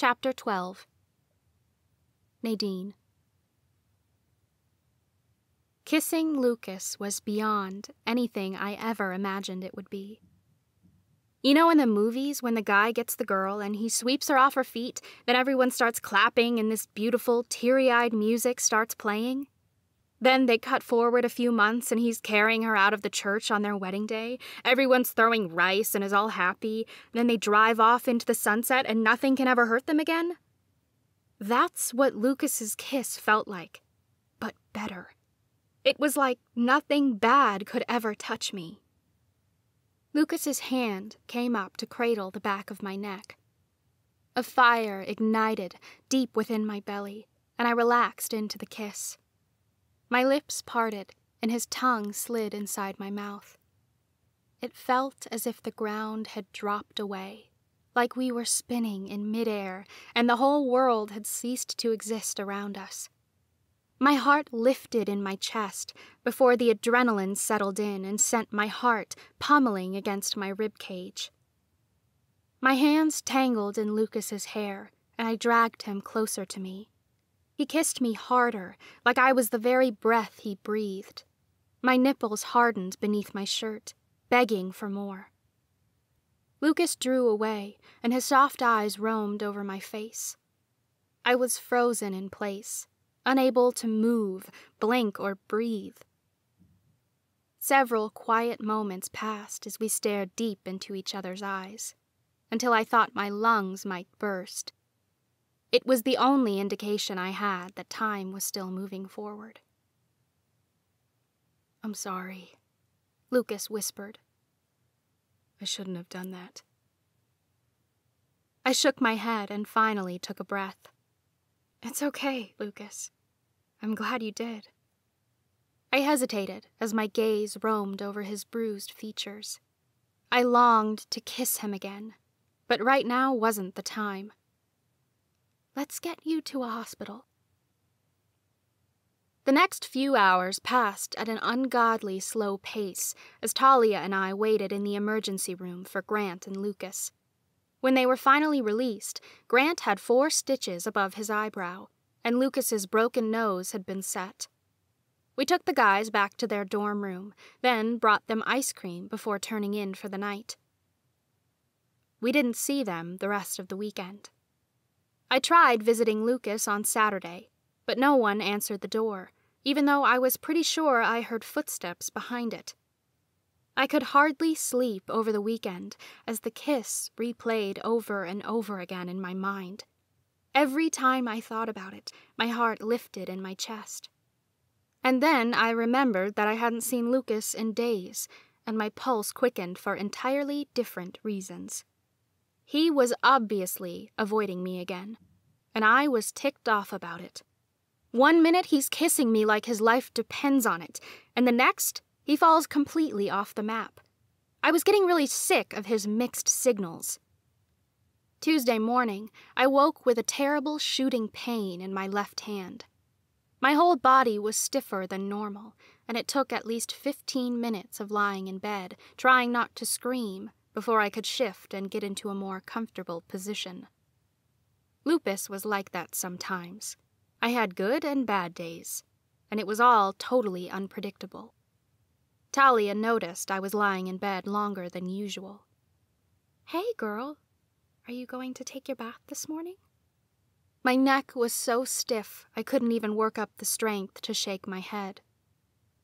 Chapter 12 Nadine Kissing Lucas was beyond anything I ever imagined it would be. You know, in the movies, when the guy gets the girl and he sweeps her off her feet, then everyone starts clapping and this beautiful, teary eyed music starts playing? Then they cut forward a few months and he's carrying her out of the church on their wedding day. Everyone's throwing rice and is all happy. Then they drive off into the sunset and nothing can ever hurt them again? That's what Lucas's kiss felt like, but better. It was like nothing bad could ever touch me. Lucas's hand came up to cradle the back of my neck. A fire ignited deep within my belly, and I relaxed into the kiss. My lips parted, and his tongue slid inside my mouth. It felt as if the ground had dropped away, like we were spinning in midair and the whole world had ceased to exist around us. My heart lifted in my chest before the adrenaline settled in and sent my heart pummeling against my rib cage. My hands tangled in Lucas's hair, and I dragged him closer to me. He kissed me harder, like I was the very breath he breathed. My nipples hardened beneath my shirt, begging for more. Lucas drew away, and his soft eyes roamed over my face. I was frozen in place, unable to move, blink, or breathe. Several quiet moments passed as we stared deep into each other's eyes, until I thought my lungs might burst. It was the only indication I had that time was still moving forward. I'm sorry, Lucas whispered. I shouldn't have done that. I shook my head and finally took a breath. It's okay, Lucas. I'm glad you did. I hesitated as my gaze roamed over his bruised features. I longed to kiss him again, but right now wasn't the time. Let's get you to a hospital. The next few hours passed at an ungodly slow pace as Talia and I waited in the emergency room for Grant and Lucas. When they were finally released, Grant had four stitches above his eyebrow, and Lucas's broken nose had been set. We took the guys back to their dorm room, then brought them ice cream before turning in for the night. We didn't see them the rest of the weekend. I tried visiting Lucas on Saturday, but no one answered the door, even though I was pretty sure I heard footsteps behind it. I could hardly sleep over the weekend as the kiss replayed over and over again in my mind. Every time I thought about it, my heart lifted in my chest. And then I remembered that I hadn't seen Lucas in days, and my pulse quickened for entirely different reasons. He was obviously avoiding me again, and I was ticked off about it. One minute he's kissing me like his life depends on it, and the next, he falls completely off the map. I was getting really sick of his mixed signals. Tuesday morning, I woke with a terrible shooting pain in my left hand. My whole body was stiffer than normal, and it took at least 15 minutes of lying in bed, trying not to scream, before I could shift and get into a more comfortable position. Lupus was like that sometimes. I had good and bad days, and it was all totally unpredictable. Talia noticed I was lying in bed longer than usual. Hey, girl, are you going to take your bath this morning? My neck was so stiff I couldn't even work up the strength to shake my head.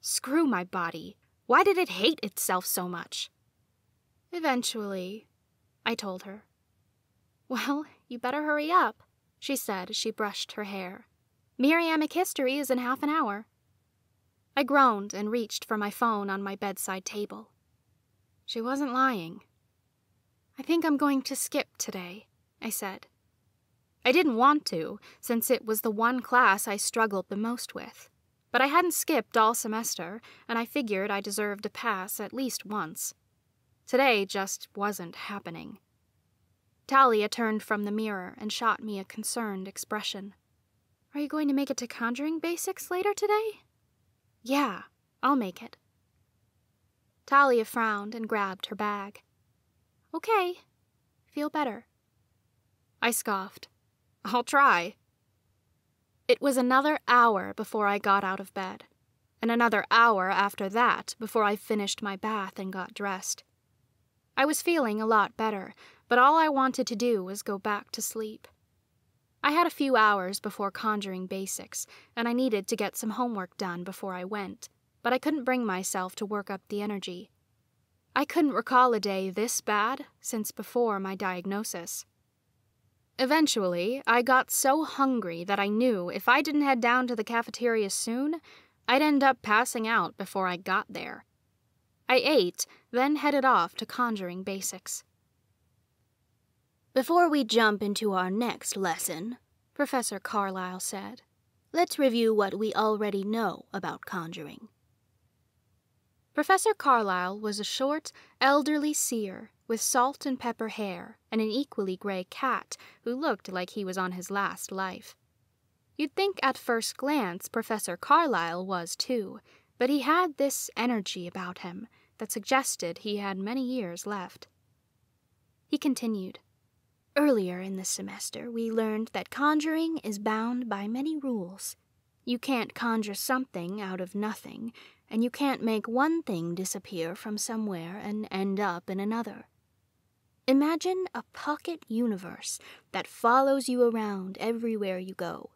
Screw my body. Why did it hate itself so much? Eventually, I told her. Well, you better hurry up, she said as she brushed her hair. Miriamic history is in half an hour. I groaned and reached for my phone on my bedside table. She wasn't lying. I think I'm going to skip today, I said. I didn't want to, since it was the one class I struggled the most with. But I hadn't skipped all semester, and I figured I deserved a pass at least once. Today just wasn't happening. Talia turned from the mirror and shot me a concerned expression. Are you going to make it to Conjuring Basics later today? Yeah, I'll make it. Talia frowned and grabbed her bag. Okay. Feel better. I scoffed. I'll try. It was another hour before I got out of bed, and another hour after that before I finished my bath and got dressed. I was feeling a lot better, but all I wanted to do was go back to sleep. I had a few hours before conjuring basics, and I needed to get some homework done before I went, but I couldn't bring myself to work up the energy. I couldn't recall a day this bad since before my diagnosis. Eventually, I got so hungry that I knew if I didn't head down to the cafeteria soon, I'd end up passing out before I got there. I ate, then headed off to conjuring basics. Before we jump into our next lesson, Professor Carlyle said, let's review what we already know about conjuring. Professor Carlyle was a short, elderly seer with salt and pepper hair and an equally gray cat who looked like he was on his last life. You'd think at first glance Professor Carlyle was too, but he had this energy about him that suggested he had many years left. He continued. Earlier in the semester, we learned that conjuring is bound by many rules. You can't conjure something out of nothing, and you can't make one thing disappear from somewhere and end up in another. Imagine a pocket universe that follows you around everywhere you go.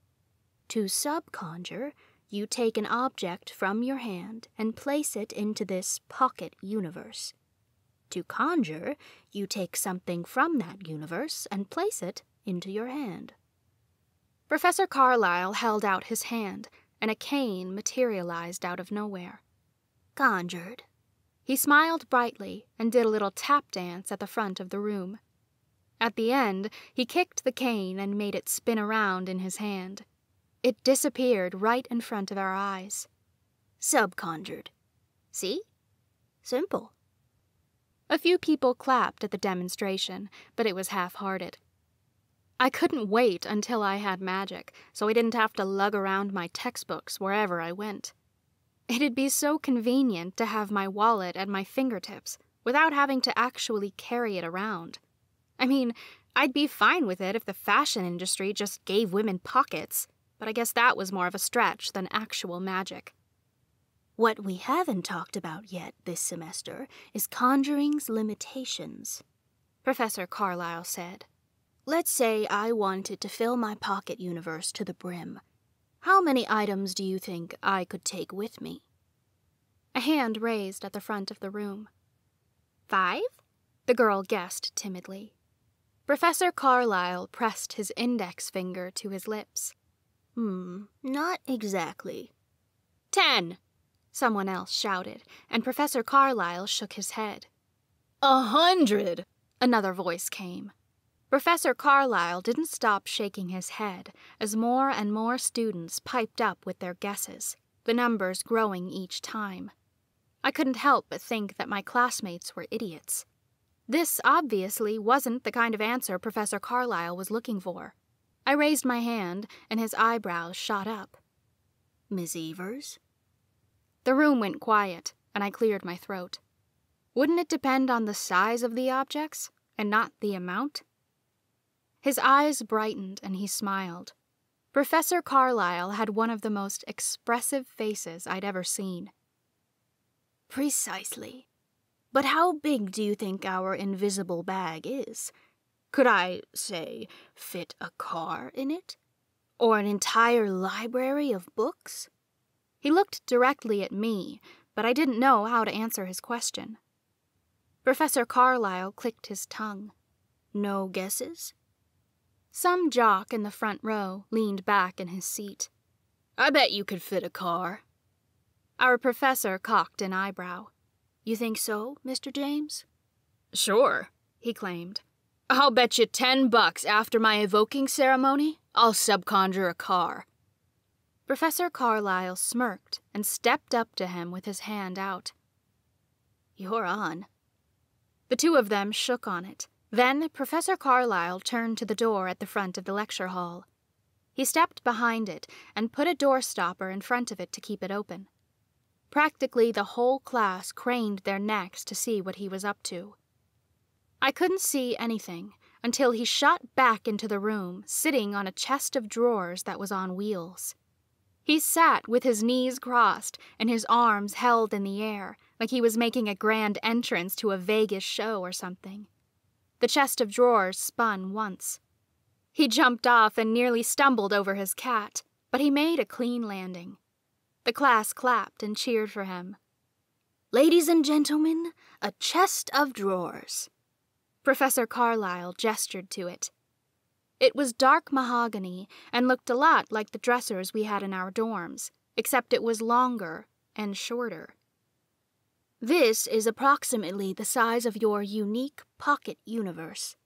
To subconjure, you take an object from your hand and place it into this pocket universe. To conjure, you take something from that universe and place it into your hand. Professor Carlyle held out his hand, and a cane materialized out of nowhere. Conjured, he smiled brightly and did a little tap dance at the front of the room. At the end, he kicked the cane and made it spin around in his hand. It disappeared right in front of our eyes. Subconjured. See? Simple. A few people clapped at the demonstration, but it was half hearted. I couldn't wait until I had magic, so I didn't have to lug around my textbooks wherever I went. It'd be so convenient to have my wallet at my fingertips without having to actually carry it around. I mean, I'd be fine with it if the fashion industry just gave women pockets, but I guess that was more of a stretch than actual magic. What we haven't talked about yet this semester is conjuring's limitations, Professor Carlyle said. Let's say I wanted to fill my pocket universe to the brim. How many items do you think I could take with me? A hand raised at the front of the room. Five? The girl guessed timidly. Professor Carlyle pressed his index finger to his lips. Hmm, not exactly. Ten! Someone else shouted, and Professor Carlyle shook his head. A hundred! Another voice came. Professor Carlyle didn't stop shaking his head as more and more students piped up with their guesses, the numbers growing each time. I couldn't help but think that my classmates were idiots. This obviously wasn't the kind of answer Professor Carlyle was looking for. I raised my hand, and his eyebrows shot up. Miss Evers? The room went quiet, and I cleared my throat. Wouldn't it depend on the size of the objects, and not the amount? His eyes brightened and he smiled. Professor Carlyle had one of the most expressive faces I'd ever seen. Precisely. But how big do you think our invisible bag is? Could I, say, fit a car in it? Or an entire library of books? He looked directly at me, but I didn't know how to answer his question. Professor Carlyle clicked his tongue. No guesses? Some jock in the front row leaned back in his seat. I bet you could fit a car. Our professor cocked an eyebrow. You think so, Mr. James? Sure, he claimed. I'll bet you ten bucks after my evoking ceremony, I'll subconjure a car. Professor Carlyle smirked and stepped up to him with his hand out. You're on. The two of them shook on it. Then Professor Carlyle turned to the door at the front of the lecture hall. He stepped behind it and put a door stopper in front of it to keep it open. Practically the whole class craned their necks to see what he was up to. I couldn't see anything, until he shot back into the room, sitting on a chest of drawers that was on wheels. He sat with his knees crossed and his arms held in the air, like he was making a grand entrance to a Vegas show or something. The chest of drawers spun once. He jumped off and nearly stumbled over his cat, but he made a clean landing. The class clapped and cheered for him. Ladies and gentlemen, a chest of drawers. Professor Carlyle gestured to it. It was dark mahogany and looked a lot like the dressers we had in our dorms, except it was longer and shorter. This is approximately the size of your unique pocket universe.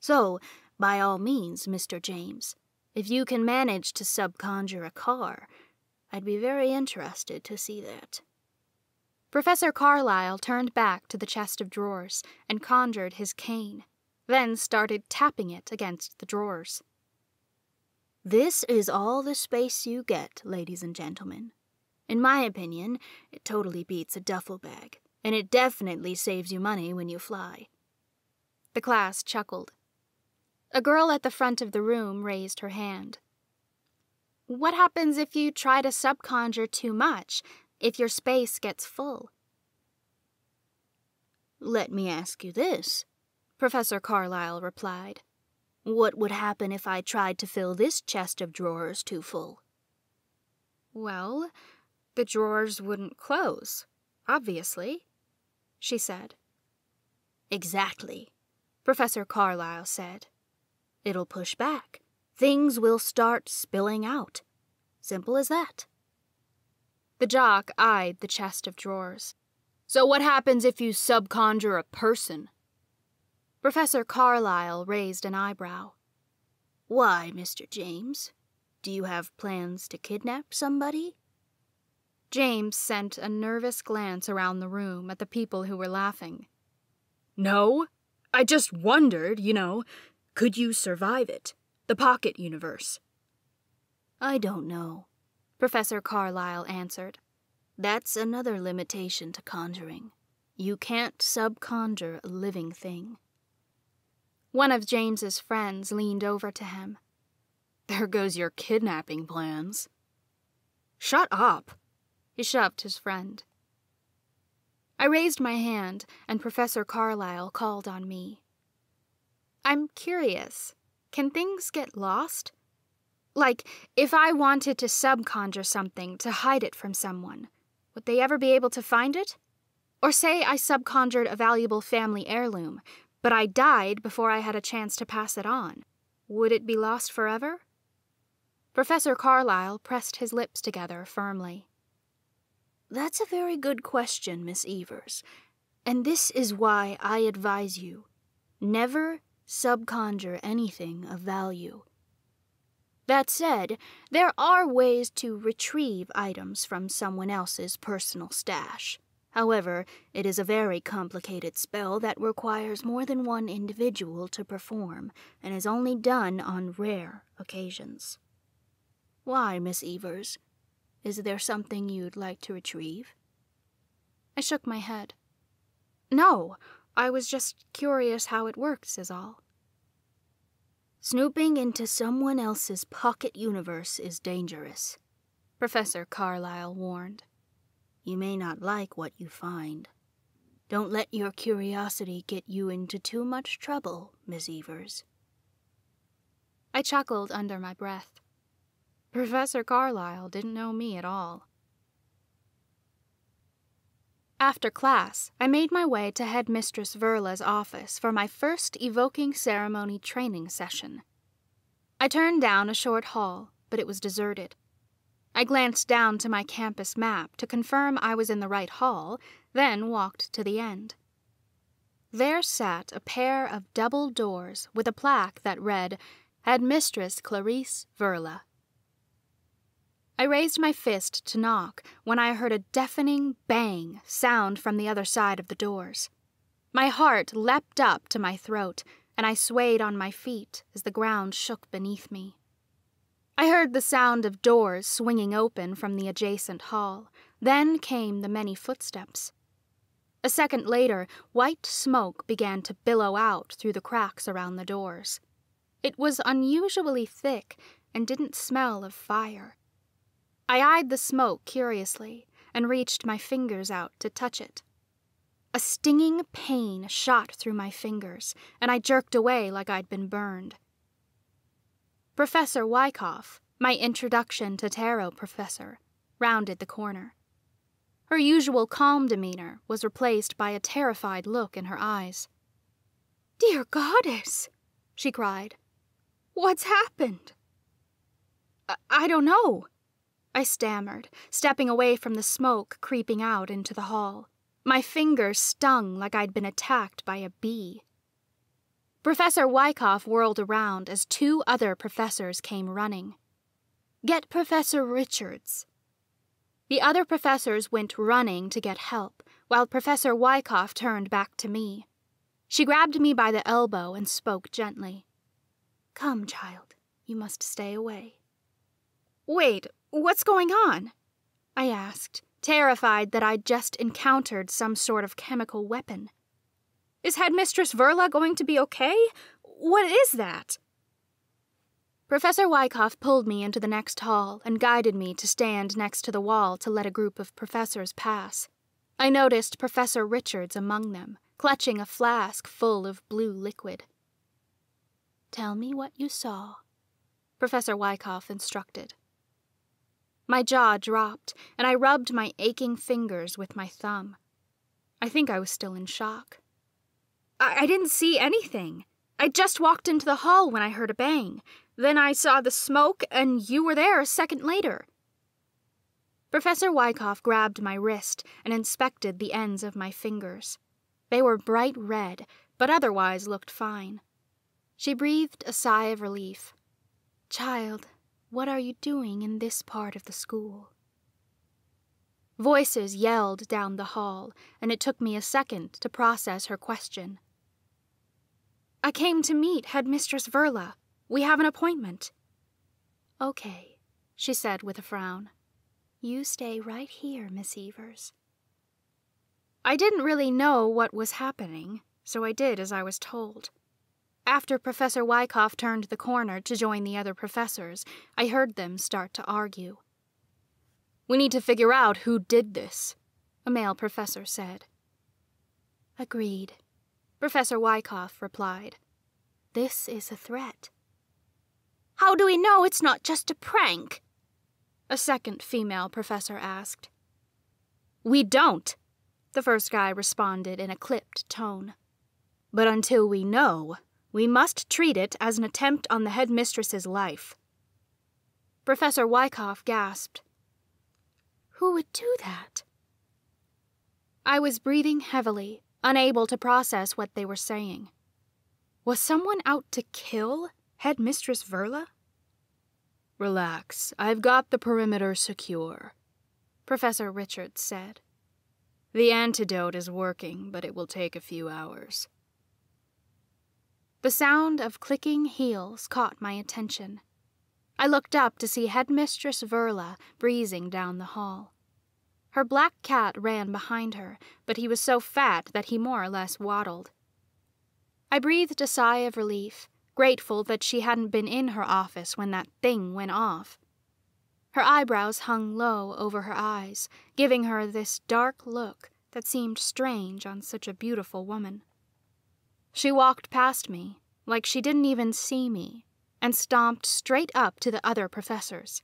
So, by all means, Mr. James, if you can manage to subconjure a car, I'd be very interested to see that. Professor Carlyle turned back to the chest of drawers and conjured his cane, then started tapping it against the drawers. This is all the space you get, ladies and gentlemen. In my opinion, it totally beats a duffel bag and it definitely saves you money when you fly. The class chuckled. A girl at the front of the room raised her hand. What happens if you try to subconjure too much, if your space gets full? Let me ask you this, Professor Carlyle replied. What would happen if I tried to fill this chest of drawers too full? Well, the drawers wouldn't close, obviously she said. Exactly, Professor Carlyle said. It'll push back. Things will start spilling out. Simple as that. The jock eyed the chest of drawers. So, what happens if you subconjure a person? Professor Carlyle raised an eyebrow. Why, Mr. James? Do you have plans to kidnap somebody? James sent a nervous glance around the room at the people who were laughing. No, I just wondered, you know, could you survive it? The pocket universe. I don't know, Professor Carlyle answered. That's another limitation to conjuring. You can't subconjure a living thing. One of James's friends leaned over to him. There goes your kidnapping plans. Shut up, he shoved his friend. I raised my hand, and Professor Carlyle called on me. I'm curious. Can things get lost? Like, if I wanted to subconjure something to hide it from someone, would they ever be able to find it? Or say I subconjured a valuable family heirloom, but I died before I had a chance to pass it on. Would it be lost forever? Professor Carlyle pressed his lips together firmly. That's a very good question, Miss Evers. And this is why I advise you never subconjure anything of value. That said, there are ways to retrieve items from someone else's personal stash. However, it is a very complicated spell that requires more than one individual to perform and is only done on rare occasions. Why, Miss Evers? Is there something you'd like to retrieve? I shook my head. No, I was just curious how it works, is all. Snooping into someone else's pocket universe is dangerous, Professor Carlyle warned. You may not like what you find. Don't let your curiosity get you into too much trouble, Miss Evers. I chuckled under my breath. Professor Carlyle didn't know me at all. After class, I made my way to Headmistress Verla's office for my first evoking ceremony training session. I turned down a short hall, but it was deserted. I glanced down to my campus map to confirm I was in the right hall, then walked to the end. There sat a pair of double doors with a plaque that read, Headmistress Clarice Verla. I raised my fist to knock when I heard a deafening bang sound from the other side of the doors. My heart leapt up to my throat, and I swayed on my feet as the ground shook beneath me. I heard the sound of doors swinging open from the adjacent hall. Then came the many footsteps. A second later, white smoke began to billow out through the cracks around the doors. It was unusually thick and didn't smell of fire. I eyed the smoke curiously and reached my fingers out to touch it. A stinging pain shot through my fingers, and I jerked away like I'd been burned. Professor Wyckoff, my introduction to tarot professor, rounded the corner. Her usual calm demeanor was replaced by a terrified look in her eyes. Dear goddess, she cried. What's happened? I, I don't know, I stammered, stepping away from the smoke creeping out into the hall. My fingers stung like I'd been attacked by a bee. Professor Wyckoff whirled around as two other professors came running. Get Professor Richards. The other professors went running to get help, while Professor Wyckoff turned back to me. She grabbed me by the elbow and spoke gently. Come, child, you must stay away. Wait, what's going on? I asked, terrified that I'd just encountered some sort of chemical weapon. Is Headmistress Verla going to be okay? What is that? Professor Wyckoff pulled me into the next hall and guided me to stand next to the wall to let a group of professors pass. I noticed Professor Richards among them, clutching a flask full of blue liquid. Tell me what you saw, Professor Wyckoff instructed. My jaw dropped, and I rubbed my aching fingers with my thumb. I think I was still in shock. I, I didn't see anything. I just walked into the hall when I heard a bang. Then I saw the smoke, and you were there a second later. Professor Wyckoff grabbed my wrist and inspected the ends of my fingers. They were bright red, but otherwise looked fine. She breathed a sigh of relief. Child, what are you doing in this part of the school? Voices yelled down the hall, and it took me a second to process her question. I came to meet Headmistress Verla. We have an appointment. Okay, she said with a frown. You stay right here, Miss Evers. I didn't really know what was happening, so I did as I was told. After Professor Wyckoff turned the corner to join the other professors, I heard them start to argue. We need to figure out who did this, a male professor said. Agreed, Professor Wyckoff replied. This is a threat. How do we know it's not just a prank? A second female professor asked. We don't, the first guy responded in a clipped tone. But until we know, we must treat it as an attempt on the headmistress's life. Professor Wyckoff gasped. Who would do that? I was breathing heavily, unable to process what they were saying. Was someone out to kill Headmistress Verla? Relax, I've got the perimeter secure, Professor Richards said. The antidote is working, but it will take a few hours. The sound of clicking heels caught my attention. I looked up to see Headmistress Verla breezing down the hall. Her black cat ran behind her, but he was so fat that he more or less waddled. I breathed a sigh of relief, grateful that she hadn't been in her office when that thing went off. Her eyebrows hung low over her eyes, giving her this dark look that seemed strange on such a beautiful woman. She walked past me, like she didn't even see me, and stomped straight up to the other professors.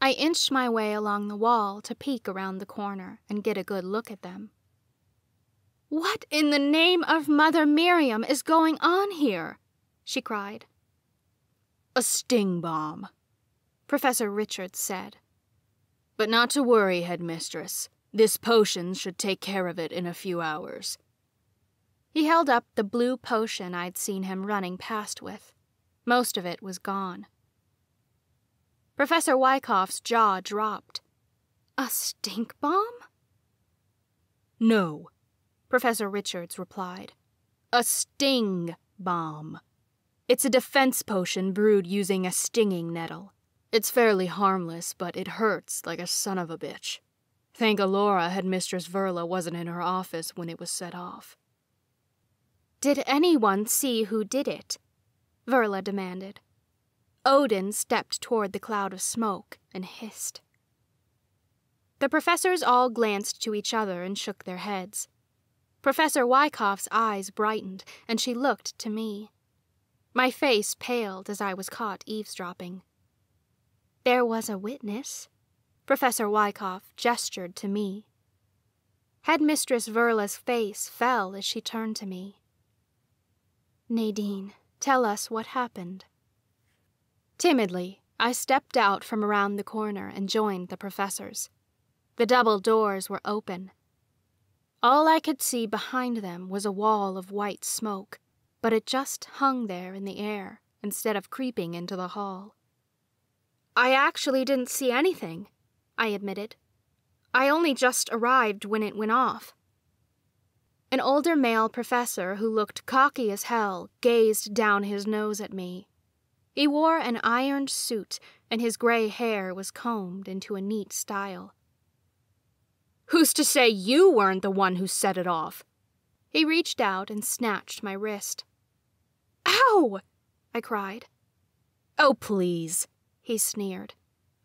I inched my way along the wall to peek around the corner and get a good look at them. What in the name of Mother Miriam is going on here? she cried. A sting bomb, Professor Richards said. But not to worry, headmistress. This potion should take care of it in a few hours. He held up the blue potion I'd seen him running past with. Most of it was gone. Professor Wyckoff's jaw dropped. A stink bomb? No, Professor Richards replied. A sting bomb. It's a defense potion brewed using a stinging nettle. It's fairly harmless, but it hurts like a son of a bitch. Thank Alora Headmistress Verla wasn't in her office when it was set off. Did anyone see who did it? Verla demanded. Odin stepped toward the cloud of smoke and hissed. The professors all glanced to each other and shook their heads. Professor Wyckoff's eyes brightened, and she looked to me. My face paled as I was caught eavesdropping. There was a witness. Professor Wyckoff gestured to me. Headmistress Verla's face fell as she turned to me. Nadine, tell us what happened. Timidly, I stepped out from around the corner and joined the professors. The double doors were open, all I could see behind them was a wall of white smoke, but it just hung there in the air instead of creeping into the hall. I actually didn't see anything, I admitted. I only just arrived when it went off. An older male professor who looked cocky as hell gazed down his nose at me. He wore an ironed suit, and his gray hair was combed into a neat style. Who's to say you weren't the one who set it off? He reached out and snatched my wrist. Ow! I cried. Oh, please, he sneered.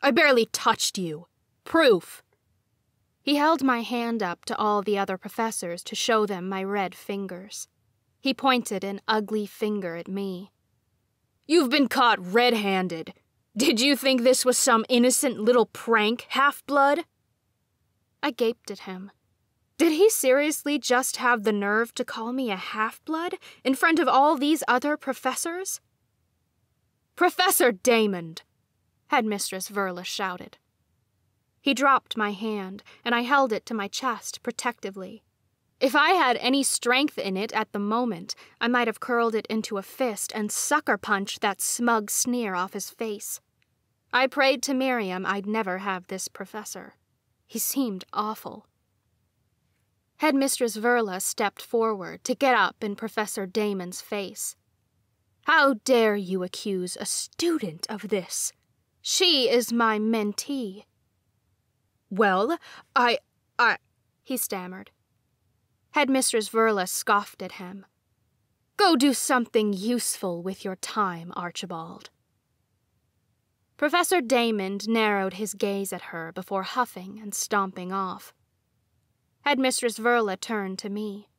I barely touched you. Proof. He held my hand up to all the other professors to show them my red fingers. He pointed an ugly finger at me. You've been caught red handed. Did you think this was some innocent little prank, half blood? I gaped at him. Did he seriously just have the nerve to call me a half blood in front of all these other professors? Professor Damon! Headmistress Verla shouted. He dropped my hand, and I held it to my chest protectively. If I had any strength in it at the moment, I might have curled it into a fist and sucker punched that smug sneer off his face. I prayed to Miriam I'd never have this professor. He seemed awful. Headmistress Verla stepped forward to get up in Professor Damon's face. How dare you accuse a student of this? She is my mentee. Well, I. I. he stammered. Headmistress Verla scoffed at him. Go do something useful with your time, Archibald. Professor Damon narrowed his gaze at her before huffing and stomping off. Headmistress Verla turned to me.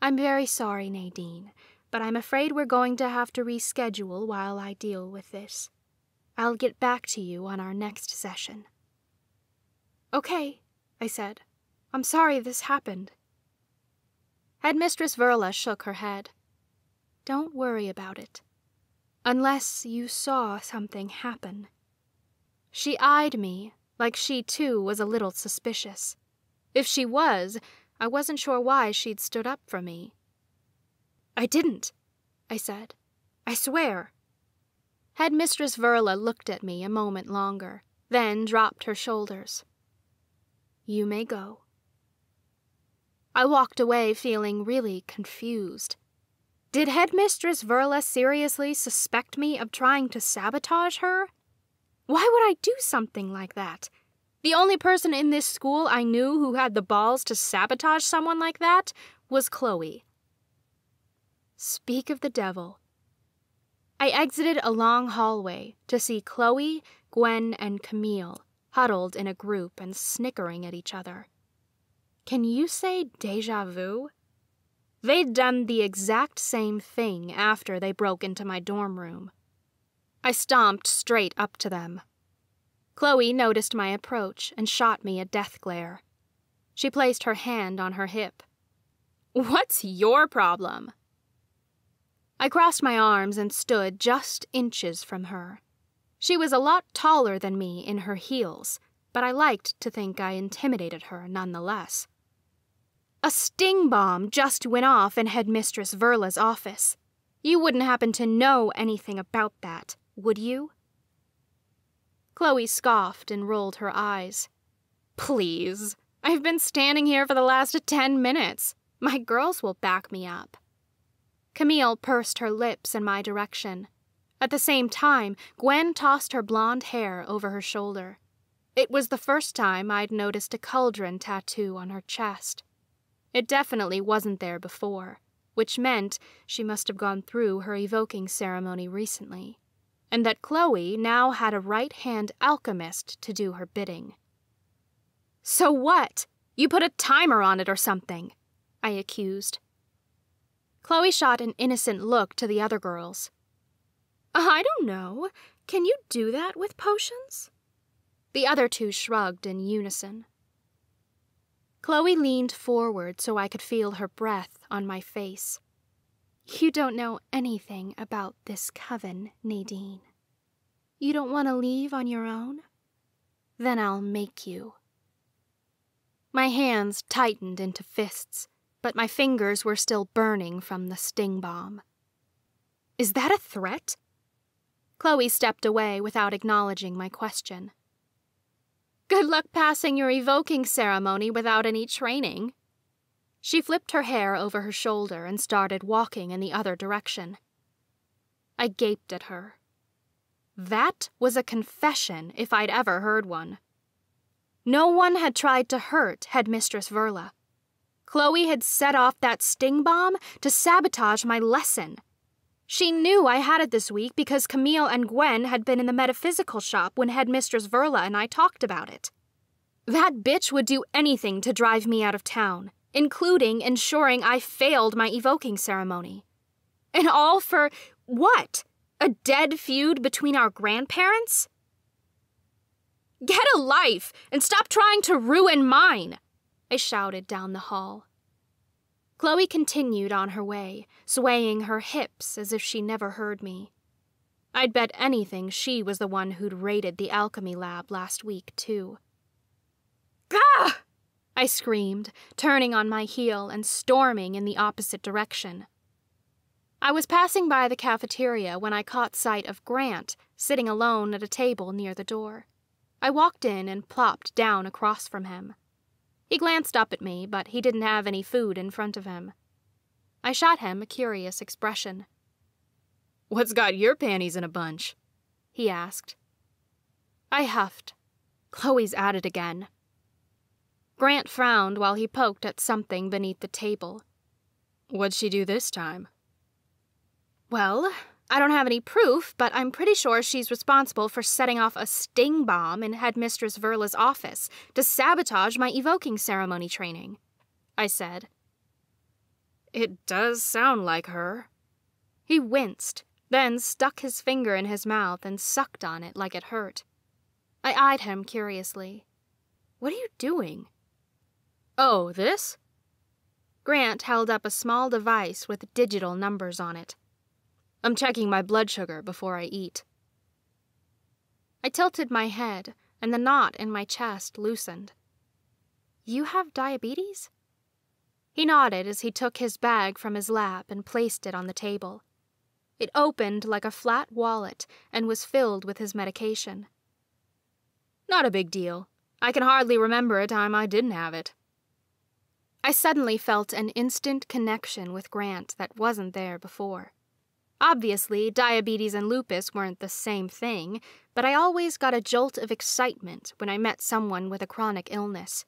I'm very sorry, Nadine, but I'm afraid we're going to have to reschedule while I deal with this. I'll get back to you on our next session. Okay, I said. I'm sorry this happened. Headmistress Verla shook her head. Don't worry about it. Unless you saw something happen. She eyed me like she too was a little suspicious. If she was, I wasn't sure why she'd stood up for me. I didn't, I said. I swear. Headmistress Verla looked at me a moment longer, then dropped her shoulders. You may go. I walked away feeling really confused. Did Headmistress Verla seriously suspect me of trying to sabotage her? Why would I do something like that? The only person in this school I knew who had the balls to sabotage someone like that was Chloe. Speak of the devil. I exited a long hallway to see Chloe, Gwen, and Camille huddled in a group and snickering at each other. Can you say deja vu? They'd done the exact same thing after they broke into my dorm room. I stomped straight up to them. Chloe noticed my approach and shot me a death glare. She placed her hand on her hip. What's your problem? I crossed my arms and stood just inches from her. She was a lot taller than me in her heels, but I liked to think I intimidated her nonetheless. A sting bomb just went off in Headmistress Verla's office. You wouldn't happen to know anything about that, would you? Chloe scoffed and rolled her eyes. Please, I've been standing here for the last ten minutes. My girls will back me up. Camille pursed her lips in my direction. At the same time, Gwen tossed her blonde hair over her shoulder. It was the first time I'd noticed a cauldron tattoo on her chest. It definitely wasn't there before, which meant she must have gone through her evoking ceremony recently, and that Chloe now had a right hand alchemist to do her bidding. So what? You put a timer on it or something, I accused. Chloe shot an innocent look to the other girls. I don't know. Can you do that with potions? The other two shrugged in unison. Chloe leaned forward so I could feel her breath on my face. You don't know anything about this coven, Nadine. You don't want to leave on your own? Then I'll make you. My hands tightened into fists, but my fingers were still burning from the sting bomb. Is that a threat? Chloe stepped away without acknowledging my question. Good luck passing your evoking ceremony without any training. She flipped her hair over her shoulder and started walking in the other direction. I gaped at her. That was a confession if I'd ever heard one. No one had tried to hurt Headmistress Verla. Chloe had set off that sting bomb to sabotage my lesson. She knew I had it this week because Camille and Gwen had been in the metaphysical shop when Headmistress Verla and I talked about it. That bitch would do anything to drive me out of town, including ensuring I failed my evoking ceremony. And all for what? A dead feud between our grandparents? Get a life and stop trying to ruin mine, I shouted down the hall. Chloe continued on her way, swaying her hips as if she never heard me. I'd bet anything she was the one who'd raided the alchemy lab last week, too. Gah! I screamed, turning on my heel and storming in the opposite direction. I was passing by the cafeteria when I caught sight of Grant sitting alone at a table near the door. I walked in and plopped down across from him. He glanced up at me, but he didn't have any food in front of him. I shot him a curious expression. What's got your panties in a bunch? he asked. I huffed. Chloe's at it again. Grant frowned while he poked at something beneath the table. What'd she do this time? Well, I don't have any proof, but I'm pretty sure she's responsible for setting off a sting bomb in Headmistress Verla's office to sabotage my evoking ceremony training, I said. It does sound like her. He winced, then stuck his finger in his mouth and sucked on it like it hurt. I eyed him curiously. What are you doing? Oh, this? Grant held up a small device with digital numbers on it. I'm checking my blood sugar before I eat. I tilted my head, and the knot in my chest loosened. You have diabetes? He nodded as he took his bag from his lap and placed it on the table. It opened like a flat wallet and was filled with his medication. Not a big deal. I can hardly remember a time I didn't have it. I suddenly felt an instant connection with Grant that wasn't there before. Obviously, diabetes and lupus weren't the same thing, but I always got a jolt of excitement when I met someone with a chronic illness.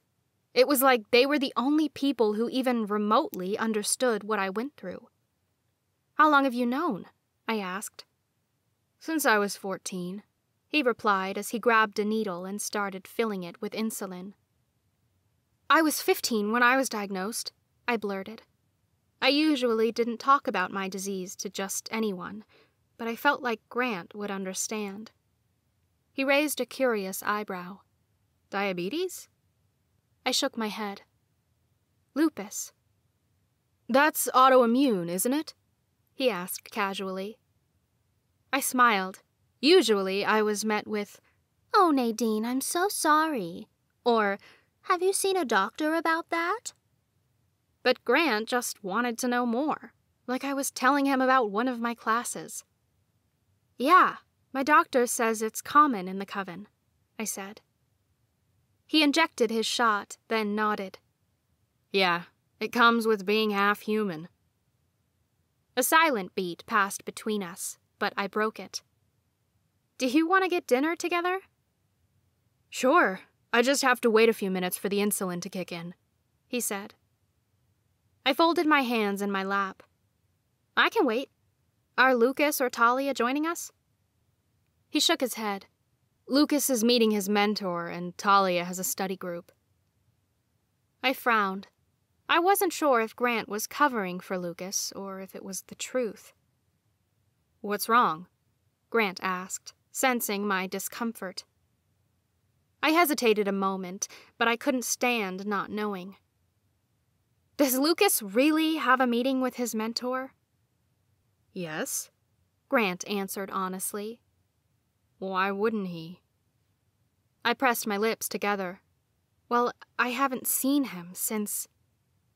It was like they were the only people who even remotely understood what I went through. How long have you known? I asked. Since I was 14, he replied as he grabbed a needle and started filling it with insulin. I was 15 when I was diagnosed, I blurted. I usually didn't talk about my disease to just anyone, but I felt like Grant would understand. He raised a curious eyebrow. Diabetes? I shook my head. Lupus. That's autoimmune, isn't it? He asked casually. I smiled. Usually I was met with, Oh, Nadine, I'm so sorry. Or, Have you seen a doctor about that? But Grant just wanted to know more, like I was telling him about one of my classes. Yeah, my doctor says it's common in the coven, I said. He injected his shot, then nodded. Yeah, it comes with being half human. A silent beat passed between us, but I broke it. Do you want to get dinner together? Sure, I just have to wait a few minutes for the insulin to kick in, he said. I folded my hands in my lap. I can wait. Are Lucas or Talia joining us? He shook his head. Lucas is meeting his mentor, and Talia has a study group. I frowned. I wasn't sure if Grant was covering for Lucas or if it was the truth. What's wrong? Grant asked, sensing my discomfort. I hesitated a moment, but I couldn't stand not knowing. Does Lucas really have a meeting with his mentor? Yes, Grant answered honestly. Why wouldn't he? I pressed my lips together. Well, I haven't seen him since.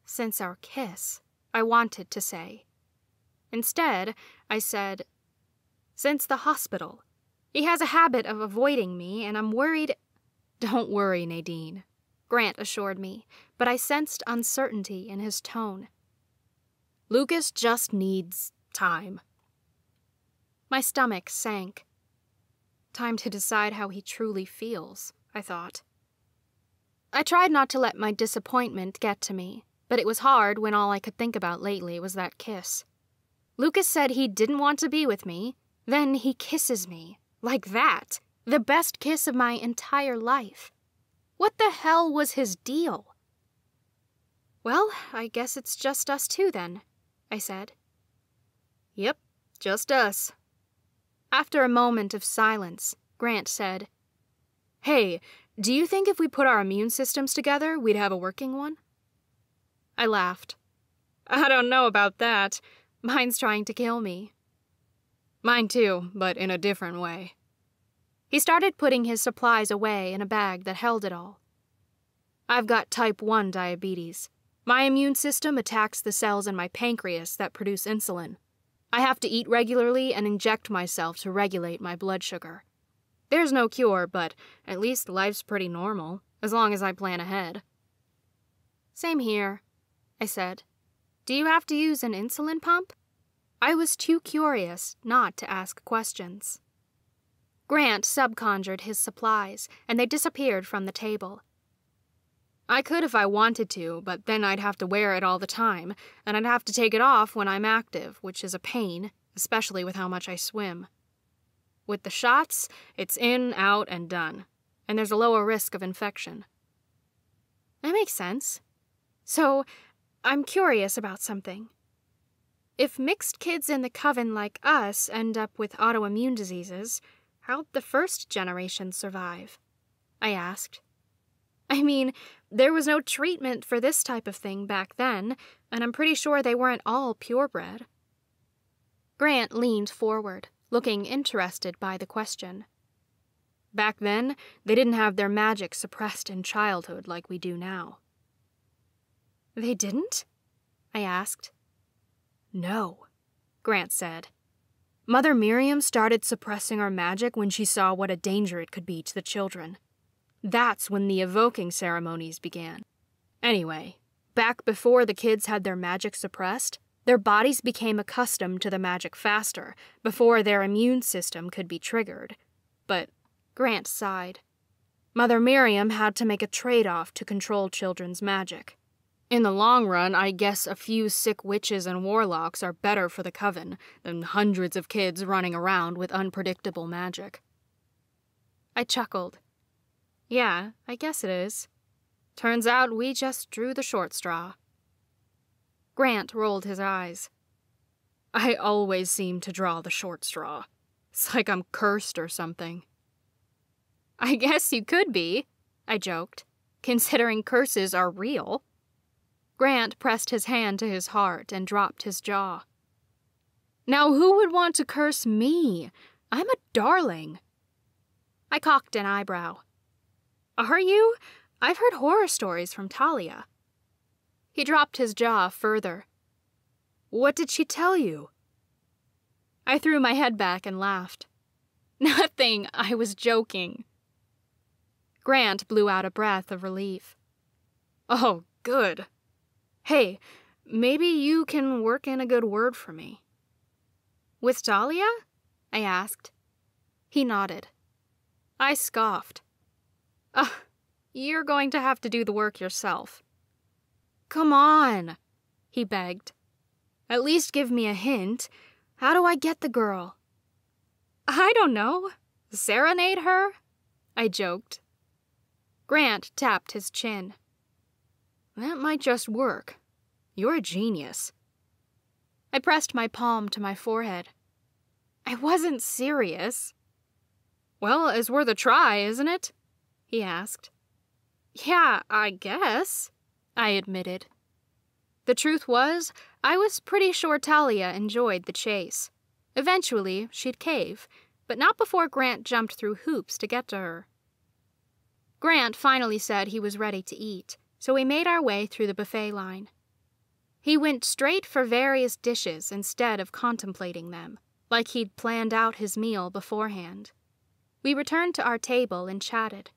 since our kiss, I wanted to say. Instead, I said, since the hospital. He has a habit of avoiding me, and I'm worried. Don't worry, Nadine, Grant assured me, but I sensed uncertainty in his tone. Lucas just needs time. My stomach sank. Time to decide how he truly feels, I thought. I tried not to let my disappointment get to me, but it was hard when all I could think about lately was that kiss. Lucas said he didn't want to be with me, then he kisses me. Like that. The best kiss of my entire life. What the hell was his deal? Well, I guess it's just us two then, I said. Yep, just us. After a moment of silence, Grant said, Hey, do you think if we put our immune systems together, we'd have a working one? I laughed. I don't know about that. Mine's trying to kill me. Mine too, but in a different way. He started putting his supplies away in a bag that held it all. I've got type 1 diabetes. My immune system attacks the cells in my pancreas that produce insulin. I have to eat regularly and inject myself to regulate my blood sugar. There's no cure, but at least life's pretty normal, as long as I plan ahead. Same here, I said. Do you have to use an insulin pump? I was too curious not to ask questions. Grant subconjured his supplies, and they disappeared from the table. I could if I wanted to, but then I'd have to wear it all the time, and I'd have to take it off when I'm active, which is a pain, especially with how much I swim. With the shots, it's in, out, and done, and there's a lower risk of infection. That makes sense. So, I'm curious about something. If mixed kids in the coven like us end up with autoimmune diseases, How'd the first generation survive? I asked. I mean, there was no treatment for this type of thing back then, and I'm pretty sure they weren't all purebred. Grant leaned forward, looking interested by the question. Back then, they didn't have their magic suppressed in childhood like we do now. They didn't? I asked. No, Grant said. Mother Miriam started suppressing our magic when she saw what a danger it could be to the children. That's when the evoking ceremonies began. Anyway, back before the kids had their magic suppressed, their bodies became accustomed to the magic faster, before their immune system could be triggered. But Grant sighed. Mother Miriam had to make a trade off to control children's magic. In the long run, I guess a few sick witches and warlocks are better for the coven than hundreds of kids running around with unpredictable magic. I chuckled. Yeah, I guess it is. Turns out we just drew the short straw. Grant rolled his eyes. I always seem to draw the short straw. It's like I'm cursed or something. I guess you could be, I joked, considering curses are real. Grant pressed his hand to his heart and dropped his jaw. Now, who would want to curse me? I'm a darling. I cocked an eyebrow. Are you? I've heard horror stories from Talia. He dropped his jaw further. What did she tell you? I threw my head back and laughed. Nothing, I was joking. Grant blew out a breath of relief. Oh, good. Hey, maybe you can work in a good word for me. With Talia? I asked. He nodded. I scoffed. Ugh, you're going to have to do the work yourself. Come on, he begged. At least give me a hint. How do I get the girl? I don't know. Serenade her? I joked. Grant tapped his chin. That might just work. You're a genius. I pressed my palm to my forehead. I wasn't serious. Well, it's worth a try, isn't it? He asked. Yeah, I guess, I admitted. The truth was, I was pretty sure Talia enjoyed the chase. Eventually, she'd cave, but not before Grant jumped through hoops to get to her. Grant finally said he was ready to eat, so we made our way through the buffet line. He went straight for various dishes instead of contemplating them, like he'd planned out his meal beforehand. We returned to our table and chatted.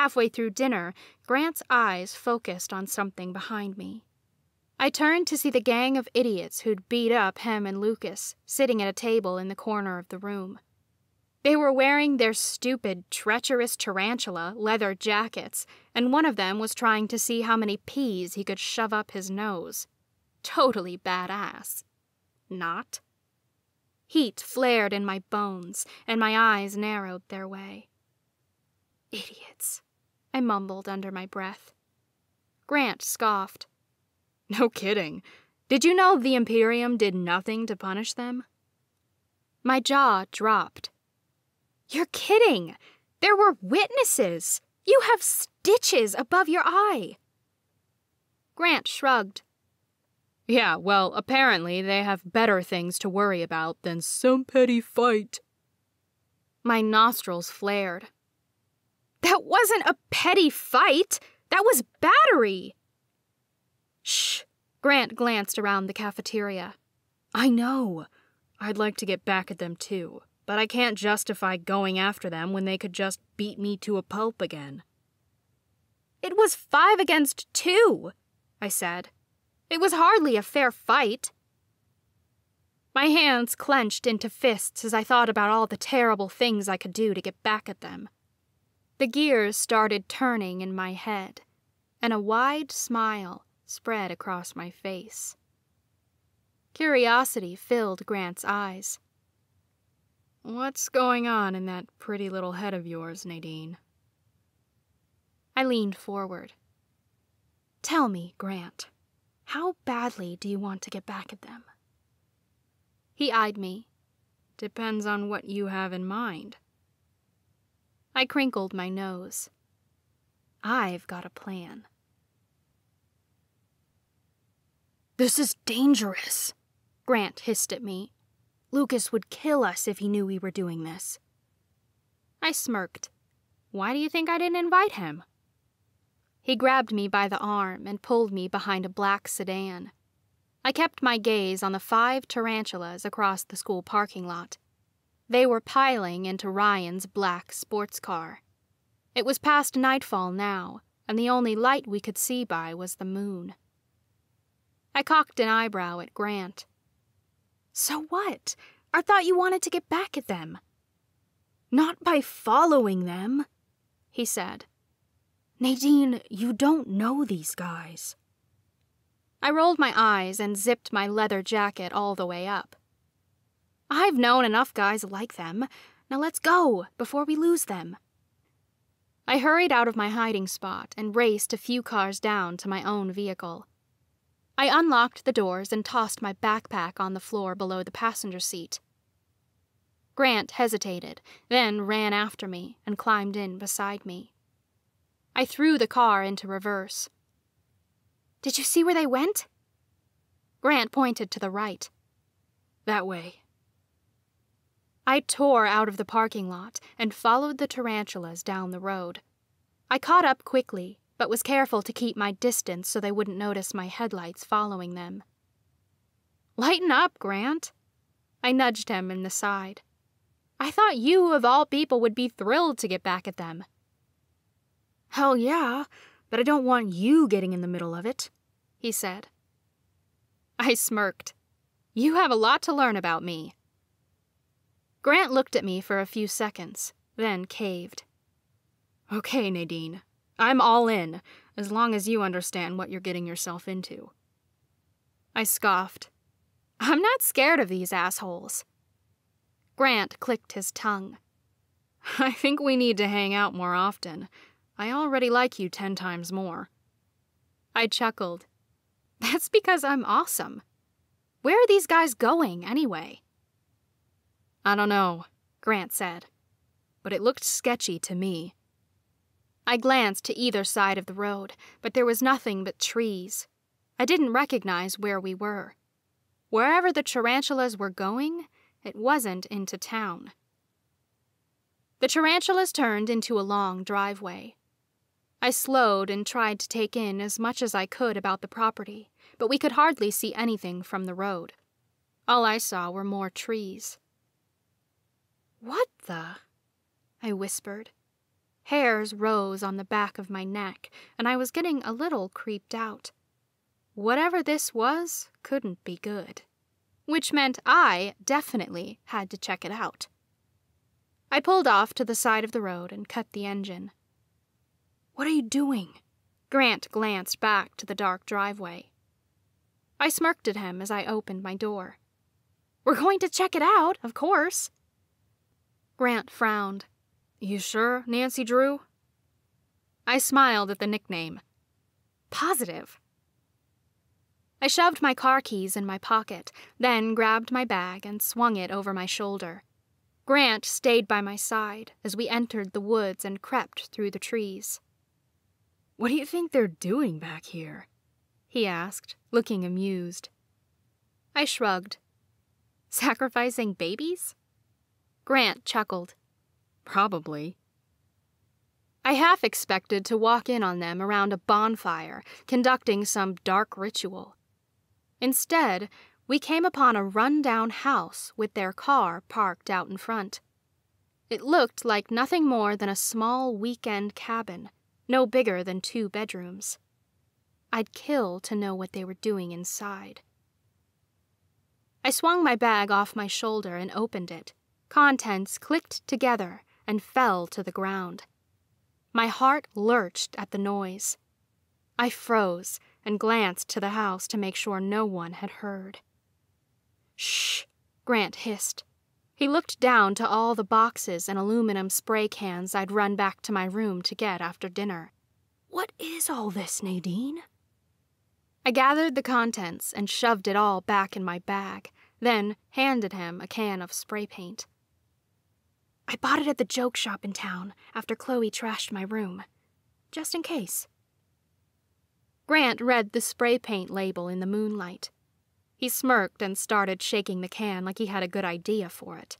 Halfway through dinner, Grant's eyes focused on something behind me. I turned to see the gang of idiots who'd beat up him and Lucas, sitting at a table in the corner of the room. They were wearing their stupid, treacherous tarantula leather jackets, and one of them was trying to see how many peas he could shove up his nose. Totally badass. Not. Heat flared in my bones, and my eyes narrowed their way. Idiots, I mumbled under my breath. Grant scoffed. No kidding. Did you know the Imperium did nothing to punish them? My jaw dropped. You're kidding! There were witnesses! You have stitches above your eye! Grant shrugged. Yeah, well, apparently they have better things to worry about than some petty fight. My nostrils flared. That wasn't a petty fight! That was battery! Shh! Grant glanced around the cafeteria. I know. I'd like to get back at them too, but I can't justify going after them when they could just beat me to a pulp again. It was five against two, I said. It was hardly a fair fight. My hands clenched into fists as I thought about all the terrible things I could do to get back at them. The gears started turning in my head, and a wide smile spread across my face. Curiosity filled Grant's eyes. What's going on in that pretty little head of yours, Nadine? I leaned forward. Tell me, Grant. How badly do you want to get back at them? He eyed me. Depends on what you have in mind. I crinkled my nose. I've got a plan. This is dangerous, Grant hissed at me. Lucas would kill us if he knew we were doing this. I smirked. Why do you think I didn't invite him? He grabbed me by the arm and pulled me behind a black sedan. I kept my gaze on the five tarantulas across the school parking lot. They were piling into Ryan's black sports car. It was past nightfall now, and the only light we could see by was the moon. I cocked an eyebrow at Grant. So what? I thought you wanted to get back at them. Not by following them, he said. Nadine, you don't know these guys. I rolled my eyes and zipped my leather jacket all the way up. I've known enough guys like them. Now let's go before we lose them. I hurried out of my hiding spot and raced a few cars down to my own vehicle. I unlocked the doors and tossed my backpack on the floor below the passenger seat. Grant hesitated, then ran after me and climbed in beside me. I threw the car into reverse. Did you see where they went? Grant pointed to the right. That way. I tore out of the parking lot and followed the tarantulas down the road. I caught up quickly, but was careful to keep my distance so they wouldn't notice my headlights following them. Lighten up, Grant. I nudged him in the side. I thought you, of all people, would be thrilled to get back at them. Hell yeah, but I don't want you getting in the middle of it, he said. I smirked. You have a lot to learn about me. Grant looked at me for a few seconds, then caved. Okay, Nadine. I'm all in, as long as you understand what you're getting yourself into. I scoffed. I'm not scared of these assholes. Grant clicked his tongue. I think we need to hang out more often. I already like you ten times more. I chuckled. That's because I'm awesome. Where are these guys going, anyway? I don't know, Grant said, but it looked sketchy to me. I glanced to either side of the road, but there was nothing but trees. I didn't recognize where we were. Wherever the tarantulas were going, it wasn't into town. The tarantulas turned into a long driveway. I slowed and tried to take in as much as I could about the property, but we could hardly see anything from the road. All I saw were more trees. What the? I whispered. Hairs rose on the back of my neck, and I was getting a little creeped out. Whatever this was couldn't be good, which meant I definitely had to check it out. I pulled off to the side of the road and cut the engine. What are you doing? Grant glanced back to the dark driveway. I smirked at him as I opened my door. We're going to check it out, of course. Grant frowned. You sure, Nancy Drew? I smiled at the nickname. Positive. I shoved my car keys in my pocket, then grabbed my bag and swung it over my shoulder. Grant stayed by my side as we entered the woods and crept through the trees. What do you think they're doing back here? he asked, looking amused. I shrugged. Sacrificing babies? Grant chuckled. Probably. I half expected to walk in on them around a bonfire, conducting some dark ritual. Instead, we came upon a run-down house with their car parked out in front. It looked like nothing more than a small weekend cabin, no bigger than two bedrooms. I'd kill to know what they were doing inside. I swung my bag off my shoulder and opened it. Contents clicked together and fell to the ground. My heart lurched at the noise. I froze and glanced to the house to make sure no one had heard. Shh, Grant hissed. He looked down to all the boxes and aluminum spray cans I'd run back to my room to get after dinner. What is all this, Nadine? I gathered the contents and shoved it all back in my bag, then handed him a can of spray paint. I bought it at the joke shop in town after Chloe trashed my room. Just in case. Grant read the spray paint label in the moonlight. He smirked and started shaking the can like he had a good idea for it.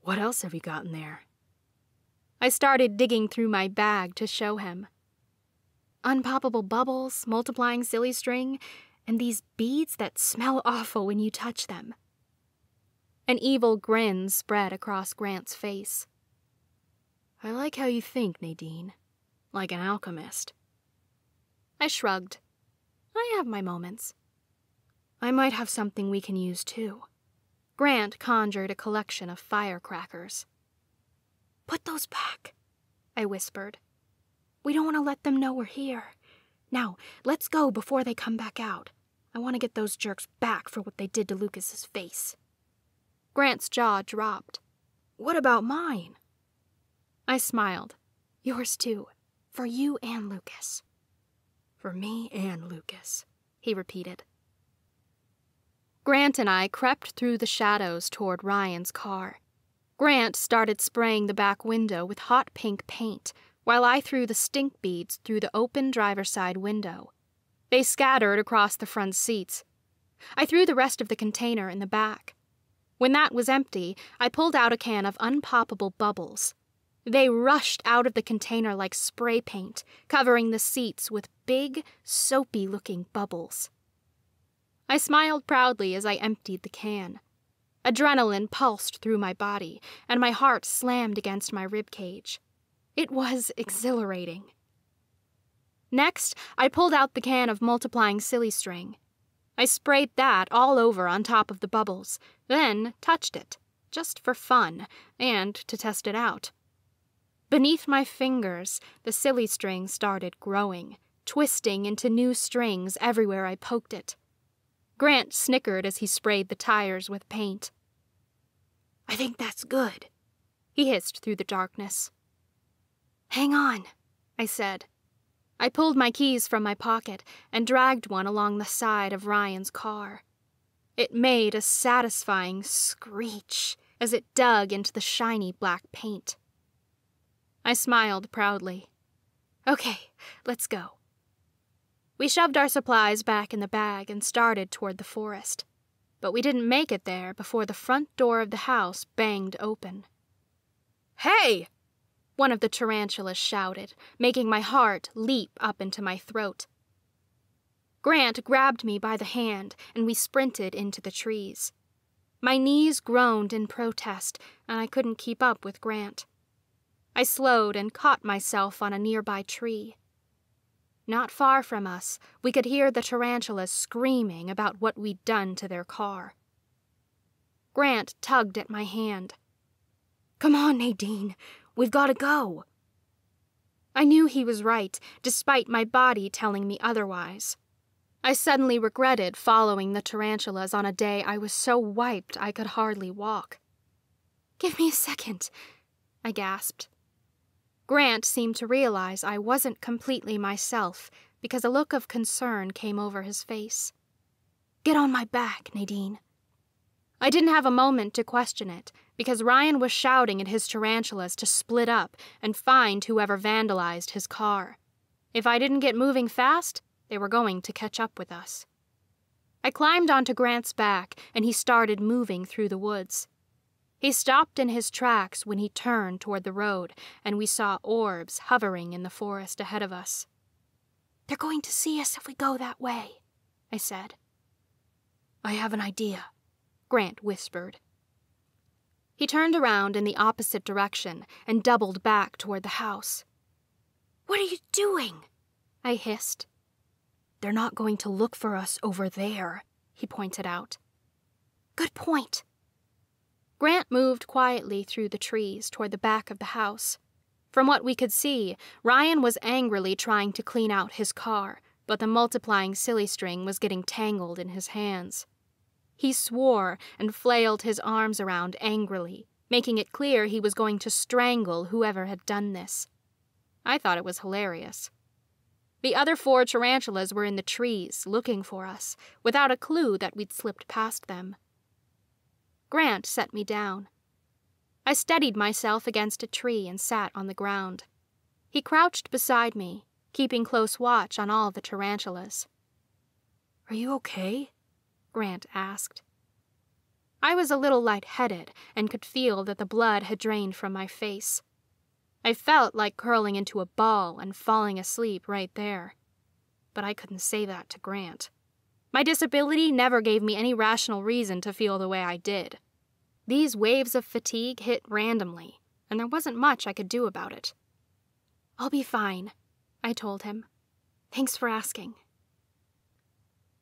What else have you got in there? I started digging through my bag to show him. Unpoppable bubbles, multiplying silly string, and these beads that smell awful when you touch them. An evil grin spread across Grant's face. I like how you think, Nadine. Like an alchemist. I shrugged. I have my moments. I might have something we can use too. Grant conjured a collection of firecrackers. Put those back, I whispered. We don't want to let them know we're here. Now, let's go before they come back out. I want to get those jerks back for what they did to Lucas's face. Grant's jaw dropped. What about mine? I smiled. Yours too. For you and Lucas. For me and Lucas, he repeated. Grant and I crept through the shadows toward Ryan's car. Grant started spraying the back window with hot pink paint, while I threw the stink beads through the open driver's side window. They scattered across the front seats. I threw the rest of the container in the back. When that was empty, I pulled out a can of unpoppable bubbles. They rushed out of the container like spray paint, covering the seats with big, soapy looking bubbles. I smiled proudly as I emptied the can. Adrenaline pulsed through my body, and my heart slammed against my rib cage. It was exhilarating. Next, I pulled out the can of multiplying silly string. I sprayed that all over on top of the bubbles, then touched it, just for fun and to test it out. Beneath my fingers, the silly string started growing, twisting into new strings everywhere I poked it. Grant snickered as he sprayed the tires with paint. I think that's good, he hissed through the darkness. Hang on, I said. I pulled my keys from my pocket and dragged one along the side of Ryan's car. It made a satisfying screech as it dug into the shiny black paint. I smiled proudly. Okay, let's go. We shoved our supplies back in the bag and started toward the forest. But we didn't make it there before the front door of the house banged open. Hey! One of the tarantulas shouted, making my heart leap up into my throat. Grant grabbed me by the hand, and we sprinted into the trees. My knees groaned in protest, and I couldn't keep up with Grant. I slowed and caught myself on a nearby tree. Not far from us, we could hear the tarantulas screaming about what we'd done to their car. Grant tugged at my hand. Come on, Nadine. We've got to go. I knew he was right, despite my body telling me otherwise. I suddenly regretted following the tarantulas on a day I was so wiped I could hardly walk. Give me a second, I gasped. Grant seemed to realize I wasn't completely myself because a look of concern came over his face. Get on my back, Nadine. I didn't have a moment to question it because Ryan was shouting at his tarantulas to split up and find whoever vandalized his car. If I didn't get moving fast, they were going to catch up with us. I climbed onto Grant's back and he started moving through the woods. He stopped in his tracks when he turned toward the road, and we saw orbs hovering in the forest ahead of us. They're going to see us if we go that way, I said. I have an idea, Grant whispered. He turned around in the opposite direction and doubled back toward the house. What are you doing? I hissed. They're not going to look for us over there, he pointed out. Good point. Grant moved quietly through the trees toward the back of the house. From what we could see, Ryan was angrily trying to clean out his car, but the multiplying silly string was getting tangled in his hands. He swore and flailed his arms around angrily, making it clear he was going to strangle whoever had done this. I thought it was hilarious. The other four tarantulas were in the trees, looking for us, without a clue that we'd slipped past them. Grant set me down. I steadied myself against a tree and sat on the ground. He crouched beside me, keeping close watch on all the tarantulas. Are you okay? Grant asked. I was a little light-headed and could feel that the blood had drained from my face. I felt like curling into a ball and falling asleep right there. But I couldn't say that to Grant. My disability never gave me any rational reason to feel the way I did. These waves of fatigue hit randomly, and there wasn't much I could do about it. I'll be fine, I told him. Thanks for asking.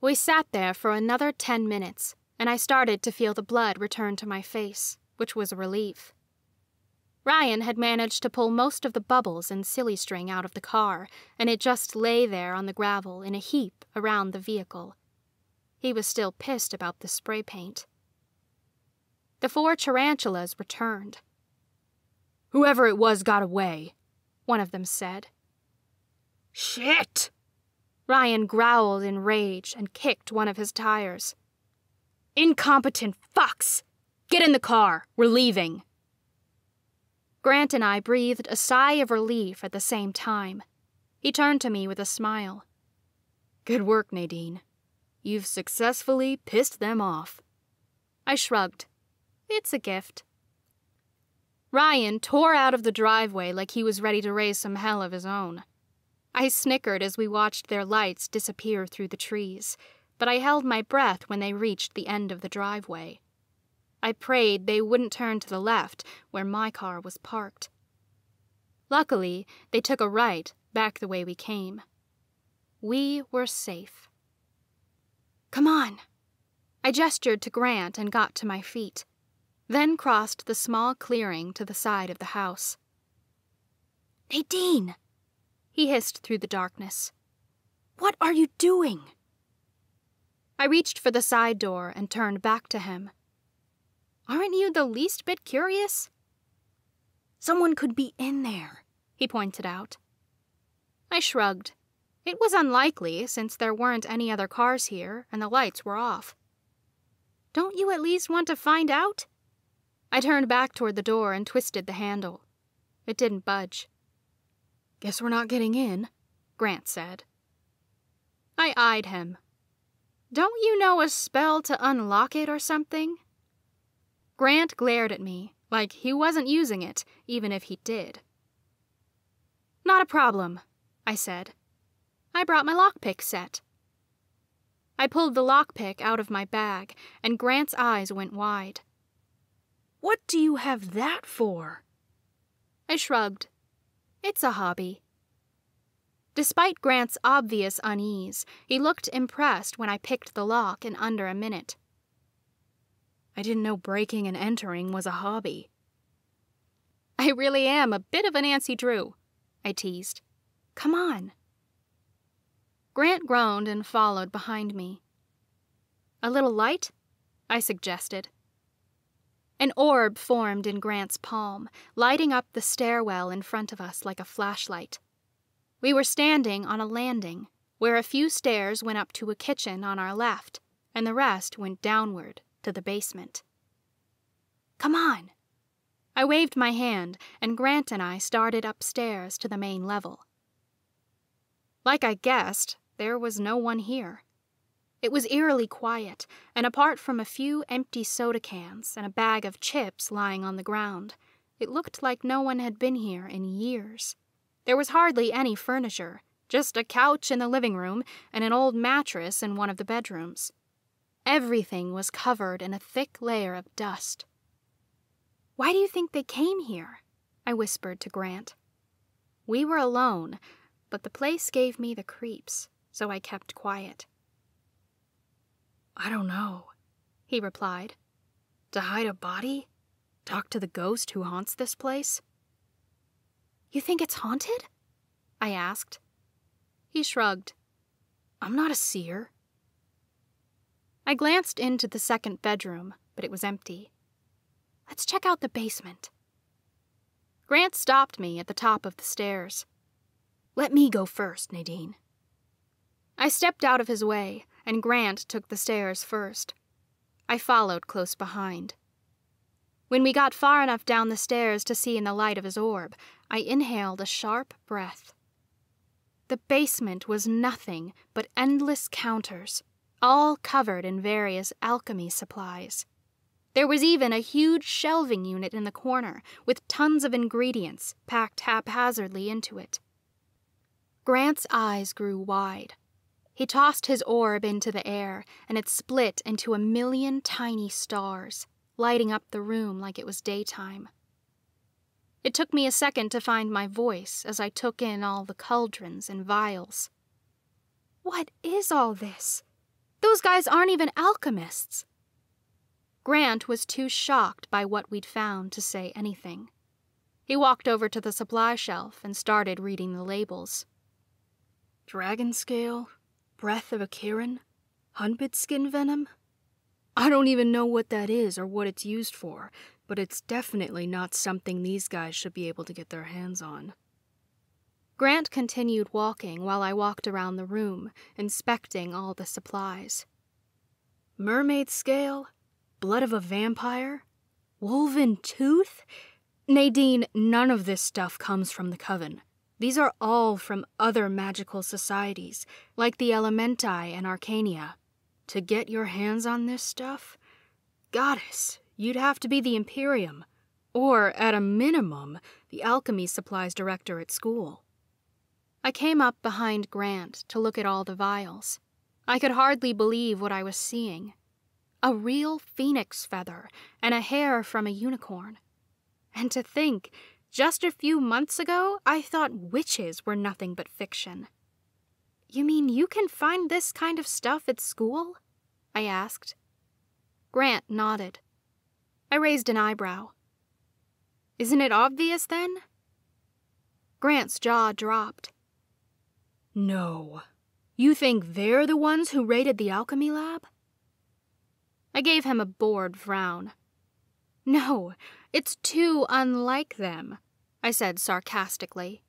We sat there for another ten minutes, and I started to feel the blood return to my face, which was a relief. Ryan had managed to pull most of the bubbles and silly string out of the car, and it just lay there on the gravel in a heap around the vehicle. He was still pissed about the spray paint. The four tarantulas returned. Whoever it was got away, one of them said. Shit! Ryan growled in rage and kicked one of his tires. Incompetent fucks! Get in the car. We're leaving. Grant and I breathed a sigh of relief at the same time. He turned to me with a smile. Good work, Nadine. You've successfully pissed them off. I shrugged. It's a gift. Ryan tore out of the driveway like he was ready to raise some hell of his own. I snickered as we watched their lights disappear through the trees, but I held my breath when they reached the end of the driveway. I prayed they wouldn't turn to the left, where my car was parked. Luckily, they took a right back the way we came. We were safe. Come on. I gestured to Grant and got to my feet, then crossed the small clearing to the side of the house. Nadine! He hissed through the darkness. What are you doing? I reached for the side door and turned back to him. Aren't you the least bit curious? Someone could be in there, he pointed out. I shrugged. It was unlikely, since there weren't any other cars here and the lights were off. Don't you at least want to find out? I turned back toward the door and twisted the handle. It didn't budge. Guess we're not getting in, Grant said. I eyed him. Don't you know a spell to unlock it or something? Grant glared at me, like he wasn't using it, even if he did. Not a problem, I said. I brought my lockpick set. I pulled the lockpick out of my bag, and Grant's eyes went wide. What do you have that for? I shrugged. It's a hobby. Despite Grant's obvious unease, he looked impressed when I picked the lock in under a minute. I didn't know breaking and entering was a hobby. I really am a bit of a Nancy Drew, I teased. Come on. Grant groaned and followed behind me. A little light? I suggested. An orb formed in Grant's palm, lighting up the stairwell in front of us like a flashlight. We were standing on a landing, where a few stairs went up to a kitchen on our left, and the rest went downward to the basement. Come on! I waved my hand, and Grant and I started upstairs to the main level. Like I guessed, there was no one here. It was eerily quiet, and apart from a few empty soda cans and a bag of chips lying on the ground, it looked like no one had been here in years. There was hardly any furniture, just a couch in the living room and an old mattress in one of the bedrooms. Everything was covered in a thick layer of dust. Why do you think they came here? I whispered to Grant. We were alone, but the place gave me the creeps so I kept quiet. I don't know, he replied. To hide a body? Talk to the ghost who haunts this place? You think it's haunted? I asked. He shrugged. I'm not a seer. I glanced into the second bedroom, but it was empty. Let's check out the basement. Grant stopped me at the top of the stairs. Let me go first, Nadine. I stepped out of his way, and Grant took the stairs first. I followed close behind. When we got far enough down the stairs to see in the light of his orb, I inhaled a sharp breath. The basement was nothing but endless counters, all covered in various alchemy supplies. There was even a huge shelving unit in the corner with tons of ingredients packed haphazardly into it. Grant's eyes grew wide. He tossed his orb into the air, and it split into a million tiny stars, lighting up the room like it was daytime. It took me a second to find my voice as I took in all the cauldrons and vials. What is all this? Those guys aren't even alchemists. Grant was too shocked by what we'd found to say anything. He walked over to the supply shelf and started reading the labels. Dragon scale, breath of a Kirin? Hunted skin venom? I don't even know what that is or what it's used for, but it's definitely not something these guys should be able to get their hands on. Grant continued walking while I walked around the room, inspecting all the supplies. Mermaid scale? Blood of a vampire? Wolven tooth? Nadine, none of this stuff comes from the Coven. These are all from other magical societies, like the Elementi and Arcania. To get your hands on this stuff? Goddess, you'd have to be the Imperium, or, at a minimum, the alchemy supplies director at school. I came up behind Grant to look at all the vials. I could hardly believe what I was seeing. A real phoenix feather and a hair from a unicorn. And to think just a few months ago, I thought witches were nothing but fiction. You mean you can find this kind of stuff at school? I asked. Grant nodded. I raised an eyebrow. Isn't it obvious then? Grant's jaw dropped. No. You think they're the ones who raided the alchemy lab? I gave him a bored frown. No, it's too unlike them, I said sarcastically.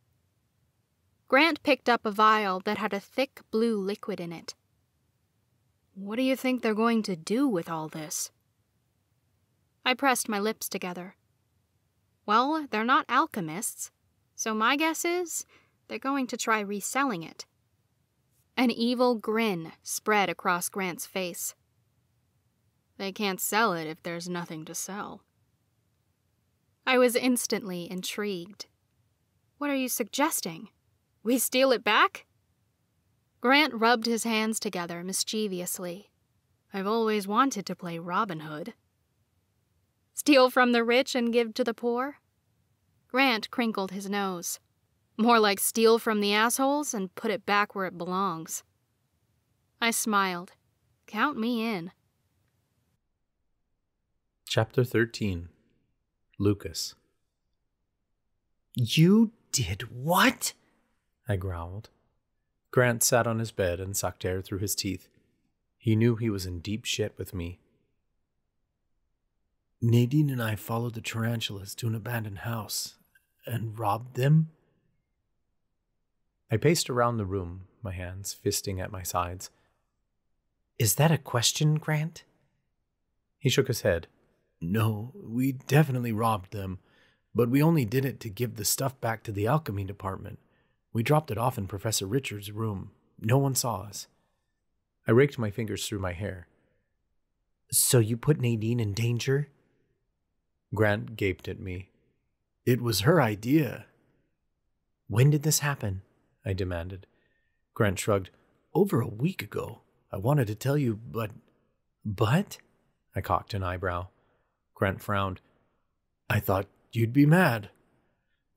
Grant picked up a vial that had a thick blue liquid in it. What do you think they're going to do with all this? I pressed my lips together. Well, they're not alchemists, so my guess is they're going to try reselling it. An evil grin spread across Grant's face. They can't sell it if there's nothing to sell. I was instantly intrigued. What are you suggesting? We steal it back? Grant rubbed his hands together mischievously. I've always wanted to play Robin Hood. Steal from the rich and give to the poor? Grant crinkled his nose. More like steal from the assholes and put it back where it belongs. I smiled. Count me in. Chapter 13 Lucas. You did what? I growled. Grant sat on his bed and sucked air through his teeth. He knew he was in deep shit with me. Nadine and I followed the tarantulas to an abandoned house and robbed them. I paced around the room, my hands fisting at my sides. Is that a question, Grant? He shook his head. No, we definitely robbed them, but we only did it to give the stuff back to the alchemy department. We dropped it off in Professor Richards' room. No one saw us. I raked my fingers through my hair. So you put Nadine in danger? Grant gaped at me. It was her idea. When did this happen? I demanded. Grant shrugged. Over a week ago. I wanted to tell you, but. But? I cocked an eyebrow. Grant frowned. I thought you'd be mad.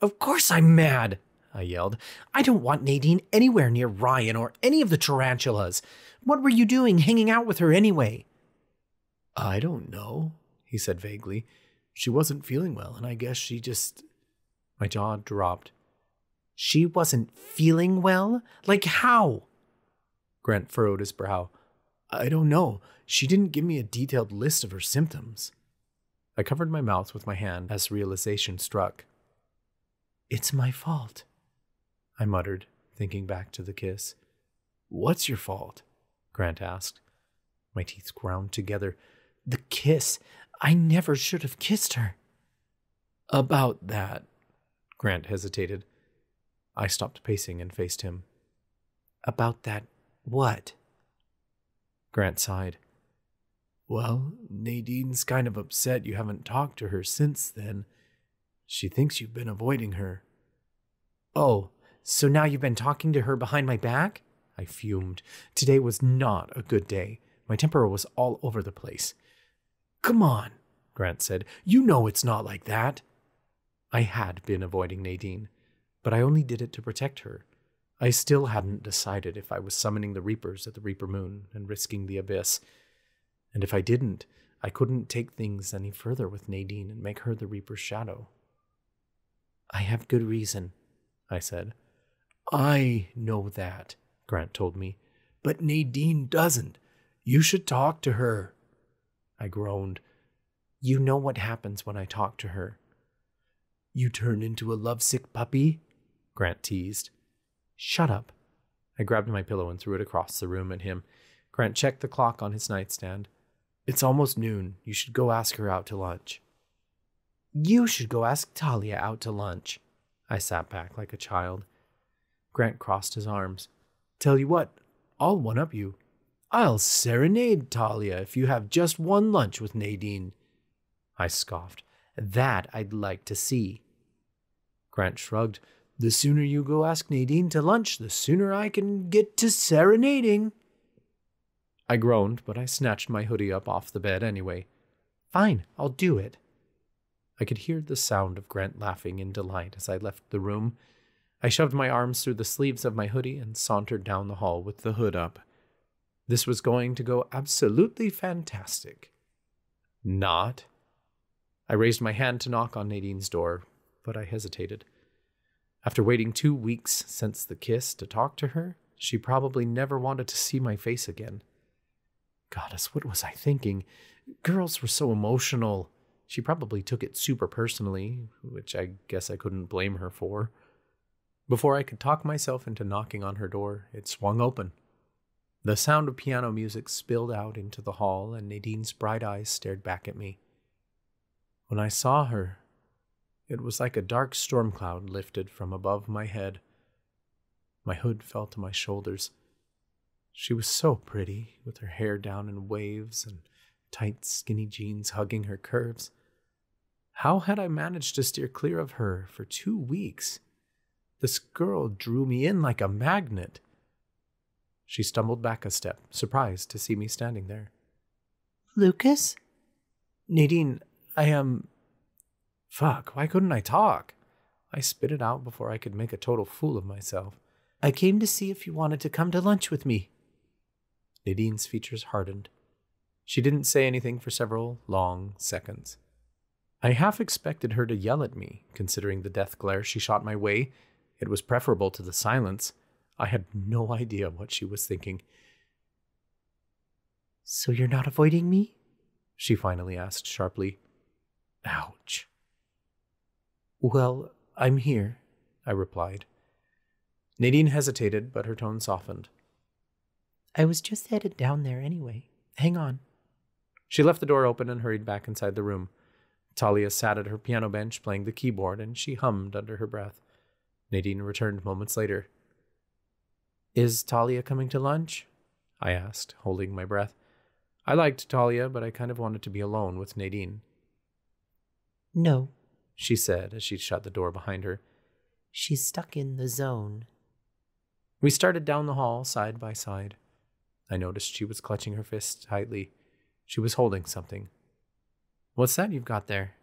Of course I'm mad, I yelled. I don't want Nadine anywhere near Ryan or any of the tarantulas. What were you doing hanging out with her anyway? I don't know, he said vaguely. She wasn't feeling well, and I guess she just. My jaw dropped. She wasn't feeling well? Like how? Grant furrowed his brow. I don't know. She didn't give me a detailed list of her symptoms. I covered my mouth with my hand as realization struck. It's my fault. I muttered, thinking back to the kiss. What's your fault? Grant asked. My teeth ground together. The kiss. I never should have kissed her. About that. Grant hesitated. I stopped pacing and faced him. About that what? Grant sighed. Well, Nadine's kind of upset you haven't talked to her since then. She thinks you've been avoiding her. Oh, so now you've been talking to her behind my back? I fumed. Today was not a good day. My temper was all over the place. Come on, Grant said. You know it's not like that. I had been avoiding Nadine, but I only did it to protect her. I still hadn't decided if I was summoning the Reapers at the Reaper Moon and risking the abyss. And if I didn't, I couldn't take things any further with Nadine and make her the Reaper's shadow. I have good reason, I said. I know that, Grant told me, but Nadine doesn't. You should talk to her. I groaned. You know what happens when I talk to her. You turn into a lovesick puppy? Grant teased. Shut up. I grabbed my pillow and threw it across the room at him. Grant checked the clock on his nightstand. It's almost noon. You should go ask her out to lunch. You should go ask Talia out to lunch. I sat back like a child. Grant crossed his arms. Tell you what, I'll one up you. I'll serenade Talia if you have just one lunch with Nadine. I scoffed. That I'd like to see. Grant shrugged. The sooner you go ask Nadine to lunch, the sooner I can get to serenading. I groaned, but I snatched my hoodie up off the bed anyway. Fine, I'll do it. I could hear the sound of Grant laughing in delight as I left the room. I shoved my arms through the sleeves of my hoodie and sauntered down the hall with the hood up. This was going to go absolutely fantastic. Not. I raised my hand to knock on Nadine's door, but I hesitated. After waiting two weeks since the kiss to talk to her, she probably never wanted to see my face again. Goddess, what was I thinking? Girls were so emotional. She probably took it super personally, which I guess I couldn't blame her for. Before I could talk myself into knocking on her door, it swung open. The sound of piano music spilled out into the hall, and Nadine's bright eyes stared back at me. When I saw her, it was like a dark storm cloud lifted from above my head. My hood fell to my shoulders. She was so pretty, with her hair down in waves and tight, skinny jeans hugging her curves. How had I managed to steer clear of her for two weeks? This girl drew me in like a magnet. She stumbled back a step, surprised to see me standing there. Lucas? Nadine, I am. Fuck, why couldn't I talk? I spit it out before I could make a total fool of myself. I came to see if you wanted to come to lunch with me. Nadine's features hardened. She didn't say anything for several long seconds. I half expected her to yell at me, considering the death glare she shot my way. It was preferable to the silence. I had no idea what she was thinking. So you're not avoiding me? She finally asked sharply. Ouch. Well, I'm here, I replied. Nadine hesitated, but her tone softened. I was just headed down there anyway. Hang on. She left the door open and hurried back inside the room. Talia sat at her piano bench playing the keyboard, and she hummed under her breath. Nadine returned moments later. Is Talia coming to lunch? I asked, holding my breath. I liked Talia, but I kind of wanted to be alone with Nadine. No, she said as she shut the door behind her. She's stuck in the zone. We started down the hall side by side. I noticed she was clutching her fist tightly. She was holding something. What's that you've got there?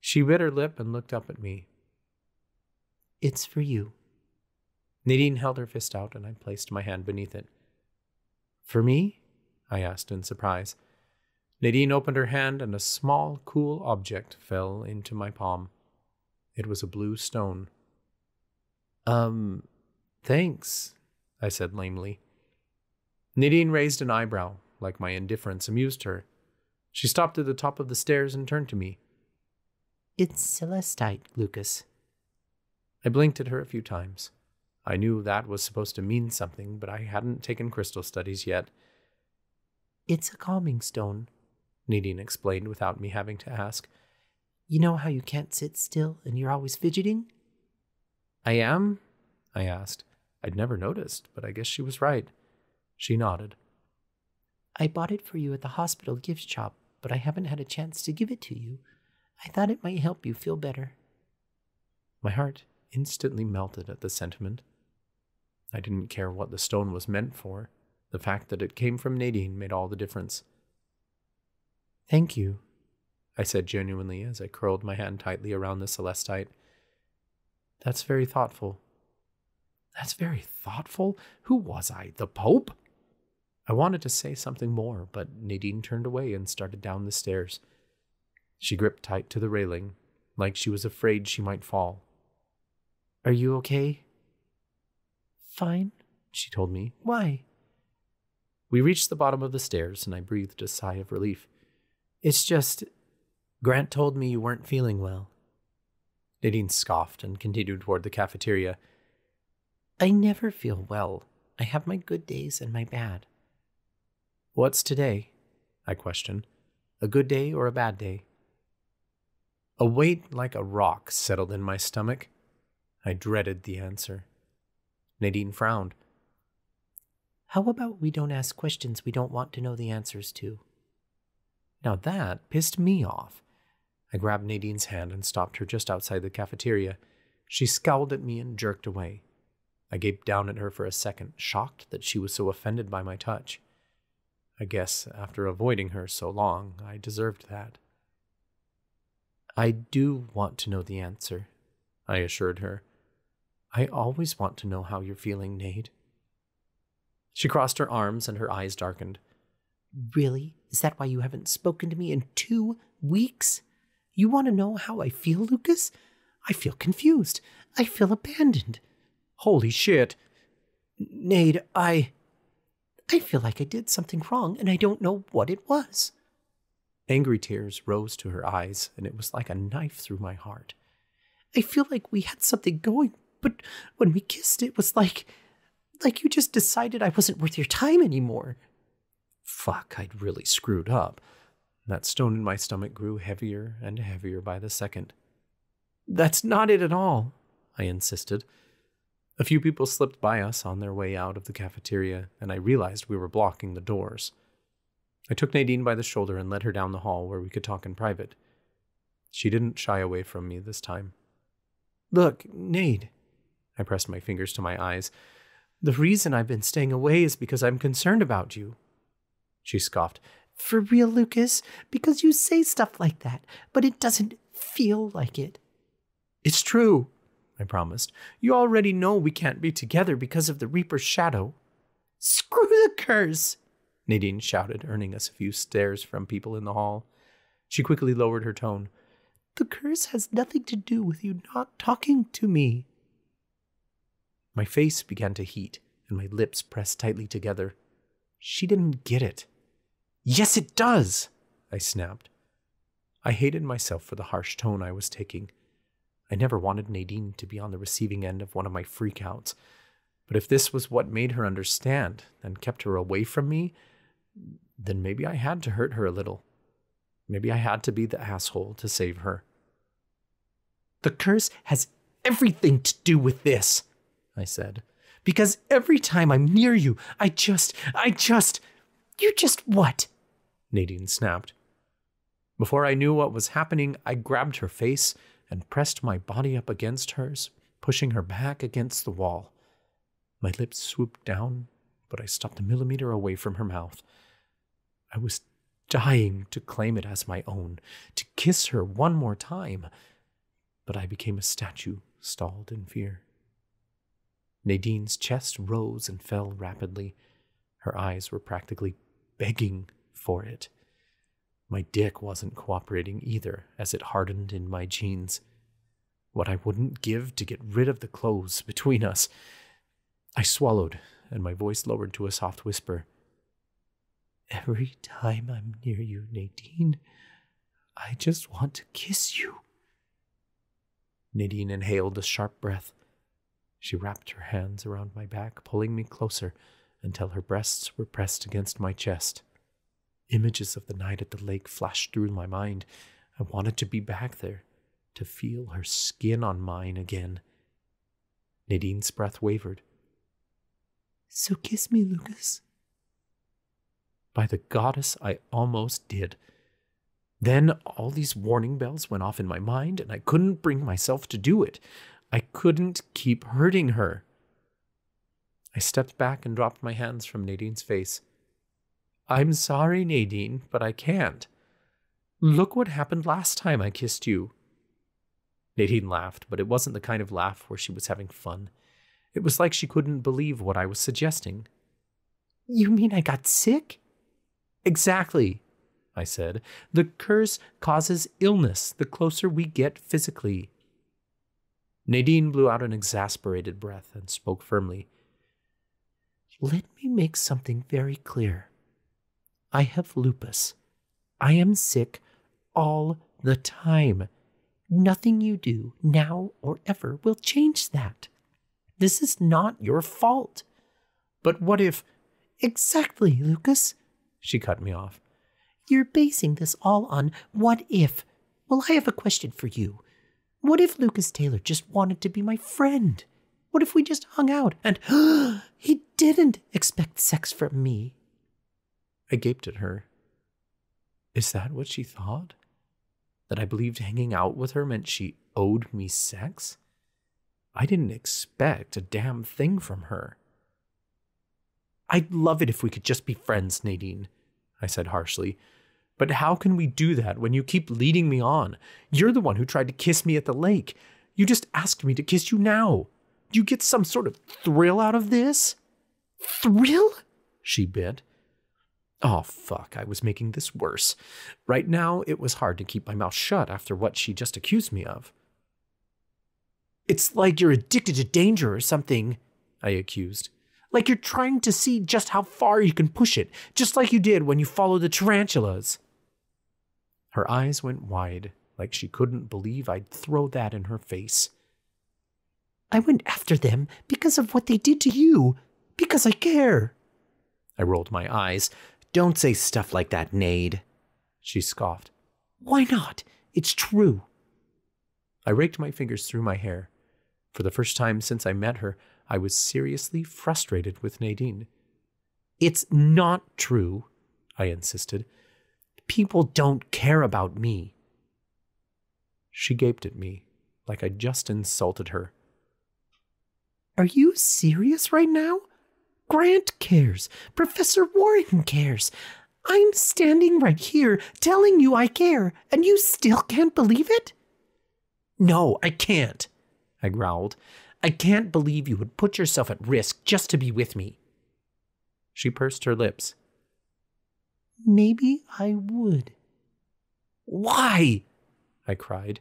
She bit her lip and looked up at me. It's for you. Nadine held her fist out, and I placed my hand beneath it. For me? I asked in surprise. Nadine opened her hand, and a small, cool object fell into my palm. It was a blue stone. Um, thanks, I said lamely. Nadine raised an eyebrow, like my indifference amused her. She stopped at the top of the stairs and turned to me. It's celestite, Lucas. I blinked at her a few times. I knew that was supposed to mean something, but I hadn't taken crystal studies yet. It's a calming stone, Nadine explained without me having to ask. You know how you can't sit still and you're always fidgeting? I am? I asked. I'd never noticed, but I guess she was right. She nodded. I bought it for you at the hospital gift shop, but I haven't had a chance to give it to you. I thought it might help you feel better. My heart instantly melted at the sentiment. I didn't care what the stone was meant for. The fact that it came from Nadine made all the difference. Thank you, I said genuinely as I curled my hand tightly around the celestite. That's very thoughtful. That's very thoughtful? Who was I? The Pope? I wanted to say something more, but Nadine turned away and started down the stairs. She gripped tight to the railing, like she was afraid she might fall. Are you okay? Fine, she told me. Why? We reached the bottom of the stairs, and I breathed a sigh of relief. It's just. Grant told me you weren't feeling well. Nadine scoffed and continued toward the cafeteria. I never feel well. I have my good days and my bad. What's today? I questioned. A good day or a bad day? A weight like a rock settled in my stomach. I dreaded the answer. Nadine frowned. How about we don't ask questions we don't want to know the answers to? Now that pissed me off. I grabbed Nadine's hand and stopped her just outside the cafeteria. She scowled at me and jerked away. I gaped down at her for a second, shocked that she was so offended by my touch. I guess after avoiding her so long, I deserved that. I do want to know the answer, I assured her. I always want to know how you're feeling, Nade. She crossed her arms and her eyes darkened. Really? Is that why you haven't spoken to me in two weeks? You want to know how I feel, Lucas? I feel confused. I feel abandoned. Holy shit. Nade, I. I feel like I did something wrong and I don't know what it was. Angry tears rose to her eyes, and it was like a knife through my heart. I feel like we had something going, but when we kissed, it was like. like you just decided I wasn't worth your time anymore. Fuck, I'd really screwed up. That stone in my stomach grew heavier and heavier by the second. That's not it at all, I insisted. A few people slipped by us on their way out of the cafeteria, and I realized we were blocking the doors. I took Nadine by the shoulder and led her down the hall where we could talk in private. She didn't shy away from me this time. Look, Nade. I pressed my fingers to my eyes. The reason I've been staying away is because I'm concerned about you. She scoffed. For real, Lucas? Because you say stuff like that, but it doesn't feel like it. It's true, I promised. You already know we can't be together because of the Reaper's shadow. Screw the curse! Nadine shouted, earning us a few stares from people in the hall. She quickly lowered her tone. The curse has nothing to do with you not talking to me. My face began to heat, and my lips pressed tightly together. She didn't get it. Yes, it does, I snapped. I hated myself for the harsh tone I was taking. I never wanted Nadine to be on the receiving end of one of my freakouts. But if this was what made her understand and kept her away from me, then maybe I had to hurt her a little. Maybe I had to be the asshole to save her. The curse has everything to do with this, I said. Because every time I'm near you, I just, I just, you just what? Nadine snapped. Before I knew what was happening, I grabbed her face and pressed my body up against hers, pushing her back against the wall. My lips swooped down, but I stopped a millimeter away from her mouth. I was dying to claim it as my own, to kiss her one more time, but I became a statue, stalled in fear. Nadine's chest rose and fell rapidly. Her eyes were practically begging for it. My dick wasn't cooperating either as it hardened in my jeans. What I wouldn't give to get rid of the clothes between us. I swallowed, and my voice lowered to a soft whisper. Every time I'm near you, Nadine, I just want to kiss you. Nadine inhaled a sharp breath. She wrapped her hands around my back, pulling me closer until her breasts were pressed against my chest. Images of the night at the lake flashed through my mind. I wanted to be back there, to feel her skin on mine again. Nadine's breath wavered. So kiss me, Lucas. By the goddess, I almost did. Then all these warning bells went off in my mind, and I couldn't bring myself to do it. I couldn't keep hurting her. I stepped back and dropped my hands from Nadine's face. I'm sorry, Nadine, but I can't. Look what happened last time I kissed you. Nadine laughed, but it wasn't the kind of laugh where she was having fun. It was like she couldn't believe what I was suggesting. You mean I got sick? Exactly, I said. The curse causes illness the closer we get physically. Nadine blew out an exasperated breath and spoke firmly. Let me make something very clear. I have lupus. I am sick all the time. Nothing you do, now or ever, will change that. This is not your fault. But what if. Exactly, Lucas. She cut me off. You're basing this all on what if. Well, I have a question for you. What if Lucas Taylor just wanted to be my friend? What if we just hung out and he didn't expect sex from me? I gaped at her. Is that what she thought? That I believed hanging out with her meant she owed me sex? I didn't expect a damn thing from her. I'd love it if we could just be friends, Nadine, I said harshly. But how can we do that when you keep leading me on? You're the one who tried to kiss me at the lake. You just asked me to kiss you now. Do you get some sort of thrill out of this? Thrill? She bit. Oh, fuck, I was making this worse. Right now, it was hard to keep my mouth shut after what she just accused me of. It's like you're addicted to danger or something, I accused. Like you're trying to see just how far you can push it, just like you did when you followed the tarantulas. Her eyes went wide, like she couldn't believe I'd throw that in her face. I went after them because of what they did to you, because I care. I rolled my eyes. Don't say stuff like that, Nade. She scoffed. Why not? It's true. I raked my fingers through my hair. For the first time since I met her, I was seriously frustrated with Nadine. It's not true, I insisted. People don't care about me. She gaped at me like I'd just insulted her. Are you serious right now? Grant cares. Professor Warren cares. I'm standing right here telling you I care, and you still can't believe it? No, I can't, I growled. I can't believe you would put yourself at risk just to be with me. She pursed her lips. Maybe I would. Why? I cried.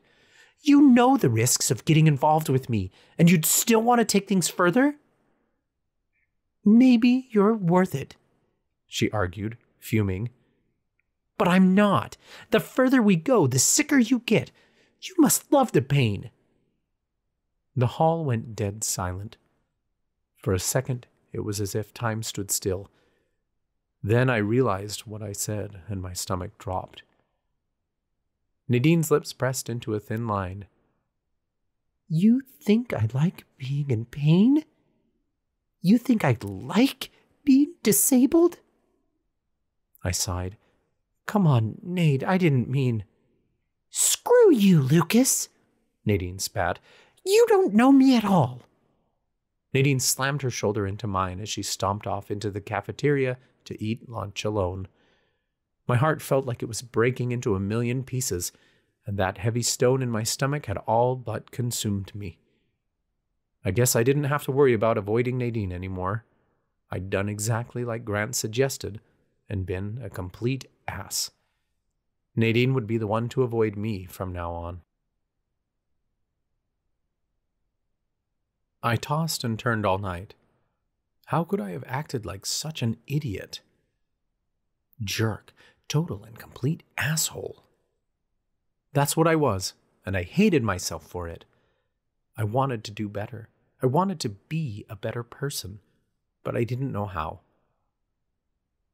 You know the risks of getting involved with me, and you'd still want to take things further? Maybe you're worth it, she argued, fuming. But I'm not. The further we go, the sicker you get. You must love the pain. The hall went dead silent. For a second, it was as if time stood still. Then I realized what I said, and my stomach dropped. Nadine's lips pressed into a thin line. You think I like being in pain? You think I'd like being disabled? I sighed. Come on, Nade, I didn't mean. Screw you, Lucas, Nadine spat. You don't know me at all. Nadine slammed her shoulder into mine as she stomped off into the cafeteria to eat lunch alone. My heart felt like it was breaking into a million pieces, and that heavy stone in my stomach had all but consumed me. I guess I didn't have to worry about avoiding Nadine anymore. I'd done exactly like Grant suggested and been a complete ass. Nadine would be the one to avoid me from now on. I tossed and turned all night. How could I have acted like such an idiot? Jerk total and complete asshole. That's what I was, and I hated myself for it. I wanted to do better. I wanted to be a better person, but I didn't know how.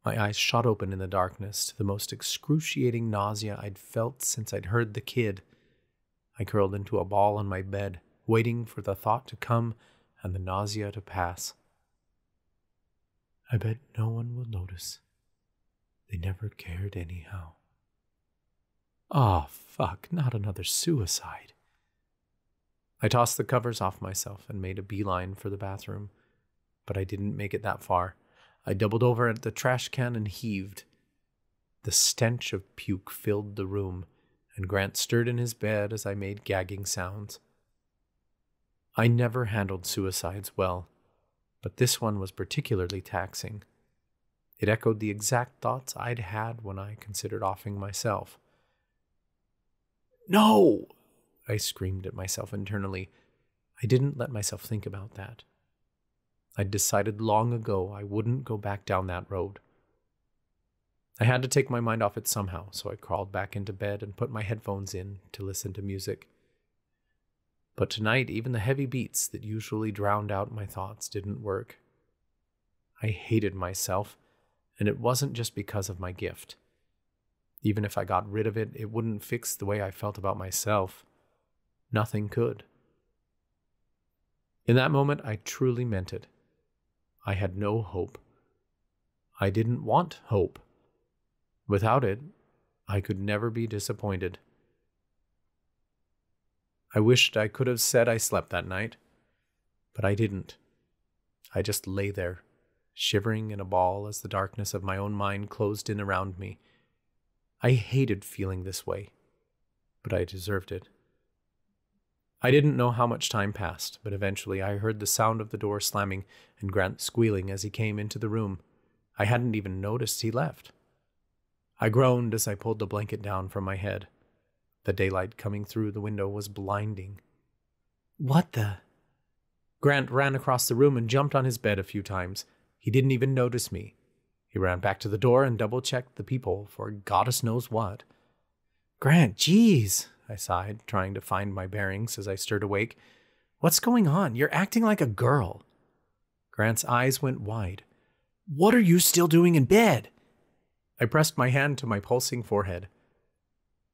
My eyes shot open in the darkness to the most excruciating nausea I'd felt since I'd heard the kid. I curled into a ball on my bed, waiting for the thought to come and the nausea to pass. I bet no one will notice. They never cared anyhow. Ah, oh, fuck, not another suicide. I tossed the covers off myself and made a beeline for the bathroom, but I didn't make it that far. I doubled over at the trash can and heaved. The stench of puke filled the room, and Grant stirred in his bed as I made gagging sounds. I never handled suicides well, but this one was particularly taxing. It echoed the exact thoughts I'd had when I considered offing myself. No! I screamed at myself internally. I didn't let myself think about that. I'd decided long ago I wouldn't go back down that road. I had to take my mind off it somehow, so I crawled back into bed and put my headphones in to listen to music. But tonight, even the heavy beats that usually drowned out my thoughts didn't work. I hated myself and it wasn't just because of my gift. Even if I got rid of it, it wouldn't fix the way I felt about myself. Nothing could. In that moment, I truly meant it. I had no hope. I didn't want hope. Without it, I could never be disappointed. I wished I could have said I slept that night, but I didn't. I just lay there, shivering in a ball as the darkness of my own mind closed in around me. I hated feeling this way, but I deserved it. I didn't know how much time passed, but eventually I heard the sound of the door slamming and Grant squealing as he came into the room. I hadn't even noticed he left. I groaned as I pulled the blanket down from my head. The daylight coming through the window was blinding. What the? Grant ran across the room and jumped on his bed a few times. He didn't even notice me. He ran back to the door and double checked the peephole for goddess knows what. Grant, jeez, I sighed, trying to find my bearings as I stirred awake. What's going on? You're acting like a girl. Grant's eyes went wide. What are you still doing in bed? I pressed my hand to my pulsing forehead.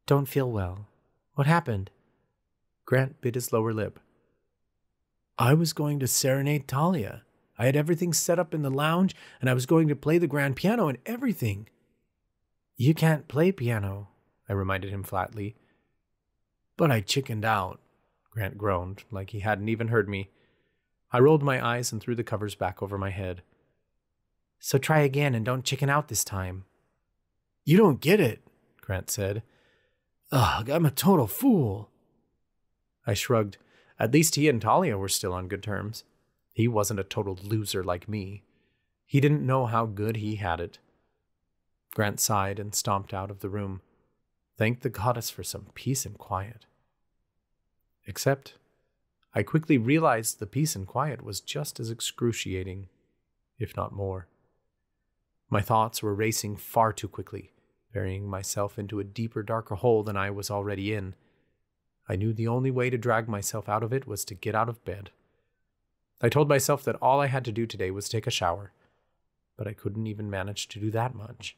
Don't feel well. What happened? Grant bit his lower lip. I was going to serenade Talia. I had everything set up in the lounge, and I was going to play the grand piano and everything. You can't play piano, I reminded him flatly. But I chickened out, Grant groaned, like he hadn't even heard me. I rolled my eyes and threw the covers back over my head. So try again and don't chicken out this time. You don't get it, Grant said. Ugh, I'm a total fool. I shrugged. At least he and Talia were still on good terms. He wasn't a total loser like me. He didn't know how good he had it. Grant sighed and stomped out of the room. Thank the goddess for some peace and quiet. Except, I quickly realized the peace and quiet was just as excruciating, if not more. My thoughts were racing far too quickly, burying myself into a deeper, darker hole than I was already in. I knew the only way to drag myself out of it was to get out of bed. I told myself that all I had to do today was take a shower, but I couldn't even manage to do that much.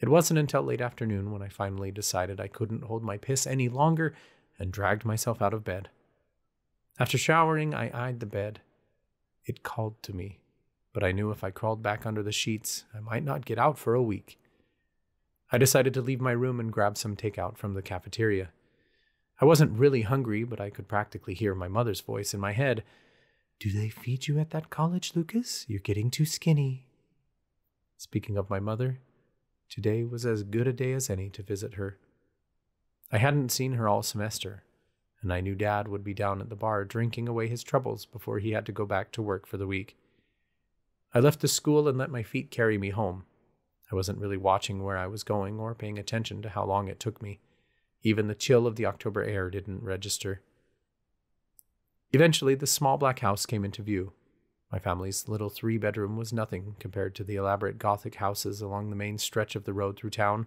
It wasn't until late afternoon when I finally decided I couldn't hold my piss any longer and dragged myself out of bed. After showering, I eyed the bed. It called to me but I knew if I crawled back under the sheets, I might not get out for a week. I decided to leave my room and grab some takeout from the cafeteria. I wasn't really hungry, but I could practically hear my mother's voice in my head. Do they feed you at that college, Lucas? You're getting too skinny. Speaking of my mother, today was as good a day as any to visit her. I hadn't seen her all semester, and I knew Dad would be down at the bar drinking away his troubles before he had to go back to work for the week. I left the school and let my feet carry me home. I wasn't really watching where I was going or paying attention to how long it took me. Even the chill of the October air didn't register. Eventually, the small black house came into view. My family's little three bedroom was nothing compared to the elaborate Gothic houses along the main stretch of the road through town.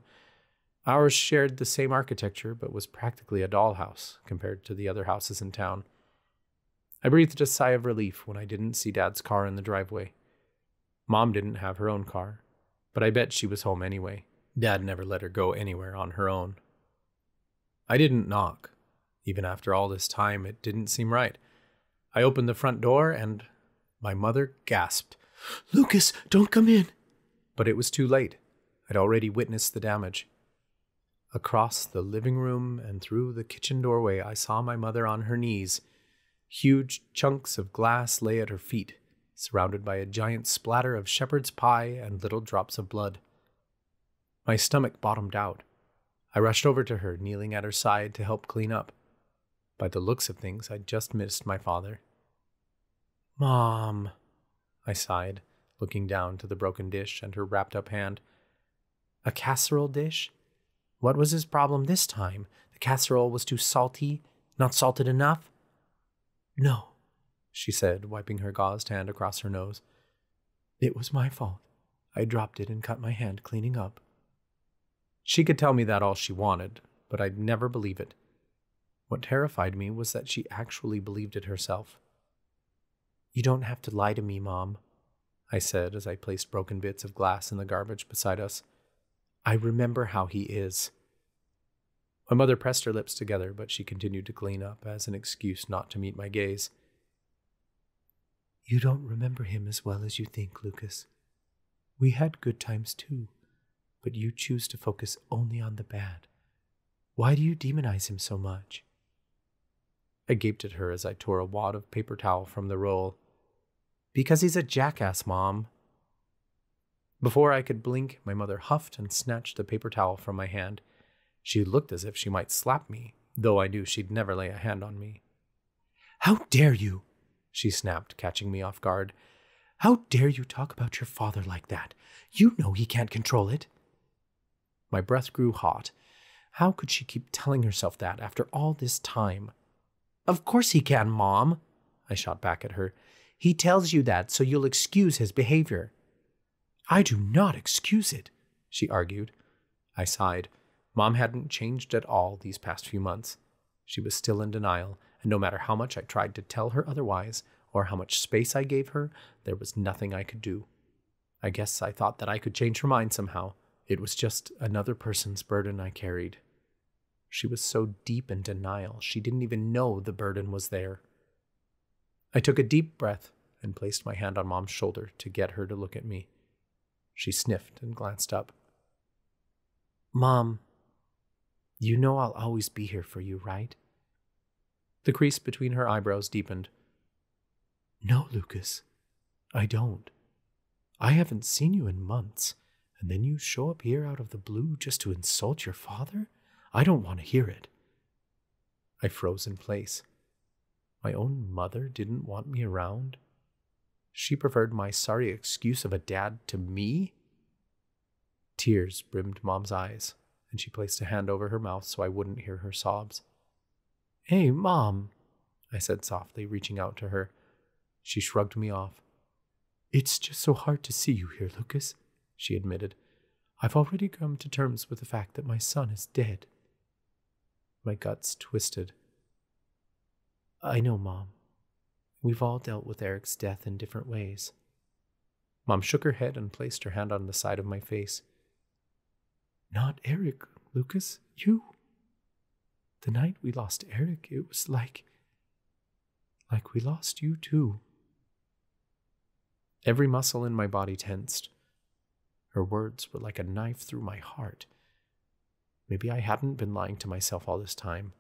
Ours shared the same architecture, but was practically a dollhouse compared to the other houses in town. I breathed a sigh of relief when I didn't see Dad's car in the driveway. Mom didn't have her own car, but I bet she was home anyway. Dad never let her go anywhere on her own. I didn't knock. Even after all this time, it didn't seem right. I opened the front door and my mother gasped, Lucas, don't come in. But it was too late. I'd already witnessed the damage. Across the living room and through the kitchen doorway, I saw my mother on her knees. Huge chunks of glass lay at her feet surrounded by a giant splatter of shepherd's pie and little drops of blood. My stomach bottomed out. I rushed over to her, kneeling at her side to help clean up. By the looks of things, I'd just missed my father. Mom, I sighed, looking down to the broken dish and her wrapped up hand. A casserole dish? What was his problem this time? The casserole was too salty, not salted enough? No, she said, wiping her gauzed hand across her nose. It was my fault. I dropped it and cut my hand cleaning up. She could tell me that all she wanted, but I'd never believe it. What terrified me was that she actually believed it herself. You don't have to lie to me, Mom, I said as I placed broken bits of glass in the garbage beside us. I remember how he is. My mother pressed her lips together, but she continued to clean up as an excuse not to meet my gaze. You don't remember him as well as you think, Lucas. We had good times too, but you choose to focus only on the bad. Why do you demonize him so much? I gaped at her as I tore a wad of paper towel from the roll. Because he's a jackass, Mom. Before I could blink, my mother huffed and snatched the paper towel from my hand. She looked as if she might slap me, though I knew she'd never lay a hand on me. How dare you! she snapped, catching me off guard. How dare you talk about your father like that? You know he can't control it. My breath grew hot. How could she keep telling herself that after all this time? Of course he can, Mom, I shot back at her. He tells you that so you'll excuse his behavior. I do not excuse it, she argued. I sighed. Mom hadn't changed at all these past few months. She was still in denial, and no matter how much I tried to tell her otherwise, or how much space I gave her, there was nothing I could do. I guess I thought that I could change her mind somehow. It was just another person's burden I carried. She was so deep in denial, she didn't even know the burden was there. I took a deep breath and placed my hand on Mom's shoulder to get her to look at me. She sniffed and glanced up. Mom, you know I'll always be here for you, right? The crease between her eyebrows deepened. No, Lucas, I don't. I haven't seen you in months, and then you show up here out of the blue just to insult your father? I don't want to hear it. I froze in place. My own mother didn't want me around. She preferred my sorry excuse of a dad to me. Tears brimmed Mom's eyes, and she placed a hand over her mouth so I wouldn't hear her sobs. Hey, Mom, I said softly, reaching out to her. She shrugged me off. It's just so hard to see you here, Lucas, she admitted. I've already come to terms with the fact that my son is dead. My guts twisted. I know, Mom. We've all dealt with Eric's death in different ways. Mom shook her head and placed her hand on the side of my face. Not Eric, Lucas, you. The night we lost Eric, it was like. like we lost you too. Every muscle in my body tensed. Her words were like a knife through my heart. Maybe I hadn't been lying to myself all this time.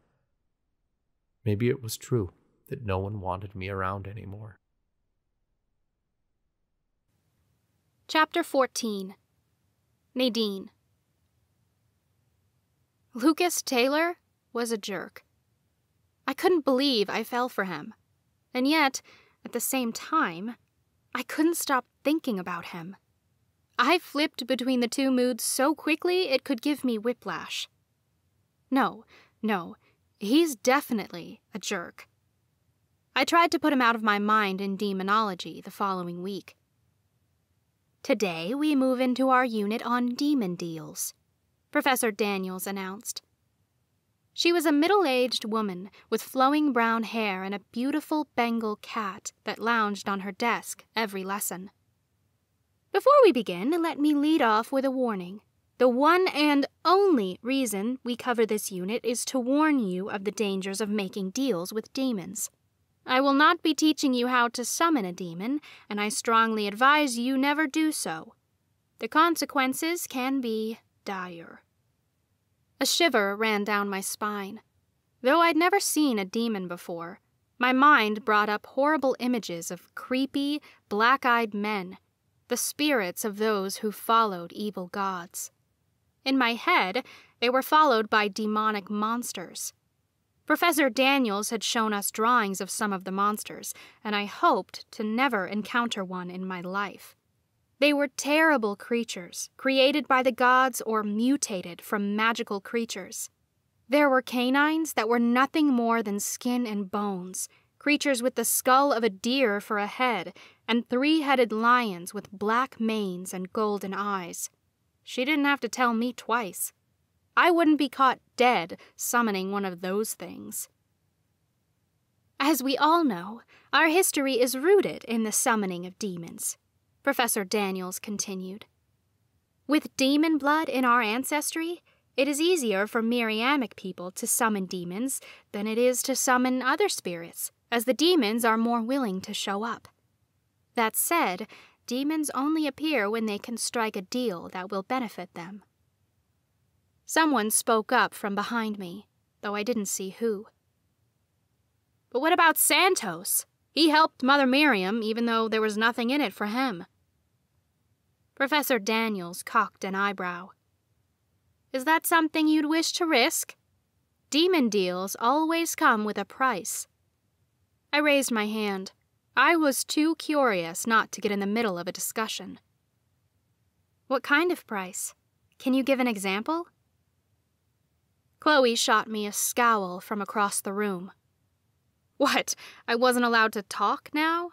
Maybe it was true that no one wanted me around anymore. Chapter 14 Nadine Lucas Taylor was a jerk. I couldn't believe I fell for him. And yet, at the same time, I couldn't stop thinking about him. I flipped between the two moods so quickly it could give me whiplash. No, no, he's definitely a jerk. I tried to put him out of my mind in demonology the following week. Today, we move into our unit on demon deals, Professor Daniels announced. She was a middle aged woman with flowing brown hair and a beautiful Bengal cat that lounged on her desk every lesson. Before we begin, let me lead off with a warning. The one and only reason we cover this unit is to warn you of the dangers of making deals with demons. I will not be teaching you how to summon a demon, and I strongly advise you never do so. The consequences can be dire. A shiver ran down my spine. Though I'd never seen a demon before, my mind brought up horrible images of creepy, black eyed men, the spirits of those who followed evil gods. In my head, they were followed by demonic monsters. Professor Daniels had shown us drawings of some of the monsters, and I hoped to never encounter one in my life. They were terrible creatures, created by the gods or mutated from magical creatures. There were canines that were nothing more than skin and bones, creatures with the skull of a deer for a head, and three headed lions with black manes and golden eyes. She didn't have to tell me twice. I wouldn't be caught dead summoning one of those things. As we all know, our history is rooted in the summoning of demons. Professor Daniels continued. With demon blood in our ancestry, it is easier for Miriamic people to summon demons than it is to summon other spirits, as the demons are more willing to show up. That said, demons only appear when they can strike a deal that will benefit them. Someone spoke up from behind me, though I didn't see who. But what about Santos? He helped Mother Miriam, even though there was nothing in it for him. Professor Daniels cocked an eyebrow. Is that something you'd wish to risk? Demon deals always come with a price. I raised my hand. I was too curious not to get in the middle of a discussion. What kind of price? Can you give an example? Chloe shot me a scowl from across the room. What, I wasn't allowed to talk now?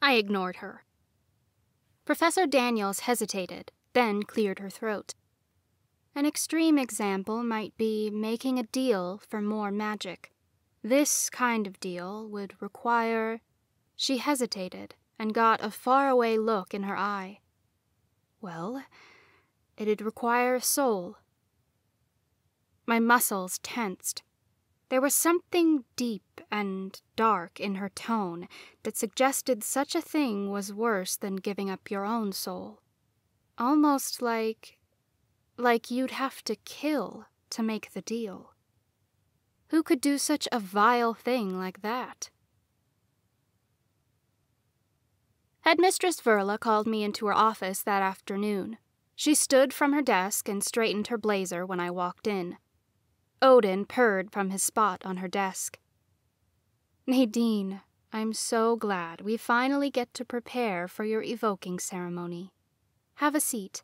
I ignored her. Professor Daniels hesitated, then cleared her throat. An extreme example might be making a deal for more magic. This kind of deal would require. She hesitated and got a faraway look in her eye. Well, it'd require a soul. My muscles tensed. There was something deep and dark in her tone that suggested such a thing was worse than giving up your own soul. Almost like. like you'd have to kill to make the deal. Who could do such a vile thing like that? Headmistress Verla called me into her office that afternoon. She stood from her desk and straightened her blazer when I walked in. Odin purred from his spot on her desk. Nadine, I'm so glad we finally get to prepare for your evoking ceremony. Have a seat.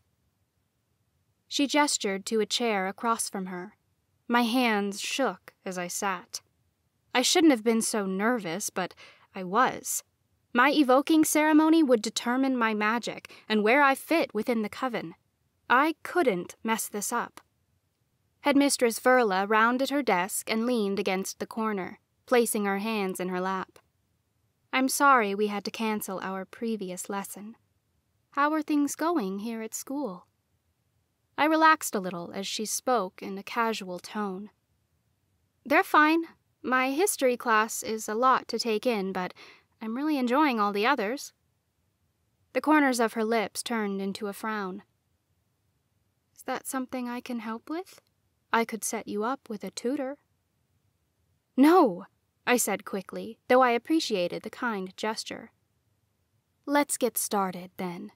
She gestured to a chair across from her. My hands shook as I sat. I shouldn't have been so nervous, but I was. My evoking ceremony would determine my magic and where I fit within the coven. I couldn't mess this up. Headmistress Verla rounded her desk and leaned against the corner, placing her hands in her lap. I'm sorry we had to cancel our previous lesson. How are things going here at school? I relaxed a little as she spoke in a casual tone. They're fine. My history class is a lot to take in, but I'm really enjoying all the others. The corners of her lips turned into a frown. Is that something I can help with? I could set you up with a tutor. No, I said quickly, though I appreciated the kind gesture. Let's get started, then.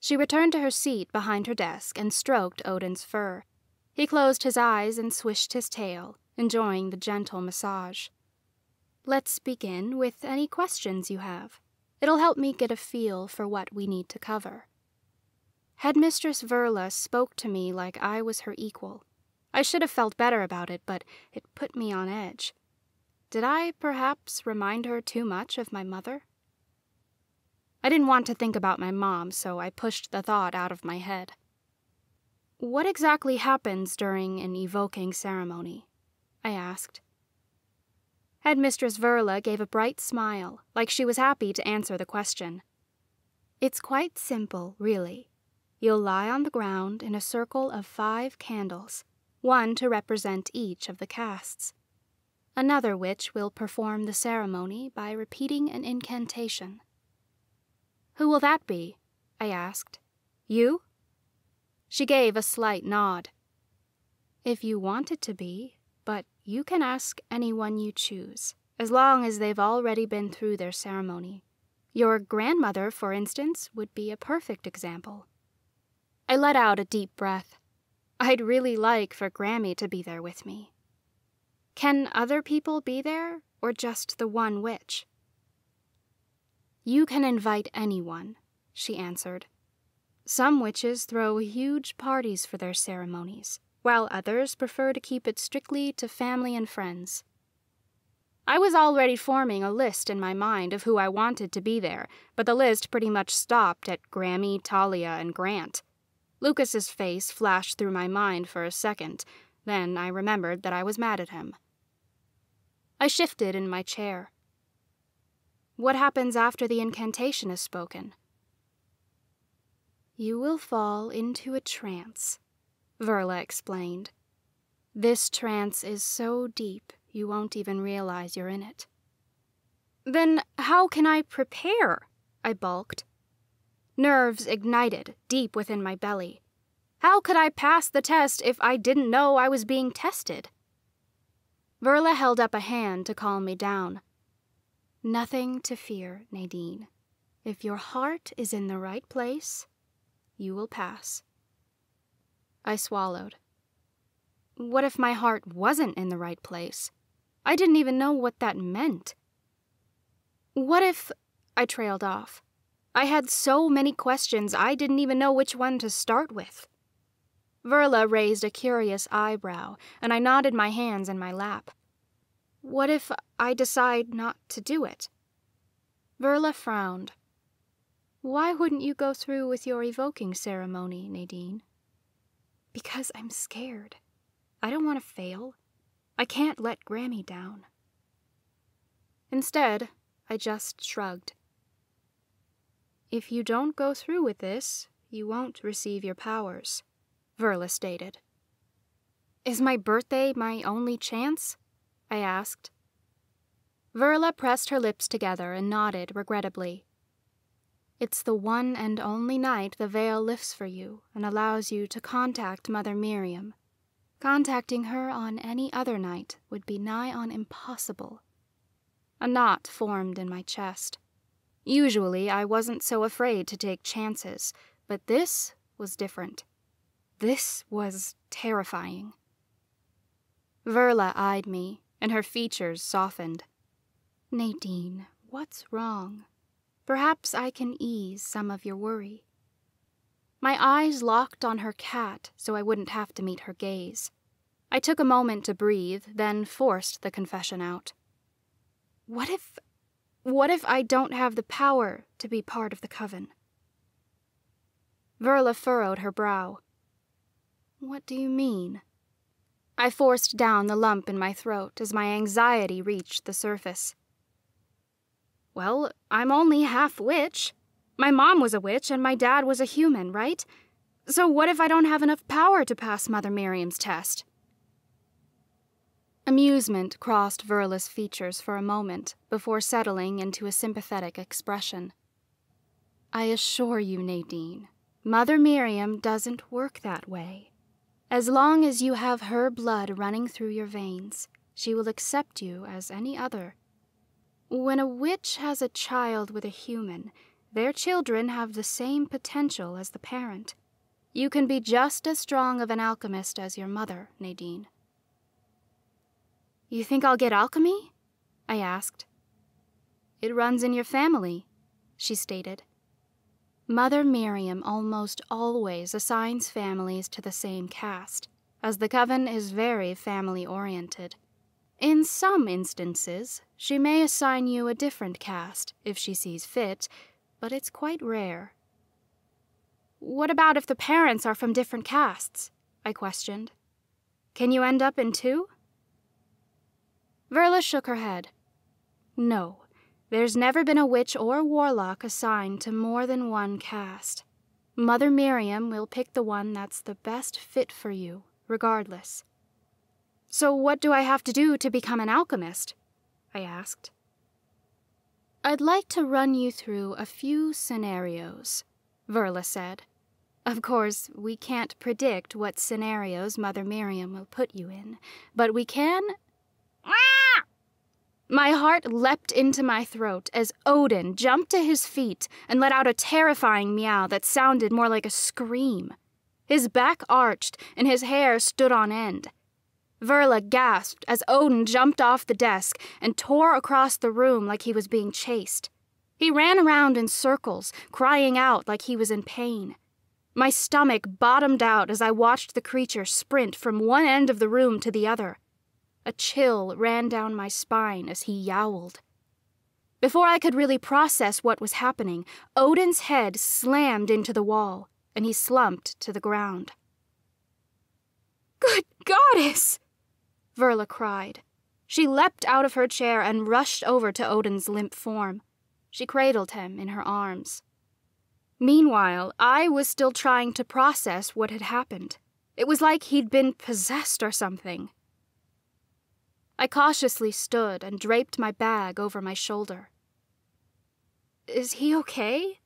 She returned to her seat behind her desk and stroked Odin's fur. He closed his eyes and swished his tail, enjoying the gentle massage. Let's begin with any questions you have. It'll help me get a feel for what we need to cover. Headmistress Verla spoke to me like I was her equal. I should have felt better about it, but it put me on edge. Did I perhaps remind her too much of my mother? I didn't want to think about my mom, so I pushed the thought out of my head. What exactly happens during an evoking ceremony? I asked. Headmistress Verla gave a bright smile, like she was happy to answer the question. It's quite simple, really. You'll lie on the ground in a circle of five candles, one to represent each of the castes. Another witch will perform the ceremony by repeating an incantation. Who will that be? I asked. You? She gave a slight nod. If you want it to be, but you can ask anyone you choose, as long as they've already been through their ceremony. Your grandmother, for instance, would be a perfect example. I let out a deep breath. I'd really like for Grammy to be there with me. Can other people be there, or just the one witch? You can invite anyone, she answered. Some witches throw huge parties for their ceremonies, while others prefer to keep it strictly to family and friends. I was already forming a list in my mind of who I wanted to be there, but the list pretty much stopped at Grammy, Talia, and Grant. Lucas's face flashed through my mind for a second, then I remembered that I was mad at him. I shifted in my chair. What happens after the incantation is spoken? You will fall into a trance, Verla explained. This trance is so deep you won't even realize you're in it. Then how can I prepare? I balked. Nerves ignited deep within my belly. How could I pass the test if I didn't know I was being tested? Verla held up a hand to calm me down. Nothing to fear, Nadine. If your heart is in the right place, you will pass. I swallowed. What if my heart wasn't in the right place? I didn't even know what that meant. What if. I trailed off. I had so many questions I didn't even know which one to start with. Verla raised a curious eyebrow, and I nodded my hands in my lap. What if I decide not to do it? Verla frowned. Why wouldn't you go through with your evoking ceremony, Nadine? Because I'm scared. I don't want to fail. I can't let Grammy down. Instead, I just shrugged. If you don't go through with this, you won't receive your powers, Verla stated. Is my birthday my only chance? I asked. Verla pressed her lips together and nodded regrettably. It's the one and only night the veil lifts for you and allows you to contact Mother Miriam. Contacting her on any other night would be nigh on impossible. A knot formed in my chest. Usually, I wasn't so afraid to take chances, but this was different. This was terrifying. Verla eyed me, and her features softened. Nadine, what's wrong? Perhaps I can ease some of your worry. My eyes locked on her cat so I wouldn't have to meet her gaze. I took a moment to breathe, then forced the confession out. What if. What if I don't have the power to be part of the coven? Verla furrowed her brow. What do you mean? I forced down the lump in my throat as my anxiety reached the surface. Well, I'm only half witch. My mom was a witch and my dad was a human, right? So what if I don't have enough power to pass Mother Miriam's test? Amusement crossed Verla's features for a moment before settling into a sympathetic expression. I assure you, Nadine, Mother Miriam doesn't work that way. As long as you have her blood running through your veins, she will accept you as any other. When a witch has a child with a human, their children have the same potential as the parent. You can be just as strong of an alchemist as your mother, Nadine. You think I'll get alchemy? I asked. It runs in your family, she stated. Mother Miriam almost always assigns families to the same caste, as the coven is very family oriented. In some instances, she may assign you a different caste if she sees fit, but it's quite rare. What about if the parents are from different castes? I questioned. Can you end up in two? Verla shook her head. No, there's never been a witch or warlock assigned to more than one caste. Mother Miriam will pick the one that's the best fit for you, regardless. So, what do I have to do to become an alchemist? I asked. I'd like to run you through a few scenarios, Verla said. Of course, we can't predict what scenarios Mother Miriam will put you in, but we can my heart leapt into my throat as Odin jumped to his feet and let out a terrifying meow that sounded more like a scream. His back arched and his hair stood on end. Verla gasped as Odin jumped off the desk and tore across the room like he was being chased. He ran around in circles, crying out like he was in pain. My stomach bottomed out as I watched the creature sprint from one end of the room to the other. A chill ran down my spine as he yowled. Before I could really process what was happening, Odin's head slammed into the wall, and he slumped to the ground. Good goddess! Verla cried. She leapt out of her chair and rushed over to Odin's limp form. She cradled him in her arms. Meanwhile, I was still trying to process what had happened. It was like he'd been possessed or something. I cautiously stood and draped my bag over my shoulder. Is he okay?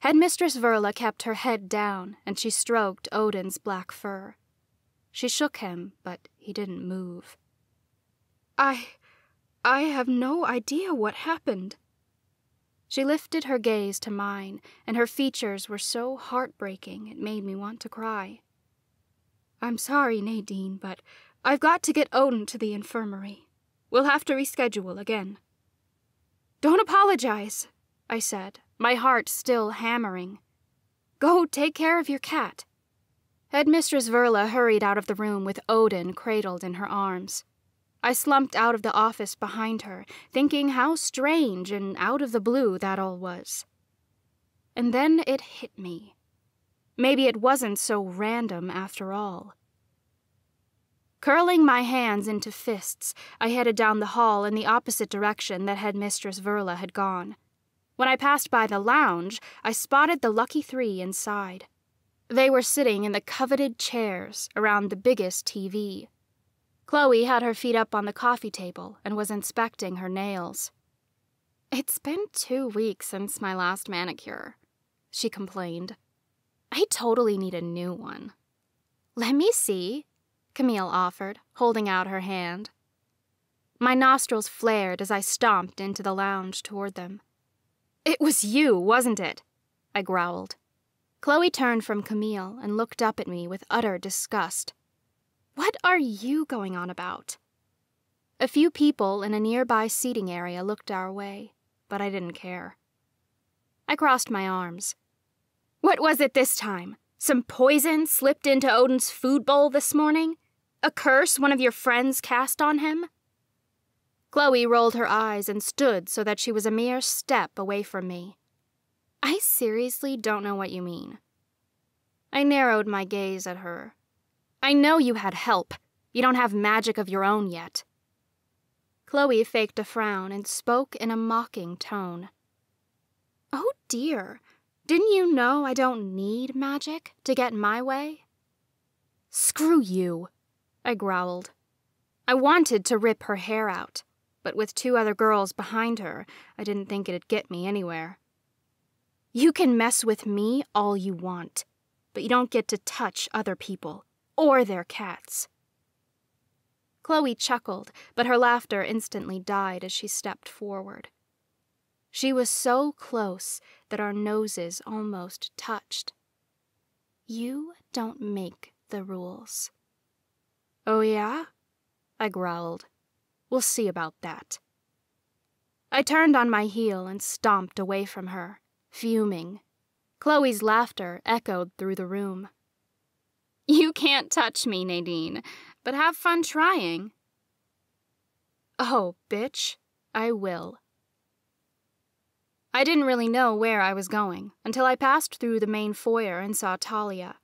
Headmistress Verla kept her head down and she stroked Odin's black fur. She shook him, but he didn't move. I. I have no idea what happened. She lifted her gaze to mine, and her features were so heartbreaking it made me want to cry. I'm sorry, Nadine, but I've got to get Odin to the infirmary. We'll have to reschedule again. Don't apologize, I said, my heart still hammering. Go take care of your cat. Headmistress Verla hurried out of the room with Odin cradled in her arms. I slumped out of the office behind her, thinking how strange and out of the blue that all was. And then it hit me. Maybe it wasn't so random after all. Curling my hands into fists, I headed down the hall in the opposite direction that Headmistress Verla had gone. When I passed by the lounge, I spotted the lucky three inside. They were sitting in the coveted chairs around the biggest TV. Chloe had her feet up on the coffee table and was inspecting her nails. It's been two weeks since my last manicure, she complained. I totally need a new one. Let me see, Camille offered, holding out her hand. My nostrils flared as I stomped into the lounge toward them. It was you, wasn't it? I growled. Chloe turned from Camille and looked up at me with utter disgust. What are you going on about? A few people in a nearby seating area looked our way, but I didn't care. I crossed my arms. What was it this time? Some poison slipped into Odin's food bowl this morning? A curse one of your friends cast on him? Chloe rolled her eyes and stood so that she was a mere step away from me. I seriously don't know what you mean. I narrowed my gaze at her. I know you had help. You don't have magic of your own yet. Chloe faked a frown and spoke in a mocking tone. Oh dear, didn't you know I don't need magic to get my way? Screw you, I growled. I wanted to rip her hair out but with two other girls behind her, I didn't think it'd get me anywhere. You can mess with me all you want, but you don't get to touch other people or their cats. Chloe chuckled, but her laughter instantly died as she stepped forward. She was so close that our noses almost touched. You don't make the rules. Oh, yeah? I growled. We'll see about that. I turned on my heel and stomped away from her, fuming. Chloe's laughter echoed through the room. You can't touch me, Nadine, but have fun trying. Oh, bitch, I will. I didn't really know where I was going until I passed through the main foyer and saw Talia.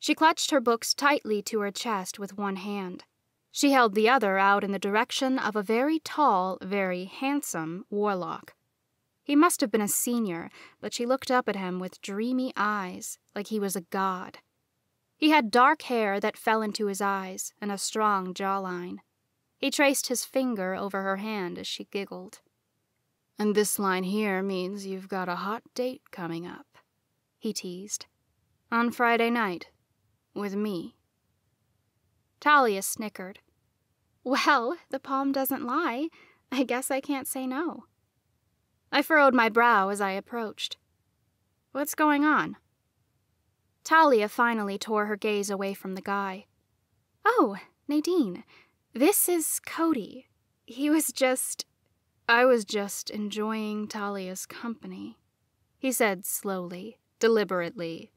She clutched her books tightly to her chest with one hand. She held the other out in the direction of a very tall, very handsome warlock. He must have been a senior, but she looked up at him with dreamy eyes, like he was a god. He had dark hair that fell into his eyes and a strong jawline. He traced his finger over her hand as she giggled. And this line here means you've got a hot date coming up, he teased. On Friday night, with me. Talia snickered. Well, the palm doesn't lie. I guess I can't say no. I furrowed my brow as I approached. What's going on? Talia finally tore her gaze away from the guy. Oh, Nadine, this is Cody. He was just. I was just enjoying Talia's company, he said slowly, deliberately.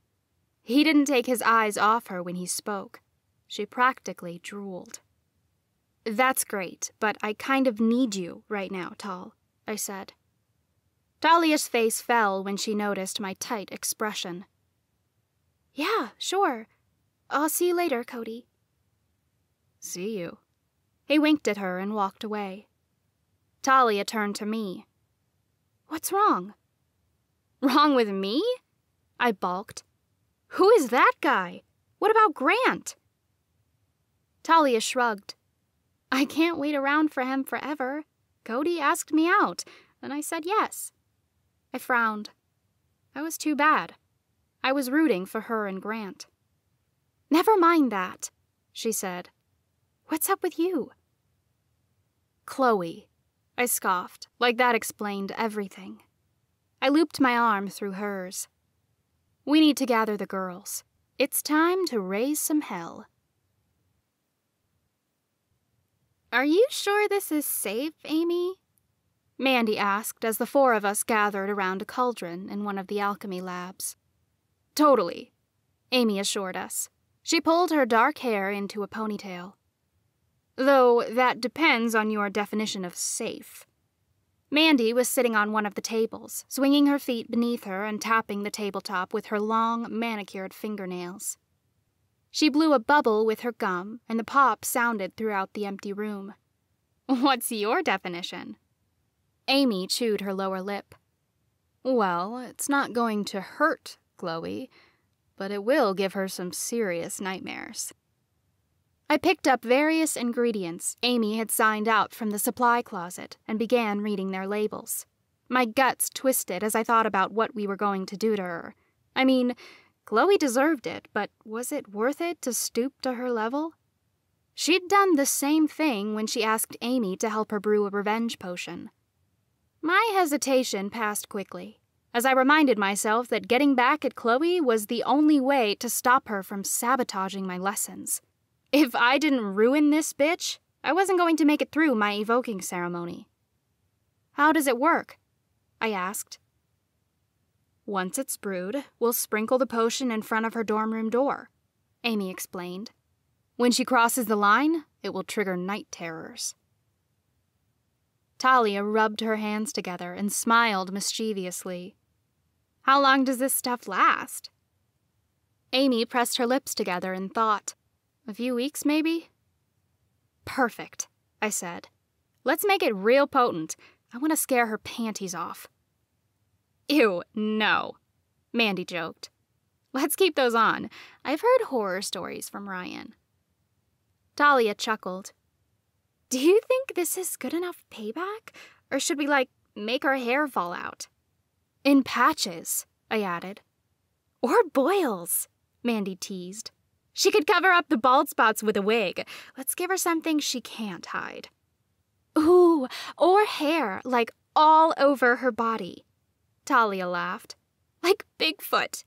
He didn't take his eyes off her when he spoke. She practically drooled. That's great, but I kind of need you right now, Tal, I said. Talia's face fell when she noticed my tight expression. Yeah, sure. I'll see you later, Cody. See you. He winked at her and walked away. Talia turned to me. What's wrong? Wrong with me? I balked. Who is that guy? What about Grant? Talia shrugged. I can't wait around for him forever. Cody asked me out, and I said yes. I frowned. That was too bad. I was rooting for her and Grant. Never mind that, she said. What's up with you? Chloe, I scoffed, like that explained everything. I looped my arm through hers. We need to gather the girls. It's time to raise some hell. Are you sure this is safe, Amy? Mandy asked as the four of us gathered around a cauldron in one of the alchemy labs. Totally, Amy assured us. She pulled her dark hair into a ponytail. Though that depends on your definition of safe. Mandy was sitting on one of the tables, swinging her feet beneath her and tapping the tabletop with her long, manicured fingernails. She blew a bubble with her gum, and the pop sounded throughout the empty room. What's your definition? Amy chewed her lower lip. Well, it's not going to hurt Chloe, but it will give her some serious nightmares. I picked up various ingredients Amy had signed out from the supply closet and began reading their labels. My guts twisted as I thought about what we were going to do to her. I mean, Chloe deserved it, but was it worth it to stoop to her level? She'd done the same thing when she asked Amy to help her brew a revenge potion. My hesitation passed quickly, as I reminded myself that getting back at Chloe was the only way to stop her from sabotaging my lessons. If I didn't ruin this bitch, I wasn't going to make it through my evoking ceremony. How does it work? I asked. Once it's brewed, we'll sprinkle the potion in front of her dorm room door, Amy explained. When she crosses the line, it will trigger night terrors. Talia rubbed her hands together and smiled mischievously. How long does this stuff last? Amy pressed her lips together in thought. A few weeks, maybe? Perfect, I said. Let's make it real potent. I want to scare her panties off. Ew, no, Mandy joked. Let's keep those on. I've heard horror stories from Ryan. Talia chuckled. Do you think this is good enough payback? Or should we, like, make our hair fall out? In patches, I added. Or boils, Mandy teased. She could cover up the bald spots with a wig. Let's give her something she can't hide. Ooh, or hair, like all over her body. Talia laughed. Like Bigfoot.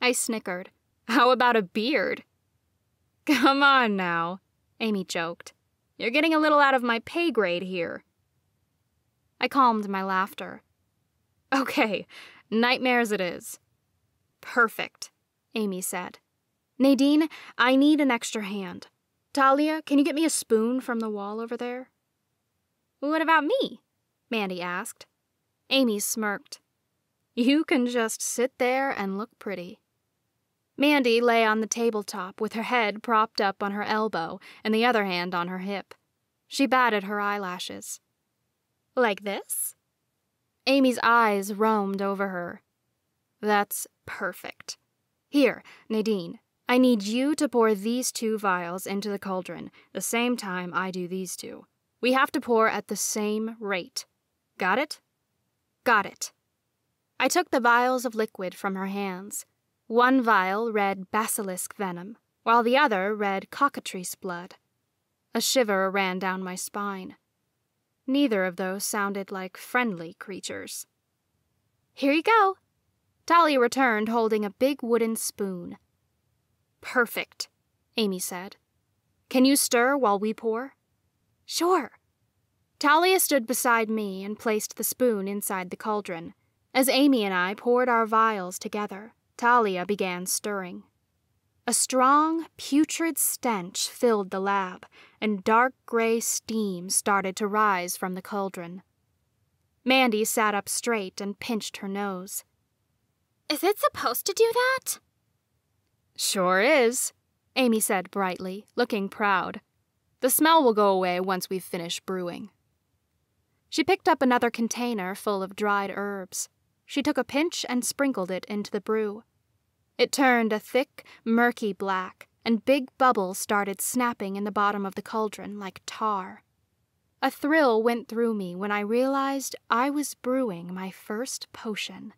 I snickered. How about a beard? Come on now, Amy joked. You're getting a little out of my pay grade here. I calmed my laughter. Okay, nightmares it is. Perfect, Amy said. Nadine, I need an extra hand. Talia, can you get me a spoon from the wall over there? What about me? Mandy asked. Amy smirked. You can just sit there and look pretty. Mandy lay on the tabletop with her head propped up on her elbow and the other hand on her hip. She batted her eyelashes. Like this? Amy's eyes roamed over her. That's perfect. Here, Nadine, I need you to pour these two vials into the cauldron the same time I do these two. We have to pour at the same rate. Got it? Got it. I took the vials of liquid from her hands. One vial read basilisk venom, while the other read cockatrice blood. A shiver ran down my spine. Neither of those sounded like friendly creatures. Here you go. Talia returned holding a big wooden spoon. Perfect, Amy said. Can you stir while we pour? Sure. Talia stood beside me and placed the spoon inside the cauldron. As Amy and I poured our vials together, Talia began stirring. A strong, putrid stench filled the lab, and dark gray steam started to rise from the cauldron. Mandy sat up straight and pinched her nose. Is it supposed to do that? Sure is, Amy said brightly, looking proud. The smell will go away once we've finished brewing. She picked up another container full of dried herbs. She took a pinch and sprinkled it into the brew. It turned a thick, murky black, and big bubbles started snapping in the bottom of the cauldron like tar. A thrill went through me when I realized I was brewing my first potion.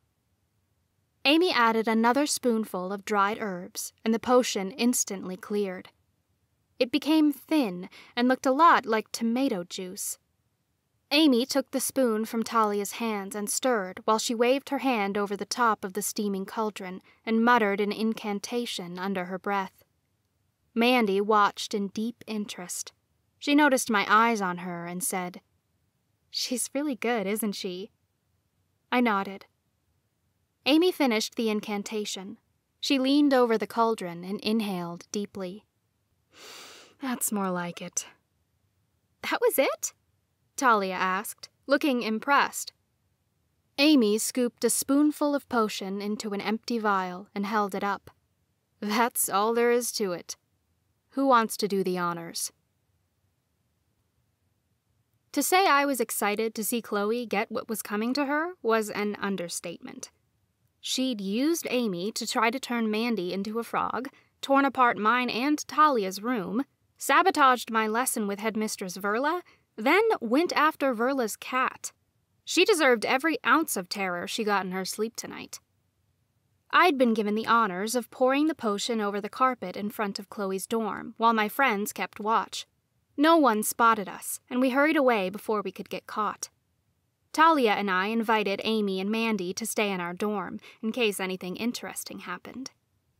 Amy added another spoonful of dried herbs, and the potion instantly cleared. It became thin and looked a lot like tomato juice. Amy took the spoon from Talia's hands and stirred while she waved her hand over the top of the steaming cauldron and muttered an incantation under her breath. Mandy watched in deep interest. She noticed my eyes on her and said, She's really good, isn't she? I nodded. Amy finished the incantation. She leaned over the cauldron and inhaled deeply. That's more like it, That was it? Talia asked, looking impressed. Amy scooped a spoonful of potion into an empty vial and held it up. That's all there is to it. Who wants to do the honors? To say I was excited to see Chloe get what was coming to her was an understatement. She'd used Amy to try to turn Mandy into a frog, torn apart mine and Talia's room, sabotaged my lesson with Headmistress Verla, then went after Verla's cat. She deserved every ounce of terror she got in her sleep tonight. I'd been given the honors of pouring the potion over the carpet in front of Chloe's dorm while my friends kept watch. No one spotted us, and we hurried away before we could get caught. Talia and I invited Amy and Mandy to stay in our dorm in case anything interesting happened.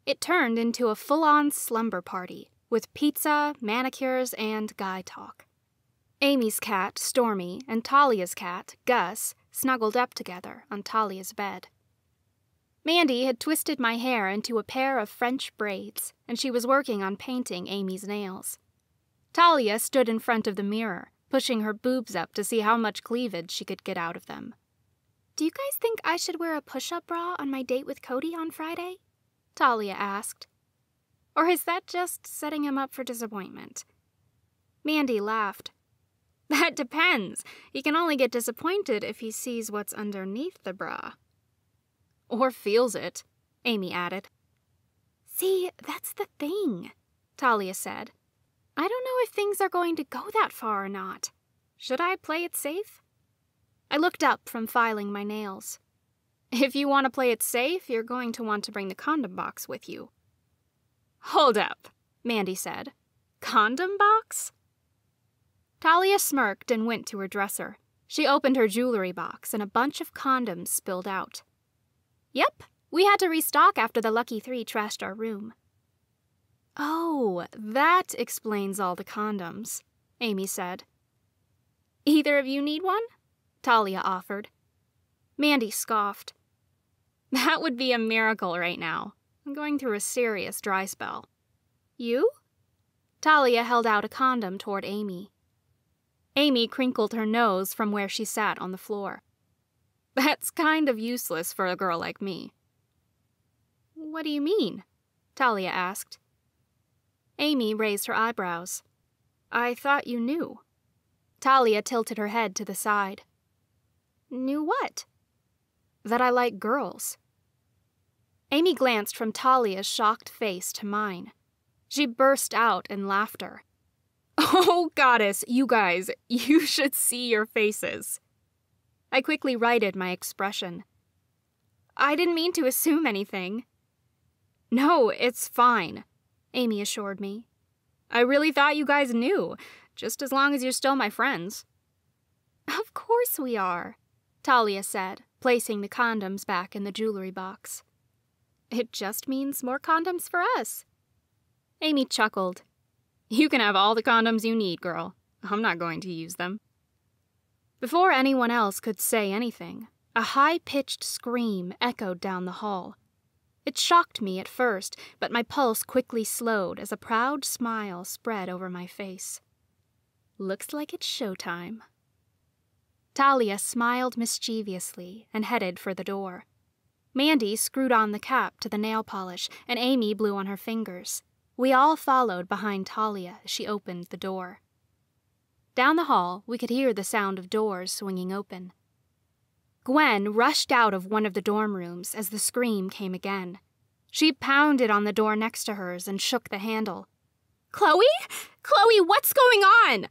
It turned into a full on slumber party with pizza, manicures, and guy talk. Amy's cat, Stormy, and Talia's cat, Gus, snuggled up together on Talia's bed. Mandy had twisted my hair into a pair of French braids, and she was working on painting Amy's nails. Talia stood in front of the mirror, pushing her boobs up to see how much cleavage she could get out of them. Do you guys think I should wear a push up bra on my date with Cody on Friday? Talia asked. Or is that just setting him up for disappointment? Mandy laughed. That depends. He can only get disappointed if he sees what's underneath the bra. Or feels it, Amy added. See, that's the thing, Talia said. I don't know if things are going to go that far or not. Should I play it safe? I looked up from filing my nails. If you want to play it safe, you're going to want to bring the condom box with you. Hold up, Mandy said. Condom box? Talia smirked and went to her dresser. She opened her jewelry box and a bunch of condoms spilled out. Yep, we had to restock after the Lucky Three trashed our room. Oh, that explains all the condoms, Amy said. Either of you need one? Talia offered. Mandy scoffed. That would be a miracle right now. I'm going through a serious dry spell. You? Talia held out a condom toward Amy. Amy crinkled her nose from where she sat on the floor. That's kind of useless for a girl like me. What do you mean? Talia asked. Amy raised her eyebrows. I thought you knew. Talia tilted her head to the side. Knew what? That I like girls. Amy glanced from Talia's shocked face to mine. She burst out in laughter. Oh, goddess, you guys, you should see your faces. I quickly righted my expression. I didn't mean to assume anything. No, it's fine. Amy assured me. I really thought you guys knew, just as long as you're still my friends. Of course we are, Talia said, placing the condoms back in the jewelry box. It just means more condoms for us. Amy chuckled. You can have all the condoms you need, girl. I'm not going to use them. Before anyone else could say anything, a high pitched scream echoed down the hall. It shocked me at first, but my pulse quickly slowed as a proud smile spread over my face. Looks like it's showtime. Talia smiled mischievously and headed for the door. Mandy screwed on the cap to the nail polish, and Amy blew on her fingers. We all followed behind Talia as she opened the door. Down the hall, we could hear the sound of doors swinging open. Gwen rushed out of one of the dorm rooms as the scream came again. She pounded on the door next to hers and shook the handle. Chloe? Chloe, what's going on?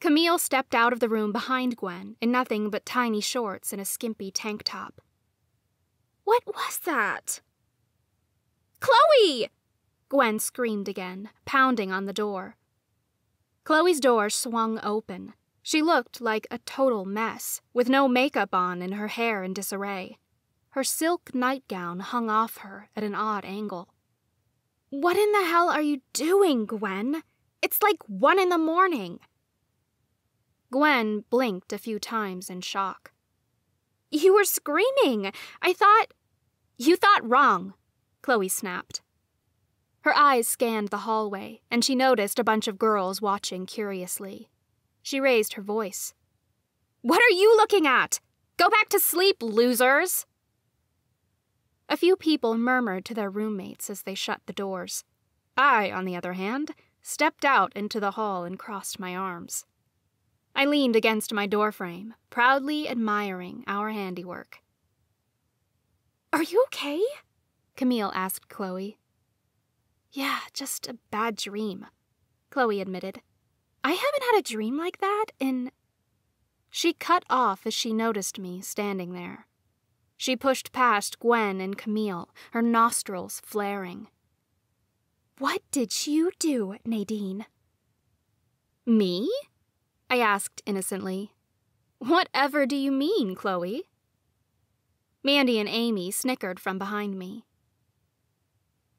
Camille stepped out of the room behind Gwen in nothing but tiny shorts and a skimpy tank top. What was that? Chloe! Gwen screamed again, pounding on the door. Chloe's door swung open, she looked like a total mess, with no makeup on and her hair in disarray. Her silk nightgown hung off her at an odd angle. What in the hell are you doing, Gwen? It's like one in the morning. Gwen blinked a few times in shock. You were screaming. I thought. You thought wrong, Chloe snapped. Her eyes scanned the hallway, and she noticed a bunch of girls watching curiously. She raised her voice. What are you looking at? Go back to sleep, losers! A few people murmured to their roommates as they shut the doors. I, on the other hand, stepped out into the hall and crossed my arms. I leaned against my doorframe, proudly admiring our handiwork. Are you okay? Camille asked Chloe. Yeah, just a bad dream, Chloe admitted. I haven't had a dream like that in. She cut off as she noticed me standing there. She pushed past Gwen and Camille, her nostrils flaring. What did you do, Nadine? Me? I asked innocently. Whatever do you mean, Chloe? Mandy and Amy snickered from behind me.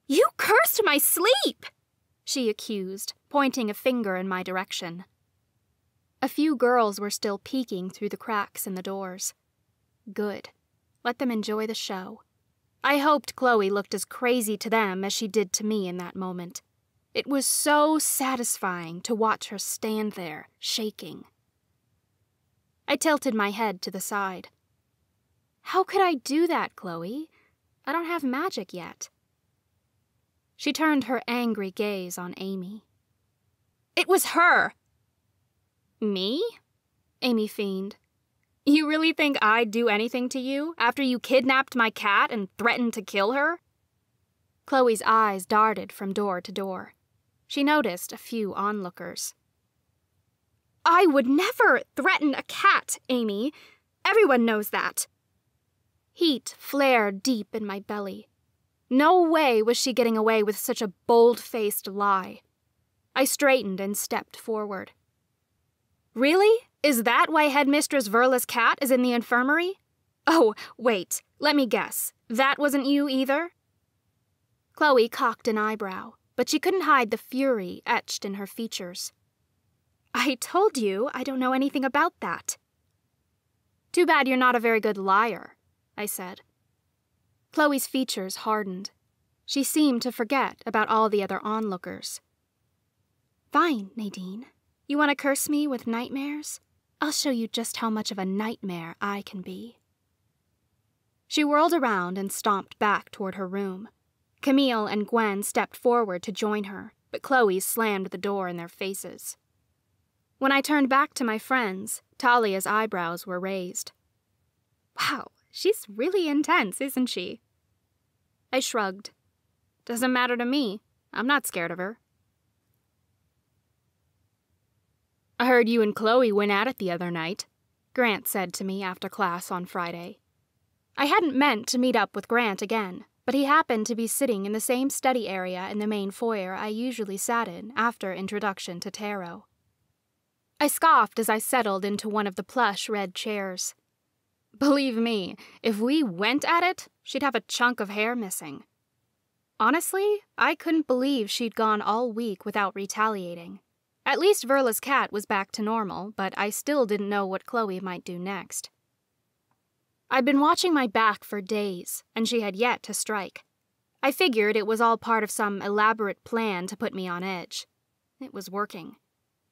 You cursed my sleep! she accused, pointing a finger in my direction. A few girls were still peeking through the cracks in the doors. Good. Let them enjoy the show. I hoped Chloe looked as crazy to them as she did to me in that moment. It was so satisfying to watch her stand there, shaking. I tilted my head to the side. How could I do that, Chloe? I don't have magic yet. She turned her angry gaze on Amy. It was her! Me? Amy feigned. You really think I'd do anything to you after you kidnapped my cat and threatened to kill her? Chloe's eyes darted from door to door. She noticed a few onlookers. I would never threaten a cat, Amy. Everyone knows that. Heat flared deep in my belly. No way was she getting away with such a bold faced lie. I straightened and stepped forward. Really? Is that why Headmistress Verla's cat is in the infirmary? Oh, wait, let me guess. That wasn't you either? Chloe cocked an eyebrow, but she couldn't hide the fury etched in her features. I told you I don't know anything about that. Too bad you're not a very good liar, I said. Chloe's features hardened. She seemed to forget about all the other onlookers. Fine, Nadine. You want to curse me with nightmares? I'll show you just how much of a nightmare I can be. She whirled around and stomped back toward her room. Camille and Gwen stepped forward to join her, but Chloe slammed the door in their faces. When I turned back to my friends, Talia's eyebrows were raised. Wow, she's really intense, isn't she? I shrugged. Doesn't matter to me. I'm not scared of her. I heard you and Chloe went at it the other night, Grant said to me after class on Friday. I hadn't meant to meet up with Grant again, but he happened to be sitting in the same study area in the main foyer I usually sat in after Introduction to Tarot. I scoffed as I settled into one of the plush red chairs. Believe me, if we went at it, she'd have a chunk of hair missing. Honestly, I couldn't believe she'd gone all week without retaliating. At least Verla's cat was back to normal, but I still didn't know what Chloe might do next. I'd been watching my back for days, and she had yet to strike. I figured it was all part of some elaborate plan to put me on edge. It was working.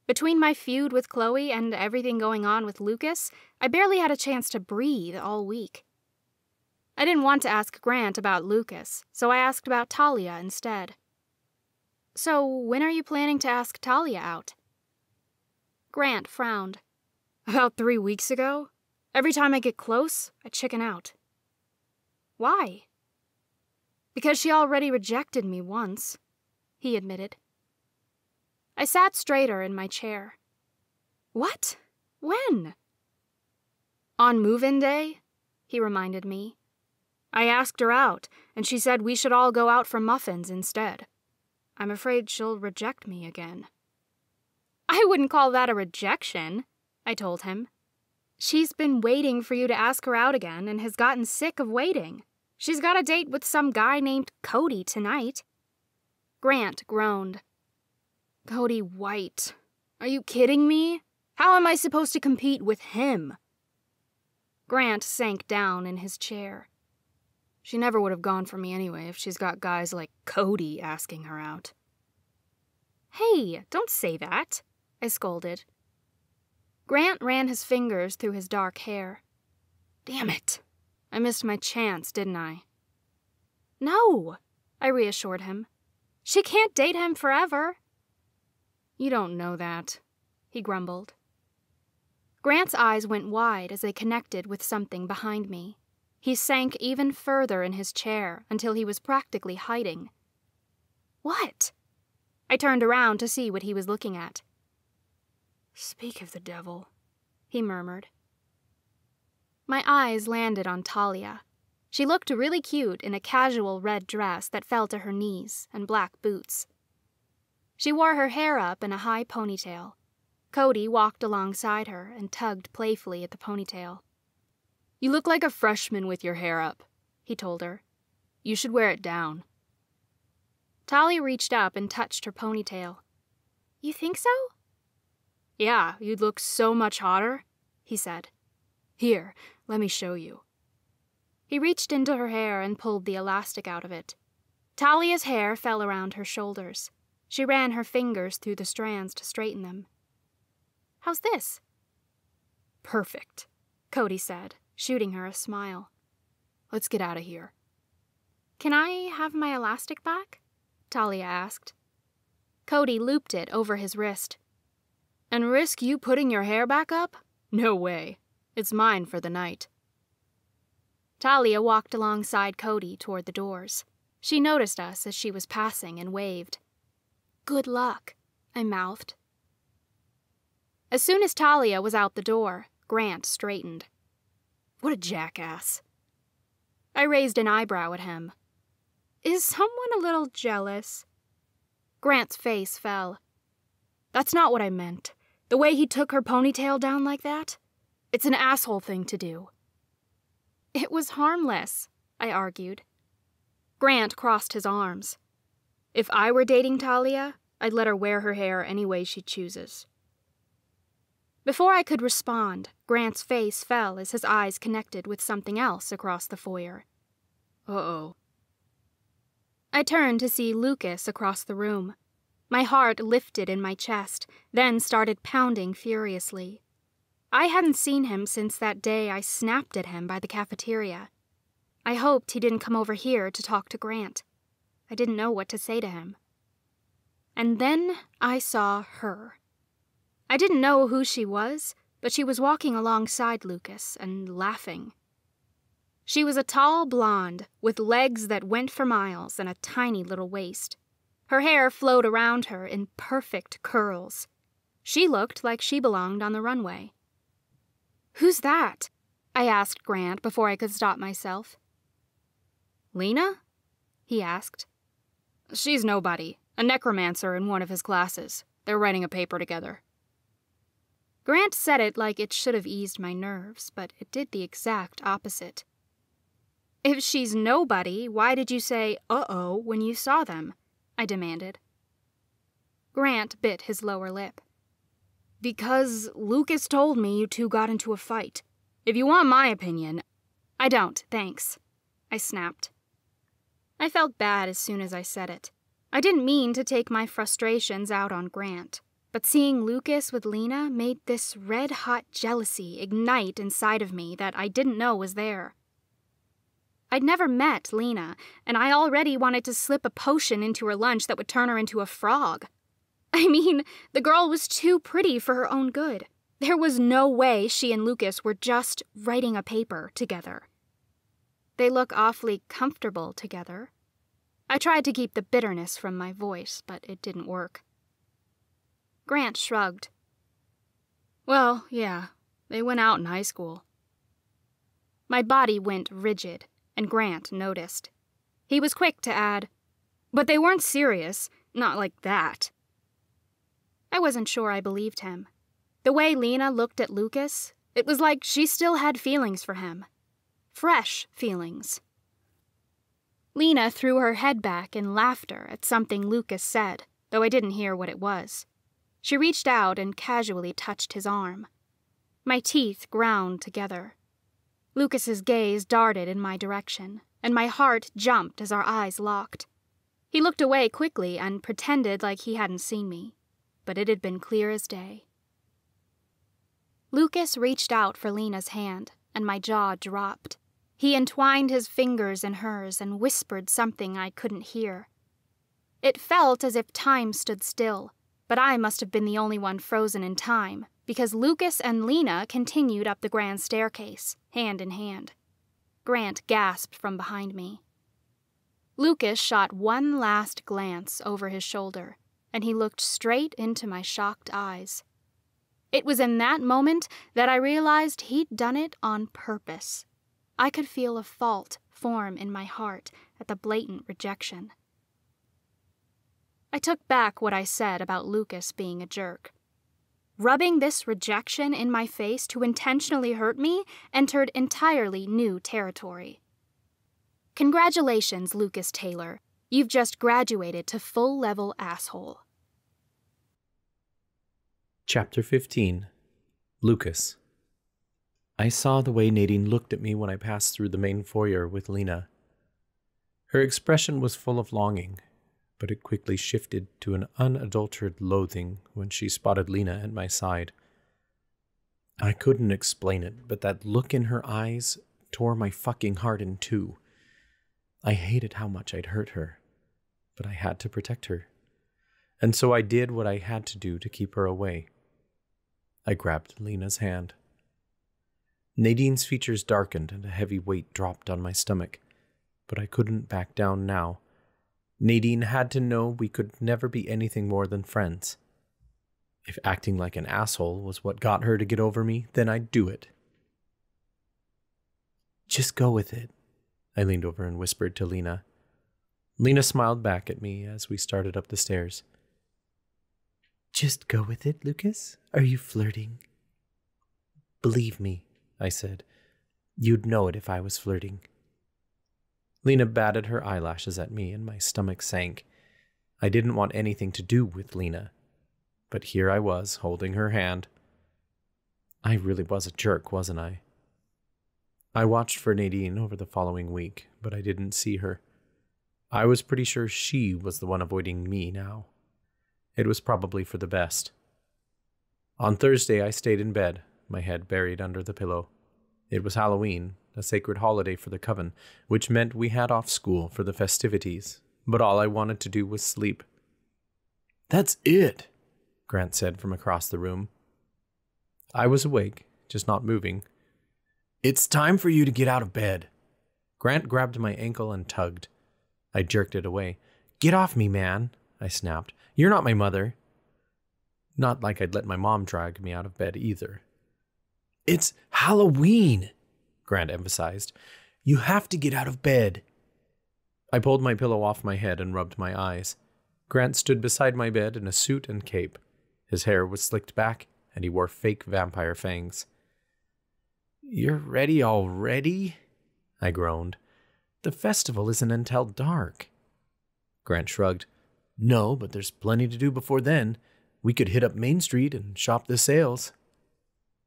Between my feud with Chloe and everything going on with Lucas, I barely had a chance to breathe all week. I didn't want to ask Grant about Lucas, so I asked about Talia instead. So, when are you planning to ask Talia out? Grant frowned. About three weeks ago. Every time I get close, I chicken out. Why? Because she already rejected me once, he admitted. I sat straighter in my chair. What? When? On move in day, he reminded me. I asked her out, and she said we should all go out for muffins instead. I'm afraid she'll reject me again. I wouldn't call that a rejection, I told him. She's been waiting for you to ask her out again and has gotten sick of waiting. She's got a date with some guy named Cody tonight. Grant groaned. Cody White. Are you kidding me? How am I supposed to compete with him? Grant sank down in his chair. She never would have gone for me anyway if she's got guys like Cody asking her out. Hey, don't say that, I scolded. Grant ran his fingers through his dark hair. Damn it. I missed my chance, didn't I? No, I reassured him. She can't date him forever. You don't know that, he grumbled. Grant's eyes went wide as they connected with something behind me. He sank even further in his chair until he was practically hiding. What? I turned around to see what he was looking at. Speak of the devil, he murmured. My eyes landed on Talia. She looked really cute in a casual red dress that fell to her knees and black boots. She wore her hair up in a high ponytail. Cody walked alongside her and tugged playfully at the ponytail. You look like a freshman with your hair up, he told her. You should wear it down. Talia reached up and touched her ponytail. You think so? Yeah, you'd look so much hotter, he said. Here, let me show you. He reached into her hair and pulled the elastic out of it. Talia's hair fell around her shoulders. She ran her fingers through the strands to straighten them. How's this? Perfect, Cody said, shooting her a smile. Let's get out of here. Can I have my elastic back? Talia asked. Cody looped it over his wrist. And risk you putting your hair back up? No way. It's mine for the night. Talia walked alongside Cody toward the doors. She noticed us as she was passing and waved. Good luck, I mouthed. As soon as Talia was out the door, Grant straightened. What a jackass. I raised an eyebrow at him. Is someone a little jealous? Grant's face fell. That's not what I meant. The way he took her ponytail down like that? It's an asshole thing to do. It was harmless, I argued. Grant crossed his arms. If I were dating Talia, I'd let her wear her hair any way she chooses. Before I could respond, Grant's face fell as his eyes connected with something else across the foyer. Uh oh. I turned to see Lucas across the room. My heart lifted in my chest, then started pounding furiously. I hadn't seen him since that day I snapped at him by the cafeteria. I hoped he didn't come over here to talk to Grant. I didn't know what to say to him. And then I saw her. I didn't know who she was, but she was walking alongside Lucas and laughing. She was a tall blonde with legs that went for miles and a tiny little waist. Her hair flowed around her in perfect curls. She looked like she belonged on the runway. Who's that? I asked Grant before I could stop myself. Lena? he asked. She's nobody, a necromancer in one of his classes. They're writing a paper together. Grant said it like it should have eased my nerves, but it did the exact opposite. If she's nobody, why did you say, uh oh, when you saw them? I demanded. Grant bit his lower lip. Because Lucas told me you two got into a fight. If you want my opinion, I don't, thanks, I snapped. I felt bad as soon as I said it. I didn't mean to take my frustrations out on Grant, but seeing Lucas with Lena made this red hot jealousy ignite inside of me that I didn't know was there. I'd never met Lena, and I already wanted to slip a potion into her lunch that would turn her into a frog. I mean, the girl was too pretty for her own good. There was no way she and Lucas were just writing a paper together. They look awfully comfortable together. I tried to keep the bitterness from my voice, but it didn't work. Grant shrugged. Well, yeah, they went out in high school. My body went rigid, and Grant noticed. He was quick to add, But they weren't serious, not like that. I wasn't sure I believed him. The way Lena looked at Lucas, it was like she still had feelings for him fresh feelings. Lena threw her head back in laughter at something Lucas said, though I didn't hear what it was. She reached out and casually touched his arm. My teeth ground together. Lucas's gaze darted in my direction, and my heart jumped as our eyes locked. He looked away quickly and pretended like he hadn't seen me, but it had been clear as day. Lucas reached out for Lena's hand, and my jaw dropped. He entwined his fingers in hers and whispered something I couldn't hear. It felt as if time stood still, but I must have been the only one frozen in time, because Lucas and Lena continued up the grand staircase, hand in hand. Grant gasped from behind me. Lucas shot one last glance over his shoulder, and he looked straight into my shocked eyes. It was in that moment that I realized he'd done it on purpose. I could feel a fault form in my heart at the blatant rejection. I took back what I said about Lucas being a jerk. Rubbing this rejection in my face to intentionally hurt me entered entirely new territory. Congratulations, Lucas Taylor. You've just graduated to full level asshole. Chapter 15 Lucas I saw the way Nadine looked at me when I passed through the main foyer with Lena. Her expression was full of longing, but it quickly shifted to an unadulterated loathing when she spotted Lena at my side. I couldn't explain it, but that look in her eyes tore my fucking heart in two. I hated how much I'd hurt her, but I had to protect her. And so I did what I had to do to keep her away. I grabbed Lena's hand. Nadine's features darkened and a heavy weight dropped on my stomach, but I couldn't back down now. Nadine had to know we could never be anything more than friends. If acting like an asshole was what got her to get over me, then I'd do it. Just go with it, I leaned over and whispered to Lena. Lena smiled back at me as we started up the stairs. Just go with it, Lucas? Are you flirting? Believe me, I said. You'd know it if I was flirting. Lena batted her eyelashes at me, and my stomach sank. I didn't want anything to do with Lena, but here I was, holding her hand. I really was a jerk, wasn't I? I watched for Nadine over the following week, but I didn't see her. I was pretty sure she was the one avoiding me now. It was probably for the best. On Thursday, I stayed in bed, my head buried under the pillow. It was Halloween, a sacred holiday for the coven, which meant we had off school for the festivities, but all I wanted to do was sleep. That's it, Grant said from across the room. I was awake, just not moving. It's time for you to get out of bed. Grant grabbed my ankle and tugged. I jerked it away. Get off me, man, I snapped. You're not my mother. Not like I'd let my mom drag me out of bed either. It's Halloween, Grant emphasized. You have to get out of bed. I pulled my pillow off my head and rubbed my eyes. Grant stood beside my bed in a suit and cape. His hair was slicked back, and he wore fake vampire fangs. You're ready already? I groaned. The festival isn't until dark. Grant shrugged. No, but there's plenty to do before then. We could hit up Main Street and shop the sales.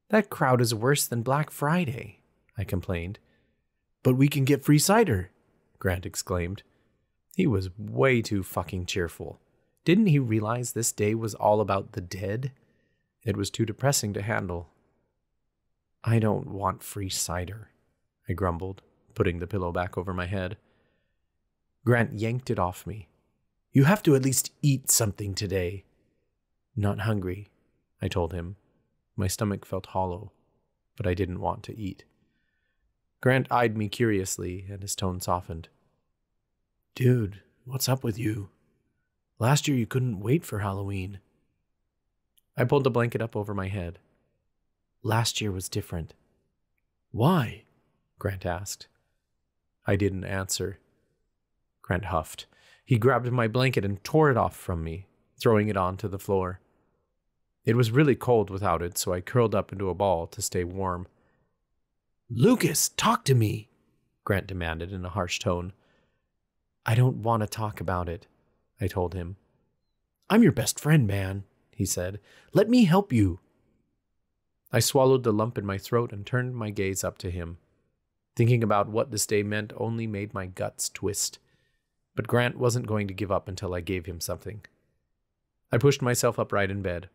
That crowd is worse than Black Friday, I complained. But we can get free cider, Grant exclaimed. He was way too fucking cheerful. Didn't he realize this day was all about the dead? It was too depressing to handle. I don't want free cider, I grumbled, putting the pillow back over my head. Grant yanked it off me. You have to at least eat something today. Not hungry, I told him, my stomach felt hollow, but I didn't want to eat. Grant eyed me curiously, and his tone softened. Dude, what's up with you? Last year you couldn't wait for Halloween. I pulled the blanket up over my head. Last year was different. Why? Grant asked. I didn't answer. Grant huffed. He grabbed my blanket and tore it off from me, throwing it onto the floor. It was really cold without it, so I curled up into a ball to stay warm. Lucas, talk to me, Grant demanded in a harsh tone. I don't want to talk about it, I told him. I'm your best friend, man, he said. Let me help you. I swallowed the lump in my throat and turned my gaze up to him. Thinking about what this day meant only made my guts twist. But Grant wasn't going to give up until I gave him something. I pushed myself upright in bed.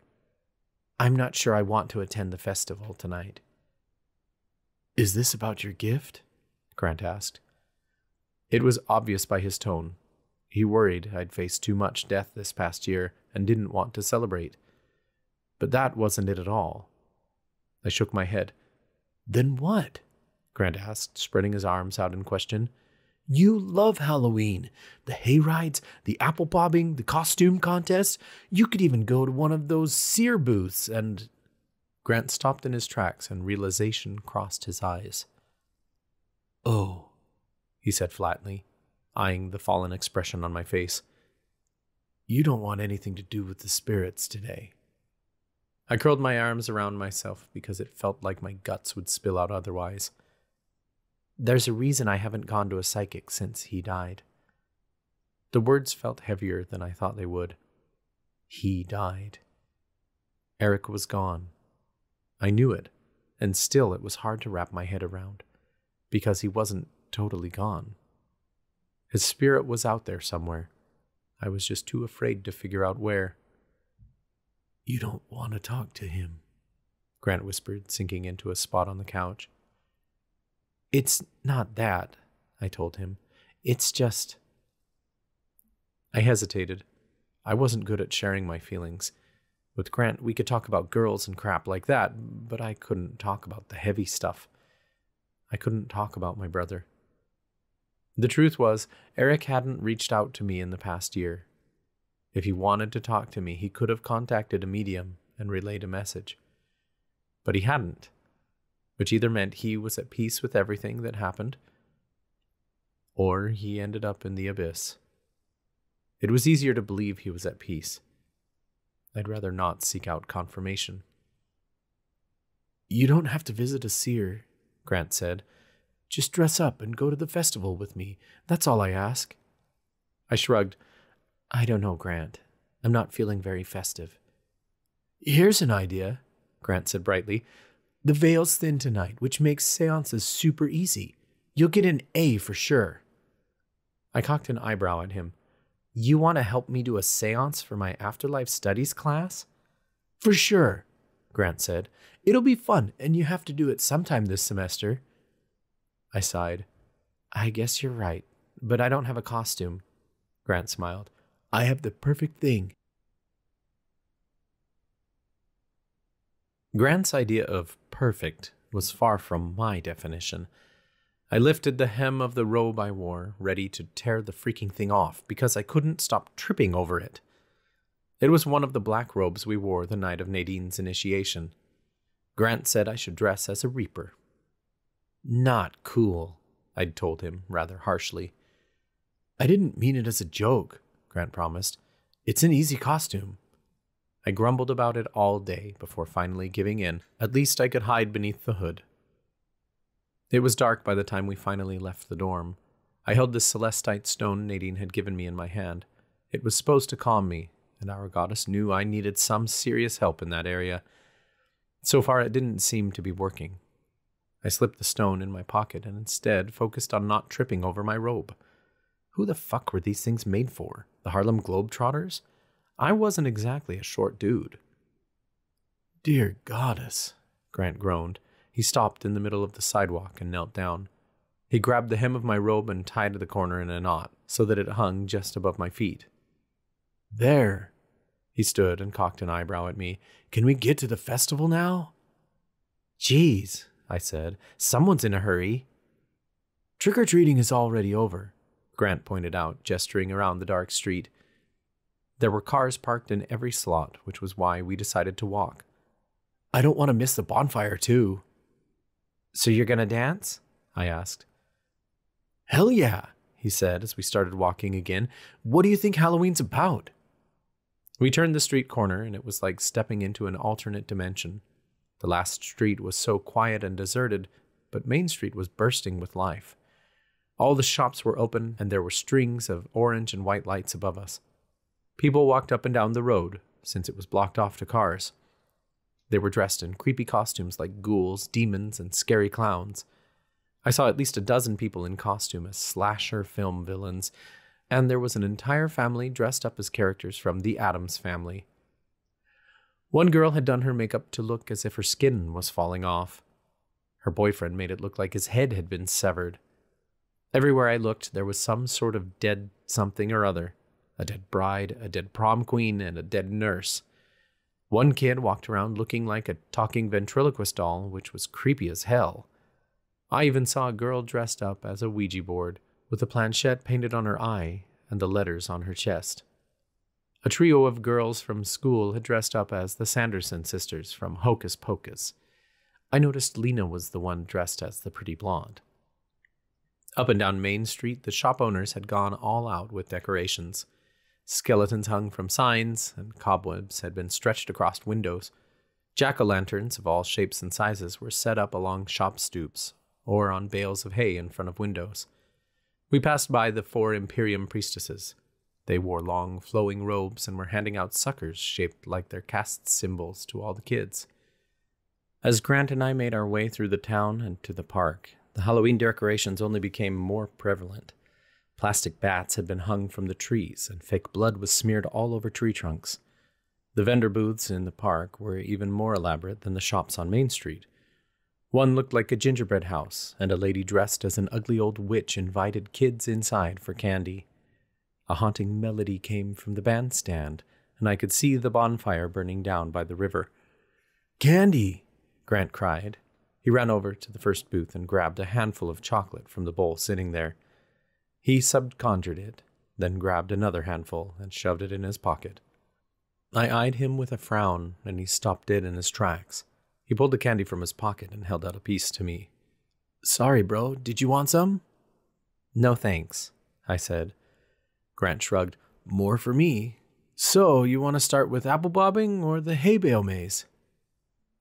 I'm not sure I want to attend the festival tonight. Is this about your gift? Grant asked. It was obvious by his tone. He worried I'd faced too much death this past year and didn't want to celebrate. But that wasn't it at all. I shook my head. Then what? Grant asked, spreading his arms out in question. You love Halloween. The hay rides, the apple bobbing, the costume contests. You could even go to one of those seer booths and. Grant stopped in his tracks and realization crossed his eyes. Oh, he said flatly, eyeing the fallen expression on my face. You don't want anything to do with the spirits today. I curled my arms around myself because it felt like my guts would spill out otherwise. There's a reason I haven't gone to a psychic since he died. The words felt heavier than I thought they would. He died. Eric was gone. I knew it, and still it was hard to wrap my head around, because he wasn't totally gone. His spirit was out there somewhere. I was just too afraid to figure out where. You don't want to talk to him, Grant whispered, sinking into a spot on the couch. It's not that, I told him. It's just. I hesitated. I wasn't good at sharing my feelings. With Grant, we could talk about girls and crap like that, but I couldn't talk about the heavy stuff. I couldn't talk about my brother. The truth was, Eric hadn't reached out to me in the past year. If he wanted to talk to me, he could have contacted a medium and relayed a message. But he hadn't which either meant he was at peace with everything that happened, or he ended up in the abyss. It was easier to believe he was at peace. I'd rather not seek out confirmation. You don't have to visit a seer, Grant said. Just dress up and go to the festival with me. That's all I ask. I shrugged. I don't know, Grant. I'm not feeling very festive. Here's an idea, Grant said brightly. The veil's thin tonight, which makes seances super easy. You'll get an A for sure. I cocked an eyebrow at him. You want to help me do a seance for my afterlife studies class? For sure, Grant said. It'll be fun, and you have to do it sometime this semester. I sighed. I guess you're right, but I don't have a costume. Grant smiled. I have the perfect thing. Grant's idea of perfect was far from my definition. I lifted the hem of the robe I wore, ready to tear the freaking thing off because I couldn't stop tripping over it. It was one of the black robes we wore the night of Nadine's initiation. Grant said I should dress as a reaper. Not cool, I'd told him rather harshly. I didn't mean it as a joke, Grant promised. It's an easy costume. I grumbled about it all day before finally giving in. At least I could hide beneath the hood. It was dark by the time we finally left the dorm. I held the celestite stone Nadine had given me in my hand. It was supposed to calm me, and our goddess knew I needed some serious help in that area. So far, it didn't seem to be working. I slipped the stone in my pocket and instead focused on not tripping over my robe. Who the fuck were these things made for? The Harlem Globetrotters? I wasn't exactly a short dude. Dear goddess, Grant groaned. He stopped in the middle of the sidewalk and knelt down. He grabbed the hem of my robe and tied the corner in a knot so that it hung just above my feet. There. He stood and cocked an eyebrow at me. Can we get to the festival now? Geez, I said. Someone's in a hurry. Trick or treating is already over, Grant pointed out, gesturing around the dark street. There were cars parked in every slot, which was why we decided to walk. I don't want to miss the bonfire, too. So you're going to dance? I asked. Hell yeah, he said as we started walking again. What do you think Halloween's about? We turned the street corner, and it was like stepping into an alternate dimension. The last street was so quiet and deserted, but Main Street was bursting with life. All the shops were open, and there were strings of orange and white lights above us. People walked up and down the road, since it was blocked off to cars. They were dressed in creepy costumes like ghouls, demons, and scary clowns. I saw at least a dozen people in costume as slasher film villains, and there was an entire family dressed up as characters from the Addams family. One girl had done her makeup to look as if her skin was falling off. Her boyfriend made it look like his head had been severed. Everywhere I looked, there was some sort of dead something or other a dead bride, a dead prom queen, and a dead nurse. One kid walked around looking like a talking ventriloquist doll, which was creepy as hell. I even saw a girl dressed up as a Ouija board, with a planchette painted on her eye and the letters on her chest. A trio of girls from school had dressed up as the Sanderson sisters from Hocus Pocus. I noticed Lena was the one dressed as the pretty blonde. Up and down Main Street, the shop owners had gone all out with decorations. Skeletons hung from signs, and cobwebs had been stretched across windows. Jack o' lanterns of all shapes and sizes were set up along shop stoops or on bales of hay in front of windows. We passed by the four Imperium priestesses. They wore long, flowing robes and were handing out suckers shaped like their caste symbols to all the kids. As Grant and I made our way through the town and to the park, the Halloween decorations only became more prevalent. Plastic bats had been hung from the trees, and fake blood was smeared all over tree trunks. The vendor booths in the park were even more elaborate than the shops on Main Street. One looked like a gingerbread house, and a lady dressed as an ugly old witch invited kids inside for candy. A haunting melody came from the bandstand, and I could see the bonfire burning down by the river. Candy! Grant cried, he ran over to the first booth and grabbed a handful of chocolate from the bowl sitting there. He subconjured it, then grabbed another handful and shoved it in his pocket. I eyed him with a frown, and he stopped dead in his tracks. He pulled the candy from his pocket and held out a piece to me. Sorry, bro, did you want some? No thanks, I said. Grant shrugged. More for me. So, you want to start with apple bobbing or the hay bale maze?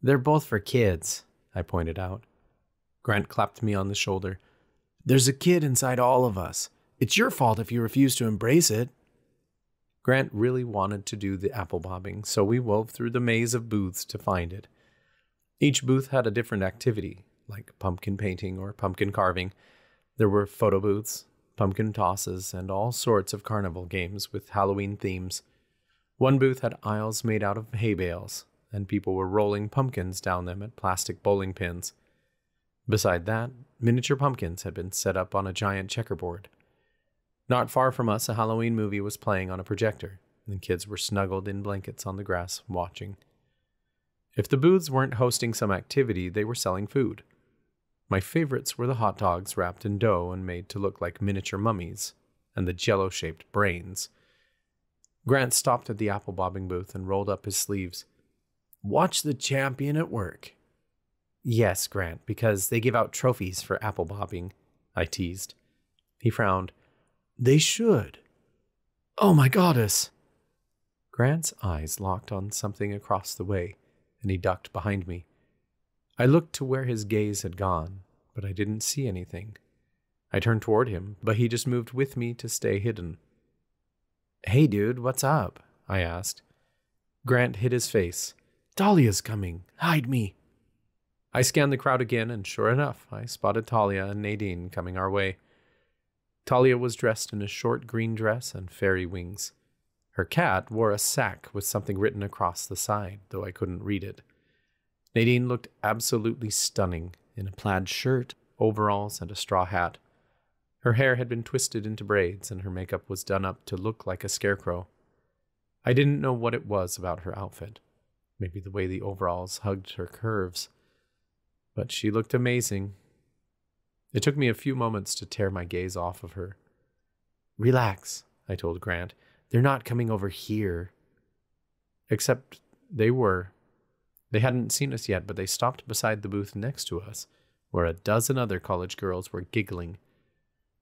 They're both for kids, I pointed out. Grant clapped me on the shoulder. There's a kid inside all of us. It's your fault if you refuse to embrace it. Grant really wanted to do the apple bobbing, so we wove through the maze of booths to find it. Each booth had a different activity, like pumpkin painting or pumpkin carving. There were photo booths, pumpkin tosses, and all sorts of carnival games with Halloween themes. One booth had aisles made out of hay bales, and people were rolling pumpkins down them at plastic bowling pins. Beside that, miniature pumpkins had been set up on a giant checkerboard. Not far from us, a Halloween movie was playing on a projector, and the kids were snuggled in blankets on the grass watching. If the booths weren't hosting some activity, they were selling food. My favorites were the hot dogs wrapped in dough and made to look like miniature mummies, and the jello shaped brains. Grant stopped at the apple bobbing booth and rolled up his sleeves. Watch the champion at work. Yes, Grant, because they give out trophies for apple bobbing, I teased. He frowned. They should. Oh, my goddess! Grant's eyes locked on something across the way, and he ducked behind me. I looked to where his gaze had gone, but I didn't see anything. I turned toward him, but he just moved with me to stay hidden. Hey, dude, what's up? I asked. Grant hid his face. Talia's coming. Hide me. I scanned the crowd again, and sure enough, I spotted Talia and Nadine coming our way. Talia was dressed in a short green dress and fairy wings. Her cat wore a sack with something written across the side, though I couldn't read it. Nadine looked absolutely stunning in a plaid shirt, overalls, and a straw hat. Her hair had been twisted into braids, and her makeup was done up to look like a scarecrow. I didn't know what it was about her outfit maybe the way the overalls hugged her curves. But she looked amazing. It took me a few moments to tear my gaze off of her. Relax, I told Grant. They're not coming over here. Except they were. They hadn't seen us yet, but they stopped beside the booth next to us, where a dozen other college girls were giggling.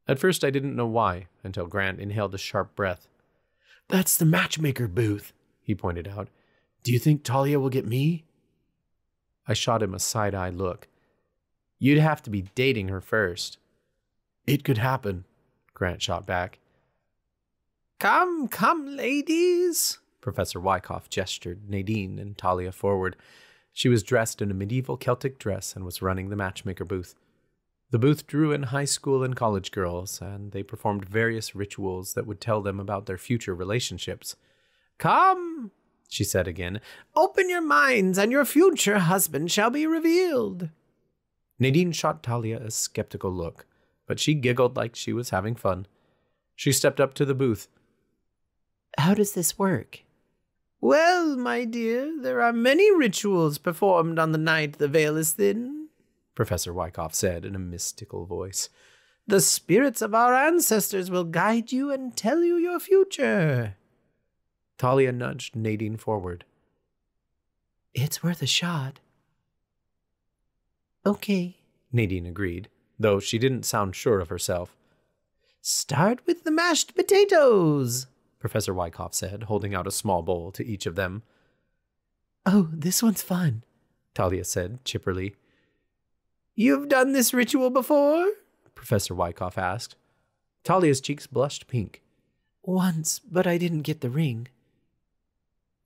At first, I didn't know why, until Grant inhaled a sharp breath. That's the matchmaker booth, he pointed out. Do you think Talia will get me? I shot him a side eye look. You'd have to be dating her first. It could happen, Grant shot back. Come, come, ladies, Professor Wyckoff gestured Nadine and Talia forward. She was dressed in a medieval Celtic dress and was running the matchmaker booth. The booth drew in high school and college girls, and they performed various rituals that would tell them about their future relationships. Come, she said again. Open your minds, and your future husband shall be revealed. Nadine shot Talia a skeptical look, but she giggled like she was having fun. She stepped up to the booth. How does this work? Well, my dear, there are many rituals performed on the night the veil is thin, Professor Wyckoff said in a mystical voice. The spirits of our ancestors will guide you and tell you your future. Talia nudged Nadine forward. It's worth a shot. Okay, Nadine agreed, though she didn't sound sure of herself. Start with the mashed potatoes, Professor Wyckoff said, holding out a small bowl to each of them. Oh, this one's fun, Talia said chipperly. You've done this ritual before? Professor Wyckoff asked. Talia's cheeks blushed pink. Once, but I didn't get the ring.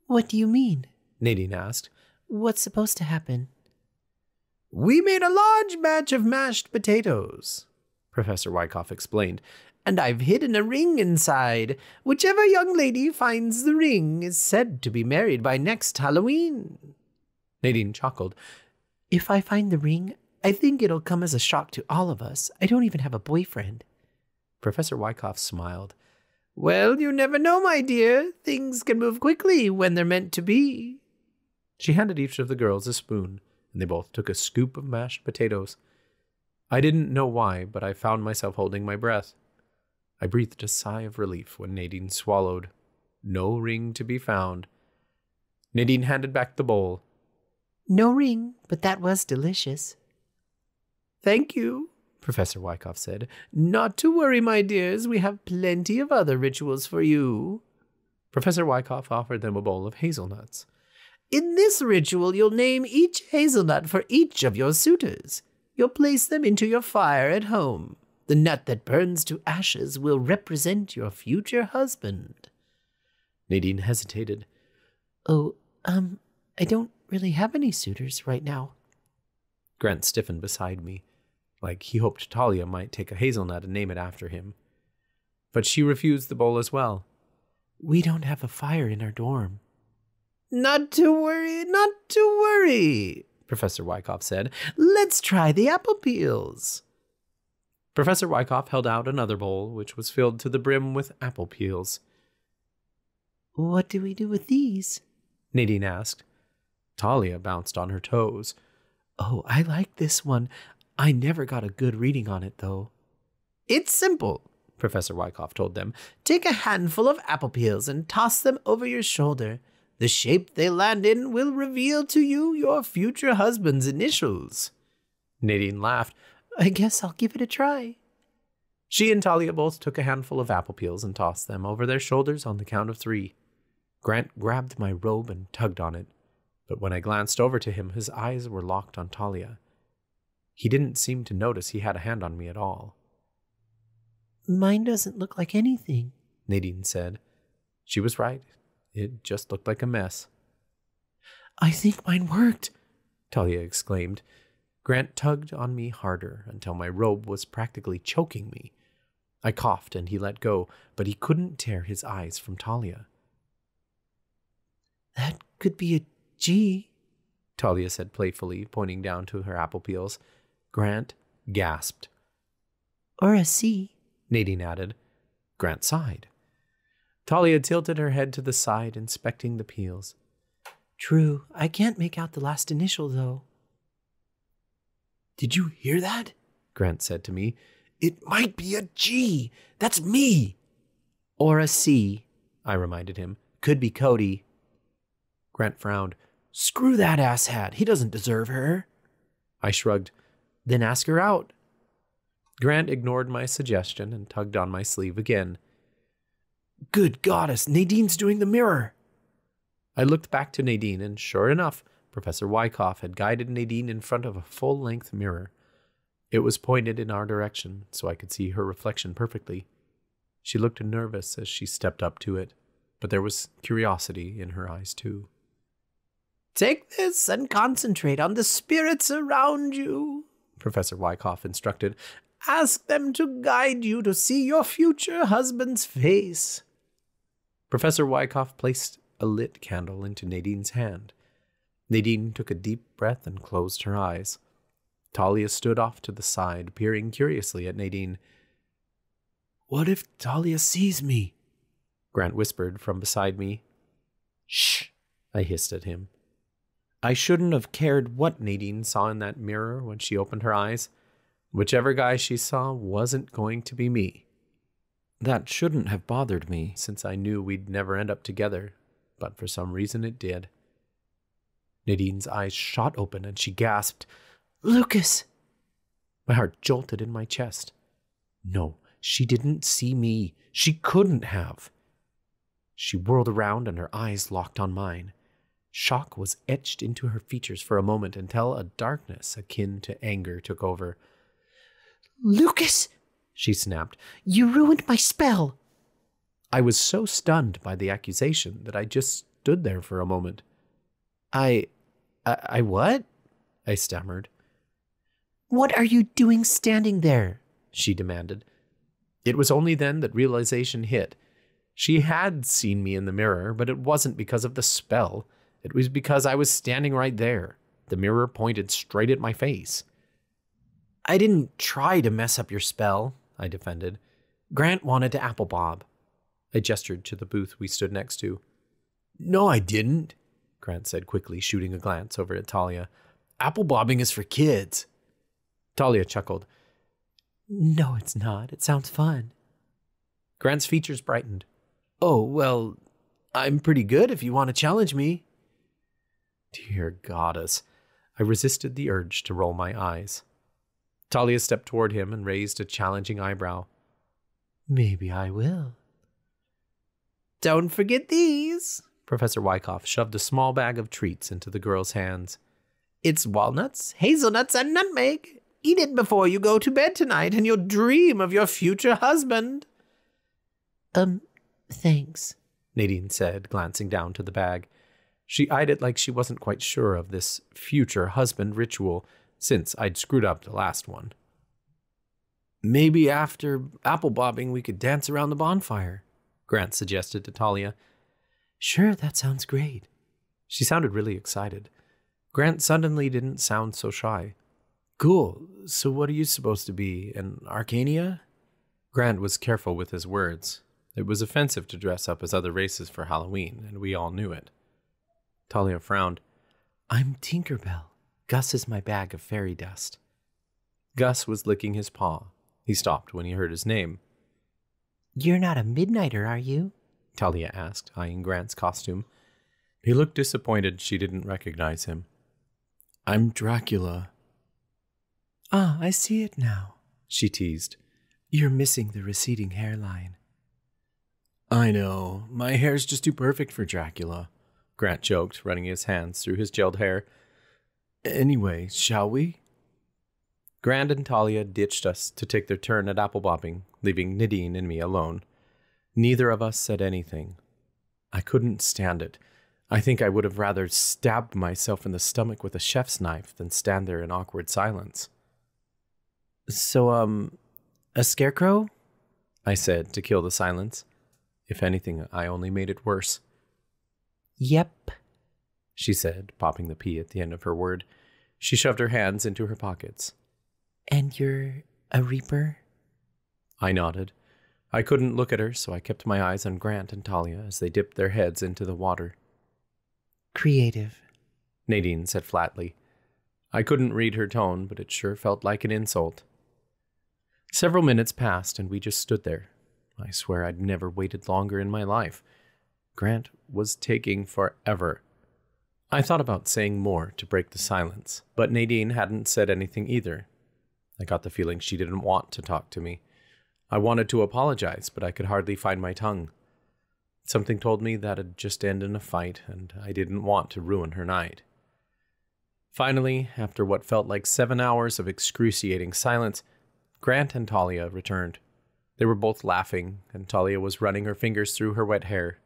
What do you mean? Nadine asked. What's supposed to happen? We made a large batch of mashed potatoes, Professor Wyckoff explained, and I've hidden a ring inside. Whichever young lady finds the ring is said to be married by next Halloween. Nadine chuckled. If I find the ring, I think it'll come as a shock to all of us. I don't even have a boyfriend. Professor Wyckoff smiled. Well, you never know, my dear. Things can move quickly when they're meant to be. She handed each of the girls a spoon, and they both took a scoop of mashed potatoes. I didn't know why, but I found myself holding my breath. I breathed a sigh of relief when Nadine swallowed. No ring to be found. Nadine handed back the bowl. No ring, but that was delicious. Thank you, Professor Wyckoff said. Not to worry, my dears, we have plenty of other rituals for you. Professor Wyckoff offered them a bowl of hazelnuts. In this ritual, you'll name each hazelnut for each of your suitors. You'll place them into your fire at home. The nut that burns to ashes will represent your future husband. Nadine hesitated. Oh, um, I don't really have any suitors right now. Grant stiffened beside me, like he hoped Talia might take a hazelnut and name it after him. But she refused the bowl as well. We don't have a fire in our dorm. Not to worry, not to worry, Professor Wyckoff said. Let's try the apple peels. Professor Wyckoff held out another bowl, which was filled to the brim with apple peels. What do we do with these? Nadine asked. Talia bounced on her toes. Oh, I like this one. I never got a good reading on it, though. It's simple, Professor Wyckoff told them. Take a handful of apple peels and toss them over your shoulder. The shape they land in will reveal to you your future husband's initials. Nadine laughed. I guess I'll give it a try. She and Talia both took a handful of apple peels and tossed them over their shoulders on the count of three. Grant grabbed my robe and tugged on it, but when I glanced over to him, his eyes were locked on Talia. He didn't seem to notice he had a hand on me at all. Mine doesn't look like anything, Nadine said. She was right. It just looked like a mess. I think mine worked, Talia exclaimed. Grant tugged on me harder until my robe was practically choking me. I coughed and he let go, but he couldn't tear his eyes from Talia. That could be a G, Talia said playfully, pointing down to her apple peels. Grant gasped. Or a C, Nadine added. Grant sighed. Talia tilted her head to the side, inspecting the peels. True, I can't make out the last initial, though. Did you hear that? Grant said to me. It might be a G. That's me. Or a C, I reminded him. Could be Cody. Grant frowned. Screw that asshat. He doesn't deserve her. I shrugged. Then ask her out. Grant ignored my suggestion and tugged on my sleeve again. Good goddess, Nadine's doing the mirror. I looked back to Nadine, and sure enough, Professor Wyckoff had guided Nadine in front of a full length mirror. It was pointed in our direction, so I could see her reflection perfectly. She looked nervous as she stepped up to it, but there was curiosity in her eyes, too. Take this and concentrate on the spirits around you, Professor Wyckoff instructed. Ask them to guide you to see your future husband's face. Professor Wyckoff placed a lit candle into Nadine's hand. Nadine took a deep breath and closed her eyes. Talia stood off to the side, peering curiously at Nadine. What if Talia sees me? Grant whispered from beside me. Shh, I hissed at him. I shouldn't have cared what Nadine saw in that mirror when she opened her eyes. Whichever guy she saw wasn't going to be me. That shouldn't have bothered me, since I knew we'd never end up together, but for some reason it did. Nadine's eyes shot open and she gasped, Lucas! My heart jolted in my chest. No, she didn't see me. She couldn't have. She whirled around and her eyes locked on mine. Shock was etched into her features for a moment until a darkness akin to anger took over. Lucas, she snapped, you ruined my spell. I was so stunned by the accusation that I just stood there for a moment. I. I, I what? I stammered. What are you doing standing there? she demanded. It was only then that realization hit. She had seen me in the mirror, but it wasn't because of the spell. It was because I was standing right there. The mirror pointed straight at my face. I didn't try to mess up your spell, I defended. Grant wanted to apple bob. I gestured to the booth we stood next to. No, I didn't, Grant said quickly, shooting a glance over at Talia. Apple bobbing is for kids. Talia chuckled. No, it's not. It sounds fun. Grant's features brightened. Oh, well, I'm pretty good if you want to challenge me. Dear goddess, I resisted the urge to roll my eyes. Talia stepped toward him and raised a challenging eyebrow. Maybe I will. Don't forget these. Professor Wyckoff shoved a small bag of treats into the girl's hands. It's walnuts, hazelnuts, and nutmeg. Eat it before you go to bed tonight, and you'll dream of your future husband. Um, Thanks, Nadine said, glancing down to the bag. She eyed it like she wasn't quite sure of this future husband ritual, since I'd screwed up the last one. Maybe after apple bobbing we could dance around the bonfire, Grant suggested to Talia. Sure, that sounds great. She sounded really excited. Grant suddenly didn't sound so shy. Cool. So what are you supposed to be, an Arcania? Grant was careful with his words. It was offensive to dress up as other races for Halloween, and we all knew it. Talia frowned. I'm Tinkerbell. Gus is my bag of fairy dust. Gus was licking his paw. He stopped when he heard his name. You're not a midnighter, are you? Talia asked, eyeing Grant's costume. He looked disappointed she didn't recognize him. I'm Dracula. Ah, I see it now, she teased. You're missing the receding hairline. I know. My hair's just too perfect for Dracula. Grant joked, running his hands through his gelled hair. Anyway, shall we? Grant and Talia ditched us to take their turn at apple bobbing, leaving Nadine and me alone. Neither of us said anything. I couldn't stand it. I think I would have rather stabbed myself in the stomach with a chef's knife than stand there in awkward silence. So, um, a scarecrow? I said to kill the silence. If anything, I only made it worse. Yep, she said, popping the P at the end of her word. She shoved her hands into her pockets. And you're a reaper? I nodded. I couldn't look at her, so I kept my eyes on Grant and Talia as they dipped their heads into the water. Creative, Nadine said flatly. I couldn't read her tone, but it sure felt like an insult. Several minutes passed, and we just stood there, I swear I'd never waited longer in my life. Grant was taking forever. I thought about saying more to break the silence, but Nadine hadn't said anything either. I got the feeling she didn't want to talk to me. I wanted to apologize, but I could hardly find my tongue. Something told me that'd just end in a fight, and I didn't want to ruin her night. Finally, after what felt like seven hours of excruciating silence, Grant and Talia returned. They were both laughing, and Talia was running her fingers through her wet hair.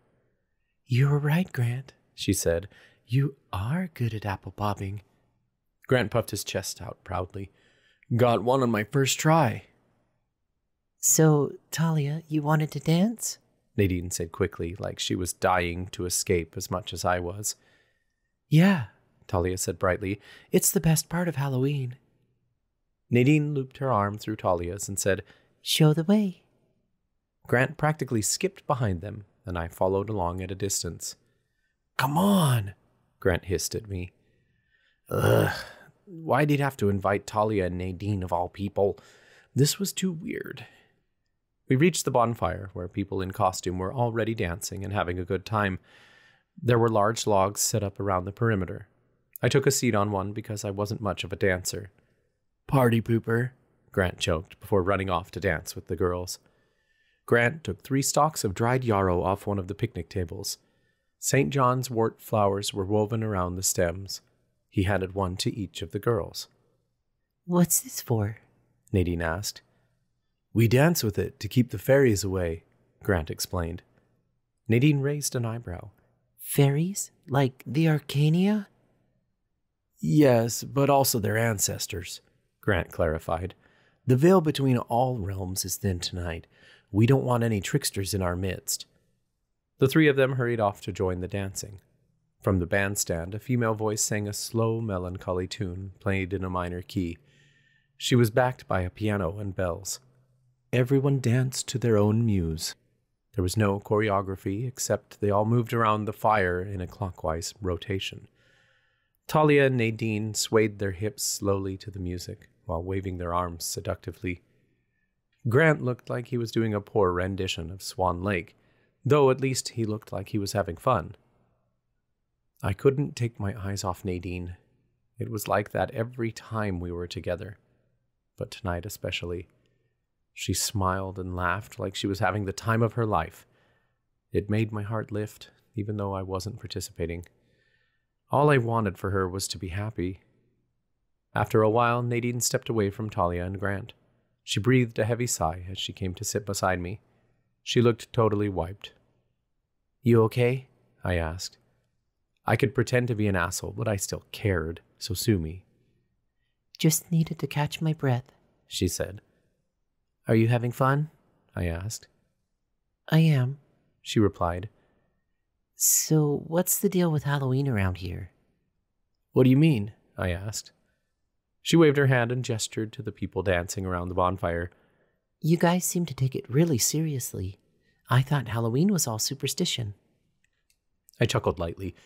You were right, Grant, she said. You are good at apple bobbing. Grant puffed his chest out proudly. Got one on my first try. So, Talia, you wanted to dance? Nadine said quickly, like she was dying to escape as much as I was. Yeah, Talia said brightly. It's the best part of Halloween. Nadine looped her arm through Talia's and said, Show the way. Grant practically skipped behind them, and I followed along at a distance. Come on, Grant hissed at me. Ugh, why'd he have to invite Talia and Nadine of all people? This was too weird. We reached the bonfire, where people in costume were already dancing and having a good time. There were large logs set up around the perimeter. I took a seat on one because I wasn't much of a dancer. Party pooper, Grant choked before running off to dance with the girls. Grant took three stalks of dried yarrow off one of the picnic tables. St. John's wort flowers were woven around the stems. He handed one to each of the girls. What's this for? Nadine asked. We dance with it to keep the fairies away, Grant explained. Nadine raised an eyebrow. Fairies? Like the Arcania? Yes, but also their ancestors, Grant clarified. The veil between all realms is thin tonight. We don't want any tricksters in our midst. The three of them hurried off to join the dancing. From the bandstand, a female voice sang a slow, melancholy tune played in a minor key. She was backed by a piano and bells. Everyone danced to their own muse. There was no choreography, except they all moved around the fire in a clockwise rotation. Talia and Nadine swayed their hips slowly to the music while waving their arms seductively. Grant looked like he was doing a poor rendition of Swan Lake, though at least he looked like he was having fun. I couldn't take my eyes off Nadine. It was like that every time we were together, but tonight especially. She smiled and laughed like she was having the time of her life. It made my heart lift, even though I wasn't participating. All I wanted for her was to be happy. After a while, Nadine stepped away from Talia and Grant. She breathed a heavy sigh as she came to sit beside me. She looked totally wiped. You okay? I asked. I could pretend to be an asshole, but I still cared, so sue me. Just needed to catch my breath, she said. Are you having fun? I asked. I am, she replied. So, what's the deal with Halloween around here? What do you mean? I asked. She waved her hand and gestured to the people dancing around the bonfire. You guys seem to take it really seriously. I thought Halloween was all superstition. I chuckled lightly.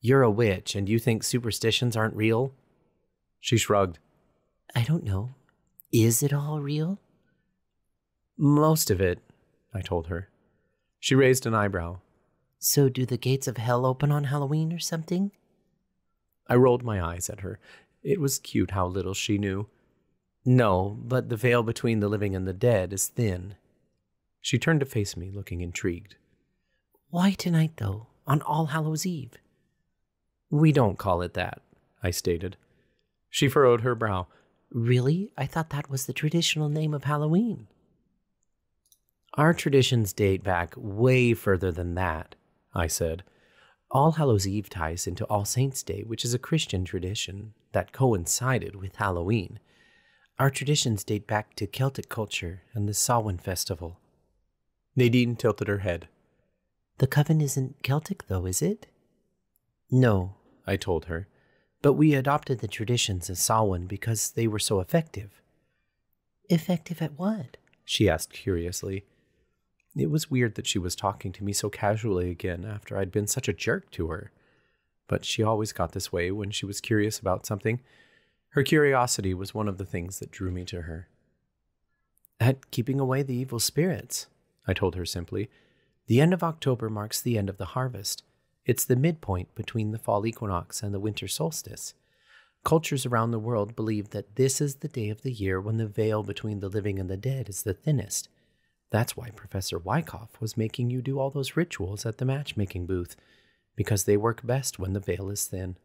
You're a witch, and you think superstitions aren't real? She shrugged. I don't know. Is it all real? Most of it, I told her. She raised an eyebrow. So, do the gates of hell open on Halloween or something? I rolled my eyes at her. It was cute how little she knew. No, but the veil between the living and the dead is thin. She turned to face me, looking intrigued. Why tonight, though, on All Hallows Eve? We don't call it that, I stated. She furrowed her brow. Really? I thought that was the traditional name of Halloween. Our traditions date back way further than that. I said. All Hallows Eve ties into All Saints' Day, which is a Christian tradition that coincided with Halloween. Our traditions date back to Celtic culture and the Samhain festival. Nadine tilted her head. The coven isn't Celtic, though, is it? No, I told her, but we adopted the traditions of Samhain because they were so effective. Effective at what? she asked curiously. It was weird that she was talking to me so casually again after I'd been such a jerk to her. But she always got this way when she was curious about something. Her curiosity was one of the things that drew me to her. At keeping away the evil spirits, I told her simply. The end of October marks the end of the harvest. It's the midpoint between the fall equinox and the winter solstice. Cultures around the world believe that this is the day of the year when the veil between the living and the dead is the thinnest. That's why Professor Wyckoff was making you do all those rituals at the matchmaking booth, because they work best when the veil is thin.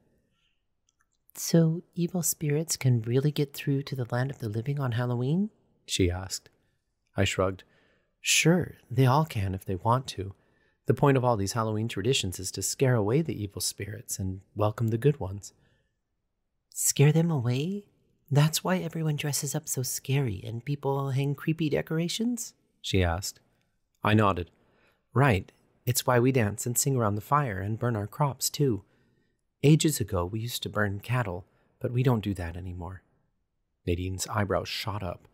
So, evil spirits can really get through to the land of the living on Halloween? She asked. I shrugged. Sure, they all can if they want to. The point of all these Halloween traditions is to scare away the evil spirits and welcome the good ones. Scare them away? That's why everyone dresses up so scary and people hang creepy decorations? she asked. I nodded. Right. It's why we dance and sing around the fire and burn our crops, too. Ages ago, we used to burn cattle, but we don't do that anymore. Nadine's eyebrows shot up.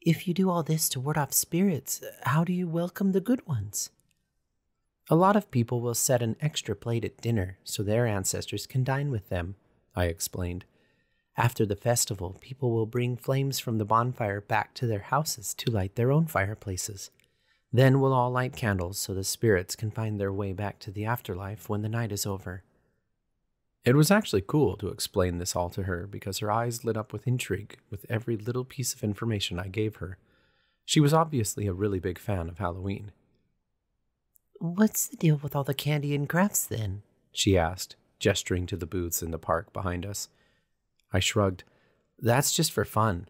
If you do all this to ward off spirits, how do you welcome the good ones? A lot of people will set an extra plate at dinner so their ancestors can dine with them, I explained. After the festival, people will bring flames from the bonfire back to their houses to light their own fireplaces. Then we'll all light candles so the spirits can find their way back to the afterlife when the night is over. It was actually cool to explain this all to her because her eyes lit up with intrigue with every little piece of information I gave her. She was obviously a really big fan of Halloween. What's the deal with all the candy and crafts then? she asked, gesturing to the booths in the park behind us. I shrugged. That's just for fun.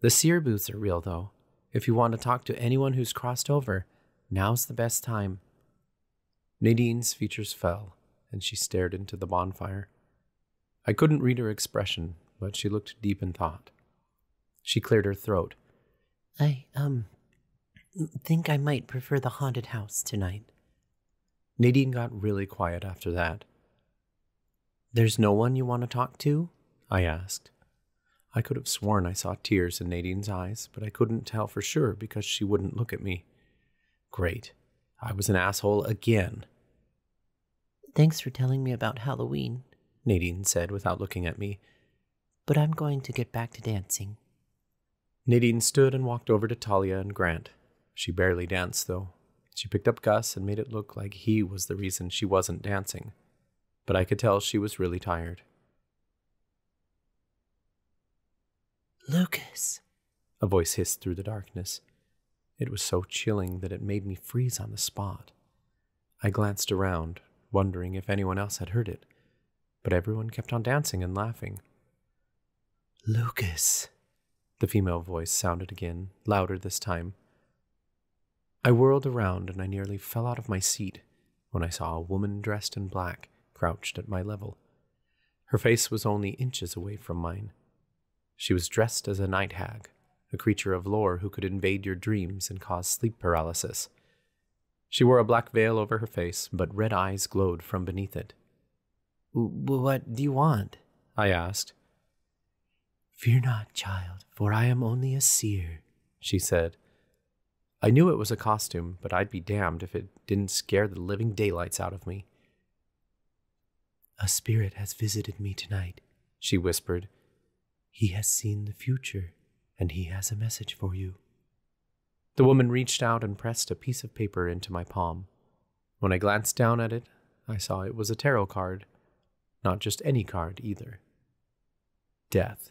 The seer booths are real, though. If you want to talk to anyone who's crossed over, now's the best time. Nadine's features fell, and she stared into the bonfire. I couldn't read her expression, but she looked deep in thought. She cleared her throat. I, um, think I might prefer the haunted house tonight. Nadine got really quiet after that. There's no one you want to talk to? I asked. I could have sworn I saw tears in Nadine's eyes, but I couldn't tell for sure because she wouldn't look at me. Great. I was an asshole again. Thanks for telling me about Halloween, Nadine said without looking at me. But I'm going to get back to dancing. Nadine stood and walked over to Talia and Grant. She barely danced, though. She picked up Gus and made it look like he was the reason she wasn't dancing. But I could tell she was really tired. Lucas, a voice hissed through the darkness. It was so chilling that it made me freeze on the spot. I glanced around, wondering if anyone else had heard it, but everyone kept on dancing and laughing. Lucas, the female voice sounded again, louder this time. I whirled around and I nearly fell out of my seat when I saw a woman dressed in black crouched at my level. Her face was only inches away from mine. She was dressed as a night hag, a creature of lore who could invade your dreams and cause sleep paralysis. She wore a black veil over her face, but red eyes glowed from beneath it. What do you want? I asked. Fear not, child, for I am only a seer, she said. I knew it was a costume, but I'd be damned if it didn't scare the living daylights out of me. A spirit has visited me tonight, she whispered. He has seen the future, and he has a message for you. The woman reached out and pressed a piece of paper into my palm. When I glanced down at it, I saw it was a tarot card. Not just any card, either. Death.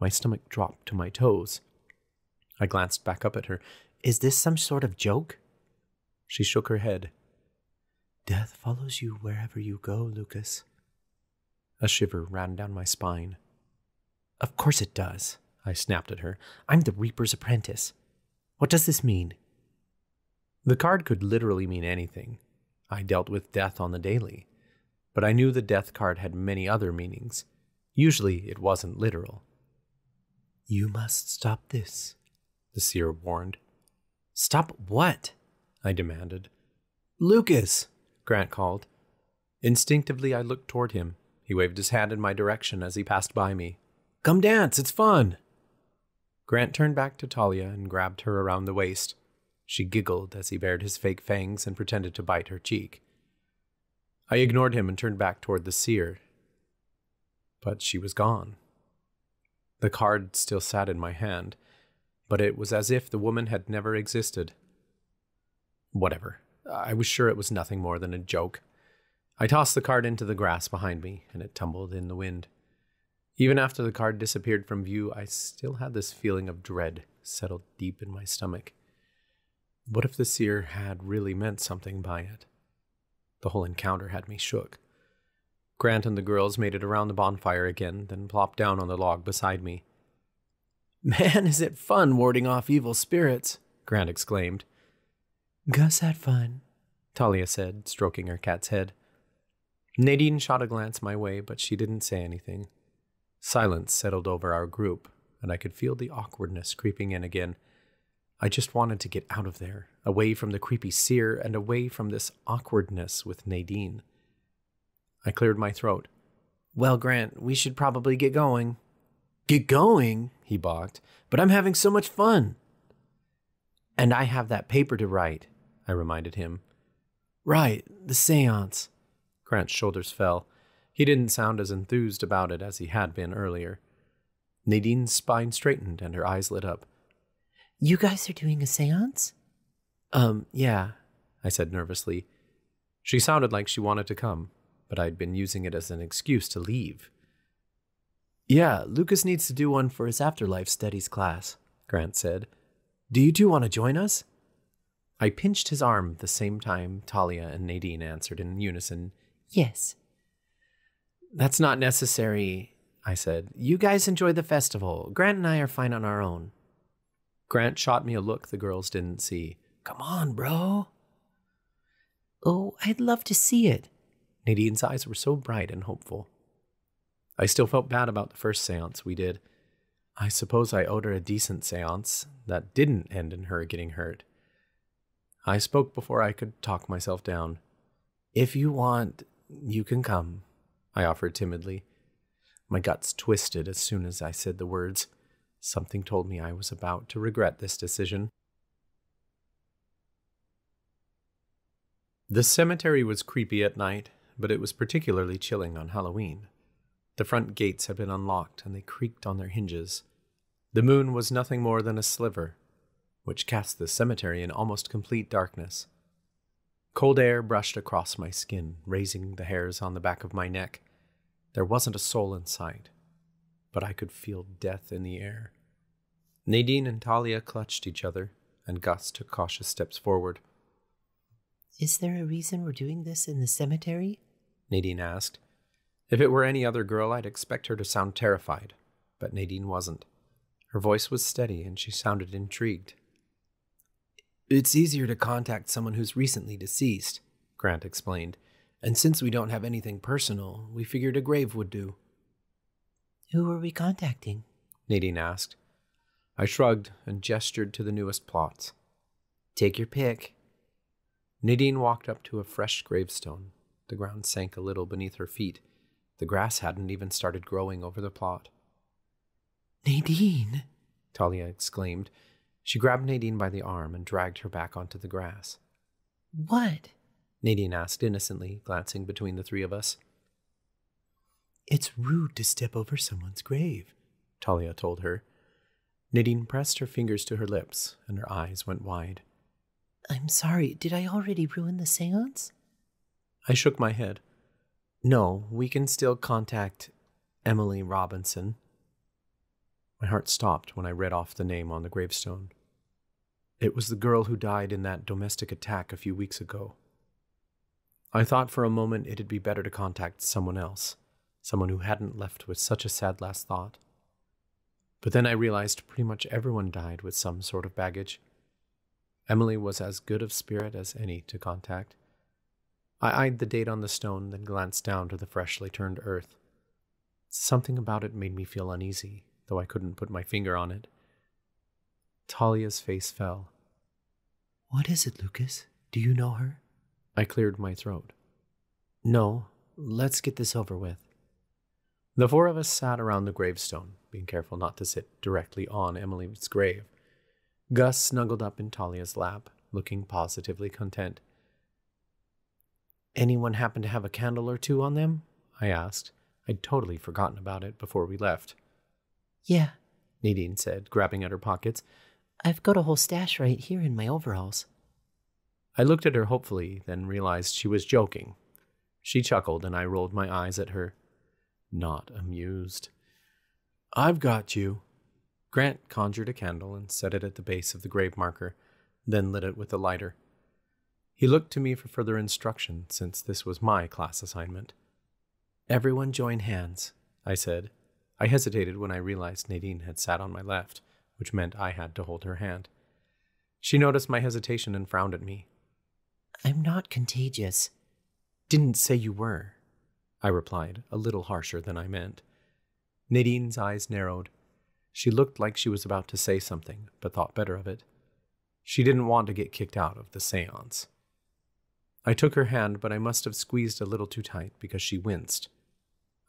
My stomach dropped to my toes. I glanced back up at her. Is this some sort of joke? She shook her head. Death follows you wherever you go, Lucas. A shiver ran down my spine. Of course it does, I snapped at her. I'm the Reaper's apprentice. What does this mean? The card could literally mean anything. I dealt with death on the daily. But I knew the death card had many other meanings. Usually it wasn't literal. You must stop this, the seer warned. Stop what? I demanded. Lucas, Grant called. Instinctively, I looked toward him. He waved his hand in my direction as he passed by me. Come dance, it's fun. Grant turned back to Talia and grabbed her around the waist. She giggled as he bared his fake fangs and pretended to bite her cheek. I ignored him and turned back toward the seer. But she was gone. The card still sat in my hand, but it was as if the woman had never existed. Whatever. I was sure it was nothing more than a joke. I tossed the card into the grass behind me, and it tumbled in the wind. Even after the card disappeared from view, I still had this feeling of dread settled deep in my stomach. What if the seer had really meant something by it? The whole encounter had me shook. Grant and the girls made it around the bonfire again, then plopped down on the log beside me. Man, is it fun warding off evil spirits! Grant exclaimed. Gus had fun, Talia said, stroking her cat's head. Nadine shot a glance my way, but she didn't say anything. Silence settled over our group, and I could feel the awkwardness creeping in again. I just wanted to get out of there, away from the creepy seer and away from this awkwardness with Nadine. I cleared my throat. Well, Grant, we should probably get going. Get going? He balked. But I'm having so much fun. And I have that paper to write, I reminded him. Right, the seance. Grant's shoulders fell. He didn't sound as enthused about it as he had been earlier. Nadine's spine straightened and her eyes lit up. You guys are doing a seance? Um, yeah, I said nervously. She sounded like she wanted to come, but I'd been using it as an excuse to leave. Yeah, Lucas needs to do one for his afterlife studies class, Grant said. Do you two want to join us? I pinched his arm the same time Talia and Nadine answered in unison, Yes. That's not necessary, I said. You guys enjoy the festival. Grant and I are fine on our own. Grant shot me a look the girls didn't see. Come on, bro. Oh, I'd love to see it. Nadine's eyes were so bright and hopeful. I still felt bad about the first seance we did. I suppose I owed her a decent seance that didn't end in her getting hurt. I spoke before I could talk myself down. If you want, you can come, I offered timidly. My guts twisted as soon as I said the words. Something told me I was about to regret this decision. The cemetery was creepy at night, but it was particularly chilling on Halloween. The front gates had been unlocked and they creaked on their hinges. The moon was nothing more than a sliver, which cast the cemetery in almost complete darkness. Cold air brushed across my skin, raising the hairs on the back of my neck. There wasn't a soul in sight, but I could feel death in the air. Nadine and Talia clutched each other, and Gus took cautious steps forward. Is there a reason we're doing this in the cemetery? Nadine asked. If it were any other girl, I'd expect her to sound terrified, but Nadine wasn't. Her voice was steady and she sounded intrigued. It's easier to contact someone who's recently deceased, Grant explained. And since we don't have anything personal, we figured a grave would do. Who are we contacting? Nadine asked. I shrugged and gestured to the newest plots. Take your pick. Nadine walked up to a fresh gravestone. The ground sank a little beneath her feet. The grass hadn't even started growing over the plot. Nadine! Talia exclaimed. She grabbed Nadine by the arm and dragged her back onto the grass. What? Nadine asked innocently, glancing between the three of us. It's rude to step over someone's grave, Talia told her. Nadine pressed her fingers to her lips, and her eyes went wide. I'm sorry, did I already ruin the seance? I shook my head. No, we can still contact Emily Robinson. My heart stopped when I read off the name on the gravestone. It was the girl who died in that domestic attack a few weeks ago. I thought for a moment it'd be better to contact someone else, someone who hadn't left with such a sad last thought. But then I realized pretty much everyone died with some sort of baggage. Emily was as good of spirit as any to contact. I eyed the date on the stone, then glanced down to the freshly turned earth. Something about it made me feel uneasy, though I couldn't put my finger on it. Talia's face fell. What is it, Lucas? Do you know her? I cleared my throat. No, let's get this over with. The four of us sat around the gravestone, being careful not to sit directly on Emily's grave. Gus snuggled up in Talia's lap, looking positively content. Anyone happen to have a candle or two on them? I asked. I'd totally forgotten about it before we left. Yeah, Nadine said, grabbing at her pockets. I've got a whole stash right here in my overalls. I looked at her hopefully, then realized she was joking. She chuckled, and I rolled my eyes at her, not amused. I've got you. Grant conjured a candle and set it at the base of the grave marker, then lit it with a lighter. He looked to me for further instruction, since this was my class assignment. Everyone join hands, I said. I hesitated when I realized Nadine had sat on my left, which meant I had to hold her hand. She noticed my hesitation and frowned at me. I'm not contagious. Didn't say you were, I replied, a little harsher than I meant. Nadine's eyes narrowed. She looked like she was about to say something, but thought better of it. She didn't want to get kicked out of the seance. I took her hand, but I must have squeezed a little too tight because she winced.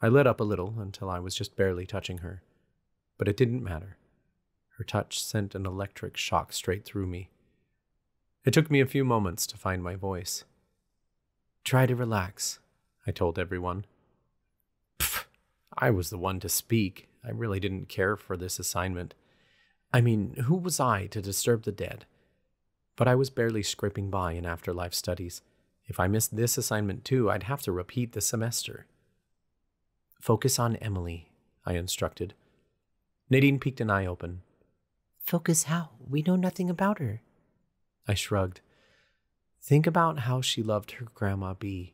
I let up a little until I was just barely touching her, but it didn't matter. Her touch sent an electric shock straight through me. It took me a few moments to find my voice. Try to relax, I told everyone. Pfft, I was the one to speak. I really didn't care for this assignment. I mean, who was I to disturb the dead? But I was barely scraping by in afterlife studies. If I missed this assignment too, I'd have to repeat the semester. Focus on Emily, I instructed. Nadine peeked an eye open. Focus how? We know nothing about her. I shrugged. Think about how she loved her Grandma Bee,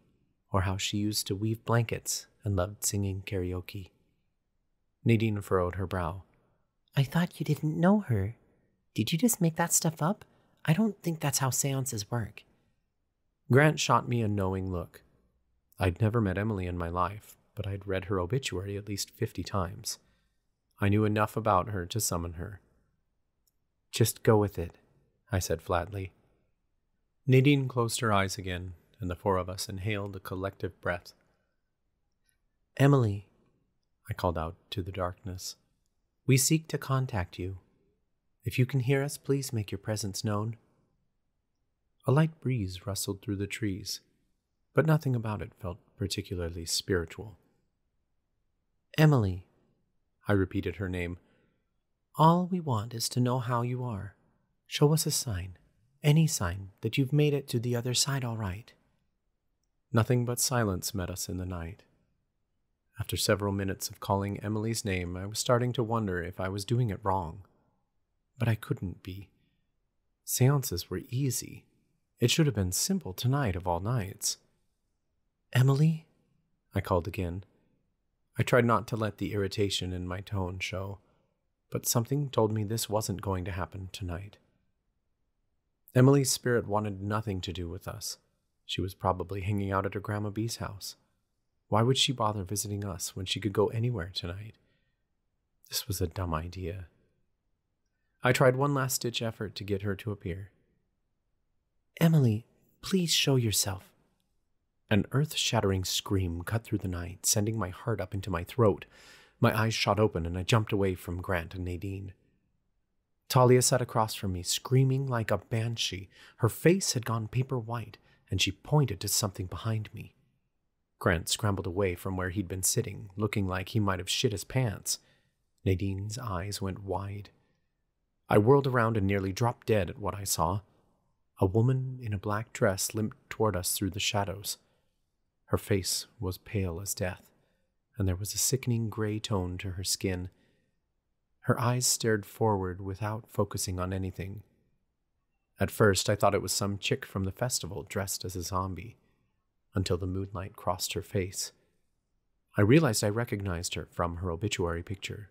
or how she used to weave blankets and loved singing karaoke. Nadine furrowed her brow. I thought you didn't know her. Did you just make that stuff up? I don't think that's how seances work. Grant shot me a knowing look. I'd never met Emily in my life, but I'd read her obituary at least fifty times. I knew enough about her to summon her. Just go with it, I said flatly. Nadine closed her eyes again, and the four of us inhaled a collective breath. Emily, I called out to the darkness, we seek to contact you. If you can hear us, please make your presence known. A light breeze rustled through the trees, but nothing about it felt particularly spiritual. Emily, I repeated her name. All we want is to know how you are. Show us a sign, any sign, that you've made it to the other side all right. Nothing but silence met us in the night. After several minutes of calling Emily's name, I was starting to wonder if I was doing it wrong. But I couldn't be. Seances were easy. It should have been simple tonight of all nights. Emily? I called again. I tried not to let the irritation in my tone show, but something told me this wasn't going to happen tonight. Emily's spirit wanted nothing to do with us. She was probably hanging out at her Grandma Bee's house. Why would she bother visiting us when she could go anywhere tonight? This was a dumb idea. I tried one last ditch effort to get her to appear. Emily, please show yourself. An earth shattering scream cut through the night, sending my heart up into my throat. My eyes shot open and I jumped away from Grant and Nadine. Talia sat across from me, screaming like a banshee. Her face had gone paper white, and she pointed to something behind me. Grant scrambled away from where he'd been sitting, looking like he might have shit his pants. Nadine's eyes went wide. I whirled around and nearly dropped dead at what I saw. A woman in a black dress limped toward us through the shadows. Her face was pale as death, and there was a sickening gray tone to her skin. Her eyes stared forward without focusing on anything. At first, I thought it was some chick from the festival dressed as a zombie, until the moonlight crossed her face. I realized I recognized her from her obituary picture.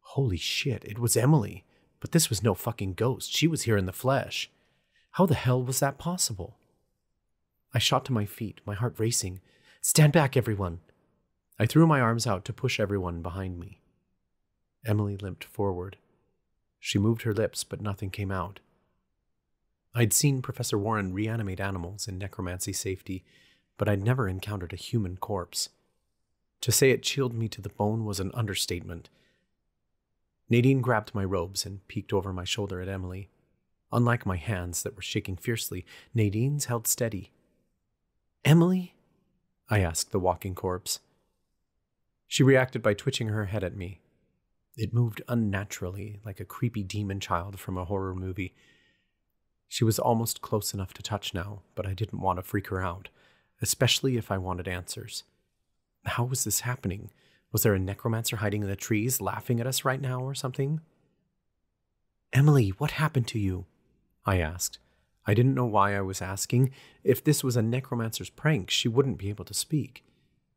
Holy shit, it was Emily. But this was no fucking ghost. She was here in the flesh. How the hell was that possible? I shot to my feet, my heart racing. Stand back, everyone! I threw my arms out to push everyone behind me. Emily limped forward. She moved her lips, but nothing came out. I'd seen Professor Warren reanimate animals in necromancy safety, but I'd never encountered a human corpse. To say it chilled me to the bone was an understatement. Nadine grabbed my robes and peeked over my shoulder at Emily. Unlike my hands that were shaking fiercely, Nadine's held steady. Emily? I asked the walking corpse. She reacted by twitching her head at me. It moved unnaturally, like a creepy demon child from a horror movie. She was almost close enough to touch now, but I didn't want to freak her out, especially if I wanted answers. How was this happening? Was there a necromancer hiding in the trees laughing at us right now or something? Emily, what happened to you? I asked. I didn't know why I was asking. If this was a necromancer's prank, she wouldn't be able to speak.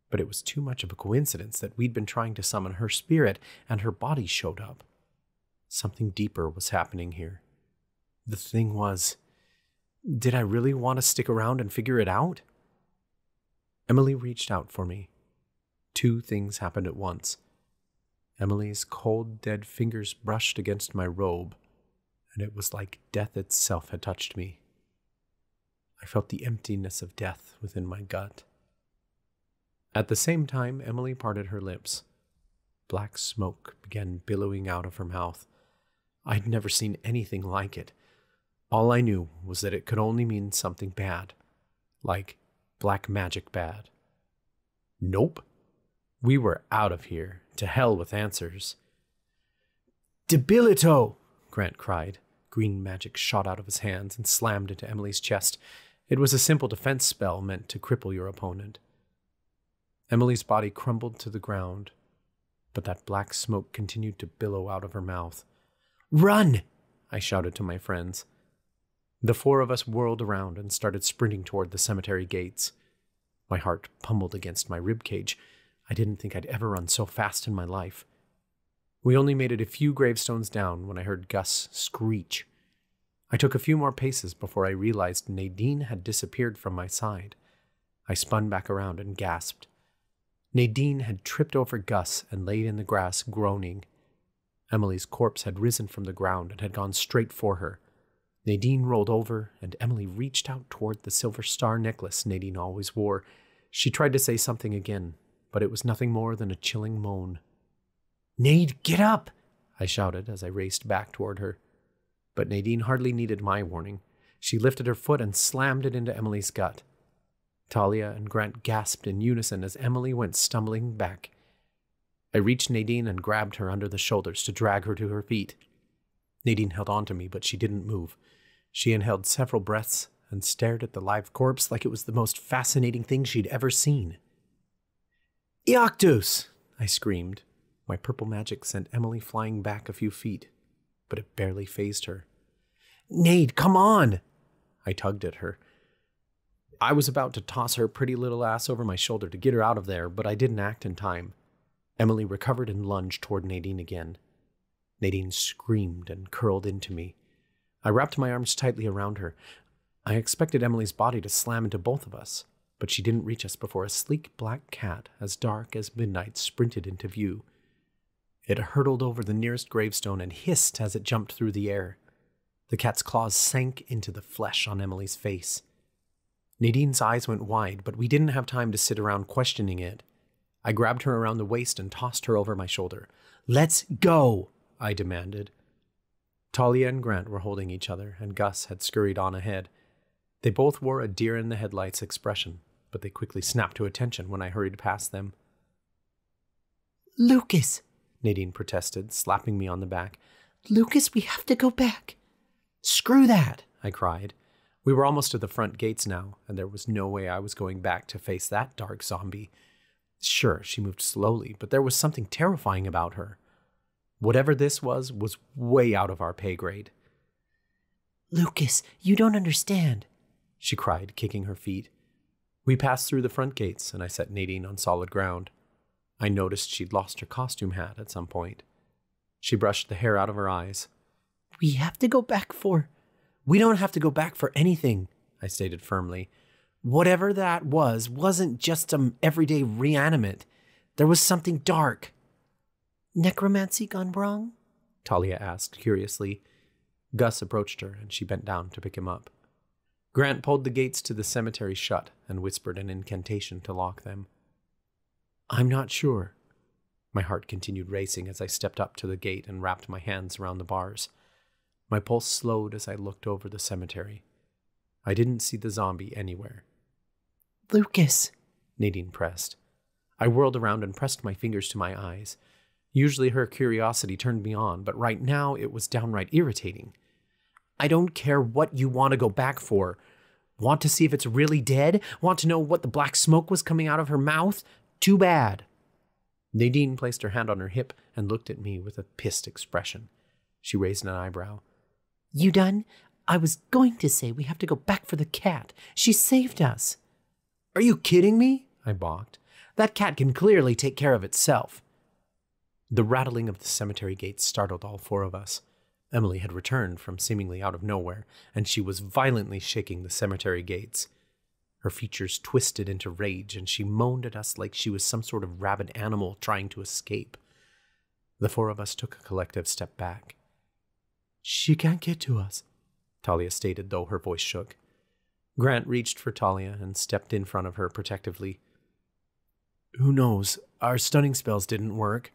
But it was too much of a coincidence that we'd been trying to summon her spirit and her body showed up. Something deeper was happening here. The thing was, did I really want to stick around and figure it out? Emily reached out for me. Two things happened at once. Emily's cold, dead fingers brushed against my robe, and it was like death itself had touched me. I felt the emptiness of death within my gut. At the same time, Emily parted her lips. Black smoke began billowing out of her mouth. I'd never seen anything like it. All I knew was that it could only mean something bad, like black magic bad. Nope. We were out of here. To hell with answers. Debilito! Grant cried. Green magic shot out of his hands and slammed into Emily's chest. It was a simple defense spell meant to cripple your opponent. Emily's body crumbled to the ground, but that black smoke continued to billow out of her mouth. Run! I shouted to my friends. The four of us whirled around and started sprinting toward the cemetery gates. My heart pummeled against my rib cage. I didn't think I'd ever run so fast in my life. We only made it a few gravestones down when I heard Gus screech. I took a few more paces before I realized Nadine had disappeared from my side. I spun back around and gasped. Nadine had tripped over Gus and laid in the grass, groaning. Emily's corpse had risen from the ground and had gone straight for her. Nadine rolled over, and Emily reached out toward the silver star necklace Nadine always wore. She tried to say something again, but it was nothing more than a chilling moan. Nade, get up! I shouted as I raced back toward her. But Nadine hardly needed my warning. She lifted her foot and slammed it into Emily's gut. Talia and Grant gasped in unison as Emily went stumbling back. I reached Nadine and grabbed her under the shoulders to drag her to her feet. Nadine held on to me, but she didn't move. She inhaled several breaths and stared at the live corpse like it was the most fascinating thing she'd ever seen. Iactus! I screamed. My purple magic sent Emily flying back a few feet, but it barely fazed her. Nade, come on! I tugged at her. I was about to toss her pretty little ass over my shoulder to get her out of there, but I didn't act in time. Emily recovered and lunged toward Nadine again. Nadine screamed and curled into me. I wrapped my arms tightly around her. I expected Emily's body to slam into both of us, but she didn't reach us before a sleek black cat, as dark as midnight, sprinted into view. It hurtled over the nearest gravestone and hissed as it jumped through the air. The cat's claws sank into the flesh on Emily's face. Nadine's eyes went wide, but we didn't have time to sit around questioning it. I grabbed her around the waist and tossed her over my shoulder. Let's go, I demanded. Talia and Grant were holding each other, and Gus had scurried on ahead. They both wore a deer in the headlights expression, but they quickly snapped to attention when I hurried past them. Lucas, Nadine protested, slapping me on the back. Lucas, we have to go back. Screw that, I cried. We were almost to the front gates now, and there was no way I was going back to face that dark zombie. Sure, she moved slowly, but there was something terrifying about her. Whatever this was, was way out of our pay grade. Lucas, you don't understand, she cried, kicking her feet. We passed through the front gates, and I set Nadine on solid ground. I noticed she'd lost her costume hat at some point. She brushed the hair out of her eyes. We have to go back for. We don't have to go back for anything, I stated firmly. Whatever that was, wasn't just some everyday reanimate. There was something dark. Necromancy gone wrong? Talia asked curiously. Gus approached her, and she bent down to pick him up. Grant pulled the gates to the cemetery shut and whispered an incantation to lock them. I'm not sure. My heart continued racing as I stepped up to the gate and wrapped my hands around the bars. My pulse slowed as I looked over the cemetery. I didn't see the zombie anywhere. Lucas, Nadine pressed. I whirled around and pressed my fingers to my eyes. Usually her curiosity turned me on, but right now it was downright irritating. I don't care what you want to go back for. Want to see if it's really dead? Want to know what the black smoke was coming out of her mouth? Too bad. Nadine placed her hand on her hip and looked at me with a pissed expression. She raised an eyebrow. You done? I was going to say we have to go back for the cat. She saved us. Are you kidding me? I balked. That cat can clearly take care of itself. The rattling of the cemetery gates startled all four of us. Emily had returned from seemingly out of nowhere, and she was violently shaking the cemetery gates. Her features twisted into rage, and she moaned at us like she was some sort of rabid animal trying to escape. The four of us took a collective step back. She can't get to us, Talia stated, though her voice shook. Grant reached for Talia and stepped in front of her protectively. Who knows? Our stunning spells didn't work.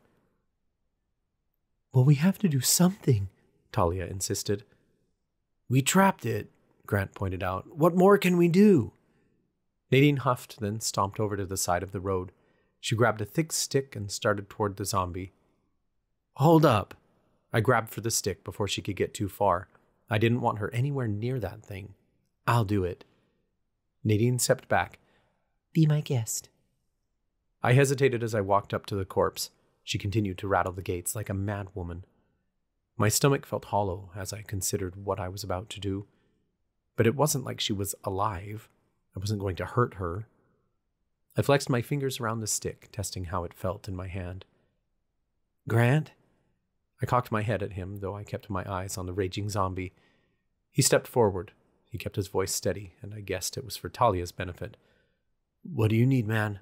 Well, we have to do something, Talia insisted. We trapped it, Grant pointed out. What more can we do? Nadine huffed, then stomped over to the side of the road. She grabbed a thick stick and started toward the zombie. Hold up! I grabbed for the stick before she could get too far. I didn't want her anywhere near that thing. I'll do it. Nadine stepped back. Be my guest. I hesitated as I walked up to the corpse. She continued to rattle the gates like a mad woman. My stomach felt hollow as I considered what I was about to do. But it wasn't like she was alive. I wasn't going to hurt her. I flexed my fingers around the stick, testing how it felt in my hand. Grant? I cocked my head at him, though I kept my eyes on the raging zombie. He stepped forward. He kept his voice steady, and I guessed it was for Talia's benefit. What do you need, man?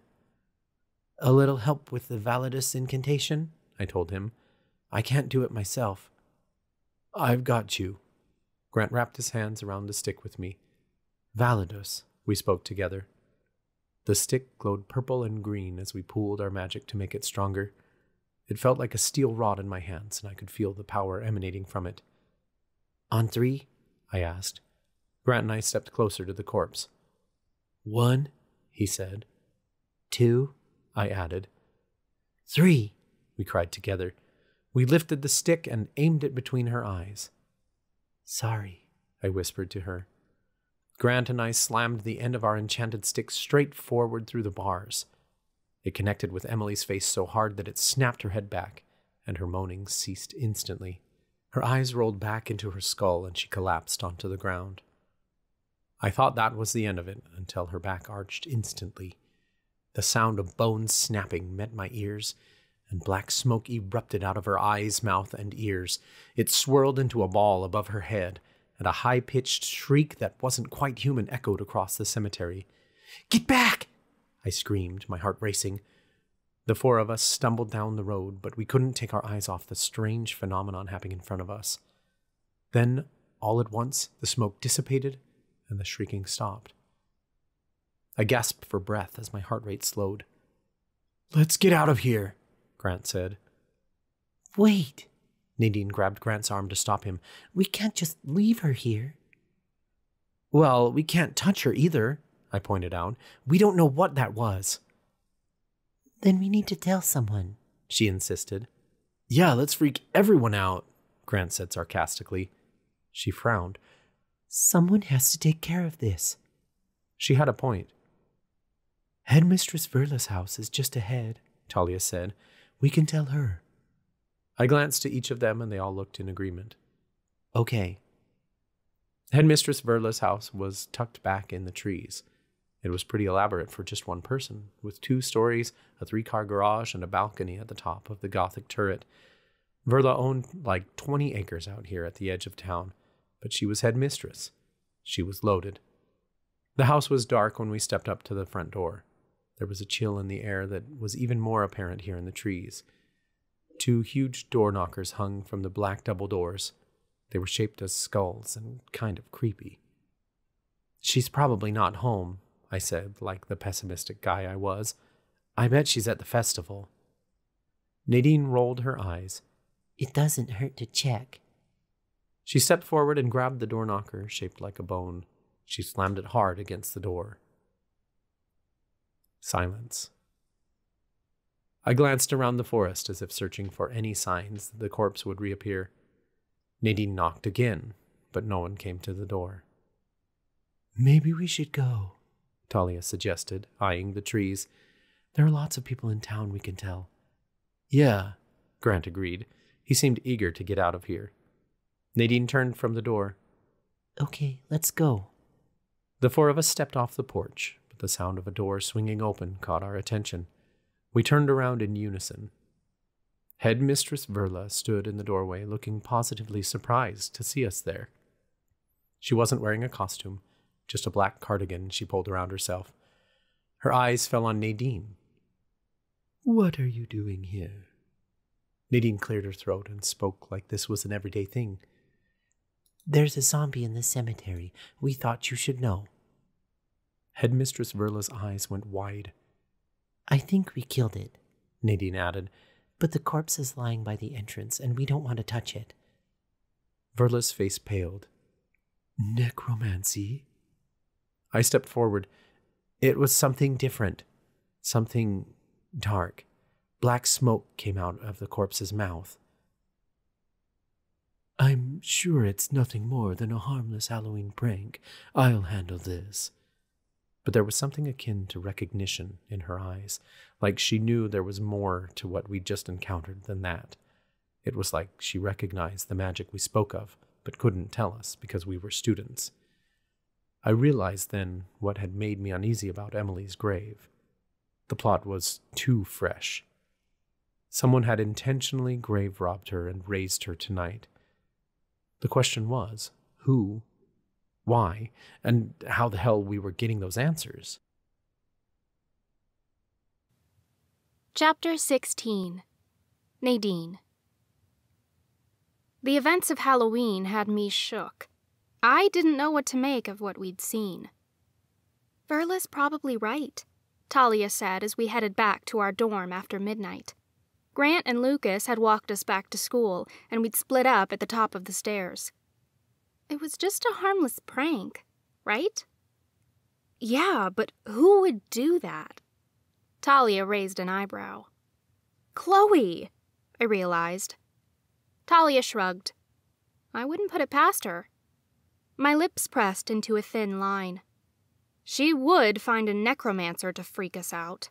A little help with the Validus incantation, I told him. I can't do it myself. I've got you. Grant wrapped his hands around the stick with me. Validus, we spoke together. The stick glowed purple and green as we pooled our magic to make it stronger. It felt like a steel rod in my hands, and I could feel the power emanating from it. On three? I asked. Grant and I stepped closer to the corpse. One, he said. Two, I added. Three, we cried together. We lifted the stick and aimed it between her eyes. Sorry, I whispered to her. Grant and I slammed the end of our enchanted stick straight forward through the bars. It connected with Emily's face so hard that it snapped her head back, and her moaning ceased instantly. Her eyes rolled back into her skull, and she collapsed onto the ground. I thought that was the end of it until her back arched instantly. The sound of bones snapping met my ears, and black smoke erupted out of her eyes, mouth, and ears. It swirled into a ball above her head, and a high pitched shriek that wasn't quite human echoed across the cemetery. Get back! I screamed, my heart racing. The four of us stumbled down the road, but we couldn't take our eyes off the strange phenomenon happening in front of us. Then, all at once, the smoke dissipated and the shrieking stopped. I gasped for breath as my heart rate slowed. Let's get out of here, Grant said. Wait, Nadine grabbed Grant's arm to stop him. We can't just leave her here. Well, we can't touch her either, I pointed out. We don't know what that was. Then we need to tell someone, she insisted. Yeah, let's freak everyone out, Grant said sarcastically. She frowned. Someone has to take care of this. She had a point. Headmistress Verla's house is just ahead, Talia said. We can tell her. I glanced to each of them and they all looked in agreement. Okay. Headmistress Verla's house was tucked back in the trees. It was pretty elaborate for just one person, with two stories, a three car garage, and a balcony at the top of the Gothic turret. Verla owned like 20 acres out here at the edge of town, but she was headmistress. She was loaded. The house was dark when we stepped up to the front door. There was a chill in the air that was even more apparent here in the trees. Two huge door knockers hung from the black double doors. They were shaped as skulls and kind of creepy. She's probably not home, I said, like the pessimistic guy I was. I bet she's at the festival. Nadine rolled her eyes. It doesn't hurt to check. She stepped forward and grabbed the door knocker, shaped like a bone. She slammed it hard against the door. Silence. I glanced around the forest as if searching for any signs that the corpse would reappear. Nadine knocked again, but no one came to the door. Maybe we should go, Talia suggested, eyeing the trees. There are lots of people in town we can tell. Yeah, Grant agreed. He seemed eager to get out of here. Nadine turned from the door. Okay, let's go. The four of us stepped off the porch, but the sound of a door swinging open caught our attention. We turned around in unison. Headmistress Verla stood in the doorway looking positively surprised to see us there. She wasn't wearing a costume, just a black cardigan she pulled around herself. Her eyes fell on Nadine. What are you doing here? Nadine cleared her throat and spoke like this was an everyday thing. There's a zombie in the cemetery. We thought you should know. Headmistress Verla's eyes went wide. I think we killed it, Nadine added, but the corpse is lying by the entrance and we don't want to touch it. Verla's face paled. Necromancy? I stepped forward. It was something different, something dark. Black smoke came out of the corpse's mouth. I'm sure it's nothing more than a harmless Halloween prank. I'll handle this. But there was something akin to recognition in her eyes, like she knew there was more to what we'd just encountered than that. It was like she recognized the magic we spoke of, but couldn't tell us because we were students. I realized then what had made me uneasy about Emily's grave. The plot was too fresh. Someone had intentionally grave robbed her and raised her tonight. The question was who, why, and how the hell we were getting those answers. Chapter 16 Nadine The events of Halloween had me shook. I didn't know what to make of what we'd seen. Verla's probably right, Talia said as we headed back to our dorm after midnight. Grant and Lucas had walked us back to school, and we'd split up at the top of the stairs. It was just a harmless prank, right? Yeah, but who would do that? Talia raised an eyebrow. Chloe, I realized. Talia shrugged. I wouldn't put it past her. My lips pressed into a thin line. She would find a necromancer to freak us out.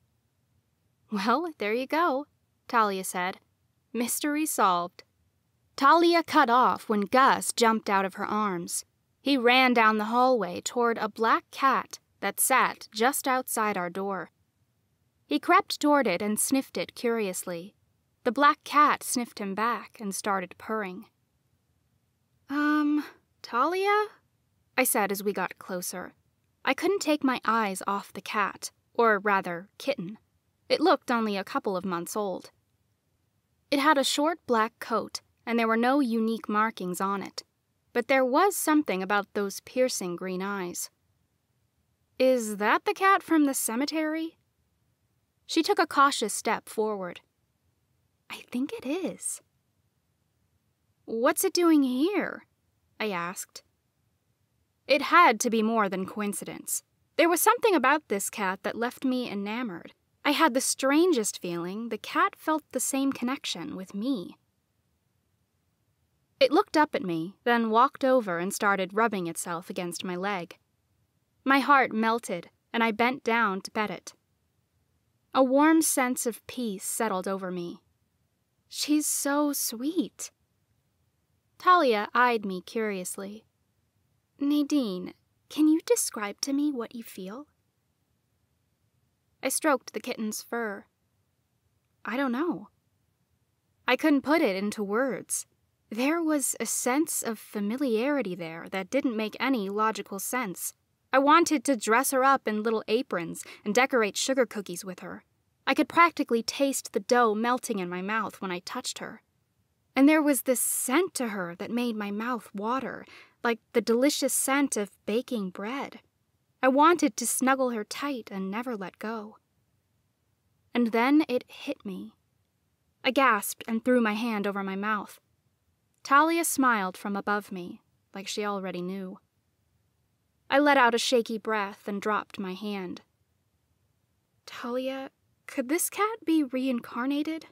Well, there you go, Talia said. Mystery solved. Talia cut off when Gus jumped out of her arms. He ran down the hallway toward a black cat that sat just outside our door. He crept toward it and sniffed it curiously. The black cat sniffed him back and started purring. Um, Talia? I said as we got closer. I couldn't take my eyes off the cat, or rather, kitten. It looked only a couple of months old. It had a short black coat, and there were no unique markings on it, but there was something about those piercing green eyes. Is that the cat from the cemetery? She took a cautious step forward. I think it is. What's it doing here? I asked. It had to be more than coincidence. There was something about this cat that left me enamored. I had the strangest feeling the cat felt the same connection with me. It looked up at me, then walked over and started rubbing itself against my leg. My heart melted, and I bent down to pet it. A warm sense of peace settled over me. She's so sweet. Talia eyed me curiously. Nadine, can you describe to me what you feel? I stroked the kitten's fur. I don't know. I couldn't put it into words. There was a sense of familiarity there that didn't make any logical sense. I wanted to dress her up in little aprons and decorate sugar cookies with her. I could practically taste the dough melting in my mouth when I touched her. And there was this scent to her that made my mouth water, like the delicious scent of baking bread. I wanted to snuggle her tight and never let go. And then it hit me. I gasped and threw my hand over my mouth. Talia smiled from above me, like she already knew. I let out a shaky breath and dropped my hand. Talia, could this cat be reincarnated?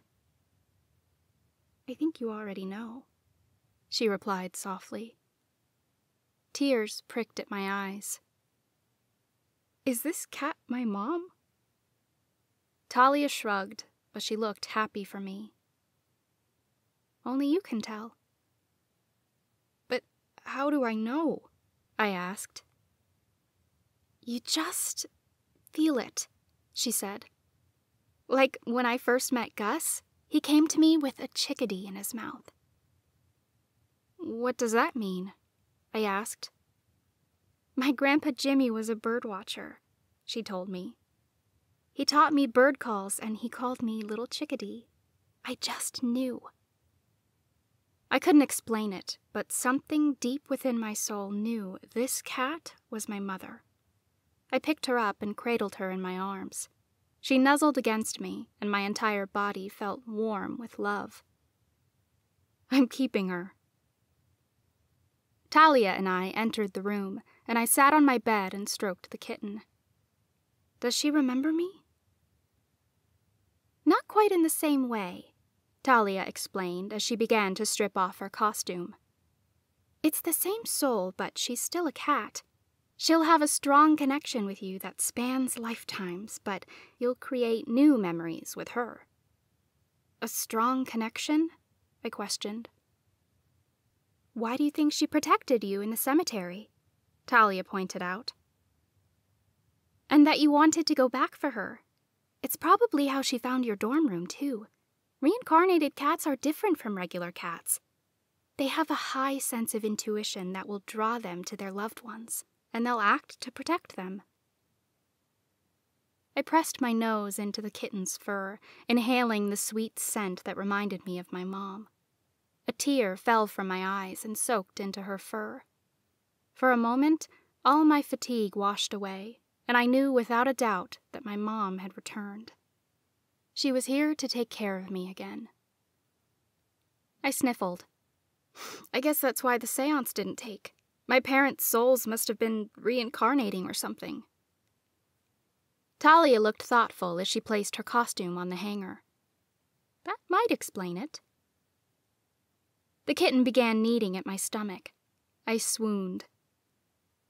I think you already know, she replied softly. Tears pricked at my eyes. Is this cat my mom? Talia shrugged, but she looked happy for me. Only you can tell. But how do I know? I asked. You just feel it, she said. Like when I first met Gus, he came to me with a chickadee in his mouth. What does that mean? I asked. My grandpa Jimmy was a bird watcher, she told me. He taught me bird calls and he called me Little Chickadee. I just knew. I couldn't explain it, but something deep within my soul knew this cat was my mother. I picked her up and cradled her in my arms. She nuzzled against me, and my entire body felt warm with love. I'm keeping her. Talia and I entered the room, and I sat on my bed and stroked the kitten. Does she remember me? Not quite in the same way, Talia explained as she began to strip off her costume. It's the same soul, but she's still a cat. She'll have a strong connection with you that spans lifetimes, but you'll create new memories with her. A strong connection? I questioned. Why do you think she protected you in the cemetery? Talia pointed out. And that you wanted to go back for her. It's probably how she found your dorm room, too. Reincarnated cats are different from regular cats. They have a high sense of intuition that will draw them to their loved ones, and they'll act to protect them. I pressed my nose into the kitten's fur, inhaling the sweet scent that reminded me of my mom. A tear fell from my eyes and soaked into her fur. For a moment, all my fatigue washed away, and I knew without a doubt that my mom had returned. She was here to take care of me again. I sniffled. I guess that's why the seance didn't take. My parents' souls must have been reincarnating or something. Talia looked thoughtful as she placed her costume on the hanger. That might explain it. The kitten began kneading at my stomach. I swooned.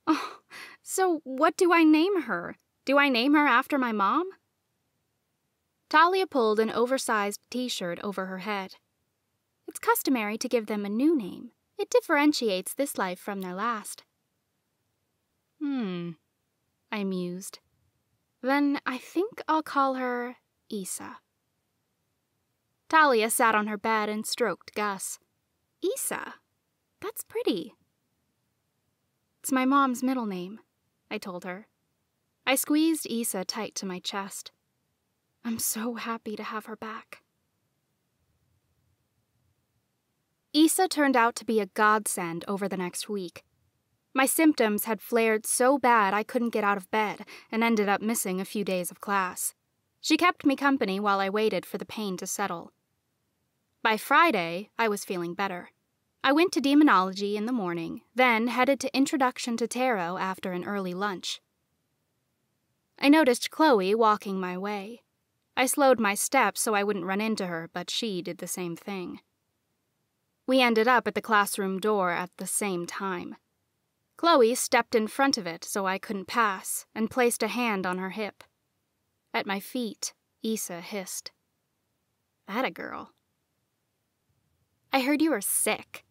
Oh, so what do I name her? Do I name her after my mom? Talia pulled an oversized t shirt over her head. It's customary to give them a new name. It differentiates this life from their last. Hmm, I mused. Then I think I'll call her Isa. Talia sat on her bed and stroked Gus. Isa? That's pretty. It's my mom's middle name, I told her. I squeezed Isa tight to my chest. I'm so happy to have her back. Isa turned out to be a godsend over the next week. My symptoms had flared so bad I couldn't get out of bed and ended up missing a few days of class. She kept me company while I waited for the pain to settle. By Friday, I was feeling better. I went to demonology in the morning, then headed to Introduction to Tarot after an early lunch. I noticed Chloe walking my way. I slowed my steps so I wouldn't run into her, but she did the same thing. We ended up at the classroom door at the same time. Chloe stepped in front of it so I couldn't pass and placed a hand on her hip. At my feet, Isa hissed. That a girl. I heard you were sick,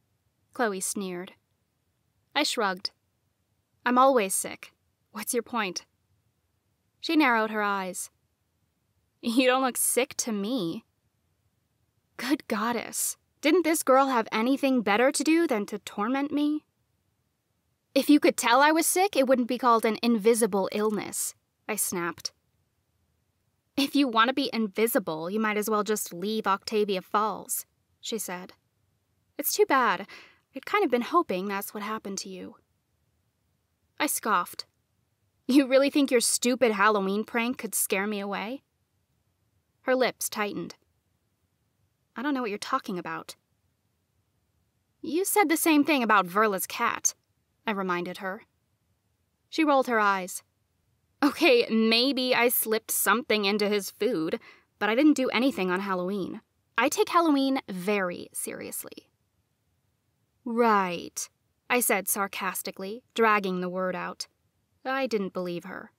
Chloe sneered. I shrugged. I'm always sick. What's your point? She narrowed her eyes. You don't look sick to me. Good goddess, didn't this girl have anything better to do than to torment me? If you could tell I was sick, it wouldn't be called an invisible illness, I snapped. If you want to be invisible, you might as well just leave Octavia Falls, she said. It's too bad. I'd kind of been hoping that's what happened to you. I scoffed. You really think your stupid Halloween prank could scare me away? Her lips tightened. I don't know what you're talking about. You said the same thing about Verla's cat, I reminded her. She rolled her eyes. Okay, maybe I slipped something into his food, but I didn't do anything on Halloween. I take Halloween very seriously. Right, I said sarcastically, dragging the word out. I didn't believe her.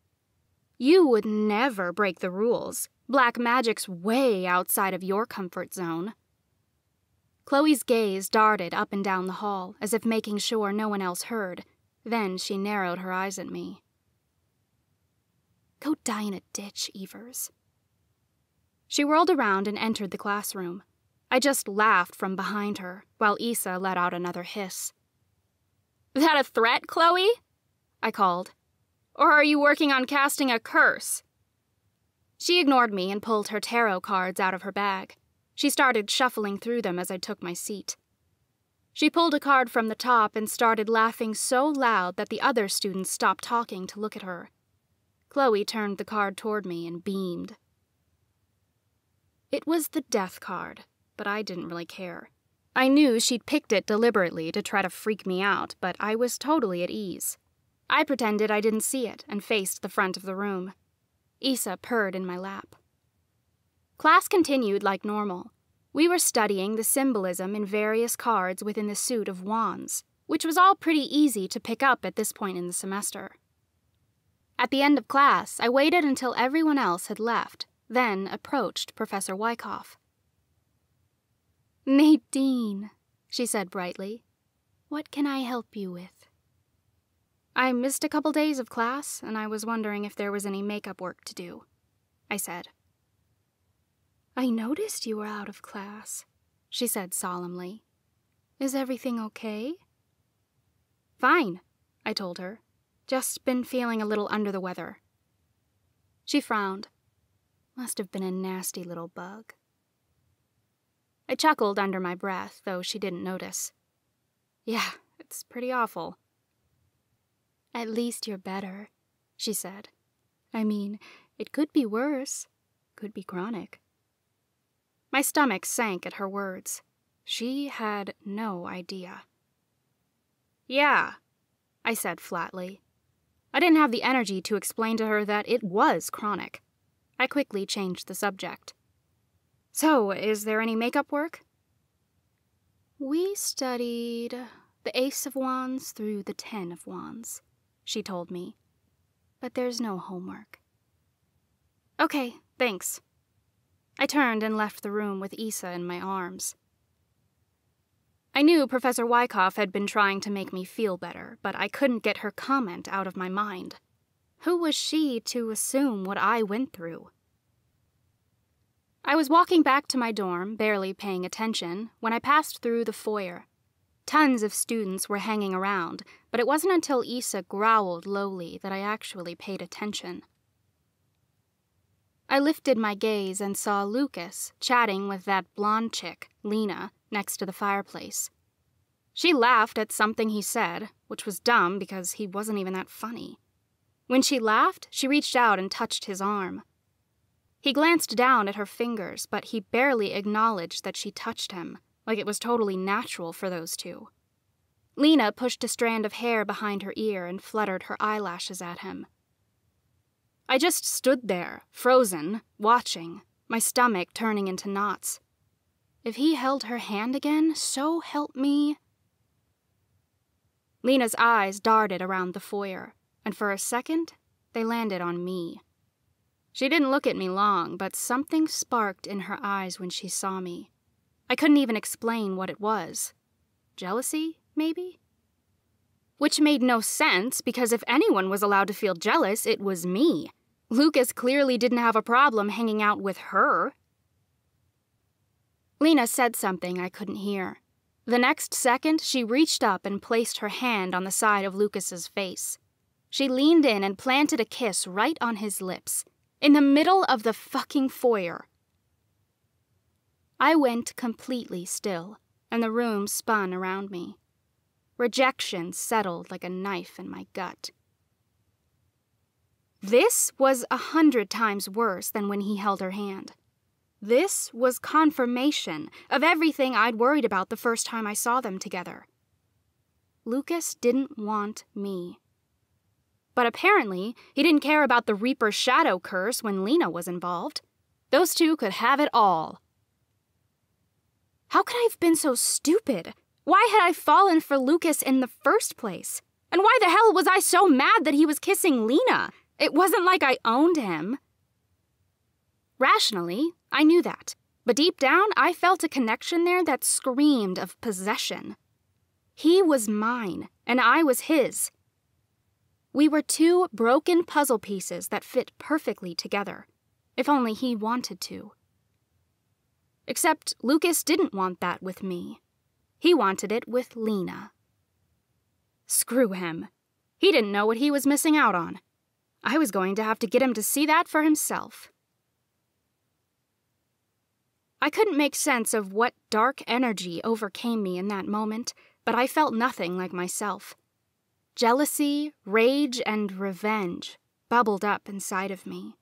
You would never break the rules. Black magic's way outside of your comfort zone. Chloe's gaze darted up and down the hall, as if making sure no one else heard. Then she narrowed her eyes at me. Go die in a ditch, Evers. She whirled around and entered the classroom. I just laughed from behind her, while Isa let out another hiss. That a threat, Chloe? I called. Or are you working on casting a curse? She ignored me and pulled her tarot cards out of her bag. She started shuffling through them as I took my seat. She pulled a card from the top and started laughing so loud that the other students stopped talking to look at her. Chloe turned the card toward me and beamed. It was the death card, but I didn't really care. I knew she'd picked it deliberately to try to freak me out, but I was totally at ease. I pretended I didn't see it and faced the front of the room. Isa purred in my lap. Class continued like normal. We were studying the symbolism in various cards within the suit of wands, which was all pretty easy to pick up at this point in the semester. At the end of class, I waited until everyone else had left, then approached Professor Wyckoff. Nadine, she said brightly, what can I help you with? I missed a couple days of class, and I was wondering if there was any makeup work to do, I said. I noticed you were out of class, she said solemnly. Is everything okay? Fine, I told her. Just been feeling a little under the weather. She frowned. Must have been a nasty little bug. I chuckled under my breath, though she didn't notice. Yeah, it's pretty awful. At least you're better, she said. I mean, it could be worse. Could be chronic. My stomach sank at her words. She had no idea. Yeah, I said flatly. I didn't have the energy to explain to her that it was chronic. I quickly changed the subject. So, is there any makeup work? We studied the Ace of Wands through the Ten of Wands, she told me. But there's no homework. Okay, thanks. I turned and left the room with Isa in my arms. I knew Professor Wyckoff had been trying to make me feel better, but I couldn't get her comment out of my mind. Who was she to assume what I went through? I was walking back to my dorm, barely paying attention, when I passed through the foyer. Tons of students were hanging around, but it wasn't until Isa growled lowly that I actually paid attention. I lifted my gaze and saw Lucas chatting with that blonde chick, Lena, next to the fireplace. She laughed at something he said, which was dumb because he wasn't even that funny. When she laughed, she reached out and touched his arm. He glanced down at her fingers, but he barely acknowledged that she touched him, like it was totally natural for those two. Lena pushed a strand of hair behind her ear and fluttered her eyelashes at him. I just stood there, frozen, watching, my stomach turning into knots. If he held her hand again, so help me. Lena's eyes darted around the foyer, and for a second, they landed on me. She didn't look at me long, but something sparked in her eyes when she saw me. I couldn't even explain what it was. Jealousy, maybe? Which made no sense because if anyone was allowed to feel jealous, it was me. Lucas clearly didn't have a problem hanging out with her. Lena said something I couldn't hear. The next second, she reached up and placed her hand on the side of Lucas's face. She leaned in and planted a kiss right on his lips, in the middle of the fucking foyer. I went completely still, and the room spun around me. Rejection settled like a knife in my gut. This was a hundred times worse than when he held her hand. This was confirmation of everything I'd worried about the first time I saw them together. Lucas didn't want me. But apparently, he didn't care about the Reaper's shadow curse when Lena was involved. Those two could have it all. How could I have been so stupid? Why had I fallen for Lucas in the first place? And why the hell was I so mad that he was kissing Lena? It wasn't like I owned him. Rationally, I knew that, but deep down, I felt a connection there that screamed of possession. He was mine, and I was his. We were two broken puzzle pieces that fit perfectly together, if only he wanted to. Except Lucas didn't want that with me. He wanted it with Lena. Screw him. He didn't know what he was missing out on. I was going to have to get him to see that for himself. I couldn't make sense of what dark energy overcame me in that moment, but I felt nothing like myself. Jealousy, rage, and revenge bubbled up inside of me.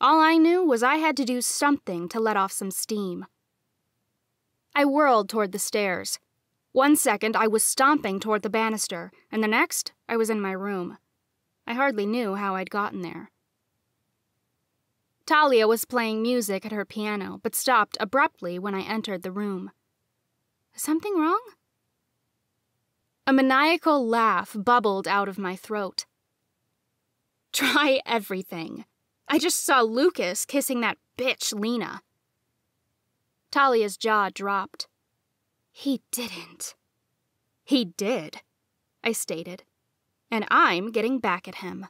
All I knew was I had to do something to let off some steam. I whirled toward the stairs. One second I was stomping toward the banister, and the next I was in my room. I hardly knew how I'd gotten there. Talia was playing music at her piano, but stopped abruptly when I entered the room. Something wrong? A maniacal laugh bubbled out of my throat. Try everything. I just saw Lucas kissing that bitch, Lena. Talia's jaw dropped. He didn't. He did, I stated. And I'm getting back at him.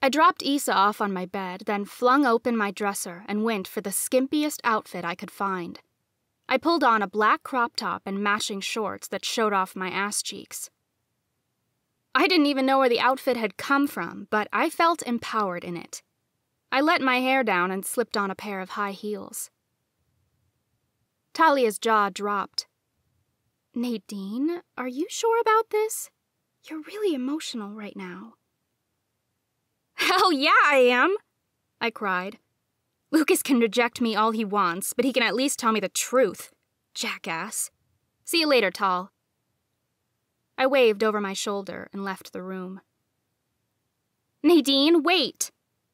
I dropped Isa off on my bed, then flung open my dresser and went for the skimpiest outfit I could find. I pulled on a black crop top and matching shorts that showed off my ass cheeks. I didn't even know where the outfit had come from, but I felt empowered in it. I let my hair down and slipped on a pair of high heels. Talia's jaw dropped. Nadine, are you sure about this? You're really emotional right now. Hell yeah, I am! I cried. Lucas can reject me all he wants, but he can at least tell me the truth. Jackass. See you later, Tal. I waved over my shoulder and left the room. Nadine, wait!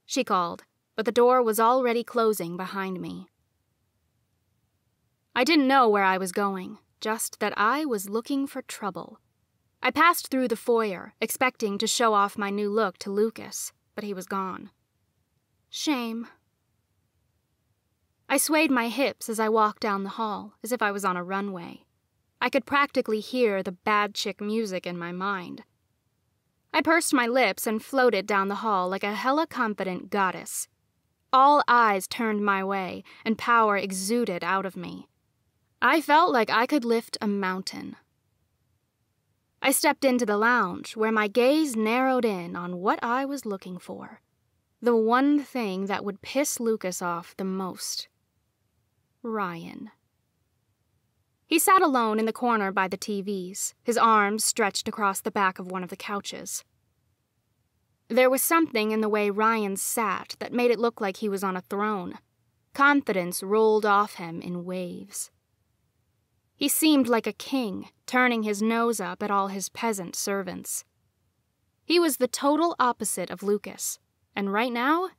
She called, but the door was already closing behind me. I didn't know where I was going, just that I was looking for trouble. I passed through the foyer, expecting to show off my new look to Lucas but he was gone. Shame. I swayed my hips as I walked down the hall, as if I was on a runway. I could practically hear the bad chick music in my mind. I pursed my lips and floated down the hall like a hella confident goddess. All eyes turned my way, and power exuded out of me. I felt like I could lift a mountain. I stepped into the lounge, where my gaze narrowed in on what I was looking for. The one thing that would piss Lucas off the most Ryan. He sat alone in the corner by the TVs, his arms stretched across the back of one of the couches. There was something in the way Ryan sat that made it look like he was on a throne. Confidence rolled off him in waves. He seemed like a king, turning his nose up at all his peasant servants. He was the total opposite of Lucas, and right now,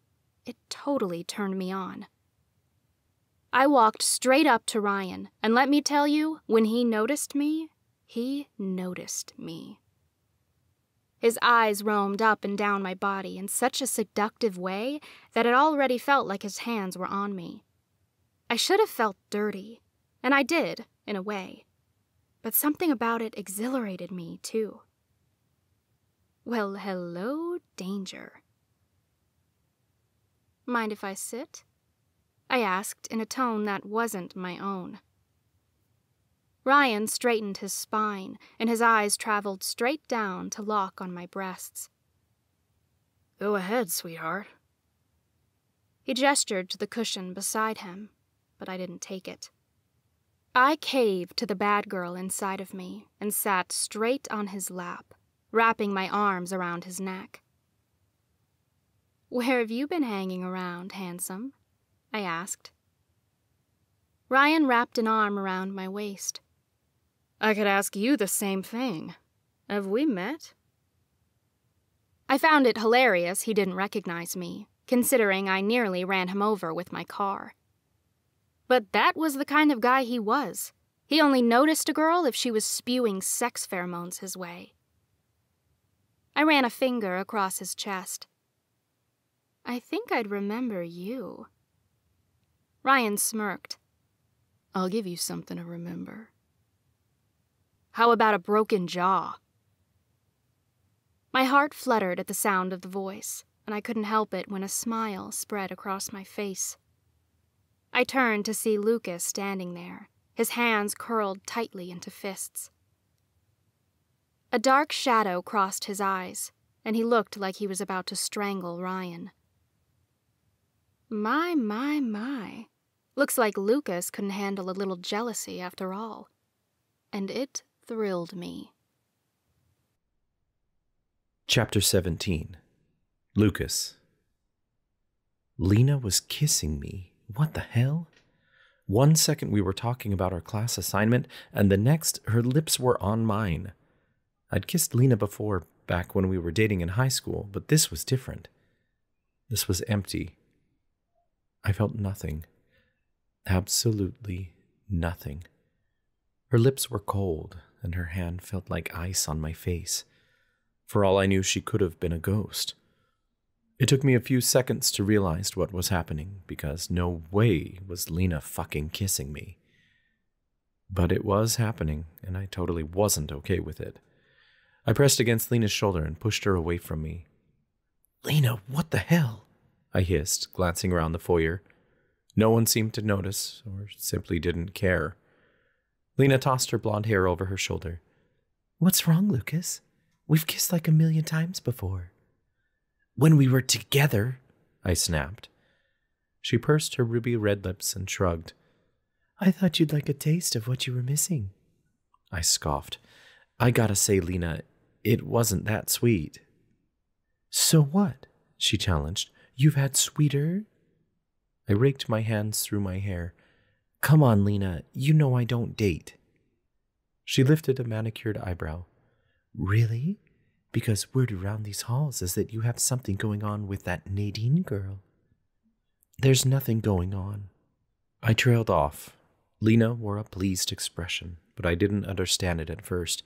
it totally turned me on. I walked straight up to Ryan, and let me tell you, when he noticed me, he noticed me. His eyes roamed up and down my body in such a seductive way that it already felt like his hands were on me. I should have felt dirty, and I did, in a way. But something about it exhilarated me, too. Well, hello, danger. Mind if I sit? I asked in a tone that wasn't my own. Ryan straightened his spine, and his eyes traveled straight down to lock on my breasts. Go ahead, sweetheart. He gestured to the cushion beside him, but I didn't take it. I caved to the bad girl inside of me and sat straight on his lap, wrapping my arms around his neck. Where have you been hanging around, handsome? I asked. Ryan wrapped an arm around my waist. I could ask you the same thing. Have we met? I found it hilarious he didn't recognize me, considering I nearly ran him over with my car. But that was the kind of guy he was. He only noticed a girl if she was spewing sex pheromones his way. I ran a finger across his chest. I think I'd remember you. Ryan smirked. I'll give you something to remember. How about a broken jaw? My heart fluttered at the sound of the voice, and I couldn't help it when a smile spread across my face. I turned to see Lucas standing there, his hands curled tightly into fists. A dark shadow crossed his eyes, and he looked like he was about to strangle Ryan. My, my, my. Looks like Lucas couldn't handle a little jealousy after all. And it thrilled me. Chapter 17 Lucas. Lena was kissing me. What the hell? One second we were talking about our class assignment, and the next her lips were on mine. I'd kissed Lena before, back when we were dating in high school, but this was different. This was empty. I felt nothing. Absolutely nothing. Her lips were cold, and her hand felt like ice on my face. For all I knew, she could have been a ghost. It took me a few seconds to realize what was happening, because no way was Lena fucking kissing me. But it was happening, and I totally wasn't okay with it. I pressed against Lena's shoulder and pushed her away from me. Lena, what the hell? I hissed, glancing around the foyer. No one seemed to notice, or simply didn't care. Lena tossed her blonde hair over her shoulder. What's wrong, Lucas? We've kissed like a million times before. When we were together, I snapped. She pursed her ruby red lips and shrugged. I thought you'd like a taste of what you were missing. I scoffed. I gotta say, Lena, it wasn't that sweet. So what? she challenged. You've had sweeter? I raked my hands through my hair. Come on, Lena, you know I don't date. She lifted a manicured eyebrow. Really? Because word around these halls is that you have something going on with that Nadine girl. There's nothing going on. I trailed off. Lena wore a pleased expression, but I didn't understand it at first.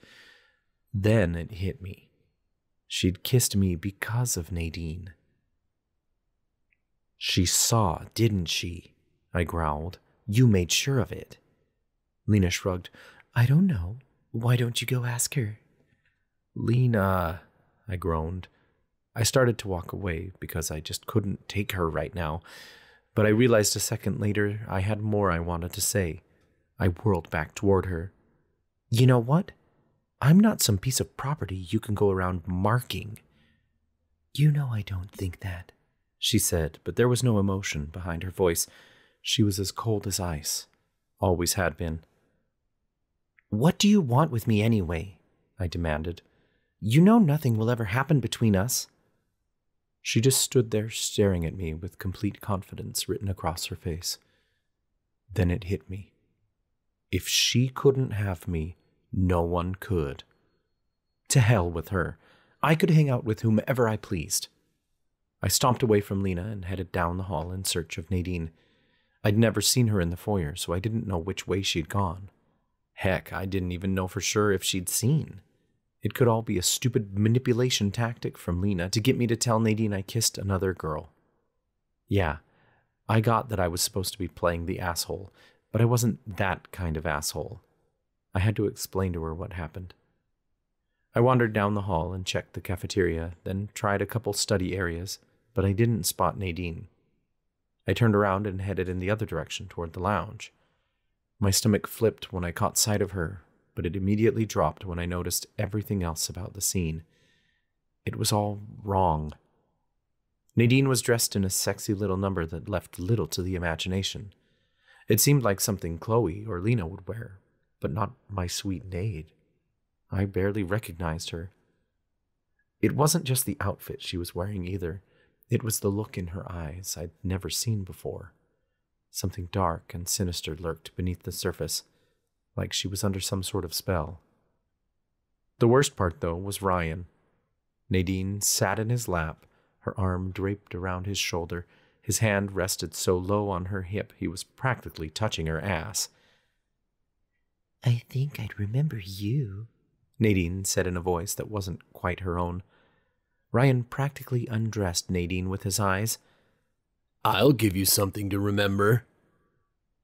Then it hit me. She'd kissed me because of Nadine. She saw, didn't she? I growled. You made sure of it. Lena shrugged. I don't know. Why don't you go ask her? Lena, I groaned. I started to walk away because I just couldn't take her right now, but I realized a second later I had more I wanted to say. I whirled back toward her. You know what? I'm not some piece of property you can go around marking. You know I don't think that, she said, but there was no emotion behind her voice. She was as cold as ice. Always had been. What do you want with me anyway? I demanded. You know nothing will ever happen between us. She just stood there staring at me with complete confidence written across her face. Then it hit me. If she couldn't have me, no one could. To hell with her. I could hang out with whomever I pleased. I stomped away from Lena and headed down the hall in search of Nadine. I'd never seen her in the foyer, so I didn't know which way she'd gone. Heck, I didn't even know for sure if she'd seen. It could all be a stupid manipulation tactic from Lena to get me to tell Nadine I kissed another girl. Yeah, I got that I was supposed to be playing the asshole, but I wasn't that kind of asshole. I had to explain to her what happened. I wandered down the hall and checked the cafeteria, then tried a couple study areas, but I didn't spot Nadine. I turned around and headed in the other direction toward the lounge. My stomach flipped when I caught sight of her, but it immediately dropped when I noticed everything else about the scene. It was all wrong. Nadine was dressed in a sexy little number that left little to the imagination. It seemed like something Chloe or Lena would wear, but not my sweet Nade. I barely recognized her. It wasn't just the outfit she was wearing either. It was the look in her eyes I'd never seen before. Something dark and sinister lurked beneath the surface, like she was under some sort of spell. The worst part, though, was Ryan. Nadine sat in his lap, her arm draped around his shoulder. His hand rested so low on her hip he was practically touching her ass. I think I'd remember you, Nadine said in a voice that wasn't quite her own. Ryan practically undressed Nadine with his eyes. I'll give you something to remember,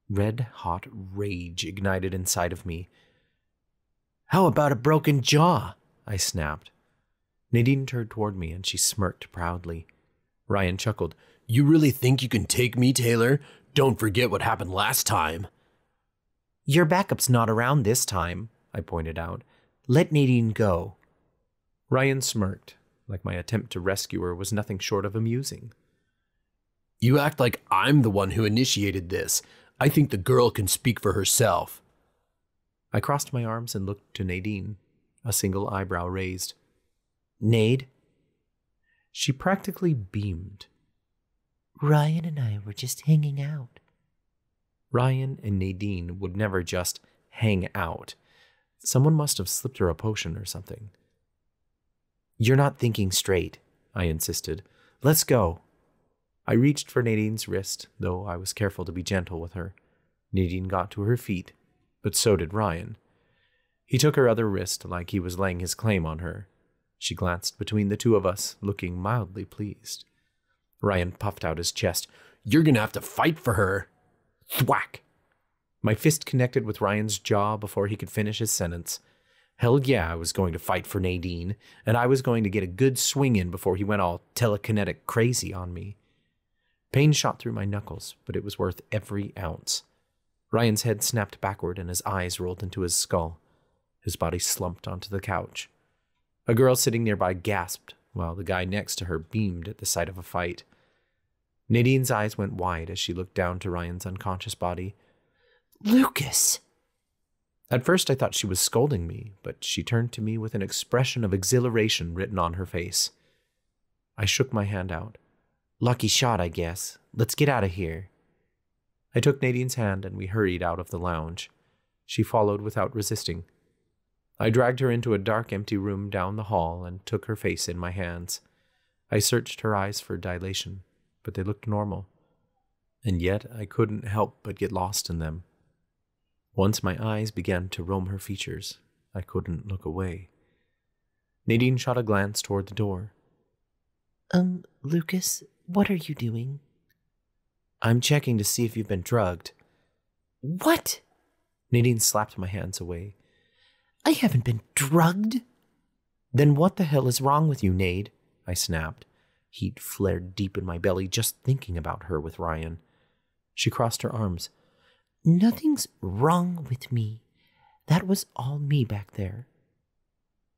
Red hot rage ignited inside of me. How about a broken jaw? I snapped. Nadine turned toward me and she smirked proudly. Ryan chuckled. You really think you can take me, Taylor? Don't forget what happened last time. Your backup's not around this time, I pointed out. Let Nadine go. Ryan smirked, like my attempt to rescue her was nothing short of amusing. You act like I'm the one who initiated this. I think the girl can speak for herself. I crossed my arms and looked to Nadine, a single eyebrow raised. Nade? She practically beamed. Ryan and I were just hanging out. Ryan and Nadine would never just hang out. Someone must have slipped her a potion or something. You're not thinking straight, I insisted. Let's go. I reached for Nadine's wrist, though I was careful to be gentle with her. Nadine got to her feet, but so did Ryan. He took her other wrist like he was laying his claim on her. She glanced between the two of us, looking mildly pleased. Ryan puffed out his chest. You're gonna have to fight for her. Thwack! My fist connected with Ryan's jaw before he could finish his sentence. Hell yeah, I was going to fight for Nadine, and I was going to get a good swing in before he went all telekinetic crazy on me. Pain shot through my knuckles, but it was worth every ounce. Ryan's head snapped backward and his eyes rolled into his skull. His body slumped onto the couch. A girl sitting nearby gasped, while the guy next to her beamed at the sight of a fight. Nadine's eyes went wide as she looked down to Ryan's unconscious body. Lucas! At first, I thought she was scolding me, but she turned to me with an expression of exhilaration written on her face. I shook my hand out. Lucky shot, I guess. Let's get out of here. I took Nadine's hand and we hurried out of the lounge. She followed without resisting. I dragged her into a dark, empty room down the hall and took her face in my hands. I searched her eyes for dilation, but they looked normal. And yet I couldn't help but get lost in them. Once my eyes began to roam her features, I couldn't look away. Nadine shot a glance toward the door. Um, Lucas, what are you doing? I'm checking to see if you've been drugged. What? Nadine slapped my hands away. I haven't been drugged. Then what the hell is wrong with you, Nade? I snapped. Heat flared deep in my belly just thinking about her with Ryan. She crossed her arms. Nothing's wrong with me. That was all me back there.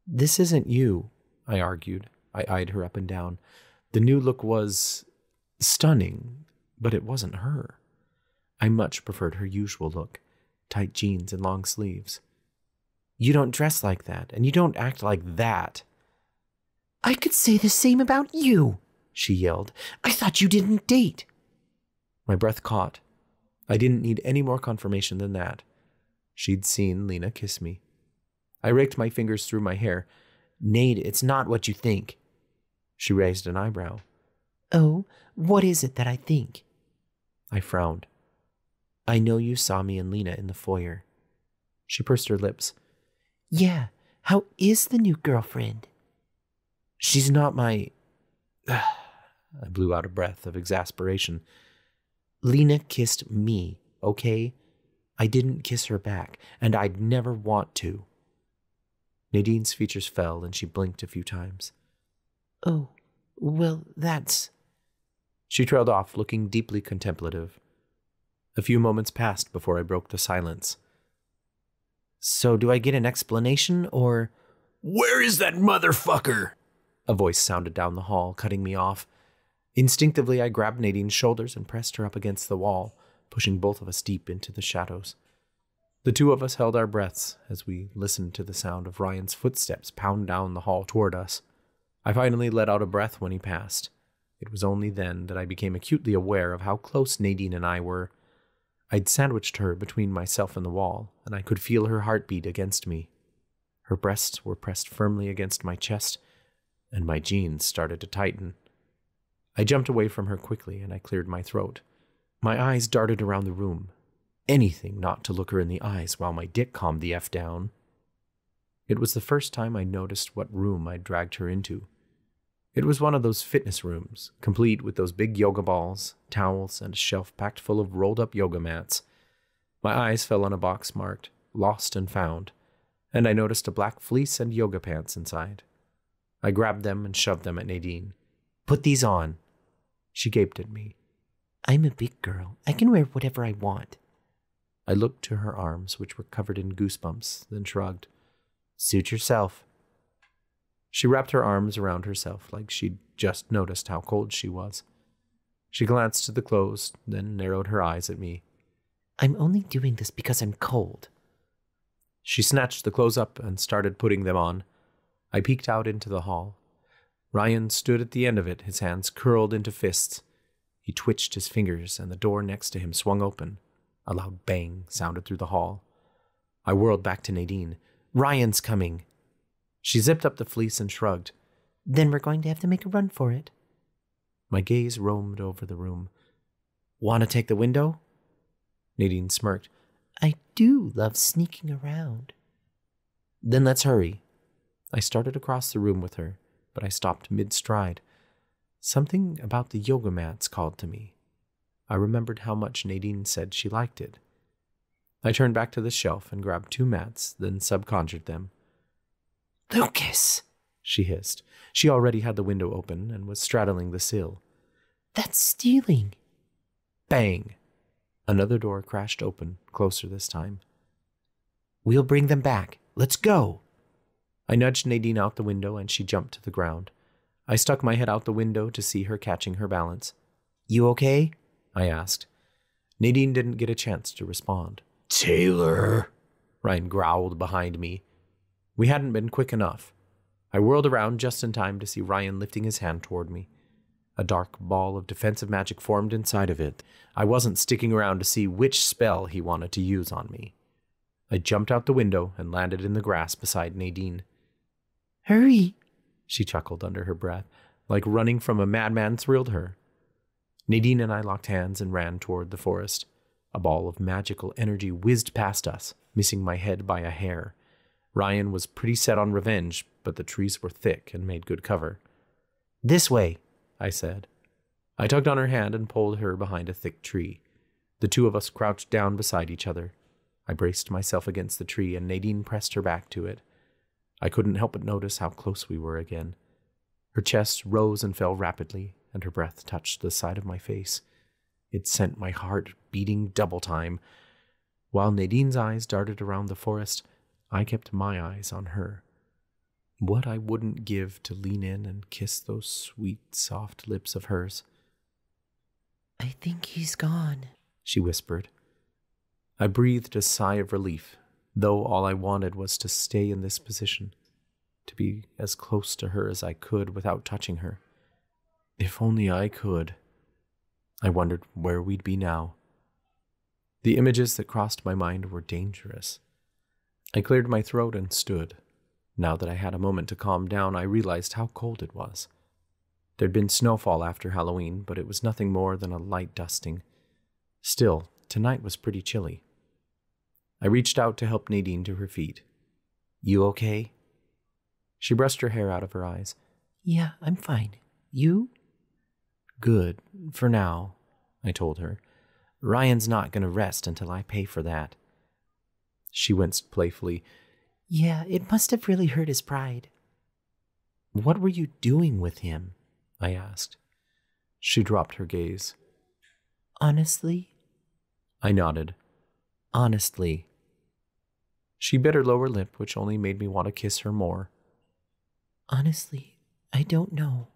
This isn't you, I argued. I eyed her up and down. The new look was stunning, but it wasn't her. I much preferred her usual look tight jeans and long sleeves. You don't dress like that, and you don't act like that. I could say the same about you, she yelled. I thought you didn't date. My breath caught. I didn't need any more confirmation than that. She'd seen Lena kiss me. I raked my fingers through my hair. Nade, it's not what you think. She raised an eyebrow. Oh, what is it that I think? I frowned. I know you saw me and Lena in the foyer. She pursed her lips. Yeah, how is the new girlfriend? She's not my. I blew out a breath of exasperation. Lena kissed me, okay? I didn't kiss her back, and I'd never want to. Nadine's features fell and she blinked a few times. Oh, well, that's. She trailed off, looking deeply contemplative. A few moments passed before I broke the silence. So, do I get an explanation, or. Where is that motherfucker? A voice sounded down the hall, cutting me off. Instinctively, I grabbed Nadine's shoulders and pressed her up against the wall, pushing both of us deep into the shadows. The two of us held our breaths as we listened to the sound of Ryan's footsteps pound down the hall toward us. I finally let out a breath when he passed. It was only then that I became acutely aware of how close Nadine and I were. I'd sandwiched her between myself and the wall, and I could feel her heartbeat against me. Her breasts were pressed firmly against my chest, and my jeans started to tighten. I jumped away from her quickly and I cleared my throat. My eyes darted around the room. Anything not to look her in the eyes while my dick calmed the F down. It was the first time I noticed what room I'd dragged her into. It was one of those fitness rooms, complete with those big yoga balls, towels, and a shelf packed full of rolled up yoga mats. My eyes fell on a box marked Lost and Found, and I noticed a black fleece and yoga pants inside. I grabbed them and shoved them at Nadine. Put these on. She gaped at me. I'm a big girl. I can wear whatever I want. I looked to her arms, which were covered in goosebumps, then shrugged. Suit yourself. She wrapped her arms around herself like she'd just noticed how cold she was. She glanced to the clothes, then narrowed her eyes at me. I'm only doing this because I'm cold. She snatched the clothes up and started putting them on. I peeked out into the hall. Ryan stood at the end of it, his hands curled into fists. He twitched his fingers, and the door next to him swung open. A loud bang sounded through the hall. I whirled back to Nadine. Ryan's coming. She zipped up the fleece and shrugged. Then we're going to have to make a run for it. My gaze roamed over the room. Want to take the window? Nadine smirked. I do love sneaking around. Then let's hurry. I started across the room with her, but I stopped mid stride. Something about the yoga mats called to me. I remembered how much Nadine said she liked it. I turned back to the shelf and grabbed two mats, then subconjured them. Lucas! she hissed. She already had the window open and was straddling the sill. That's stealing. Bang! Another door crashed open, closer this time. We'll bring them back. Let's go. I nudged Nadine out the window and she jumped to the ground. I stuck my head out the window to see her catching her balance. You okay? I asked. Nadine didn't get a chance to respond. Taylor! Ryan growled behind me. We hadn't been quick enough. I whirled around just in time to see Ryan lifting his hand toward me. A dark ball of defensive magic formed inside of it. I wasn't sticking around to see which spell he wanted to use on me. I jumped out the window and landed in the grass beside Nadine. Hurry, she chuckled under her breath, like running from a madman thrilled her. Nadine and I locked hands and ran toward the forest. A ball of magical energy whizzed past us, missing my head by a hair. Ryan was pretty set on revenge, but the trees were thick and made good cover. This way, I said. I tugged on her hand and pulled her behind a thick tree. The two of us crouched down beside each other. I braced myself against the tree, and Nadine pressed her back to it. I couldn't help but notice how close we were again. Her chest rose and fell rapidly, and her breath touched the side of my face. It sent my heart beating double time. While Nadine's eyes darted around the forest, I kept my eyes on her. What I wouldn't give to lean in and kiss those sweet, soft lips of hers. I think he's gone, she whispered. I breathed a sigh of relief though all I wanted was to stay in this position, to be as close to her as I could without touching her. If only I could. I wondered where we'd be now. The images that crossed my mind were dangerous. I cleared my throat and stood. Now that I had a moment to calm down, I realized how cold it was. There'd been snowfall after Halloween, but it was nothing more than a light dusting. Still, tonight was pretty chilly. I reached out to help Nadine to her feet. You okay? She brushed her hair out of her eyes. Yeah, I'm fine. You? Good, for now, I told her. Ryan's not going to rest until I pay for that. She winced playfully. Yeah, it must have really hurt his pride. What were you doing with him? I asked. She dropped her gaze. Honestly? I nodded. Honestly. She bit her lower lip, which only made me want to kiss her more. Honestly, I don't know.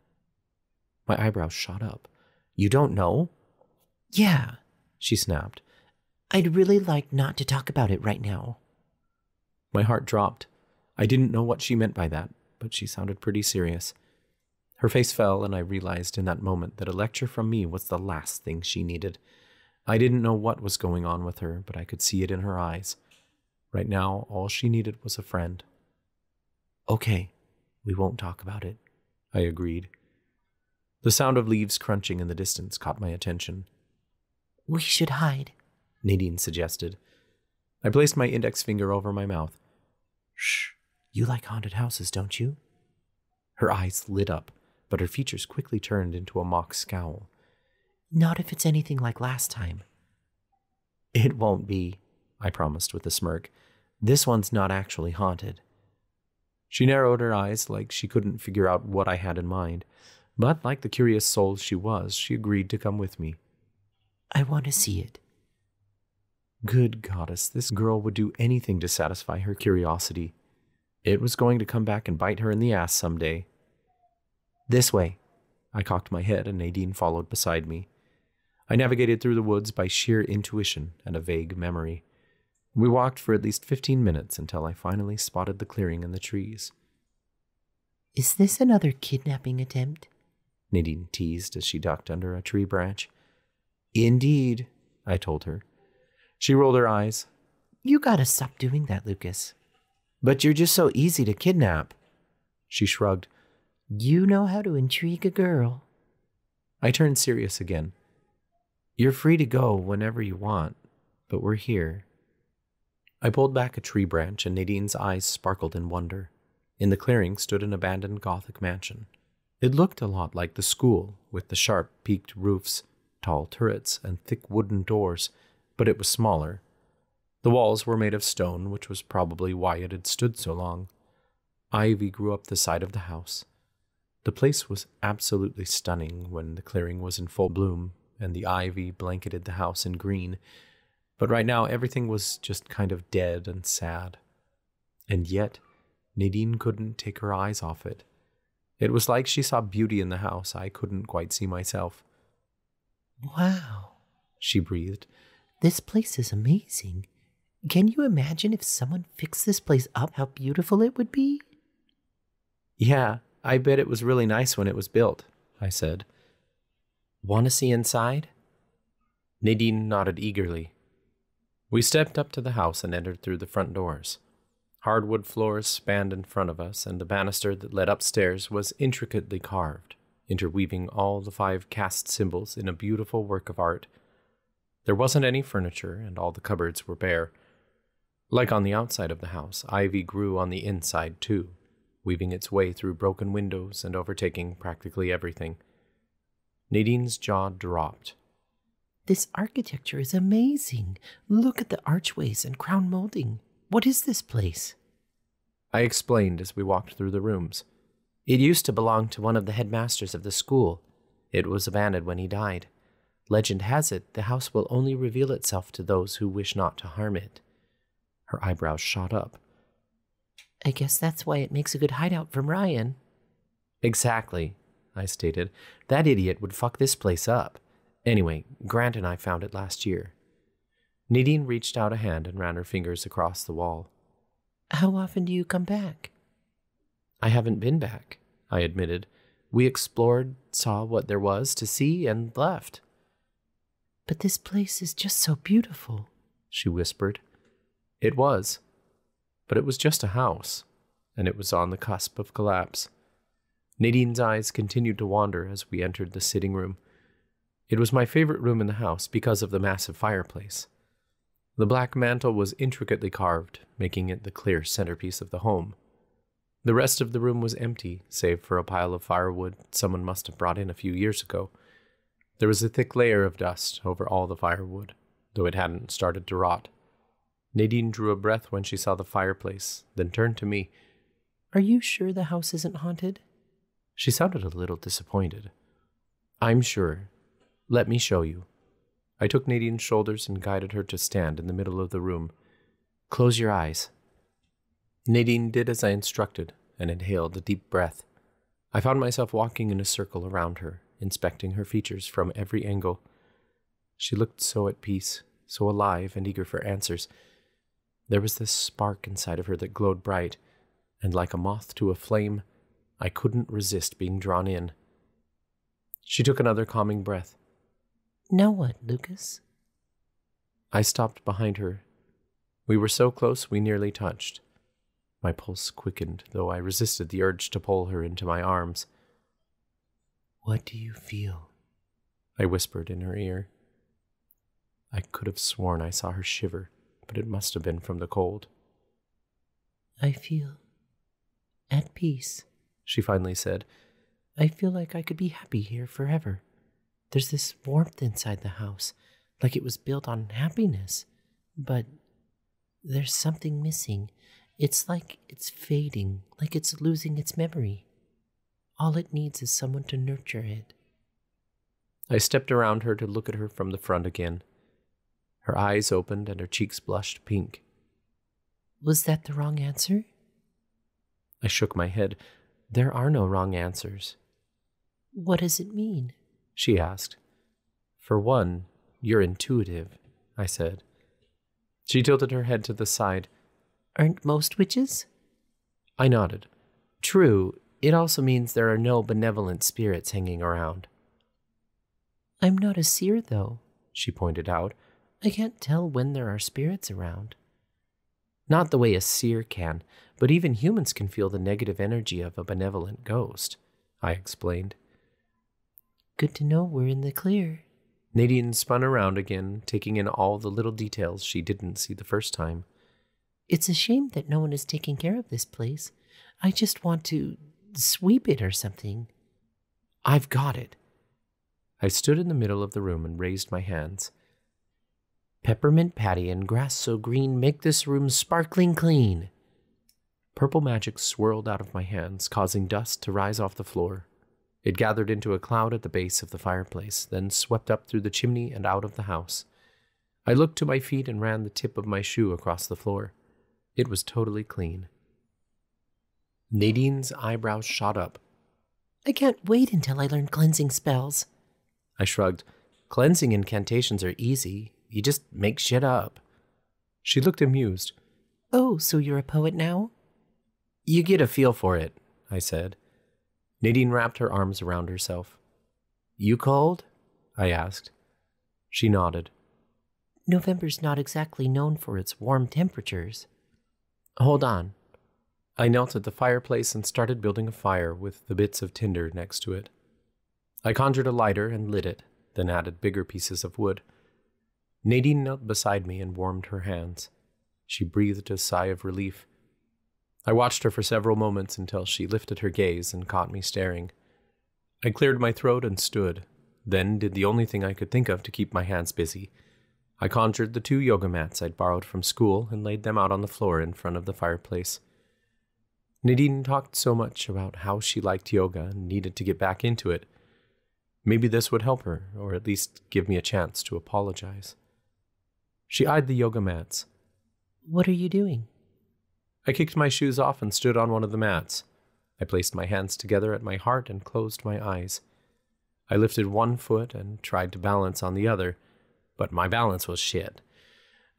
My eyebrows shot up. You don't know? Yeah, she snapped. I'd really like not to talk about it right now. My heart dropped. I didn't know what she meant by that, but she sounded pretty serious. Her face fell, and I realized in that moment that a lecture from me was the last thing she needed. I didn't know what was going on with her, but I could see it in her eyes. Right now, all she needed was a friend. Okay, we won't talk about it, I agreed. The sound of leaves crunching in the distance caught my attention. We should hide, Nadine suggested. I placed my index finger over my mouth. Shh, you like haunted houses, don't you? Her eyes lit up, but her features quickly turned into a mock scowl. Not if it's anything like last time. It won't be, I promised with a smirk. This one's not actually haunted. She narrowed her eyes like she couldn't figure out what I had in mind, but like the curious soul she was, she agreed to come with me. I want to see it. Good goddess, this girl would do anything to satisfy her curiosity. It was going to come back and bite her in the ass some day. This way. I cocked my head, and Nadine followed beside me. I navigated through the woods by sheer intuition and a vague memory. We walked for at least 15 minutes until I finally spotted the clearing in the trees. Is this another kidnapping attempt? Nadine teased as she ducked under a tree branch. Indeed, I told her. She rolled her eyes. You gotta stop doing that, Lucas. But you're just so easy to kidnap. She shrugged. You know how to intrigue a girl. I turned serious again. You're free to go whenever you want, but we're here. I pulled back a tree branch, and Nadine's eyes sparkled in wonder. In the clearing stood an abandoned Gothic mansion. It looked a lot like the school, with the sharp, peaked roofs, tall turrets, and thick wooden doors, but it was smaller. The walls were made of stone, which was probably why it had stood so long. Ivy grew up the side of the house. The place was absolutely stunning when the clearing was in full bloom and the ivy blanketed the house in green, but right now everything was just kind of dead and sad. And yet, Nadine couldn't take her eyes off it. It was like she saw beauty in the house I couldn't quite see myself. Wow, she breathed. This place is amazing. Can you imagine if someone fixed this place up, how beautiful it would be? Yeah, I bet it was really nice when it was built, I said. Want to see inside? Nadine nodded eagerly. We stepped up to the house and entered through the front doors. Hardwood floors spanned in front of us, and the banister that led upstairs was intricately carved, interweaving all the five caste symbols in a beautiful work of art. There wasn't any furniture, and all the cupboards were bare. Like on the outside of the house, ivy grew on the inside too, weaving its way through broken windows and overtaking practically everything. Nadine's jaw dropped. This architecture is amazing. Look at the archways and crown molding. What is this place? I explained as we walked through the rooms. It used to belong to one of the headmasters of the school. It was abandoned when he died. Legend has it the house will only reveal itself to those who wish not to harm it. Her eyebrows shot up. I guess that's why it makes a good hideout from Ryan. Exactly, I stated. That idiot would fuck this place up. Anyway, Grant and I found it last year. Nadine reached out a hand and ran her fingers across the wall. How often do you come back? I haven't been back, I admitted. We explored, saw what there was to see, and left. But this place is just so beautiful, she whispered. It was. But it was just a house, and it was on the cusp of collapse. Nadine's eyes continued to wander as we entered the sitting room. It was my favorite room in the house because of the massive fireplace. The black mantel was intricately carved, making it the clear centerpiece of the home. The rest of the room was empty, save for a pile of firewood someone must have brought in a few years ago. There was a thick layer of dust over all the firewood, though it hadn't started to rot. Nadine drew a breath when she saw the fireplace, then turned to me. Are you sure the house isn't haunted? She sounded a little disappointed. I'm sure. Let me show you. I took Nadine's shoulders and guided her to stand in the middle of the room. Close your eyes. Nadine did as I instructed and inhaled a deep breath. I found myself walking in a circle around her, inspecting her features from every angle. She looked so at peace, so alive and eager for answers. There was this spark inside of her that glowed bright, and like a moth to a flame, I couldn't resist being drawn in. She took another calming breath. Now what, Lucas? I stopped behind her. We were so close we nearly touched. My pulse quickened, though I resisted the urge to pull her into my arms. What do you feel? I whispered in her ear. I could have sworn I saw her shiver, but it must have been from the cold. I feel at peace she finally said. I feel like I could be happy here forever. There's this warmth inside the house, like it was built on happiness. But there's something missing. It's like it's fading, like it's losing its memory. All it needs is someone to nurture it. I stepped around her to look at her from the front again. Her eyes opened and her cheeks blushed pink. Was that the wrong answer? I shook my head. There are no wrong answers. What does it mean? She asked. For one, you're intuitive, I said. She tilted her head to the side. Aren't most witches? I nodded. True, it also means there are no benevolent spirits hanging around. I'm not a seer, though, she pointed out. I can't tell when there are spirits around. Not the way a seer can, but even humans can feel the negative energy of a benevolent ghost, I explained. Good to know we're in the clear. Nadine spun around again, taking in all the little details she didn't see the first time. It's a shame that no one is taking care of this place. I just want to sweep it or something. I've got it. I stood in the middle of the room and raised my hands. Peppermint patty and grass so green make this room sparkling clean. Purple magic swirled out of my hands, causing dust to rise off the floor. It gathered into a cloud at the base of the fireplace, then swept up through the chimney and out of the house. I looked to my feet and ran the tip of my shoe across the floor. It was totally clean. Nadine's eyebrows shot up. I can't wait until I learn cleansing spells. I shrugged. Cleansing incantations are easy. You just make shit up. She looked amused. Oh, so you're a poet now? You get a feel for it, I said. Nadine wrapped her arms around herself. You cold? I asked. She nodded. November's not exactly known for its warm temperatures. Hold on. I knelt at the fireplace and started building a fire with the bits of tinder next to it. I conjured a lighter and lit it, then added bigger pieces of wood. Nadine knelt beside me and warmed her hands. She breathed a sigh of relief. I watched her for several moments until she lifted her gaze and caught me staring. I cleared my throat and stood, then did the only thing I could think of to keep my hands busy. I conjured the two yoga mats I'd borrowed from school and laid them out on the floor in front of the fireplace. Nadine talked so much about how she liked yoga and needed to get back into it. Maybe this would help her, or at least give me a chance to apologize. She eyed the yoga mats. What are you doing? I kicked my shoes off and stood on one of the mats. I placed my hands together at my heart and closed my eyes. I lifted one foot and tried to balance on the other, but my balance was shit.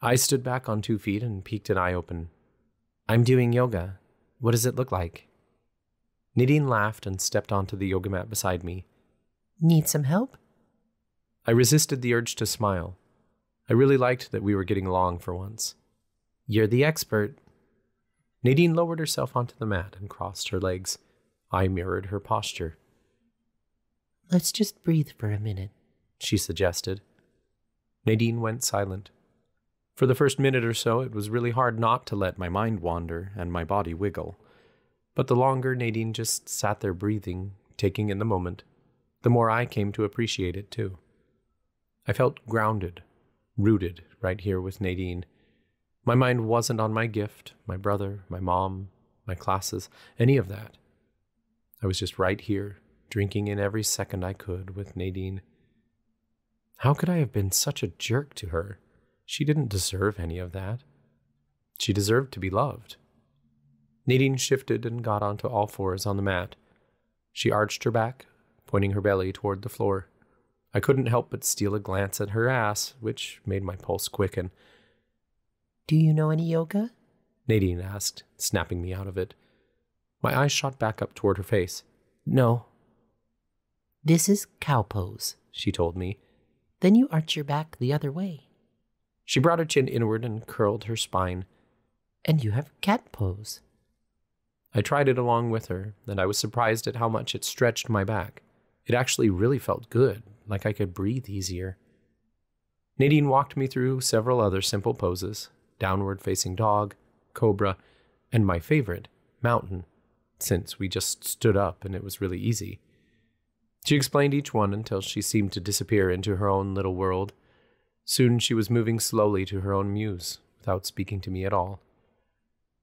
I stood back on two feet and peeked an eye open. I'm doing yoga, what does it look like? Nadine laughed and stepped onto the yoga mat beside me. Need some help? I resisted the urge to smile. I really liked that we were getting along for once. You're the expert. Nadine lowered herself onto the mat and crossed her legs. I mirrored her posture. Let's just breathe for a minute, she suggested. Nadine went silent. For the first minute or so, it was really hard not to let my mind wander and my body wiggle. But the longer Nadine just sat there breathing, taking in the moment, the more I came to appreciate it too. I felt grounded, rooted right here with Nadine. My mind wasn't on my gift, my brother, my mom, my classes, any of that. I was just right here, drinking in every second I could with Nadine. How could I have been such a jerk to her? She didn't deserve any of that. She deserved to be loved. Nadine shifted and got onto all fours on the mat. She arched her back, pointing her belly toward the floor. I couldn't help but steal a glance at her ass, which made my pulse quicken. Do you know any yoga? Nadine asked, snapping me out of it. My eyes shot back up toward her face. No. This is cow pose, she told me. Then you arch your back the other way. She brought her chin inward and curled her spine. And you have cat pose. I tried it along with her, and I was surprised at how much it stretched my back. It actually really felt good, like I could breathe easier. Nadine walked me through several other simple poses downward facing dog, cobra, and my favorite, mountain, since we just stood up and it was really easy. She explained each one until she seemed to disappear into her own little world, Soon she was moving slowly to her own muse, without speaking to me at all.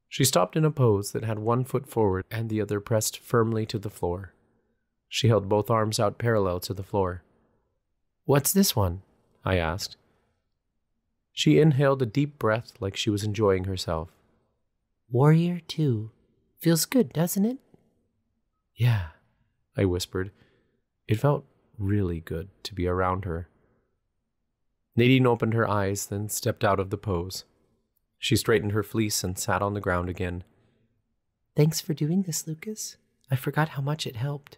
She stopped in a pose that had one foot forward and the other pressed firmly to the floor. She held both arms out parallel to the floor. What's this one? I asked. She inhaled a deep breath like she was enjoying herself. Warrior two. Feels good, doesn't it? Yeah, I whispered. It felt really good to be around her Nadine opened her eyes, then stepped out of the pose. She straightened her fleece and sat on the ground again. Thanks for doing this, Lucas. I forgot how much it helped.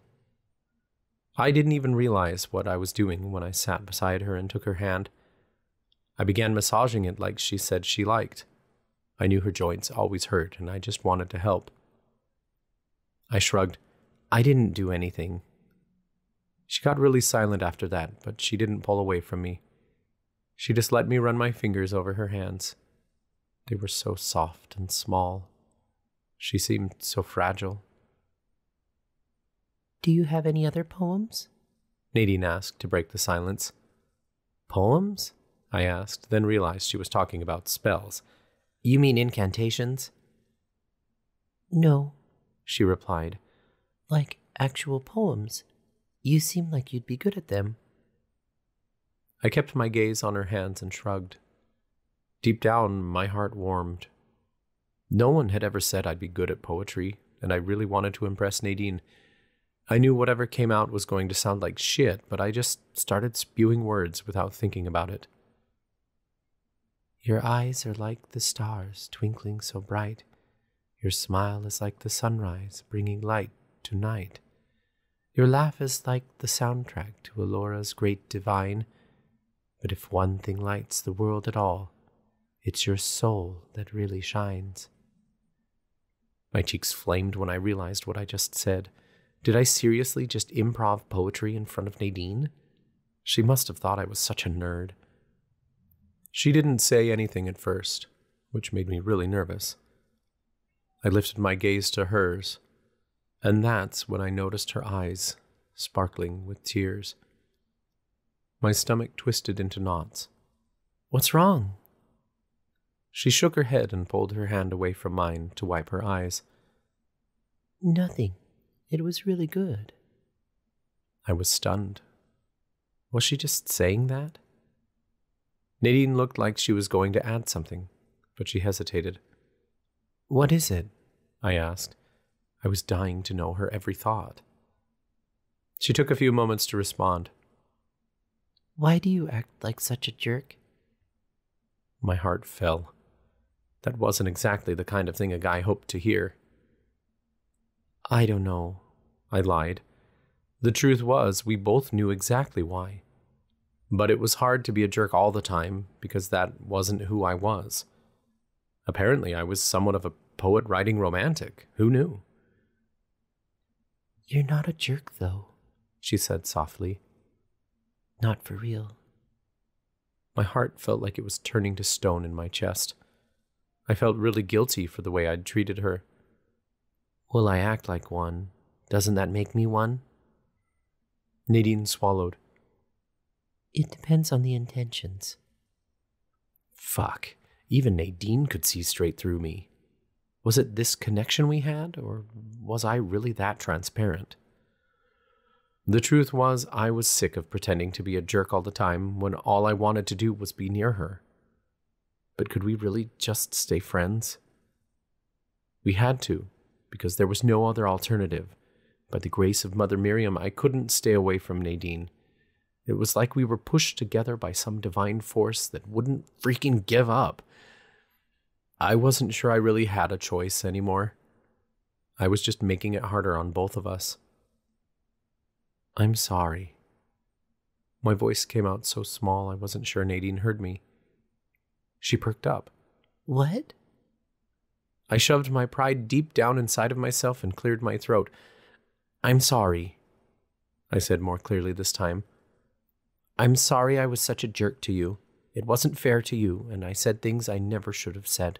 I didn't even realize what I was doing when I sat beside her and took her hand. I began massaging it like she said she liked. I knew her joints always hurt, and I just wanted to help. I shrugged. I didn't do anything. She got really silent after that, but she didn't pull away from me. She just let me run my fingers over her hands. They were so soft and small. She seemed so fragile. Do you have any other poems? Nadine asked to break the silence. Poems? I asked, then realized she was talking about spells. You mean incantations? No, she replied. Like actual poems. You seem like you'd be good at them. I kept my gaze on her hands and shrugged. Deep down, my heart warmed. No one had ever said I'd be good at poetry, and I really wanted to impress Nadine. I knew whatever came out was going to sound like shit, but I just started spewing words without thinking about it. Your eyes are like the stars twinkling so bright. Your smile is like the sunrise bringing light to night. Your laugh is like the soundtrack to Alora's great divine. But if one thing lights the world at all, it's your soul that really shines. My cheeks flamed when I realized what I just said. Did I seriously just improv poetry in front of Nadine? She must have thought I was such a nerd. She didn't say anything at first, which made me really nervous. I lifted my gaze to hers, and that's when I noticed her eyes sparkling with tears. My stomach twisted into knots. What's wrong? She shook her head and pulled her hand away from mine to wipe her eyes. Nothing. It was really good. I was stunned. Was she just saying that? Nadine looked like she was going to add something, but she hesitated. What is it? I asked. I was dying to know her every thought. She took a few moments to respond. Why do you act like such a jerk? My heart fell. That wasn't exactly the kind of thing a guy hoped to hear. I don't know, I lied. The truth was, we both knew exactly why. But it was hard to be a jerk all the time because that wasn't who I was. Apparently, I was somewhat of a poet writing romantic. Who knew? You're not a jerk, though, she said softly. Not for real. My heart felt like it was turning to stone in my chest. I felt really guilty for the way I'd treated her. Will I act like one? Doesn't that make me one? Nadine swallowed. It depends on the intentions. Fuck. Even Nadine could see straight through me. Was it this connection we had, or was I really that transparent? The truth was, I was sick of pretending to be a jerk all the time when all I wanted to do was be near her. But could we really just stay friends? We had to, because there was no other alternative. By the grace of Mother Miriam, I couldn't stay away from Nadine. It was like we were pushed together by some divine force that wouldn't freaking give up. I wasn't sure I really had a choice anymore. I was just making it harder on both of us. I'm sorry. My voice came out so small I wasn't sure Nadine heard me. She perked up. What? I shoved my pride deep down inside of myself and cleared my throat. I'm sorry, I said more clearly this time. I'm sorry I was such a jerk to you. It wasn't fair to you, and I said things I never should have said.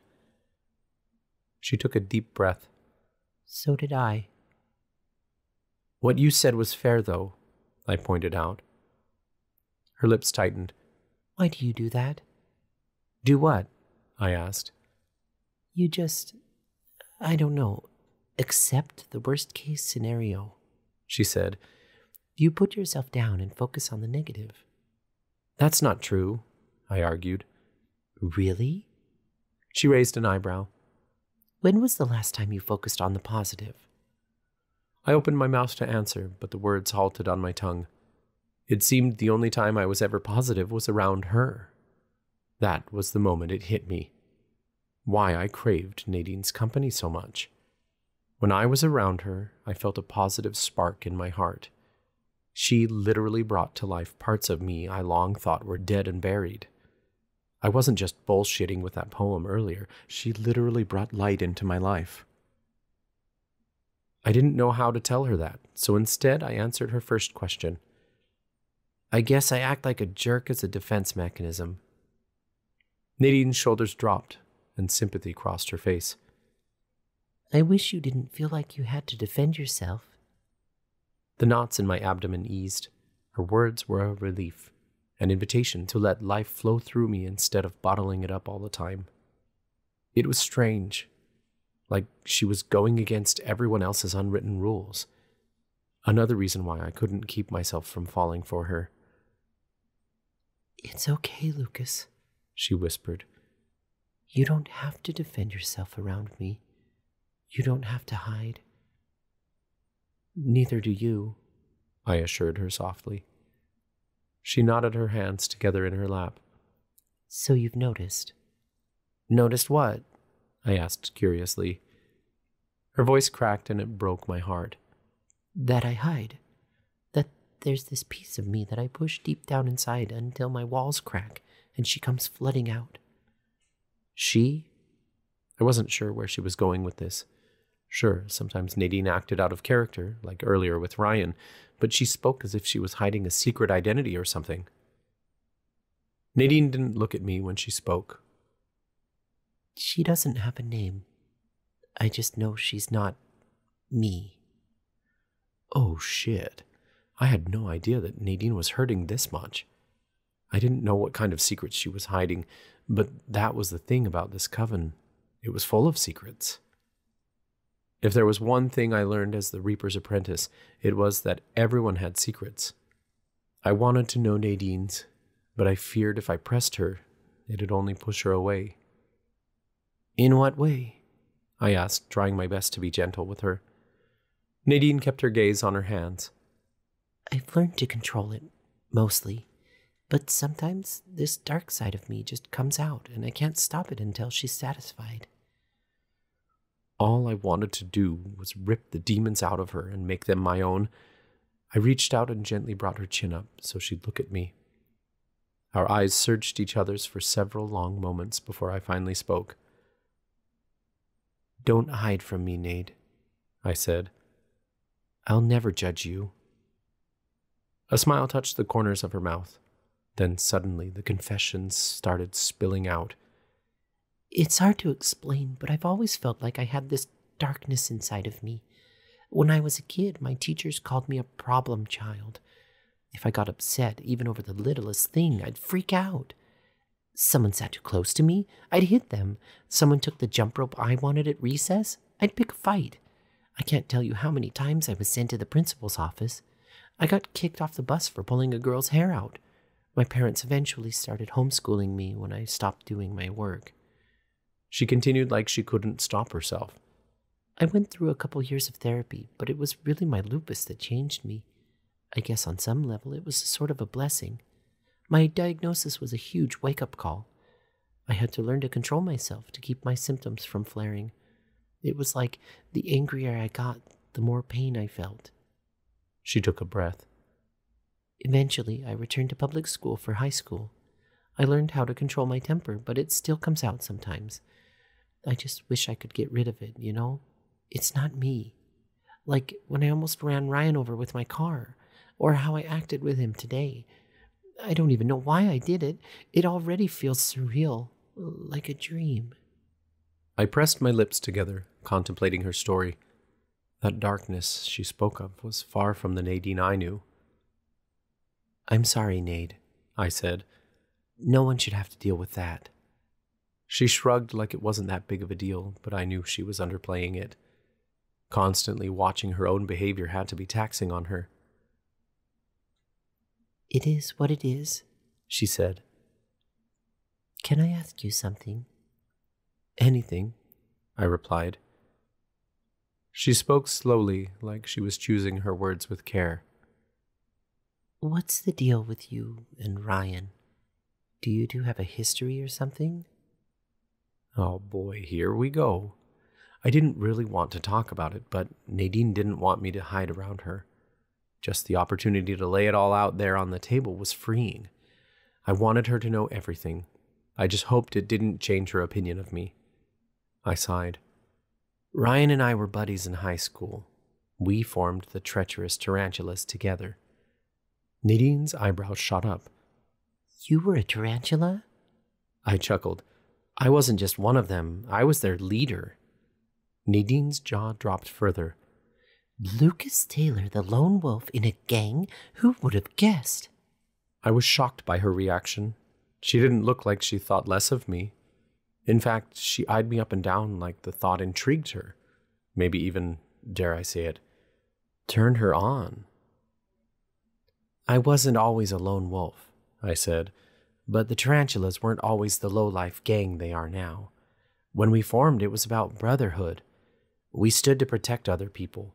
She took a deep breath. So did I. What you said was fair, though, I pointed out. Her lips tightened. Why do you do that? Do what? I asked. You just, I don't know, accept the worst case scenario, she said. You put yourself down and focus on the negative. That's not true, I argued. Really? She raised an eyebrow. When was the last time you focused on the positive? I opened my mouth to answer, but the words halted on my tongue. It seemed the only time I was ever positive was around her, That was the moment it hit me. Why I craved Nadine's company so much. When I was around her, I felt a positive spark in my heart. She literally brought to life parts of me I long thought were dead and buried. I wasn't just bullshitting with that poem earlier, she literally brought light into my life. I didn't know how to tell her that, so instead I answered her first question. I guess I act like a jerk as a defense mechanism. Nadine's shoulders dropped, and sympathy crossed her face. I wish you didn't feel like you had to defend yourself. The knots in my abdomen eased. Her words were a relief, an invitation to let life flow through me instead of bottling it up all the time. It was strange, like she was going against everyone else's unwritten rules. Another reason why I couldn't keep myself from falling for her. It's okay, Lucas, she whispered. You don't have to defend yourself around me. You don't have to hide. Neither do you, I assured her softly. She nodded her hands together in her lap. So you've noticed? Noticed what? I asked curiously. Her voice cracked and it broke my heart. That I hide. That there's this piece of me that I push deep down inside until my walls crack and she comes flooding out. She? I wasn't sure where she was going with this. Sure, sometimes Nadine acted out of character, like earlier with Ryan, but she spoke as if she was hiding a secret identity or something. Nadine didn't look at me when she spoke. She doesn't have a name. I just know she's not me. Oh shit. I had no idea that Nadine was hurting this much. I didn't know what kind of secrets she was hiding, but that was the thing about this coven. It was full of secrets. If there was one thing I learned as the Reaper's apprentice, it was that everyone had secrets. I wanted to know Nadine's, but I feared if I pressed her, it'd only push her away. In what way? I asked, trying my best to be gentle with her. Nadine kept her gaze on her hands. I've learned to control it, mostly. But sometimes this dark side of me just comes out, and I can't stop it until she's satisfied. All I wanted to do was rip the demons out of her and make them my own. I reached out and gently brought her chin up so she'd look at me. Our eyes searched each other's for several long moments before I finally spoke. Don't hide from me, Nade, I said. I'll never judge you. A smile touched the corners of her mouth. Then suddenly the confessions started spilling out. It's hard to explain, but I've always felt like I had this darkness inside of me. When I was a kid, my teachers called me a problem child. If I got upset, even over the littlest thing, I'd freak out. Someone sat too close to me, I'd hit them. Someone took the jump rope I wanted at recess, I'd pick a fight. I can't tell you how many times I was sent to the principal's office. I got kicked off the bus for pulling a girl's hair out. My parents eventually started homeschooling me when I stopped doing my work. She continued like she couldn't stop herself. I went through a couple years of therapy, but it was really my lupus that changed me. I guess on some level it was a sort of a blessing. My diagnosis was a huge wake up call. I had to learn to control myself to keep my symptoms from flaring. It was like the angrier I got, the more pain I felt. She took a breath. Eventually, I returned to public school for high school. I learned how to control my temper, but it still comes out sometimes. I just wish I could get rid of it, you know? It's not me. Like when I almost ran Ryan over with my car, or how I acted with him today. I don't even know why I did it. It already feels surreal, like a dream. I pressed my lips together, contemplating her story. That darkness she spoke of was far from the Nadine I knew. I'm sorry, Nade, I said. No one should have to deal with that. She shrugged like it wasn't that big of a deal, but I knew she was underplaying it. Constantly watching her own behavior had to be taxing on her. It is what it is, she said. Can I ask you something? Anything, I replied. She spoke slowly, like she was choosing her words with care. What's the deal with you and Ryan? Do you two have a history or something? Oh boy, here we go. I didn't really want to talk about it, but Nadine didn't want me to hide around her. Just the opportunity to lay it all out there on the table was freeing. I wanted her to know everything. I just hoped it didn't change her opinion of me. I sighed. Ryan and I were buddies in high school. We formed the treacherous tarantulas together. Nadine's eyebrows shot up. You were a tarantula? I chuckled. I wasn't just one of them, I was their leader. Nadine's jaw dropped further. Lucas Taylor, the lone wolf in a gang? Who would have guessed? I was shocked by her reaction. She didn't look like she thought less of me. In fact, she eyed me up and down like the thought intrigued her. Maybe even, dare I say it, turned her on. I wasn't always a lone wolf, I said, but the tarantulas weren't always the low-life gang they are now. When we formed, it was about brotherhood. We stood to protect other people.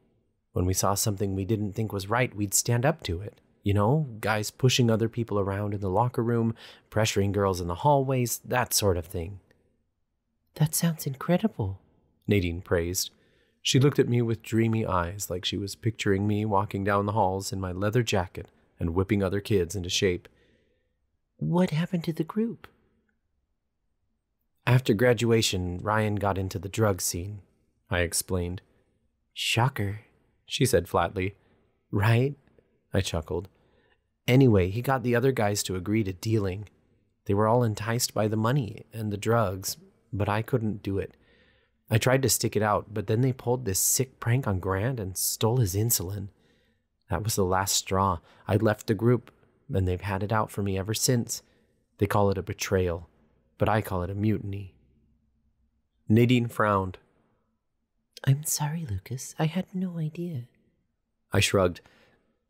When we saw something we didn't think was right, we'd stand up to it. You know, guys pushing other people around in the locker room, pressuring girls in the hallways, that sort of thing. That sounds incredible, Nadine praised. She looked at me with dreamy eyes, like she was picturing me walking down the halls in my leather jacket and whipping other kids into shape. What happened to the group? After graduation, Ryan got into the drug scene, I explained. Shocker, she said flatly. Right? I chuckled. Anyway, he got the other guys to agree to dealing. They were all enticed by the money and the drugs, but I couldn't do it. I tried to stick it out, but then they pulled this sick prank on Grant and stole his insulin. That was the last straw. I left the group, and they've had it out for me ever since. They call it a betrayal, but I call it a mutiny. Nadine frowned. I'm sorry, Lucas. I had no idea. I shrugged.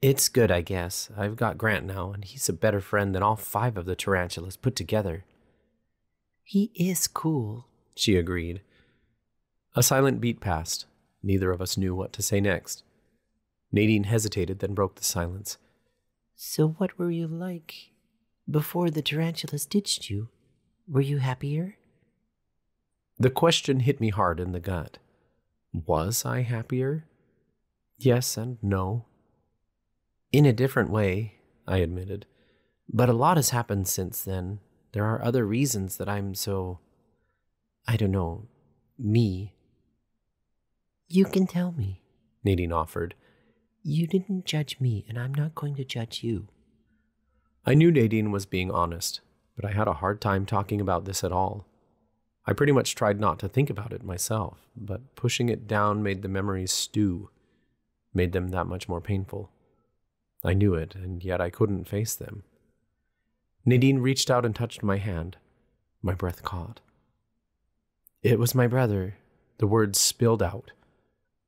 It's good, I guess. I've got Grant now, and he's a better friend than all five of the tarantulas put together. He is cool, she agreed. A silent beat passed. Neither of us knew what to say next. Nadine hesitated, then broke the silence. So, what were you like before the tarantulas ditched you? Were you happier? The question hit me hard in the gut. Was I happier? Yes and no. In a different way, I admitted. But a lot has happened since then. There are other reasons that I'm so. I don't know. me. You can tell me, Nadine offered. You didn't judge me, and I'm not going to judge you. I knew Nadine was being honest, but I had a hard time talking about this at all. I pretty much tried not to think about it myself, but pushing it down made the memories stew, made them that much more painful. I knew it, and yet I couldn't face them. Nadine reached out and touched my hand. My breath caught. It was my brother. The words spilled out.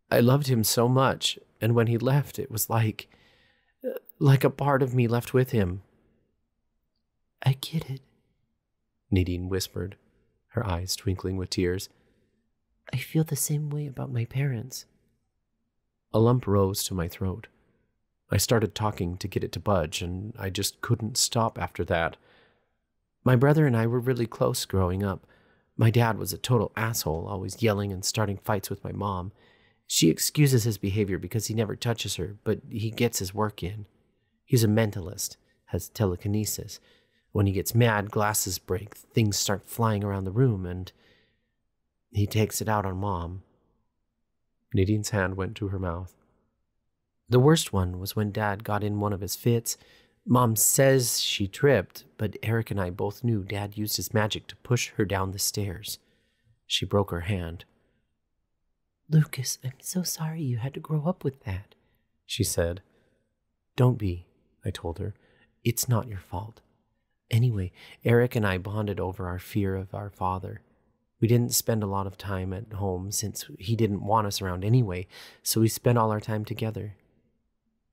I loved him so much, and when he left, it was like. like a part of me left with him. I get it, Nadine whispered, her eyes twinkling with tears. I feel the same way about my parents. A lump rose to my throat. I started talking to get it to budge, and I just couldn't stop after that. My brother and I were really close growing up. My dad was a total asshole, always yelling and starting fights with my mom. She excuses his behavior because he never touches her, but he gets his work in. He's a mentalist, has telekinesis. When he gets mad, glasses break, things start flying around the room, and he takes it out on Mom. Nadine's hand went to her mouth. The worst one was when Dad got in one of his fits. Mom says she tripped, but Eric and I both knew Dad used his magic to push her down the stairs. She broke her hand. Lucas, I'm so sorry you had to grow up with that, she said. Don't be, I told her. It's not your fault. Anyway, Eric and I bonded over our fear of our father. We didn't spend a lot of time at home since he didn't want us around anyway, so we spent all our time together.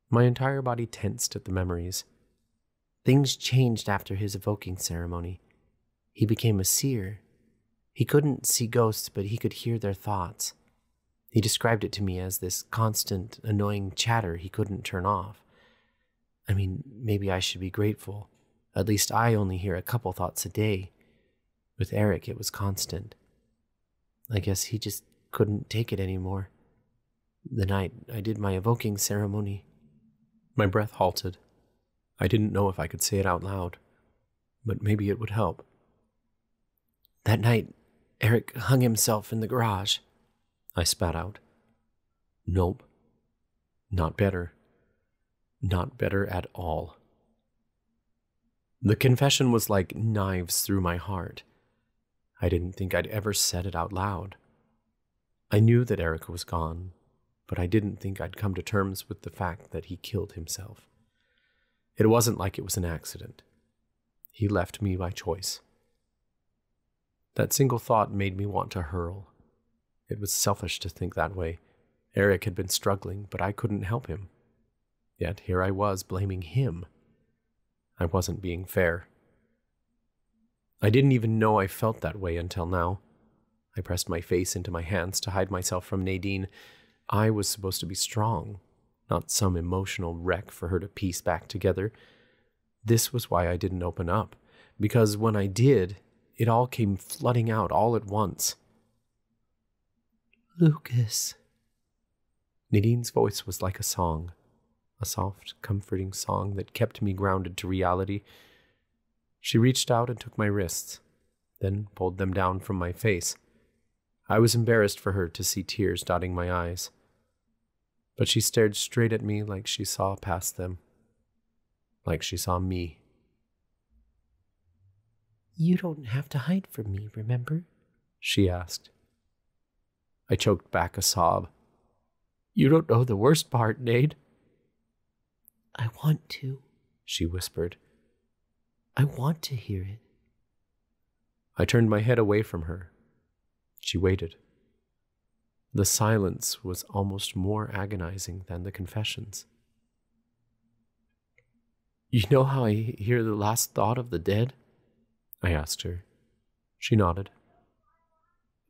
My entire body tensed at the memories. Things changed after his evoking ceremony. He became a seer. He couldn't see ghosts, but he could hear their thoughts. He described it to me as this constant, annoying chatter he couldn't turn off. I mean, maybe I should be grateful. At least I only hear a couple thoughts a day. With Eric, it was constant. I guess he just couldn't take it anymore. The night I did my evoking ceremony. My breath halted. I didn't know if I could say it out loud, but maybe it would help. That night, Eric hung himself in the garage. I spat out. Nope. Not better. Not better at all. The confession was like knives through my heart. I didn't think I'd ever said it out loud. I knew that Eric was gone, but I didn't think I'd come to terms with the fact that he killed himself. It wasn't like it was an accident. He left me by choice. That single thought made me want to hurl. It was selfish to think that way. Eric had been struggling, but I couldn't help him. Yet here I was blaming him. I wasn't being fair. I didn't even know I felt that way until now. I pressed my face into my hands to hide myself from Nadine. I was supposed to be strong, not some emotional wreck for her to piece back together. This was why I didn't open up, because when I did, it all came flooding out all at once. Lucas. Nadine's voice was like a song, a soft, comforting song that kept me grounded to reality. She reached out and took my wrists, then pulled them down from my face. I was embarrassed for her to see tears dotting my eyes, but she stared straight at me like she saw past them, like she saw me. You don't have to hide from me, remember? She asked. I choked back a sob. You don't know the worst part, Nade. I want to, she whispered. I want to hear it. I turned my head away from her. She waited. The silence was almost more agonizing than the confessions. You know how I hear the last thought of the dead? I asked her. She nodded.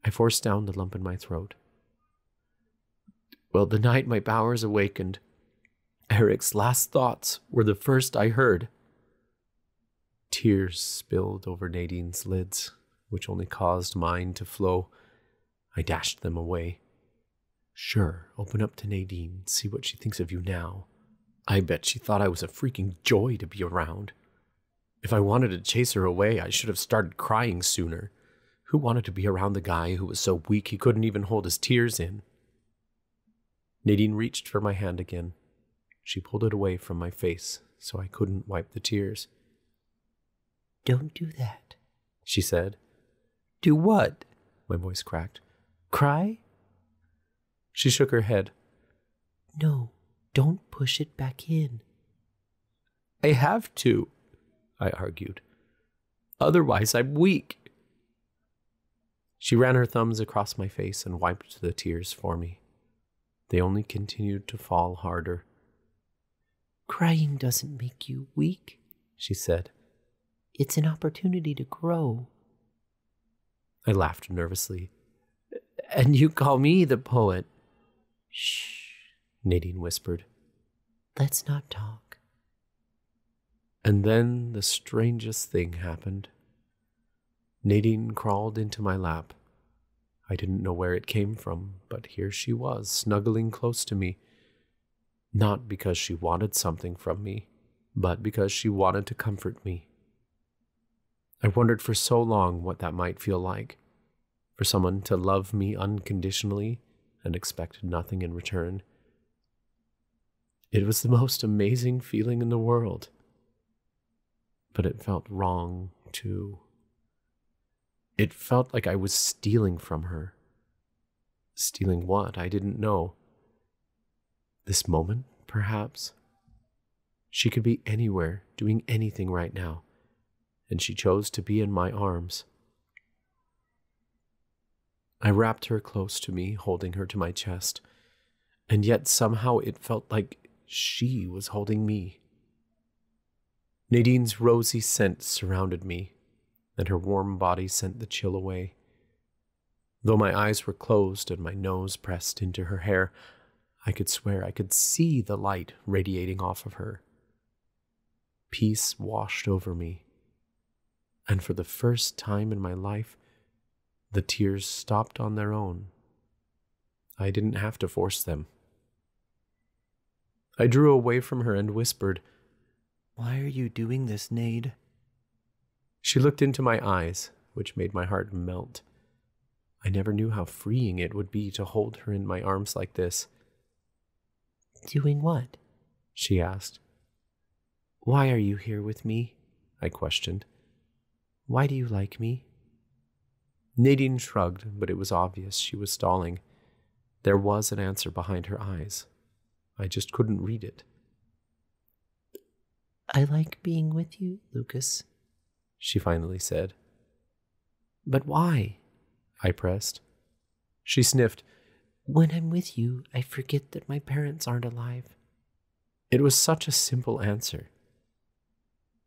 I forced down the lump in my throat. Well, the night my powers awakened, Eric's last thoughts were the first I heard. Tears spilled over Nadine's lids, which only caused mine to flow. I dashed them away. Sure, open up to Nadine, see what she thinks of you now. I bet she thought I was a freaking joy to be around. If I wanted to chase her away, I should have started crying sooner. Who wanted to be around the guy who was so weak he couldn't even hold his tears in? Nadine reached for my hand again. She pulled it away from my face so I couldn't wipe the tears. Don't do that, she said. Do what? My voice cracked. Cry? She shook her head. No, don't push it back in. I have to, I argued. Otherwise, I'm weak. She ran her thumbs across my face and wiped the tears for me. They only continued to fall harder. Crying doesn't make you weak, she said. It's an opportunity to grow. I laughed nervously. And you call me the poet? Shh, Nadine whispered. Let's not talk. And then the strangest thing happened. Nadine crawled into my lap. I didn't know where it came from, but here she was, snuggling close to me. Not because she wanted something from me, but because she wanted to comfort me. I wondered for so long what that might feel like for someone to love me unconditionally and expect nothing in return. It was the most amazing feeling in the world. But it felt wrong, too. It felt like I was stealing from her. Stealing what? I didn't know. This moment, perhaps? She could be anywhere, doing anything right now, and she chose to be in my arms. I wrapped her close to me, holding her to my chest, and yet somehow it felt like she was holding me. Nadine's rosy scent surrounded me, and her warm body sent the chill away. Though my eyes were closed and my nose pressed into her hair, I could swear I could see the light radiating off of her. Peace washed over me. And for the first time in my life, the tears stopped on their own. I didn't have to force them. I drew away from her and whispered, Why are you doing this, Nade? She looked into my eyes, which made my heart melt. I never knew how freeing it would be to hold her in my arms like this. Doing what? she asked. Why are you here with me? I questioned. Why do you like me? Nadine shrugged, but it was obvious she was stalling. There was an answer behind her eyes. I just couldn't read it. I like being with you, Lucas, she finally said. But why? I pressed. She sniffed. When I'm with you, I forget that my parents aren't alive. It was such a simple answer,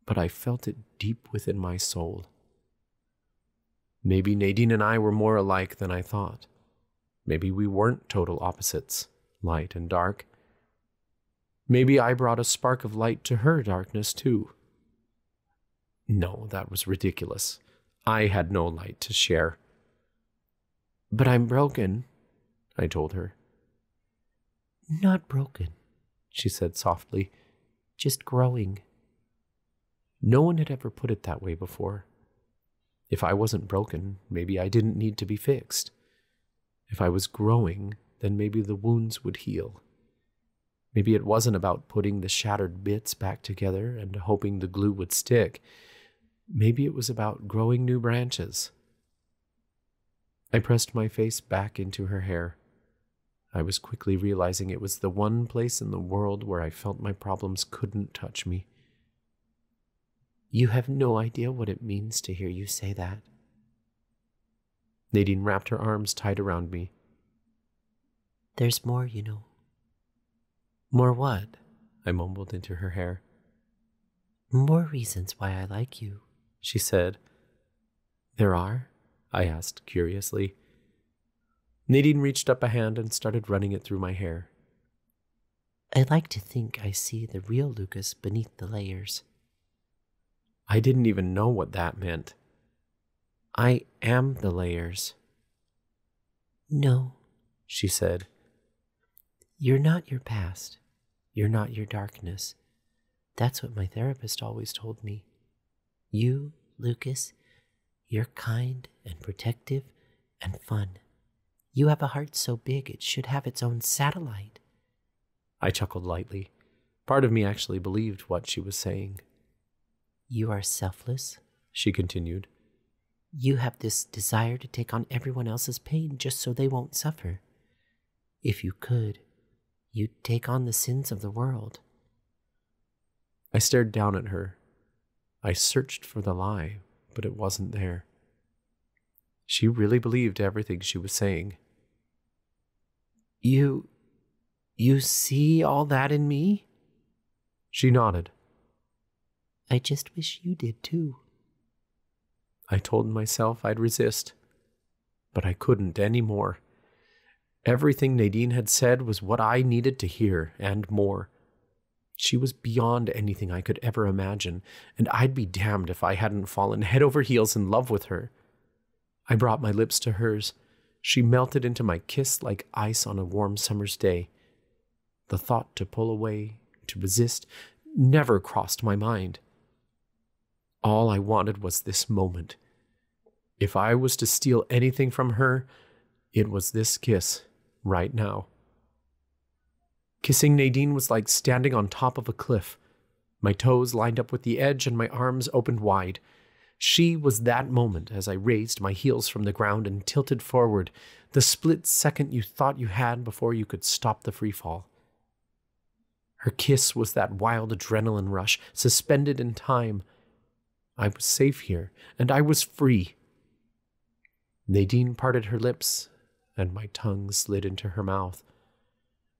but I felt it deep within my soul. Maybe Nadine and I were more alike than I thought. Maybe we weren't total opposites, light and dark. Maybe I brought a spark of light to her darkness, too. No, that was ridiculous. I had no light to share. But I'm broken, I told her. Not broken, she said softly, just growing. No one had ever put it that way before. If I wasn't broken, maybe I didn't need to be fixed. If I was growing, then maybe the wounds would heal. Maybe it wasn't about putting the shattered bits back together and hoping the glue would stick. Maybe it was about growing new branches. I pressed my face back into her hair. I was quickly realizing it was the one place in the world where I felt my problems couldn't touch me. You have no idea what it means to hear you say that. Nadine wrapped her arms tight around me. There's more, you know. More what? I mumbled into her hair. More reasons why I like you, she said. There are? I asked curiously. Nadine reached up a hand and started running it through my hair. I like to think I see the real Lucas beneath the layers. I didn't even know what that meant. I am the layers. No, she said. You're not your past. You're not your darkness. That's what my therapist always told me. You, Lucas, you're kind and protective and fun. You have a heart so big it should have its own satellite. I chuckled lightly. Part of me actually believed what she was saying. You are selfless, she continued. You have this desire to take on everyone else's pain just so they won't suffer. If you could, you'd take on the sins of the world. I stared down at her. I searched for the lie, but it wasn't there. She really believed everything she was saying. You. you see all that in me? She nodded. I just wish you did too. I told myself I'd resist, but I couldn't any more. Everything Nadine had said was what I needed to hear and more. She was beyond anything I could ever imagine, and I'd be damned if I hadn't fallen head over heels in love with her. I brought my lips to hers. She melted into my kiss like ice on a warm summer's day. The thought to pull away, to resist, never crossed my mind. All I wanted was this moment. If I was to steal anything from her, it was this kiss, right now. Kissing Nadine was like standing on top of a cliff. My toes lined up with the edge and my arms opened wide. She was that moment as I raised my heels from the ground and tilted forward, the split second you thought you had before you could stop the free fall. Her kiss was that wild adrenaline rush, suspended in time, I was safe here, and I was free. Nadine parted her lips, and my tongue slid into her mouth.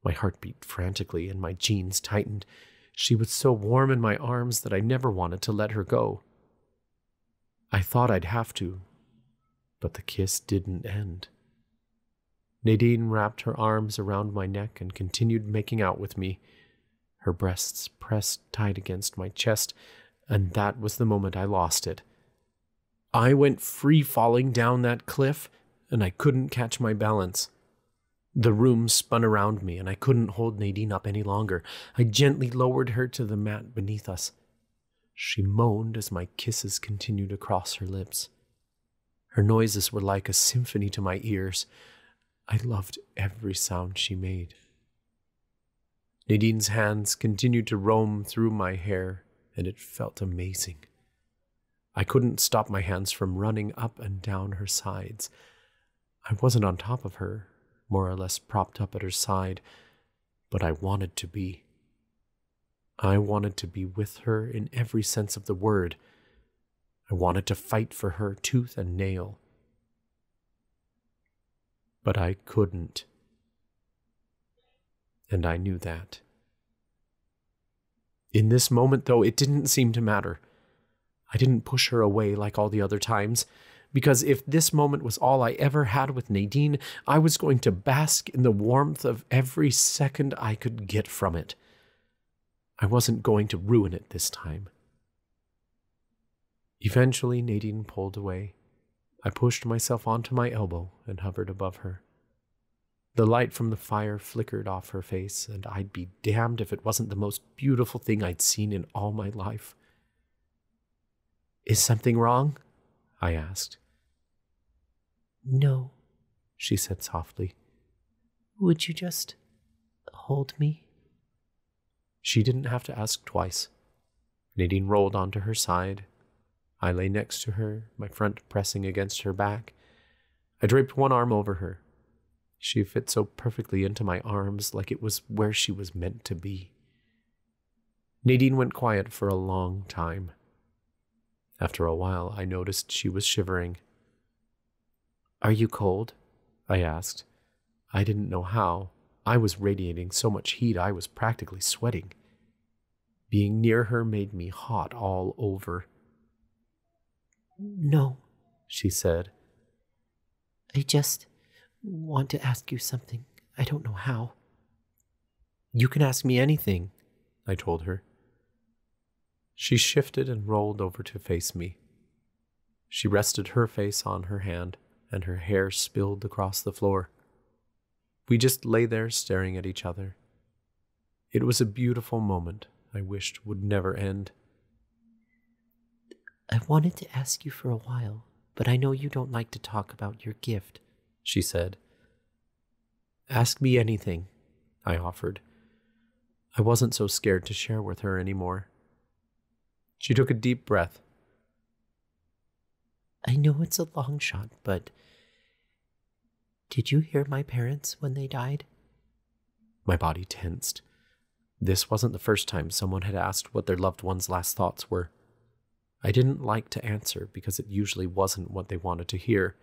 My heart beat frantically, and my jeans tightened. She was so warm in my arms that I never wanted to let her go. I thought I'd have to, but the kiss didn't end. Nadine wrapped her arms around my neck and continued making out with me. her breasts pressed tight against my chest, and that was the moment I lost it. I went free falling down that cliff, and I couldn't catch my balance. The room spun around me, and I couldn't hold Nadine up any longer. I gently lowered her to the mat beneath us. She moaned as my kisses continued across her lips. Her noises were like a symphony to my ears. I loved every sound she made. Nadine's hands continued to roam through my hair, and it felt amazing. I couldn't stop my hands from running up and down her sides. I wasn't on top of her, more or less propped up at her side, but I wanted to be. I wanted to be with her in every sense of the word. I wanted to fight for her tooth and nail. But I couldn't. And I knew that. In this moment, though, it didn't seem to matter. I didn't push her away like all the other times, because if this moment was all I ever had with Nadine, I was going to bask in the warmth of every second I could get from it. I wasn't going to ruin it this time. Eventually, Nadine pulled away. I pushed myself onto my elbow and hovered above her. The light from the fire flickered off her face, and I'd be damned if it wasn't the most beautiful thing I'd seen in all my life. Is something wrong? I asked. No, she said softly. Would you just hold me? She didn't have to ask twice. Nadine rolled onto her side. I lay next to her, my front pressing against her back. I draped one arm over her. She fit so perfectly into my arms, like it was where she was meant to be. Nadine went quiet for a long time. After a while, I noticed she was shivering. Are you cold? I asked. I didn't know how. I was radiating so much heat I was practically sweating. Being near her made me hot all over. No, she said. I just want to ask you something. I don't know how. You can ask me anything, I told her. She shifted and rolled over to face me. She rested her face on her hand, and her hair spilled across the floor. We just lay there staring at each other. It was a beautiful moment I wished would never end. I wanted to ask you for a while, but I know you don't like to talk about your gift, she said. Ask me anything, I offered. I wasn't so scared to share with her anymore. She took a deep breath. I know it's a long shot, but did you hear my parents when they died? My body tensed. This wasn't the first time someone had asked what their loved one's last thoughts were. I didn't like to answer because it usually wasn't what they wanted to hear.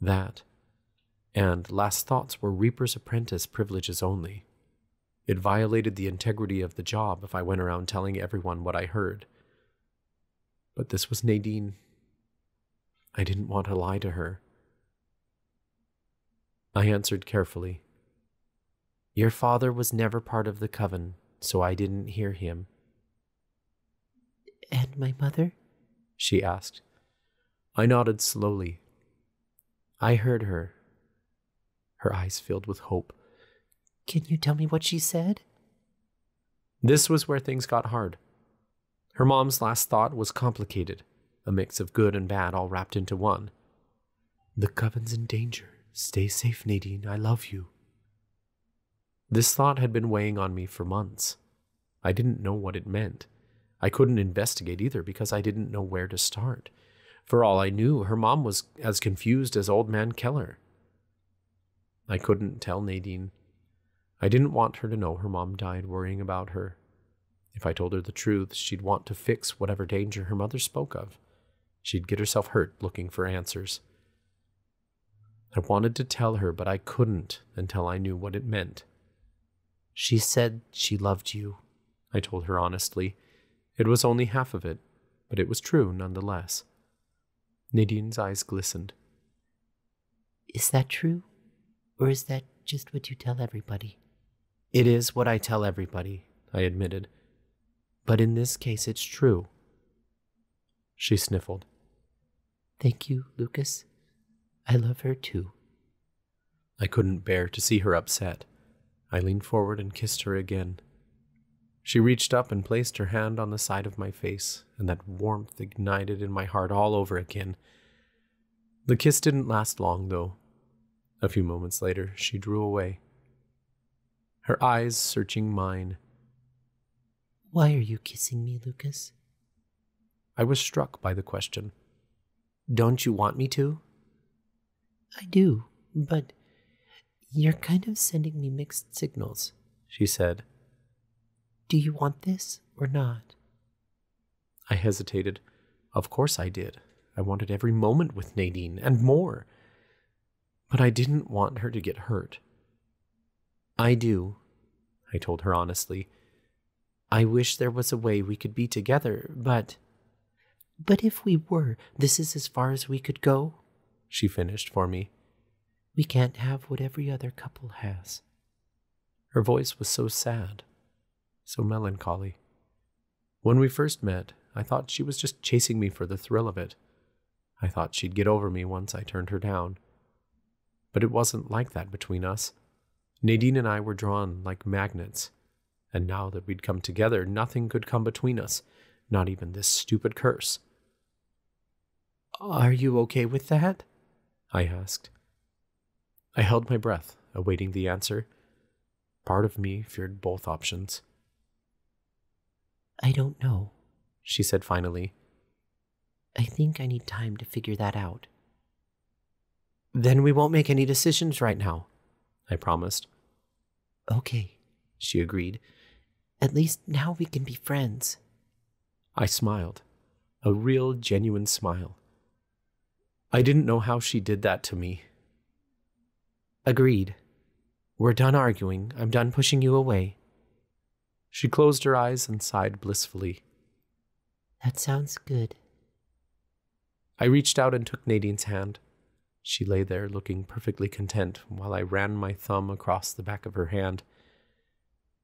That. And last thoughts were Reaper's apprentice privileges only. It violated the integrity of the job if I went around telling everyone what I heard. But this was Nadine. I didn't want to lie to her. I answered carefully. Your father was never part of the coven, so I didn't hear him. And my mother? she asked. I nodded slowly. I heard her. Her eyes filled with hope. Can you tell me what she said? This was where things got hard. Her mom's last thought was complicated, a mix of good and bad all wrapped into one. The coven's in danger. Stay safe, Nadine. I love you. This thought had been weighing on me for months. I didn't know what it meant. I couldn't investigate either because I didn't know where to start. For all I knew, her mom was as confused as old man Keller. I couldn't tell Nadine. I didn't want her to know her mom died worrying about her. If I told her the truth, she'd want to fix whatever danger her mother spoke of. She'd get herself hurt looking for answers. I wanted to tell her, but I couldn't until I knew what it meant. She said she loved you, I told her honestly. It was only half of it, but it was true nonetheless. Nadine's eyes glistened. Is that true? Or is that just what you tell everybody? It is what I tell everybody, I admitted. But in this case, it's true. She sniffled. Thank you, Lucas. I love her too. I couldn't bear to see her upset. I leaned forward and kissed her again. She reached up and placed her hand on the side of my face, and that warmth ignited in my heart all over again. The kiss didn't last long, though. A few moments later, she drew away, her eyes searching mine. Why are you kissing me, Lucas? I was struck by the question. Don't you want me to? I do, but you're kind of sending me mixed signals, she said. Do you want this or not? I hesitated. Of course I did. I wanted every moment with Nadine and more. But I didn't want her to get hurt. I do, I told her honestly. I wish there was a way we could be together, but. But if we were, this is as far as we could go, she finished for me. We can't have what every other couple has. Her voice was so sad, so melancholy. When we first met, I thought she was just chasing me for the thrill of it. I thought she'd get over me once I turned her down. But it wasn't like that between us. Nadine and I were drawn like magnets, and now that we'd come together, nothing could come between us, not even this stupid curse. Are you okay with that? I asked. I held my breath, awaiting the answer. Part of me feared both options. I don't know, she said finally. I think I need time to figure that out. Then we won't make any decisions right now, I promised. Okay, she agreed. At least now we can be friends. I smiled, a real, genuine smile. I didn't know how she did that to me. Agreed. We're done arguing. I'm done pushing you away. She closed her eyes and sighed blissfully. That sounds good. I reached out and took Nadine's hand. She lay there looking perfectly content while I ran my thumb across the back of her hand.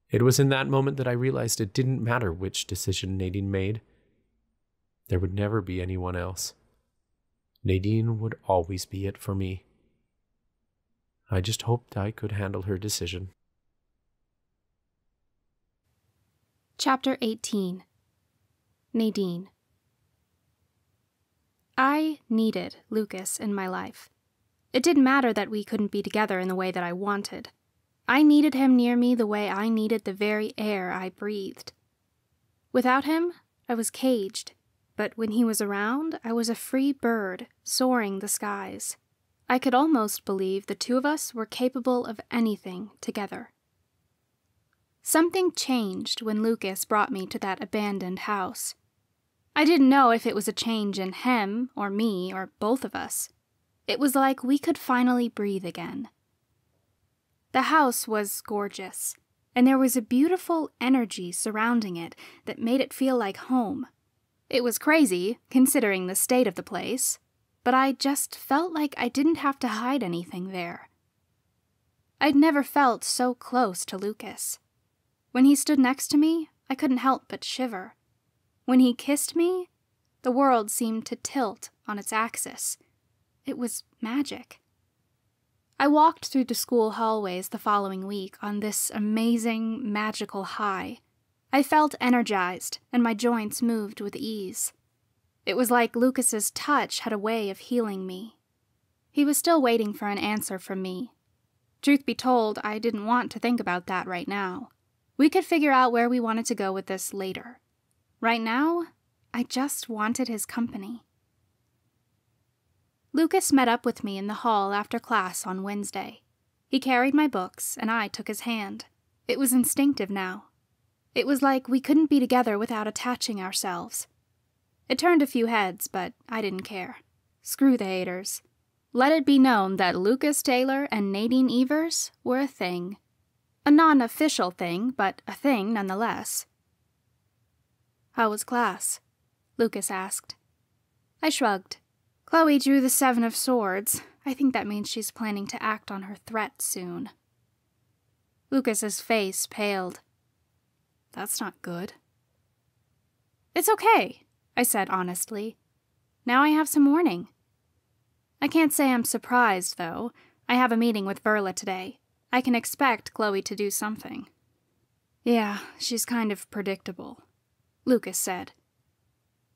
It was in that moment that I realized it didn't matter which decision Nadine made. There would never be anyone else. Nadine would always be it for me. I just hoped I could handle her decision. Chapter 18 Nadine I needed Lucas in my life. It didn't matter that we couldn't be together in the way that I wanted. I needed him near me the way I needed the very air I breathed. Without him, I was caged, but when he was around, I was a free bird soaring the skies. I could almost believe the two of us were capable of anything together. Something changed when Lucas brought me to that abandoned house. I didn't know if it was a change in him, or me, or both of us. It was like we could finally breathe again. The house was gorgeous, and there was a beautiful energy surrounding it that made it feel like home. It was crazy, considering the state of the place, but I just felt like I didn't have to hide anything there. I'd never felt so close to Lucas. When he stood next to me, I couldn't help but shiver. When he kissed me, the world seemed to tilt on its axis. It was magic. I walked through the school hallways the following week on this amazing, magical high. I felt energized, and my joints moved with ease. It was like Lucas's touch had a way of healing me. He was still waiting for an answer from me. Truth be told, I didn't want to think about that right now. We could figure out where we wanted to go with this later. Right now, I just wanted his company. Lucas met up with me in the hall after class on Wednesday. He carried my books, and I took his hand. It was instinctive now. It was like we couldn't be together without attaching ourselves. It turned a few heads, but I didn't care. Screw the haters. Let it be known that Lucas Taylor and Nadine Evers were a thing. A non official thing, but a thing nonetheless. How was class? Lucas asked. I shrugged. Chloe drew the Seven of Swords. I think that means she's planning to act on her threat soon. Lucas's face paled. That's not good. It's okay, I said honestly. Now I have some warning. I can't say I'm surprised, though. I have a meeting with Verla today. I can expect Chloe to do something. Yeah, she's kind of predictable, Lucas said.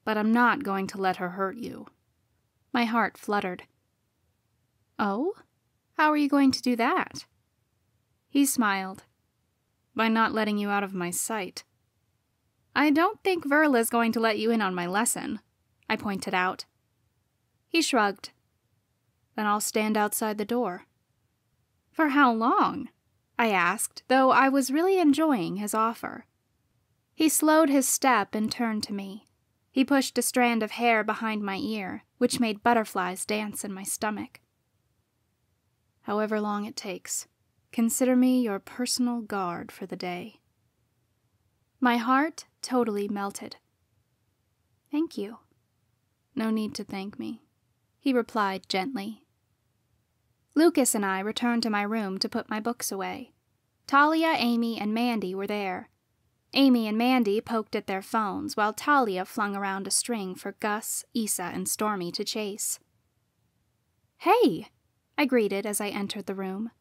But I'm not going to let her hurt you. My heart fluttered. Oh? How are you going to do that? He smiled. By not letting you out of my sight. I don't think Verla's going to let you in on my lesson, I pointed out. He shrugged. Then I'll stand outside the door. For how long? I asked, though I was really enjoying his offer. He slowed his step and turned to me. He pushed a strand of hair behind my ear, which made butterflies dance in my stomach. However long it takes, consider me your personal guard for the day. My heart totally melted. Thank you. No need to thank me, he replied gently. Lucas and I returned to my room to put my books away. Talia, Amy, and Mandy were there. Amy and Mandy poked at their phones while Talia flung around a string for Gus, Isa, and Stormy to chase. Hey! I greeted as I entered the room.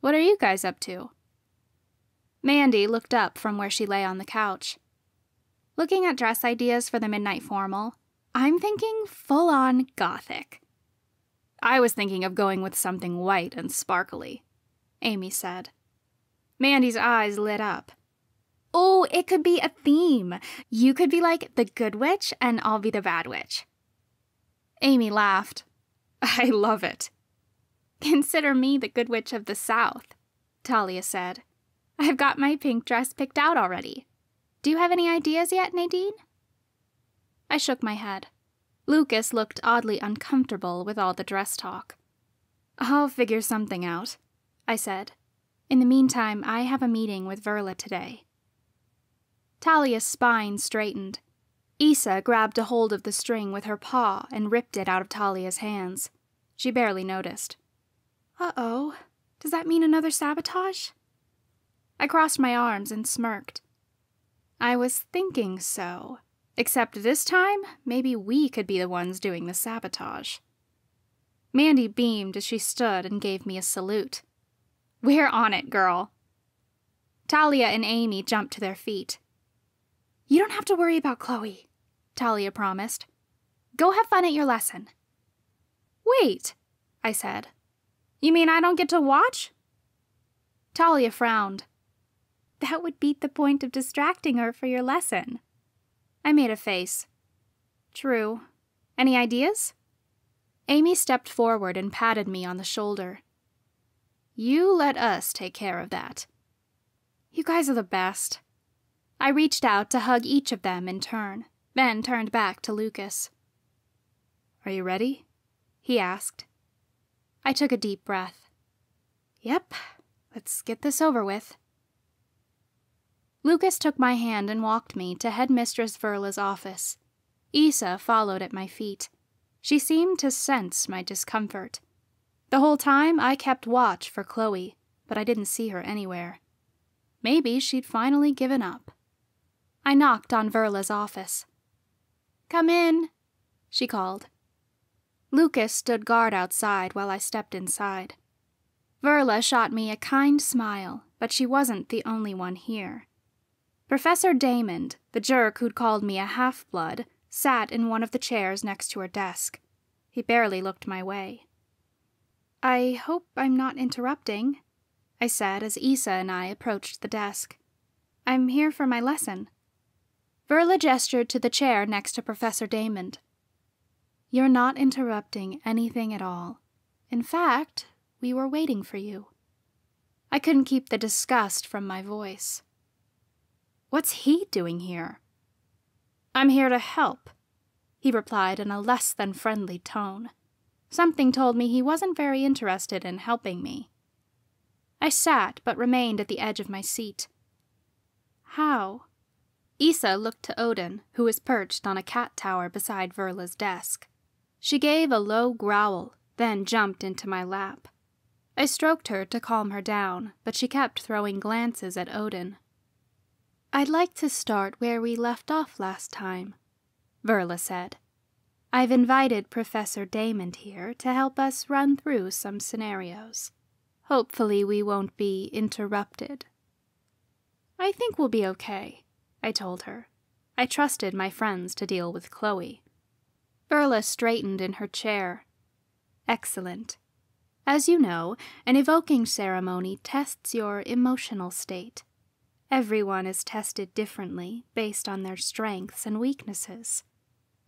What are you guys up to? Mandy looked up from where she lay on the couch. Looking at dress ideas for the midnight formal, I'm thinking full on gothic. I was thinking of going with something white and sparkly, Amy said. Mandy's eyes lit up. Oh, it could be a theme. You could be like the good witch, and I'll be the bad witch. Amy laughed. I love it. Consider me the good witch of the South, Talia said. I've got my pink dress picked out already. Do you have any ideas yet, Nadine? I shook my head. Lucas looked oddly uncomfortable with all the dress talk. I'll figure something out, I said. In the meantime, I have a meeting with Verla today. Talia's spine straightened. Isa grabbed a hold of the string with her paw and ripped it out of Talia's hands. She barely noticed. Uh oh. Does that mean another sabotage? I crossed my arms and smirked. I was thinking so. Except this time, maybe we could be the ones doing the sabotage. Mandy beamed as she stood and gave me a salute. We're on it, girl. Talia and Amy jumped to their feet. You don't have to worry about Chloe, Talia promised. Go have fun at your lesson. Wait, I said. You mean I don't get to watch? Talia frowned. That would beat the point of distracting her for your lesson. I made a face. True. Any ideas? Amy stepped forward and patted me on the shoulder. You let us take care of that. You guys are the best. I reached out to hug each of them in turn, then turned back to Lucas. Are you ready? he asked. I took a deep breath. Yep, let's get this over with. Lucas took my hand and walked me to Headmistress Verla's office. Isa followed at my feet. She seemed to sense my discomfort. The whole time I kept watch for Chloe, but I didn't see her anywhere. Maybe she'd finally given up. I knocked on Verla's office. Come in, she called. Lucas stood guard outside while I stepped inside. Verla shot me a kind smile, but she wasn't the only one here. Professor Damon, the jerk who'd called me a half blood, sat in one of the chairs next to her desk. He barely looked my way. I hope I'm not interrupting, I said as Isa and I approached the desk. I'm here for my lesson. Verla gestured to the chair next to Professor Damon. You're not interrupting anything at all. In fact, we were waiting for you. I couldn't keep the disgust from my voice. What's he doing here? I'm here to help, he replied in a less than friendly tone. Something told me he wasn't very interested in helping me. I sat, but remained at the edge of my seat. How? Isa looked to Odin, who was perched on a cat tower beside Verla's desk. She gave a low growl, then jumped into my lap. I stroked her to calm her down, but she kept throwing glances at Odin. I'd like to start where we left off last time, Verla said. I've invited Professor Damon here to help us run through some scenarios. Hopefully, we won't be interrupted. I think we'll be okay, I told her. I trusted my friends to deal with Chloe. Verla straightened in her chair. Excellent. As you know, an evoking ceremony tests your emotional state. Everyone is tested differently based on their strengths and weaknesses.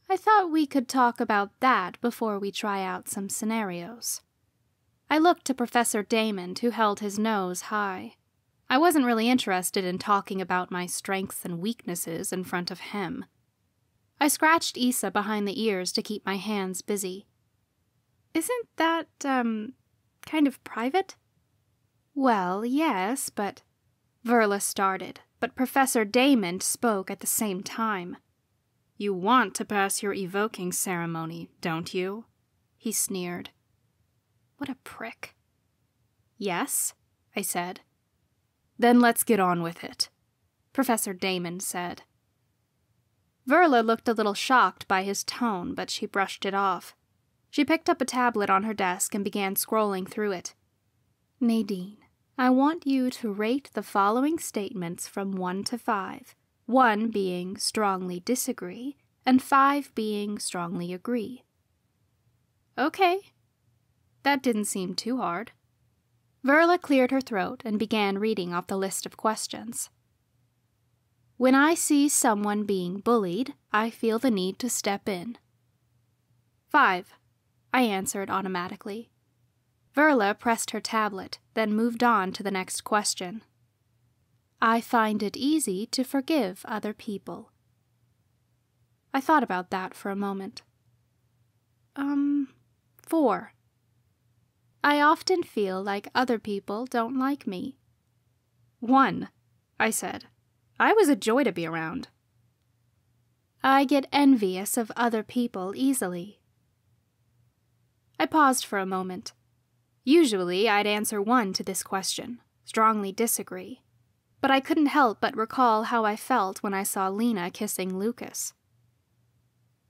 I thought we could talk about that before we try out some scenarios. I looked to Professor Damon, who held his nose high. I wasn't really interested in talking about my strengths and weaknesses in front of him. I scratched Isa behind the ears to keep my hands busy. Isn't that, um, kind of private? Well, yes, but. Verla started, but Professor Damon spoke at the same time. You want to pass your evoking ceremony, don't you? He sneered. What a prick. Yes, I said. Then let's get on with it, Professor Damon said. Verla looked a little shocked by his tone, but she brushed it off. She picked up a tablet on her desk and began scrolling through it. Nadine, I want you to rate the following statements from 1 to 5, 1 being strongly disagree, and 5 being strongly agree. Okay. That didn't seem too hard. Verla cleared her throat and began reading off the list of questions. When I see someone being bullied, I feel the need to step in. Five, I answered automatically. Verla pressed her tablet, then moved on to the next question. I find it easy to forgive other people. I thought about that for a moment. Um, four. I often feel like other people don't like me. One, I said. I was a joy to be around. I get envious of other people easily. I paused for a moment. Usually, I'd answer one to this question, strongly disagree. But I couldn't help but recall how I felt when I saw Lena kissing Lucas.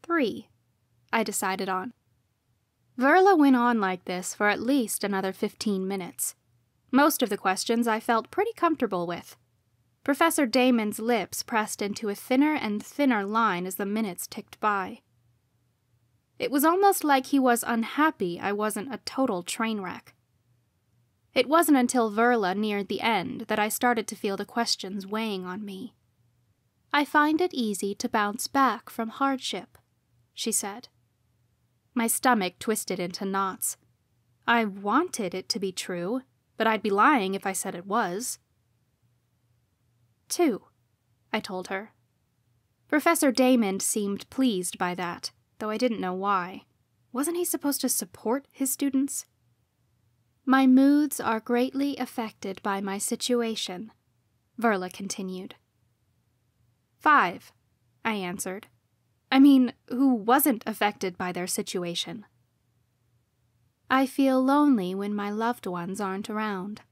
Three, I decided on. Verla went on like this for at least another fifteen minutes. Most of the questions I felt pretty comfortable with. Professor Damon's lips pressed into a thinner and thinner line as the minutes ticked by. It was almost like he was unhappy I wasn't a total train wreck. It wasn't until Verla neared the end that I started to feel the questions weighing on me. I find it easy to bounce back from hardship, she said. My stomach twisted into knots. I wanted it to be true, but I'd be lying if I said it was. Two, I told her. Professor Damon seemed pleased by that, though I didn't know why. Wasn't he supposed to support his students? My moods are greatly affected by my situation, Verla continued. Five, I answered. I mean, who wasn't affected by their situation? I feel lonely when my loved ones aren't around.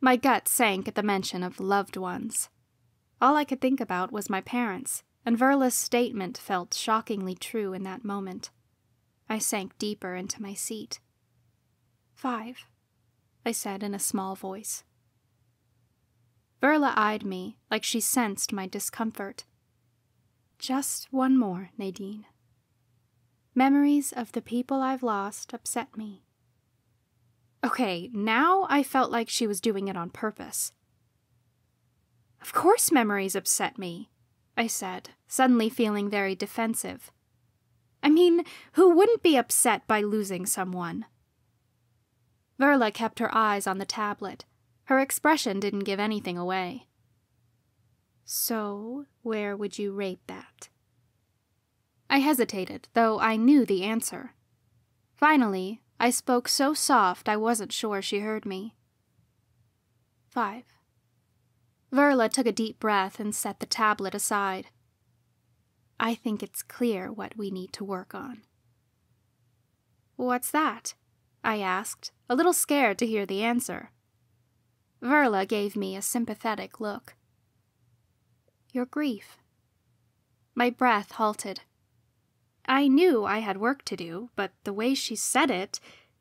My gut sank at the mention of loved ones. All I could think about was my parents, and Verla's statement felt shockingly true in that moment. I sank deeper into my seat. Five, I said in a small voice. Verla eyed me like she sensed my discomfort. Just one more, Nadine. Memories of the people I've lost upset me. Okay, now I felt like she was doing it on purpose. Of course, memories upset me, I said, suddenly feeling very defensive. I mean, who wouldn't be upset by losing someone? Verla kept her eyes on the tablet. Her expression didn't give anything away. So, where would you rate that? I hesitated, though I knew the answer. Finally, I spoke so soft I wasn't sure she heard me. Five. Verla took a deep breath and set the tablet aside. I think it's clear what we need to work on. What's that? I asked, a little scared to hear the answer. Verla gave me a sympathetic look. Your grief. My breath halted. I knew I had work to do, but the way she said it,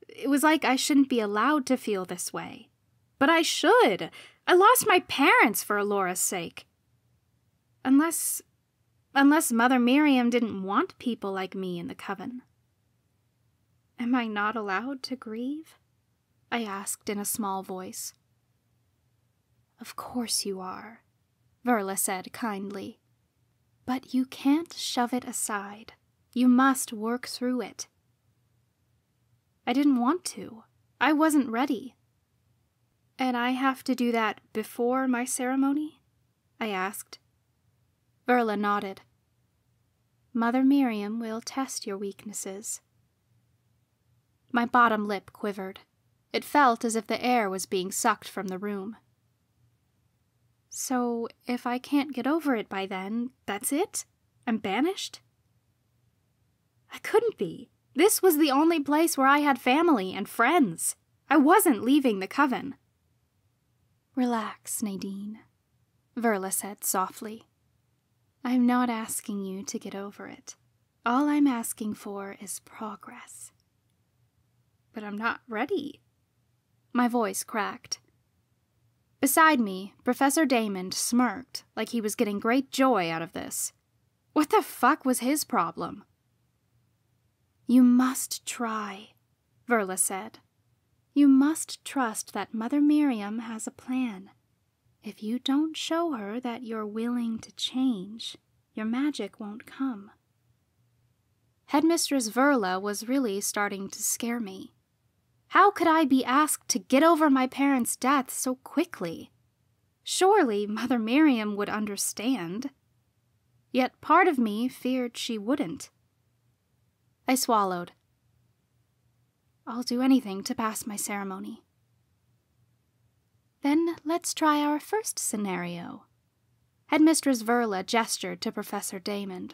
it was like I shouldn't be allowed to feel this way. But I should. I lost my parents for Alora's sake. Unless. unless Mother Miriam didn't want people like me in the coven. Am I not allowed to grieve? I asked in a small voice. Of course you are, Verla said kindly. But you can't shove it aside. You must work through it. I didn't want to. I wasn't ready. And I have to do that before my ceremony? I asked. Verla nodded. Mother Miriam will test your weaknesses. My bottom lip quivered. It felt as if the air was being sucked from the room. So, if I can't get over it by then, that's it? I'm banished? I couldn't be. This was the only place where I had family and friends. I wasn't leaving the coven. Relax, Nadine, Verla said softly. I'm not asking you to get over it. All I'm asking for is progress. But I'm not ready. My voice cracked. Beside me, Professor Damon smirked like he was getting great joy out of this. What the fuck was his problem? You must try, Verla said. You must trust that Mother Miriam has a plan. If you don't show her that you're willing to change, your magic won't come. Headmistress Verla was really starting to scare me. How could I be asked to get over my parents' death so quickly? Surely Mother Miriam would understand. Yet part of me feared she wouldn't. I swallowed. I'll do anything to pass my ceremony. Then let's try our first scenario. Headmistress Verla gestured to Professor Damon.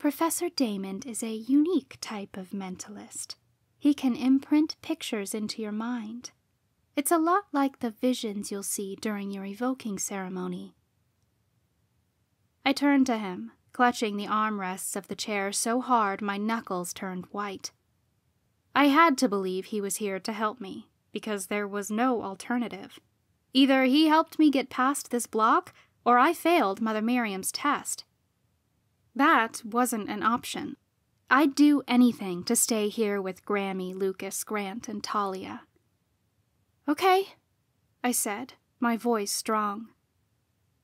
Professor Damon is a unique type of mentalist. He can imprint pictures into your mind. It's a lot like the visions you'll see during your evoking ceremony. I turned to him, clutching the armrests of the chair so hard my knuckles turned white. I had to believe he was here to help me, because there was no alternative. Either he helped me get past this block, or I failed Mother Miriam's test. That wasn't an option. I'd do anything to stay here with Grammy, Lucas, Grant, and Talia. Okay, I said, my voice strong.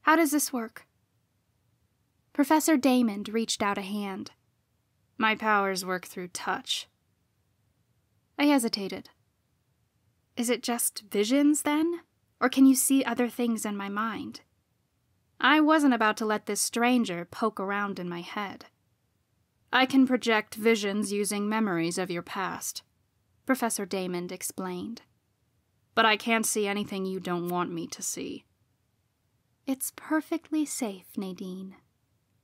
How does this work? Professor Damon reached out a hand. My powers work through touch. I hesitated. Is it just visions, then? Or can you see other things in my mind? I wasn't about to let this stranger poke around in my head. I can project visions using memories of your past, Professor Damon explained. But I can't see anything you don't want me to see. It's perfectly safe, Nadine.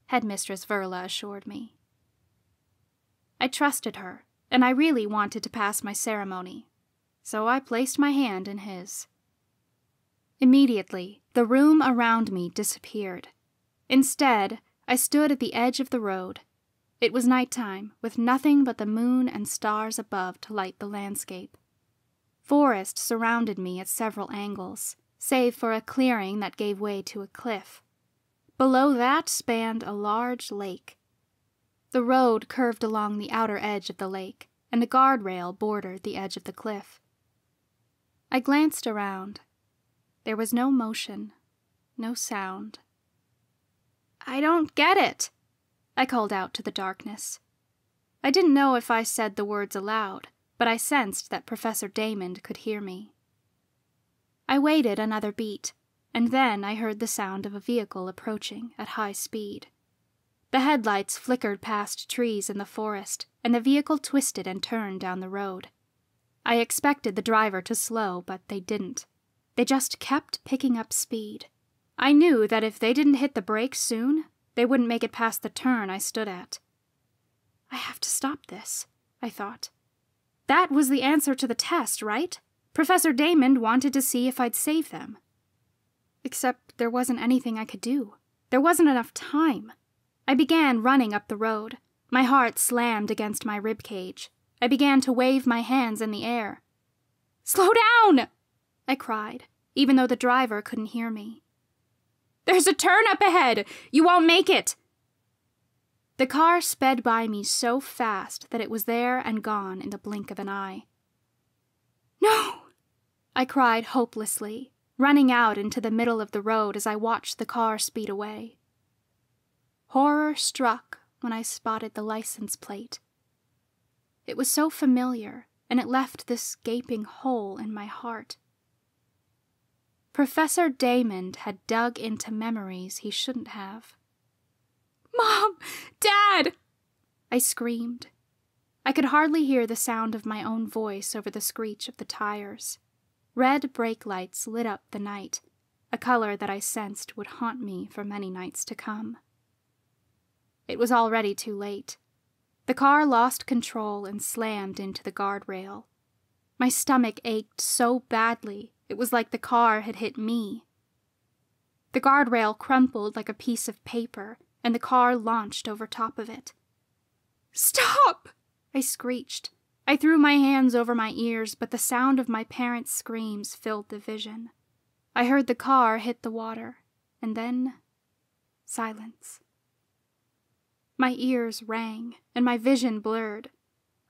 Headmistress Verla assured me. I trusted her, and I really wanted to pass my ceremony, so I placed my hand in his. Immediately, the room around me disappeared. Instead, I stood at the edge of the road. It was night time, with nothing but the moon and stars above to light the landscape. Forest surrounded me at several angles, save for a clearing that gave way to a cliff. Below that spanned a large lake. The road curved along the outer edge of the lake, and a guardrail bordered the edge of the cliff. I glanced around. There was no motion, no sound. I don't get it, I called out to the darkness. I didn't know if I said the words aloud, but I sensed that Professor Damon could hear me. I waited another beat and then I heard the sound of a vehicle approaching at high speed. The headlights flickered past trees in the forest, and the vehicle twisted and turned down the road. I expected the driver to slow, but they didn't. They just kept picking up speed. I knew that if they didn't hit the brakes soon, they wouldn't make it past the turn I stood at. I have to stop this, I thought. That was the answer to the test, right? Professor Damon wanted to see if I'd save them. Except there wasn't anything I could do. There wasn't enough time. I began running up the road. My heart slammed against my rib cage. I began to wave my hands in the air. Slow down! I cried, even though the driver couldn't hear me. There's a turn up ahead! You won't make it! The car sped by me so fast that it was there and gone in the blink of an eye. No! I cried hopelessly, running out into the middle of the road as I watched the car speed away. Horror struck when I spotted the license plate. It was so familiar, and it left this gaping hole in my heart. Professor Damon had dug into memories he shouldn't have. Mom! Dad! I screamed. I could hardly hear the sound of my own voice over the screech of the tires. Red brake lights lit up the night, a color that I sensed would haunt me for many nights to come. It was already too late. The car lost control and slammed into the guardrail. My stomach ached so badly, it was like the car had hit me. The guardrail crumpled like a piece of paper, and the car launched over top of it. Stop! I screeched. I threw my hands over my ears, but the sound of my parents' screams filled the vision. I heard the car hit the water, and then silence. My ears rang, and my vision blurred.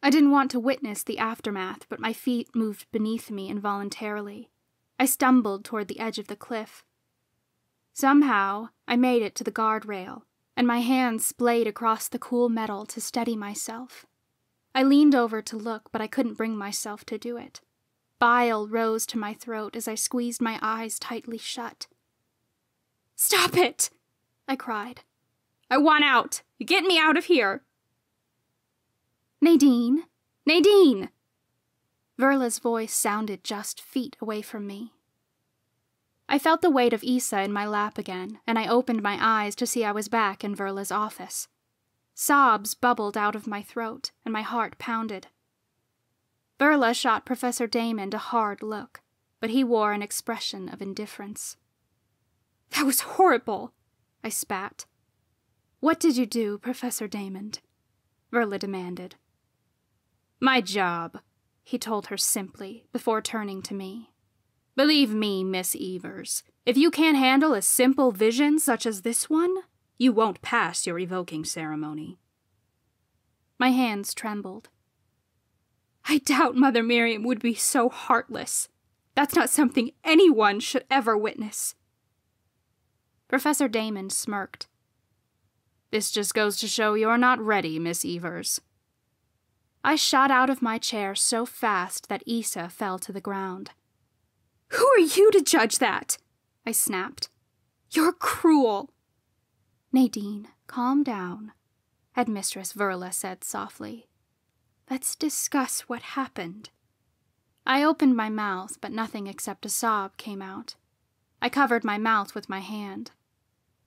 I didn't want to witness the aftermath, but my feet moved beneath me involuntarily. I stumbled toward the edge of the cliff. Somehow, I made it to the guardrail, and my hands splayed across the cool metal to steady myself. I leaned over to look, but I couldn't bring myself to do it. Bile rose to my throat as I squeezed my eyes tightly shut. Stop it! I cried. I want out! Get me out of here! Nadine! Nadine! Verla's voice sounded just feet away from me. I felt the weight of Isa in my lap again, and I opened my eyes to see I was back in Verla's office. Sobs bubbled out of my throat, and my heart pounded. Verla shot Professor Damon a hard look, but he wore an expression of indifference. That was horrible, I spat. What did you do, Professor Damon? Verla demanded. My job, he told her simply, before turning to me. Believe me, Miss Evers, if you can't handle a simple vision such as this one, you won't pass your evoking ceremony. My hands trembled. I doubt Mother Miriam would be so heartless. That's not something anyone should ever witness. Professor Damon smirked. This just goes to show you're not ready, Miss Evers. I shot out of my chair so fast that Isa fell to the ground. Who are you to judge that? I snapped. You're cruel. Nadine, calm down, Headmistress Verla said softly. Let's discuss what happened. I opened my mouth, but nothing except a sob came out. I covered my mouth with my hand.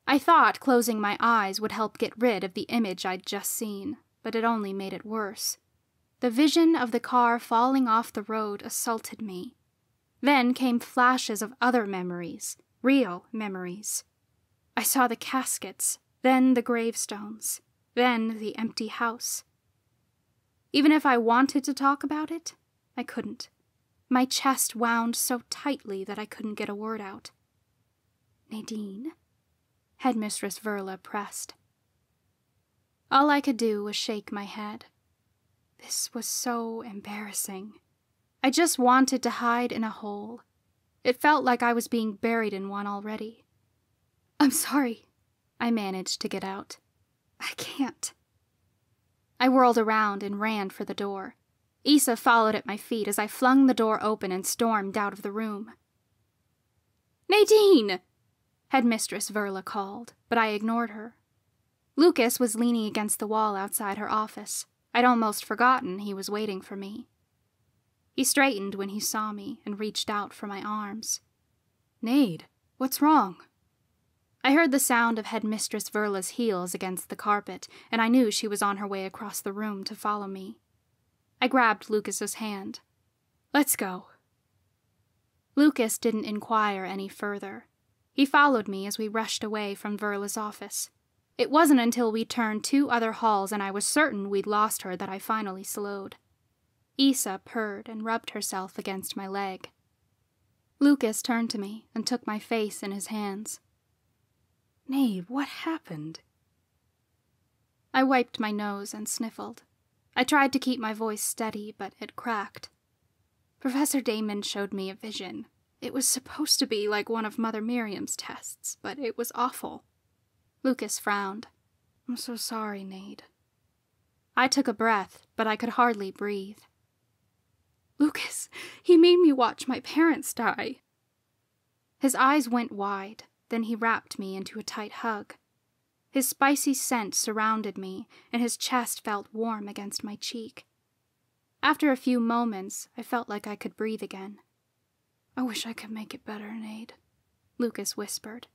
I thought closing my eyes would help get rid of the image I'd just seen, but it only made it worse. The vision of the car falling off the road assaulted me. Then came flashes of other memories, real memories. I saw the caskets, then the gravestones, then the empty house. Even if I wanted to talk about it, I couldn't. My chest wound so tightly that I couldn't get a word out. Nadine? Headmistress Verla pressed. All I could do was shake my head. This was so embarrassing. I just wanted to hide in a hole. It felt like I was being buried in one already. I'm sorry, I managed to get out. I can't. I whirled around and ran for the door. Isa followed at my feet as I flung the door open and stormed out of the room. Nadine! Headmistress Verla called, but I ignored her. Lucas was leaning against the wall outside her office. I'd almost forgotten he was waiting for me. He straightened when he saw me and reached out for my arms. Nade, what's wrong? I heard the sound of Headmistress Verla's heels against the carpet, and I knew she was on her way across the room to follow me. I grabbed Lucas's hand. Let's go. Lucas didn't inquire any further. He followed me as we rushed away from Verla's office. It wasn't until we turned two other halls and I was certain we'd lost her that I finally slowed. Isa purred and rubbed herself against my leg. Lucas turned to me and took my face in his hands. Nade, what happened? I wiped my nose and sniffled. I tried to keep my voice steady, but it cracked. Professor Damon showed me a vision. It was supposed to be like one of Mother Miriam's tests, but it was awful. Lucas frowned. I'm so sorry, Nade. I took a breath, but I could hardly breathe. Lucas, he made me watch my parents die. His eyes went wide, then he wrapped me into a tight hug. His spicy scent surrounded me, and his chest felt warm against my cheek. After a few moments, I felt like I could breathe again. I wish I could make it better, Nade, Lucas whispered.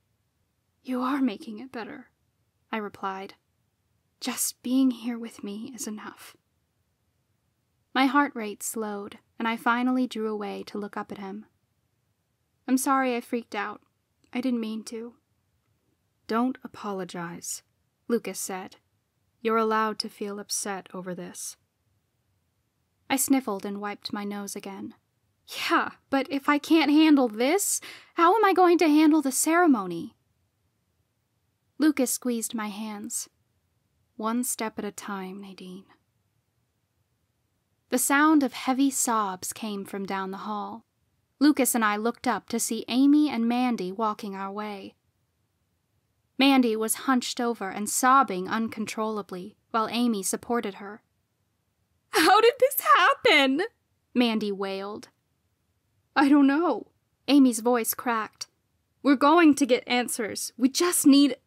You are making it better, I replied. Just being here with me is enough. My heart rate slowed, and I finally drew away to look up at him. I'm sorry I freaked out. I didn't mean to. Don't apologize, Lucas said. You're allowed to feel upset over this. I sniffled and wiped my nose again. Yeah, but if I can't handle this, how am I going to handle the ceremony? Lucas squeezed my hands. One step at a time, Nadine. The sound of heavy sobs came from down the hall. Lucas and I looked up to see Amy and Mandy walking our way. Mandy was hunched over and sobbing uncontrollably, while Amy supported her. How did this happen? Mandy wailed. I don't know. Amy's voice cracked. We're going to get answers. We just need.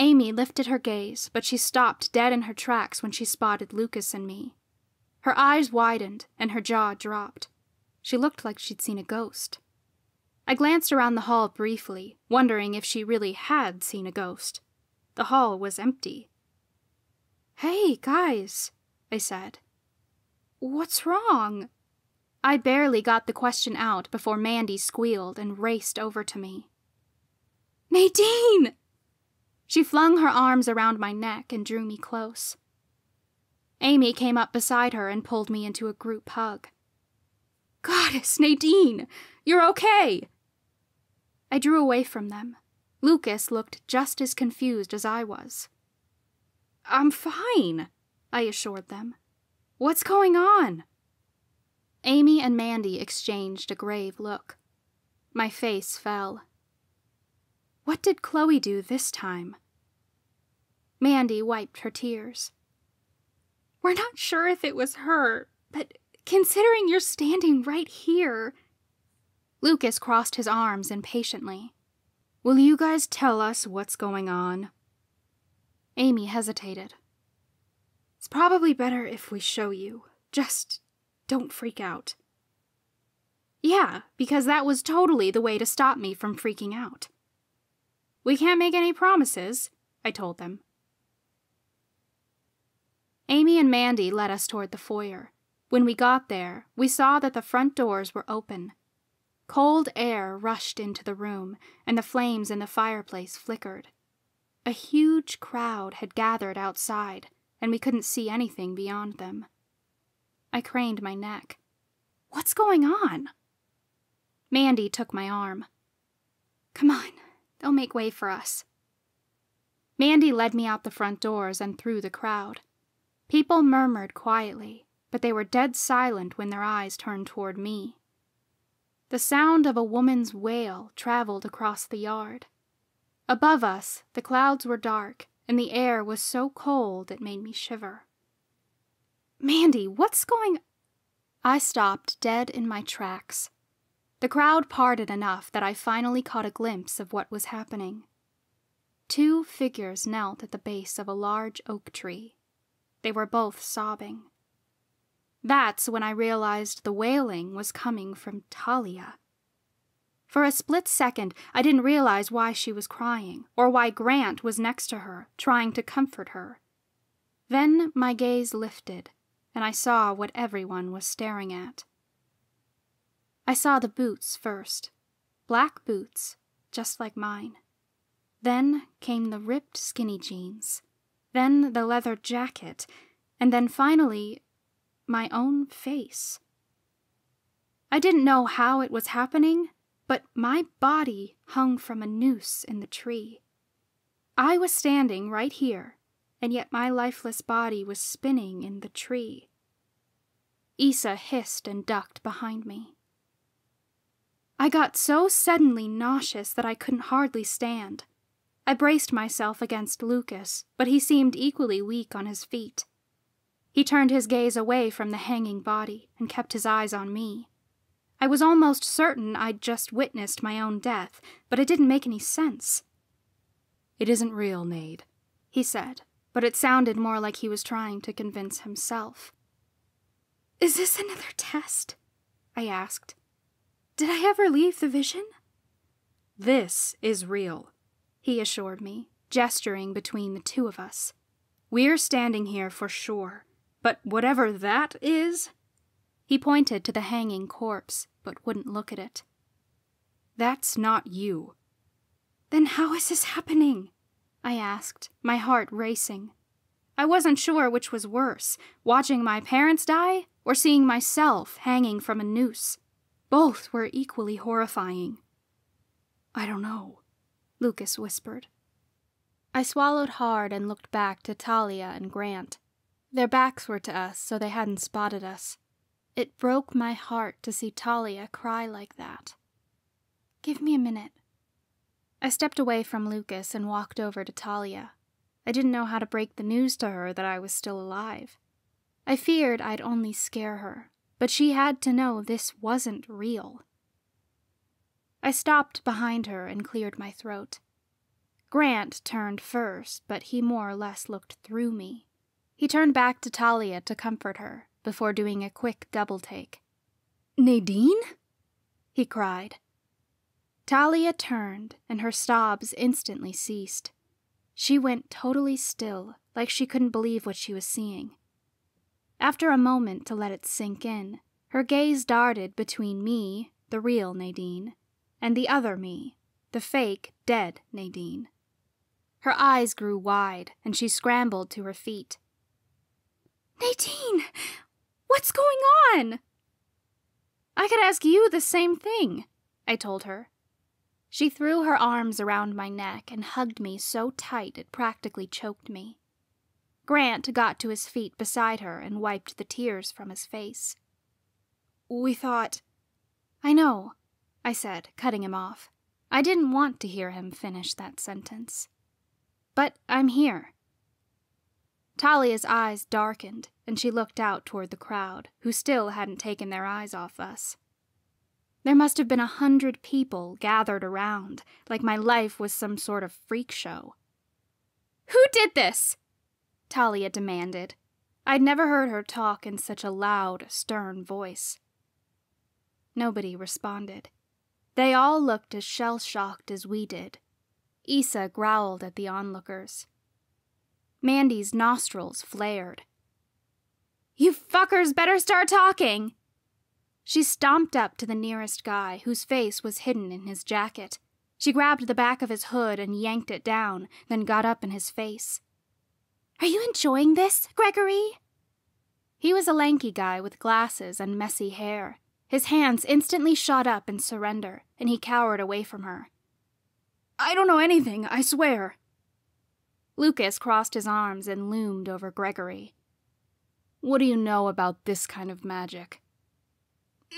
Amy lifted her gaze, but she stopped dead in her tracks when she spotted Lucas and me. Her eyes widened and her jaw dropped. She looked like she'd seen a ghost. I glanced around the hall briefly, wondering if she really had seen a ghost. The hall was empty. Hey, guys, I said. What's wrong? I barely got the question out before Mandy squealed and raced over to me. Nadine! She flung her arms around my neck and drew me close. Amy came up beside her and pulled me into a group hug. Goddess, Nadine, you're okay. I drew away from them. Lucas looked just as confused as I was. I'm fine, I assured them. What's going on? Amy and Mandy exchanged a grave look. My face fell. What did Chloe do this time? Mandy wiped her tears. We're not sure if it was her, but considering you're standing right here. Lucas crossed his arms impatiently. Will you guys tell us what's going on? Amy hesitated. It's probably better if we show you. Just don't freak out. Yeah, because that was totally the way to stop me from freaking out. We can't make any promises, I told them. Amy and Mandy led us toward the foyer. When we got there, we saw that the front doors were open. Cold air rushed into the room, and the flames in the fireplace flickered. A huge crowd had gathered outside, and we couldn't see anything beyond them. I craned my neck. What's going on? Mandy took my arm. Come on, they'll make way for us. Mandy led me out the front doors and through the crowd. People murmured quietly, but they were dead silent when their eyes turned toward me. The sound of a woman's wail traveled across the yard. Above us, the clouds were dark, and the air was so cold it made me shiver. Mandy, what's going I stopped dead in my tracks. The crowd parted enough that I finally caught a glimpse of what was happening. Two figures knelt at the base of a large oak tree. They were both sobbing. That's when I realized the wailing was coming from Talia. For a split second, I didn't realize why she was crying, or why Grant was next to her, trying to comfort her. Then my gaze lifted, and I saw what everyone was staring at. I saw the boots first black boots, just like mine. Then came the ripped skinny jeans, then the leather jacket, and then finally, my own face. I didn't know how it was happening, but my body hung from a noose in the tree. I was standing right here, and yet my lifeless body was spinning in the tree. Isa hissed and ducked behind me. I got so suddenly nauseous that I couldn't hardly stand. I braced myself against Lucas, but he seemed equally weak on his feet. He turned his gaze away from the hanging body and kept his eyes on me. I was almost certain I'd just witnessed my own death, but it didn't make any sense. It isn't real, Nade, he said, but it sounded more like he was trying to convince himself. Is this another test? I asked. Did I ever leave the vision? This is real, he assured me, gesturing between the two of us. We're standing here for sure, but whatever that is. He pointed to the hanging corpse, but wouldn't look at it. That's not you. Then how is this happening? I asked, my heart racing. I wasn't sure which was worse watching my parents die or seeing myself hanging from a noose. Both were equally horrifying. I don't know, Lucas whispered. I swallowed hard and looked back to Talia and Grant. Their backs were to us, so they hadn't spotted us. It broke my heart to see Talia cry like that. Give me a minute. I stepped away from Lucas and walked over to Talia. I didn't know how to break the news to her that I was still alive. I feared I'd only scare her, but she had to know this wasn't real. I stopped behind her and cleared my throat. Grant turned first, but he more or less looked through me. He turned back to Talia to comfort her before doing a quick double take. Nadine? he cried. Talia turned, and her sobs instantly ceased. She went totally still, like she couldn't believe what she was seeing. After a moment to let it sink in, her gaze darted between me, the real Nadine, and the other me, the fake, dead Nadine. Her eyes grew wide, and she scrambled to her feet. Nadine! What's going on? I could ask you the same thing, I told her. She threw her arms around my neck and hugged me so tight it practically choked me. Grant got to his feet beside her and wiped the tears from his face. We thought. I know, I said, cutting him off. I didn't want to hear him finish that sentence. But I'm here. Talia's eyes darkened, and she looked out toward the crowd, who still hadn't taken their eyes off us. There must have been a hundred people gathered around, like my life was some sort of freak show. Who did this? Talia demanded. I'd never heard her talk in such a loud, stern voice. Nobody responded. They all looked as shell shocked as we did. Isa growled at the onlookers. Mandy's nostrils flared. You fuckers better start talking! She stomped up to the nearest guy, whose face was hidden in his jacket. She grabbed the back of his hood and yanked it down, then got up in his face. Are you enjoying this, Gregory? He was a lanky guy with glasses and messy hair. His hands instantly shot up in surrender, and he cowered away from her. I don't know anything, I swear. Lucas crossed his arms and loomed over Gregory. What do you know about this kind of magic?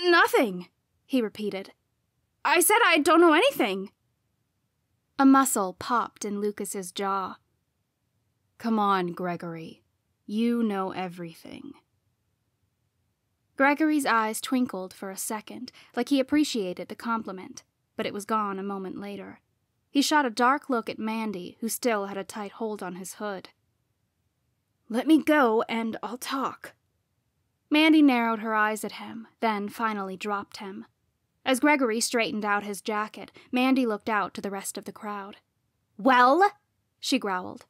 Nothing, he repeated. I said I don't know anything. A muscle popped in Lucas's jaw. Come on, Gregory. You know everything. Gregory's eyes twinkled for a second, like he appreciated the compliment, but it was gone a moment later. He shot a dark look at Mandy, who still had a tight hold on his hood. Let me go, and I'll talk. Mandy narrowed her eyes at him, then finally dropped him. As Gregory straightened out his jacket, Mandy looked out to the rest of the crowd. Well? she growled.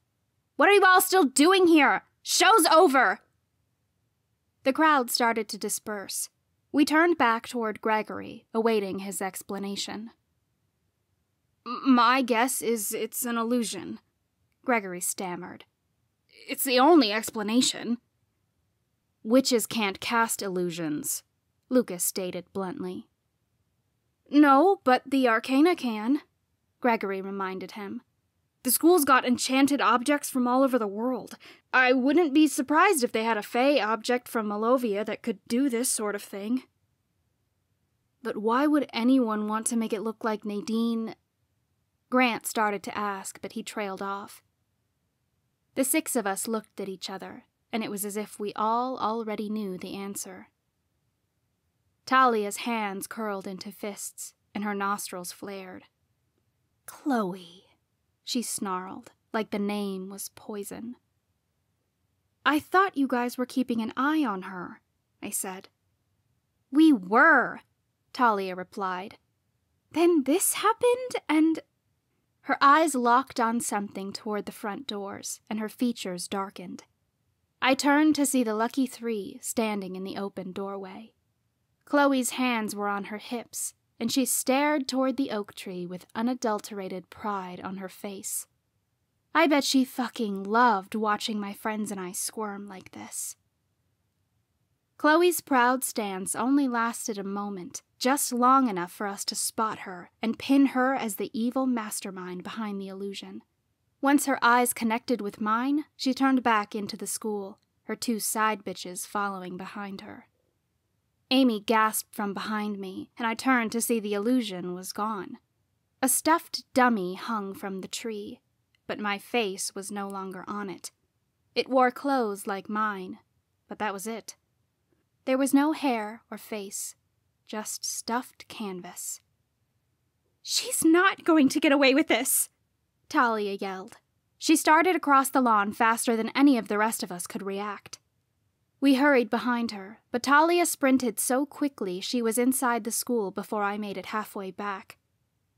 What are you all still doing here? Show's over! The crowd started to disperse. We turned back toward Gregory, awaiting his explanation. My guess is it's an illusion, Gregory stammered. It's the only explanation. Witches can't cast illusions, Lucas stated bluntly. No, but the Arcana can, Gregory reminded him. The school's got enchanted objects from all over the world. I wouldn't be surprised if they had a Fey object from Malovia that could do this sort of thing. But why would anyone want to make it look like Nadine? Grant started to ask, but he trailed off. The six of us looked at each other, and it was as if we all already knew the answer. Talia's hands curled into fists, and her nostrils flared. Chloe, she snarled, like the name was poison. I thought you guys were keeping an eye on her, I said. We were, Talia replied. Then this happened, and. Her eyes locked on something toward the front doors, and her features darkened. I turned to see the lucky three standing in the open doorway. Chloe's hands were on her hips, and she stared toward the oak tree with unadulterated pride on her face. I bet she fucking loved watching my friends and I squirm like this. Chloe's proud stance only lasted a moment, just long enough for us to spot her and pin her as the evil mastermind behind the illusion. Once her eyes connected with mine, she turned back into the school, her two side bitches following behind her. Amy gasped from behind me, and I turned to see the illusion was gone. A stuffed dummy hung from the tree, but my face was no longer on it. It wore clothes like mine, but that was it. There was no hair or face, just stuffed canvas. She's not going to get away with this, Talia yelled. She started across the lawn faster than any of the rest of us could react. We hurried behind her, but Talia sprinted so quickly she was inside the school before I made it halfway back.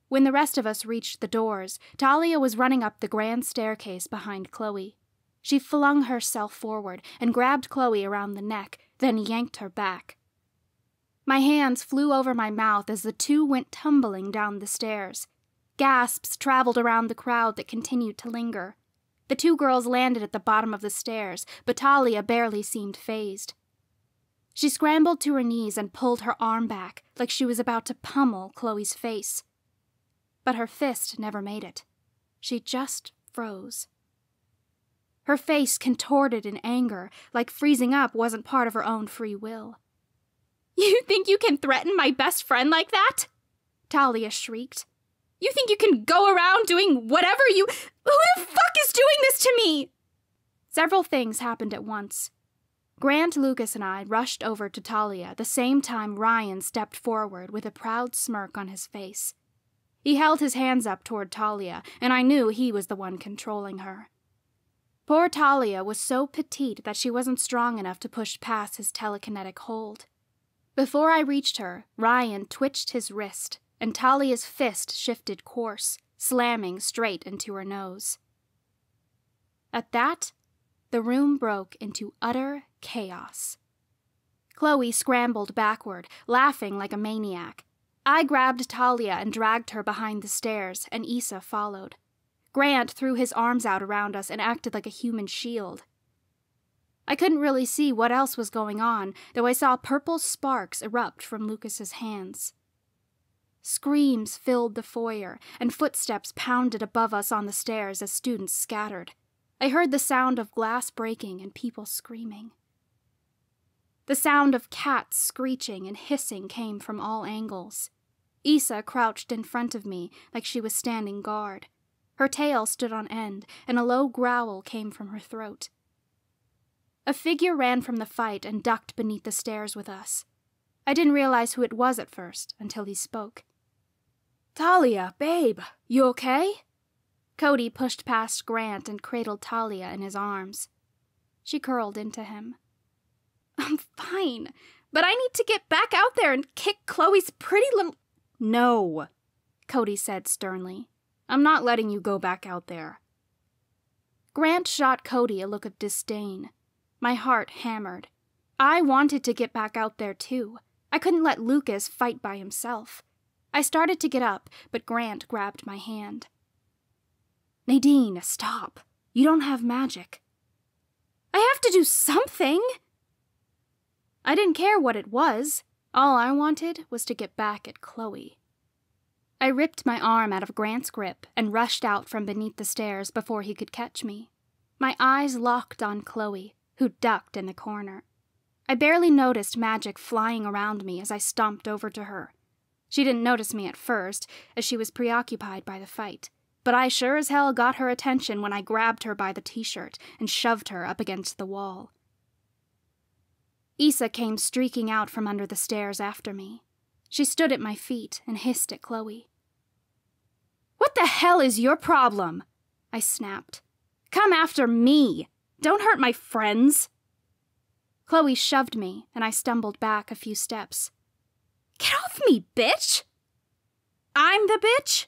When the rest of us reached the doors, Talia was running up the grand staircase behind Chloe. She flung herself forward and grabbed Chloe around the neck, then yanked her back. My hands flew over my mouth as the two went tumbling down the stairs. Gasps traveled around the crowd that continued to linger. The two girls landed at the bottom of the stairs, but Talia barely seemed fazed. She scrambled to her knees and pulled her arm back, like she was about to pummel Chloe's face. But her fist never made it. She just froze. Her face contorted in anger, like freezing up wasn't part of her own free will. You think you can threaten my best friend like that? Talia shrieked. You think you can go around doing whatever you. Who the fuck is doing this to me? Several things happened at once. Grant, Lucas, and I rushed over to Talia the same time Ryan stepped forward with a proud smirk on his face. He held his hands up toward Talia, and I knew he was the one controlling her. Poor Talia was so petite that she wasn't strong enough to push past his telekinetic hold. Before I reached her, Ryan twitched his wrist, and Talia's fist shifted course, slamming straight into her nose. At that, the room broke into utter chaos. Chloe scrambled backward, laughing like a maniac. I grabbed Talia and dragged her behind the stairs, and Isa followed. Grant threw his arms out around us and acted like a human shield. I couldn't really see what else was going on, though I saw purple sparks erupt from Lucas's hands. Screams filled the foyer, and footsteps pounded above us on the stairs as students scattered. I heard the sound of glass breaking and people screaming. The sound of cats screeching and hissing came from all angles. Isa crouched in front of me like she was standing guard. Her tail stood on end, and a low growl came from her throat. A figure ran from the fight and ducked beneath the stairs with us. I didn't realize who it was at first until he spoke. Talia, babe, you okay? Cody pushed past Grant and cradled Talia in his arms. She curled into him. I'm fine, but I need to get back out there and kick Chloe's pretty little. No, Cody said sternly. I'm not letting you go back out there. Grant shot Cody a look of disdain. My heart hammered. I wanted to get back out there too. I couldn't let Lucas fight by himself. I started to get up, but Grant grabbed my hand. Nadine, stop. You don't have magic. I have to do something. I didn't care what it was. All I wanted was to get back at Chloe. I ripped my arm out of Grant's grip and rushed out from beneath the stairs before he could catch me. My eyes locked on Chloe, who ducked in the corner. I barely noticed magic flying around me as I stomped over to her. She didn't notice me at first, as she was preoccupied by the fight, but I sure as hell got her attention when I grabbed her by the t shirt and shoved her up against the wall. Isa came streaking out from under the stairs after me. She stood at my feet and hissed at Chloe. What the hell is your problem? I snapped. Come after me! Don't hurt my friends! Chloe shoved me, and I stumbled back a few steps. Get off me, bitch! I'm the bitch?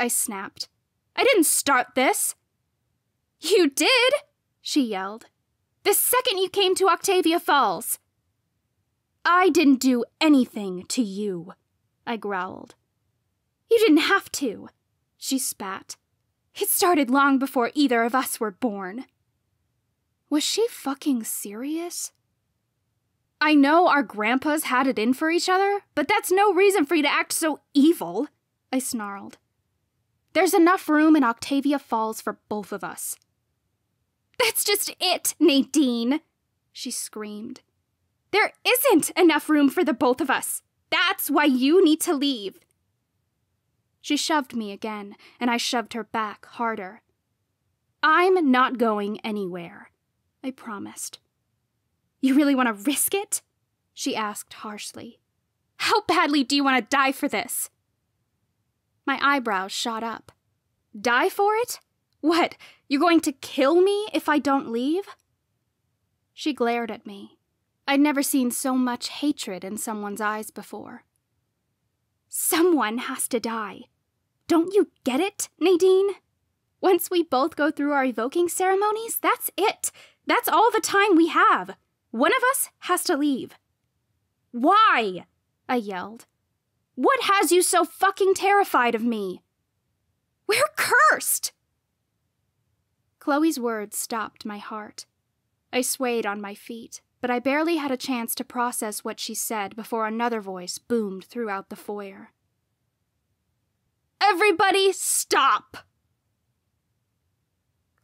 I snapped. I didn't start this. You did, she yelled. The second you came to Octavia Falls. I didn't do anything to you, I growled. You didn't have to, she spat. It started long before either of us were born. Was she fucking serious? I know our grandpas had it in for each other, but that's no reason for you to act so evil, I snarled. There's enough room in Octavia Falls for both of us. That's just it, Nadine, she screamed. There isn't enough room for the both of us. That's why you need to leave. She shoved me again, and I shoved her back harder. I'm not going anywhere, I promised. You really want to risk it? She asked harshly. How badly do you want to die for this? My eyebrows shot up. Die for it? What, you're going to kill me if I don't leave? She glared at me. I'd never seen so much hatred in someone's eyes before. Someone has to die. Don't you get it, Nadine? Once we both go through our evoking ceremonies, that's it. That's all the time we have. One of us has to leave. Why? I yelled. What has you so fucking terrified of me? We're cursed! Chloe's words stopped my heart. I swayed on my feet, but I barely had a chance to process what she said before another voice boomed throughout the foyer. Everybody stop!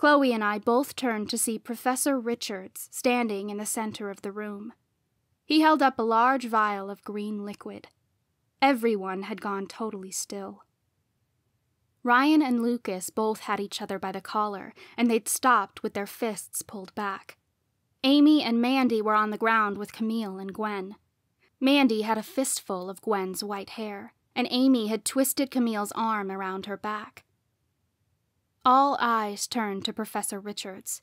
Chloe and I both turned to see Professor Richards standing in the center of the room. He held up a large vial of green liquid. Everyone had gone totally still. Ryan and Lucas both had each other by the collar, and they'd stopped with their fists pulled back. Amy and Mandy were on the ground with Camille and Gwen. Mandy had a fistful of Gwen's white hair, and Amy had twisted Camille's arm around her back. All eyes turned to Professor Richards.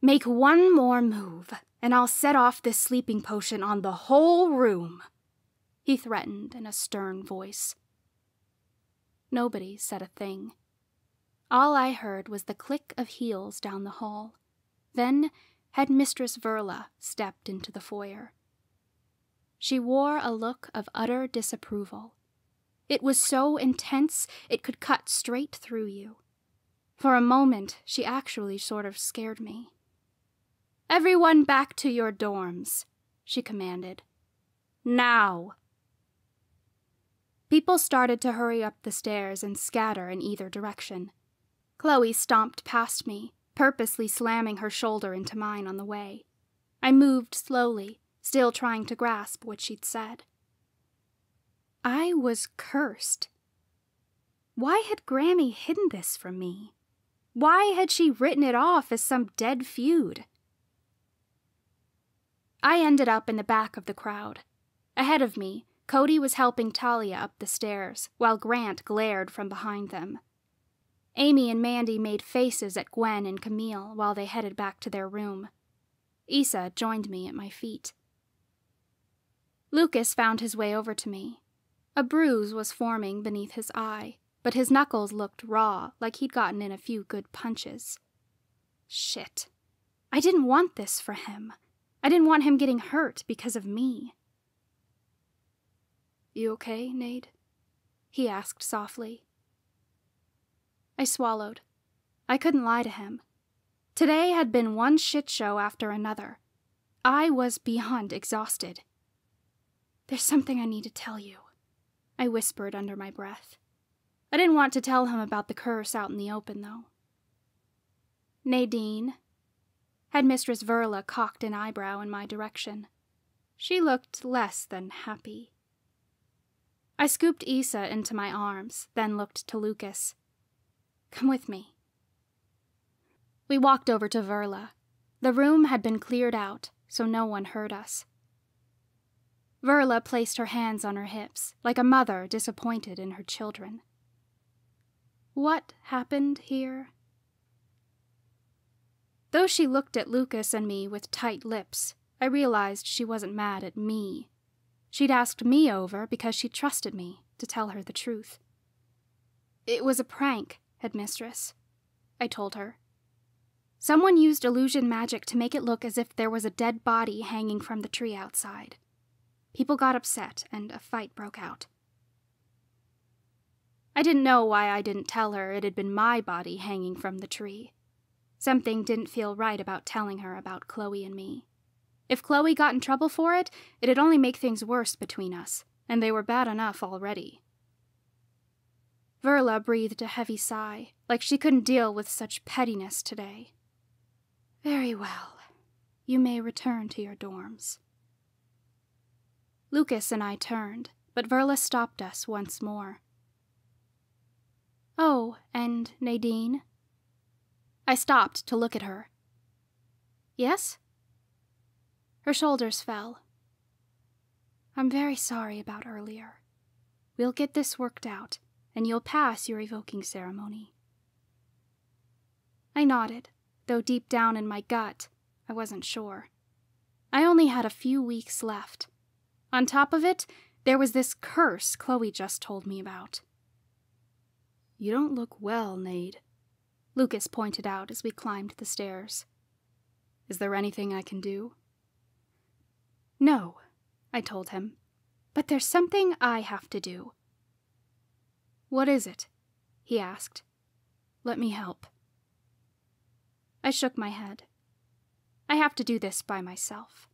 Make one more move, and I'll set off this sleeping potion on the whole room, he threatened in a stern voice. Nobody said a thing. All I heard was the click of heels down the hall. Then Head Mistress Verla stepped into the foyer. She wore a look of utter disapproval. It was so intense it could cut straight through you. For a moment, she actually sort of scared me. Everyone back to your dorms, she commanded. Now! People started to hurry up the stairs and scatter in either direction. Chloe stomped past me, purposely slamming her shoulder into mine on the way. I moved slowly, still trying to grasp what she'd said. I was cursed. Why had Grammy hidden this from me? Why had she written it off as some dead feud? I ended up in the back of the crowd. Ahead of me, Cody was helping Talia up the stairs, while Grant glared from behind them. Amy and Mandy made faces at Gwen and Camille while they headed back to their room. Isa joined me at my feet. Lucas found his way over to me. A bruise was forming beneath his eye, but his knuckles looked raw, like he'd gotten in a few good punches. Shit. I didn't want this for him. I didn't want him getting hurt because of me. You okay, Nade? he asked softly. I swallowed. I couldn't lie to him. Today had been one shit show after another. I was beyond exhausted. There's something I need to tell you, I whispered under my breath. I didn't want to tell him about the curse out in the open, though. Nadine. Headmistress Verla cocked an eyebrow in my direction. She looked less than happy. I scooped Isa into my arms, then looked to Lucas. Come with me. We walked over to Verla. The room had been cleared out, so no one heard us. Verla placed her hands on her hips, like a mother disappointed in her children. What happened here? Though she looked at Lucas and me with tight lips, I realized she wasn't mad at me. She'd asked me over because she trusted me to tell her the truth. It was a prank, headmistress, I told her. Someone used illusion magic to make it look as if there was a dead body hanging from the tree outside. People got upset, and a fight broke out. I didn't know why I didn't tell her it had been my body hanging from the tree. Something didn't feel right about telling her about Chloe and me. If Chloe got in trouble for it, it'd only make things worse between us, and they were bad enough already. Verla breathed a heavy sigh, like she couldn't deal with such pettiness today. Very well. You may return to your dorms. Lucas and I turned, but Verla stopped us once more. Oh, and Nadine? I stopped to look at her. Yes? Her shoulders fell. I'm very sorry about earlier. We'll get this worked out, and you'll pass your evoking ceremony. I nodded, though deep down in my gut, I wasn't sure. I only had a few weeks left. On top of it, there was this curse Chloe just told me about. You don't look well, Nade, Lucas pointed out as we climbed the stairs. Is there anything I can do? No, I told him. But there's something I have to do. What is it? he asked. Let me help. I shook my head. I have to do this by myself.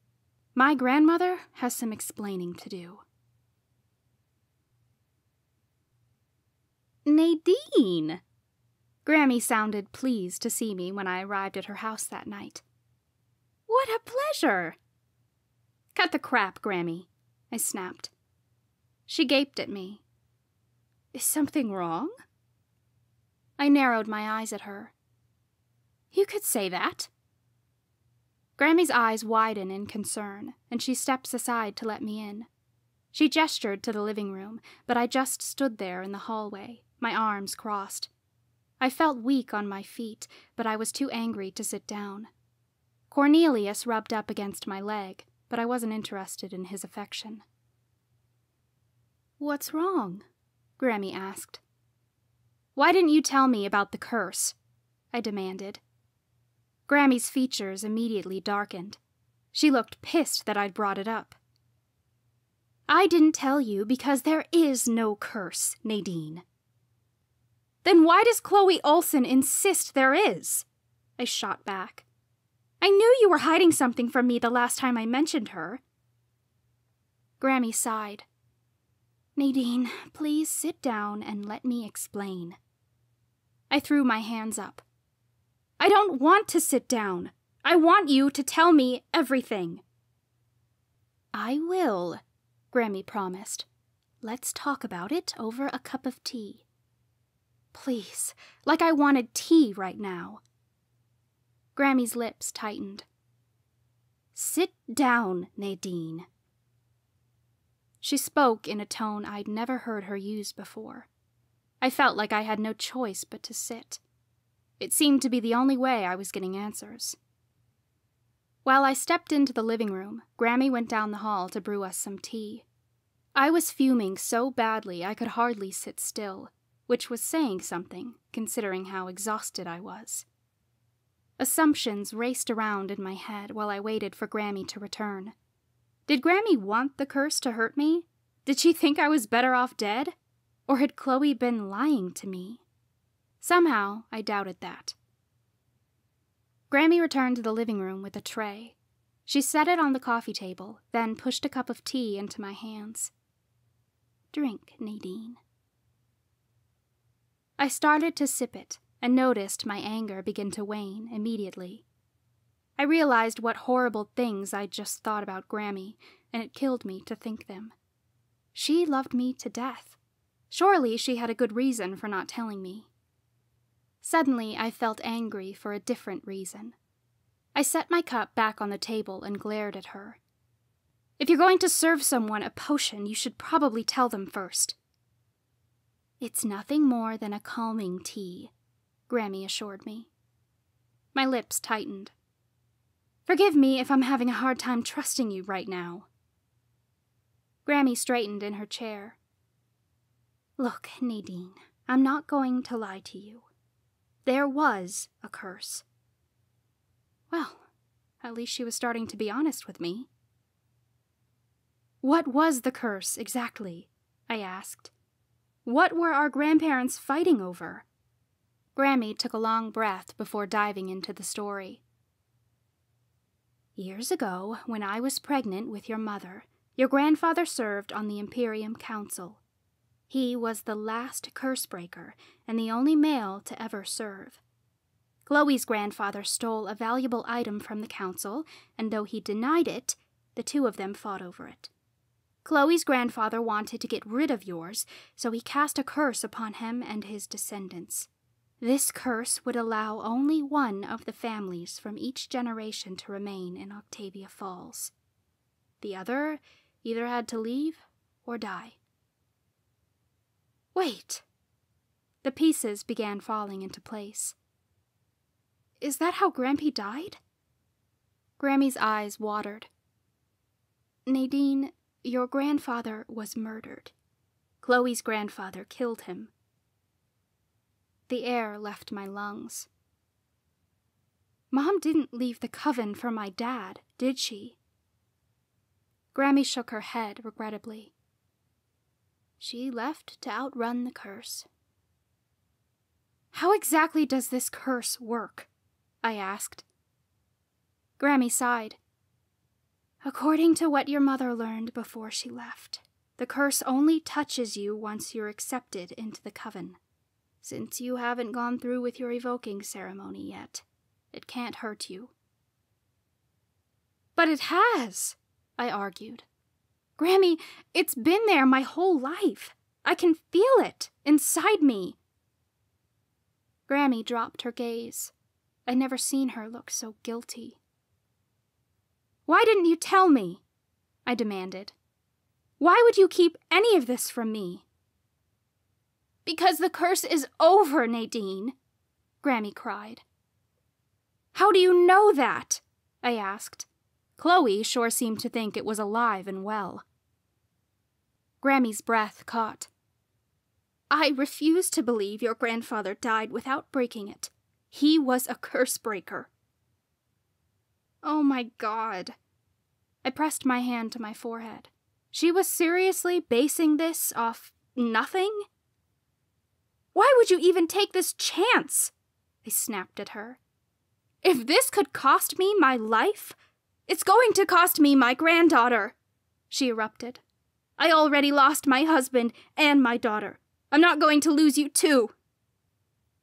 My grandmother has some explaining to do. Nadine! Grammy sounded pleased to see me when I arrived at her house that night. What a pleasure! Cut the crap, Grammy, I snapped. She gaped at me. Is something wrong? I narrowed my eyes at her. You could say that. Grammy's eyes widen in concern, and she steps aside to let me in. She gestured to the living room, but I just stood there in the hallway, my arms crossed. I felt weak on my feet, but I was too angry to sit down. Cornelius rubbed up against my leg, but I wasn't interested in his affection. What's wrong? Grammy asked. Why didn't you tell me about the curse? I demanded. Grammy's features immediately darkened. She looked pissed that I'd brought it up. I didn't tell you because there is no curse, Nadine. Then why does Chloe Olson insist there is? I shot back. I knew you were hiding something from me the last time I mentioned her. Grammy sighed. Nadine, please sit down and let me explain. I threw my hands up. I don't want to sit down. I want you to tell me everything. I will, Grammy promised. Let's talk about it over a cup of tea. Please, like I wanted tea right now. Grammy's lips tightened. Sit down, Nadine. She spoke in a tone I'd never heard her use before. I felt like I had no choice but to sit. It seemed to be the only way I was getting answers. While I stepped into the living room, Grammy went down the hall to brew us some tea. I was fuming so badly I could hardly sit still which was saying something, considering how exhausted I was. Assumptions raced around in my head while I waited for Grammy to return. Did Grammy want the curse to hurt me? Did she think I was better off dead? Or had Chloe been lying to me? Somehow, I doubted that. Grammy returned to the living room with a tray. She set it on the coffee table, then pushed a cup of tea into my hands. Drink, Nadine. I started to sip it and noticed my anger begin to wane immediately. I realized what horrible things I'd just thought about Grammy, and it killed me to think them. She loved me to death. Surely she had a good reason for not telling me. Suddenly, I felt angry for a different reason. I set my cup back on the table and glared at her. If you're going to serve someone a potion, you should probably tell them first. It's nothing more than a calming tea, Grammy assured me. My lips tightened. Forgive me if I'm having a hard time trusting you right now. Grammy straightened in her chair. Look, Nadine, I'm not going to lie to you. There was a curse. Well, at least she was starting to be honest with me. What was the curse exactly? I asked. What were our grandparents fighting over? Grammy took a long breath before diving into the story. Years ago, when I was pregnant with your mother, your grandfather served on the Imperium Council. He was the last curse breaker and the only male to ever serve. Chloe's grandfather stole a valuable item from the council, and though he denied it, the two of them fought over it. Chloe's grandfather wanted to get rid of yours, so he cast a curse upon him and his descendants. This curse would allow only one of the families from each generation to remain in Octavia Falls. The other either had to leave or die. Wait! The pieces began falling into place. Is that how Grampy died? Grammy's eyes watered. Nadine, your grandfather was murdered. Chloe's grandfather killed him. The air left my lungs. Mom didn't leave the coven for my dad, did she? Grammy shook her head regrettably. She left to outrun the curse. How exactly does this curse work? I asked. Grammy sighed. According to what your mother learned before she left, the curse only touches you once you're accepted into the coven. Since you haven't gone through with your evoking ceremony yet, it can't hurt you. But it has, I argued. Grammy, it's been there my whole life. I can feel it inside me. Grammy dropped her gaze. I'd never seen her look so guilty. Why didn't you tell me? I demanded. Why would you keep any of this from me? Because the curse is over, Nadine, Grammy cried. How do you know that? I asked. Chloe sure seemed to think it was alive and well. Grammy's breath caught. I refuse to believe your grandfather died without breaking it. He was a curse breaker. Oh my god. I pressed my hand to my forehead. She was seriously basing this off nothing? Why would you even take this chance? I snapped at her. If this could cost me my life, it's going to cost me my granddaughter, she erupted. I already lost my husband and my daughter. I'm not going to lose you too.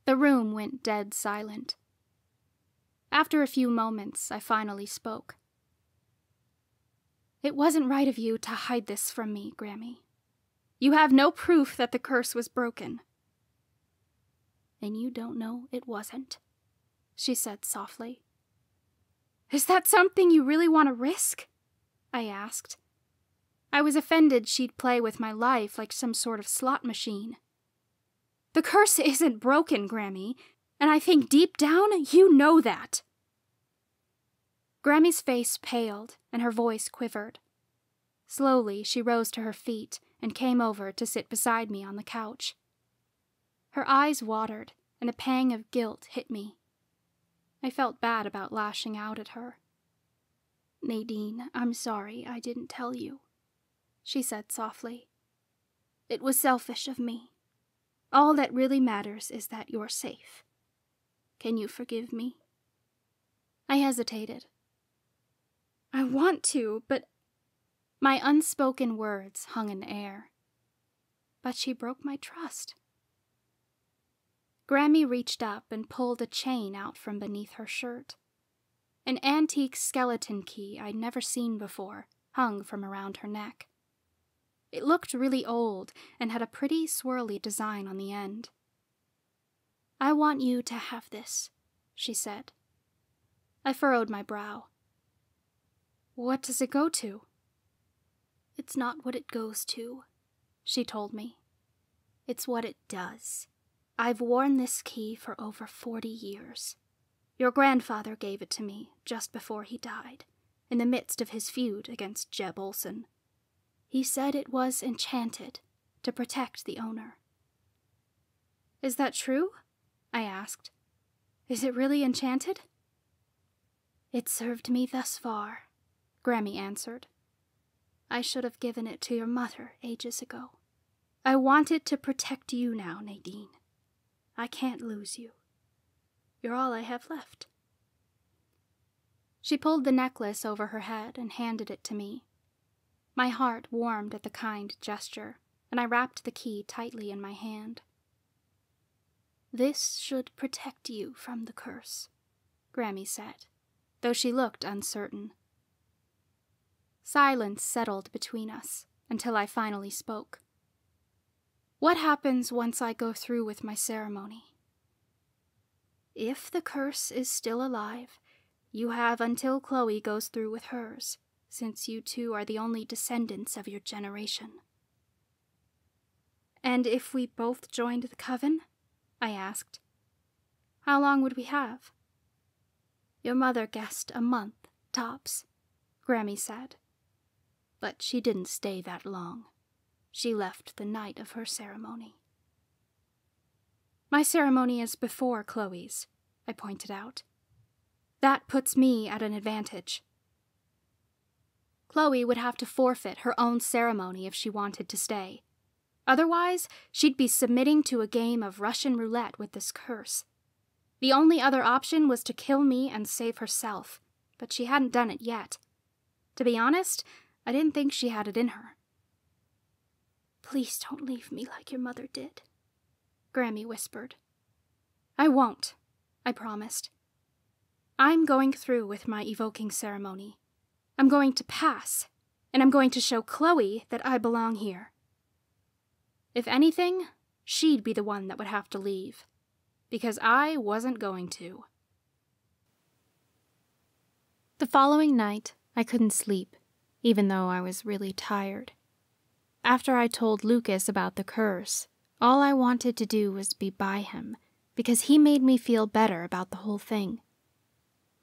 The room went dead silent. After a few moments, I finally spoke. It wasn't right of you to hide this from me, Grammy. You have no proof that the curse was broken. And you don't know it wasn't, she said softly. Is that something you really want to risk? I asked. I was offended she'd play with my life like some sort of slot machine. The curse isn't broken, Grammy, and I think deep down you know that. Grammy's face paled and her voice quivered. Slowly, she rose to her feet and came over to sit beside me on the couch. Her eyes watered, and a pang of guilt hit me. I felt bad about lashing out at her. Nadine, I'm sorry I didn't tell you she said softly. It was selfish of me. All that really matters is that you're safe. Can you forgive me? I hesitated. I want to, but my unspoken words hung in air. But she broke my trust. Grammy reached up and pulled a chain out from beneath her shirt. An antique skeleton key I'd never seen before hung from around her neck. It looked really old and had a pretty swirly design on the end. I want you to have this, she said. I furrowed my brow. What does it go to? It's not what it goes to, she told me. It's what it does. I've worn this key for over 40 years. Your grandfather gave it to me just before he died, in the midst of his feud against Jeb Olson. He said it was enchanted to protect the owner. Is that true? I asked. Is it really enchanted? It served me thus far, Grammy answered. I should have given it to your mother ages ago. I want it to protect you now, Nadine. I can't lose you. You're all I have left. She pulled the necklace over her head and handed it to me. My heart warmed at the kind gesture, and I wrapped the key tightly in my hand. This should protect you from the curse, Grammy said, though she looked uncertain. Silence settled between us until I finally spoke. What happens once I go through with my ceremony? If the curse is still alive, you have until Chloe goes through with hers, since you two are the only descendants of your generation. And if we both joined the coven? I asked. How long would we have? Your mother guessed a month, tops, Grammy said. But she didn't stay that long. She left the night of her ceremony. My ceremony is before Chloe's, I pointed out. That puts me at an advantage. Chloe would have to forfeit her own ceremony if she wanted to stay. Otherwise, she'd be submitting to a game of Russian roulette with this curse. The only other option was to kill me and save herself, but she hadn't done it yet. To be honest, I didn't think she had it in her. Please don't leave me like your mother did, Grammy whispered. I won't, I promised. I'm going through with my evoking ceremony. I'm going to pass, and I'm going to show Chloe that I belong here. If anything, she'd be the one that would have to leave, because I wasn't going to. The following night, I couldn't sleep, even though I was really tired. After I told Lucas about the curse, all I wanted to do was be by him, because he made me feel better about the whole thing.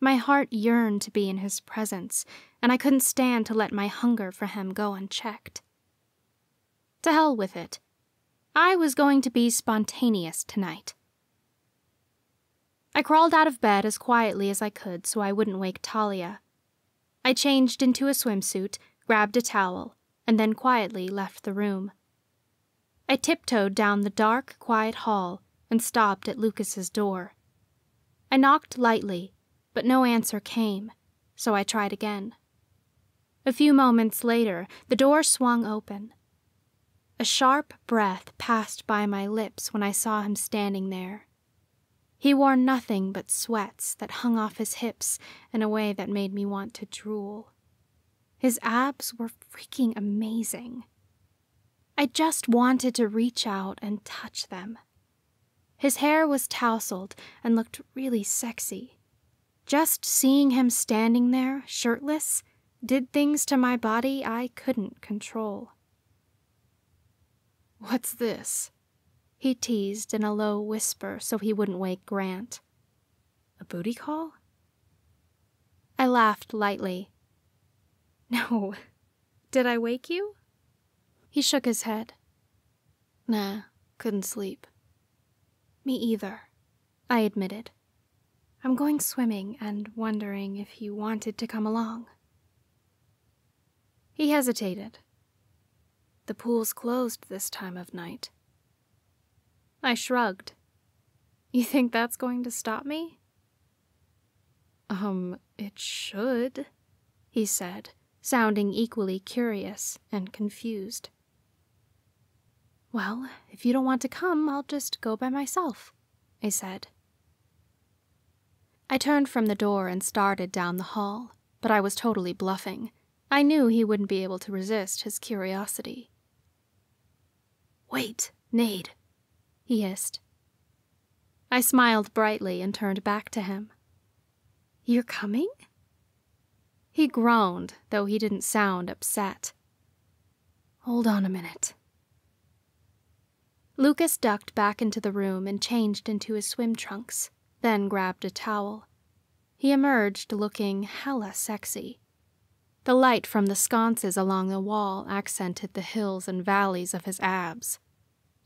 My heart yearned to be in his presence, and I couldn't stand to let my hunger for him go unchecked. To hell with it. I was going to be spontaneous tonight. I crawled out of bed as quietly as I could so I wouldn't wake Talia. I changed into a swimsuit, grabbed a towel, and then quietly left the room. I tiptoed down the dark, quiet hall and stopped at Lucas's door. I knocked lightly, but no answer came, so I tried again. A few moments later, the door swung open. A sharp breath passed by my lips when I saw him standing there. He wore nothing but sweats that hung off his hips in a way that made me want to drool. His abs were freaking amazing. I just wanted to reach out and touch them. His hair was tousled and looked really sexy. Just seeing him standing there, shirtless, did things to my body I couldn't control. What's this? He teased in a low whisper so he wouldn't wake Grant. A booty call? I laughed lightly no. Did I wake you? He shook his head. Nah, couldn't sleep. Me either, I admitted. I'm going swimming and wondering if you wanted to come along. He hesitated. The pool's closed this time of night. I shrugged. You think that's going to stop me? Um, it should, he said, sounding equally curious and confused. Well, if you don't want to come, I'll just go by myself, I said. I turned from the door and started down the hall, but I was totally bluffing. I knew he wouldn't be able to resist his curiosity. Wait, Nade, he hissed. I smiled brightly and turned back to him. You're coming? He groaned, though he didn't sound upset. Hold on a minute. Lucas ducked back into the room and changed into his swim trunks, then grabbed a towel. He emerged looking hella sexy. The light from the sconces along the wall accented the hills and valleys of his abs.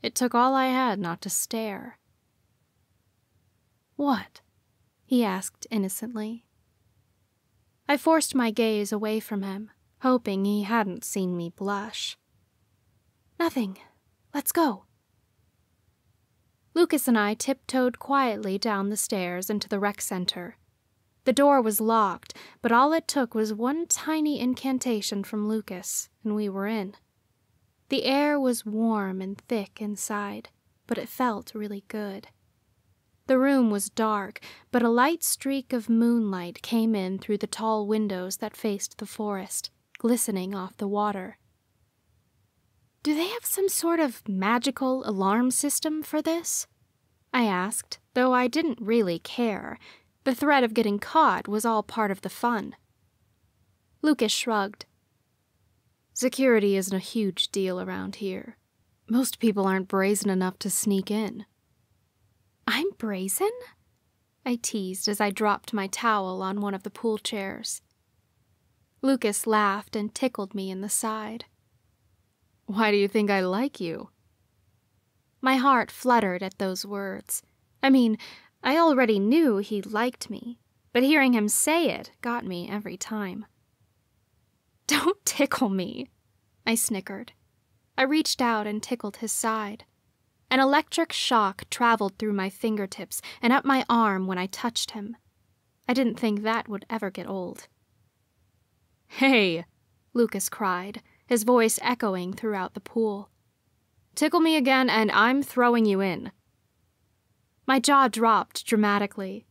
It took all I had not to stare. What? he asked innocently. I forced my gaze away from him, hoping he hadn't seen me blush. Nothing. Let's go. Lucas and I tiptoed quietly down the stairs into the rec center. The door was locked, but all it took was one tiny incantation from Lucas, and we were in. The air was warm and thick inside, but it felt really good. The room was dark, but a light streak of moonlight came in through the tall windows that faced the forest, glistening off the water. Do they have some sort of magical alarm system for this? I asked, though I didn't really care. The threat of getting caught was all part of the fun. Lucas shrugged. Security isn't a huge deal around here. Most people aren't brazen enough to sneak in. I'm brazen? I teased as I dropped my towel on one of the pool chairs. Lucas laughed and tickled me in the side. Why do you think I like you? My heart fluttered at those words. I mean, I already knew he liked me, but hearing him say it got me every time. Don't tickle me, I snickered. I reached out and tickled his side. An electric shock traveled through my fingertips and up my arm when I touched him. I didn't think that would ever get old. Hey, Lucas cried, his voice echoing throughout the pool. Tickle me again, and I'm throwing you in. My jaw dropped dramatically.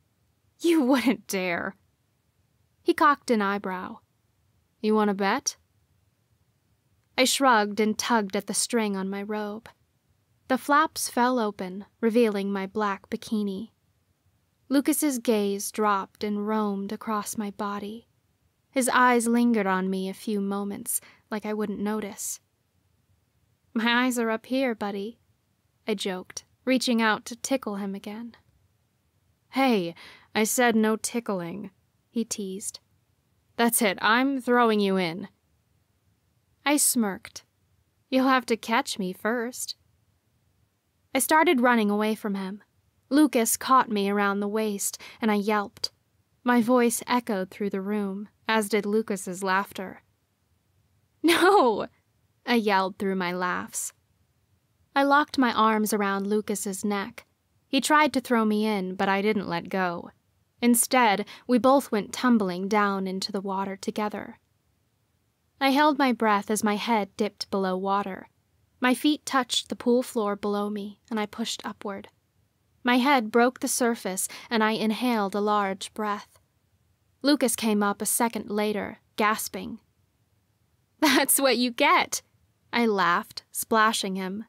You wouldn't dare. He cocked an eyebrow. You want to bet? I shrugged and tugged at the string on my robe. The flaps fell open, revealing my black bikini. Lucas's gaze dropped and roamed across my body. His eyes lingered on me a few moments, like I wouldn't notice. My eyes are up here, buddy, I joked, reaching out to tickle him again. Hey, I said no tickling, he teased. That's it, I'm throwing you in. I smirked. You'll have to catch me first. I started running away from him. Lucas caught me around the waist, and I yelped. My voice echoed through the room, as did Lucas's laughter. No! I yelled through my laughs. I locked my arms around Lucas's neck. He tried to throw me in, but I didn't let go. Instead, we both went tumbling down into the water together. I held my breath as my head dipped below water. My feet touched the pool floor below me, and I pushed upward. My head broke the surface, and I inhaled a large breath. Lucas came up a second later, gasping. That's what you get, I laughed, splashing him.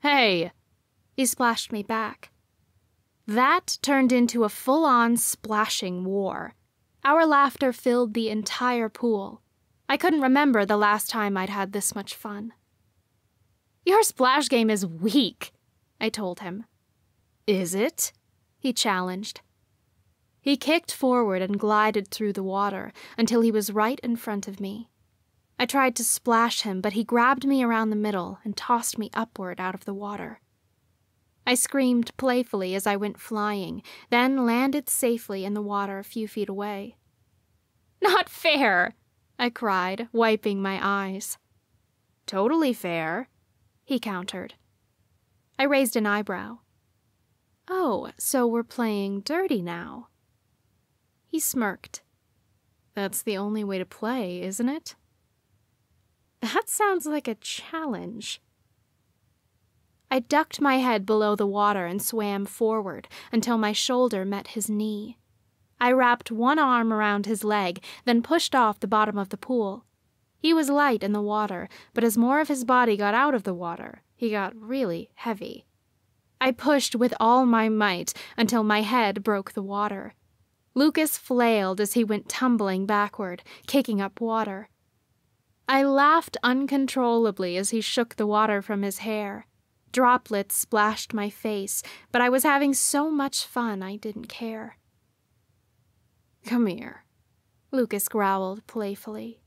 Hey! He splashed me back. That turned into a full on splashing war. Our laughter filled the entire pool. I couldn't remember the last time I'd had this much fun. Your splash game is weak, I told him. Is it? He challenged. He kicked forward and glided through the water until he was right in front of me. I tried to splash him, but he grabbed me around the middle and tossed me upward out of the water. I screamed playfully as I went flying, then landed safely in the water a few feet away. Not fair, I cried, wiping my eyes. Totally fair, he countered. I raised an eyebrow. Oh, so we're playing dirty now. He smirked. That's the only way to play, isn't it? That sounds like a challenge. I ducked my head below the water and swam forward until my shoulder met his knee. I wrapped one arm around his leg, then pushed off the bottom of the pool. He was light in the water, but as more of his body got out of the water, he got really heavy. I pushed with all my might until my head broke the water. Lucas flailed as he went tumbling backward, kicking up water. I laughed uncontrollably as he shook the water from his hair. Droplets splashed my face, but I was having so much fun I didn't care. Come here, Lucas growled playfully.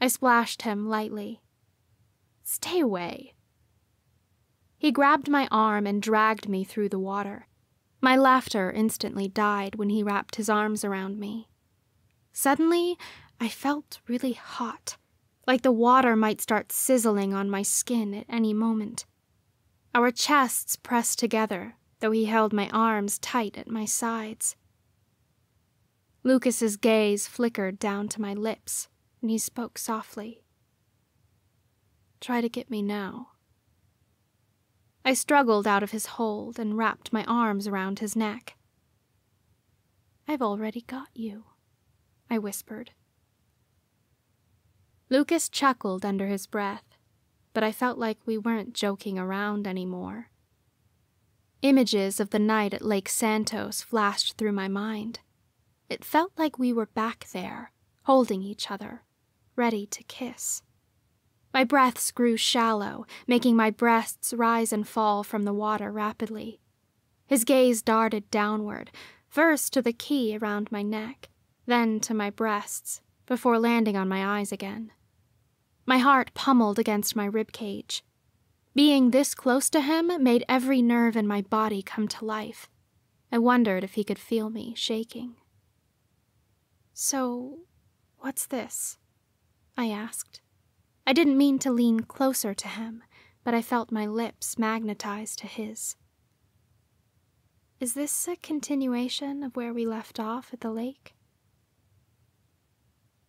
I splashed him lightly. Stay away. He grabbed my arm and dragged me through the water. My laughter instantly died when he wrapped his arms around me. Suddenly, I felt really hot like the water might start sizzling on my skin at any moment. Our chests pressed together, though he held my arms tight at my sides. Lucas's gaze flickered down to my lips, and he spoke softly. Try to get me now. I struggled out of his hold and wrapped my arms around his neck. I've already got you, I whispered. Lucas chuckled under his breath, but I felt like we weren't joking around anymore. Images of the night at Lake Santos flashed through my mind. It felt like we were back there, holding each other, ready to kiss. My breaths grew shallow, making my breasts rise and fall from the water rapidly. His gaze darted downward, first to the key around my neck, then to my breasts, before landing on my eyes again. My heart pummeled against my rib cage. Being this close to him made every nerve in my body come to life. I wondered if he could feel me shaking. So, what's this? I asked. I didn't mean to lean closer to him, but I felt my lips magnetized to his. Is this a continuation of where we left off at the lake?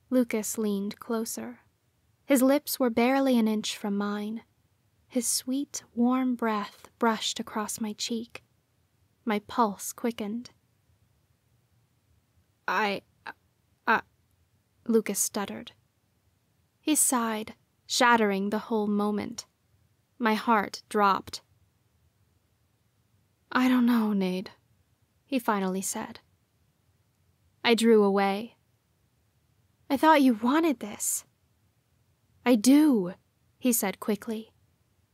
Lucas leaned closer. His lips were barely an inch from mine. His sweet, warm breath brushed across my cheek. My pulse quickened. I. I. Lucas stuttered. He sighed, shattering the whole moment. My heart dropped. I don't know, Nade, he finally said. I drew away. I thought you wanted this. I do, he said quickly.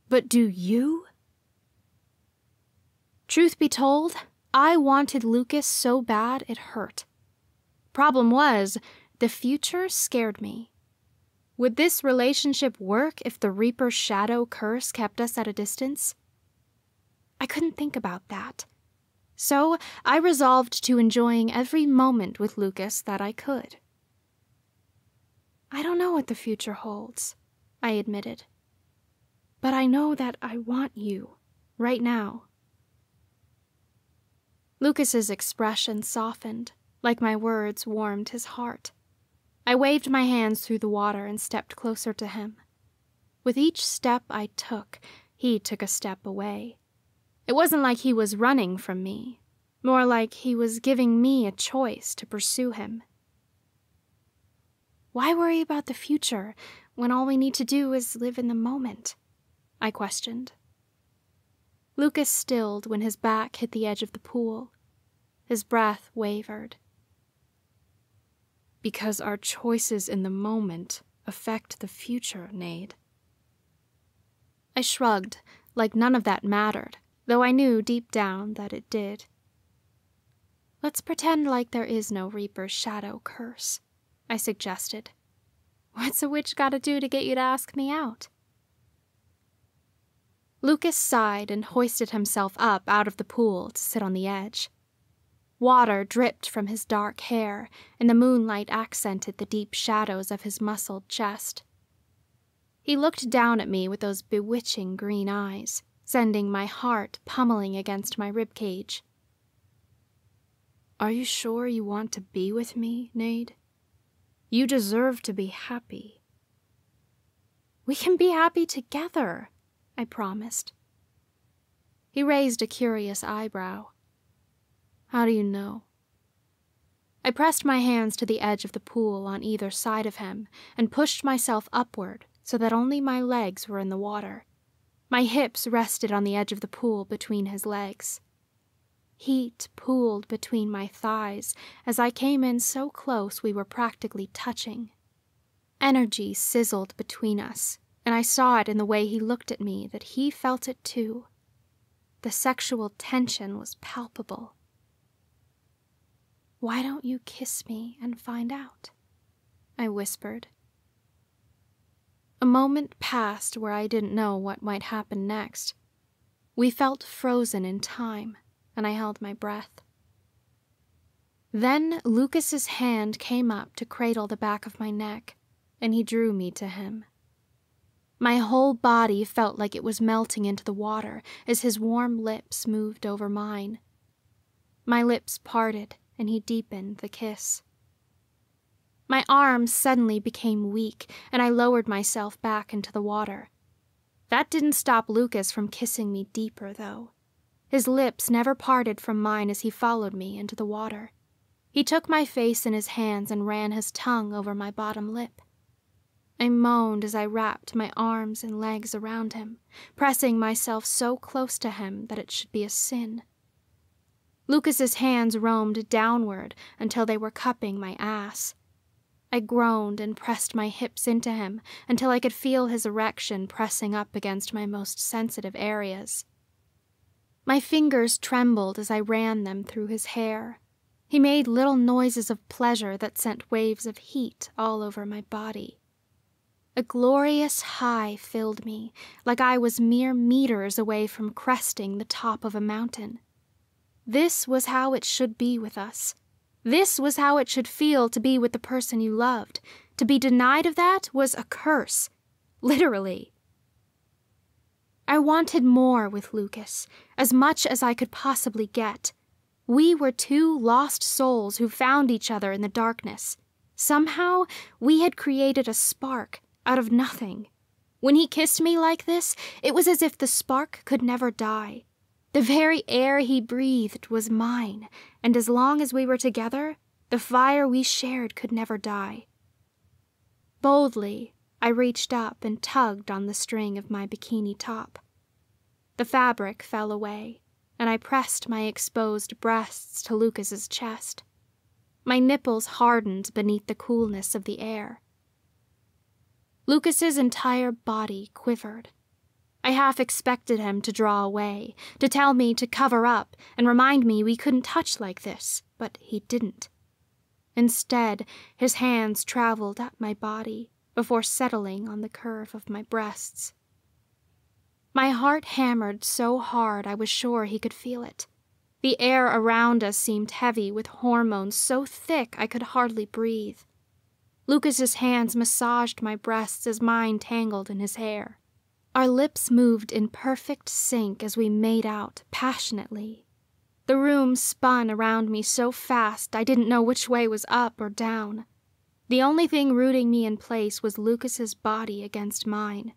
But do you? Truth be told, I wanted Lucas so bad it hurt. Problem was, the future scared me. Would this relationship work if the Reaper's shadow curse kept us at a distance? I couldn't think about that. So I resolved to enjoying every moment with Lucas that I could. I don't know what the future holds, I admitted. But I know that I want you, right now. Lucas's expression softened, like my words warmed his heart. I waved my hands through the water and stepped closer to him. With each step I took, he took a step away. It wasn't like he was running from me, more like he was giving me a choice to pursue him. Why worry about the future when all we need to do is live in the moment? I questioned. Lucas stilled when his back hit the edge of the pool. His breath wavered. Because our choices in the moment affect the future, Nade. I shrugged, like none of that mattered, though I knew deep down that it did. Let's pretend like there is no Reaper's shadow curse. I suggested. What's a witch got to do to get you to ask me out? Lucas sighed and hoisted himself up out of the pool to sit on the edge. Water dripped from his dark hair, and the moonlight accented the deep shadows of his muscled chest. He looked down at me with those bewitching green eyes, sending my heart pummeling against my rib cage. Are you sure you want to be with me, Nade? You deserve to be happy. We can be happy together, I promised. He raised a curious eyebrow. How do you know? I pressed my hands to the edge of the pool on either side of him and pushed myself upward so that only my legs were in the water. My hips rested on the edge of the pool between his legs. Heat pooled between my thighs as I came in so close we were practically touching. Energy sizzled between us, and I saw it in the way he looked at me that he felt it too. The sexual tension was palpable. Why don't you kiss me and find out? I whispered. A moment passed where I didn't know what might happen next. We felt frozen in time, and I held my breath. Then Lucas's hand came up to cradle the back of my neck, and he drew me to him. My whole body felt like it was melting into the water as his warm lips moved over mine. My lips parted, and he deepened the kiss. My arms suddenly became weak, and I lowered myself back into the water. That didn't stop Lucas from kissing me deeper, though. His lips never parted from mine as he followed me into the water. He took my face in his hands and ran his tongue over my bottom lip. I moaned as I wrapped my arms and legs around him, pressing myself so close to him that it should be a sin. Lucas's hands roamed downward until they were cupping my ass. I groaned and pressed my hips into him until I could feel his erection pressing up against my most sensitive areas. My fingers trembled as I ran them through his hair. He made little noises of pleasure that sent waves of heat all over my body. A glorious high filled me, like I was mere meters away from cresting the top of a mountain. This was how it should be with us. This was how it should feel to be with the person you loved. To be denied of that was a curse. Literally. I wanted more with Lucas, as much as I could possibly get. We were two lost souls who found each other in the darkness. Somehow, we had created a spark out of nothing. When he kissed me like this, it was as if the spark could never die. The very air he breathed was mine, and as long as we were together, the fire we shared could never die. Boldly, I reached up and tugged on the string of my bikini top. The fabric fell away, and I pressed my exposed breasts to Lucas's chest. My nipples hardened beneath the coolness of the air. Lucas's entire body quivered. I half expected him to draw away, to tell me to cover up and remind me we couldn't touch like this, but he didn't. Instead, his hands traveled up my body before settling on the curve of my breasts. My heart hammered so hard I was sure he could feel it. The air around us seemed heavy with hormones so thick I could hardly breathe. Lucas's hands massaged my breasts as mine tangled in his hair. Our lips moved in perfect sync as we made out passionately. The room spun around me so fast I didn't know which way was up or down. The only thing rooting me in place was Lucas's body against mine.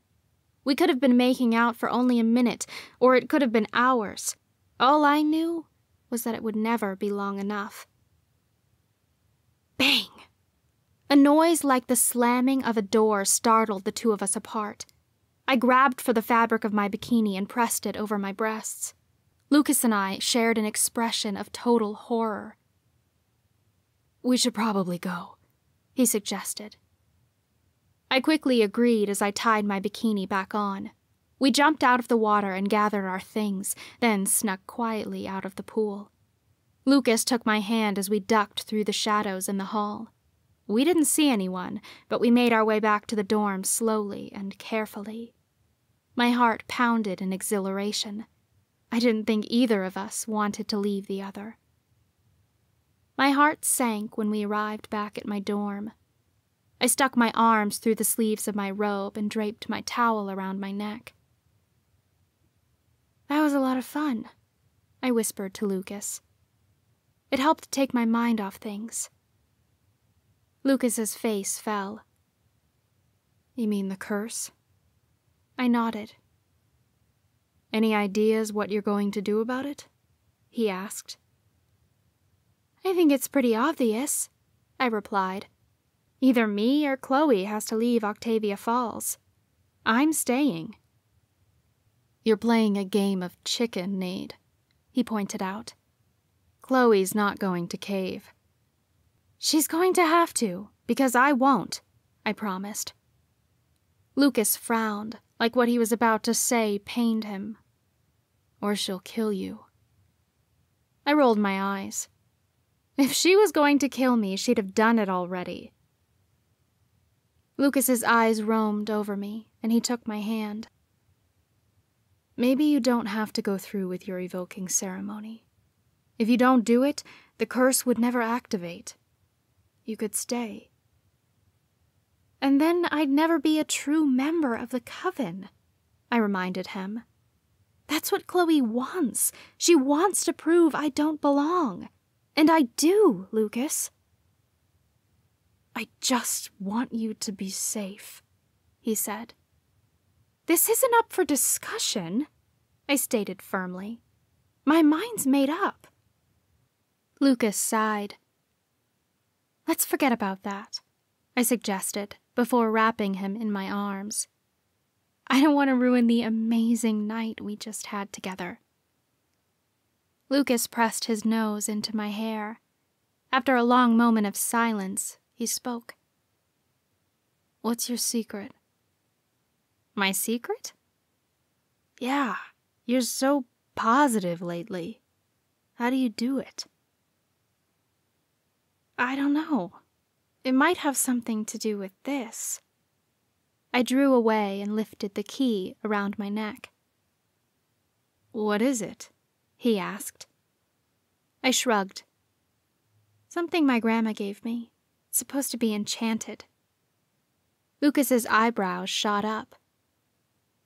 We could have been making out for only a minute, or it could have been hours. All I knew was that it would never be long enough. Bang! A noise like the slamming of a door startled the two of us apart. I grabbed for the fabric of my bikini and pressed it over my breasts. Lucas and I shared an expression of total horror. We should probably go, he suggested. I quickly agreed as I tied my bikini back on. We jumped out of the water and gathered our things, then snuck quietly out of the pool. Lucas took my hand as we ducked through the shadows in the hall. We didn't see anyone, but we made our way back to the dorm slowly and carefully. My heart pounded in exhilaration. I didn't think either of us wanted to leave the other. My heart sank when we arrived back at my dorm. I stuck my arms through the sleeves of my robe and draped my towel around my neck. That was a lot of fun, I whispered to Lucas. It helped take my mind off things. Lucas's face fell. You mean the curse? I nodded. Any ideas what you're going to do about it? He asked. I think it's pretty obvious, I replied. Either me or Chloe has to leave Octavia Falls. I'm staying. You're playing a game of chicken, Nade, he pointed out. Chloe's not going to cave. She's going to have to, because I won't, I promised. Lucas frowned, like what he was about to say pained him. Or she'll kill you. I rolled my eyes. If she was going to kill me, she'd have done it already. Lucas's eyes roamed over me, and he took my hand. Maybe you don't have to go through with your evoking ceremony. If you don't do it, the curse would never activate. You could stay. And then I'd never be a true member of the coven, I reminded him. That's what Chloe wants. She wants to prove I don't belong. And I do, Lucas. I just want you to be safe, he said. This isn't up for discussion, I stated firmly. My mind's made up. Lucas sighed. Let's forget about that, I suggested before wrapping him in my arms. I don't want to ruin the amazing night we just had together. Lucas pressed his nose into my hair. After a long moment of silence, he spoke. What's your secret? My secret? Yeah, you're so positive lately. How do you do it? I don't know. It might have something to do with this. I drew away and lifted the key around my neck. What is it? He asked. I shrugged. Something my grandma gave me. It's supposed to be enchanted. Lucas's eyebrows shot up.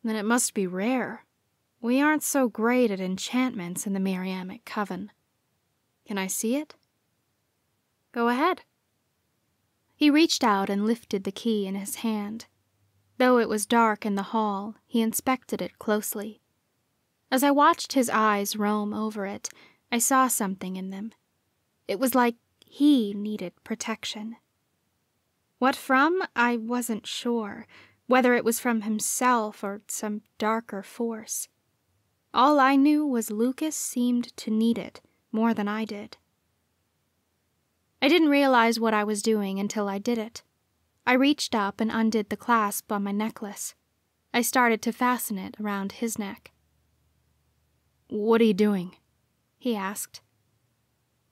Then it must be rare. We aren't so great at enchantments in the Miriamic Coven. Can I see it? Go ahead. He reached out and lifted the key in his hand. Though it was dark in the hall, he inspected it closely. As I watched his eyes roam over it, I saw something in them. It was like he needed protection. What from, I wasn't sure, whether it was from himself or some darker force. All I knew was Lucas seemed to need it more than I did. I didn't realize what I was doing until I did it. I reached up and undid the clasp on my necklace. I started to fasten it around his neck. What are you doing? he asked.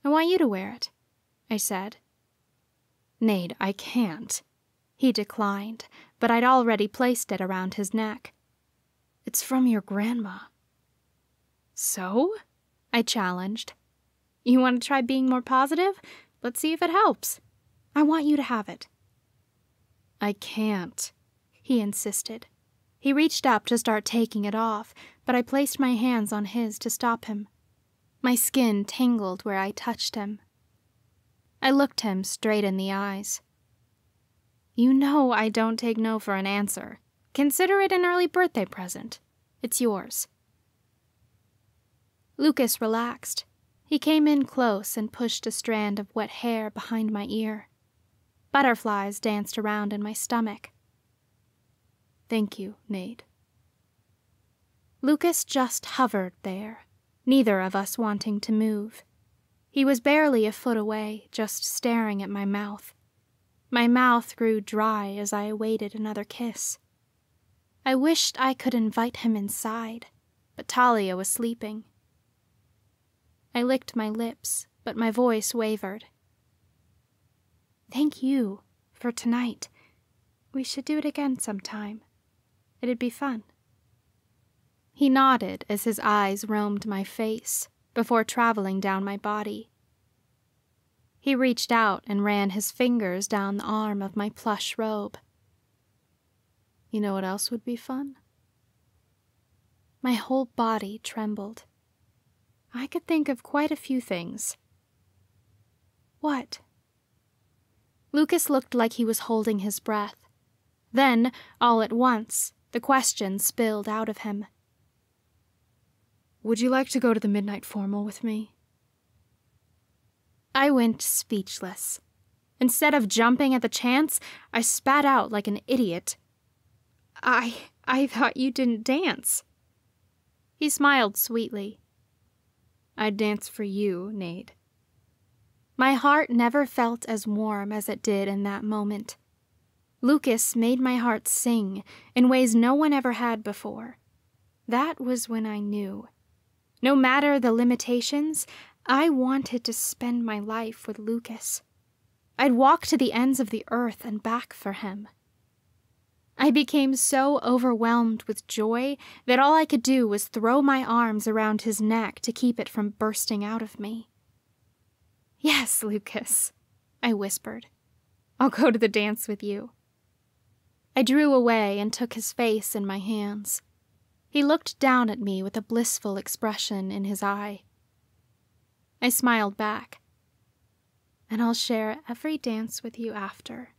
I want you to wear it, I said. Nade, I can't. He declined, but I'd already placed it around his neck. It's from your grandma. So? I challenged. You want to try being more positive? Let's see if it helps. I want you to have it. I can't, he insisted. He reached up to start taking it off, but I placed my hands on his to stop him. My skin tingled where I touched him. I looked him straight in the eyes. You know I don't take no for an answer. Consider it an early birthday present. It's yours. Lucas relaxed. He came in close and pushed a strand of wet hair behind my ear. Butterflies danced around in my stomach. Thank you, Nade. Lucas just hovered there, neither of us wanting to move. He was barely a foot away, just staring at my mouth. My mouth grew dry as I awaited another kiss. I wished I could invite him inside, but Talia was sleeping. I licked my lips, but my voice wavered. Thank you for tonight. We should do it again sometime. It'd be fun. He nodded as his eyes roamed my face before traveling down my body. He reached out and ran his fingers down the arm of my plush robe. You know what else would be fun? My whole body trembled. I could think of quite a few things. What? Lucas looked like he was holding his breath. Then, all at once, the question spilled out of him. Would you like to go to the midnight formal with me? I went speechless. Instead of jumping at the chance, I spat out like an idiot. I. I thought you didn't dance. He smiled sweetly. I'd dance for you, Nade. My heart never felt as warm as it did in that moment. Lucas made my heart sing in ways no one ever had before. That was when I knew. No matter the limitations, I wanted to spend my life with Lucas. I'd walk to the ends of the earth and back for him. I became so overwhelmed with joy that all I could do was throw my arms around his neck to keep it from bursting out of me. Yes, Lucas, I whispered. I'll go to the dance with you. I drew away and took his face in my hands. He looked down at me with a blissful expression in his eye. I smiled back. And I'll share every dance with you after.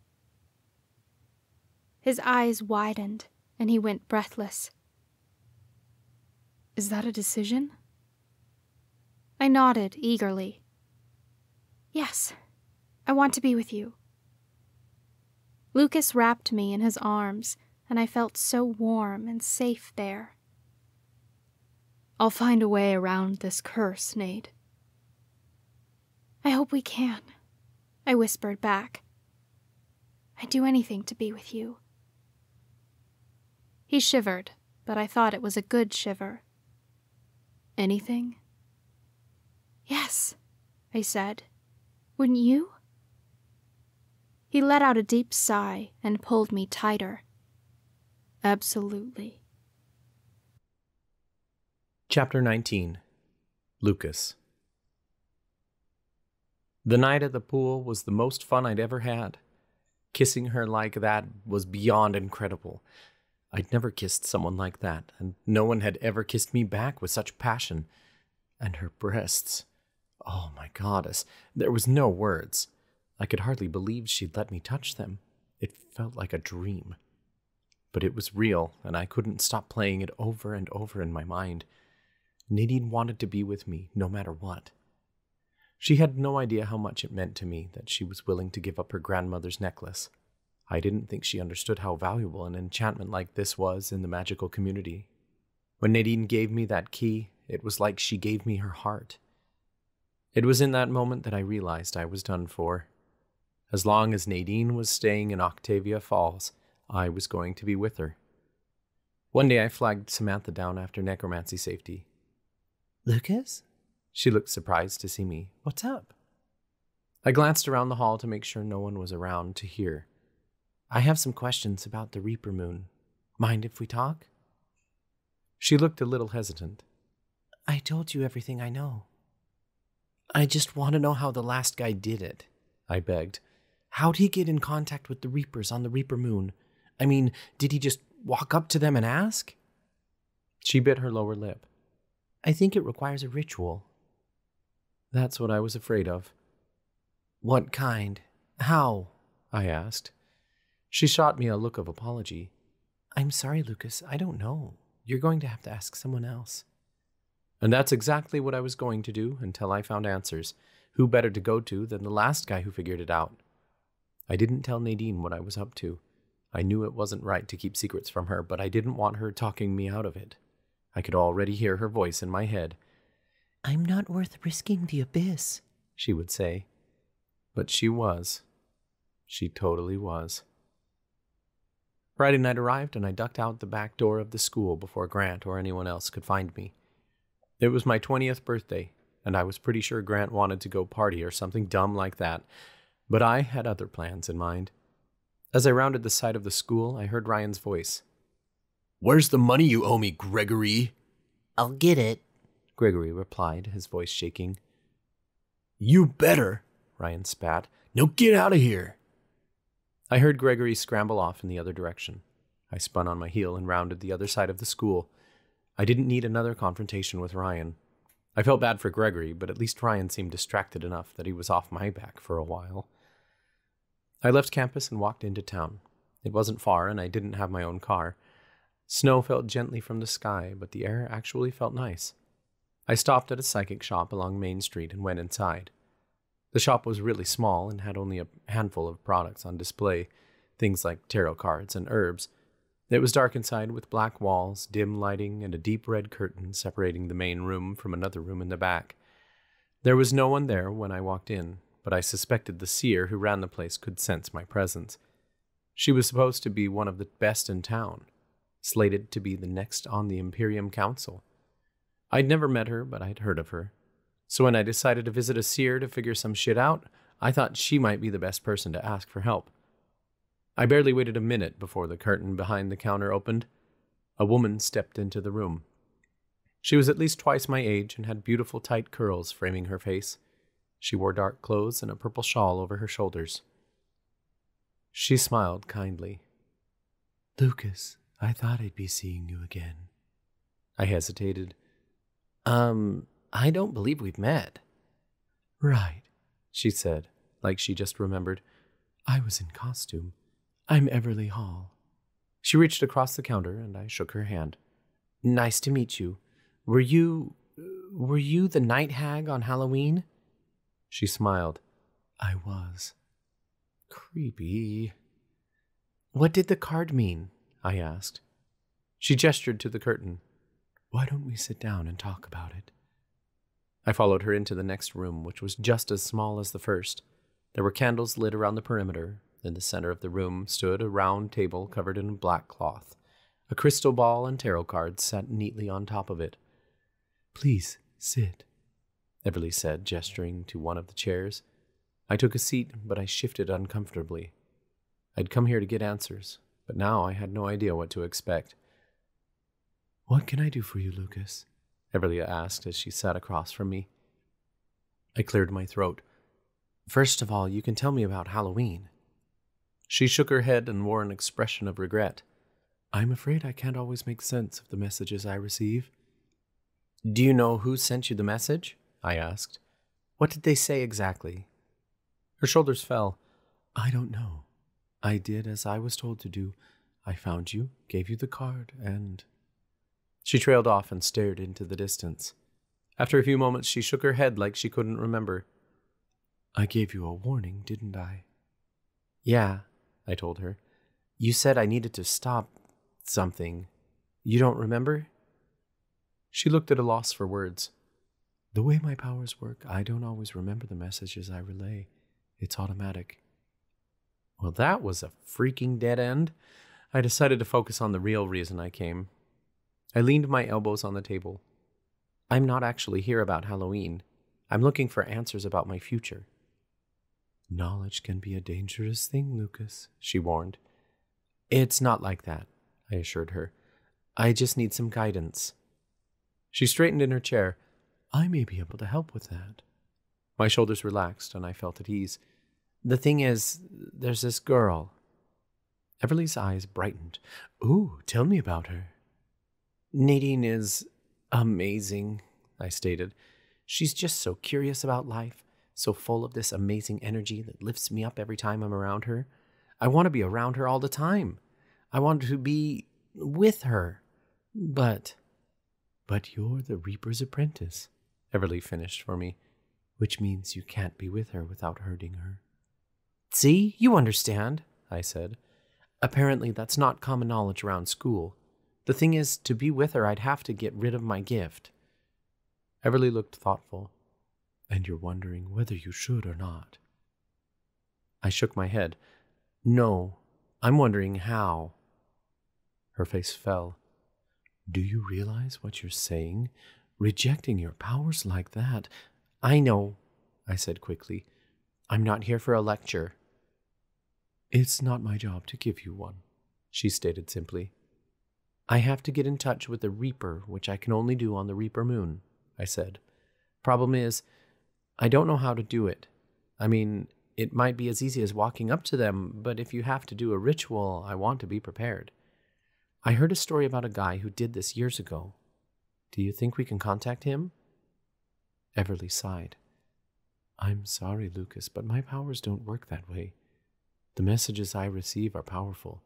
His eyes widened, and he went breathless. Is that a decision? I nodded eagerly. Yes, I want to be with you. Lucas wrapped me in his arms, and I felt so warm and safe there. I'll find a way around this curse, Nade. I hope we can, I whispered back. I'd do anything to be with you. He shivered, but I thought it was a good shiver. Anything? Yes, I said. Wouldn't you? He let out a deep sigh and pulled me tighter. Absolutely. Chapter 19 Lucas The night at the pool was the most fun I'd ever had. Kissing her like that was beyond incredible. I'd never kissed someone like that, and no one had ever kissed me back with such passion. And her breasts. Oh my goddess, there was no words. I could hardly believe she'd let me touch them. It felt like a dream. But it was real, and I couldn't stop playing it over and over in my mind. Nadine wanted to be with me no matter what. She had no idea how much it meant to me that she was willing to give up her grandmother's necklace. I didn't think she understood how valuable an enchantment like this was in the magical community. When Nadine gave me that key, it was like she gave me her heart. It was in that moment that I realized I was done for. As long as Nadine was staying in Octavia Falls, I was going to be with her. One day I flagged Samantha down after necromancy safety. Lucas? She looked surprised to see me. What's up? I glanced around the hall to make sure no one was around to hear. I have some questions about the Reaper Moon. Mind if we talk? She looked a little hesitant. I told you everything I know. I just want to know how the last guy did it, I begged. How'd he get in contact with the Reapers on the Reaper Moon? I mean, did he just walk up to them and ask? She bit her lower lip. I think it requires a ritual. That's what I was afraid of. What kind? How? I asked. She shot me a look of apology. I'm sorry, Lucas. I don't know. You're going to have to ask someone else. And that's exactly what I was going to do until I found answers. Who better to go to than the last guy who figured it out? I didn't tell Nadine what I was up to. I knew it wasn't right to keep secrets from her, but I didn't want her talking me out of it. I could already hear her voice in my head. I'm not worth risking the abyss, she would say. But she was. She totally was. Friday night arrived, and I ducked out the back door of the school before Grant or anyone else could find me. It was my 20th birthday, and I was pretty sure Grant wanted to go party or something dumb like that, but I had other plans in mind. As I rounded the side of the school, I heard Ryan's voice. Where's the money you owe me, Gregory? I'll get it, Gregory replied, his voice shaking. You better, Ryan spat. Now get out of here. I heard Gregory scramble off in the other direction. I spun on my heel and rounded the other side of the school. I didn't need another confrontation with Ryan. I felt bad for Gregory, but at least Ryan seemed distracted enough that he was off my back for a while. I left campus and walked into town. It wasn't far, and I didn't have my own car. Snow fell gently from the sky, but the air actually felt nice. I stopped at a psychic shop along Main Street and went inside. The shop was really small and had only a handful of products on display, things like tarot cards and herbs. It was dark inside with black walls, dim lighting, and a deep red curtain separating the main room from another room in the back. There was no one there when I walked in, but I suspected the seer who ran the place could sense my presence. She was supposed to be one of the best in town, slated to be the next on the Imperium Council. I'd never met her, but I'd heard of her. So when I decided to visit a seer to figure some shit out, I thought she might be the best person to ask for help. I barely waited a minute before the curtain behind the counter opened. A woman stepped into the room. She was at least twice my age and had beautiful tight curls framing her face. She wore dark clothes and a purple shawl over her shoulders. She smiled kindly. Lucas, I thought I'd be seeing you again. I hesitated. Um, I don't believe we've met. Right, she said, like she just remembered. I was in costume. I'm Everly Hall. She reached across the counter and I shook her hand. Nice to meet you. Were you. were you the night hag on Halloween? She smiled. I was. Creepy. What did the card mean? I asked. She gestured to the curtain. Why don't we sit down and talk about it? I followed her into the next room, which was just as small as the first. There were candles lit around the perimeter. In the center of the room stood a round table covered in black cloth. A crystal ball and tarot cards sat neatly on top of it. Please sit, Everly said, gesturing to one of the chairs. I took a seat, but I shifted uncomfortably. I'd come here to get answers, but now I had no idea what to expect. What can I do for you, Lucas? Everly asked as she sat across from me. I cleared my throat. First of all, you can tell me about Halloween. She shook her head and wore an expression of regret. I'm afraid I can't always make sense of the messages I receive. Do you know who sent you the message? I asked. What did they say exactly? Her shoulders fell. I don't know. I did as I was told to do. I found you, gave you the card, and. She trailed off and stared into the distance. After a few moments, she shook her head like she couldn't remember. I gave you a warning, didn't I? Yeah, I told her. You said I needed to stop something. You don't remember? She looked at a loss for words. The way my powers work, I don't always remember the messages I relay. It's automatic. Well, that was a freaking dead end. I decided to focus on the real reason I came. I leaned my elbows on the table. I'm not actually here about Halloween. I'm looking for answers about my future. Knowledge can be a dangerous thing, Lucas, she warned. It's not like that, I assured her. I just need some guidance. She straightened in her chair. I may be able to help with that. My shoulders relaxed and I felt at ease. The thing is, there's this girl. Everly's eyes brightened. Ooh, tell me about her. Nadine is amazing, I stated. She's just so curious about life so full of this amazing energy that lifts me up every time I'm around her. I want to be around her all the time. I want to be with her. But. But you're the Reaper's apprentice, Everly finished for me, which means you can't be with her without hurting her. See, you understand, I said. Apparently, that's not common knowledge around school. The thing is, to be with her, I'd have to get rid of my gift. Everly looked thoughtful and you're wondering whether you should or not. I shook my head. No, I'm wondering how. Her face fell. Do you realize what you're saying? Rejecting your powers like that. I know, I said quickly. I'm not here for a lecture. It's not my job to give you one, she stated simply. I have to get in touch with the Reaper, which I can only do on the Reaper moon, I said. Problem is, I don't know how to do it. I mean, it might be as easy as walking up to them, but if you have to do a ritual, I want to be prepared. I heard a story about a guy who did this years ago. Do you think we can contact him? Everly sighed. I'm sorry, Lucas, but my powers don't work that way. The messages I receive are powerful,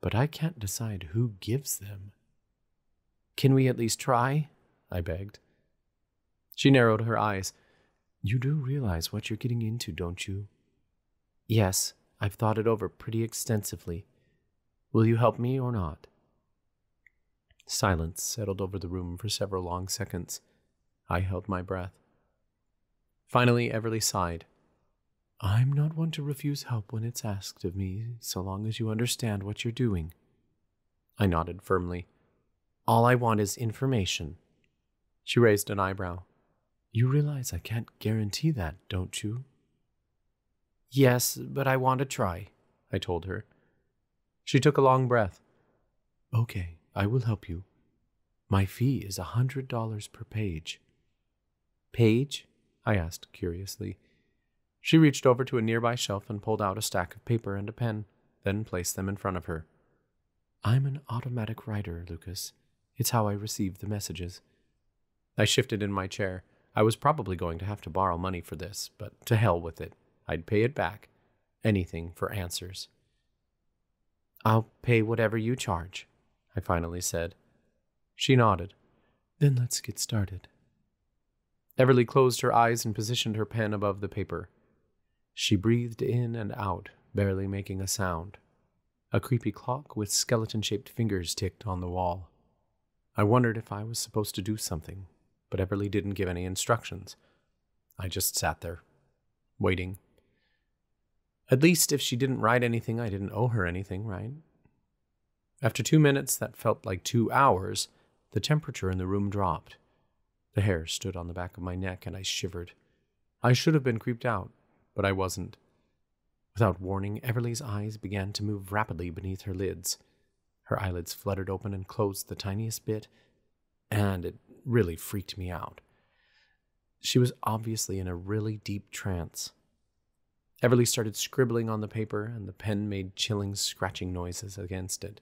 but I can't decide who gives them. Can we at least try? I begged. She narrowed her eyes. You do realize what you're getting into, don't you? Yes, I've thought it over pretty extensively. Will you help me or not? Silence settled over the room for several long seconds. I held my breath. Finally, Everly sighed. I'm not one to refuse help when it's asked of me, so long as you understand what you're doing. I nodded firmly. All I want is information. She raised an eyebrow. You realize I can't guarantee that, don't you? Yes, but I want to try, I told her. She took a long breath. Okay, I will help you. My fee is a hundred dollars per page. Page? I asked curiously. She reached over to a nearby shelf and pulled out a stack of paper and a pen, then placed them in front of her. I'm an automatic writer, Lucas. It's how I receive the messages. I shifted in my chair. I was probably going to have to borrow money for this, but to hell with it. I'd pay it back. Anything for answers. I'll pay whatever you charge, I finally said. She nodded. Then let's get started. Everly closed her eyes and positioned her pen above the paper. She breathed in and out, barely making a sound. A creepy clock with skeleton shaped fingers ticked on the wall. I wondered if I was supposed to do something, but Everly didn't give any instructions. I just sat there, waiting. At least if she didn't write anything, I didn't owe her anything, right? After two minutes that felt like two hours, the temperature in the room dropped. The hair stood on the back of my neck, and I shivered. I should have been creeped out, but I wasn't. Without warning, Everly's eyes began to move rapidly beneath her lids. Her eyelids fluttered open and closed the tiniest bit, and it really freaked me out. She was obviously in a really deep trance. Everly started scribbling on the paper, and the pen made chilling, scratching noises against it.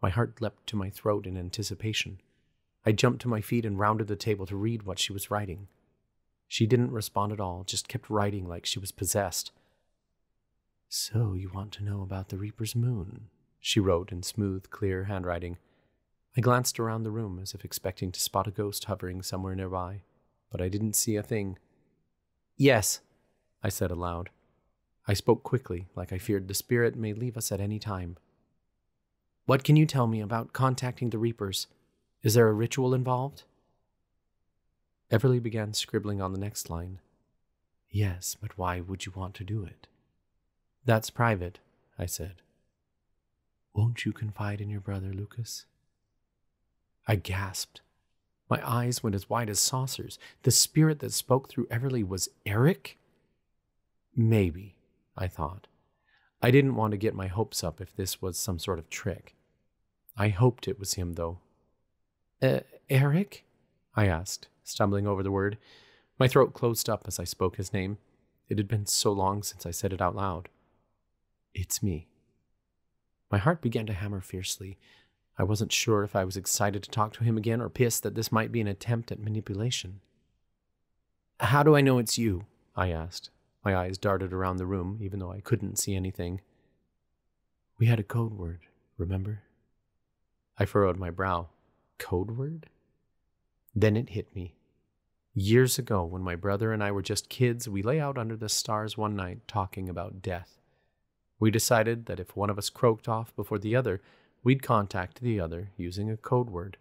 My heart leapt to my throat in anticipation. I jumped to my feet and rounded the table to read what she was writing. She didn't respond at all, just kept writing like she was possessed. So you want to know about the Reaper's moon? She wrote in smooth, clear handwriting. I glanced around the room as if expecting to spot a ghost hovering somewhere nearby, but I didn't see a thing. Yes, I said aloud. I spoke quickly, like I feared the spirit may leave us at any time. What can you tell me about contacting the Reapers? Is there a ritual involved? Everly began scribbling on the next line. Yes, but why would you want to do it? That's private, I said. Won't you confide in your brother, Lucas? I gasped. My eyes went as wide as saucers. The spirit that spoke through Everly was Eric? Maybe, I thought. I didn't want to get my hopes up if this was some sort of trick. I hoped it was him, though. Uh, Eric? I asked, stumbling over the word. My throat closed up as I spoke his name. It had been so long since I said it out loud. It's me. My heart began to hammer fiercely. I wasn't sure if I was excited to talk to him again or pissed that this might be an attempt at manipulation. How do I know it's you? I asked. My eyes darted around the room, even though I couldn't see anything. We had a code word, remember? I furrowed my brow. Code word? Then it hit me. Years ago, when my brother and I were just kids, we lay out under the stars one night talking about death. We decided that if one of us croaked off before the other, we'd contact the other using a code word.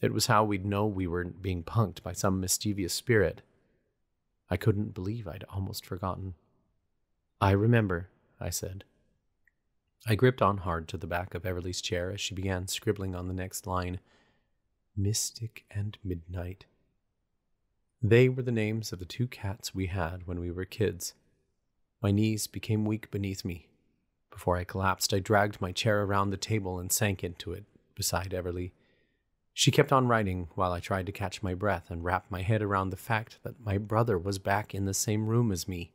It was how we'd know we were being punked by some mischievous spirit. I couldn't believe I'd almost forgotten. I remember, I said. I gripped on hard to the back of Everly's chair as she began scribbling on the next line Mystic and Midnight. They were the names of the two cats we had when we were kids. My knees became weak beneath me. Before I collapsed, I dragged my chair around the table and sank into it beside Everly. She kept on writing while I tried to catch my breath and wrap my head around the fact that my brother was back in the same room as me.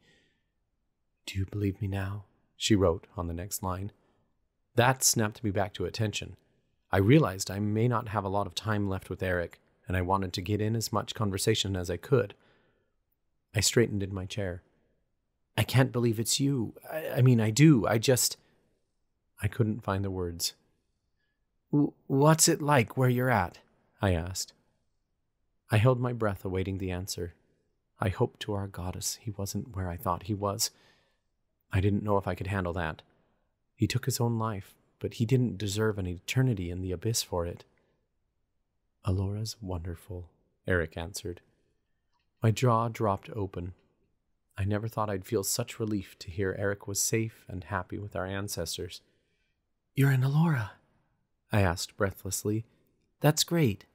Do you believe me now? She wrote on the next line. That snapped me back to attention. I realized I may not have a lot of time left with Eric, and I wanted to get in as much conversation as I could. I straightened in my chair. I can't believe it's you. I, I mean, I do. I just. I couldn't find the words. What's it like where you're at? I asked. I held my breath, awaiting the answer. I hoped to our goddess he wasn't where I thought he was. I didn't know if I could handle that. He took his own life, but he didn't deserve an eternity in the abyss for it. Alora's wonderful, Eric answered. My jaw dropped open. I never thought I'd feel such relief to hear Eric was safe and happy with our ancestors. You're in Alora? I asked breathlessly. That's great.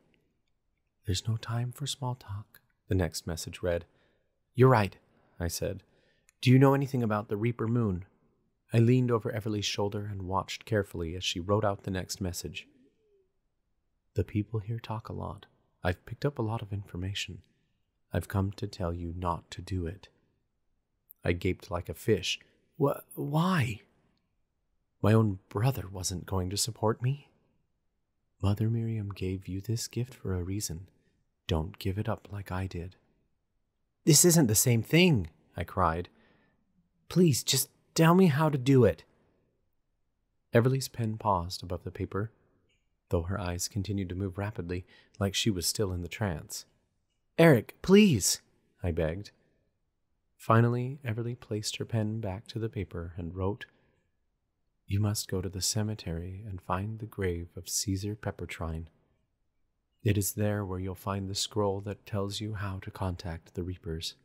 There's no time for small talk, the next message read. You're right, I said. Do you know anything about the Reaper Moon? I leaned over Everly's shoulder and watched carefully as she wrote out the next message. The people here talk a lot. I've picked up a lot of information. I've come to tell you not to do it. I gaped like a fish. Wh- why? My own brother wasn't going to support me. Mother Miriam gave you this gift for a reason. Don't give it up like I did. This isn't the same thing, I cried. Please, just tell me how to do it. Everly's pen paused above the paper, though her eyes continued to move rapidly, like she was still in the trance. Eric, please, I begged. Finally, Everly placed her pen back to the paper and wrote, You must go to the cemetery and find the grave of Caesar Peppertrine. It is there where you'll find the scroll that tells you how to contact the Reapers.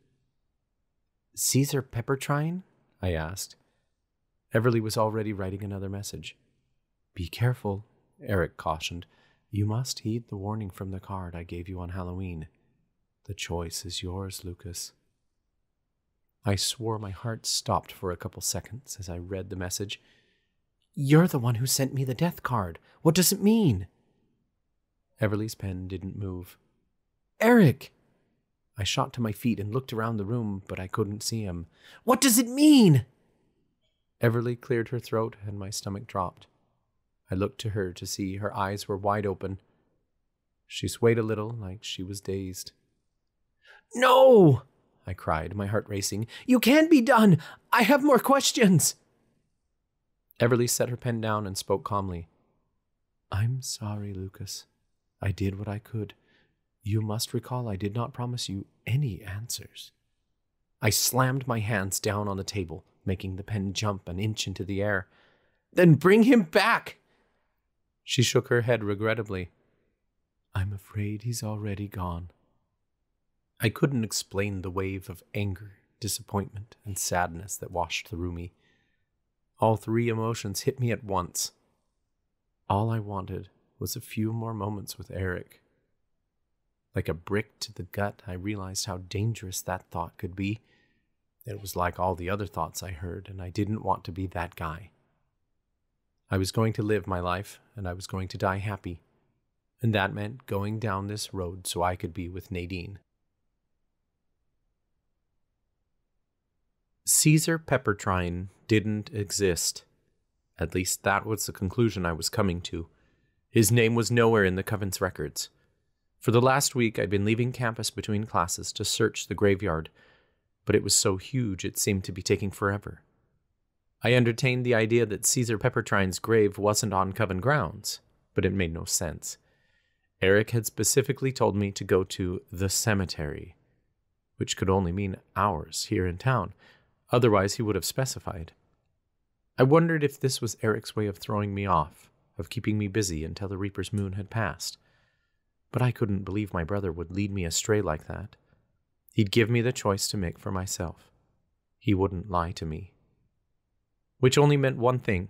Caesar Peppertrine? I asked. Everly was already writing another message. Be careful, Eric cautioned. You must heed the warning from the card I gave you on Halloween. The choice is yours, Lucas. I swore my heart stopped for a couple seconds as I read the message. You're the one who sent me the death card. What does it mean? Everly's pen didn't move. Eric! I shot to my feet and looked around the room, but I couldn't see him. What does it mean? Everly cleared her throat and my stomach dropped. I looked to her to see her eyes were wide open. She swayed a little, like she was dazed. No! I cried, my heart racing. You can't be done! I have more questions! Everly set her pen down and spoke calmly. I'm sorry, Lucas. I did what I could. You must recall I did not promise you any answers. I slammed my hands down on the table, making the pen jump an inch into the air. Then bring him back! She shook her head regrettably. I'm afraid he's already gone. I couldn't explain the wave of anger, disappointment, and sadness that washed through me. All three emotions hit me at once. All I wanted was a few more moments with Eric. Like a brick to the gut, I realized how dangerous that thought could be. It was like all the other thoughts I heard, and I didn't want to be that guy. I was going to live my life, and I was going to die happy. And that meant going down this road so I could be with Nadine. Caesar Peppertrine didn't exist. At least that was the conclusion I was coming to. His name was nowhere in the Coven's records. For the last week, I'd been leaving campus between classes to search the graveyard, but it was so huge it seemed to be taking forever. I entertained the idea that Caesar Peppertrine's grave wasn't on Coven grounds, but it made no sense. Eric had specifically told me to go to the cemetery, which could only mean ours here in town. Otherwise, he would have specified. I wondered if this was Eric's way of throwing me off, of keeping me busy until the Reaper's moon had passed. But I couldn't believe my brother would lead me astray like that. He'd give me the choice to make for myself. He wouldn't lie to me. Which only meant one thing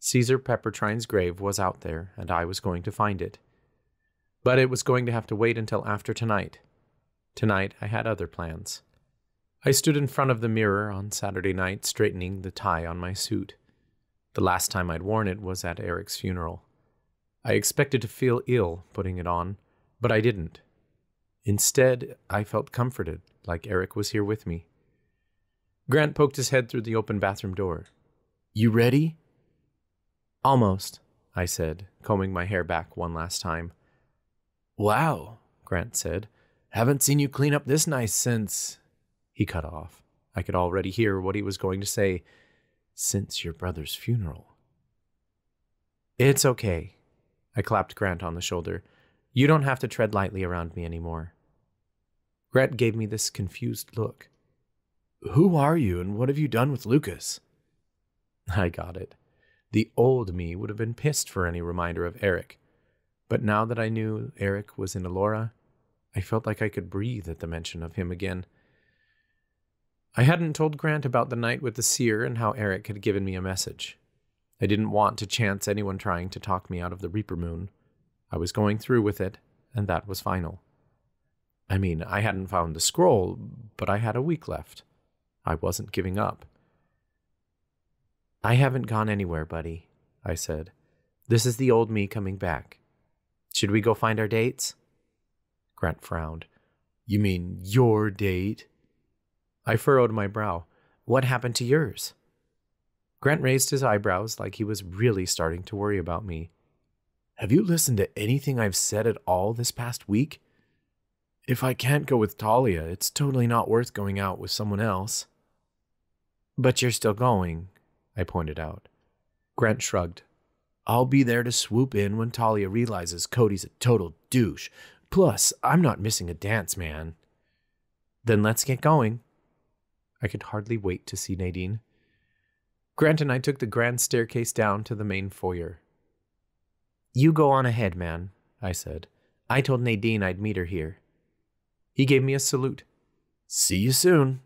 Caesar Peppertrine's grave was out there, and I was going to find it. But it was going to have to wait until after tonight. Tonight I had other plans. I stood in front of the mirror on Saturday night, straightening the tie on my suit. The last time I'd worn it was at Eric's funeral. I expected to feel ill putting it on, but I didn't. Instead, I felt comforted, like Eric was here with me. Grant poked his head through the open bathroom door. You ready? Almost, I said, combing my hair back one last time. Wow, Grant said. Haven't seen you clean up this nice since. He cut off. I could already hear what he was going to say. Since your brother's funeral. It's okay. I clapped Grant on the shoulder. You don't have to tread lightly around me anymore. Grant gave me this confused look. Who are you and what have you done with Lucas? I got it. The old me would have been pissed for any reminder of Eric. But now that I knew Eric was in Elora, I felt like I could breathe at the mention of him again. I hadn't told Grant about the night with the seer and how Eric had given me a message. I didn't want to chance anyone trying to talk me out of the Reaper Moon. I was going through with it, and that was final. I mean, I hadn't found the scroll, but I had a week left. I wasn't giving up. I haven't gone anywhere, buddy, I said. This is the old me coming back. Should we go find our dates? Grant frowned. You mean your date? I furrowed my brow. What happened to yours? Grant raised his eyebrows like he was really starting to worry about me. Have you listened to anything I've said at all this past week? If I can't go with Talia, it's totally not worth going out with someone else. But you're still going, I pointed out. Grant shrugged. I'll be there to swoop in when Talia realizes Cody's a total douche, Plus, I'm not missing a dance, man. Then let's get going. I could hardly wait to see Nadine. Grant and I took the grand staircase down to the main foyer. You go on ahead, man, I said. I told Nadine I'd meet her here. He gave me a salute. See you soon.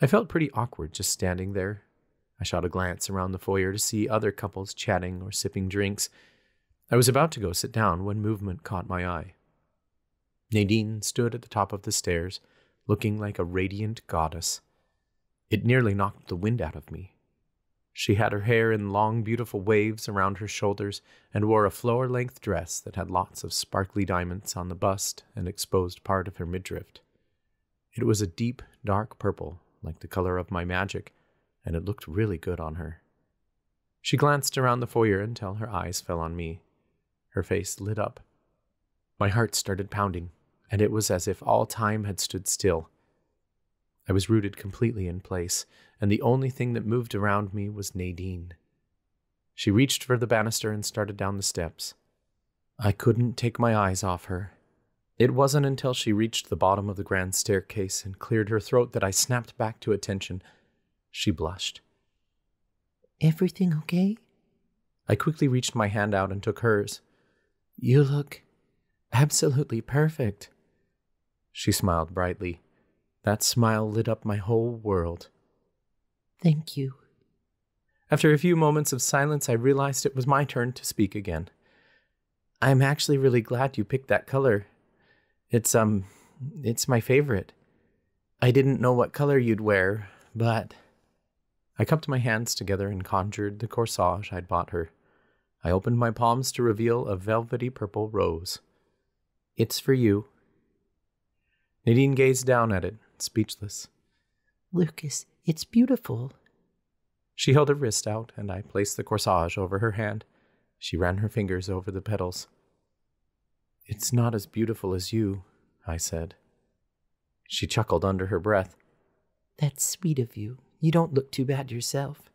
I felt pretty awkward just standing there. I shot a glance around the foyer to see other couples chatting or sipping drinks I was about to go sit down when movement caught my eye. Nadine stood at the top of the stairs, looking like a radiant goddess. It nearly knocked the wind out of me. She had her hair in long, beautiful waves around her shoulders and wore a floor length dress that had lots of sparkly diamonds on the bust and exposed part of her midriff. It was a deep, dark purple, like the color of my magic, and it looked really good on her. She glanced around the foyer until her eyes fell on me. Her face lit up. My heart started pounding, and it was as if all time had stood still. I was rooted completely in place, and the only thing that moved around me was Nadine. She reached for the banister and started down the steps. I couldn't take my eyes off her. It wasn't until she reached the bottom of the grand staircase and cleared her throat that I snapped back to attention. She blushed. Everything okay? I quickly reached my hand out and took hers. You look absolutely perfect. She smiled brightly. That smile lit up my whole world. Thank you. After a few moments of silence, I realized it was my turn to speak again. I'm actually really glad you picked that color. It's, um, it's my favorite. I didn't know what color you'd wear, but. I cupped my hands together and conjured the corsage I'd bought her. I opened my palms to reveal a velvety purple rose. It's for you. Nadine gazed down at it, speechless. Lucas, it's beautiful. She held her wrist out, and I placed the corsage over her hand. She ran her fingers over the petals. It's not as beautiful as you, I said. She chuckled under her breath. That's sweet of you. You don't look too bad yourself.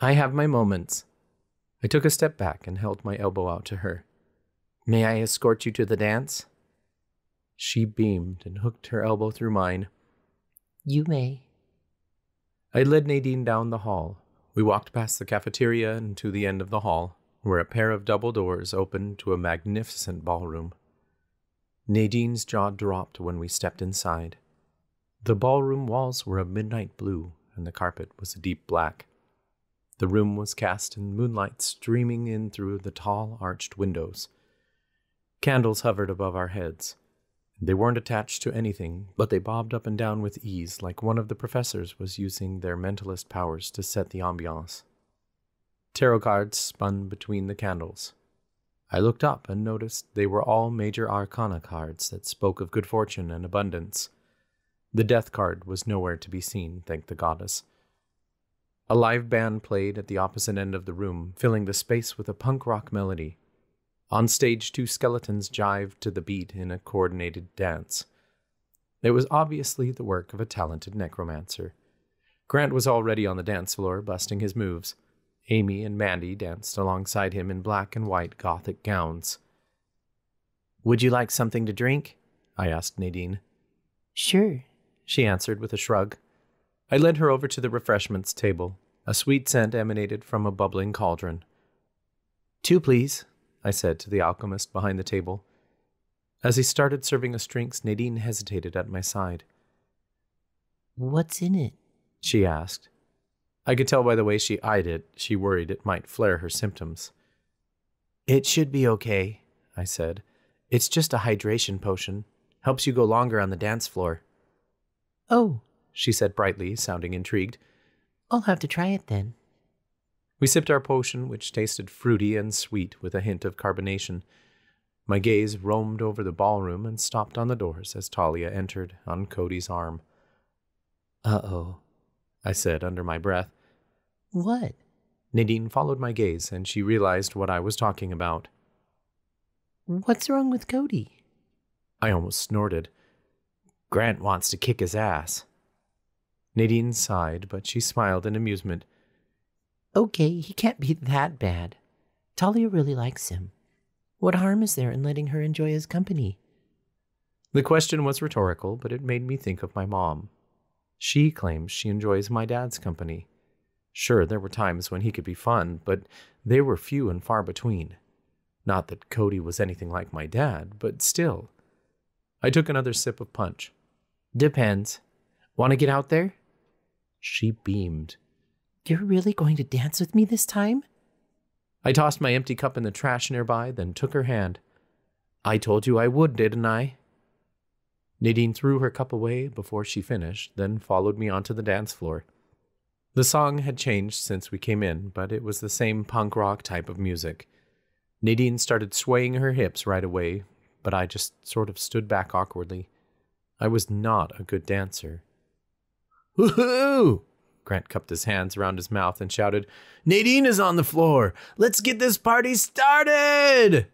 I have my moments, I took a step back and held my elbow out to her. May I escort you to the dance? She beamed and hooked her elbow through mine. You may. I led Nadine down the hall. We walked past the cafeteria and to the end of the hall, where a pair of double doors opened to a magnificent ballroom. Nadine's jaw dropped when we stepped inside. The ballroom walls were a midnight blue, and the carpet was a deep black. The room was cast in moonlight streaming in through the tall, arched windows. Candles hovered above our heads. They weren't attached to anything, but they bobbed up and down with ease, like one of the professors was using their mentalist powers to set the ambiance. Tarot cards spun between the candles. I looked up and noticed they were all major arcana cards that spoke of good fortune and abundance. The death card was nowhere to be seen, thank the goddess. A live band played at the opposite end of the room, filling the space with a punk rock melody. On stage, two skeletons jived to the beat in a coordinated dance. It was obviously the work of a talented necromancer. Grant was already on the dance floor, busting his moves. Amy and Mandy danced alongside him in black and white Gothic gowns. Would you like something to drink? I asked Nadine. Sure, she answered with a shrug. I led her over to the refreshments table. A sweet scent emanated from a bubbling cauldron. Two, please, I said to the alchemist behind the table. As he started serving us drinks, Nadine hesitated at my side. What's in it? she asked. I could tell by the way she eyed it, she worried it might flare her symptoms. It should be okay, I said. It's just a hydration potion. Helps you go longer on the dance floor. Oh, she said brightly, sounding intrigued. I'll have to try it then. We sipped our potion, which tasted fruity and sweet with a hint of carbonation. My gaze roamed over the ballroom and stopped on the doors as Talia entered on Cody's arm. Uh oh, I said under my breath. What? Nadine followed my gaze and she realized what I was talking about. What's wrong with Cody? I almost snorted. Grant wants to kick his ass. Nadine sighed, but she smiled in amusement. Okay, he can't be that bad. Talia really likes him. What harm is there in letting her enjoy his company? The question was rhetorical, but it made me think of my mom. She claims she enjoys my dad's company. Sure, there were times when he could be fun, but they were few and far between. Not that Cody was anything like my dad, but still. I took another sip of punch. Depends. Want to get out there? She beamed. You're really going to dance with me this time? I tossed my empty cup in the trash nearby, then took her hand. I told you I would, didn't I? Nadine threw her cup away before she finished, then followed me onto the dance floor. The song had changed since we came in, but it was the same punk rock type of music. Nadine started swaying her hips right away, but I just sort of stood back awkwardly. I was not a good dancer. Woohoo! Grant cupped his hands around his mouth and shouted, Nadine is on the floor! Let's get this party started!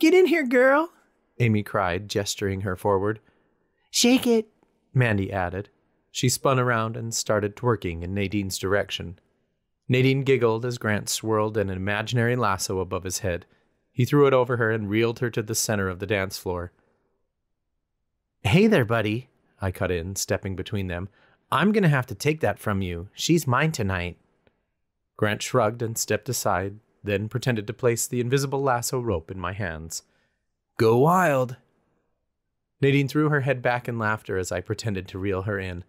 Get in here, girl, Amy cried, gesturing her forward. Shake it, Mandy added. She spun around and started twerking in Nadine's direction. Nadine giggled as Grant swirled an imaginary lasso above his head. He threw it over her and reeled her to the center of the dance floor. Hey there, buddy, I cut in, stepping between them. I'm going to have to take that from you. She's mine tonight. Grant shrugged and stepped aside, then pretended to place the invisible lasso rope in my hands. Go wild! Nadine threw her head back in laughter as I pretended to reel her in.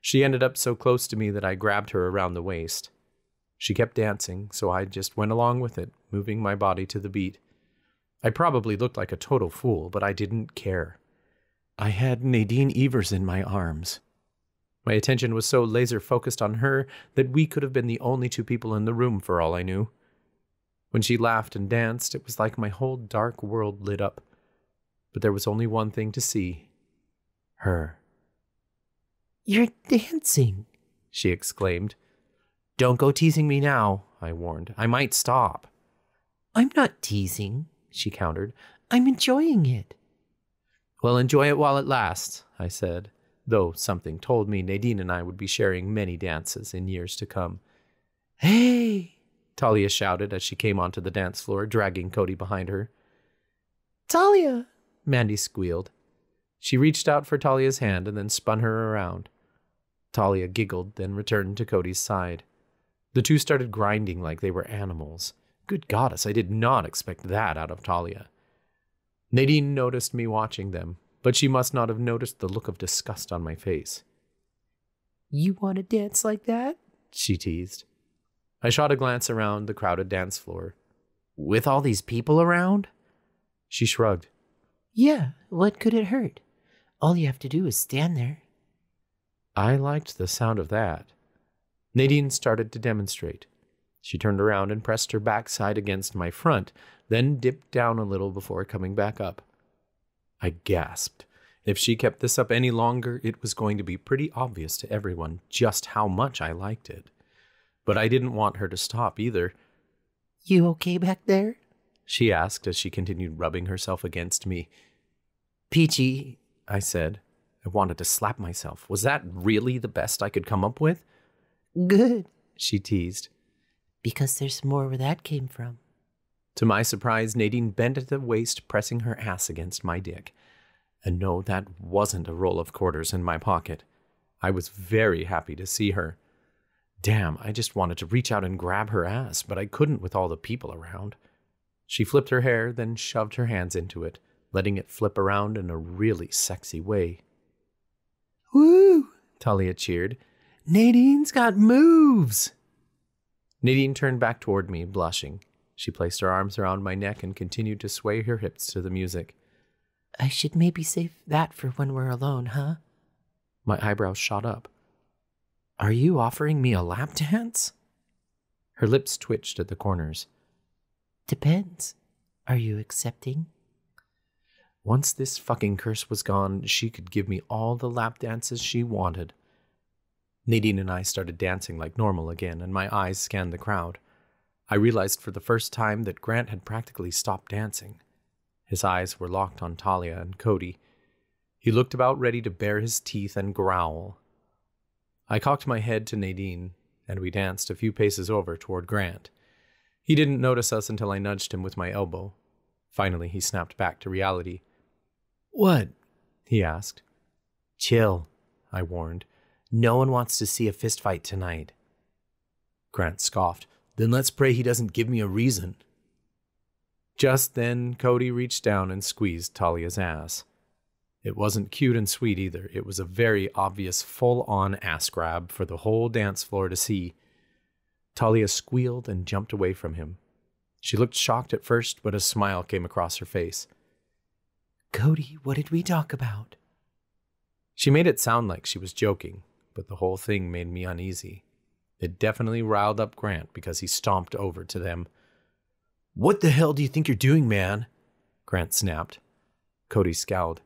She ended up so close to me that I grabbed her around the waist. She kept dancing, so I just went along with it, moving my body to the beat. I probably looked like a total fool, but I didn't care. I had Nadine Evers in my arms. My attention was so laser focused on her that we could have been the only two people in the room for all I knew. When she laughed and danced, it was like my whole dark world lit up. But there was only one thing to see her. You're dancing, she exclaimed. Don't go teasing me now, I warned. I might stop. I'm not teasing, she countered. I'm enjoying it. Well, enjoy it while it lasts, I said, though something told me Nadine and I would be sharing many dances in years to come. Hey! Talia shouted as she came onto the dance floor, dragging Cody behind her. Talia! Mandy squealed. She reached out for Talia's hand and then spun her around. Talia giggled, then returned to Cody's side. The two started grinding like they were animals. Good goddess, I did not expect that out of Talia. Nadine noticed me watching them, but she must not have noticed the look of disgust on my face. You want to dance like that? She teased. I shot a glance around the crowded dance floor. With all these people around? She shrugged. Yeah, what could it hurt? All you have to do is stand there. I liked the sound of that. Nadine started to demonstrate. She turned around and pressed her backside against my front, then dipped down a little before coming back up. I gasped. If she kept this up any longer, it was going to be pretty obvious to everyone just how much I liked it. But I didn't want her to stop either. You okay back there? She asked as she continued rubbing herself against me. Peachy, I said. I wanted to slap myself. Was that really the best I could come up with? Good, she teased. Because there's more where that came from. To my surprise, Nadine bent at the waist, pressing her ass against my dick. And no, that wasn't a roll of quarters in my pocket. I was very happy to see her. Damn, I just wanted to reach out and grab her ass, but I couldn't with all the people around. She flipped her hair, then shoved her hands into it, letting it flip around in a really sexy way. Woo! Talia cheered. Nadine's got moves! Nadine turned back toward me, blushing. She placed her arms around my neck and continued to sway her hips to the music. I should maybe save that for when we're alone, huh? My eyebrows shot up. Are you offering me a lap dance? Her lips twitched at the corners. Depends. Are you accepting? Once this fucking curse was gone, she could give me all the lap dances she wanted. Nadine and I started dancing like normal again, and my eyes scanned the crowd. I realized for the first time that Grant had practically stopped dancing. His eyes were locked on Talia and Cody. He looked about ready to bare his teeth and growl. I cocked my head to Nadine, and we danced a few paces over toward Grant. He didn't notice us until I nudged him with my elbow. Finally, he snapped back to reality. What? he asked. Chill, I warned. No one wants to see a fistfight tonight. Grant scoffed. Then let's pray he doesn't give me a reason. Just then, Cody reached down and squeezed Talia's ass. It wasn't cute and sweet either. It was a very obvious full on ass grab for the whole dance floor to see. Talia squealed and jumped away from him. She looked shocked at first, but a smile came across her face. Cody, what did we talk about? She made it sound like she was joking, but the whole thing made me uneasy. It definitely riled up Grant because he stomped over to them. What the hell do you think you're doing, man? Grant snapped. Cody scowled.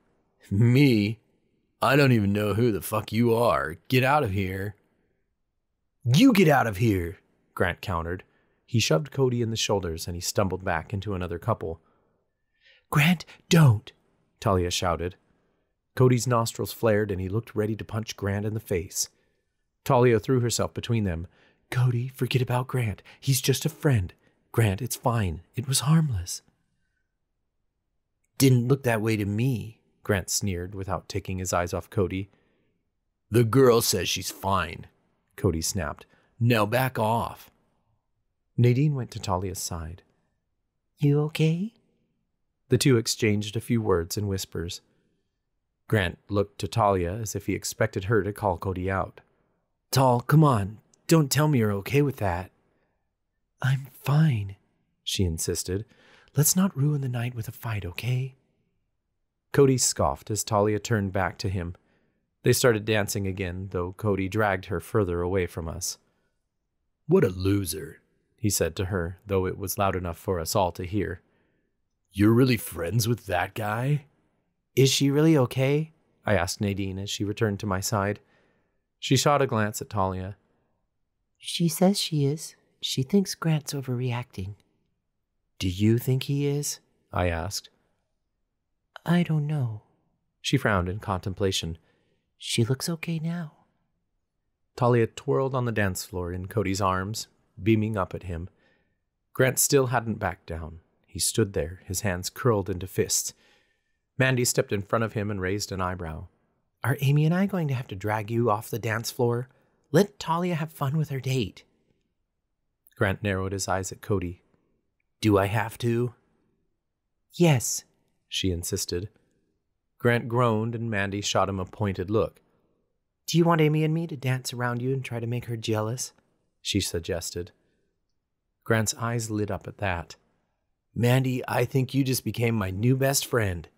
Me? I don't even know who the fuck you are. Get out of here. You get out of here, Grant countered. He shoved Cody in the shoulders and he stumbled back into another couple. Grant, don't, Talia shouted. Cody's nostrils flared and he looked ready to punch Grant in the face. Talia threw herself between them. Cody, forget about Grant. He's just a friend. Grant, it's fine. It was harmless. Didn't look that way to me, Grant sneered without taking his eyes off Cody. The girl says she's fine, Cody snapped. Now back off. Nadine went to Talia's side. You okay? The two exchanged a few words in whispers. Grant looked to Talia as if he expected her to call Cody out. Tal, come on. Don't tell me you're okay with that. I'm fine, she insisted. Let's not ruin the night with a fight, okay? Cody scoffed as Talia turned back to him. They started dancing again, though Cody dragged her further away from us. What a loser, he said to her, though it was loud enough for us all to hear. You're really friends with that guy? Is she really okay? I asked Nadine as she returned to my side. She shot a glance at Talia. She says she is. She thinks Grant's overreacting. Do you think he is? I asked. I don't know. She frowned in contemplation. She looks okay now. Talia twirled on the dance floor in Cody's arms, beaming up at him. Grant still hadn't backed down. He stood there, his hands curled into fists. Mandy stepped in front of him and raised an eyebrow. Are Amy and I going to have to drag you off the dance floor? Let Talia have fun with her date. Grant narrowed his eyes at Cody. Do I have to? Yes, she insisted. Grant groaned and Mandy shot him a pointed look. Do you want Amy and me to dance around you and try to make her jealous? She suggested. Grant's eyes lit up at that. Mandy, I think you just became my new best friend.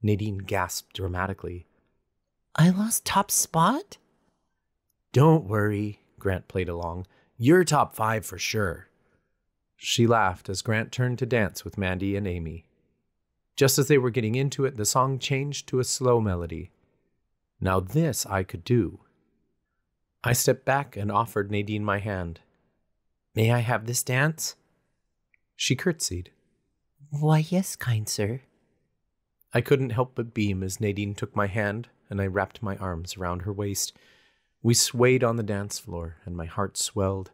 Nadine gasped dramatically. I lost top spot? Don't worry, Grant played along. You're top five for sure. She laughed as Grant turned to dance with Mandy and Amy. Just as they were getting into it, the song changed to a slow melody. Now, this I could do. I stepped back and offered Nadine my hand. May I have this dance? She curtsied. Why, yes, kind sir. I couldn't help but beam as Nadine took my hand and I wrapped my arms around her waist. We swayed on the dance floor, and my heart swelled.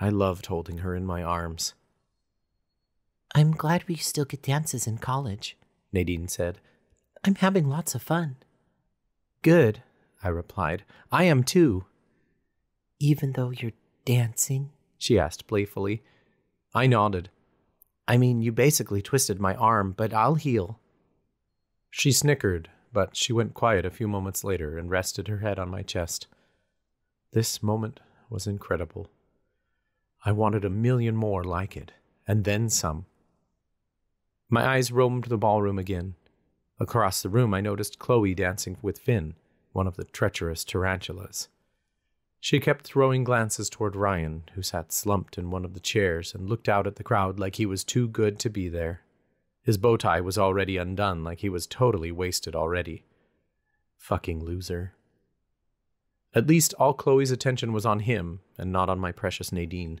I loved holding her in my arms. I'm glad we still get dances in college, Nadine said. I'm having lots of fun. Good, I replied. I am too. Even though you're dancing? She asked playfully. I nodded. I mean, you basically twisted my arm, but I'll heal. She snickered, but she went quiet a few moments later and rested her head on my chest. This moment was incredible. I wanted a million more like it, and then some. My eyes roamed the ballroom again. Across the room, I noticed Chloe dancing with Finn, one of the treacherous tarantulas. She kept throwing glances toward Ryan, who sat slumped in one of the chairs and looked out at the crowd like he was too good to be there. His bow tie was already undone, like he was totally wasted already. Fucking loser. At least all Chloe's attention was on him and not on my precious Nadine.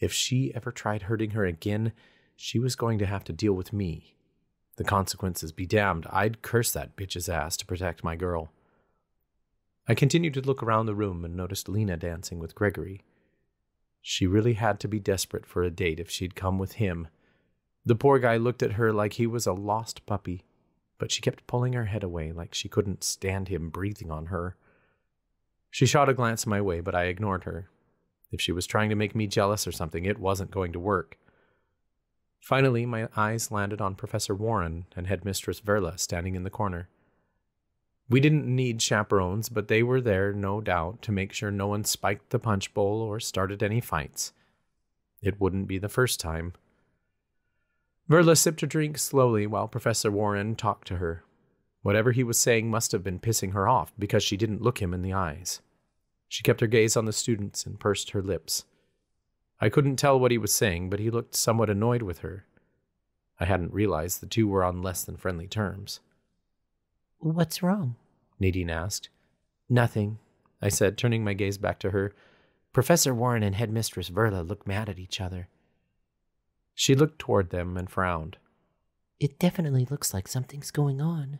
If she ever tried hurting her again, she was going to have to deal with me. The consequences be damned, I'd curse that bitch's ass to protect my girl. I continued to look around the room and noticed Lena dancing with Gregory. She really had to be desperate for a date if she'd come with him. The poor guy looked at her like he was a lost puppy, but she kept pulling her head away like she couldn't stand him breathing on her. She shot a glance my way, but I ignored her. If she was trying to make me jealous or something, it wasn't going to work. Finally, my eyes landed on Professor Warren and Headmistress Verla standing in the corner. We didn't need chaperones, but they were there, no doubt, to make sure no one spiked the punch bowl or started any fights. It wouldn't be the first time. Verla sipped her drink slowly while Professor Warren talked to her. Whatever he was saying must have been pissing her off because she didn't look him in the eyes. She kept her gaze on the students and pursed her lips. I couldn't tell what he was saying, but he looked somewhat annoyed with her. I hadn't realized the two were on less than friendly terms. What's wrong? Nadine asked. Nothing, I said, turning my gaze back to her. Professor Warren and Headmistress Verla look mad at each other. She looked toward them and frowned. It definitely looks like something's going on.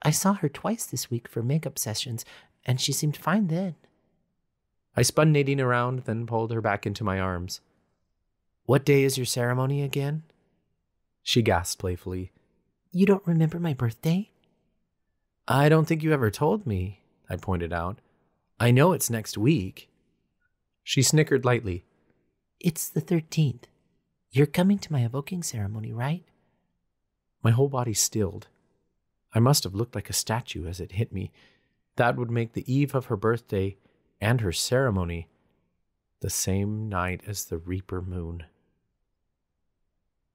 I saw her twice this week for makeup sessions, and she seemed fine then. I spun Nadine around, then pulled her back into my arms. What day is your ceremony again? She gasped playfully. You don't remember my birthday? I don't think you ever told me, I pointed out. I know it's next week. She snickered lightly. It's the 13th. You're coming to my evoking ceremony, right? My whole body stilled. I must have looked like a statue as it hit me. That would make the eve of her birthday and her ceremony the same night as the Reaper moon.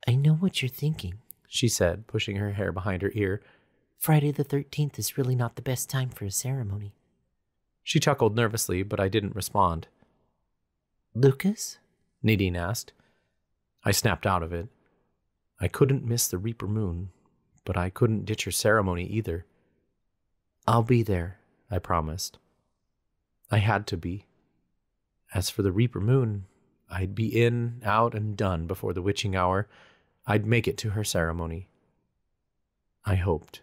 I know what you're thinking, she said, pushing her hair behind her ear. Friday the 13th is really not the best time for a ceremony. She chuckled nervously, but I didn't respond. Lucas? Nadine asked. I snapped out of it. I couldn't miss the Reaper moon, but I couldn't ditch her ceremony either. I'll be there, I promised. I had to be. As for the Reaper moon, I'd be in, out, and done before the witching hour. I'd make it to her ceremony. I hoped.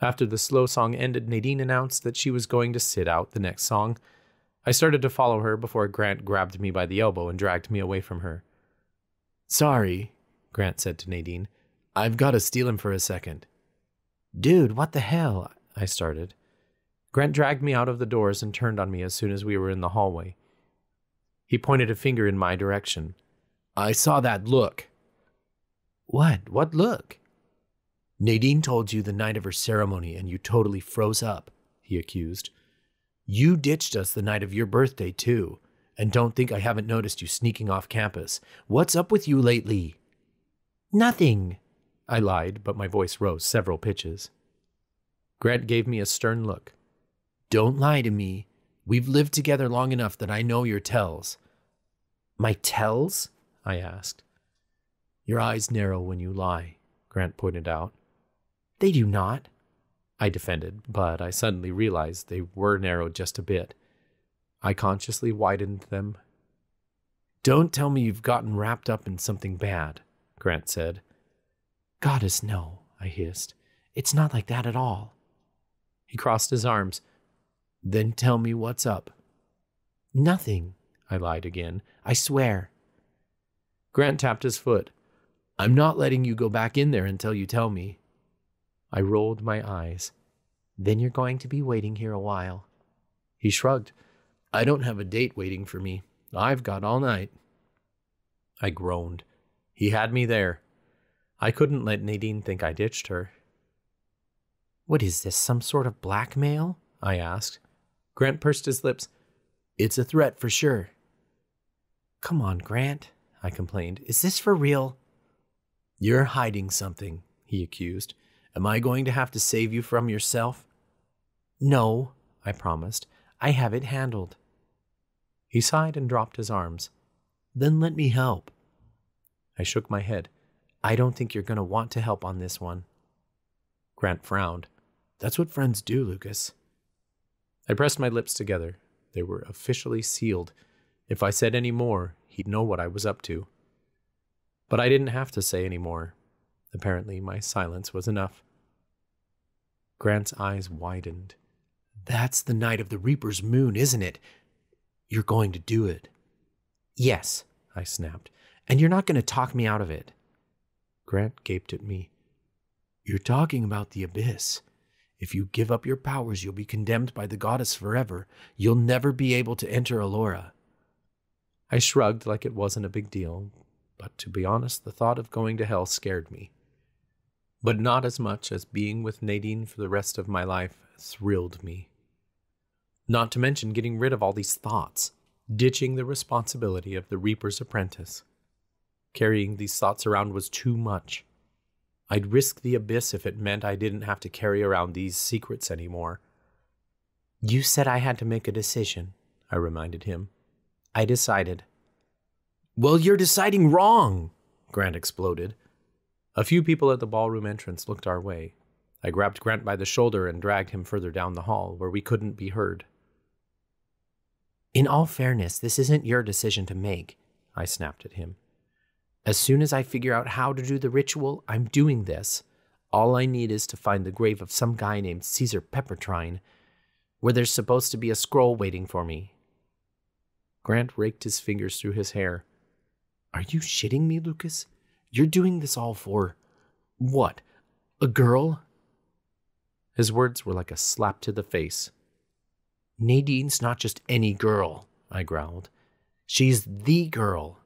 After the slow song ended, Nadine announced that she was going to sit out the next song. I started to follow her before Grant grabbed me by the elbow and dragged me away from her. Sorry, Grant said to Nadine. I've got to steal him for a second. Dude, what the hell? I started. Grant dragged me out of the doors and turned on me as soon as we were in the hallway. He pointed a finger in my direction. I saw that look. What? What look? Nadine told you the night of her ceremony and you totally froze up, he accused. You ditched us the night of your birthday, too, and don't think I haven't noticed you sneaking off campus. What's up with you lately? Nothing, I lied, but my voice rose several pitches. Grant gave me a stern look. Don't lie to me. We've lived together long enough that I know your tells. My tells? I asked. Your eyes narrow when you lie, Grant pointed out. They do not, I defended, but I suddenly realized they were narrowed just a bit. I consciously widened them. Don't tell me you've gotten wrapped up in something bad, Grant said. Goddess, no, I hissed. It's not like that at all. He crossed his arms. Then tell me what's up. Nothing, I lied again. I swear. Grant tapped his foot. I'm not letting you go back in there until you tell me. I rolled my eyes. Then you're going to be waiting here a while. He shrugged. I don't have a date waiting for me. I've got all night. I groaned. He had me there. I couldn't let Nadine think I ditched her. What is this, some sort of blackmail? I asked. Grant pursed his lips. It's a threat for sure. Come on, Grant, I complained. Is this for real? You're hiding something, he accused. Am I going to have to save you from yourself? No, I promised. I have it handled. He sighed and dropped his arms. Then let me help. I shook my head. I don't think you're going to want to help on this one. Grant frowned. That's what friends do, Lucas. I pressed my lips together. They were officially sealed. If I said any more, he'd know what I was up to. But I didn't have to say any more. Apparently, my silence was enough. Grant's eyes widened. That's the night of the Reaper's moon, isn't it? You're going to do it. Yes, I snapped. And you're not going to talk me out of it. Grant gaped at me. You're talking about the abyss. If you give up your powers, you'll be condemned by the goddess forever. You'll never be able to enter Elora. I shrugged like it wasn't a big deal, but to be honest, the thought of going to hell scared me. But not as much as being with Nadine for the rest of my life thrilled me. Not to mention getting rid of all these thoughts, ditching the responsibility of the Reaper's apprentice. Carrying these thoughts around was too much. I'd risk the abyss if it meant I didn't have to carry around these secrets anymore. You said I had to make a decision, I reminded him. I decided. Well, you're deciding wrong, Grant exploded. A few people at the ballroom entrance looked our way. I grabbed Grant by the shoulder and dragged him further down the hall where we couldn't be heard. In all fairness, this isn't your decision to make, I snapped at him. As soon as I figure out how to do the ritual, I'm doing this. All I need is to find the grave of some guy named Caesar Peppertrine, where there's supposed to be a scroll waiting for me. Grant raked his fingers through his hair. Are you shitting me, Lucas? You're doing this all for. what? A girl? His words were like a slap to the face. Nadine's not just any girl, I growled. She's the girl.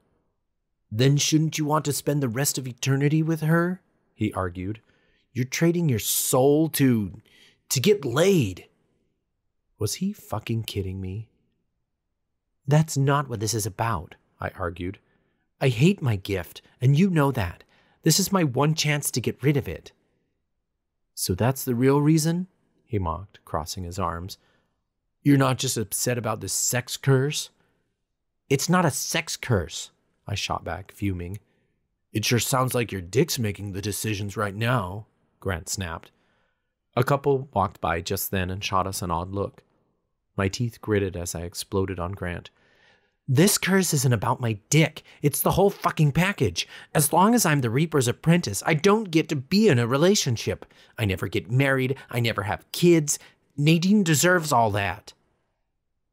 Then shouldn't you want to spend the rest of eternity with her? He argued. You're trading your soul to. to get laid. Was he fucking kidding me? That's not what this is about, I argued. I hate my gift, and you know that. This is my one chance to get rid of it. So that's the real reason? He mocked, crossing his arms. You're not just upset about this sex curse? It's not a sex curse, I shot back, fuming. It sure sounds like your dick's making the decisions right now, Grant snapped. A couple walked by just then and shot us an odd look. My teeth gritted as I exploded on Grant. This curse isn't about my dick. It's the whole fucking package. As long as I'm the Reaper's apprentice, I don't get to be in a relationship. I never get married. I never have kids. Nadine deserves all that.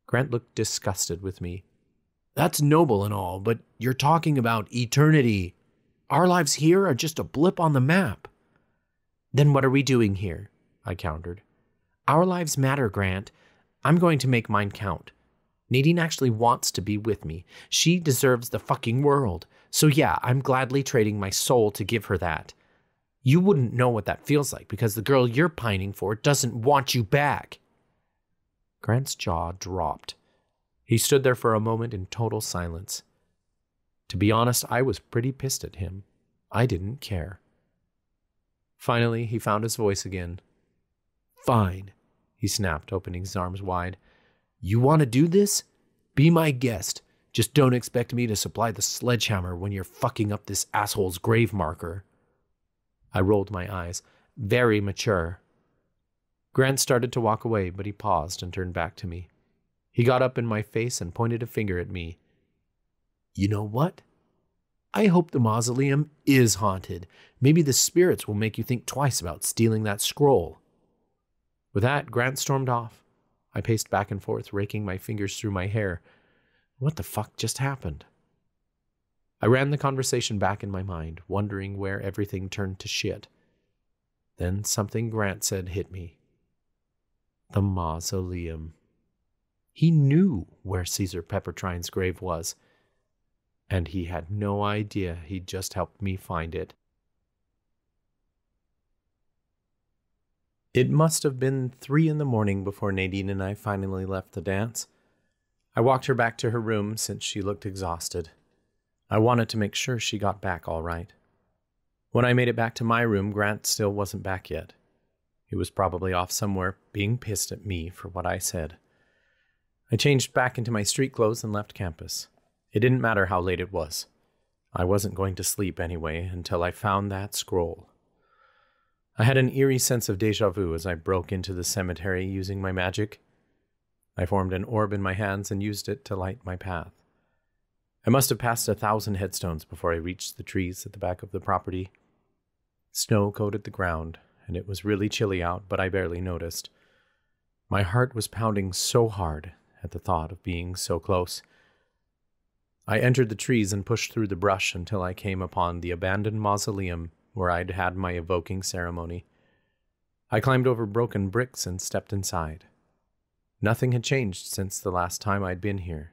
Grant looked disgusted with me. That's noble and all, but you're talking about eternity. Our lives here are just a blip on the map. Then what are we doing here? I countered. Our lives matter, Grant. I'm going to make mine count. Nadine actually wants to be with me. She deserves the fucking world. So yeah, I'm gladly trading my soul to give her that. You wouldn't know what that feels like because the girl you're pining for doesn't want you back. Grant's jaw dropped. He stood there for a moment in total silence. To be honest, I was pretty pissed at him. I didn't care. Finally, he found his voice again. Fine, he snapped, opening his arms wide. You want to do this? Be my guest. Just don't expect me to supply the sledgehammer when you're fucking up this asshole's grave marker. I rolled my eyes. Very mature. Grant started to walk away, but he paused and turned back to me. He got up in my face and pointed a finger at me. You know what? I hope the mausoleum is haunted. Maybe the spirits will make you think twice about stealing that scroll. With that, Grant stormed off. I paced back and forth, raking my fingers through my hair. What the fuck just happened? I ran the conversation back in my mind, wondering where everything turned to shit. Then something Grant said hit me. The mausoleum. He knew where Caesar Peppertrine's grave was, and he had no idea he'd just helped me find it. It must have been three in the morning before Nadine and I finally left the dance. I walked her back to her room since she looked exhausted. I wanted to make sure she got back all right. When I made it back to my room, Grant still wasn't back yet. He was probably off somewhere, being pissed at me for what I said. I changed back into my street clothes and left campus. It didn't matter how late it was. I wasn't going to sleep anyway until I found that scroll. I had an eerie sense of deja vu as I broke into the cemetery using my magic. I formed an orb in my hands and used it to light my path. I must have passed a thousand headstones before I reached the trees at the back of the property. Snow coated the ground, and it was really chilly out, but I barely noticed. My heart was pounding so hard at the thought of being so close. I entered the trees and pushed through the brush until I came upon the abandoned mausoleum where I'd had my evoking ceremony. I climbed over broken bricks and stepped inside. Nothing had changed since the last time I'd been here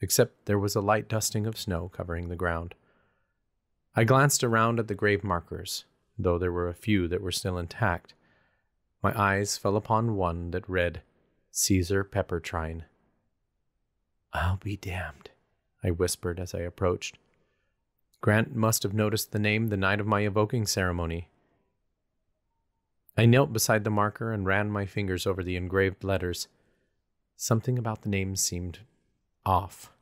except there was a light dusting of snow covering the ground. I glanced around at the grave markers, though there were a few that were still intact. My eyes fell upon one that read, Caesar Peppertrine. I'll be damned, I whispered as I approached. Grant must have noticed the name the night of my evoking ceremony. I knelt beside the marker and ran my fingers over the engraved letters. Something about the name seemed off.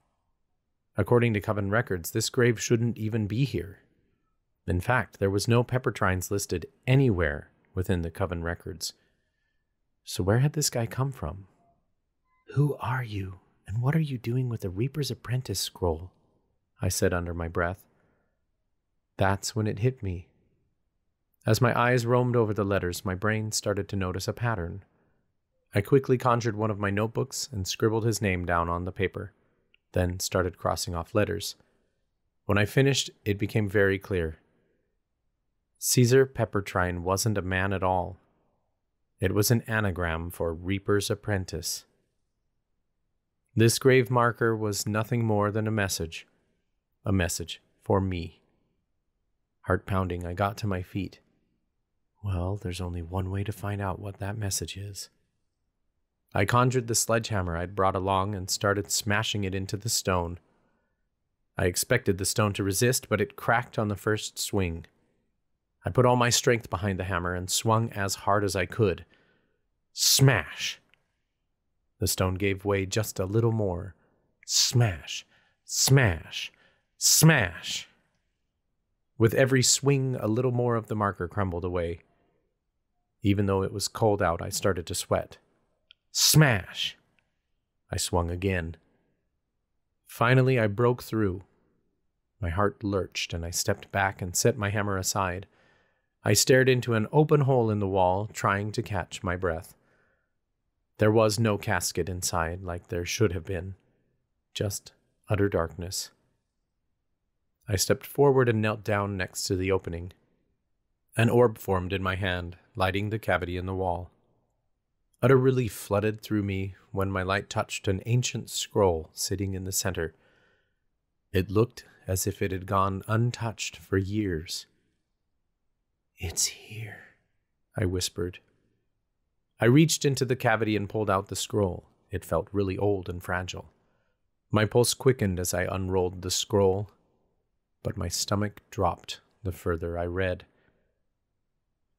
According to Coven records, this grave shouldn't even be here. In fact, there was no Peppertrines listed anywhere within the Coven records. So where had this guy come from? Who are you, and what are you doing with the Reaper's Apprentice scroll? I said under my breath. That's when it hit me. As my eyes roamed over the letters, my brain started to notice a pattern. I quickly conjured one of my notebooks and scribbled his name down on the paper, then started crossing off letters. When I finished, it became very clear. Caesar Peppertrine wasn't a man at all. It was an anagram for Reaper's Apprentice. This grave marker was nothing more than a message. A message for me. Heart pounding, I got to my feet. Well, there's only one way to find out what that message is. I conjured the sledgehammer I'd brought along and started smashing it into the stone. I expected the stone to resist, but it cracked on the first swing. I put all my strength behind the hammer and swung as hard as I could. Smash! The stone gave way just a little more. Smash! Smash! Smash! With every swing, a little more of the marker crumbled away. Even though it was cold out, I started to sweat. Smash! I swung again. Finally, I broke through. My heart lurched, and I stepped back and set my hammer aside. I stared into an open hole in the wall, trying to catch my breath. There was no casket inside, like there should have been, just utter darkness. I stepped forward and knelt down next to the opening. An orb formed in my hand, lighting the cavity in the wall. Utter relief flooded through me when my light touched an ancient scroll sitting in the center. It looked as if it had gone untouched for years. It's here, I whispered. I reached into the cavity and pulled out the scroll. It felt really old and fragile. My pulse quickened as I unrolled the scroll, but my stomach dropped the further I read.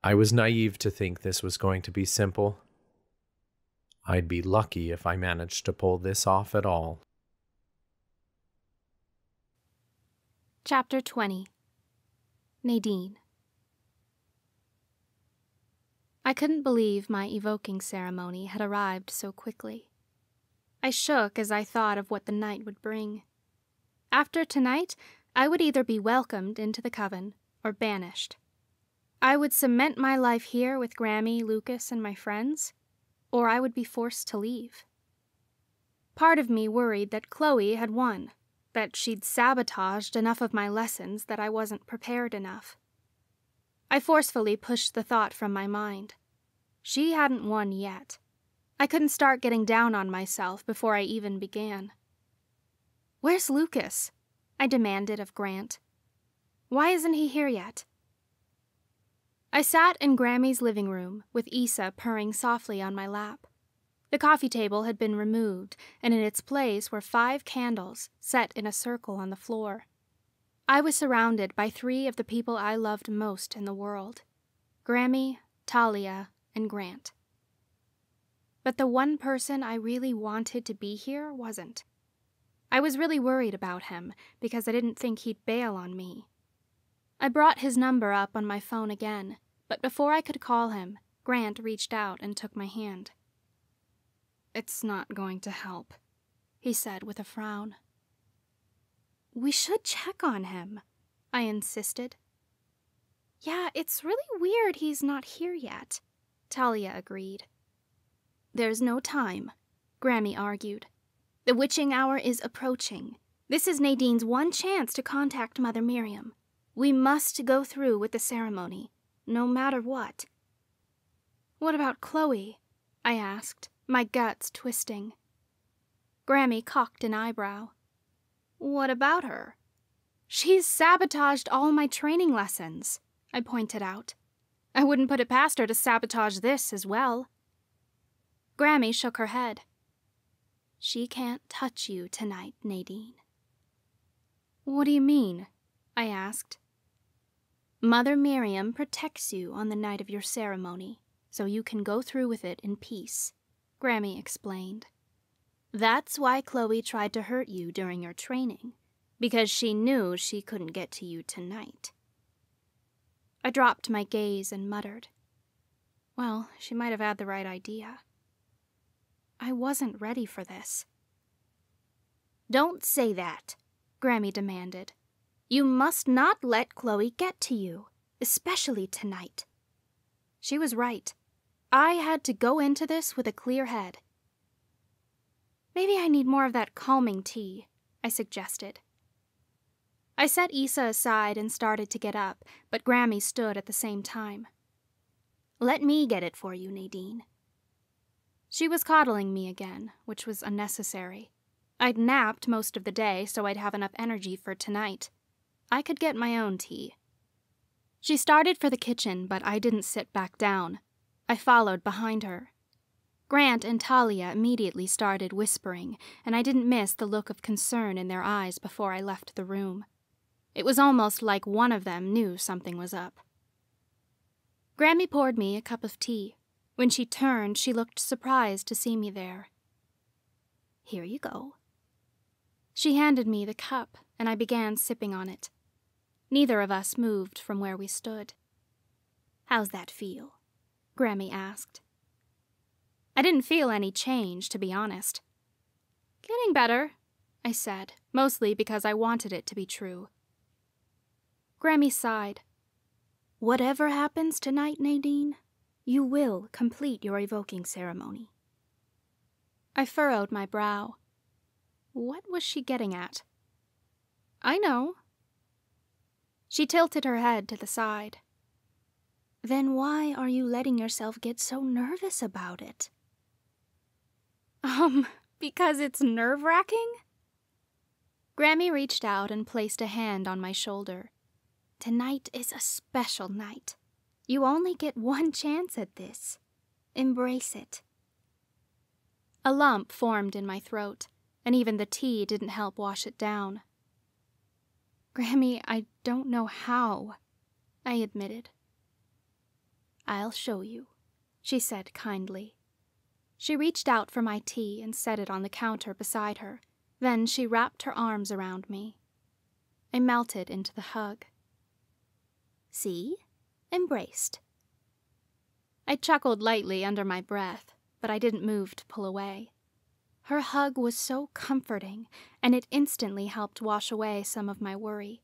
I was naive to think this was going to be simple. I'd be lucky if I managed to pull this off at all. Chapter 20 Nadine I couldn't believe my evoking ceremony had arrived so quickly. I shook as I thought of what the night would bring. After tonight, I would either be welcomed into the coven or banished. I would cement my life here with Grammy, Lucas, and my friends, or I would be forced to leave. Part of me worried that Chloe had won, that she'd sabotaged enough of my lessons that I wasn't prepared enough. I forcefully pushed the thought from my mind. She hadn't won yet. I couldn't start getting down on myself before I even began. Where's Lucas? I demanded of Grant. Why isn't he here yet? I sat in Grammy's living room with Isa purring softly on my lap. The coffee table had been removed, and in its place were five candles set in a circle on the floor. I was surrounded by three of the people I loved most in the world Grammy, Talia, and Grant. But the one person I really wanted to be here wasn't. I was really worried about him because I didn't think he'd bail on me. I brought his number up on my phone again, but before I could call him, Grant reached out and took my hand. It's not going to help, he said with a frown. We should check on him, I insisted. Yeah, it's really weird he's not here yet, Talia agreed. There's no time, Grammy argued. The witching hour is approaching. This is Nadine's one chance to contact Mother Miriam. We must go through with the ceremony, no matter what. What about Chloe? I asked, my guts twisting. Grammy cocked an eyebrow. What about her? She's sabotaged all my training lessons, I pointed out. I wouldn't put it past her to sabotage this as well. Grammy shook her head. She can't touch you tonight, Nadine. What do you mean? I asked. Mother Miriam protects you on the night of your ceremony, so you can go through with it in peace, Grammy explained. That's why Chloe tried to hurt you during your training, because she knew she couldn't get to you tonight. I dropped my gaze and muttered. Well, she might have had the right idea. I wasn't ready for this. Don't say that, Grammy demanded. You must not let Chloe get to you, especially tonight. She was right. I had to go into this with a clear head. Maybe I need more of that calming tea, I suggested. I set Isa aside and started to get up, but Grammy stood at the same time. Let me get it for you, Nadine. She was coddling me again, which was unnecessary. I'd napped most of the day, so I'd have enough energy for tonight. I could get my own tea. She started for the kitchen, but I didn't sit back down. I followed behind her. Grant and Talia immediately started whispering, and I didn't miss the look of concern in their eyes before I left the room. It was almost like one of them knew something was up. Grammy poured me a cup of tea. When she turned, she looked surprised to see me there. Here you go. She handed me the cup, and I began sipping on it. Neither of us moved from where we stood. How's that feel? Grammy asked. I didn't feel any change, to be honest. Getting better, I said, mostly because I wanted it to be true. Grammy sighed. Whatever happens tonight, Nadine, you will complete your evoking ceremony. I furrowed my brow. What was she getting at? I know. She tilted her head to the side. Then why are you letting yourself get so nervous about it? Um, because it's nerve wracking? Grammy reached out and placed a hand on my shoulder. Tonight is a special night. You only get one chance at this. Embrace it. A lump formed in my throat, and even the tea didn't help wash it down. Grammy, I don't know how, I admitted. I'll show you, she said kindly. She reached out for my tea and set it on the counter beside her. Then she wrapped her arms around me. I melted into the hug. See? Embraced. I chuckled lightly under my breath, but I didn't move to pull away. Her hug was so comforting, and it instantly helped wash away some of my worry.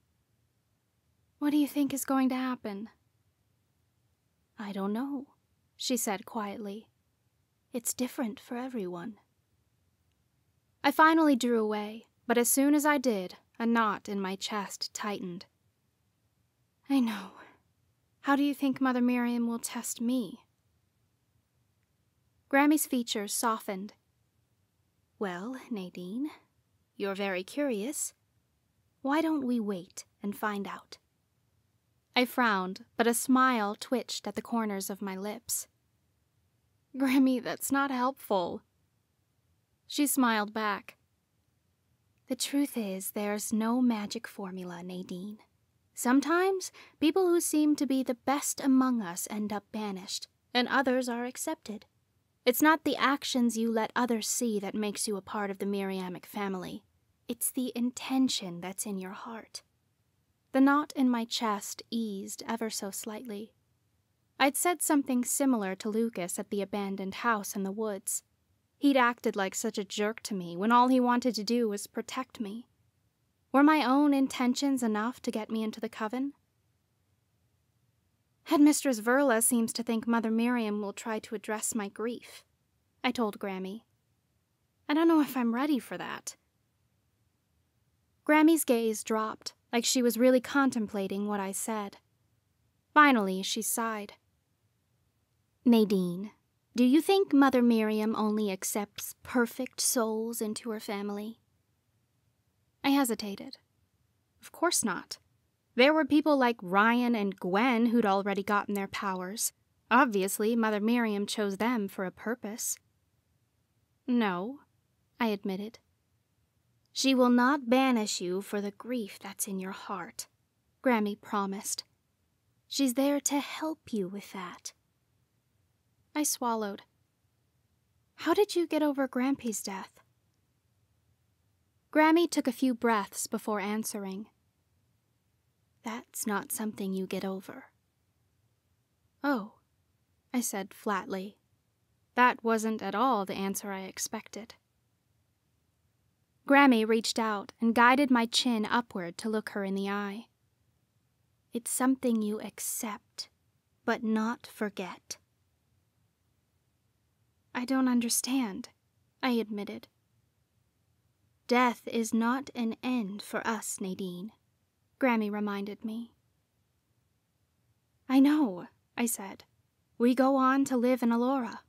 What do you think is going to happen? I don't know, she said quietly. It's different for everyone. I finally drew away, but as soon as I did, a knot in my chest tightened. I know. How do you think Mother Miriam will test me? Grammy's features softened. Well, Nadine, you're very curious. Why don't we wait and find out? I frowned, but a smile twitched at the corners of my lips. Grammy, that's not helpful. She smiled back. The truth is, there's no magic formula, Nadine. Sometimes people who seem to be the best among us end up banished, and others are accepted. It's not the actions you let others see that makes you a part of the Miriamic family. It's the intention that's in your heart. The knot in my chest eased ever so slightly. I'd said something similar to Lucas at the abandoned house in the woods. He'd acted like such a jerk to me when all he wanted to do was protect me. Were my own intentions enough to get me into the coven? Headmistress Verla seems to think Mother Miriam will try to address my grief, I told Grammy. I don't know if I'm ready for that. Grammy's gaze dropped, like she was really contemplating what I said. Finally, she sighed. Nadine, do you think Mother Miriam only accepts perfect souls into her family? I hesitated. Of course not. There were people like Ryan and Gwen who'd already gotten their powers. Obviously, Mother Miriam chose them for a purpose. No, I admitted. She will not banish you for the grief that's in your heart, Grammy promised. She's there to help you with that. I swallowed. How did you get over Grampy's death? Grammy took a few breaths before answering. That's not something you get over. Oh, I said flatly. That wasn't at all the answer I expected. Grammy reached out and guided my chin upward to look her in the eye. It's something you accept, but not forget. I don't understand, I admitted. Death is not an end for us, Nadine, Grammy reminded me. I know, I said. We go on to live in Elora.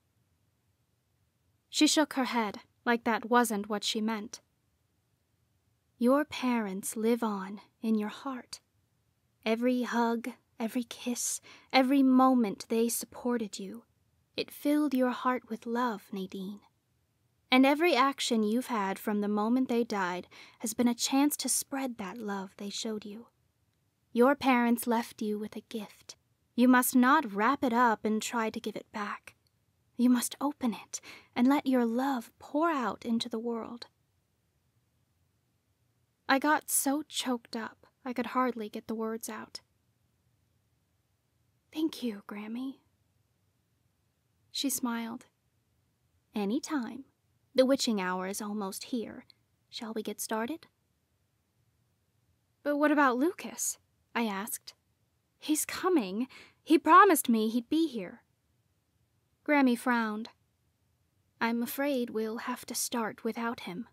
She shook her head, like that wasn't what she meant. Your parents live on in your heart. Every hug, every kiss, every moment they supported you, it filled your heart with love, Nadine. And every action you've had from the moment they died has been a chance to spread that love they showed you. Your parents left you with a gift. You must not wrap it up and try to give it back. You must open it and let your love pour out into the world. I got so choked up I could hardly get the words out. Thank you, Grammy. She smiled. Any time. The witching hour is almost here. Shall we get started? But what about Lucas? I asked. He's coming. He promised me he'd be here. Grammy frowned. I'm afraid we'll have to start without him.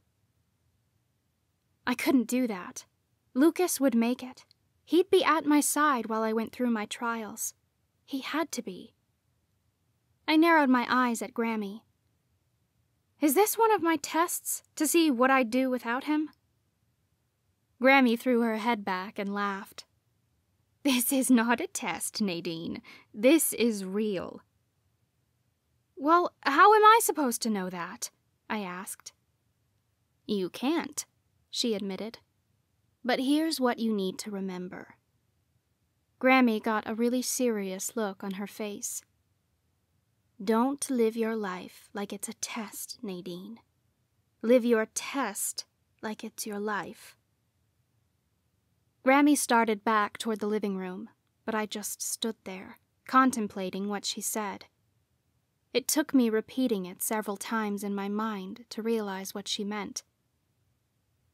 I couldn't do that. Lucas would make it. He'd be at my side while I went through my trials. He had to be. I narrowed my eyes at Grammy. Is this one of my tests to see what I'd do without him? Grammy threw her head back and laughed. This is not a test, Nadine. This is real. Well, how am I supposed to know that? I asked. You can't, she admitted. But here's what you need to remember. Grammy got a really serious look on her face. Don't live your life like it's a test, Nadine. Live your test like it's your life. Grammy started back toward the living room, but I just stood there, contemplating what she said. It took me repeating it several times in my mind to realize what she meant.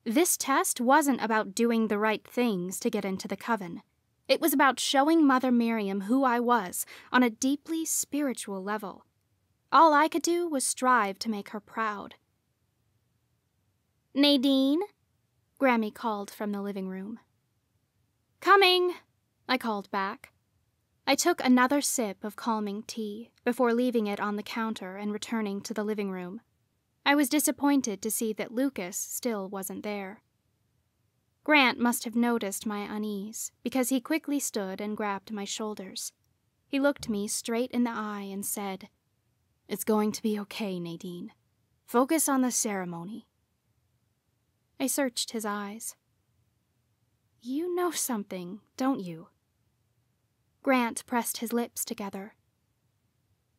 This test wasn't about doing the right things to get into the coven. It was about showing Mother Miriam who I was on a deeply spiritual level. All I could do was strive to make her proud. Nadine? Grammy called from the living room. Coming, I called back. I took another sip of calming tea before leaving it on the counter and returning to the living room. I was disappointed to see that Lucas still wasn't there. Grant must have noticed my unease because he quickly stood and grabbed my shoulders. He looked me straight in the eye and said, It's going to be okay, Nadine. Focus on the ceremony. I searched his eyes. You know something, don't you? Grant pressed his lips together.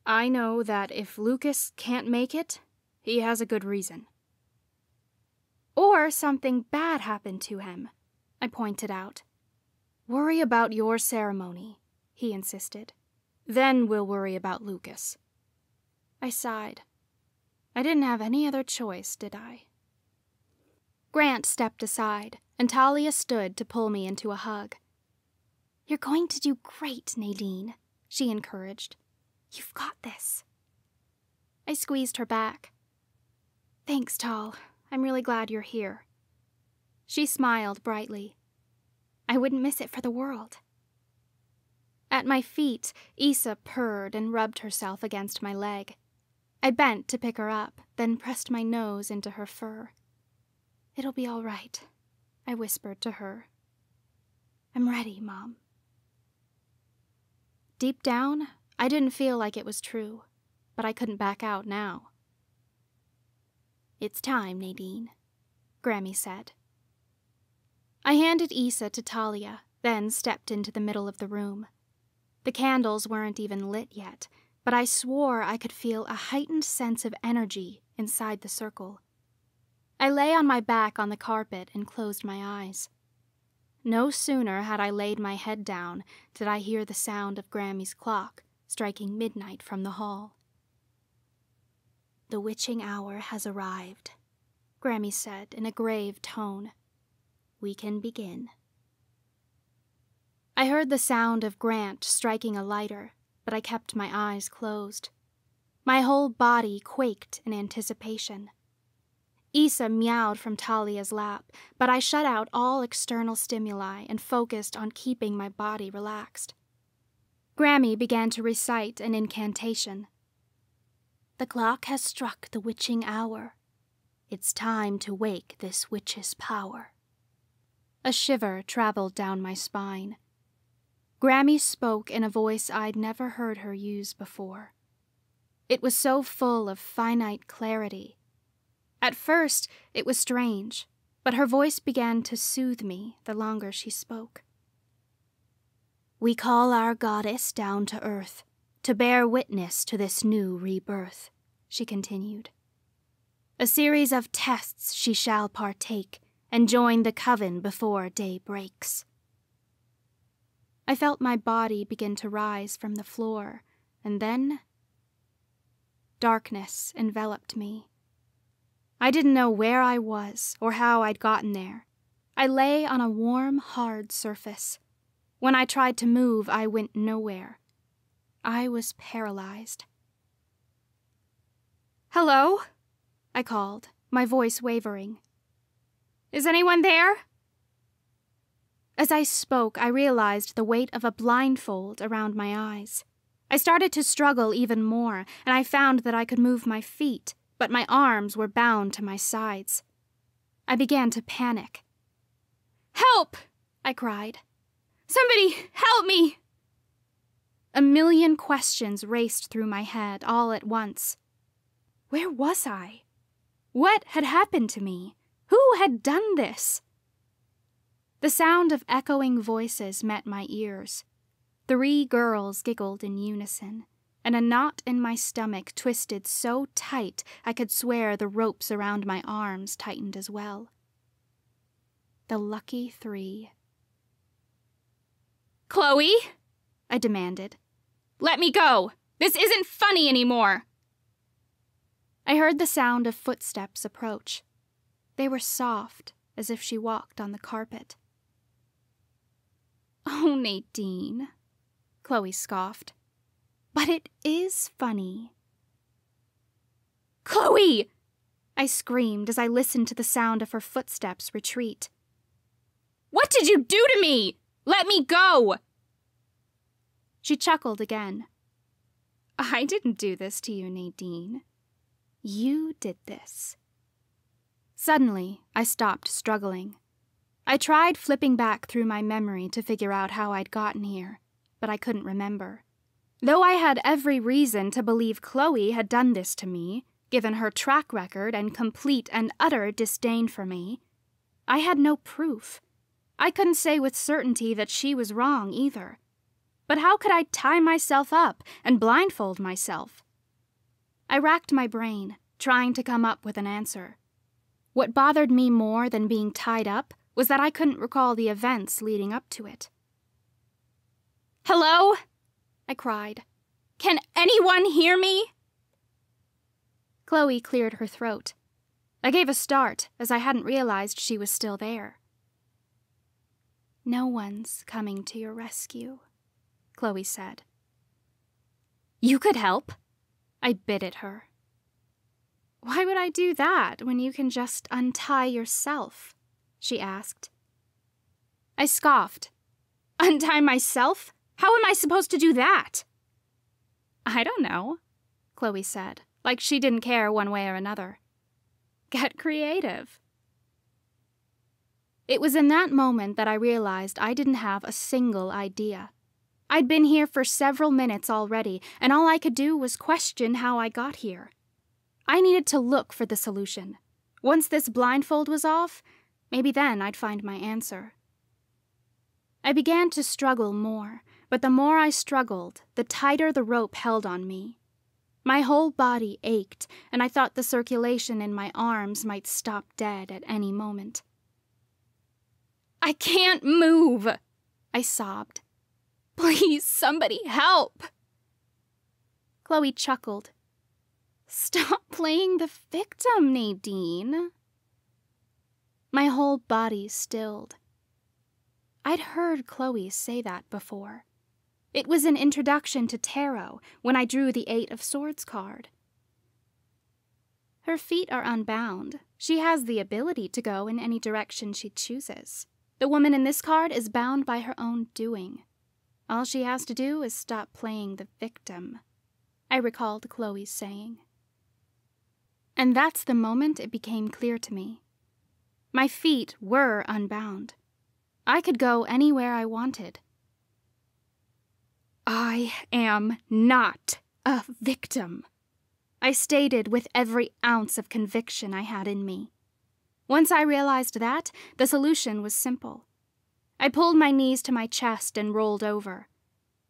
I know that if Lucas can't make it, he has a good reason. Or something bad happened to him, I pointed out. Worry about your ceremony, he insisted. Then we'll worry about Lucas. I sighed. I didn't have any other choice, did I? Grant stepped aside, and Talia stood to pull me into a hug. You're going to do great, Nadine, she encouraged. You've got this. I squeezed her back. Thanks, Tal. I'm really glad you're here. She smiled brightly. I wouldn't miss it for the world. At my feet, Isa purred and rubbed herself against my leg. I bent to pick her up, then pressed my nose into her fur. It'll be all right, I whispered to her. I'm ready, Mom. Deep down, I didn't feel like it was true, but I couldn't back out now. It's time, Nadine, Grammy said. I handed Isa to Talia, then stepped into the middle of the room. The candles weren't even lit yet, but I swore I could feel a heightened sense of energy inside the circle. I lay on my back on the carpet and closed my eyes. No sooner had I laid my head down did I hear the sound of Grammy's clock striking midnight from the hall. The witching hour has arrived, Grammy said in a grave tone. We can begin. I heard the sound of Grant striking a lighter, but I kept my eyes closed. My whole body quaked in anticipation. Isa meowed from Talia's lap, but I shut out all external stimuli and focused on keeping my body relaxed. Grammy began to recite an incantation. The clock has struck the witching hour. It's time to wake this witch's power. A shiver traveled down my spine. Grammy spoke in a voice I'd never heard her use before. It was so full of finite clarity at first, it was strange, but her voice began to soothe me the longer she spoke. We call our goddess down to earth to bear witness to this new rebirth, she continued. A series of tests she shall partake and join the coven before day breaks. I felt my body begin to rise from the floor, and then darkness enveloped me. I didn't know where I was or how I'd gotten there. I lay on a warm, hard surface. When I tried to move, I went nowhere. I was paralyzed. Hello? I called, my voice wavering. Is anyone there? As I spoke, I realized the weight of a blindfold around my eyes. I started to struggle even more, and I found that I could move my feet, but my arms were bound to my sides. I began to panic. Help! I cried. Somebody help me! A million questions raced through my head all at once. Where was I? What had happened to me? Who had done this? The sound of echoing voices met my ears. Three girls giggled in unison and a knot in my stomach twisted so tight I could swear the ropes around my arms tightened as well. The lucky three. Chloe, I demanded. Let me go. This isn't funny anymore. I heard the sound of footsteps approach. They were soft, as if she walked on the carpet. Oh, Nadine, Chloe scoffed. But it is funny. Chloe! I screamed as I listened to the sound of her footsteps retreat. What did you do to me? Let me go! She chuckled again. I didn't do this to you, Nadine. You did this. Suddenly, I stopped struggling. I tried flipping back through my memory to figure out how I'd gotten here, but I couldn't remember. Though I had every reason to believe Chloe had done this to me, given her track record and complete and utter disdain for me, I had no proof. I couldn't say with certainty that she was wrong either. But how could I tie myself up and blindfold myself? I racked my brain, trying to come up with an answer. What bothered me more than being tied up was that I couldn't recall the events leading up to it. Hello? I cried. Can anyone hear me? Chloe cleared her throat. I gave a start, as I hadn't realized she was still there. No one's coming to your rescue, Chloe said. You could help. I bit at her. Why would I do that when you can just untie yourself? she asked. I scoffed. Untie myself? How am I supposed to do that? I don't know, Chloe said, like she didn't care one way or another. Get creative. It was in that moment that I realized I didn't have a single idea. I'd been here for several minutes already, and all I could do was question how I got here. I needed to look for the solution. Once this blindfold was off, maybe then I'd find my answer. I began to struggle more, but the more I struggled, the tighter the rope held on me. My whole body ached, and I thought the circulation in my arms might stop dead at any moment. I can't move, I sobbed. Please, somebody help. Chloe chuckled. Stop playing the victim, Nadine. My whole body stilled. I'd heard Chloe say that before. It was an introduction to tarot when I drew the Eight of Swords card. Her feet are unbound. She has the ability to go in any direction she chooses. The woman in this card is bound by her own doing. All she has to do is stop playing the victim. I recalled Chloe's saying. And that's the moment it became clear to me. My feet were unbound. I could go anywhere I wanted. I am not a victim, I stated with every ounce of conviction I had in me. Once I realized that, the solution was simple. I pulled my knees to my chest and rolled over.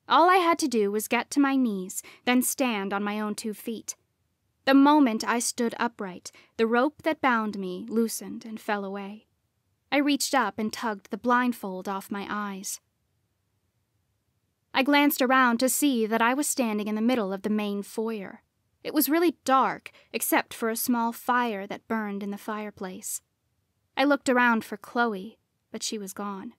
All I had to do was get to my knees, then stand on my own two feet. The moment I stood upright, the rope that bound me loosened and fell away. I reached up and tugged the blindfold off my eyes. I glanced around to see that I was standing in the middle of the main foyer. It was really dark, except for a small fire that burned in the fireplace. I looked around for Chloe, but she was gone.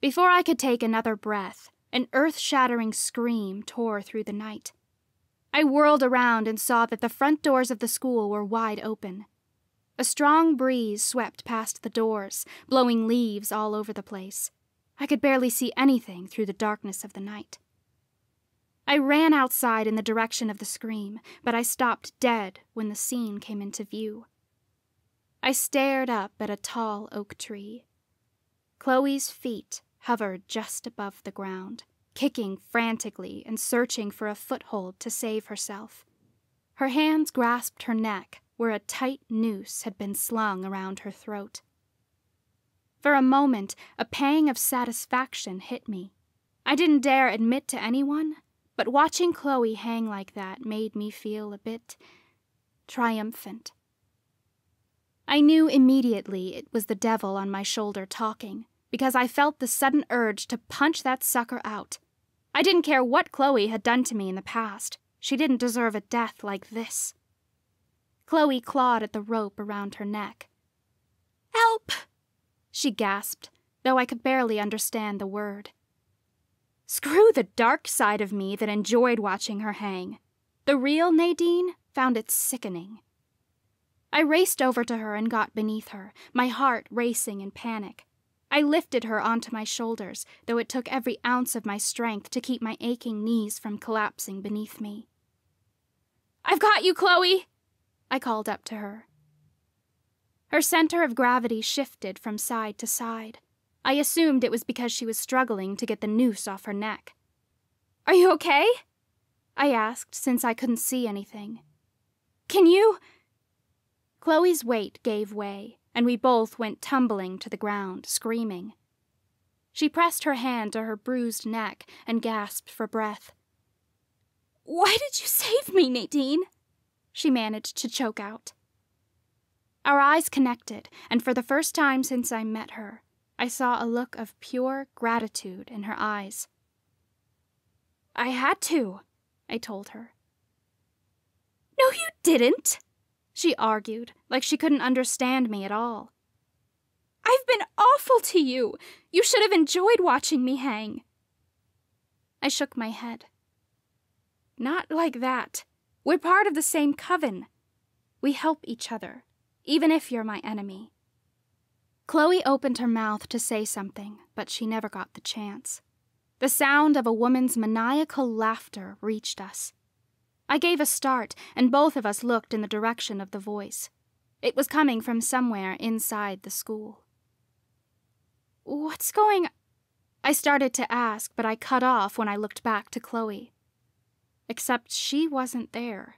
Before I could take another breath, an earth shattering scream tore through the night. I whirled around and saw that the front doors of the school were wide open. A strong breeze swept past the doors, blowing leaves all over the place. I could barely see anything through the darkness of the night. I ran outside in the direction of the scream, but I stopped dead when the scene came into view. I stared up at a tall oak tree. Chloe's feet hovered just above the ground, kicking frantically and searching for a foothold to save herself. Her hands grasped her neck where a tight noose had been slung around her throat. For a moment, a pang of satisfaction hit me. I didn't dare admit to anyone, but watching Chloe hang like that made me feel a bit triumphant. I knew immediately it was the devil on my shoulder talking, because I felt the sudden urge to punch that sucker out. I didn't care what Chloe had done to me in the past. She didn't deserve a death like this. Chloe clawed at the rope around her neck. Help! She gasped. though I could barely understand the word. Screw the dark side of me that enjoyed watching her hang. The real Nadine found it sickening. I raced over to her and got beneath her, my heart racing in panic. I lifted her onto my shoulders, though it took every ounce of my strength to keep my aching knees from collapsing beneath me. I've got you, Chloe! I called up to her. Her center of gravity shifted from side to side. I assumed it was because she was struggling to get the noose off her neck. Are you okay? I asked, since I couldn't see anything. Can you? Chloe's weight gave way, and we both went tumbling to the ground, screaming. She pressed her hand to her bruised neck and gasped for breath. Why did you save me, Nadine? She managed to choke out. Our eyes connected, and for the first time since I met her, I saw a look of pure gratitude in her eyes. I had to, I told her. No, you didn't, she argued, like she couldn't understand me at all. I've been awful to you. You should have enjoyed watching me hang. I shook my head. Not like that. We're part of the same coven. We help each other, even if you're my enemy. Chloe opened her mouth to say something, but she never got the chance. The sound of a woman's maniacal laughter reached us. I gave a start, and both of us looked in the direction of the voice. It was coming from somewhere inside the school. What's going I started to ask, but I cut off when I looked back to Chloe. Except she wasn't there.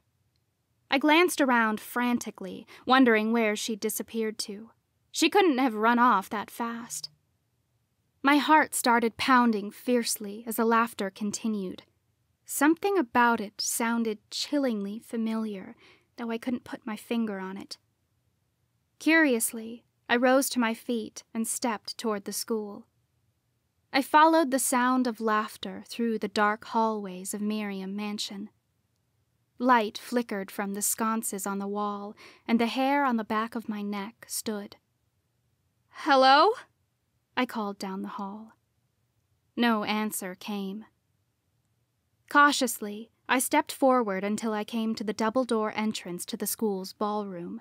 I glanced around frantically, wondering where she'd disappeared to. She couldn't have run off that fast. My heart started pounding fiercely as the laughter continued. Something about it sounded chillingly familiar, though I couldn't put my finger on it. Curiously, I rose to my feet and stepped toward the school. I followed the sound of laughter through the dark hallways of Miriam Mansion. Light flickered from the sconces on the wall, and the hair on the back of my neck stood. Hello? I called down the hall. No answer came. Cautiously, I stepped forward until I came to the double door entrance to the school's ballroom.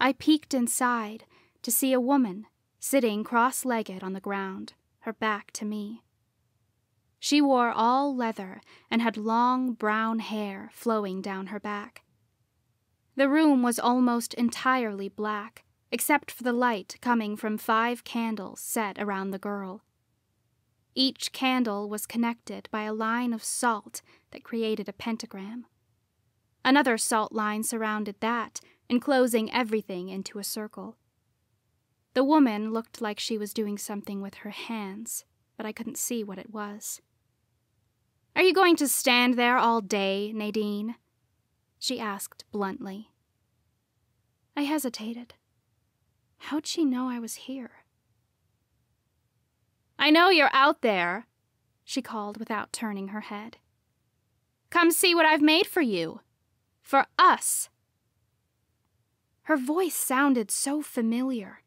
I peeked inside to see a woman sitting cross legged on the ground, her back to me. She wore all leather and had long brown hair flowing down her back. The room was almost entirely black, except for the light coming from five candles set around the girl. Each candle was connected by a line of salt that created a pentagram. Another salt line surrounded that, enclosing everything into a circle. The woman looked like she was doing something with her hands, but I couldn't see what it was. Are you going to stand there all day, Nadine? She asked bluntly. I hesitated. How'd she know I was here? I know you're out there, she called without turning her head. Come see what I've made for you. For us. Her voice sounded so familiar.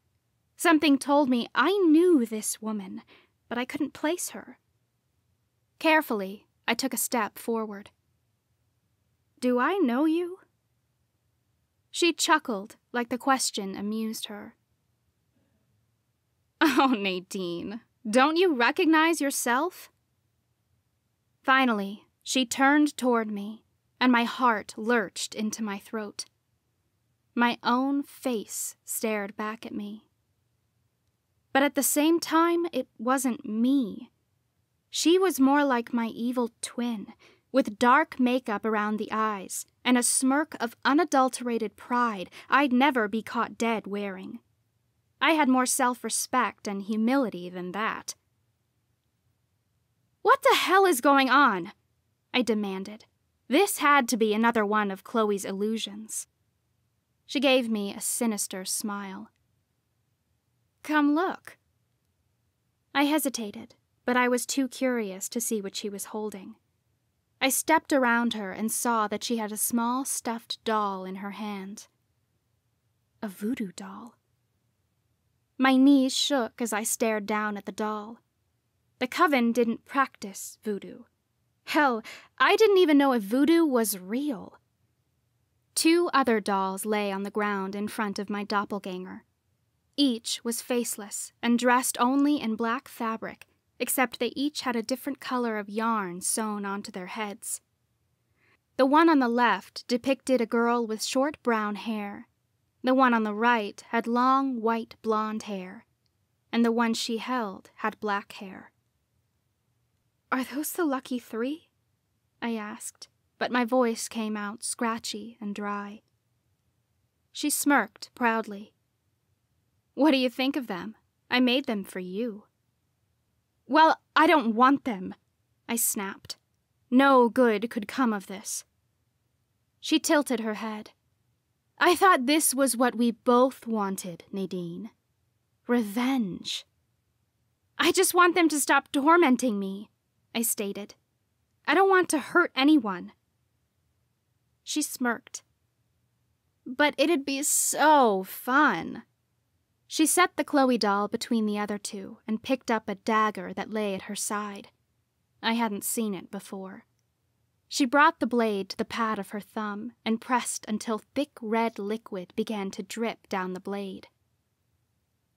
Something told me I knew this woman, but I couldn't place her. Carefully, I took a step forward. Do I know you? She chuckled, like the question amused her. Oh, Nadine, don't you recognize yourself? Finally, she turned toward me, and my heart lurched into my throat. My own face stared back at me. But at the same time, it wasn't me. She was more like my evil twin, with dark makeup around the eyes and a smirk of unadulterated pride I'd never be caught dead wearing. I had more self respect and humility than that. What the hell is going on? I demanded. This had to be another one of Chloe's illusions. She gave me a sinister smile. Come look. I hesitated, but I was too curious to see what she was holding. I stepped around her and saw that she had a small stuffed doll in her hand. A voodoo doll. My knees shook as I stared down at the doll. The coven didn't practice voodoo. Hell, I didn't even know if voodoo was real. Two other dolls lay on the ground in front of my doppelganger. Each was faceless and dressed only in black fabric, except they each had a different color of yarn sewn onto their heads. The one on the left depicted a girl with short brown hair. The one on the right had long white blonde hair, and the one she held had black hair. Are those the lucky three? I asked, but my voice came out scratchy and dry. She smirked proudly. What do you think of them? I made them for you. Well, I don't want them, I snapped. No good could come of this. She tilted her head. I thought this was what we both wanted, Nadine. Revenge. I just want them to stop tormenting me, I stated. I don't want to hurt anyone. She smirked. But it'd be so fun. She set the Chloe doll between the other two and picked up a dagger that lay at her side. I hadn't seen it before. She brought the blade to the pad of her thumb and pressed until thick red liquid began to drip down the blade.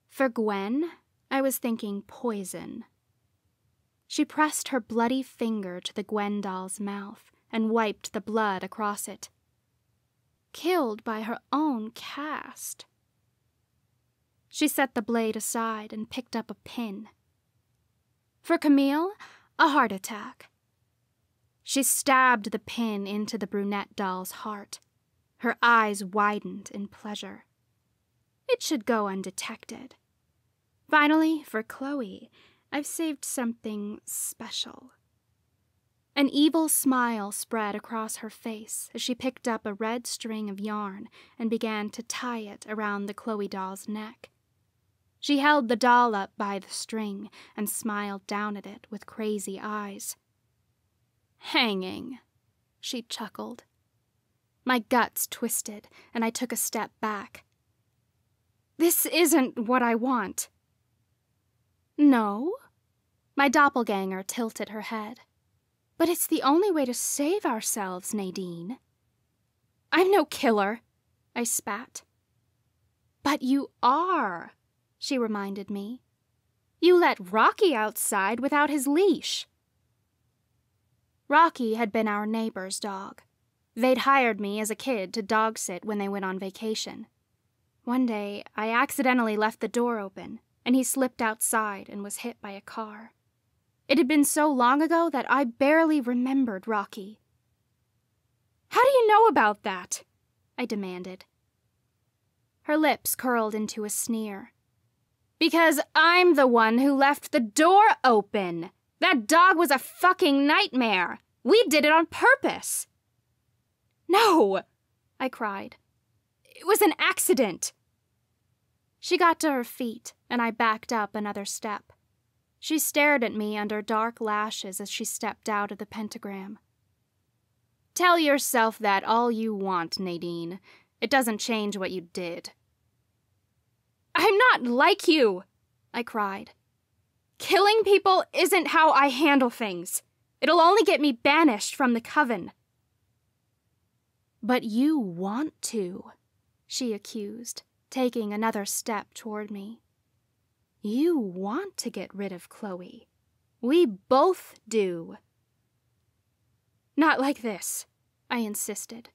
For Gwen, I was thinking poison. She pressed her bloody finger to the Gwen doll's mouth and wiped the blood across it. Killed by her own cast. She set the blade aside and picked up a pin. For Camille, a heart attack. She stabbed the pin into the brunette doll's heart. Her eyes widened in pleasure. It should go undetected. Finally, for Chloe, I've saved something special. An evil smile spread across her face as she picked up a red string of yarn and began to tie it around the Chloe doll's neck. She held the doll up by the string and smiled down at it with crazy eyes. Hanging, she chuckled. My guts twisted, and I took a step back. This isn't what I want. No? My doppelganger tilted her head. But it's the only way to save ourselves, Nadine. I'm no killer, I spat. But you are, she reminded me. You let Rocky outside without his leash. Rocky had been our neighbor's dog. They'd hired me as a kid to dog sit when they went on vacation. One day, I accidentally left the door open, and he slipped outside and was hit by a car. It had been so long ago that I barely remembered Rocky. How do you know about that? I demanded. Her lips curled into a sneer. Because I'm the one who left the door open. That dog was a fucking nightmare. We did it on purpose. No, I cried. It was an accident. She got to her feet, and I backed up another step. She stared at me under dark lashes as she stepped out of the pentagram. Tell yourself that all you want, Nadine. It doesn't change what you did. I'm not like you, I cried. Killing people isn't how I handle things. It'll only get me banished from the coven. But you want to, she accused, taking another step toward me. You want to get rid of Chloe. We both do. Not like this, I insisted.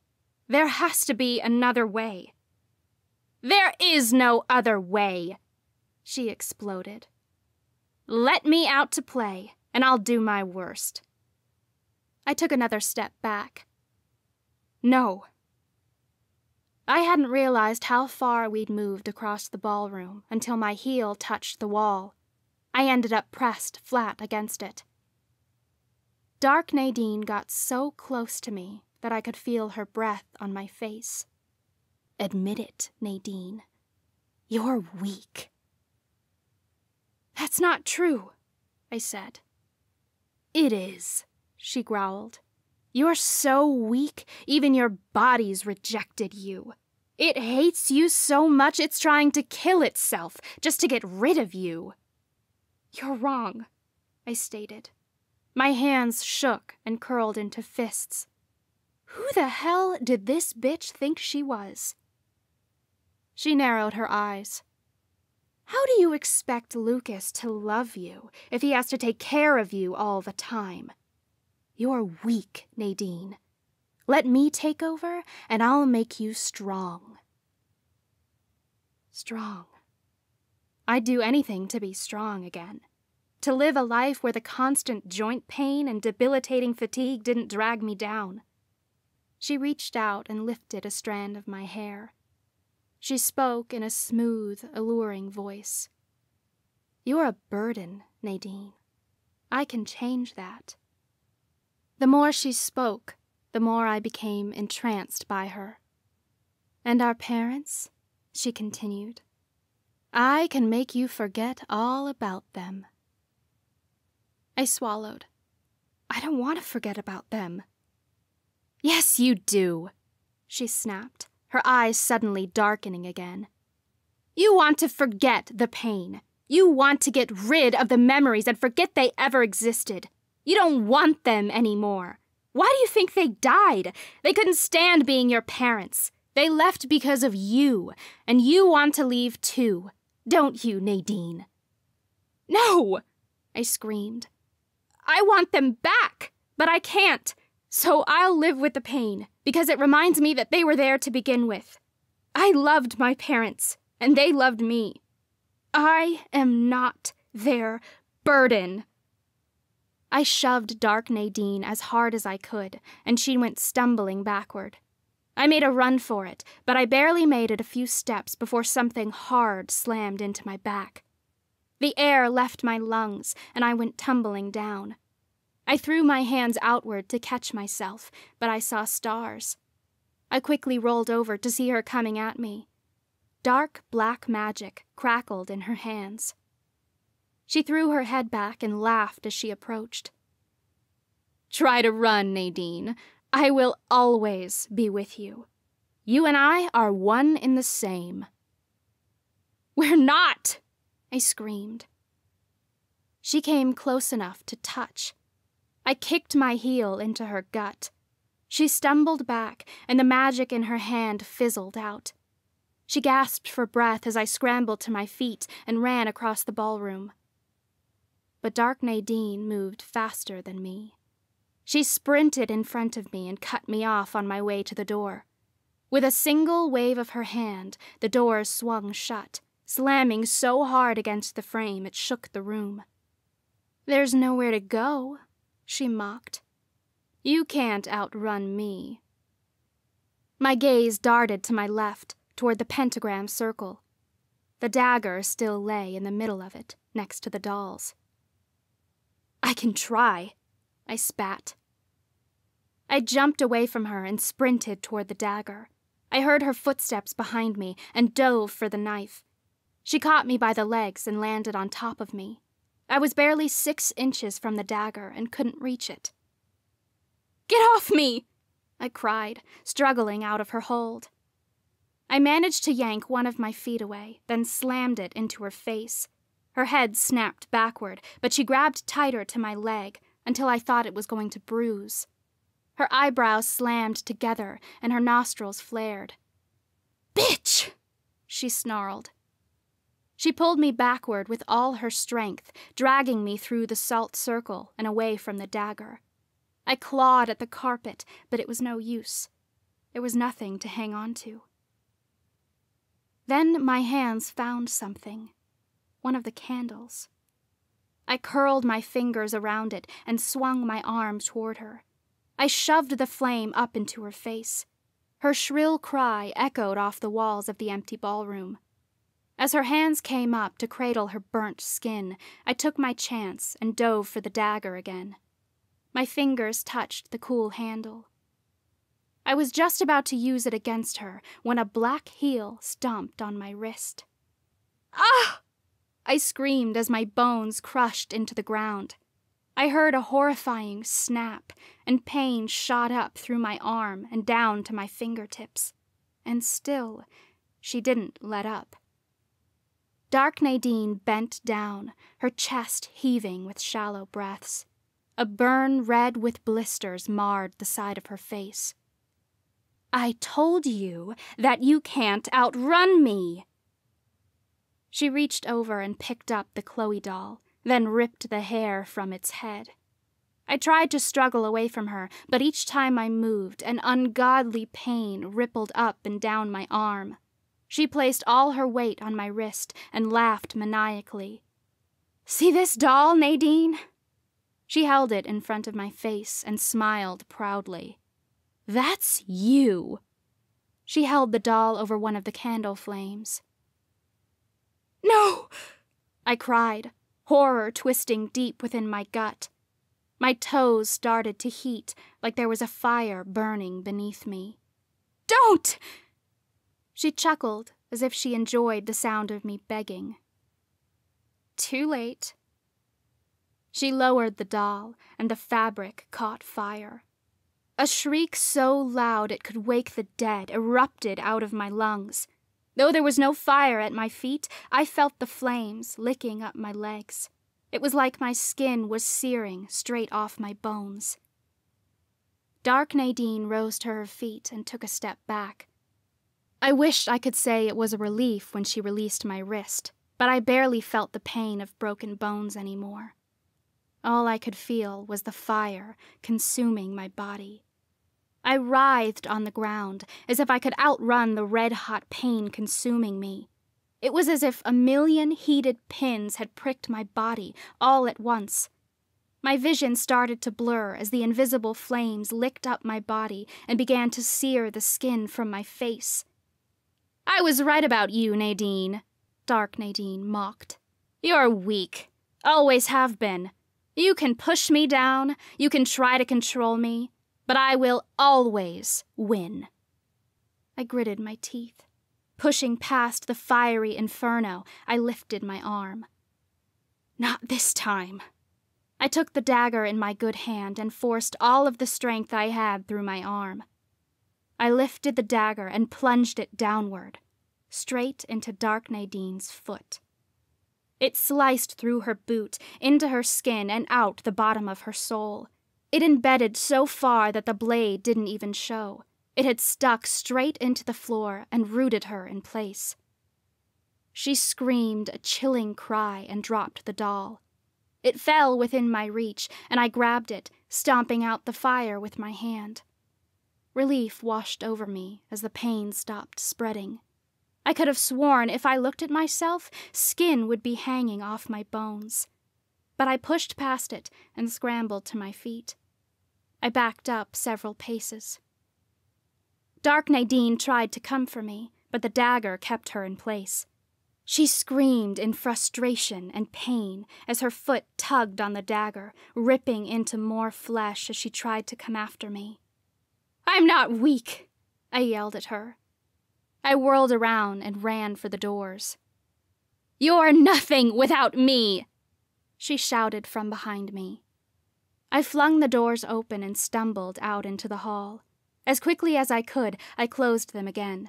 There has to be another way. There is no other way, she exploded. Let me out to play, and I'll do my worst. I took another step back. No, I hadn't realized how far we'd moved across the ballroom until my heel touched the wall. I ended up pressed flat against it. Dark Nadine got so close to me that I could feel her breath on my face. Admit it, Nadine. You're weak. That's not true, I said. It is, she growled. You're so weak, even your body's rejected you. It hates you so much it's trying to kill itself just to get rid of you. You're wrong, I stated. My hands shook and curled into fists. Who the hell did this bitch think she was? She narrowed her eyes. How do you expect Lucas to love you if he has to take care of you all the time? You're weak, Nadine. Let me take over, and I'll make you strong. Strong. I'd do anything to be strong again. To live a life where the constant joint pain and debilitating fatigue didn't drag me down. She reached out and lifted a strand of my hair. She spoke in a smooth, alluring voice. You're a burden, Nadine. I can change that. The more she spoke, the more I became entranced by her. And our parents, she continued, I can make you forget all about them. I swallowed. I don't want to forget about them. Yes, you do, she snapped, her eyes suddenly darkening again. You want to forget the pain. You want to get rid of the memories and forget they ever existed. You don't want them anymore. Why do you think they died? They couldn't stand being your parents. They left because of you, and you want to leave too. Don't you, Nadine? No! I screamed. I want them back, but I can't. So I'll live with the pain, because it reminds me that they were there to begin with. I loved my parents, and they loved me. I am not their burden. I shoved Dark Nadine as hard as I could, and she went stumbling backward. I made a run for it, but I barely made it a few steps before something hard slammed into my back. The air left my lungs, and I went tumbling down. I threw my hands outward to catch myself, but I saw stars. I quickly rolled over to see her coming at me. Dark black magic crackled in her hands. She threw her head back and laughed as she approached. Try to run, Nadine. I will always be with you. You and I are one in the same. We're not! I screamed. She came close enough to touch. I kicked my heel into her gut. She stumbled back, and the magic in her hand fizzled out. She gasped for breath as I scrambled to my feet and ran across the ballroom but Dark Nadine moved faster than me. She sprinted in front of me and cut me off on my way to the door. With a single wave of her hand, the door swung shut, slamming so hard against the frame it shook the room. There's nowhere to go, she mocked. You can't outrun me. My gaze darted to my left, toward the pentagram circle. The dagger still lay in the middle of it, next to the dolls. I can try, I spat. I jumped away from her and sprinted toward the dagger. I heard her footsteps behind me and dove for the knife. She caught me by the legs and landed on top of me. I was barely six inches from the dagger and couldn't reach it. Get off me! I cried, struggling out of her hold. I managed to yank one of my feet away, then slammed it into her face. Her head snapped backward, but she grabbed tighter to my leg until I thought it was going to bruise. Her eyebrows slammed together and her nostrils flared. Bitch! she snarled. She pulled me backward with all her strength, dragging me through the salt circle and away from the dagger. I clawed at the carpet, but it was no use. There was nothing to hang on to. Then my hands found something one of the candles. I curled my fingers around it and swung my arm toward her. I shoved the flame up into her face. Her shrill cry echoed off the walls of the empty ballroom. As her hands came up to cradle her burnt skin, I took my chance and dove for the dagger again. My fingers touched the cool handle. I was just about to use it against her when a black heel stomped on my wrist. Ah! I screamed as my bones crushed into the ground. I heard a horrifying snap, and pain shot up through my arm and down to my fingertips. and still she didn't let up. Dark Nadine bent down, her chest heaving with shallow breaths. A burn red with blisters marred the side of her face. I told you that you can't outrun me. She reached over and picked up the Chloe doll, then ripped the hair from its head. I tried to struggle away from her, but each time I moved, an ungodly pain rippled up and down my arm. She placed all her weight on my wrist and laughed maniacally. See this doll, Nadine? She held it in front of my face and smiled proudly. That's you. She held the doll over one of the candle flames. No! I cried, horror twisting deep within my gut. My toes started to heat like there was a fire burning beneath me. Don't! She chuckled as if she enjoyed the sound of me begging. Too late. She lowered the doll, and the fabric caught fire. A shriek so loud it could wake the dead erupted out of my lungs. Though there was no fire at my feet, I felt the flames licking up my legs. It was like my skin was searing straight off my bones. Dark Nadine rose to her feet and took a step back. I wished I could say it was a relief when she released my wrist, but I barely felt the pain of broken bones anymore. All I could feel was the fire consuming my body. I writhed on the ground as if I could outrun the red hot pain consuming me. It was as if a million heated pins had pricked my body all at once. My vision started to blur as the invisible flames licked up my body and began to sear the skin from my face. I was right about you, Nadine, Dark Nadine mocked. You're weak. Always have been. You can push me down, you can try to control me, but I will always win. I gritted my teeth. Pushing past the fiery inferno, I lifted my arm. Not this time. I took the dagger in my good hand and forced all of the strength I had through my arm. I lifted the dagger and plunged it downward, straight into Dark Nadine's foot. It sliced through her boot, into her skin, and out the bottom of her sole. It embedded so far that the blade didn't even show. It had stuck straight into the floor and rooted her in place. She screamed a chilling cry and dropped the doll. It fell within my reach, and I grabbed it, stomping out the fire with my hand. Relief washed over me as the pain stopped spreading. I could have sworn if I looked at myself, skin would be hanging off my bones. But I pushed past it and scrambled to my feet. I backed up several paces. Dark Nadine tried to come for me, but the dagger kept her in place. She screamed in frustration and pain as her foot tugged on the dagger, ripping into more flesh as she tried to come after me. I'm not weak, I yelled at her. I whirled around and ran for the doors. You're nothing without me, she shouted from behind me. I flung the doors open and stumbled out into the hall. As quickly as I could, I closed them again.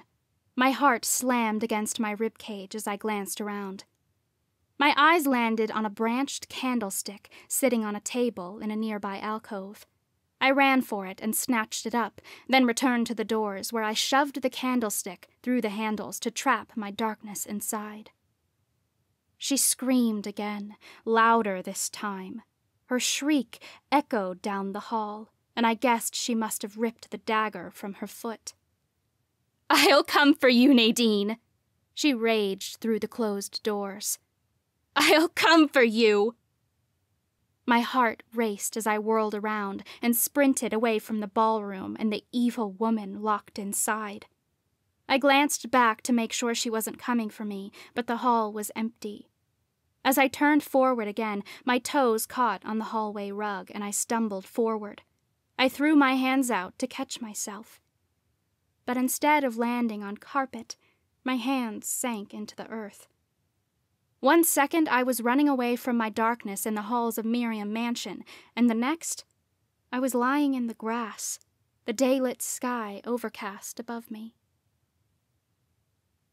My heart slammed against my rib cage as I glanced around. My eyes landed on a branched candlestick sitting on a table in a nearby alcove. I ran for it and snatched it up, then returned to the doors, where I shoved the candlestick through the handles to trap my darkness inside. She screamed again, louder this time. Her shriek echoed down the hall and I guessed she must have ripped the dagger from her foot. I'll come for you, Nadine, she raged through the closed doors. I'll come for you. My heart raced as I whirled around and sprinted away from the ballroom and the evil woman locked inside. I glanced back to make sure she wasn't coming for me, but the hall was empty. As I turned forward again, my toes caught on the hallway rug and I stumbled forward. I threw my hands out to catch myself. But instead of landing on carpet, my hands sank into the earth. One second I was running away from my darkness in the halls of Miriam Mansion, and the next, I was lying in the grass, the daylit sky overcast above me.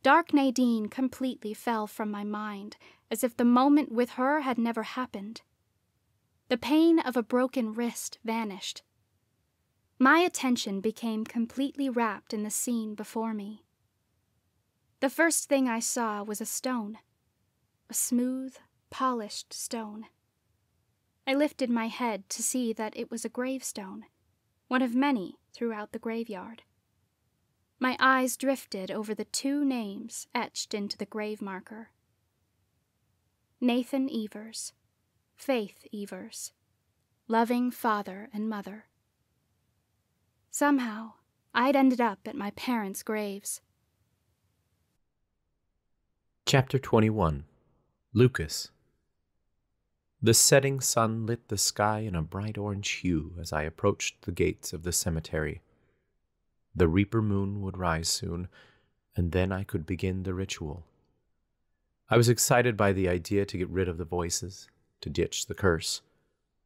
Dark Nadine completely fell from my mind, as if the moment with her had never happened. The pain of a broken wrist vanished. My attention became completely wrapped in the scene before me. The first thing I saw was a stone, a smooth, polished stone. I lifted my head to see that it was a gravestone, one of many throughout the graveyard. My eyes drifted over the two names etched into the grave marker Nathan Evers, Faith Evers, loving father and mother. Somehow, I'd ended up at my parents' graves. Chapter 21 Lucas The setting sun lit the sky in a bright orange hue as I approached the gates of the cemetery. The reaper moon would rise soon, and then I could begin the ritual. I was excited by the idea to get rid of the voices, to ditch the curse.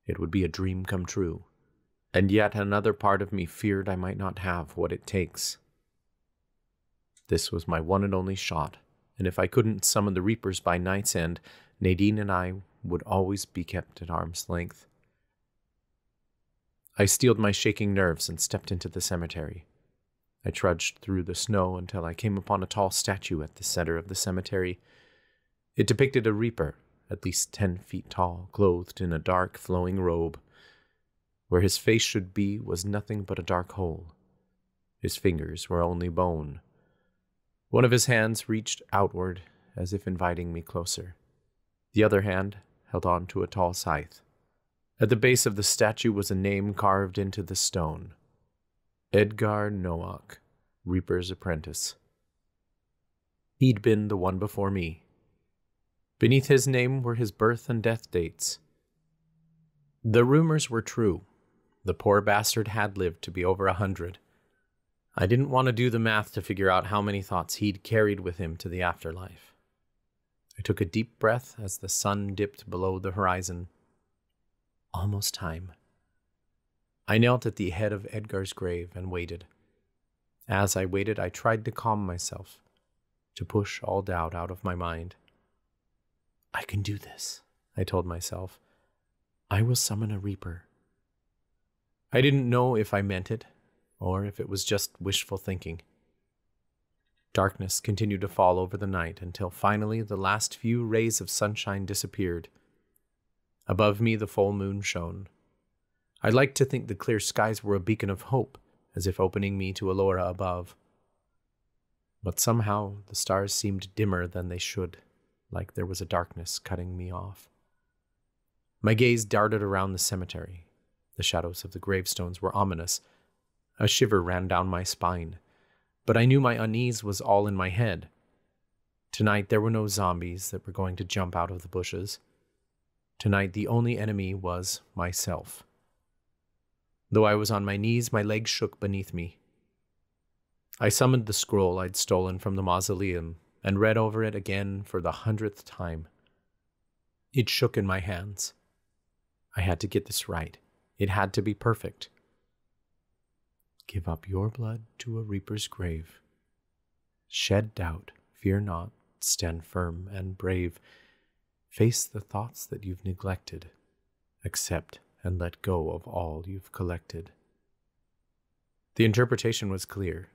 It would be a dream come true. And yet another part of me feared I might not have what it takes. This was my one and only shot, and if I couldn't summon the Reapers by night's end, Nadine and I would always be kept at arm's length. I steeled my shaking nerves and stepped into the cemetery. I trudged through the snow until I came upon a tall statue at the center of the cemetery. It depicted a reaper, at least ten feet tall, clothed in a dark, flowing robe. Where his face should be was nothing but a dark hole. His fingers were only bone. One of his hands reached outward as if inviting me closer. The other hand held on to a tall scythe. At the base of the statue was a name carved into the stone Edgar Nowak, Reaper's apprentice. He'd been the one before me. Beneath his name were his birth and death dates. The rumors were true. The poor bastard had lived to be over a hundred. I didn't want to do the math to figure out how many thoughts he'd carried with him to the afterlife. I took a deep breath as the sun dipped below the horizon. Almost time. I knelt at the head of Edgar's grave and waited. As I waited, I tried to calm myself, to push all doubt out of my mind. I can do this, I told myself. I will summon a reaper. I didn't know if I meant it, or if it was just wishful thinking. Darkness continued to fall over the night until finally the last few rays of sunshine disappeared. Above me, the full moon shone. I liked to think the clear skies were a beacon of hope, as if opening me to Elora above. But somehow the stars seemed dimmer than they should, like there was a darkness cutting me off. My gaze darted around the cemetery. The shadows of the gravestones were ominous. A shiver ran down my spine, but I knew my unease was all in my head. Tonight there were no zombies that were going to jump out of the bushes. Tonight the only enemy was myself. Though I was on my knees, my legs shook beneath me. I summoned the scroll I'd stolen from the mausoleum and read over it again for the hundredth time. It shook in my hands. I had to get this right. It had to be perfect. Give up your blood to a reaper's grave. Shed doubt, fear not, stand firm and brave. Face the thoughts that you've neglected. Accept and let go of all you've collected. The interpretation was clear.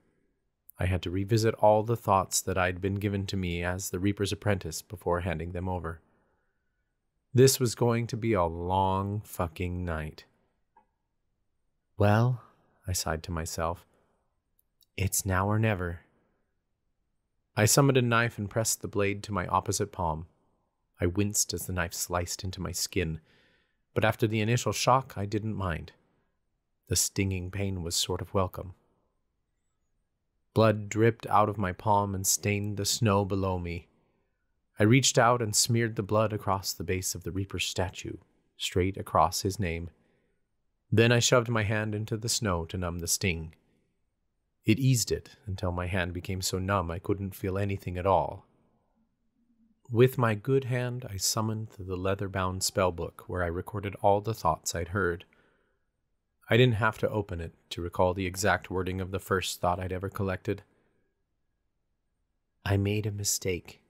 I had to revisit all the thoughts that I'd been given to me as the Reaper's apprentice before handing them over. This was going to be a long fucking night. Well, I sighed to myself, it's now or never. I summoned a knife and pressed the blade to my opposite palm. I winced as the knife sliced into my skin, but after the initial shock, I didn't mind. The stinging pain was sort of welcome. Blood dripped out of my palm and stained the snow below me. I reached out and smeared the blood across the base of the Reaper's statue, straight across his name. Then I shoved my hand into the snow to numb the sting. It eased it until my hand became so numb I couldn't feel anything at all. With my good hand, I summoned the leather bound spellbook where I recorded all the thoughts I'd heard. I didn't have to open it to recall the exact wording of the first thought I'd ever collected. I made a mistake.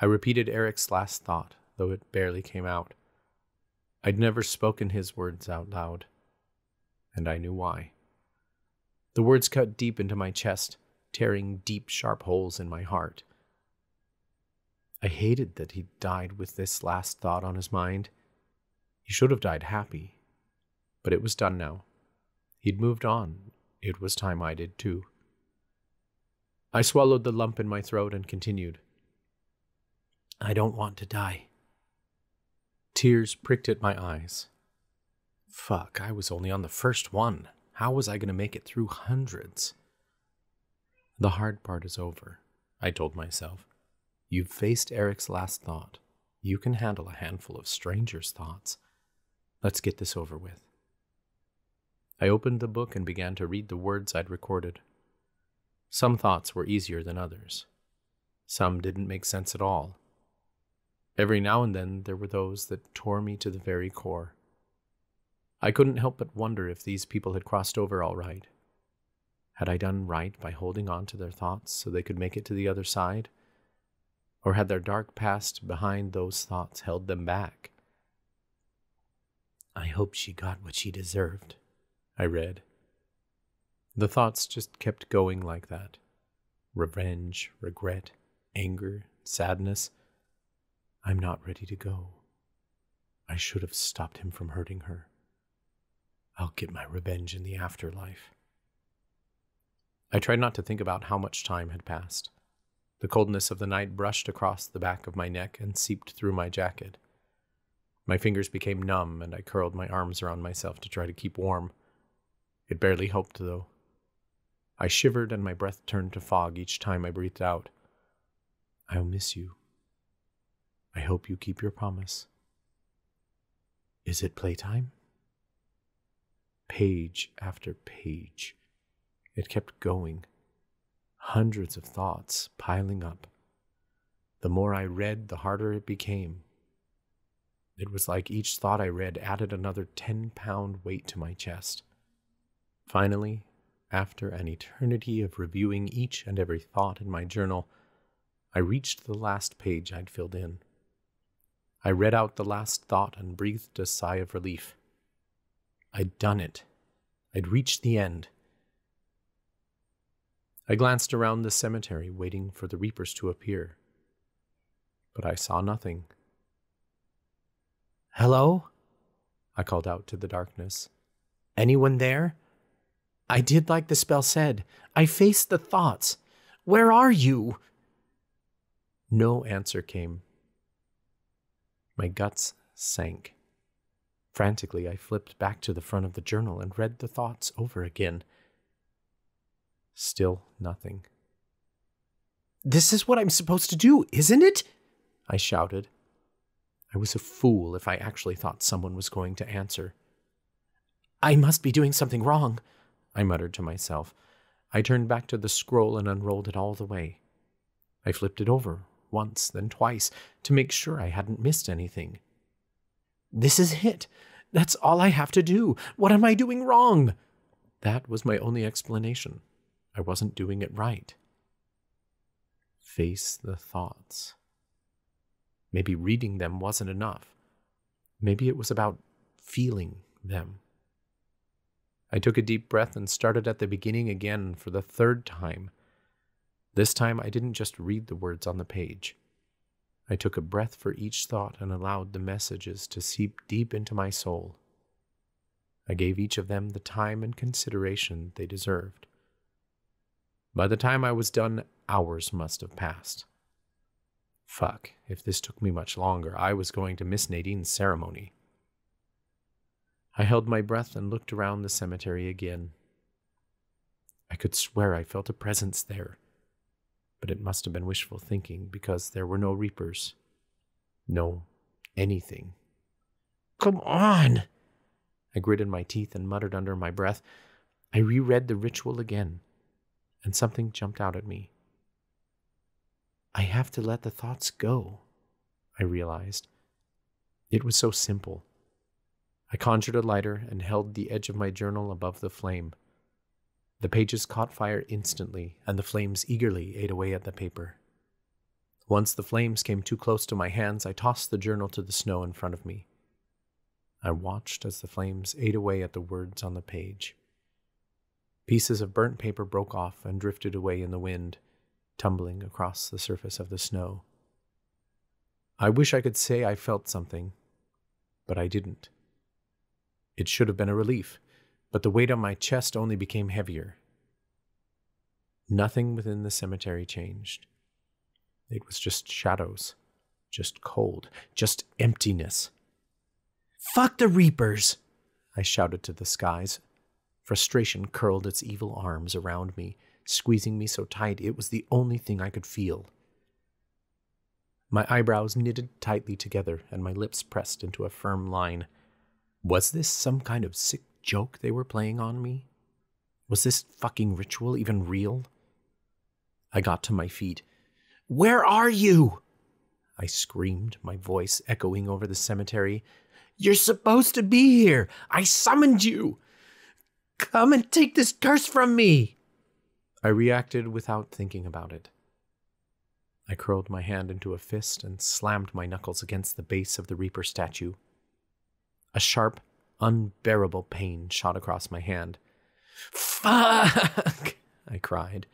I repeated Eric's last thought, though it barely came out. I'd never spoken his words out loud, and I knew why. The words cut deep into my chest, tearing deep, sharp holes in my heart. I hated that he died with this last thought on his mind. He should have died happy, but it was done now. He'd moved on. It was time I did too. I swallowed the lump in my throat and continued. I don't want to die. Tears pricked at my eyes. Fuck, I was only on the first one. How was I going to make it through hundreds? The hard part is over, I told myself. You've faced Eric's last thought. You can handle a handful of strangers' thoughts. Let's get this over with. I opened the book and began to read the words I'd recorded. Some thoughts were easier than others. Some didn't make sense at all. Every now and then there were those that tore me to the very core. I couldn't help but wonder if these people had crossed over all right. Had I done right by holding on to their thoughts so they could make it to the other side? Or had their dark past behind those thoughts held them back? I hope she got what she deserved, I read. The thoughts just kept going like that revenge, regret, anger, sadness. I'm not ready to go. I should have stopped him from hurting her. I'll get my revenge in the afterlife. I tried not to think about how much time had passed. The coldness of the night brushed across the back of my neck and seeped through my jacket. My fingers became numb, and I curled my arms around myself to try to keep warm. It barely helped, though. I shivered, and my breath turned to fog each time I breathed out. I'll miss you. I hope you keep your promise. Is it playtime? Page after page. It kept going. Hundreds of thoughts piling up. The more I read, the harder it became. It was like each thought I read added another 10 pound weight to my chest. Finally, after an eternity of reviewing each and every thought in my journal, I reached the last page I'd filled in. I read out the last thought and breathed a sigh of relief. I'd done it. I'd reached the end. I glanced around the cemetery, waiting for the reapers to appear. But I saw nothing. Hello? I called out to the darkness. Anyone there? I did like the spell said. I faced the thoughts. Where are you? No answer came. My guts sank. Frantically, I flipped back to the front of the journal and read the thoughts over again. Still nothing. This is what I'm supposed to do, isn't it? I shouted. I was a fool if I actually thought someone was going to answer. I must be doing something wrong, I muttered to myself. I turned back to the scroll and unrolled it all the way. I flipped it over, once, then twice, to make sure I hadn't missed anything. This is it. That's all I have to do. What am I doing wrong? That was my only explanation. I wasn't doing it right. Face the thoughts. Maybe reading them wasn't enough. Maybe it was about feeling them. I took a deep breath and started at the beginning again for the third time. This time I didn't just read the words on the page. I took a breath for each thought and allowed the messages to seep deep into my soul. I gave each of them the time and consideration they deserved. By the time I was done, hours must have passed. Fuck, if this took me much longer, I was going to miss Nadine's ceremony. I held my breath and looked around the cemetery again. I could swear I felt a presence there, but it must have been wishful thinking because there were no reapers. No anything. Come on! I gritted my teeth and muttered under my breath. I reread the ritual again, and something jumped out at me. I have to let the thoughts go, I realized. It was so simple. I conjured a lighter and held the edge of my journal above the flame. The pages caught fire instantly, and the flames eagerly ate away at the paper. Once the flames came too close to my hands, I tossed the journal to the snow in front of me. I watched as the flames ate away at the words on the page. Pieces of burnt paper broke off and drifted away in the wind, tumbling across the surface of the snow. I wish I could say I felt something, but I didn't. It should have been a relief, but the weight on my chest only became heavier. Nothing within the cemetery changed. It was just shadows, just cold, just emptiness. Fuck the Reapers! I shouted to the skies. Frustration curled its evil arms around me, squeezing me so tight it was the only thing I could feel. My eyebrows knitted tightly together and my lips pressed into a firm line. Was this some kind of sick joke they were playing on me? Was this fucking ritual even real? I got to my feet. Where are you? I screamed, my voice echoing over the cemetery. You're supposed to be here. I summoned you. Come and take this curse from me. I reacted without thinking about it. I curled my hand into a fist and slammed my knuckles against the base of the Reaper statue. A sharp, unbearable pain shot across my hand. Fuck! I cried.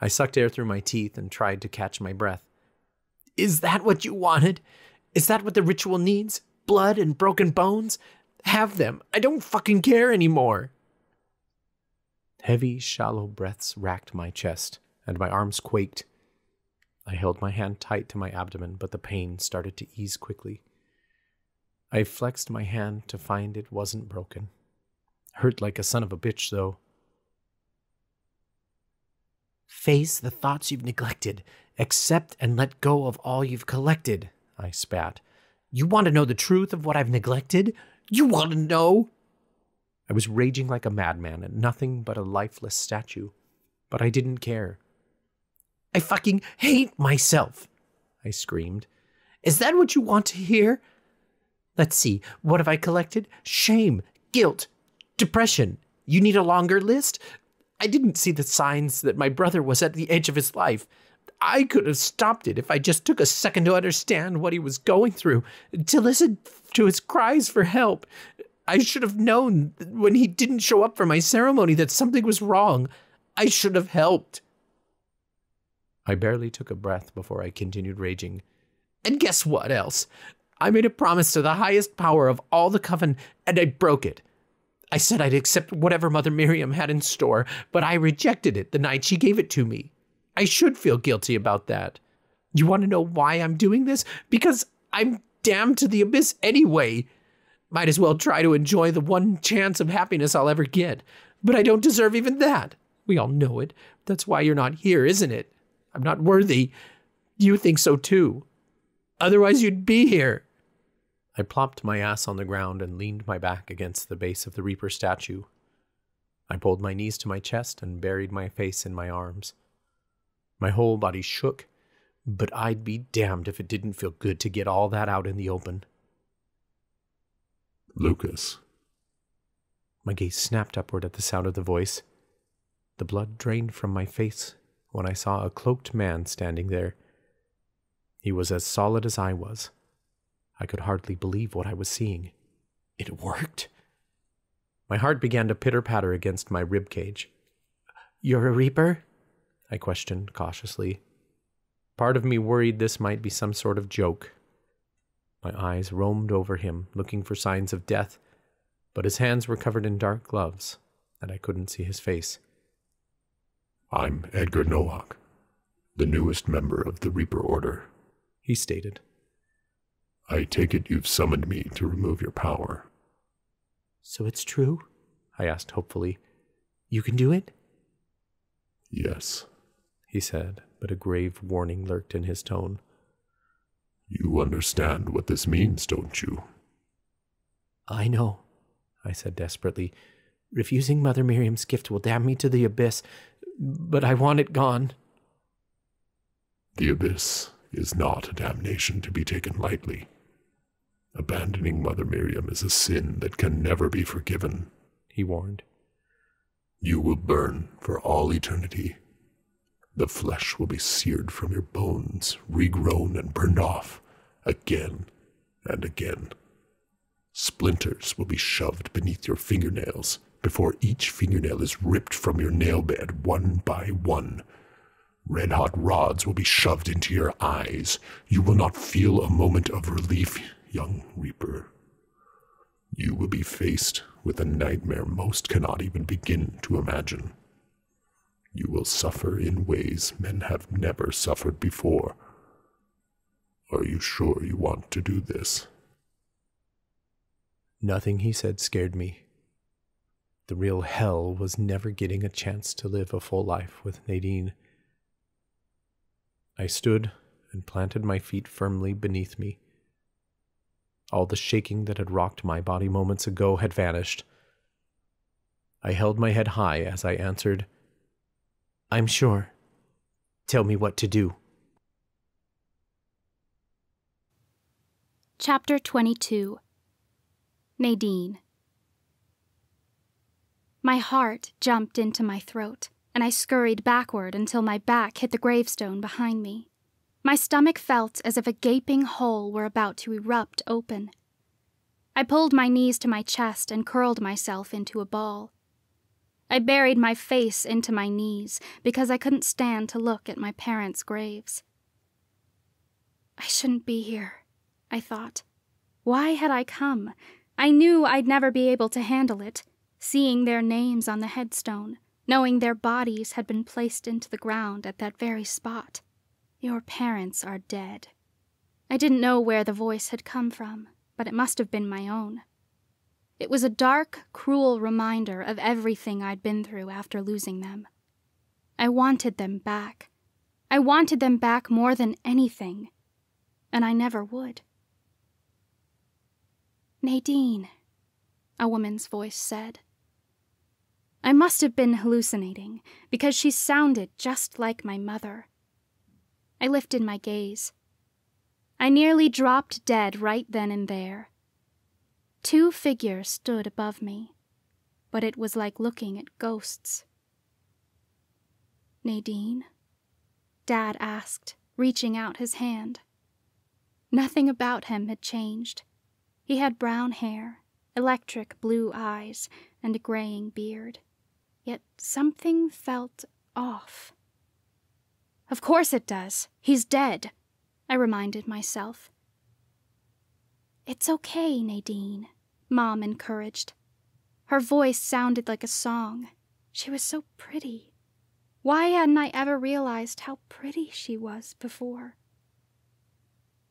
I sucked air through my teeth and tried to catch my breath. Is that what you wanted? Is that what the ritual needs? Blood and broken bones? Have them. I don't fucking care anymore. Heavy, shallow breaths racked my chest, and my arms quaked. I held my hand tight to my abdomen, but the pain started to ease quickly. I flexed my hand to find it wasn't broken. Hurt like a son of a bitch, though. Face the thoughts you've neglected. Accept and let go of all you've collected, I spat. You want to know the truth of what I've neglected? You want to know? I was raging like a madman at nothing but a lifeless statue, but I didn't care. I fucking hate myself, I screamed. Is that what you want to hear? Let's see, what have I collected? Shame, guilt, depression. You need a longer list? I didn't see the signs that my brother was at the edge of his life. I could have stopped it if I just took a second to understand what he was going through, to listen to his cries for help. I should have known when he didn't show up for my ceremony that something was wrong. I should have helped. I barely took a breath before I continued raging. And guess what else? I made a promise to the highest power of all the coven, and I broke it. I said I'd accept whatever Mother Miriam had in store, but I rejected it the night she gave it to me. I should feel guilty about that. You want to know why I'm doing this? Because I'm damned to the abyss anyway. Might as well try to enjoy the one chance of happiness I'll ever get. But I don't deserve even that. We all know it. That's why you're not here, isn't it? I'm not worthy. You think so too. Otherwise, you'd be here. I plopped my ass on the ground and leaned my back against the base of the Reaper statue. I pulled my knees to my chest and buried my face in my arms. My whole body shook, but I'd be damned if it didn't feel good to get all that out in the open. Lucas. My gaze snapped upward at the sound of the voice. The blood drained from my face when I saw a cloaked man standing there. He was as solid as I was. I could hardly believe what I was seeing. It worked. My heart began to pitter patter against my rib cage. You're a reaper? I questioned cautiously. Part of me worried this might be some sort of joke. My eyes roamed over him, looking for signs of death, but his hands were covered in dark gloves, and I couldn't see his face. I'm Edgar Nowak, the newest member of the Reaper Order, he stated. I take it you've summoned me to remove your power. So it's true? I asked hopefully. You can do it? Yes, he said, but a grave warning lurked in his tone. You understand what this means, don't you? I know, I said desperately. Refusing Mother Miriam's gift will damn me to the abyss, but I want it gone. The abyss is not a damnation to be taken lightly. Abandoning Mother Miriam is a sin that can never be forgiven, he warned. You will burn for all eternity. The flesh will be seared from your bones, regrown and burned off again and again. Splinters will be shoved beneath your fingernails before each fingernail is ripped from your nail bed one by one. Red hot rods will be shoved into your eyes. You will not feel a moment of relief, young Reaper. You will be faced with a nightmare most cannot even begin to imagine. You will suffer in ways men have never suffered before. Are you sure you want to do this? Nothing he said scared me. The real hell was never getting a chance to live a full life with Nadine. I stood and planted my feet firmly beneath me. All the shaking that had rocked my body moments ago had vanished. I held my head high as I answered, I'm sure. Tell me what to do. Chapter 22 Nadine My heart jumped into my throat, and I scurried backward until my back hit the gravestone behind me. My stomach felt as if a gaping hole were about to erupt open. I pulled my knees to my chest and curled myself into a ball. I buried my face into my knees because I couldn't stand to look at my parents' graves. I shouldn't be here, I thought. Why had I come? I knew I'd never be able to handle it, seeing their names on the headstone, knowing their bodies had been placed into the ground at that very spot. Your parents are dead. I didn't know where the voice had come from, but it must have been my own. It was a dark, cruel reminder of everything I'd been through after losing them. I wanted them back. I wanted them back more than anything, and I never would. Nadine, a woman's voice said. I must have been hallucinating, because she sounded just like my mother. I lifted my gaze. I nearly dropped dead right then and there. Two figures stood above me, but it was like looking at ghosts. Nadine? Dad asked, reaching out his hand. Nothing about him had changed. He had brown hair, electric blue eyes, and a graying beard. Yet something felt off. Of course it does. He's dead, I reminded myself. It's okay, Nadine, Mom encouraged. Her voice sounded like a song. She was so pretty. Why hadn't I ever realized how pretty she was before?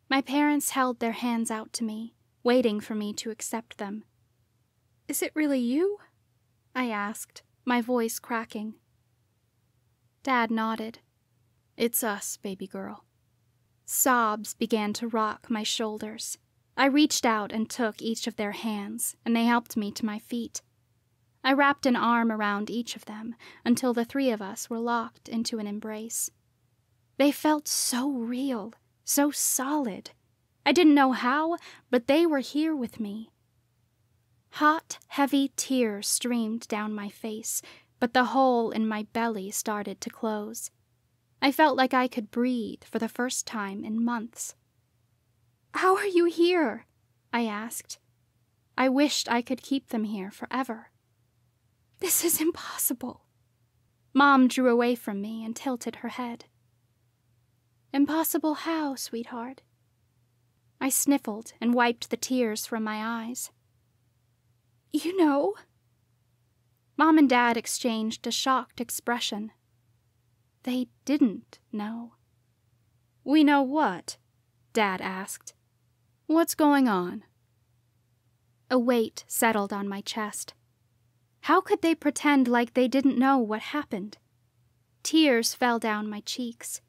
My parents held their hands out to me, waiting for me to accept them. Is it really you? I asked, my voice cracking. Dad nodded. It's us, baby girl. Sobs began to rock my shoulders. I reached out and took each of their hands, and they helped me to my feet. I wrapped an arm around each of them until the three of us were locked into an embrace. They felt so real, so solid. I didn't know how, but they were here with me. Hot, heavy tears streamed down my face, but the hole in my belly started to close. I felt like I could breathe for the first time in months. How are you here? I asked. I wished I could keep them here forever. This is impossible. Mom drew away from me and tilted her head. Impossible how, sweetheart? I sniffled and wiped the tears from my eyes. You know. Mom and Dad exchanged a shocked expression. They didn't know. We know what? Dad asked. What's going on? A weight settled on my chest. How could they pretend like they didn't know what happened? Tears fell down my cheeks.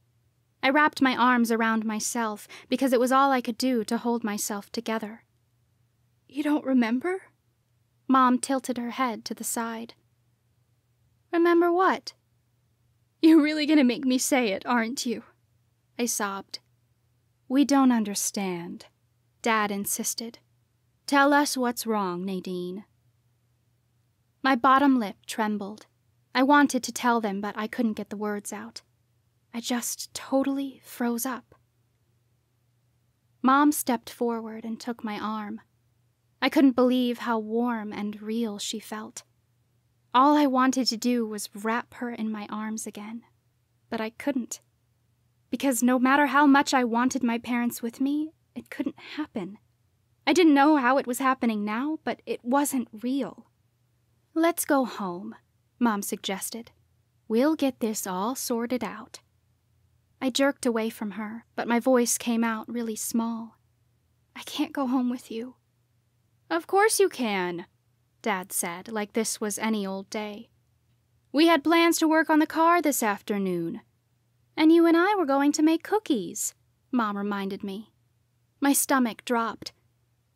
I wrapped my arms around myself because it was all I could do to hold myself together. You don't remember? Mom tilted her head to the side. Remember what? You're really going to make me say it, aren't you? I sobbed. We don't understand. Dad insisted. Tell us what's wrong, Nadine. My bottom lip trembled. I wanted to tell them, but I couldn't get the words out. I just totally froze up. Mom stepped forward and took my arm. I couldn't believe how warm and real she felt. All I wanted to do was wrap her in my arms again, but I couldn't. Because no matter how much I wanted my parents with me, it couldn't happen. I didn't know how it was happening now, but it wasn't real. Let's go home, Mom suggested. We'll get this all sorted out. I jerked away from her, but my voice came out really small. I can't go home with you. Of course you can, Dad said, like this was any old day. We had plans to work on the car this afternoon. And you and I were going to make cookies, Mom reminded me. My stomach dropped.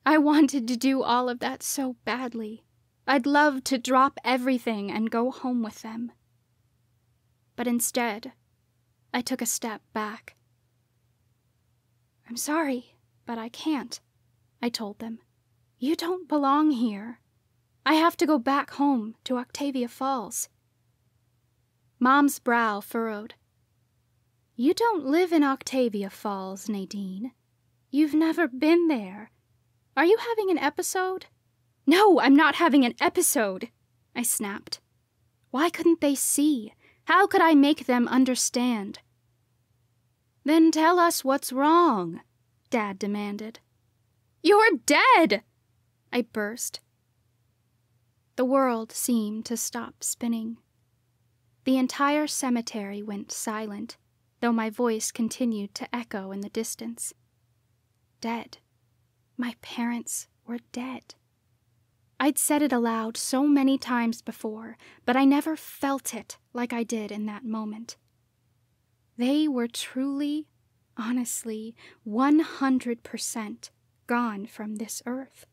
I wanted to do all of that so badly. I'd love to drop everything and go home with them. But instead, I took a step back. I'm sorry, but I can't, I told them. You don't belong here. I have to go back home to Octavia Falls. Mom's brow furrowed. You don't live in Octavia Falls, Nadine. You've never been there. Are you having an episode? No, I'm not having an episode, I snapped. Why couldn't they see? How could I make them understand? Then tell us what's wrong, Dad demanded. You're dead! I burst. The world seemed to stop spinning. The entire cemetery went silent, though my voice continued to echo in the distance. Dead. My parents were dead. I'd said it aloud so many times before, but I never felt it like I did in that moment. They were truly, honestly, 100% gone from this earth.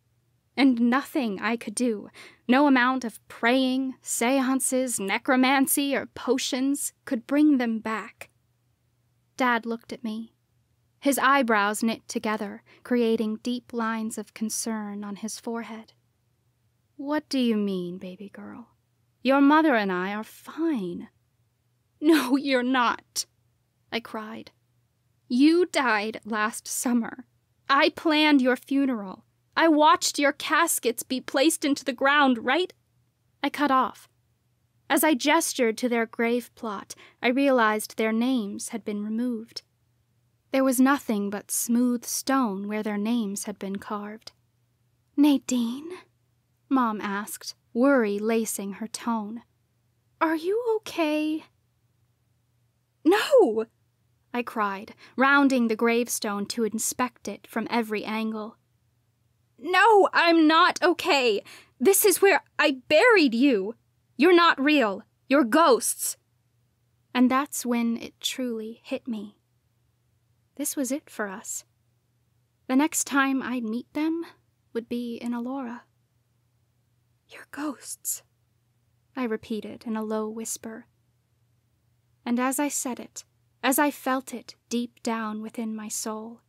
And nothing I could do, no amount of praying, seances, necromancy, or potions could bring them back. Dad looked at me. His eyebrows knit together, creating deep lines of concern on his forehead. What do you mean, baby girl? Your mother and I are fine. No, you're not, I cried. You died last summer. I planned your funeral. I watched your caskets be placed into the ground right. I cut off. As I gestured to their grave plot, I realized their names had been removed. There was nothing but smooth stone where their names had been carved. Nadine? Mom asked, worry lacing her tone. Are you okay? No! I cried, rounding the gravestone to inspect it from every angle. No, I'm not okay. This is where I buried you. You're not real. You're ghosts. And that's when it truly hit me. This was it for us. The next time I'd meet them would be in Alora. You're ghosts, I repeated in a low whisper. And as I said it, as I felt it deep down within my soul,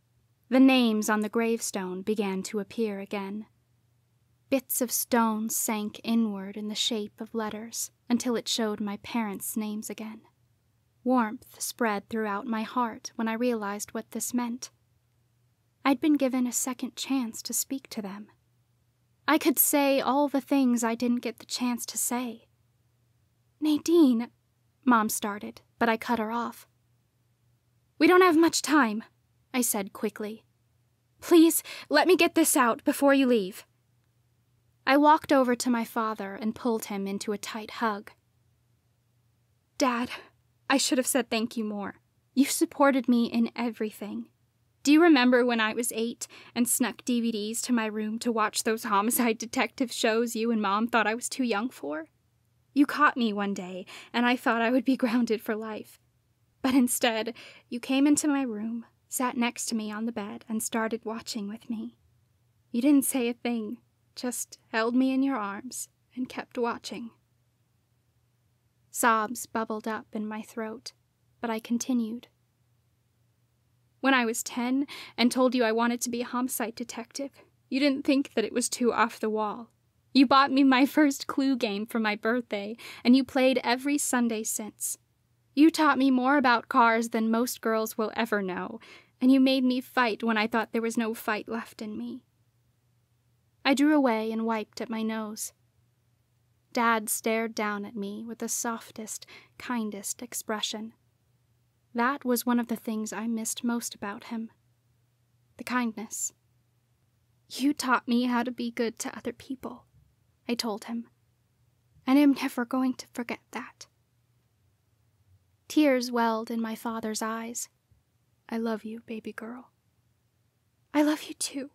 the names on the gravestone began to appear again. Bits of stone sank inward in the shape of letters until it showed my parents' names again. Warmth spread throughout my heart when I realized what this meant. I'd been given a second chance to speak to them. I could say all the things I didn't get the chance to say. Nadine, Mom started, but I cut her off. We don't have much time, I said quickly. Please, let me get this out before you leave. I walked over to my father and pulled him into a tight hug. Dad, I should have said thank you more. You supported me in everything. Do you remember when I was eight and snuck DVDs to my room to watch those homicide detective shows you and Mom thought I was too young for? You caught me one day, and I thought I would be grounded for life. But instead, you came into my room, sat next to me on the bed, and started watching with me. You didn't say a thing, just held me in your arms and kept watching. Sobs bubbled up in my throat, but I continued when I was 10 and told you I wanted to be a homicide detective, you didn't think that it was too off the wall. You bought me my first clue game for my birthday, and you played every Sunday since. You taught me more about cars than most girls will ever know, and you made me fight when I thought there was no fight left in me. I drew away and wiped at my nose. Dad stared down at me with the softest, kindest expression. That was one of the things I missed most about him the kindness. You taught me how to be good to other people, I told him, and I'm never going to forget that. Tears welled in my father's eyes. I love you, baby girl. I love you too.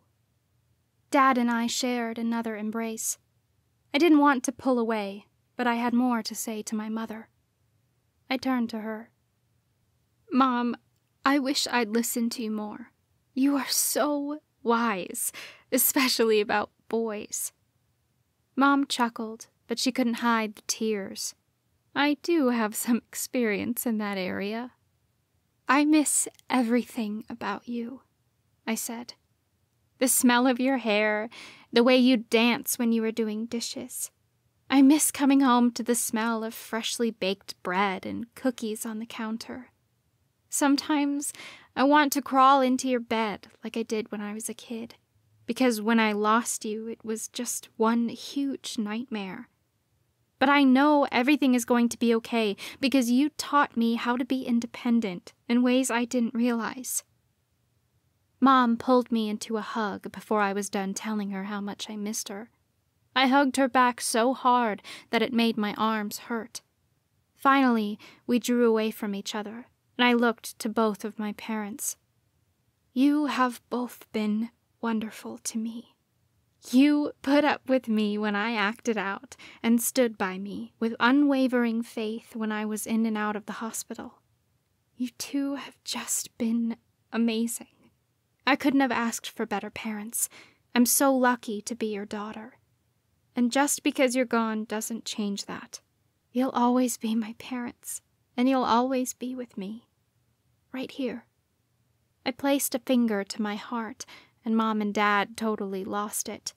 Dad and I shared another embrace. I didn't want to pull away, but I had more to say to my mother. I turned to her. Mom, I wish I'd listened to you more. You are so wise, especially about boys. Mom chuckled, but she couldn't hide the tears. I do have some experience in that area. I miss everything about you, I said. The smell of your hair, the way you dance when you were doing dishes. I miss coming home to the smell of freshly baked bread and cookies on the counter. Sometimes I want to crawl into your bed like I did when I was a kid, because when I lost you, it was just one huge nightmare. But I know everything is going to be okay because you taught me how to be independent in ways I didn't realize. Mom pulled me into a hug before I was done telling her how much I missed her. I hugged her back so hard that it made my arms hurt. Finally, we drew away from each other, and I looked to both of my parents. You have both been wonderful to me. You put up with me when I acted out and stood by me with unwavering faith when I was in and out of the hospital. You two have just been amazing. I couldn't have asked for better parents. I'm so lucky to be your daughter. And just because you're gone doesn't change that. You'll always be my parents, and you'll always be with me. Right here. I placed a finger to my heart, and Mom and Dad totally lost it.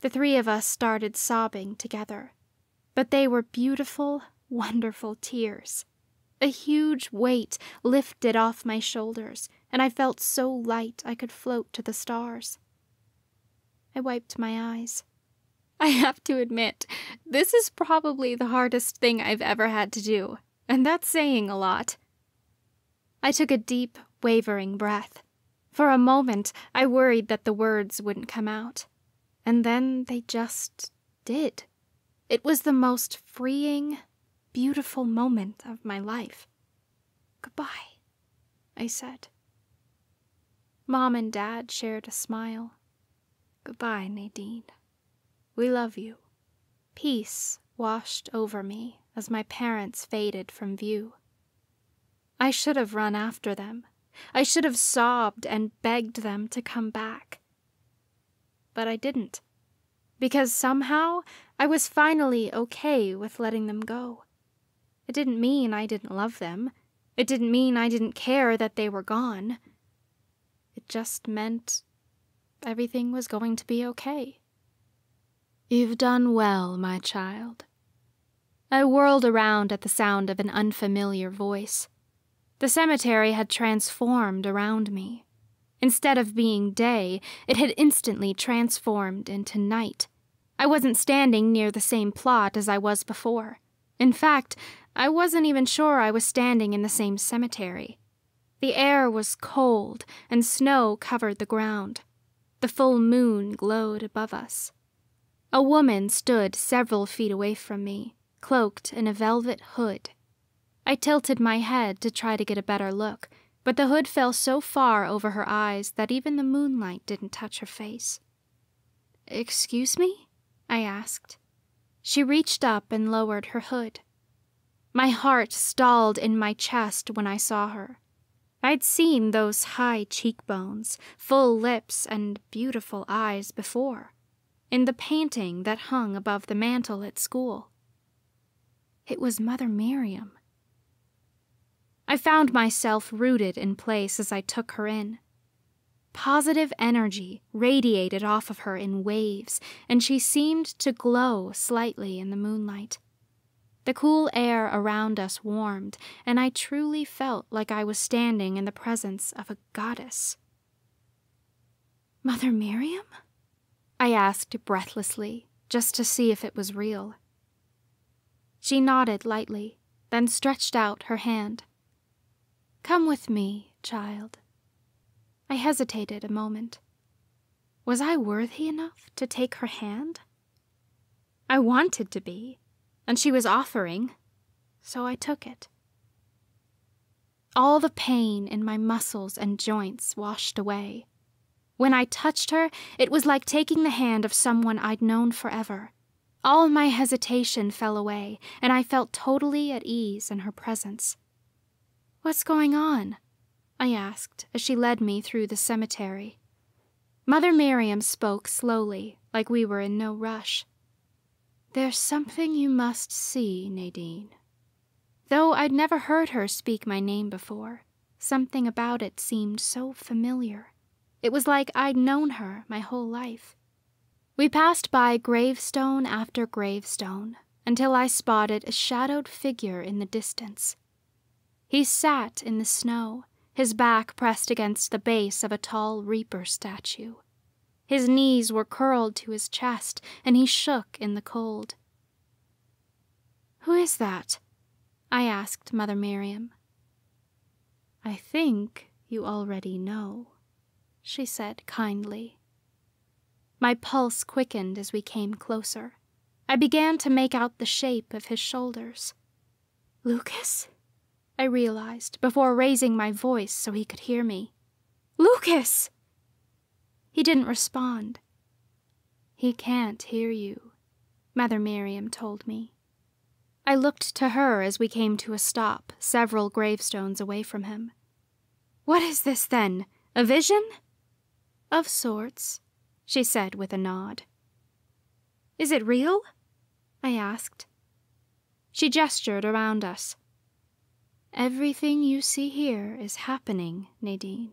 The three of us started sobbing together. But they were beautiful, wonderful tears. A huge weight lifted off my shoulders, and I felt so light I could float to the stars. I wiped my eyes. I have to admit, this is probably the hardest thing I've ever had to do, and that's saying a lot. I took a deep, wavering breath. For a moment, I worried that the words wouldn't come out. And then they just did. It was the most freeing, beautiful moment of my life. Goodbye, I said. Mom and Dad shared a smile. Goodbye, Nadine. We love you. Peace washed over me as my parents faded from view. I should have run after them. I should have sobbed and begged them to come back. But I didn't, because somehow I was finally okay with letting them go. It didn't mean I didn't love them. It didn't mean I didn't care that they were gone. It just meant everything was going to be okay. You've done well, my child. I whirled around at the sound of an unfamiliar voice. The cemetery had transformed around me. Instead of being day, it had instantly transformed into night. I wasn't standing near the same plot as I was before. In fact, I wasn't even sure I was standing in the same cemetery. The air was cold, and snow covered the ground. The full moon glowed above us. A woman stood several feet away from me, cloaked in a velvet hood. I tilted my head to try to get a better look, but the hood fell so far over her eyes that even the moonlight didn't touch her face. Excuse me? I asked. She reached up and lowered her hood. My heart stalled in my chest when I saw her. I'd seen those high cheekbones, full lips, and beautiful eyes before, in the painting that hung above the mantel at school. It was Mother Miriam. I found myself rooted in place as I took her in. Positive energy radiated off of her in waves, and she seemed to glow slightly in the moonlight. The cool air around us warmed, and I truly felt like I was standing in the presence of a goddess. Mother Miriam? I asked breathlessly, just to see if it was real. She nodded lightly, then stretched out her hand. Come with me, child. I hesitated a moment. Was I worthy enough to take her hand? I wanted to be and she was offering, so I took it. All the pain in my muscles and joints washed away. When I touched her, it was like taking the hand of someone I'd known forever. All my hesitation fell away, and I felt totally at ease in her presence. What's going on? I asked as she led me through the cemetery. Mother Miriam spoke slowly, like we were in no rush. There's something you must see, Nadine. Though I'd never heard her speak my name before, something about it seemed so familiar. It was like I'd known her my whole life. We passed by gravestone after gravestone until I spotted a shadowed figure in the distance. He sat in the snow, his back pressed against the base of a tall reaper statue. His knees were curled to his chest, and he shook in the cold. Who is that? I asked Mother Miriam. I think you already know, she said kindly. My pulse quickened as we came closer. I began to make out the shape of his shoulders. Lucas? I realized before raising my voice so he could hear me. Lucas! He didn't respond. He can't hear you, Mother Miriam told me. I looked to her as we came to a stop, several gravestones away from him. What is this, then? A vision? Of sorts, she said with a nod. Is it real? I asked. She gestured around us. Everything you see here is happening, Nadine.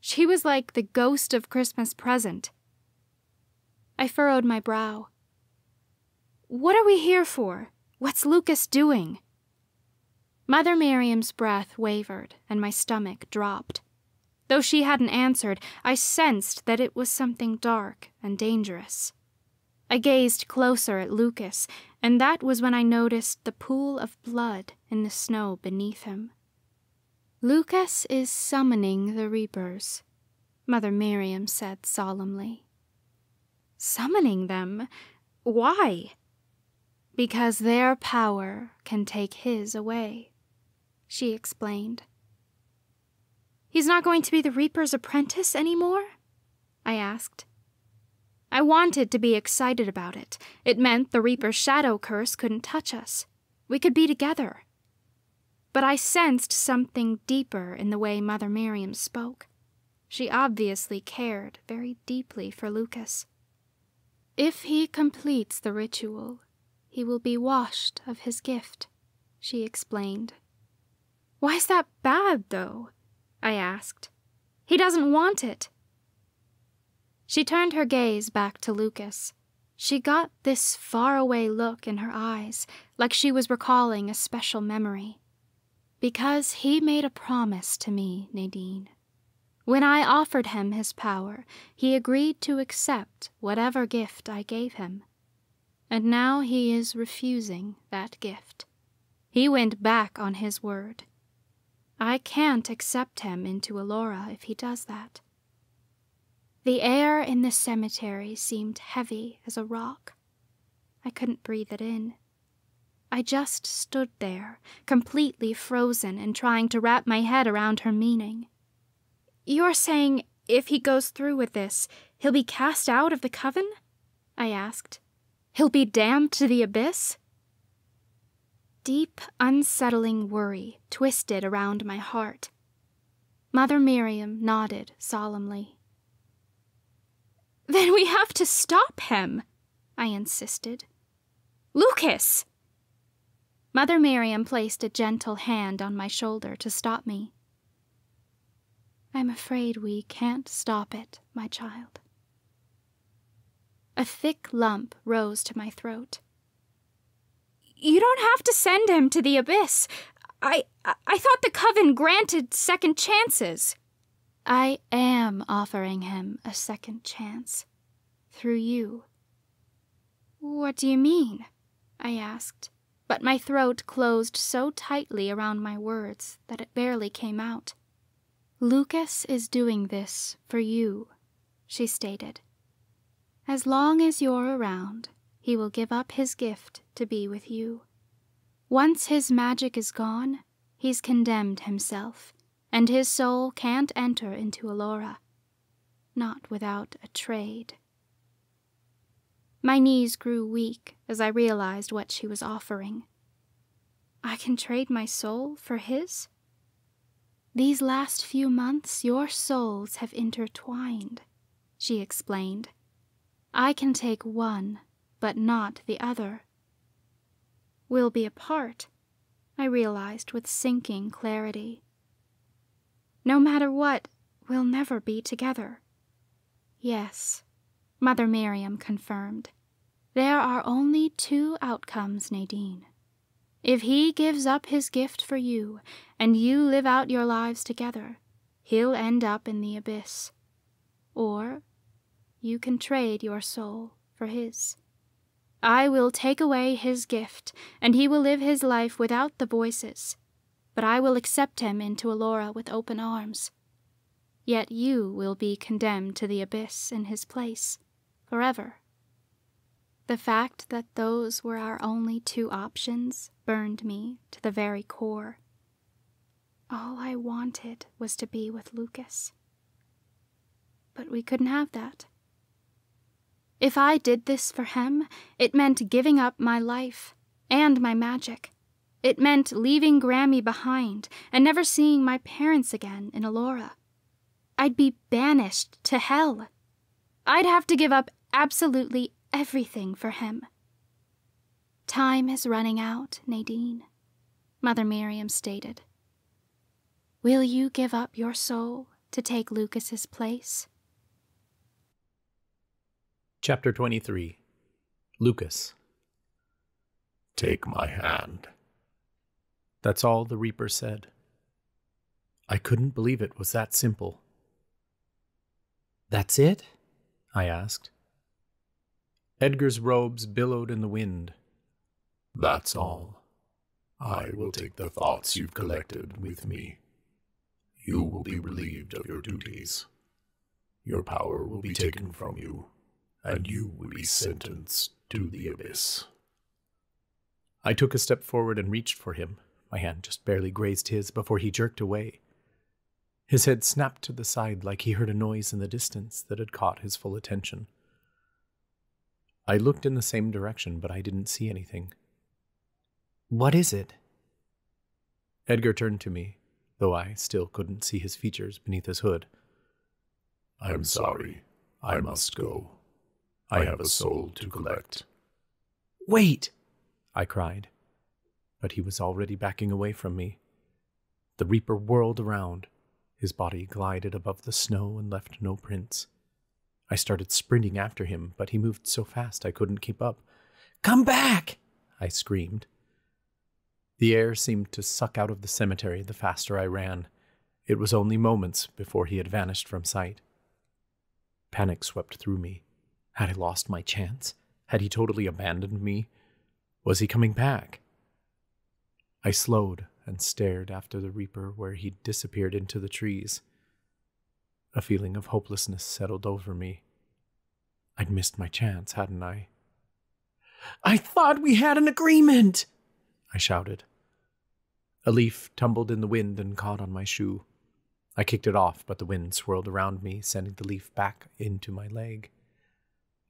She was like the ghost of Christmas present. I furrowed my brow. What are we here for? What's Lucas doing? Mother Miriam's breath wavered, and my stomach dropped. Though she hadn't answered, I sensed that it was something dark and dangerous. I gazed closer at Lucas, and that was when I noticed the pool of blood in the snow beneath him. Lucas is summoning the Reapers, Mother Miriam said solemnly. Summoning them? Why? Because their power can take his away, she explained. He's not going to be the Reaper's apprentice anymore? I asked. I wanted to be excited about it. It meant the Reaper's shadow curse couldn't touch us. We could be together but I sensed something deeper in the way Mother Miriam spoke. She obviously cared very deeply for Lucas. If he completes the ritual, he will be washed of his gift, she explained. Why's that bad, though? I asked. He doesn't want it. She turned her gaze back to Lucas. She got this faraway look in her eyes, like she was recalling a special memory. Because he made a promise to me, Nadine. When I offered him his power, he agreed to accept whatever gift I gave him. And now he is refusing that gift. He went back on his word. I can't accept him into Elora if he does that. The air in the cemetery seemed heavy as a rock. I couldn't breathe it in. I just stood there, completely frozen and trying to wrap my head around her meaning. You're saying if he goes through with this, he'll be cast out of the coven? I asked. He'll be damned to the abyss? Deep, unsettling worry twisted around my heart. Mother Miriam nodded solemnly. Then we have to stop him, I insisted. Lucas! Mother Miriam placed a gentle hand on my shoulder to stop me. I'm afraid we can't stop it, my child. A thick lump rose to my throat. You don't have to send him to the abyss. I I thought the coven granted second chances. I am offering him a second chance through you. What do you mean? I asked, but my throat closed so tightly around my words that it barely came out. Lucas is doing this for you, she stated. As long as you're around, he will give up his gift to be with you. Once his magic is gone, he's condemned himself, and his soul can't enter into Elora. Not without a trade. My knees grew weak as I realized what she was offering. I can trade my soul for his? These last few months, your souls have intertwined, she explained. I can take one, but not the other. We'll be apart, I realized with sinking clarity. No matter what, we'll never be together. Yes, Mother Miriam confirmed. There are only two outcomes, Nadine. If he gives up his gift for you, and you live out your lives together, he'll end up in the abyss. Or you can trade your soul for his. I will take away his gift, and he will live his life without the voices, but I will accept him into Elora with open arms. Yet you will be condemned to the abyss in his place forever. The fact that those were our only two options burned me to the very core. All I wanted was to be with Lucas. But we couldn't have that. If I did this for him, it meant giving up my life and my magic. It meant leaving Grammy behind and never seeing my parents again in Elora. I'd be banished to hell. I'd have to give up absolutely everything for him. Time is running out, Nadine, Mother Miriam stated. Will you give up your soul to take Lucas's place? Chapter 23 Lucas. Take my hand. That's all the Reaper said. I couldn't believe it was that simple. That's it? I asked. Edgar's robes billowed in the wind. That's all. I will take the thoughts you've collected with me. You will be relieved of your duties. Your power will be taken from you, and you will be sentenced to the abyss. I took a step forward and reached for him. My hand just barely grazed his before he jerked away. His head snapped to the side like he heard a noise in the distance that had caught his full attention. I looked in the same direction, but I didn't see anything. What is it? Edgar turned to me, though I still couldn't see his features beneath his hood. I'm sorry. I must go. I have a soul to collect. Wait! I cried. But he was already backing away from me. The Reaper whirled around. His body glided above the snow and left no prints. I started sprinting after him, but he moved so fast I couldn't keep up. Come back! I screamed. The air seemed to suck out of the cemetery the faster I ran. It was only moments before he had vanished from sight. Panic swept through me. Had I lost my chance? Had he totally abandoned me? Was he coming back? I slowed and stared after the Reaper where he'd disappeared into the trees. A feeling of hopelessness settled over me. I'd missed my chance, hadn't I? I thought we had an agreement! I shouted. A leaf tumbled in the wind and caught on my shoe. I kicked it off, but the wind swirled around me, sending the leaf back into my leg.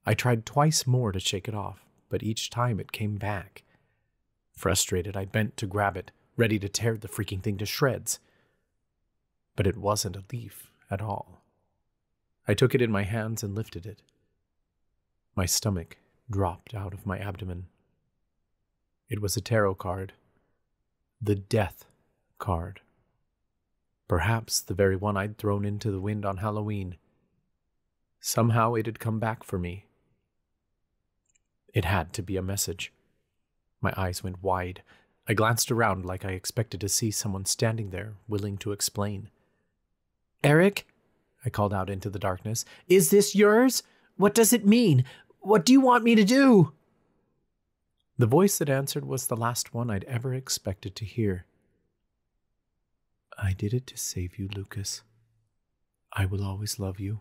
I tried twice more to shake it off, but each time it came back. Frustrated, I bent to grab it, ready to tear the freaking thing to shreds. But it wasn't a leaf at all. I took it in my hands and lifted it. My stomach dropped out of my abdomen. It was a tarot card. The Death card. Perhaps the very one I'd thrown into the wind on Halloween. Somehow it had come back for me. It had to be a message. My eyes went wide. I glanced around like I expected to see someone standing there, willing to explain. Eric? I called out into the darkness. Is this yours? What does it mean? What do you want me to do? The voice that answered was the last one I'd ever expected to hear. I did it to save you, Lucas. I will always love you.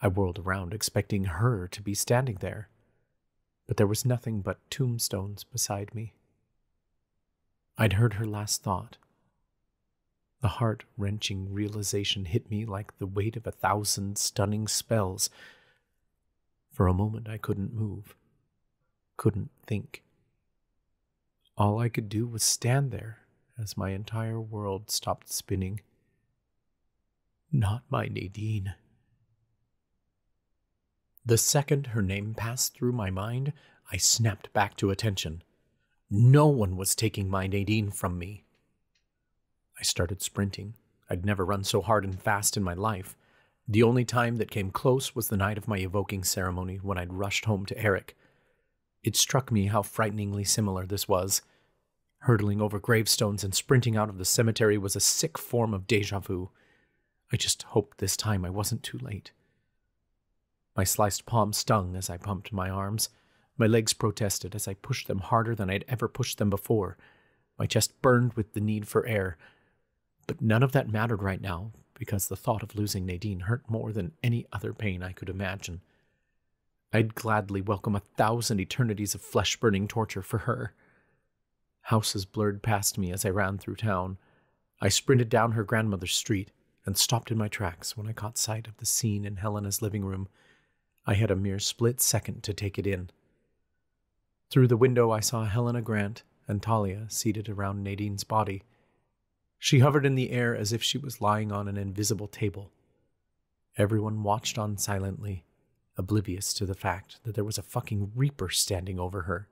I whirled around, expecting her to be standing there, but there was nothing but tombstones beside me. I'd heard her last thought. The heart wrenching realization hit me like the weight of a thousand stunning spells. For a moment, I couldn't move, couldn't think. All I could do was stand there as my entire world stopped spinning. Not my Nadine. The second her name passed through my mind, I snapped back to attention. No one was taking my Nadine from me. I started sprinting. I'd never run so hard and fast in my life. The only time that came close was the night of my evoking ceremony when I'd rushed home to Eric. It struck me how frighteningly similar this was. Hurtling over gravestones and sprinting out of the cemetery was a sick form of deja vu. I just hoped this time I wasn't too late. My sliced palm stung as I pumped my arms. My legs protested as I pushed them harder than I'd ever pushed them before. My chest burned with the need for air. But none of that mattered right now because the thought of losing Nadine hurt more than any other pain I could imagine. I'd gladly welcome a thousand eternities of flesh burning torture for her. Houses blurred past me as I ran through town. I sprinted down her grandmother's street and stopped in my tracks when I caught sight of the scene in Helena's living room. I had a mere split second to take it in. Through the window, I saw Helena Grant and Talia seated around Nadine's body. She hovered in the air as if she was lying on an invisible table. Everyone watched on silently, oblivious to the fact that there was a fucking reaper standing over her.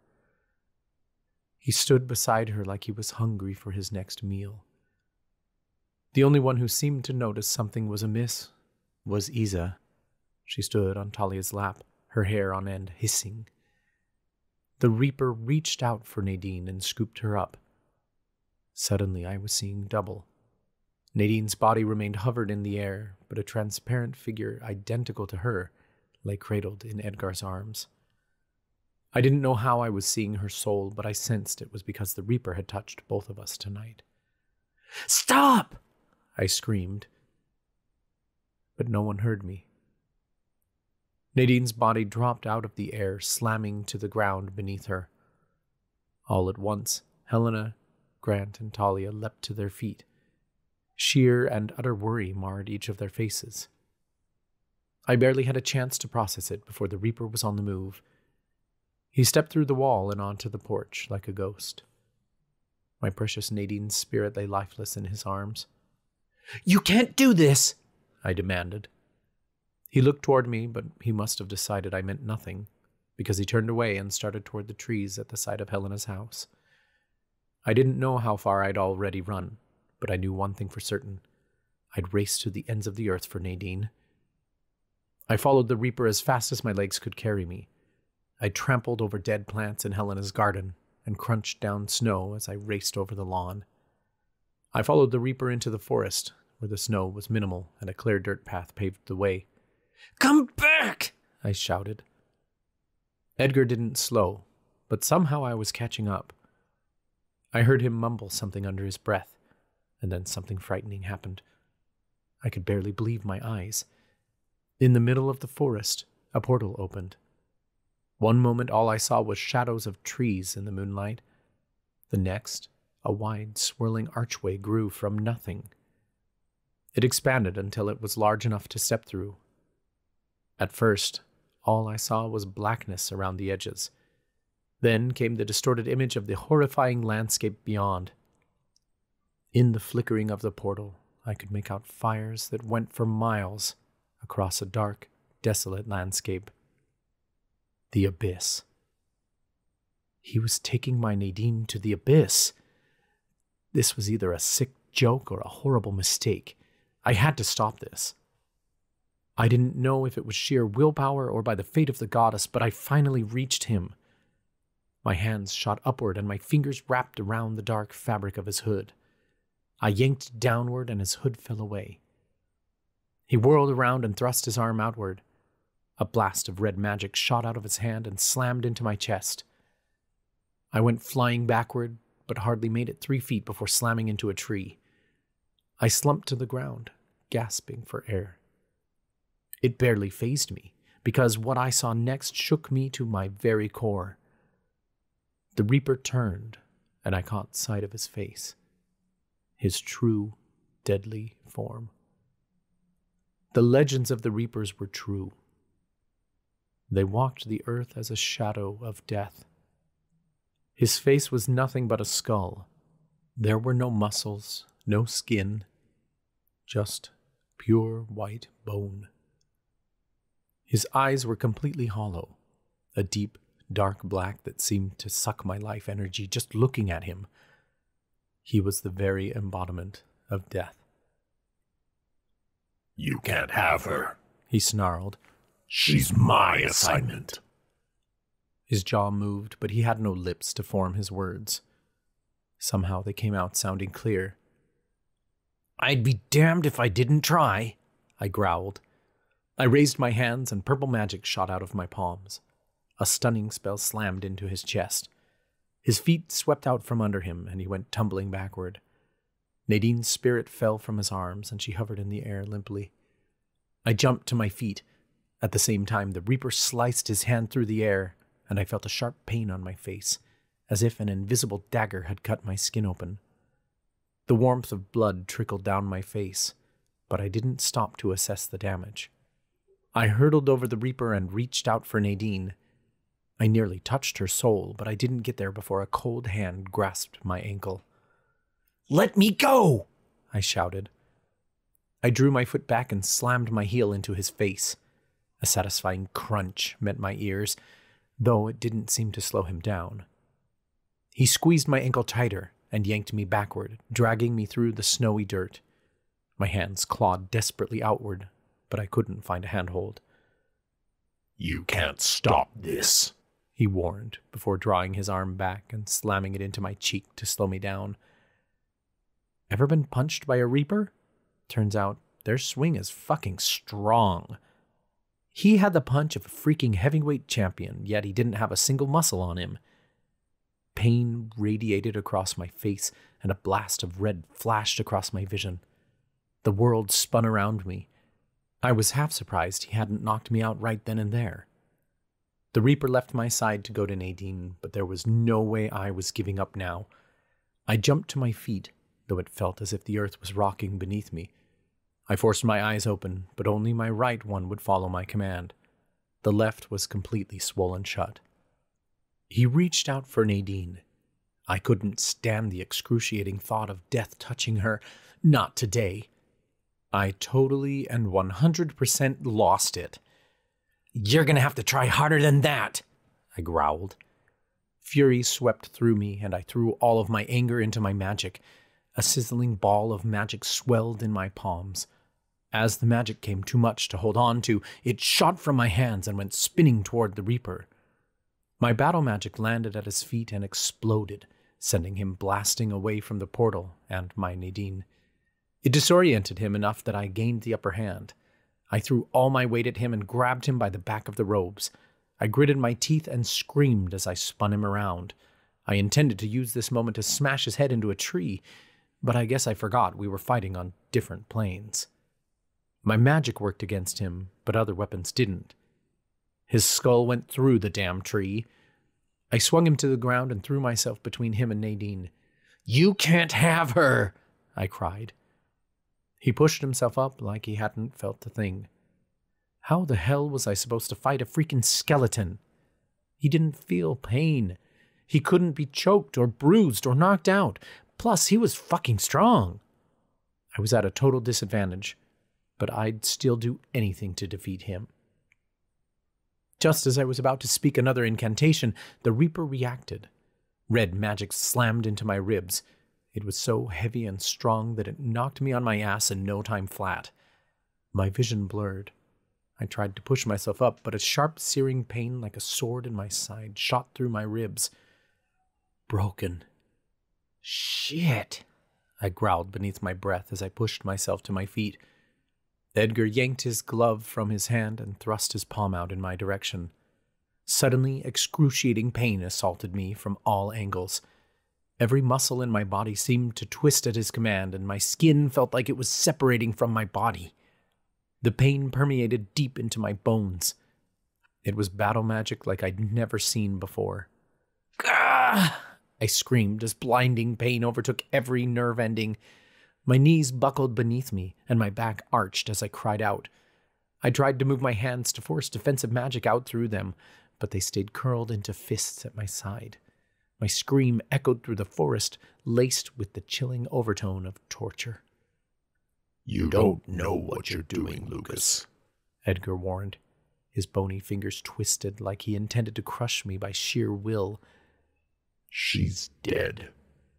He stood beside her like he was hungry for his next meal. The only one who seemed to notice something was amiss was Isa. She stood on Talia's lap, her hair on end, hissing. The Reaper reached out for Nadine and scooped her up. Suddenly, I was seeing double. Nadine's body remained hovered in the air, but a transparent figure identical to her lay cradled in Edgar's arms. I didn't know how I was seeing her soul, but I sensed it was because the Reaper had touched both of us tonight. Stop! I screamed. But no one heard me. Nadine's body dropped out of the air, slamming to the ground beneath her. All at once, Helena, Grant, and Talia leapt to their feet. Sheer and utter worry marred each of their faces. I barely had a chance to process it before the Reaper was on the move he stepped through the wall and onto the porch like a ghost. My precious Nadine's spirit lay lifeless in his arms. You can't do this! I demanded. He looked toward me, but he must have decided I meant nothing, because he turned away and started toward the trees at the side of Helena's house. I didn't know how far I'd already run, but I knew one thing for certain. I'd race to the ends of the earth for Nadine. I followed the Reaper as fast as my legs could carry me, I trampled over dead plants in Helena's garden and crunched down snow as I raced over the lawn. I followed the Reaper into the forest, where the snow was minimal and a clear dirt path paved the way. Come back! I shouted. Edgar didn't slow, but somehow I was catching up. I heard him mumble something under his breath, and then something frightening happened. I could barely believe my eyes. In the middle of the forest, a portal opened, one moment, all I saw was shadows of trees in the moonlight. The next, a wide, swirling archway grew from nothing. It expanded until it was large enough to step through. At first, all I saw was blackness around the edges. Then came the distorted image of the horrifying landscape beyond. In the flickering of the portal, I could make out fires that went for miles across a dark, desolate landscape the abyss. He was taking my Nadine to the abyss. This was either a sick joke or a horrible mistake. I had to stop this. I didn't know if it was sheer willpower or by the fate of the goddess, but I finally reached him. My hands shot upward and my fingers wrapped around the dark fabric of his hood. I yanked downward and his hood fell away. He whirled around and thrust his arm outward. A blast of red magic shot out of his hand and slammed into my chest. I went flying backward, but hardly made it three feet before slamming into a tree. I slumped to the ground, gasping for air. It barely fazed me, because what I saw next shook me to my very core. The Reaper turned, and I caught sight of his face, his true, deadly form. The legends of the Reapers were true. They walked the earth as a shadow of death. His face was nothing but a skull. There were no muscles, no skin, just pure white bone. His eyes were completely hollow, a deep, dark black that seemed to suck my life energy just looking at him. He was the very embodiment of death. You can't have her, he snarled. She's my assignment. His jaw moved, but he had no lips to form his words. Somehow they came out sounding clear. I'd be damned if I didn't try, I growled. I raised my hands, and purple magic shot out of my palms. A stunning spell slammed into his chest. His feet swept out from under him, and he went tumbling backward. Nadine's spirit fell from his arms, and she hovered in the air limply. I jumped to my feet. At the same time, the Reaper sliced his hand through the air, and I felt a sharp pain on my face, as if an invisible dagger had cut my skin open. The warmth of blood trickled down my face, but I didn't stop to assess the damage. I hurtled over the Reaper and reached out for Nadine. I nearly touched her soul, but I didn't get there before a cold hand grasped my ankle. Let me go! I shouted. I drew my foot back and slammed my heel into his face. A satisfying crunch met my ears, though it didn't seem to slow him down. He squeezed my ankle tighter and yanked me backward, dragging me through the snowy dirt. My hands clawed desperately outward but I couldn't find a handhold. You can't stop this, he warned before drawing his arm back and slamming it into my cheek to slow me down. Ever been punched by a reaper? Turns out their swing is fucking strong. He had the punch of a freaking heavyweight champion, yet he didn't have a single muscle on him. Pain radiated across my face, and a blast of red flashed across my vision. The world spun around me, I was half surprised he hadn't knocked me out right then and there. The Reaper left my side to go to Nadine, but there was no way I was giving up now. I jumped to my feet, though it felt as if the earth was rocking beneath me. I forced my eyes open, but only my right one would follow my command. The left was completely swollen shut. He reached out for Nadine. I couldn't stand the excruciating thought of death touching her. Not today. I totally and 100% lost it. You're gonna have to try harder than that, I growled. Fury swept through me, and I threw all of my anger into my magic. A sizzling ball of magic swelled in my palms. As the magic came too much to hold on to, it shot from my hands and went spinning toward the Reaper. My battle magic landed at his feet and exploded, sending him blasting away from the portal and my Nadine. It disoriented him enough that I gained the upper hand. I threw all my weight at him and grabbed him by the back of the robes. I gritted my teeth and screamed as I spun him around. I intended to use this moment to smash his head into a tree, but I guess I forgot we were fighting on different planes. My magic worked against him, but other weapons didn't. His skull went through the damn tree. I swung him to the ground and threw myself between him and Nadine. You can't have her! I cried. He pushed himself up like he hadn't felt a thing. How the hell was I supposed to fight a freaking skeleton? He didn't feel pain. He couldn't be choked or bruised or knocked out. Plus, he was fucking strong. I was at a total disadvantage, but I'd still do anything to defeat him. Just as I was about to speak another incantation, the Reaper reacted. Red magic slammed into my ribs. It was so heavy and strong that it knocked me on my ass in no time flat. My vision blurred. I tried to push myself up, but a sharp, searing pain like a sword in my side shot through my ribs. Broken. Shit! I growled beneath my breath as I pushed myself to my feet. Edgar yanked his glove from his hand and thrust his palm out in my direction. Suddenly, excruciating pain assaulted me from all angles. Every muscle in my body seemed to twist at his command, and my skin felt like it was separating from my body. The pain permeated deep into my bones. It was battle magic like I'd never seen before. Gah! I screamed as blinding pain overtook every nerve ending. My knees buckled beneath me, and my back arched as I cried out. I tried to move my hands to force defensive magic out through them, but they stayed curled into fists at my side. My scream echoed through the forest, laced with the chilling overtone of torture. You don't know what you're doing, Lucas, Edgar warned. His bony fingers twisted like he intended to crush me by sheer will. She's dead.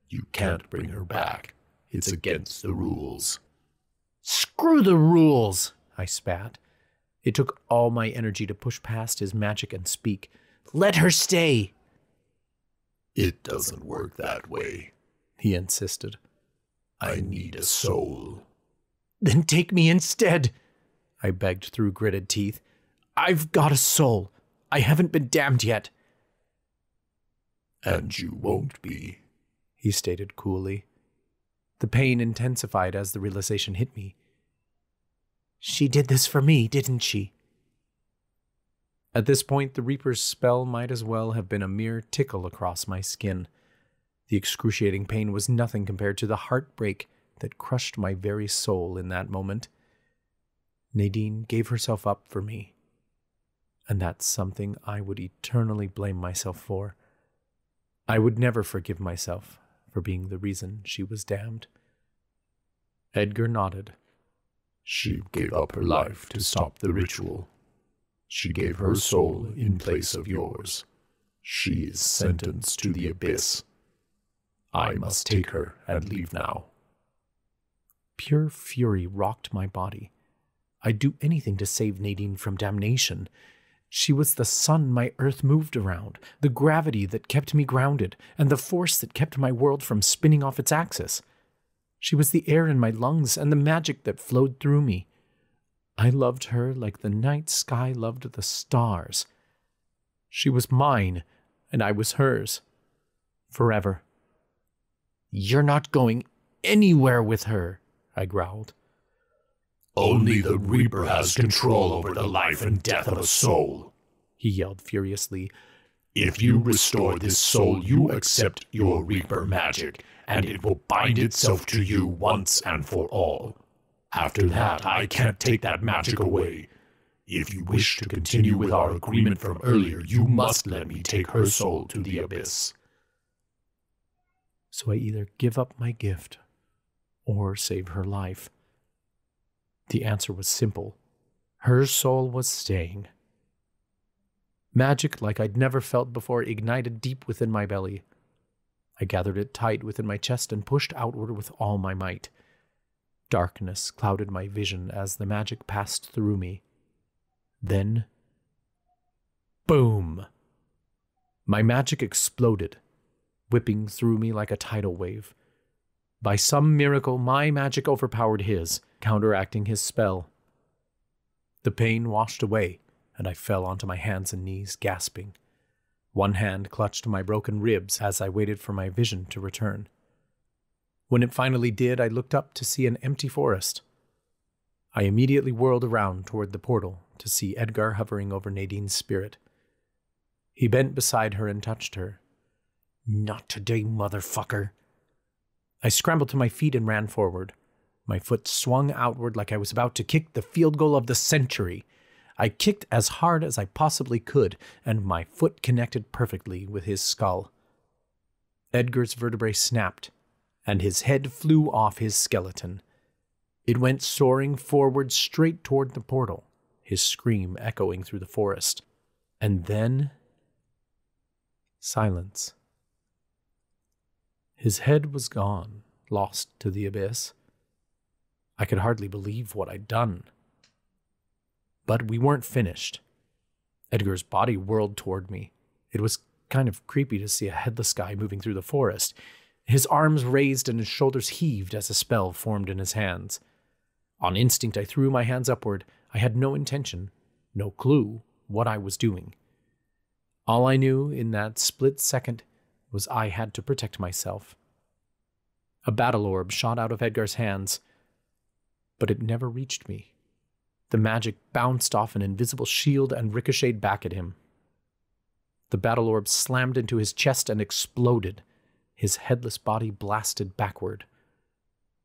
You can't bring her back. It's against the rules. Screw the rules, I spat. It took all my energy to push past his magic and speak. Let her stay. It doesn't work that way, he insisted. I need a soul. Then take me instead, I begged through gritted teeth. I've got a soul. I haven't been damned yet. And you won't be, he stated coolly. The pain intensified as the realization hit me. She did this for me, didn't she? At this point, the Reaper's spell might as well have been a mere tickle across my skin. The excruciating pain was nothing compared to the heartbreak that crushed my very soul in that moment. Nadine gave herself up for me, and that's something I would eternally blame myself for. I would never forgive myself for being the reason she was damned. Edgar nodded. She gave up her life to stop the ritual. She gave her soul in place of yours. She is sentenced to the abyss. I must take her and leave now. Pure fury rocked my body. I'd do anything to save Nadine from damnation. She was the sun my earth moved around, the gravity that kept me grounded, and the force that kept my world from spinning off its axis. She was the air in my lungs and the magic that flowed through me. I loved her like the night sky loved the stars. She was mine, and I was hers. Forever. You're not going anywhere with her, I growled. Only the Reaper has control over the life and death of a soul, he yelled furiously. If you restore this soul, you accept your Reaper magic, and it will bind itself to you once and for all. After that, I can't take that magic away. If you wish to continue with our agreement from earlier, you must let me take her soul to the abyss. So I either give up my gift or save her life. The answer was simple her soul was staying. Magic, like I'd never felt before, ignited deep within my belly. I gathered it tight within my chest and pushed outward with all my might. Darkness clouded my vision as the magic passed through me. Then, boom! My magic exploded, whipping through me like a tidal wave. By some miracle, my magic overpowered his, counteracting his spell. The pain washed away, and I fell onto my hands and knees, gasping. One hand clutched my broken ribs as I waited for my vision to return. When it finally did, I looked up to see an empty forest. I immediately whirled around toward the portal to see Edgar hovering over Nadine's spirit. He bent beside her and touched her. Not today, motherfucker. I scrambled to my feet and ran forward. My foot swung outward like I was about to kick the field goal of the century. I kicked as hard as I possibly could, and my foot connected perfectly with his skull. Edgar's vertebrae snapped, and his head flew off his skeleton. It went soaring forward straight toward the portal, his scream echoing through the forest. And then. silence. His head was gone, lost to the abyss. I could hardly believe what I'd done. But we weren't finished. Edgar's body whirled toward me. It was kind of creepy to see a headless guy moving through the forest. His arms raised and his shoulders heaved as a spell formed in his hands. On instinct, I threw my hands upward. I had no intention, no clue what I was doing. All I knew in that split second was I had to protect myself. A battle orb shot out of Edgar's hands, but it never reached me. The magic bounced off an invisible shield and ricocheted back at him. The battle orb slammed into his chest and exploded, his headless body blasted backward.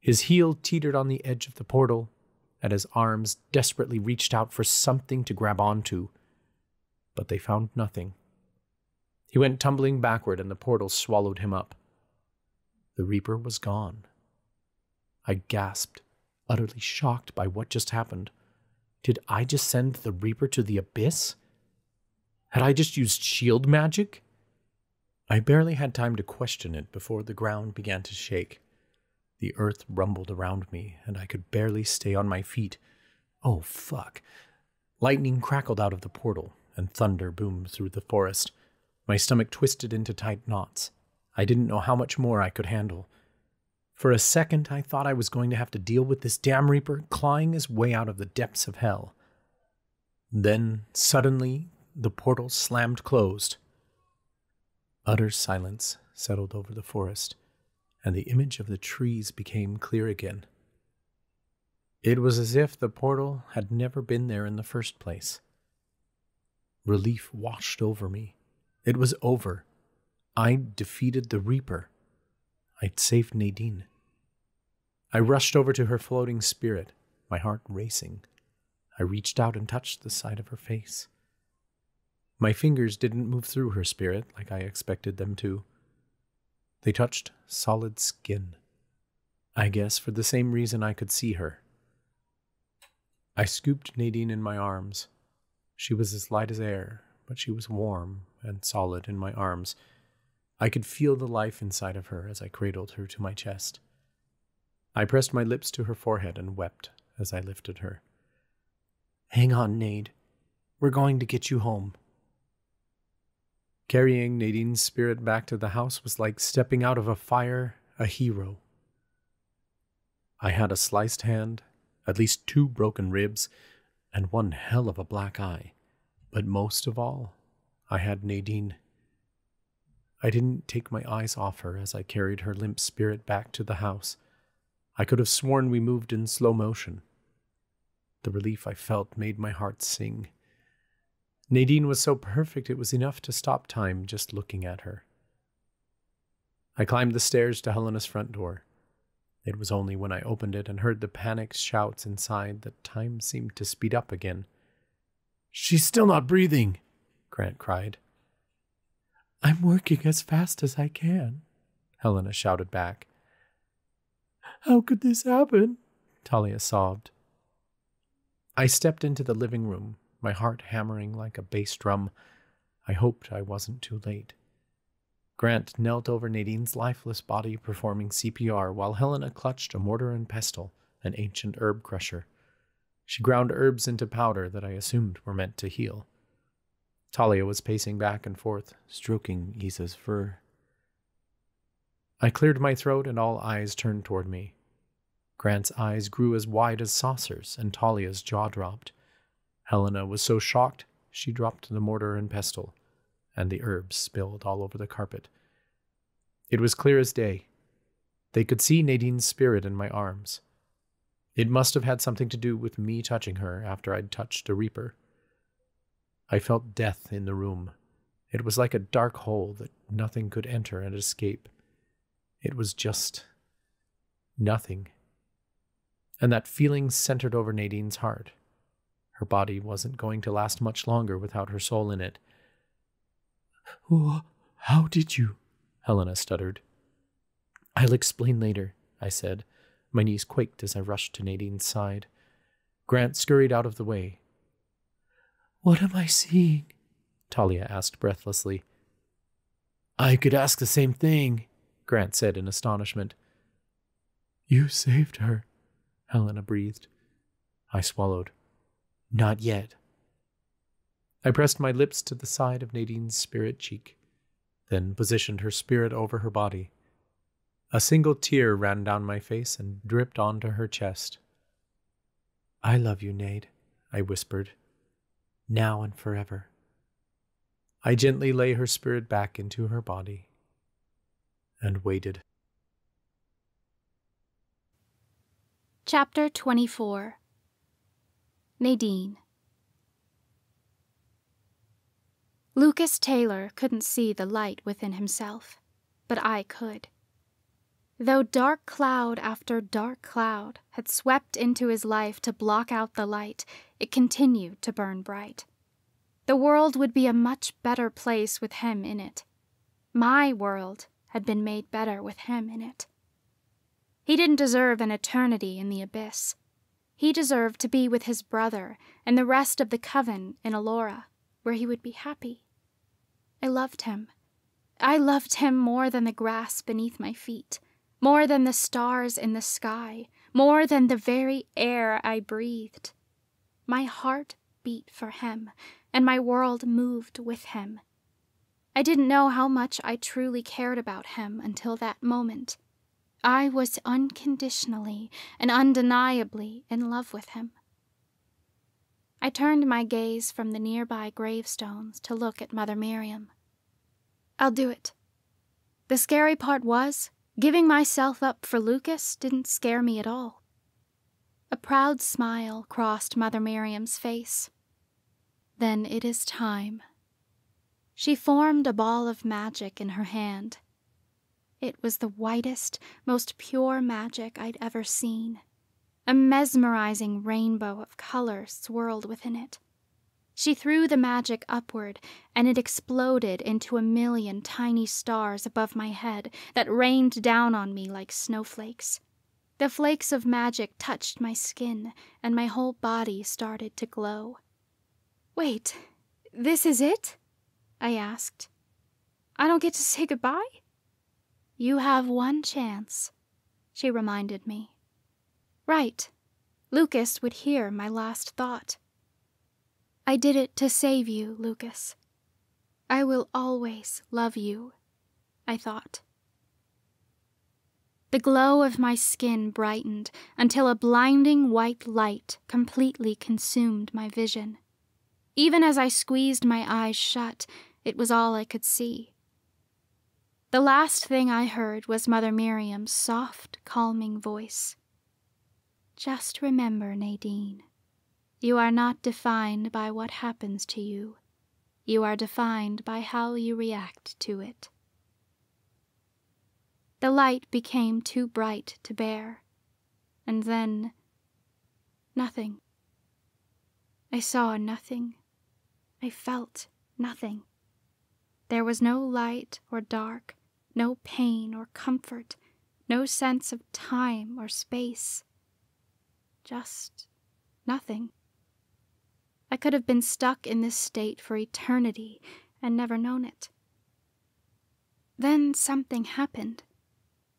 His heel teetered on the edge of the portal, and his arms desperately reached out for something to grab onto, but they found nothing. He went tumbling backward, and the portal swallowed him up. The Reaper was gone. I gasped, utterly shocked by what just happened. Did I just send the Reaper to the abyss? Had I just used shield magic? I barely had time to question it before the ground began to shake. The earth rumbled around me, and I could barely stay on my feet. Oh, fuck. Lightning crackled out of the portal, and thunder boomed through the forest. My stomach twisted into tight knots. I didn't know how much more I could handle. For a second, I thought I was going to have to deal with this damn Reaper clawing his way out of the depths of hell. Then, suddenly, the portal slammed closed. Utter silence settled over the forest, and the image of the trees became clear again. It was as if the portal had never been there in the first place. Relief washed over me. It was over. I'd defeated the Reaper. I'd saved Nadine. I rushed over to her floating spirit, my heart racing. I reached out and touched the side of her face. My fingers didn't move through her spirit like I expected them to. They touched solid skin. I guess for the same reason I could see her. I scooped Nadine in my arms. She was as light as air, but she was warm and solid in my arms. I could feel the life inside of her as I cradled her to my chest. I pressed my lips to her forehead and wept as I lifted her. Hang on, Nade. We're going to get you home. Carrying Nadine's spirit back to the house was like stepping out of a fire a hero. I had a sliced hand, at least two broken ribs, and one hell of a black eye. But most of all, I had Nadine. I didn't take my eyes off her as I carried her limp spirit back to the house. I could have sworn we moved in slow motion. The relief I felt made my heart sing. Nadine was so perfect it was enough to stop time just looking at her. I climbed the stairs to Helena's front door. It was only when I opened it and heard the panicked shouts inside that time seemed to speed up again. She's still not breathing, Grant cried. I'm working as fast as I can, Helena shouted back. How could this happen? Talia sobbed. I stepped into the living room, my heart hammering like a bass drum. I hoped I wasn't too late. Grant knelt over Nadine's lifeless body, performing CPR, while Helena clutched a mortar and pestle, an ancient herb crusher. She ground herbs into powder that I assumed were meant to heal. Talia was pacing back and forth, stroking Isa's fur. I cleared my throat and all eyes turned toward me. Grant's eyes grew as wide as saucers, and Talia's jaw dropped. Helena was so shocked she dropped the mortar and pestle, and the herbs spilled all over the carpet. It was clear as day. They could see Nadine's spirit in my arms. It must have had something to do with me touching her after I'd touched a reaper. I felt death in the room. It was like a dark hole that nothing could enter and escape. It was just nothing. And that feeling centered over Nadine's heart. Her body wasn't going to last much longer without her soul in it. Oh, how did you? Helena stuttered. I'll explain later, I said. My knees quaked as I rushed to Nadine's side. Grant scurried out of the way, what am I seeing? Talia asked breathlessly. I could ask the same thing, Grant said in astonishment. You saved her, Helena breathed. I swallowed. Not yet. I pressed my lips to the side of Nadine's spirit cheek, then positioned her spirit over her body. A single tear ran down my face and dripped onto her chest. I love you, Nade, I whispered, now and forever. I gently lay her spirit back into her body and waited. Chapter 24 Nadine Lucas Taylor couldn't see the light within himself, but I could. Though dark cloud after dark cloud had swept into his life to block out the light, it continued to burn bright. The world would be a much better place with him in it. My world had been made better with him in it. He didn't deserve an eternity in the abyss. He deserved to be with his brother and the rest of the coven in Elora, where he would be happy. I loved him. I loved him more than the grass beneath my feet, more than the stars in the sky, more than the very air I breathed. My heart beat for him, and my world moved with him. I didn't know how much I truly cared about him until that moment. I was unconditionally and undeniably in love with him. I turned my gaze from the nearby gravestones to look at Mother Miriam. I'll do it. The scary part was, giving myself up for Lucas didn't scare me at all. A proud smile crossed Mother Miriam's face. Then it is time. She formed a ball of magic in her hand. It was the whitest, most pure magic I'd ever seen. A mesmerizing rainbow of color swirled within it. She threw the magic upward, and it exploded into a million tiny stars above my head that rained down on me like snowflakes. The flakes of magic touched my skin, and my whole body started to glow. Wait, this is it? I asked. I don't get to say goodbye? You have one chance, she reminded me. Right. Lucas would hear my last thought. I did it to save you, Lucas. I will always love you, I thought. The glow of my skin brightened until a blinding white light completely consumed my vision. Even as I squeezed my eyes shut, it was all I could see. The last thing I heard was Mother Miriam's soft, calming voice. Just remember, Nadine, you are not defined by what happens to you. You are defined by how you react to it. The light became too bright to bear, and then nothing. I saw nothing. I felt nothing. There was no light or dark, no pain or comfort, no sense of time or space just nothing. I could have been stuck in this state for eternity and never known it. Then something happened.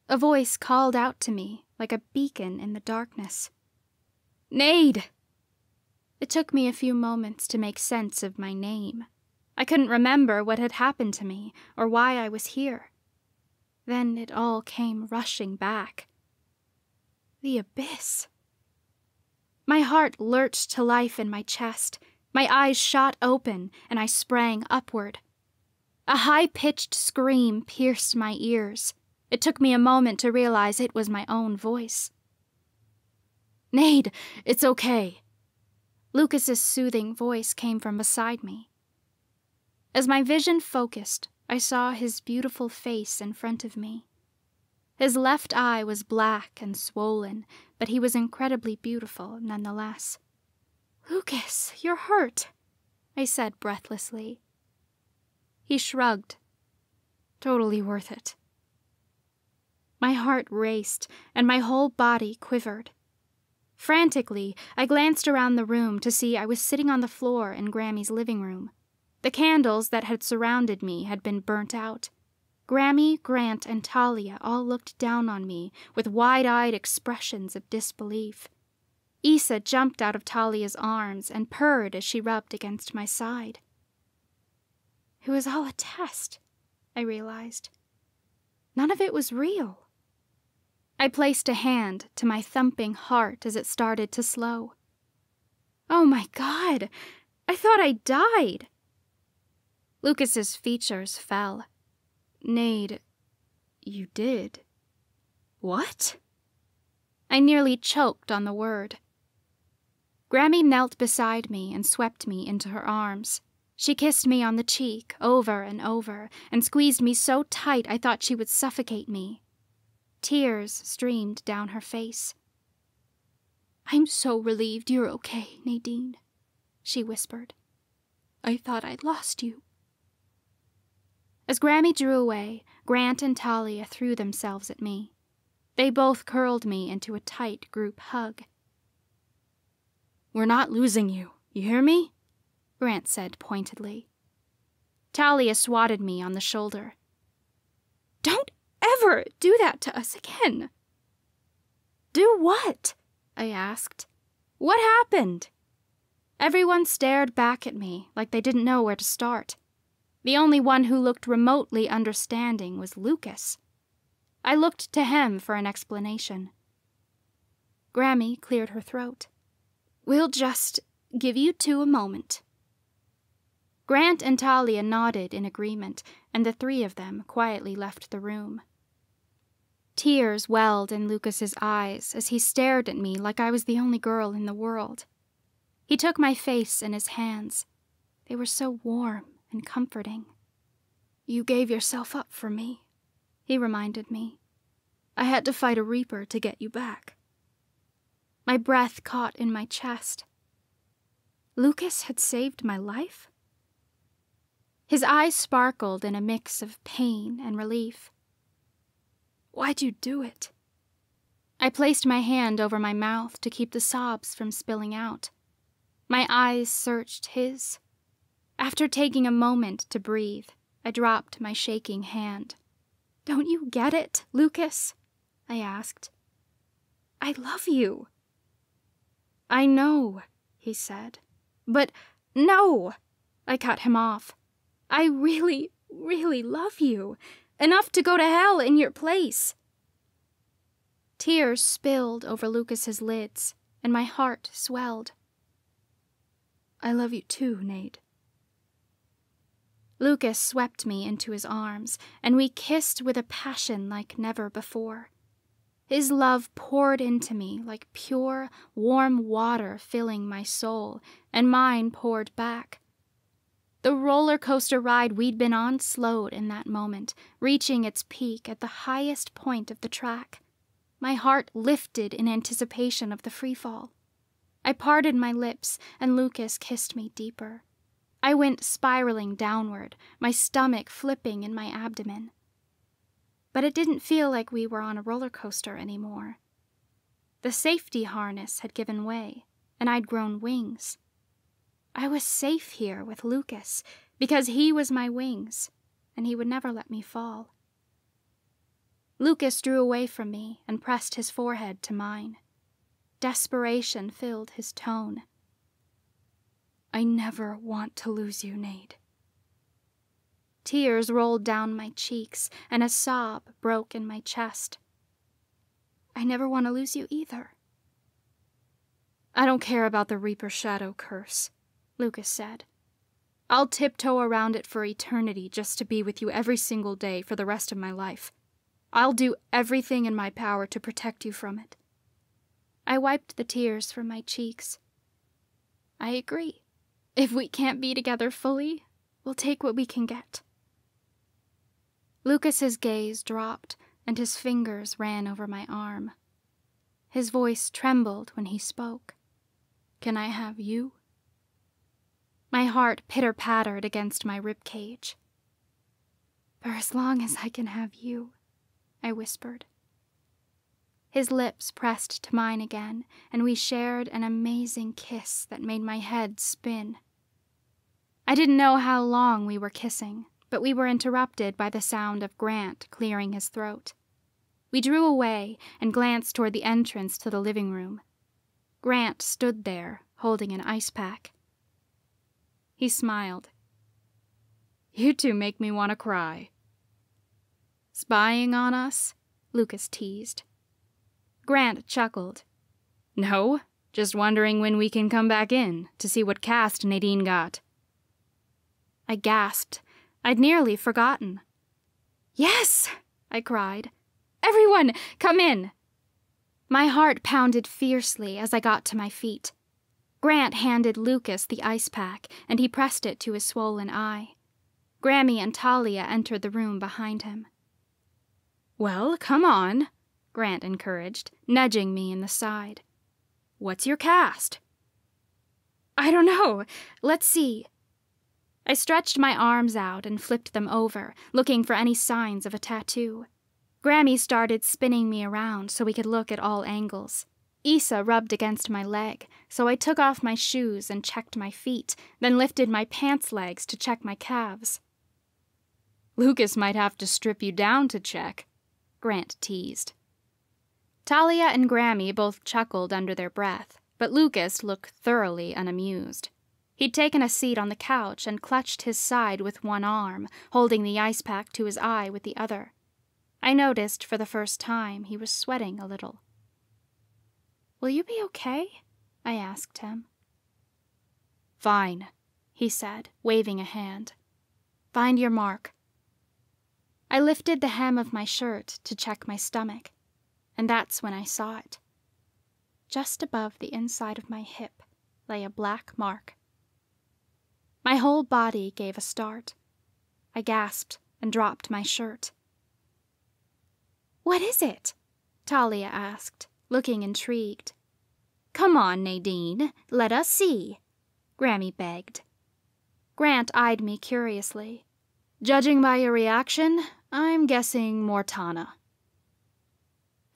A voice called out to me like a beacon in the darkness. Nade! It took me a few moments to make sense of my name. I couldn't remember what had happened to me or why I was here. Then it all came rushing back. The abyss. My heart lurched to life in my chest. My eyes shot open, and I sprang upward. A high pitched scream pierced my ears. It took me a moment to realize it was my own voice. Nade, it's okay. Lucas's soothing voice came from beside me. As my vision focused, I saw his beautiful face in front of me. His left eye was black and swollen, but he was incredibly beautiful nonetheless. Lucas, you're hurt, I said breathlessly. He shrugged. Totally worth it. My heart raced, and my whole body quivered. Frantically, I glanced around the room to see I was sitting on the floor in Grammy's living room. The candles that had surrounded me had been burnt out. Grammy, Grant, and Talia all looked down on me with wide eyed expressions of disbelief. Isa jumped out of Talia's arms and purred as she rubbed against my side. It was all a test, I realized. None of it was real. I placed a hand to my thumping heart as it started to slow. Oh my god! I thought I died! Lucas's features fell. Nade, you did. What? I nearly choked on the word. Grammy knelt beside me and swept me into her arms. She kissed me on the cheek over and over and squeezed me so tight I thought she would suffocate me. Tears streamed down her face. I'm so relieved you're okay, Nadine, she whispered. I thought I'd lost you. As Grammy drew away, Grant and Talia threw themselves at me. They both curled me into a tight group hug. We're not losing you, you hear me? Grant said pointedly. Talia swatted me on the shoulder. Don't ever do that to us again. Do what? I asked. What happened? Everyone stared back at me like they didn't know where to start. The only one who looked remotely understanding was Lucas. I looked to him for an explanation. Grammy cleared her throat. We'll just give you two a moment. Grant and Talia nodded in agreement, and the three of them quietly left the room. Tears welled in Lucas's eyes as he stared at me like I was the only girl in the world. He took my face in his hands. They were so warm and comforting. You gave yourself up for me, he reminded me. I had to fight a reaper to get you back. My breath caught in my chest. Lucas had saved my life? His eyes sparkled in a mix of pain and relief. Why'd you do it? I placed my hand over my mouth to keep the sobs from spilling out. My eyes searched his. After taking a moment to breathe, I dropped my shaking hand. Don't you get it, Lucas? I asked. I love you. I know, he said. But no! I cut him off. I really, really love you. Enough to go to hell in your place. Tears spilled over Lucas's lids, and my heart swelled. I love you too, Nade. Lucas swept me into his arms, and we kissed with a passion like never before. His love poured into me like pure, warm water filling my soul, and mine poured back. The roller coaster ride we'd been on slowed in that moment, reaching its peak at the highest point of the track. My heart lifted in anticipation of the freefall. I parted my lips, and Lucas kissed me deeper. I went spiraling downward, my stomach flipping in my abdomen. But it didn't feel like we were on a roller coaster anymore. The safety harness had given way, and I'd grown wings. I was safe here with Lucas because he was my wings, and he would never let me fall. Lucas drew away from me and pressed his forehead to mine. Desperation filled his tone. I never want to lose you, Nade. Tears rolled down my cheeks, and a sob broke in my chest. I never want to lose you either. I don't care about the Reaper Shadow curse. Lucas said. I'll tiptoe around it for eternity just to be with you every single day for the rest of my life. I'll do everything in my power to protect you from it. I wiped the tears from my cheeks. I agree. If we can't be together fully, we'll take what we can get. Lucas's gaze dropped, and his fingers ran over my arm. His voice trembled when he spoke. Can I have you? My heart pitter pattered against my rib cage. For as long as I can have you, I whispered. His lips pressed to mine again, and we shared an amazing kiss that made my head spin. I didn't know how long we were kissing, but we were interrupted by the sound of Grant clearing his throat. We drew away and glanced toward the entrance to the living room. Grant stood there, holding an ice pack. He smiled. You two make me want to cry. Spying on us? Lucas teased. Grant chuckled. No, just wondering when we can come back in to see what caste Nadine got. I gasped. I'd nearly forgotten. Yes! I cried. Everyone, come in! My heart pounded fiercely as I got to my feet. Grant handed Lucas the ice pack, and he pressed it to his swollen eye. Grammy and Talia entered the room behind him. Well, come on, Grant encouraged, nudging me in the side. What's your caste? I don't know. Let's see. I stretched my arms out and flipped them over, looking for any signs of a tattoo. Grammy started spinning me around so we could look at all angles. Isa rubbed against my leg, so I took off my shoes and checked my feet, then lifted my pants legs to check my calves. Lucas might have to strip you down to check, Grant teased. Talia and Grammy both chuckled under their breath, but Lucas looked thoroughly unamused. He'd taken a seat on the couch and clutched his side with one arm, holding the ice pack to his eye with the other. I noticed for the first time he was sweating a little. Will you be okay? I asked him. Fine, he said, waving a hand. Find your mark. I lifted the hem of my shirt to check my stomach, and that's when I saw it. Just above the inside of my hip lay a black mark. My whole body gave a start. I gasped and dropped my shirt. What is it? Talia asked, looking intrigued. Come on, Nadine, let us see, Grammy begged. Grant eyed me curiously. Judging by your reaction, I'm guessing Mortana.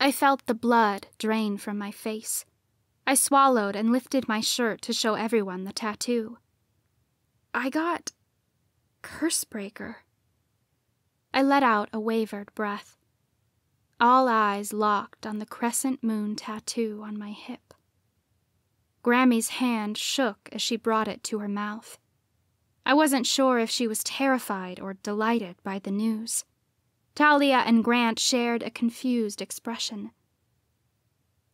I felt the blood drain from my face. I swallowed and lifted my shirt to show everyone the tattoo. I got Cursebreaker. I let out a wavered breath. All eyes locked on the crescent moon tattoo on my hip. Grammy's hand shook as she brought it to her mouth. I wasn't sure if she was terrified or delighted by the news. Talia and Grant shared a confused expression.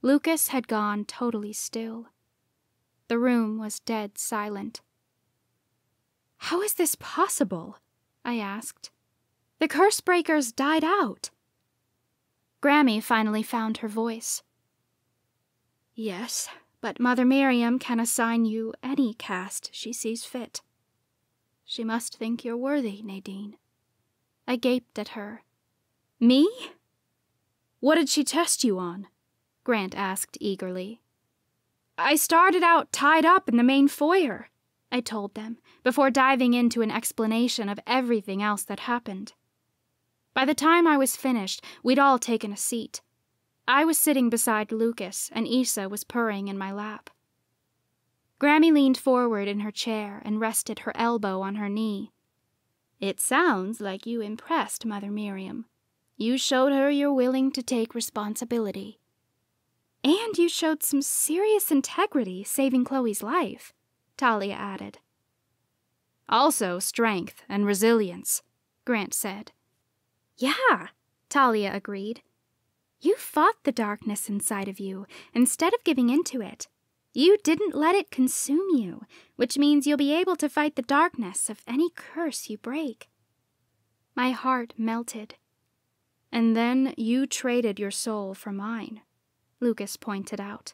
Lucas had gone totally still. The room was dead silent. How is this possible? I asked. The curse breakers died out. Grammy finally found her voice. Yes, but Mother Miriam can assign you any caste she sees fit. She must think you're worthy, Nadine. I gaped at her, me? What did she test you on? Grant asked eagerly. I started out tied up in the main foyer, I told them, before diving into an explanation of everything else that happened. By the time I was finished, we'd all taken a seat. I was sitting beside Lucas, and Isa was purring in my lap. Grammy leaned forward in her chair and rested her elbow on her knee. It sounds like you impressed Mother Miriam, you showed her you're willing to take responsibility. And you showed some serious integrity saving Chloe's life, Talia added. Also, strength and resilience, Grant said. Yeah, Talia agreed. You fought the darkness inside of you instead of giving into it. You didn't let it consume you, which means you'll be able to fight the darkness of any curse you break. My heart melted. And then you traded your soul for mine, Lucas pointed out.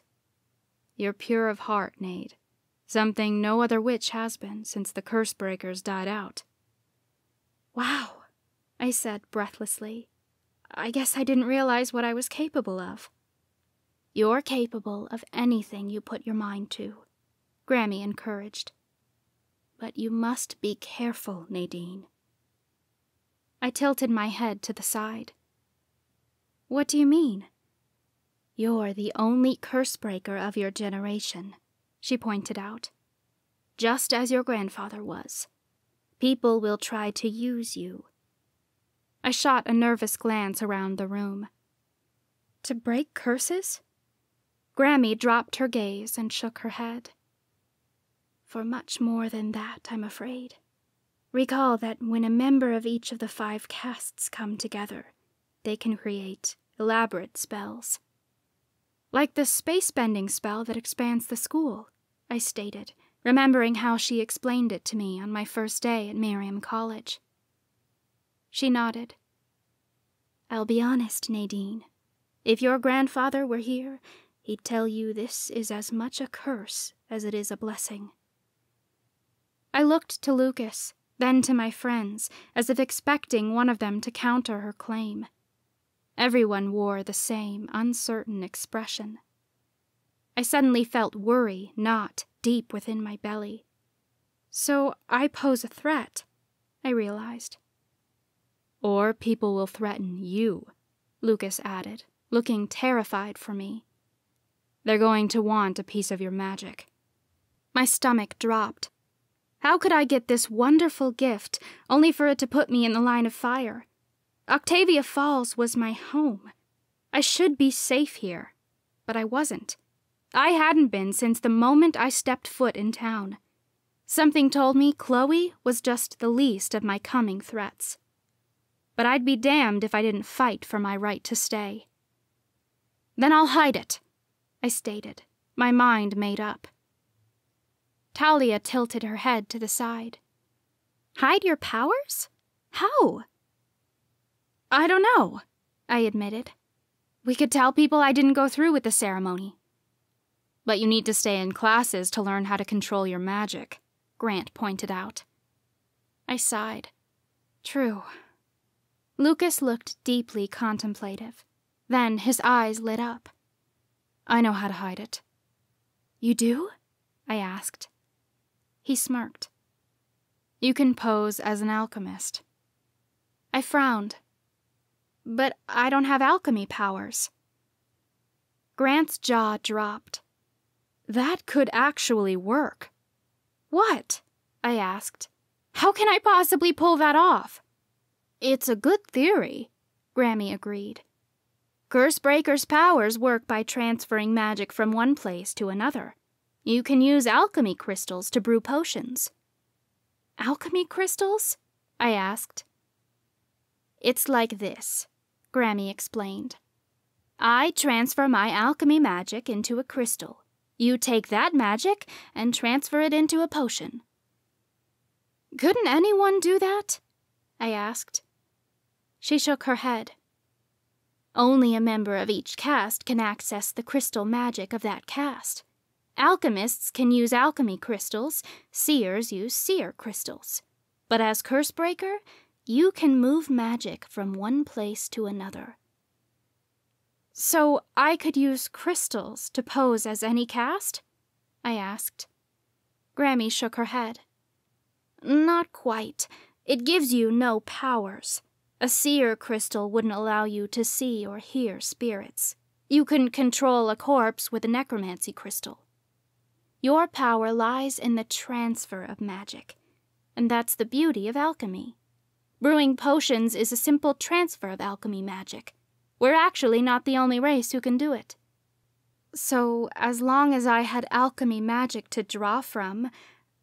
You're pure of heart, Nade. Something no other witch has been since the curse breakers died out. Wow, I said breathlessly. I guess I didn't realize what I was capable of. You're capable of anything you put your mind to, Grammy encouraged. But you must be careful, Nadine. I tilted my head to the side. What do you mean? You're the only curse breaker of your generation, she pointed out. Just as your grandfather was. People will try to use you. I shot a nervous glance around the room. To break curses? Grammy dropped her gaze and shook her head. For much more than that, I'm afraid. Recall that when a member of each of the five castes come together, they can create elaborate spells. Like the space bending spell that expands the school, I stated, remembering how she explained it to me on my first day at Miriam College. She nodded. I'll be honest, Nadine. If your grandfather were here, he'd tell you this is as much a curse as it is a blessing. I looked to Lucas, then to my friends, as if expecting one of them to counter her claim. Everyone wore the same uncertain expression. I suddenly felt worry knot deep within my belly. So I pose a threat, I realized. Or people will threaten you, Lucas added, looking terrified for me. They're going to want a piece of your magic. My stomach dropped. How could I get this wonderful gift only for it to put me in the line of fire? Octavia Falls was my home. I should be safe here, but I wasn't. I hadn't been since the moment I stepped foot in town. Something told me Chloe was just the least of my coming threats. But I'd be damned if I didn't fight for my right to stay. Then I'll hide it, I stated, my mind made up. Talia tilted her head to the side. Hide your powers? How? I don't know, I admitted. We could tell people I didn't go through with the ceremony. But you need to stay in classes to learn how to control your magic, Grant pointed out. I sighed. True. Lucas looked deeply contemplative. Then his eyes lit up. I know how to hide it. You do? I asked. He smirked. You can pose as an alchemist. I frowned. But I don't have alchemy powers. Grant's jaw dropped. That could actually work. What? I asked. How can I possibly pull that off? It's a good theory, Grammy agreed. Cursebreaker's powers work by transferring magic from one place to another. You can use alchemy crystals to brew potions. Alchemy crystals? I asked. It's like this. Grammy explained. I transfer my alchemy magic into a crystal. You take that magic and transfer it into a potion. Couldn't anyone do that? I asked. She shook her head. Only a member of each caste can access the crystal magic of that caste. Alchemists can use alchemy crystals, seers use seer crystals. But as Cursebreaker, you can move magic from one place to another. So I could use crystals to pose as any caste? I asked. Grammy shook her head. Not quite. It gives you no powers. A seer crystal wouldn't allow you to see or hear spirits. You couldn't control a corpse with a necromancy crystal. Your power lies in the transfer of magic, and that's the beauty of alchemy. Brewing potions is a simple transfer of alchemy magic. We're actually not the only race who can do it. So, as long as I had alchemy magic to draw from,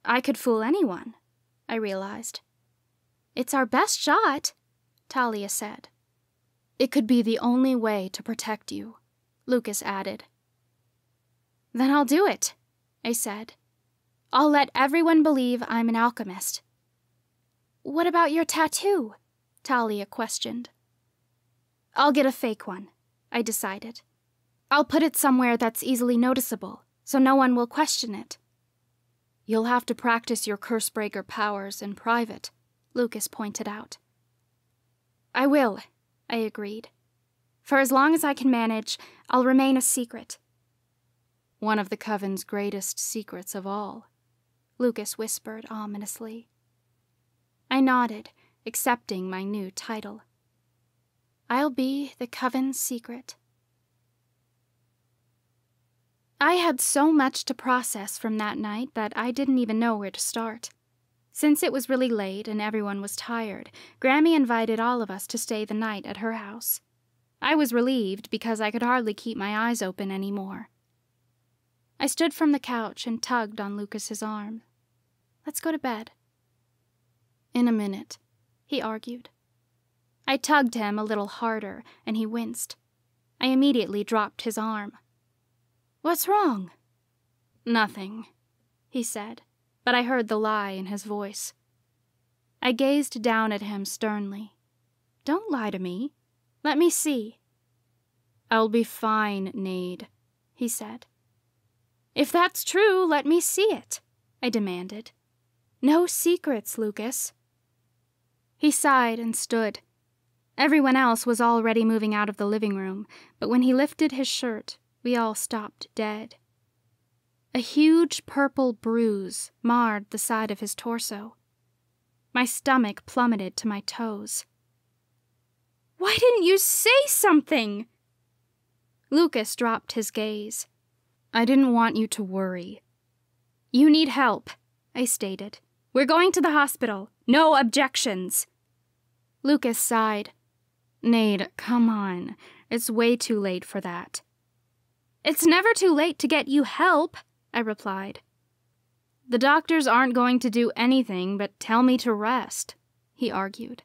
I could fool anyone, I realized. It's our best shot, Talia said. It could be the only way to protect you, Lucas added. Then I'll do it, I said. I'll let everyone believe I'm an alchemist. What about your tattoo? Talia questioned. I'll get a fake one, I decided. I'll put it somewhere that's easily noticeable, so no one will question it. You'll have to practice your Cursebreaker powers in private, Lucas pointed out. I will, I agreed. For as long as I can manage, I'll remain a secret. One of the Coven's greatest secrets of all, Lucas whispered ominously. I nodded, accepting my new title. I'll be the Coven's secret. I had so much to process from that night that I didn't even know where to start. Since it was really late and everyone was tired, Grammy invited all of us to stay the night at her house. I was relieved because I could hardly keep my eyes open anymore. I stood from the couch and tugged on Lucas's arm. Let's go to bed. In a minute, he argued. I tugged him a little harder, and he winced. I immediately dropped his arm. What's wrong? Nothing, he said, but I heard the lie in his voice. I gazed down at him sternly. Don't lie to me. Let me see. I'll be fine, Nade, he said. If that's true, let me see it, I demanded. No secrets, Lucas. He sighed and stood. Everyone else was already moving out of the living room, but when he lifted his shirt, we all stopped dead. A huge purple bruise marred the side of his torso. My stomach plummeted to my toes. Why didn't you say something? Lucas dropped his gaze. I didn't want you to worry. You need help, I stated. We're going to the hospital. No objections. Lucas sighed. Nade, come on. It's way too late for that. It's never too late to get you help, I replied. The doctors aren't going to do anything but tell me to rest, he argued.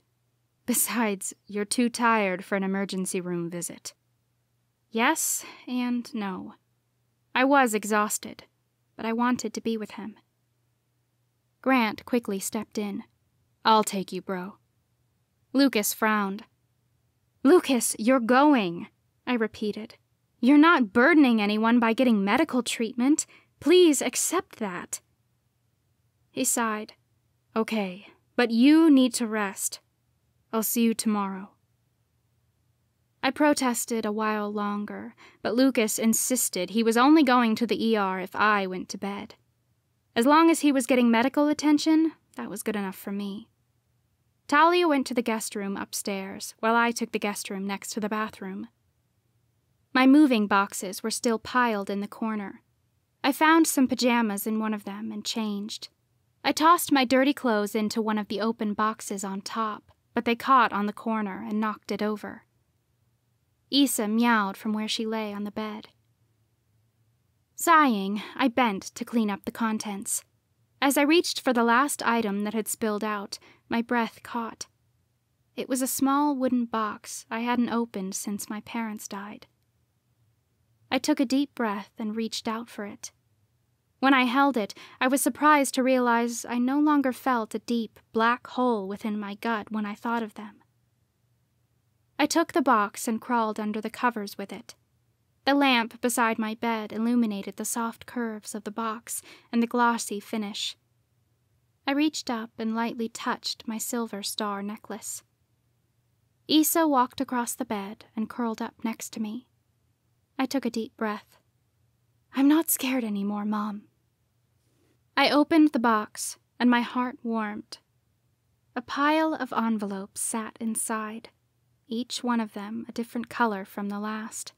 Besides, you're too tired for an emergency room visit. Yes and no. I was exhausted, but I wanted to be with him. Grant quickly stepped in. I'll take you, bro. Lucas frowned. Lucas, you're going, I repeated. You're not burdening anyone by getting medical treatment. Please accept that. He sighed. Okay, but you need to rest. I'll see you tomorrow. I protested a while longer, but Lucas insisted he was only going to the ER if I went to bed. As long as he was getting medical attention, that was good enough for me. Talia went to the guest room upstairs, while I took the guest room next to the bathroom. My moving boxes were still piled in the corner. I found some pajamas in one of them and changed. I tossed my dirty clothes into one of the open boxes on top, but they caught on the corner and knocked it over. Isa meowed from where she lay on the bed. Sighing, I bent to clean up the contents. As I reached for the last item that had spilled out, my breath caught. It was a small wooden box I hadn't opened since my parents died. I took a deep breath and reached out for it. When I held it, I was surprised to realize I no longer felt a deep, black hole within my gut when I thought of them. I took the box and crawled under the covers with it. The lamp beside my bed illuminated the soft curves of the box and the glossy finish. I reached up and lightly touched my silver star necklace. Isa walked across the bed and curled up next to me. I took a deep breath. I'm not scared anymore, Mom. I opened the box, and my heart warmed. A pile of envelopes sat inside, each one of them a different color from the last.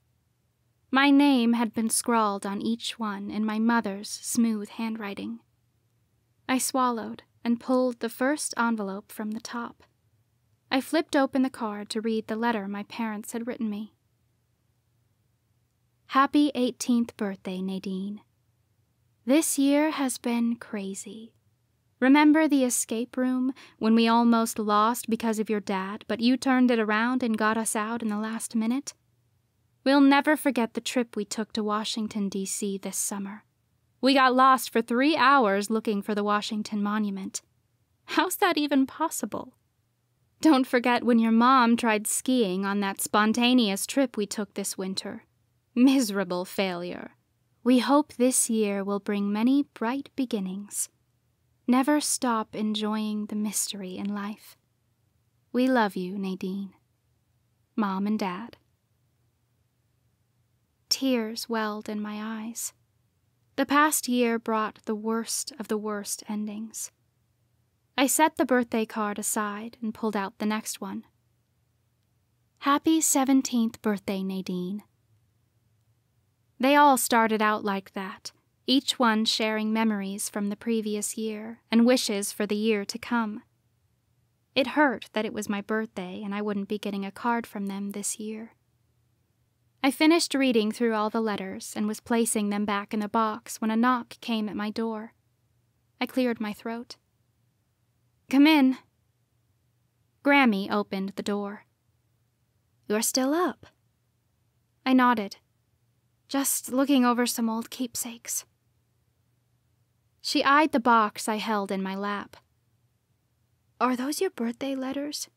My name had been scrawled on each one in my mother's smooth handwriting. I swallowed and pulled the first envelope from the top. I flipped open the card to read the letter my parents had written me. Happy 18th birthday, Nadine. This year has been crazy. Remember the escape room when we almost lost because of your dad, but you turned it around and got us out in the last minute? We'll never forget the trip we took to Washington, D.C. this summer. We got lost for three hours looking for the Washington Monument. How's that even possible? Don't forget when your mom tried skiing on that spontaneous trip we took this winter. Miserable failure. We hope this year will bring many bright beginnings. Never stop enjoying the mystery in life. We love you, Nadine. Mom and Dad. Tears welled in my eyes. The past year brought the worst of the worst endings. I set the birthday card aside and pulled out the next one. Happy 17th birthday, Nadine. They all started out like that, each one sharing memories from the previous year and wishes for the year to come. It hurt that it was my birthday and I wouldn't be getting a card from them this year. I finished reading through all the letters and was placing them back in the box when a knock came at my door. I cleared my throat. Come in. Grammy opened the door. You're still up. I nodded, just looking over some old keepsakes. She eyed the box I held in my lap. Are those your birthday letters?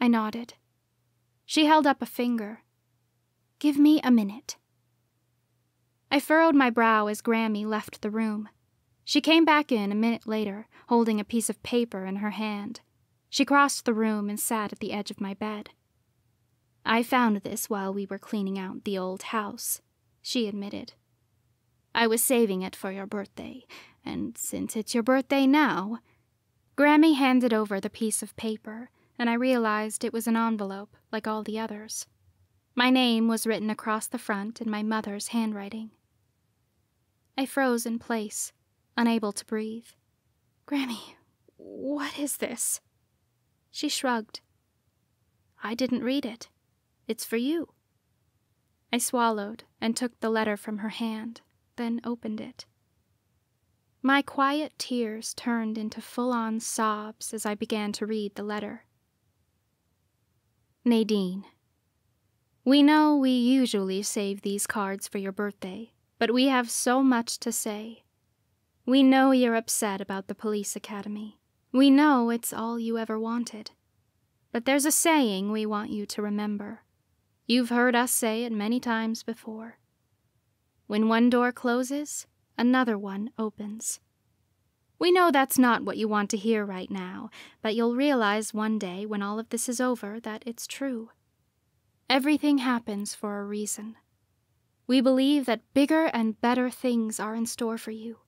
I nodded. She held up a finger. Give me a minute. I furrowed my brow as Grammy left the room. She came back in a minute later, holding a piece of paper in her hand. She crossed the room and sat at the edge of my bed. I found this while we were cleaning out the old house, she admitted. I was saving it for your birthday, and since it's your birthday now. Grammy handed over the piece of paper, and I realized it was an envelope like all the others. My name was written across the front in my mother's handwriting. I froze in place, unable to breathe. Grammy, what is this? She shrugged. I didn't read it. It's for you. I swallowed and took the letter from her hand, then opened it. My quiet tears turned into full on sobs as I began to read the letter. Nadine, we know we usually save these cards for your birthday, but we have so much to say. We know you're upset about the police academy. We know it's all you ever wanted. But there's a saying we want you to remember. You've heard us say it many times before. When one door closes, another one opens. We know that's not what you want to hear right now, but you'll realize one day when all of this is over that it's true. Everything happens for a reason. We believe that bigger and better things are in store for you.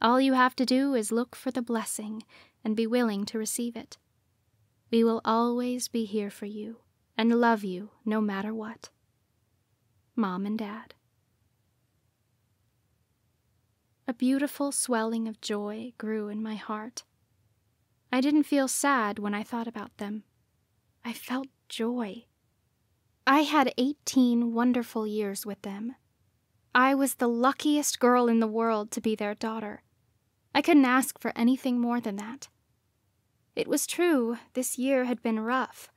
All you have to do is look for the blessing and be willing to receive it. We will always be here for you and love you no matter what. Mom and Dad. A beautiful swelling of joy grew in my heart. I didn't feel sad when I thought about them. I felt joy. I had 18 wonderful years with them. I was the luckiest girl in the world to be their daughter. I couldn't ask for anything more than that. It was true, this year had been rough,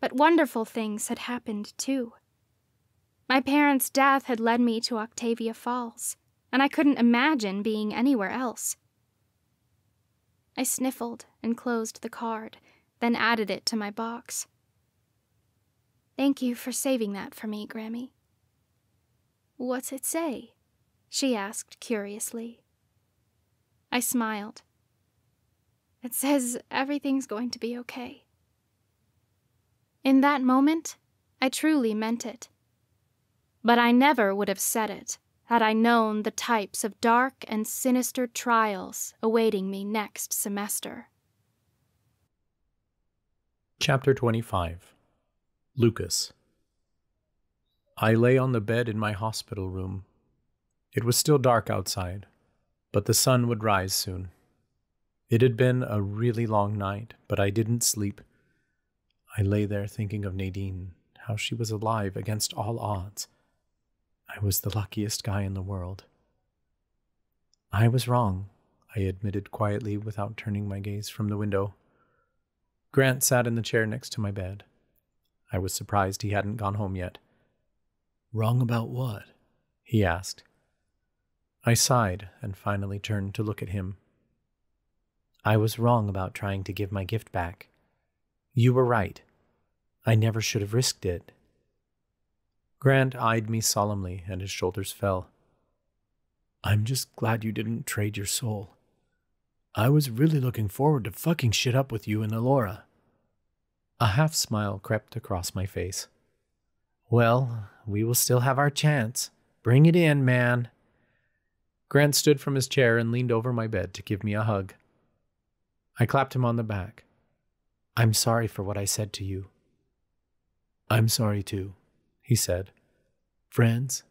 but wonderful things had happened too. My parents' death had led me to Octavia Falls, and I couldn't imagine being anywhere else. I sniffled and closed the card, then added it to my box. Thank you for saving that for me, Grammy. What's it say? she asked curiously. I smiled. It says everything's going to be okay. In that moment, I truly meant it. But I never would have said it had I known the types of dark and sinister trials awaiting me next semester. Chapter 25 Lucas I lay on the bed in my hospital room. It was still dark outside, but the sun would rise soon. It had been a really long night, but I didn't sleep I lay there thinking of Nadine, how she was alive against all odds. I was the luckiest guy in the world. I was wrong, I admitted quietly without turning my gaze from the window. Grant sat in the chair next to my bed. I was surprised he hadn't gone home yet. Wrong about what? he asked. I sighed and finally turned to look at him. I was wrong about trying to give my gift back. You were right. I never should have risked it. Grant eyed me solemnly, and his shoulders fell. I'm just glad you didn't trade your soul. I was really looking forward to fucking shit up with you and Elora. A half smile crept across my face. Well, we will still have our chance. Bring it in, man. Grant stood from his chair and leaned over my bed to give me a hug. I clapped him on the back. I'm sorry for what I said to you. I'm sorry too, he said. Friends?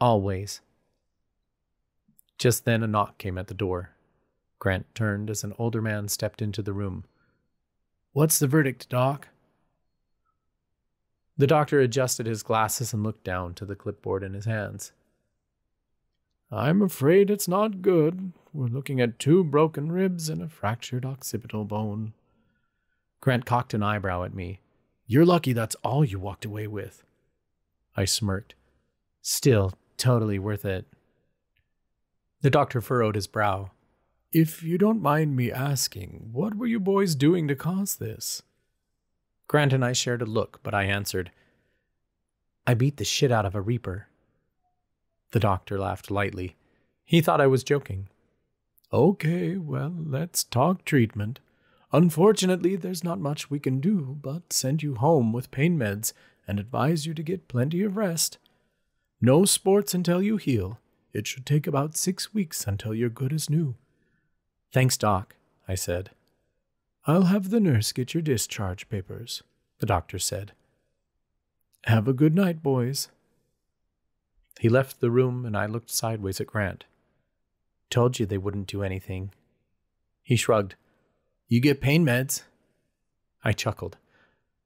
Always. Just then, a knock came at the door. Grant turned as an older man stepped into the room. What's the verdict, Doc? The doctor adjusted his glasses and looked down to the clipboard in his hands. I'm afraid it's not good. We're looking at two broken ribs and a fractured occipital bone. Grant cocked an eyebrow at me. You're lucky that's all you walked away with. I smirked. Still, totally worth it. The doctor furrowed his brow. If you don't mind me asking, what were you boys doing to cause this? Grant and I shared a look, but I answered, I beat the shit out of a reaper. The doctor laughed lightly. He thought I was joking. Okay, well, let's talk treatment. Unfortunately, there's not much we can do but send you home with pain meds and advise you to get plenty of rest. No sports until you heal. It should take about six weeks until you're good as new. Thanks, Doc, I said. I'll have the nurse get your discharge papers, the doctor said. Have a good night, boys. He left the room, and I looked sideways at Grant. Told you they wouldn't do anything. He shrugged. You get pain meds? I chuckled.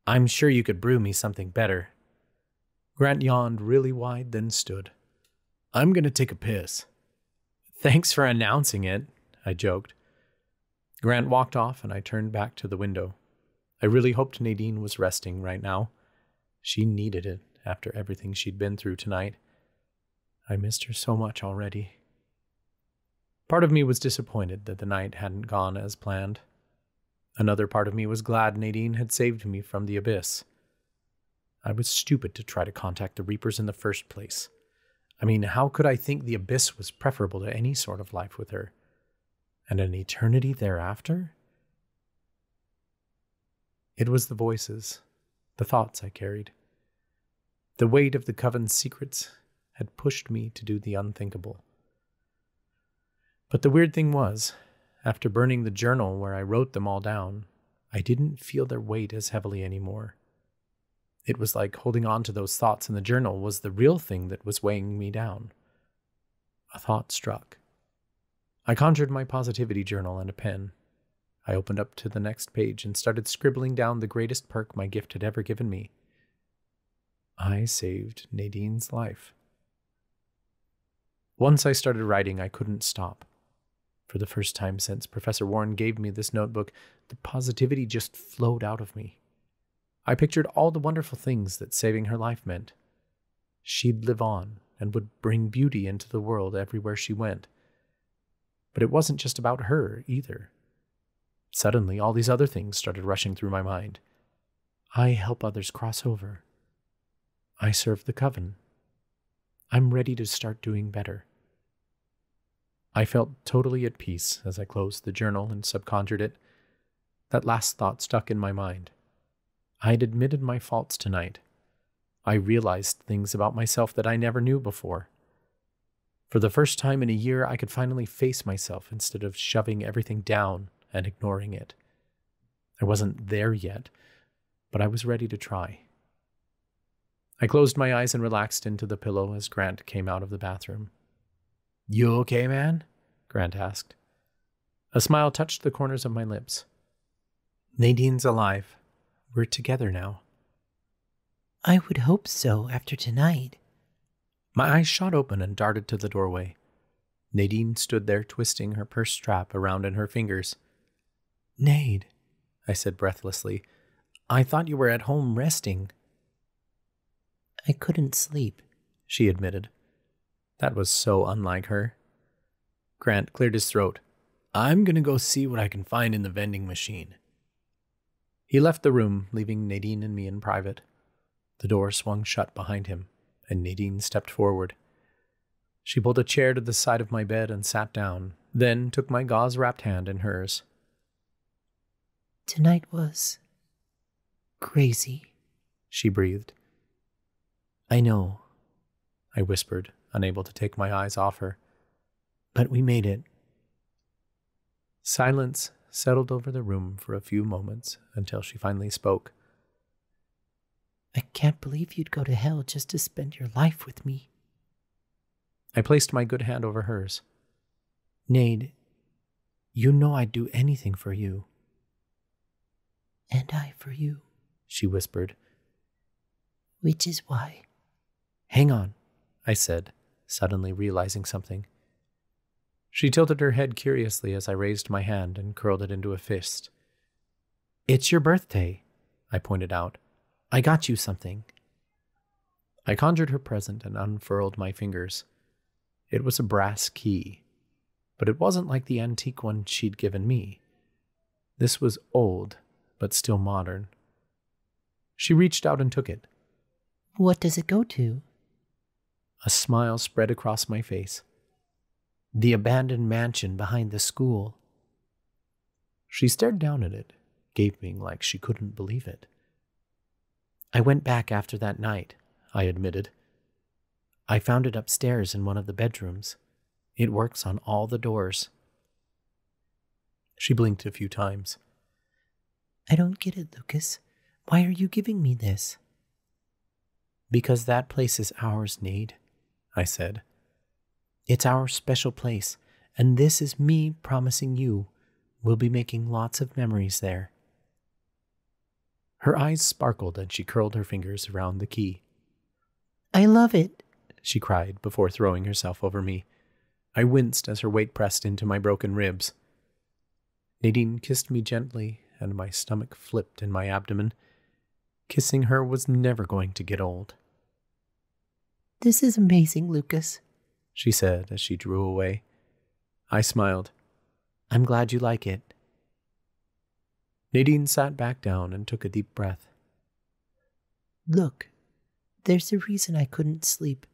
I'm sure you could brew me something better. Grant yawned really wide, then stood. I'm going to take a piss. Thanks for announcing it, I joked. Grant walked off, and I turned back to the window. I really hoped Nadine was resting right now. She needed it after everything she'd been through tonight. I missed her so much already. Part of me was disappointed that the night hadn't gone as planned. Another part of me was glad Nadine had saved me from the abyss. I was stupid to try to contact the Reapers in the first place. I mean, how could I think the abyss was preferable to any sort of life with her? And an eternity thereafter? It was the voices, the thoughts I carried. The weight of the Coven's secrets had pushed me to do the unthinkable. But the weird thing was, after burning the journal where I wrote them all down, I didn't feel their weight as heavily anymore. It was like holding on to those thoughts in the journal was the real thing that was weighing me down. A thought struck. I conjured my positivity journal and a pen. I opened up to the next page and started scribbling down the greatest perk my gift had ever given me. I saved Nadine's life. Once I started writing, I couldn't stop. For the first time since Professor Warren gave me this notebook, the positivity just flowed out of me. I pictured all the wonderful things that saving her life meant. She'd live on and would bring beauty into the world everywhere she went. But it wasn't just about her either. Suddenly, all these other things started rushing through my mind. I help others cross over. I serve the coven. I'm ready to start doing better. I felt totally at peace as I closed the journal and subconjured it. That last thought stuck in my mind. I had admitted my faults tonight. I realized things about myself that I never knew before. For the first time in a year, I could finally face myself instead of shoving everything down and ignoring it. I wasn't there yet, but I was ready to try. I closed my eyes and relaxed into the pillow as Grant came out of the bathroom. You okay, man? Grant asked. A smile touched the corners of my lips. Nadine's alive. We're together now. I would hope so after tonight. My eyes shot open and darted to the doorway. Nadine stood there twisting her purse strap around in her fingers. Nade, I said breathlessly, I thought you were at home resting. I couldn't sleep, she admitted. That was so unlike her. Grant cleared his throat. I'm going to go see what I can find in the vending machine. He left the room, leaving Nadine and me in private. The door swung shut behind him, and Nadine stepped forward. She pulled a chair to the side of my bed and sat down, then took my gauze wrapped hand in hers. Tonight was crazy, she breathed. I know, I whispered, unable to take my eyes off her. But we made it. Silence settled over the room for a few moments until she finally spoke. I can't believe you'd go to hell just to spend your life with me. I placed my good hand over hers. Nade, you know I'd do anything for you. And I for you, she whispered. Which is why. Hang on, I said, suddenly realizing something. She tilted her head curiously as I raised my hand and curled it into a fist. It's your birthday, I pointed out. I got you something. I conjured her present and unfurled my fingers. It was a brass key, but it wasn't like the antique one she'd given me. This was old, but still modern. She reached out and took it. What does it go to? A smile spread across my face. The abandoned mansion behind the school. She stared down at it, gaping like she couldn't believe it. I went back after that night, I admitted. I found it upstairs in one of the bedrooms. It works on all the doors. She blinked a few times. I don't get it, Lucas. Why are you giving me this? Because that place is ours, Nade, I said. It's our special place, and this is me promising you we'll be making lots of memories there. Her eyes sparkled and she curled her fingers around the key. I love it, she cried before throwing herself over me. I winced as her weight pressed into my broken ribs. Nadine kissed me gently, and my stomach flipped in my abdomen. Kissing her was never going to get old. This is amazing, Lucas, she said as she drew away. I smiled. I'm glad you like it. Nadine sat back down and took a deep breath. Look, there's a reason I couldn't sleep.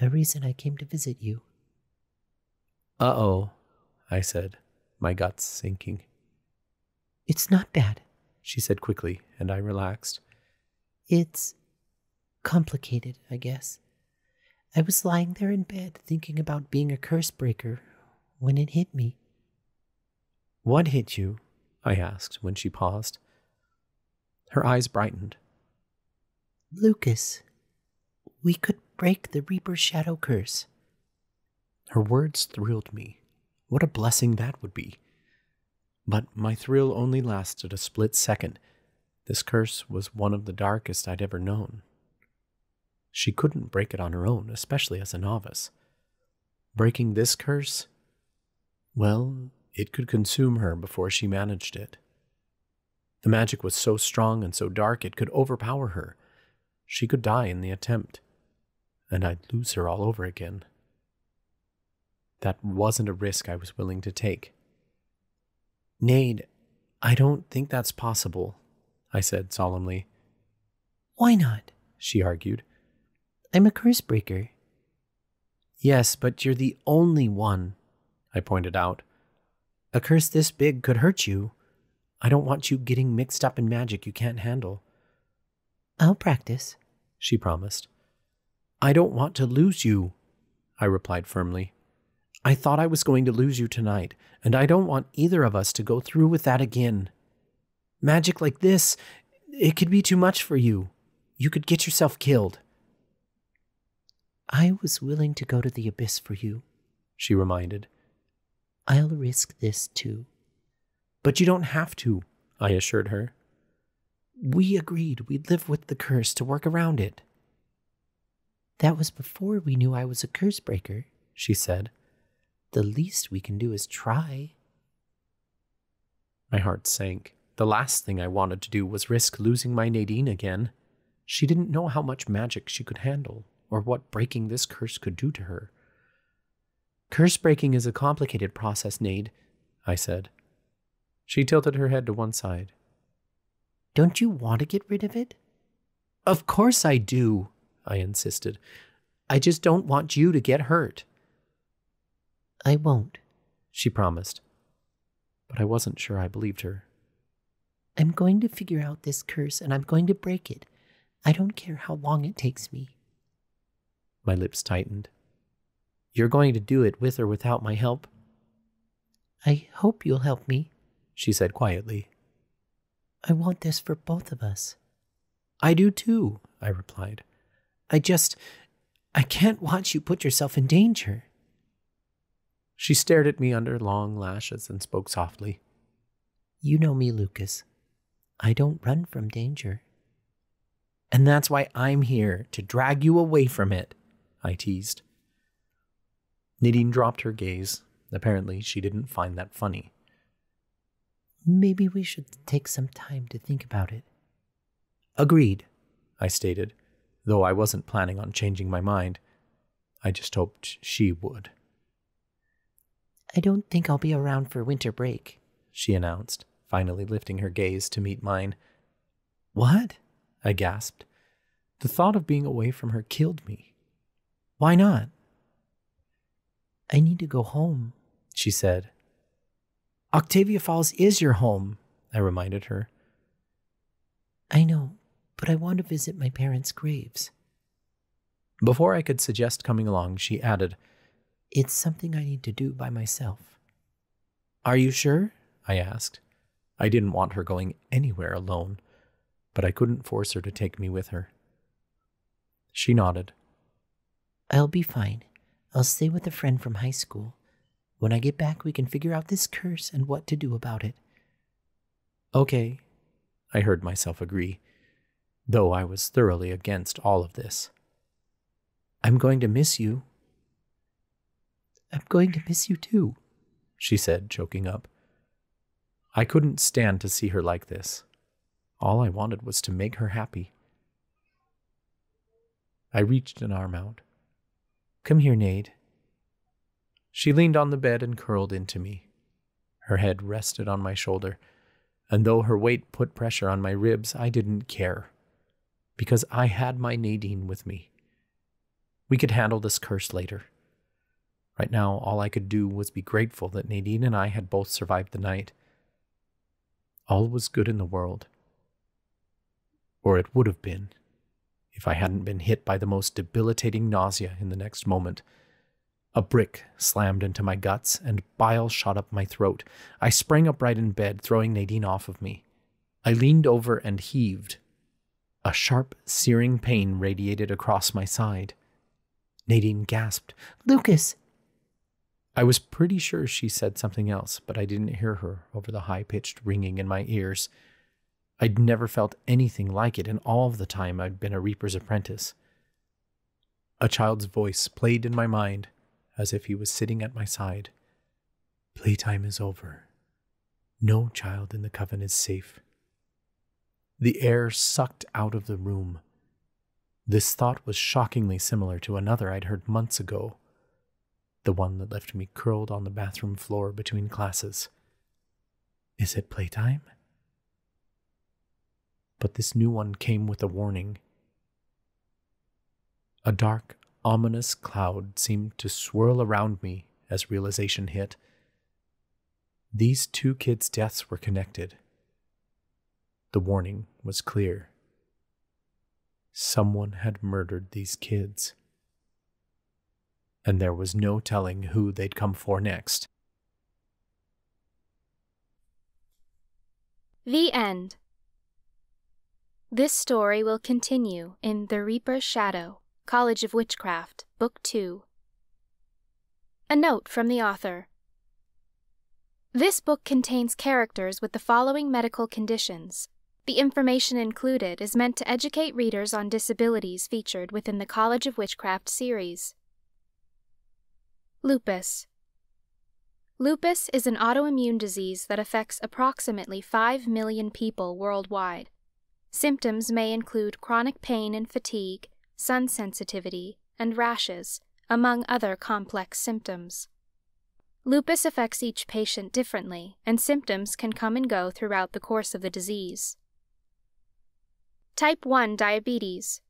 A reason I came to visit you. Uh oh, I said, my guts sinking. It's not bad, she said quickly, and I relaxed. It's complicated, I guess. I was lying there in bed thinking about being a curse breaker when it hit me. What hit you? I asked when she paused. Her eyes brightened. Lucas, we could break the Reaper's shadow curse. Her words thrilled me. What a blessing that would be. But my thrill only lasted a split second. This curse was one of the darkest I'd ever known. She couldn't break it on her own, especially as a novice. Breaking this curse? Well, it could consume her before she managed it. The magic was so strong and so dark it could overpower her. She could die in the attempt, and I'd lose her all over again. That wasn't a risk I was willing to take. Nade, I don't think that's possible, I said solemnly. Why not? she argued. I'm a curse breaker. Yes, but you're the only one, I pointed out. A curse this big could hurt you. I don't want you getting mixed up in magic you can't handle. I'll practice, she promised. I don't want to lose you, I replied firmly. I thought I was going to lose you tonight, and I don't want either of us to go through with that again. Magic like this, it could be too much for you. You could get yourself killed. I was willing to go to the abyss for you, she reminded. I'll risk this too. But you don't have to, I assured her. We agreed we'd live with the curse to work around it. That was before we knew I was a curse breaker, she said. The least we can do is try. My heart sank. The last thing I wanted to do was risk losing my Nadine again. She didn't know how much magic she could handle, or what breaking this curse could do to her. Curse breaking is a complicated process, Nade, I said. She tilted her head to one side. Don't you want to get rid of it? Of course I do, I insisted. I just don't want you to get hurt. I won't, she promised. But I wasn't sure I believed her. I'm going to figure out this curse and I'm going to break it. I don't care how long it takes me. My lips tightened. You're going to do it with or without my help? I hope you'll help me, she said quietly. I want this for both of us. I do too, I replied. I just. I can't watch you put yourself in danger. She stared at me under long lashes and spoke softly. You know me, Lucas. I don't run from danger. And that's why I'm here, to drag you away from it, I teased. Nadine dropped her gaze. Apparently, she didn't find that funny. Maybe we should take some time to think about it. Agreed, I stated, though I wasn't planning on changing my mind. I just hoped she would. I don't think I'll be around for winter break, she announced, finally lifting her gaze to meet mine. What? I gasped. The thought of being away from her killed me. Why not? I need to go home, she said. Octavia Falls is your home, I reminded her. I know, but I want to visit my parents' graves. Before I could suggest coming along, she added, It's something I need to do by myself. Are you sure? I asked. I didn't want her going anywhere alone, but I couldn't force her to take me with her. She nodded. I'll be fine. I'll stay with a friend from high school. When I get back, we can figure out this curse and what to do about it. Okay, I heard myself agree, though I was thoroughly against all of this. I'm going to miss you. I'm going to miss you too, she said, choking up. I couldn't stand to see her like this. All I wanted was to make her happy. I reached an arm out. Come here, Nade. She leaned on the bed and curled into me. Her head rested on my shoulder, and though her weight put pressure on my ribs, I didn't care. Because I had my Nadine with me. We could handle this curse later. Right now, all I could do was be grateful that Nadine and I had both survived the night. All was good in the world. Or it would have been, if I hadn't been hit by the most debilitating nausea in the next moment. A brick slammed into my guts, and bile shot up my throat. I sprang upright in bed, throwing Nadine off of me. I leaned over and heaved. A sharp, searing pain radiated across my side. Nadine gasped, Lucas! I was pretty sure she said something else, but I didn't hear her over the high pitched ringing in my ears. I'd never felt anything like it in all of the time I'd been a Reaper's apprentice. A child's voice played in my mind as if he was sitting at my side. Playtime is over. No child in the coven is safe. The air sucked out of the room. This thought was shockingly similar to another I'd heard months ago, the one that left me curled on the bathroom floor between classes. Is it playtime? But this new one came with a warning. A dark, ominous cloud seemed to swirl around me as realization hit. These two kids' deaths were connected. The warning was clear. Someone had murdered these kids. And there was no telling who they'd come for next. The end. This story will continue in The Reaper's Shadow. College of Witchcraft, Book 2. A note from the author. This book contains characters with the following medical conditions. The information included is meant to educate readers on disabilities featured within the College of Witchcraft series. Lupus. Lupus is an autoimmune disease that affects approximately 5 million people worldwide. Symptoms may include chronic pain and fatigue, sun sensitivity, and rashes, among other complex symptoms. Lupus affects each patient differently, and symptoms can come and go throughout the course of the disease. Type 1 diabetes.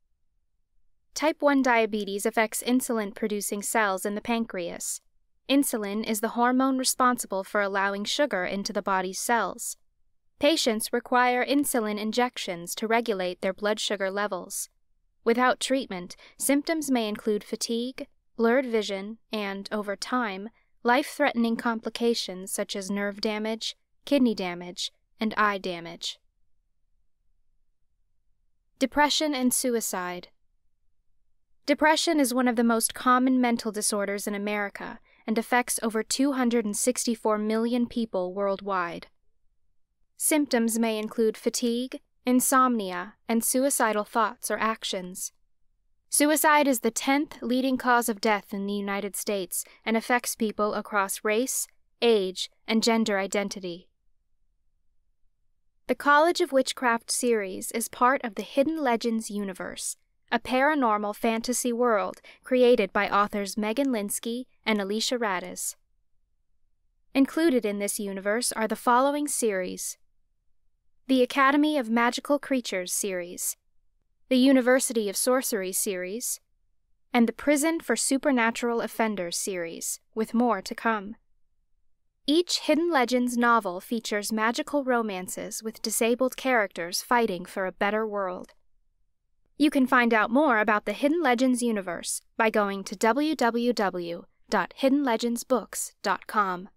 Type 1 diabetes affects insulin producing cells in the pancreas. Insulin is the hormone responsible for allowing sugar into the body's cells. Patients require insulin injections to regulate their blood sugar levels. Without treatment, symptoms may include fatigue, blurred vision, and, over time, life threatening complications such as nerve damage, kidney damage, and eye damage. Depression and suicide. Depression is one of the most common mental disorders in America and affects over 264 million people worldwide. Symptoms may include fatigue, insomnia, and suicidal thoughts or actions. Suicide is the 10th leading cause of death in the United States and affects people across race, age, and gender identity. The College of Witchcraft series is part of the Hidden Legends universe, a paranormal fantasy world created by authors Megan Linski and Alicia Rades. Included in this universe are the following series the Academy of Magical Creatures series, the University of Sorcery series, and the Prison for Supernatural Offenders series, with more to come. Each Hidden Legends novel features magical romances with disabled characters fighting for a better world. You can find out more about the Hidden Legends universe by going to www.hiddenlegendsbooks.com.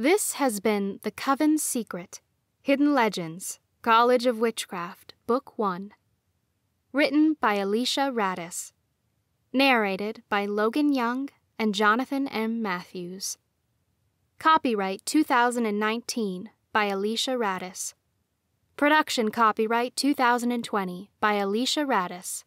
This has been The Coven's Secret Hidden Legends College of Witchcraft, Book 1. Written by Alicia Rades. Narrated by Logan Young and Jonathan M. Matthews. Copyright 2019 by Alicia Rades. Production copyright 2020 by Alicia Rades.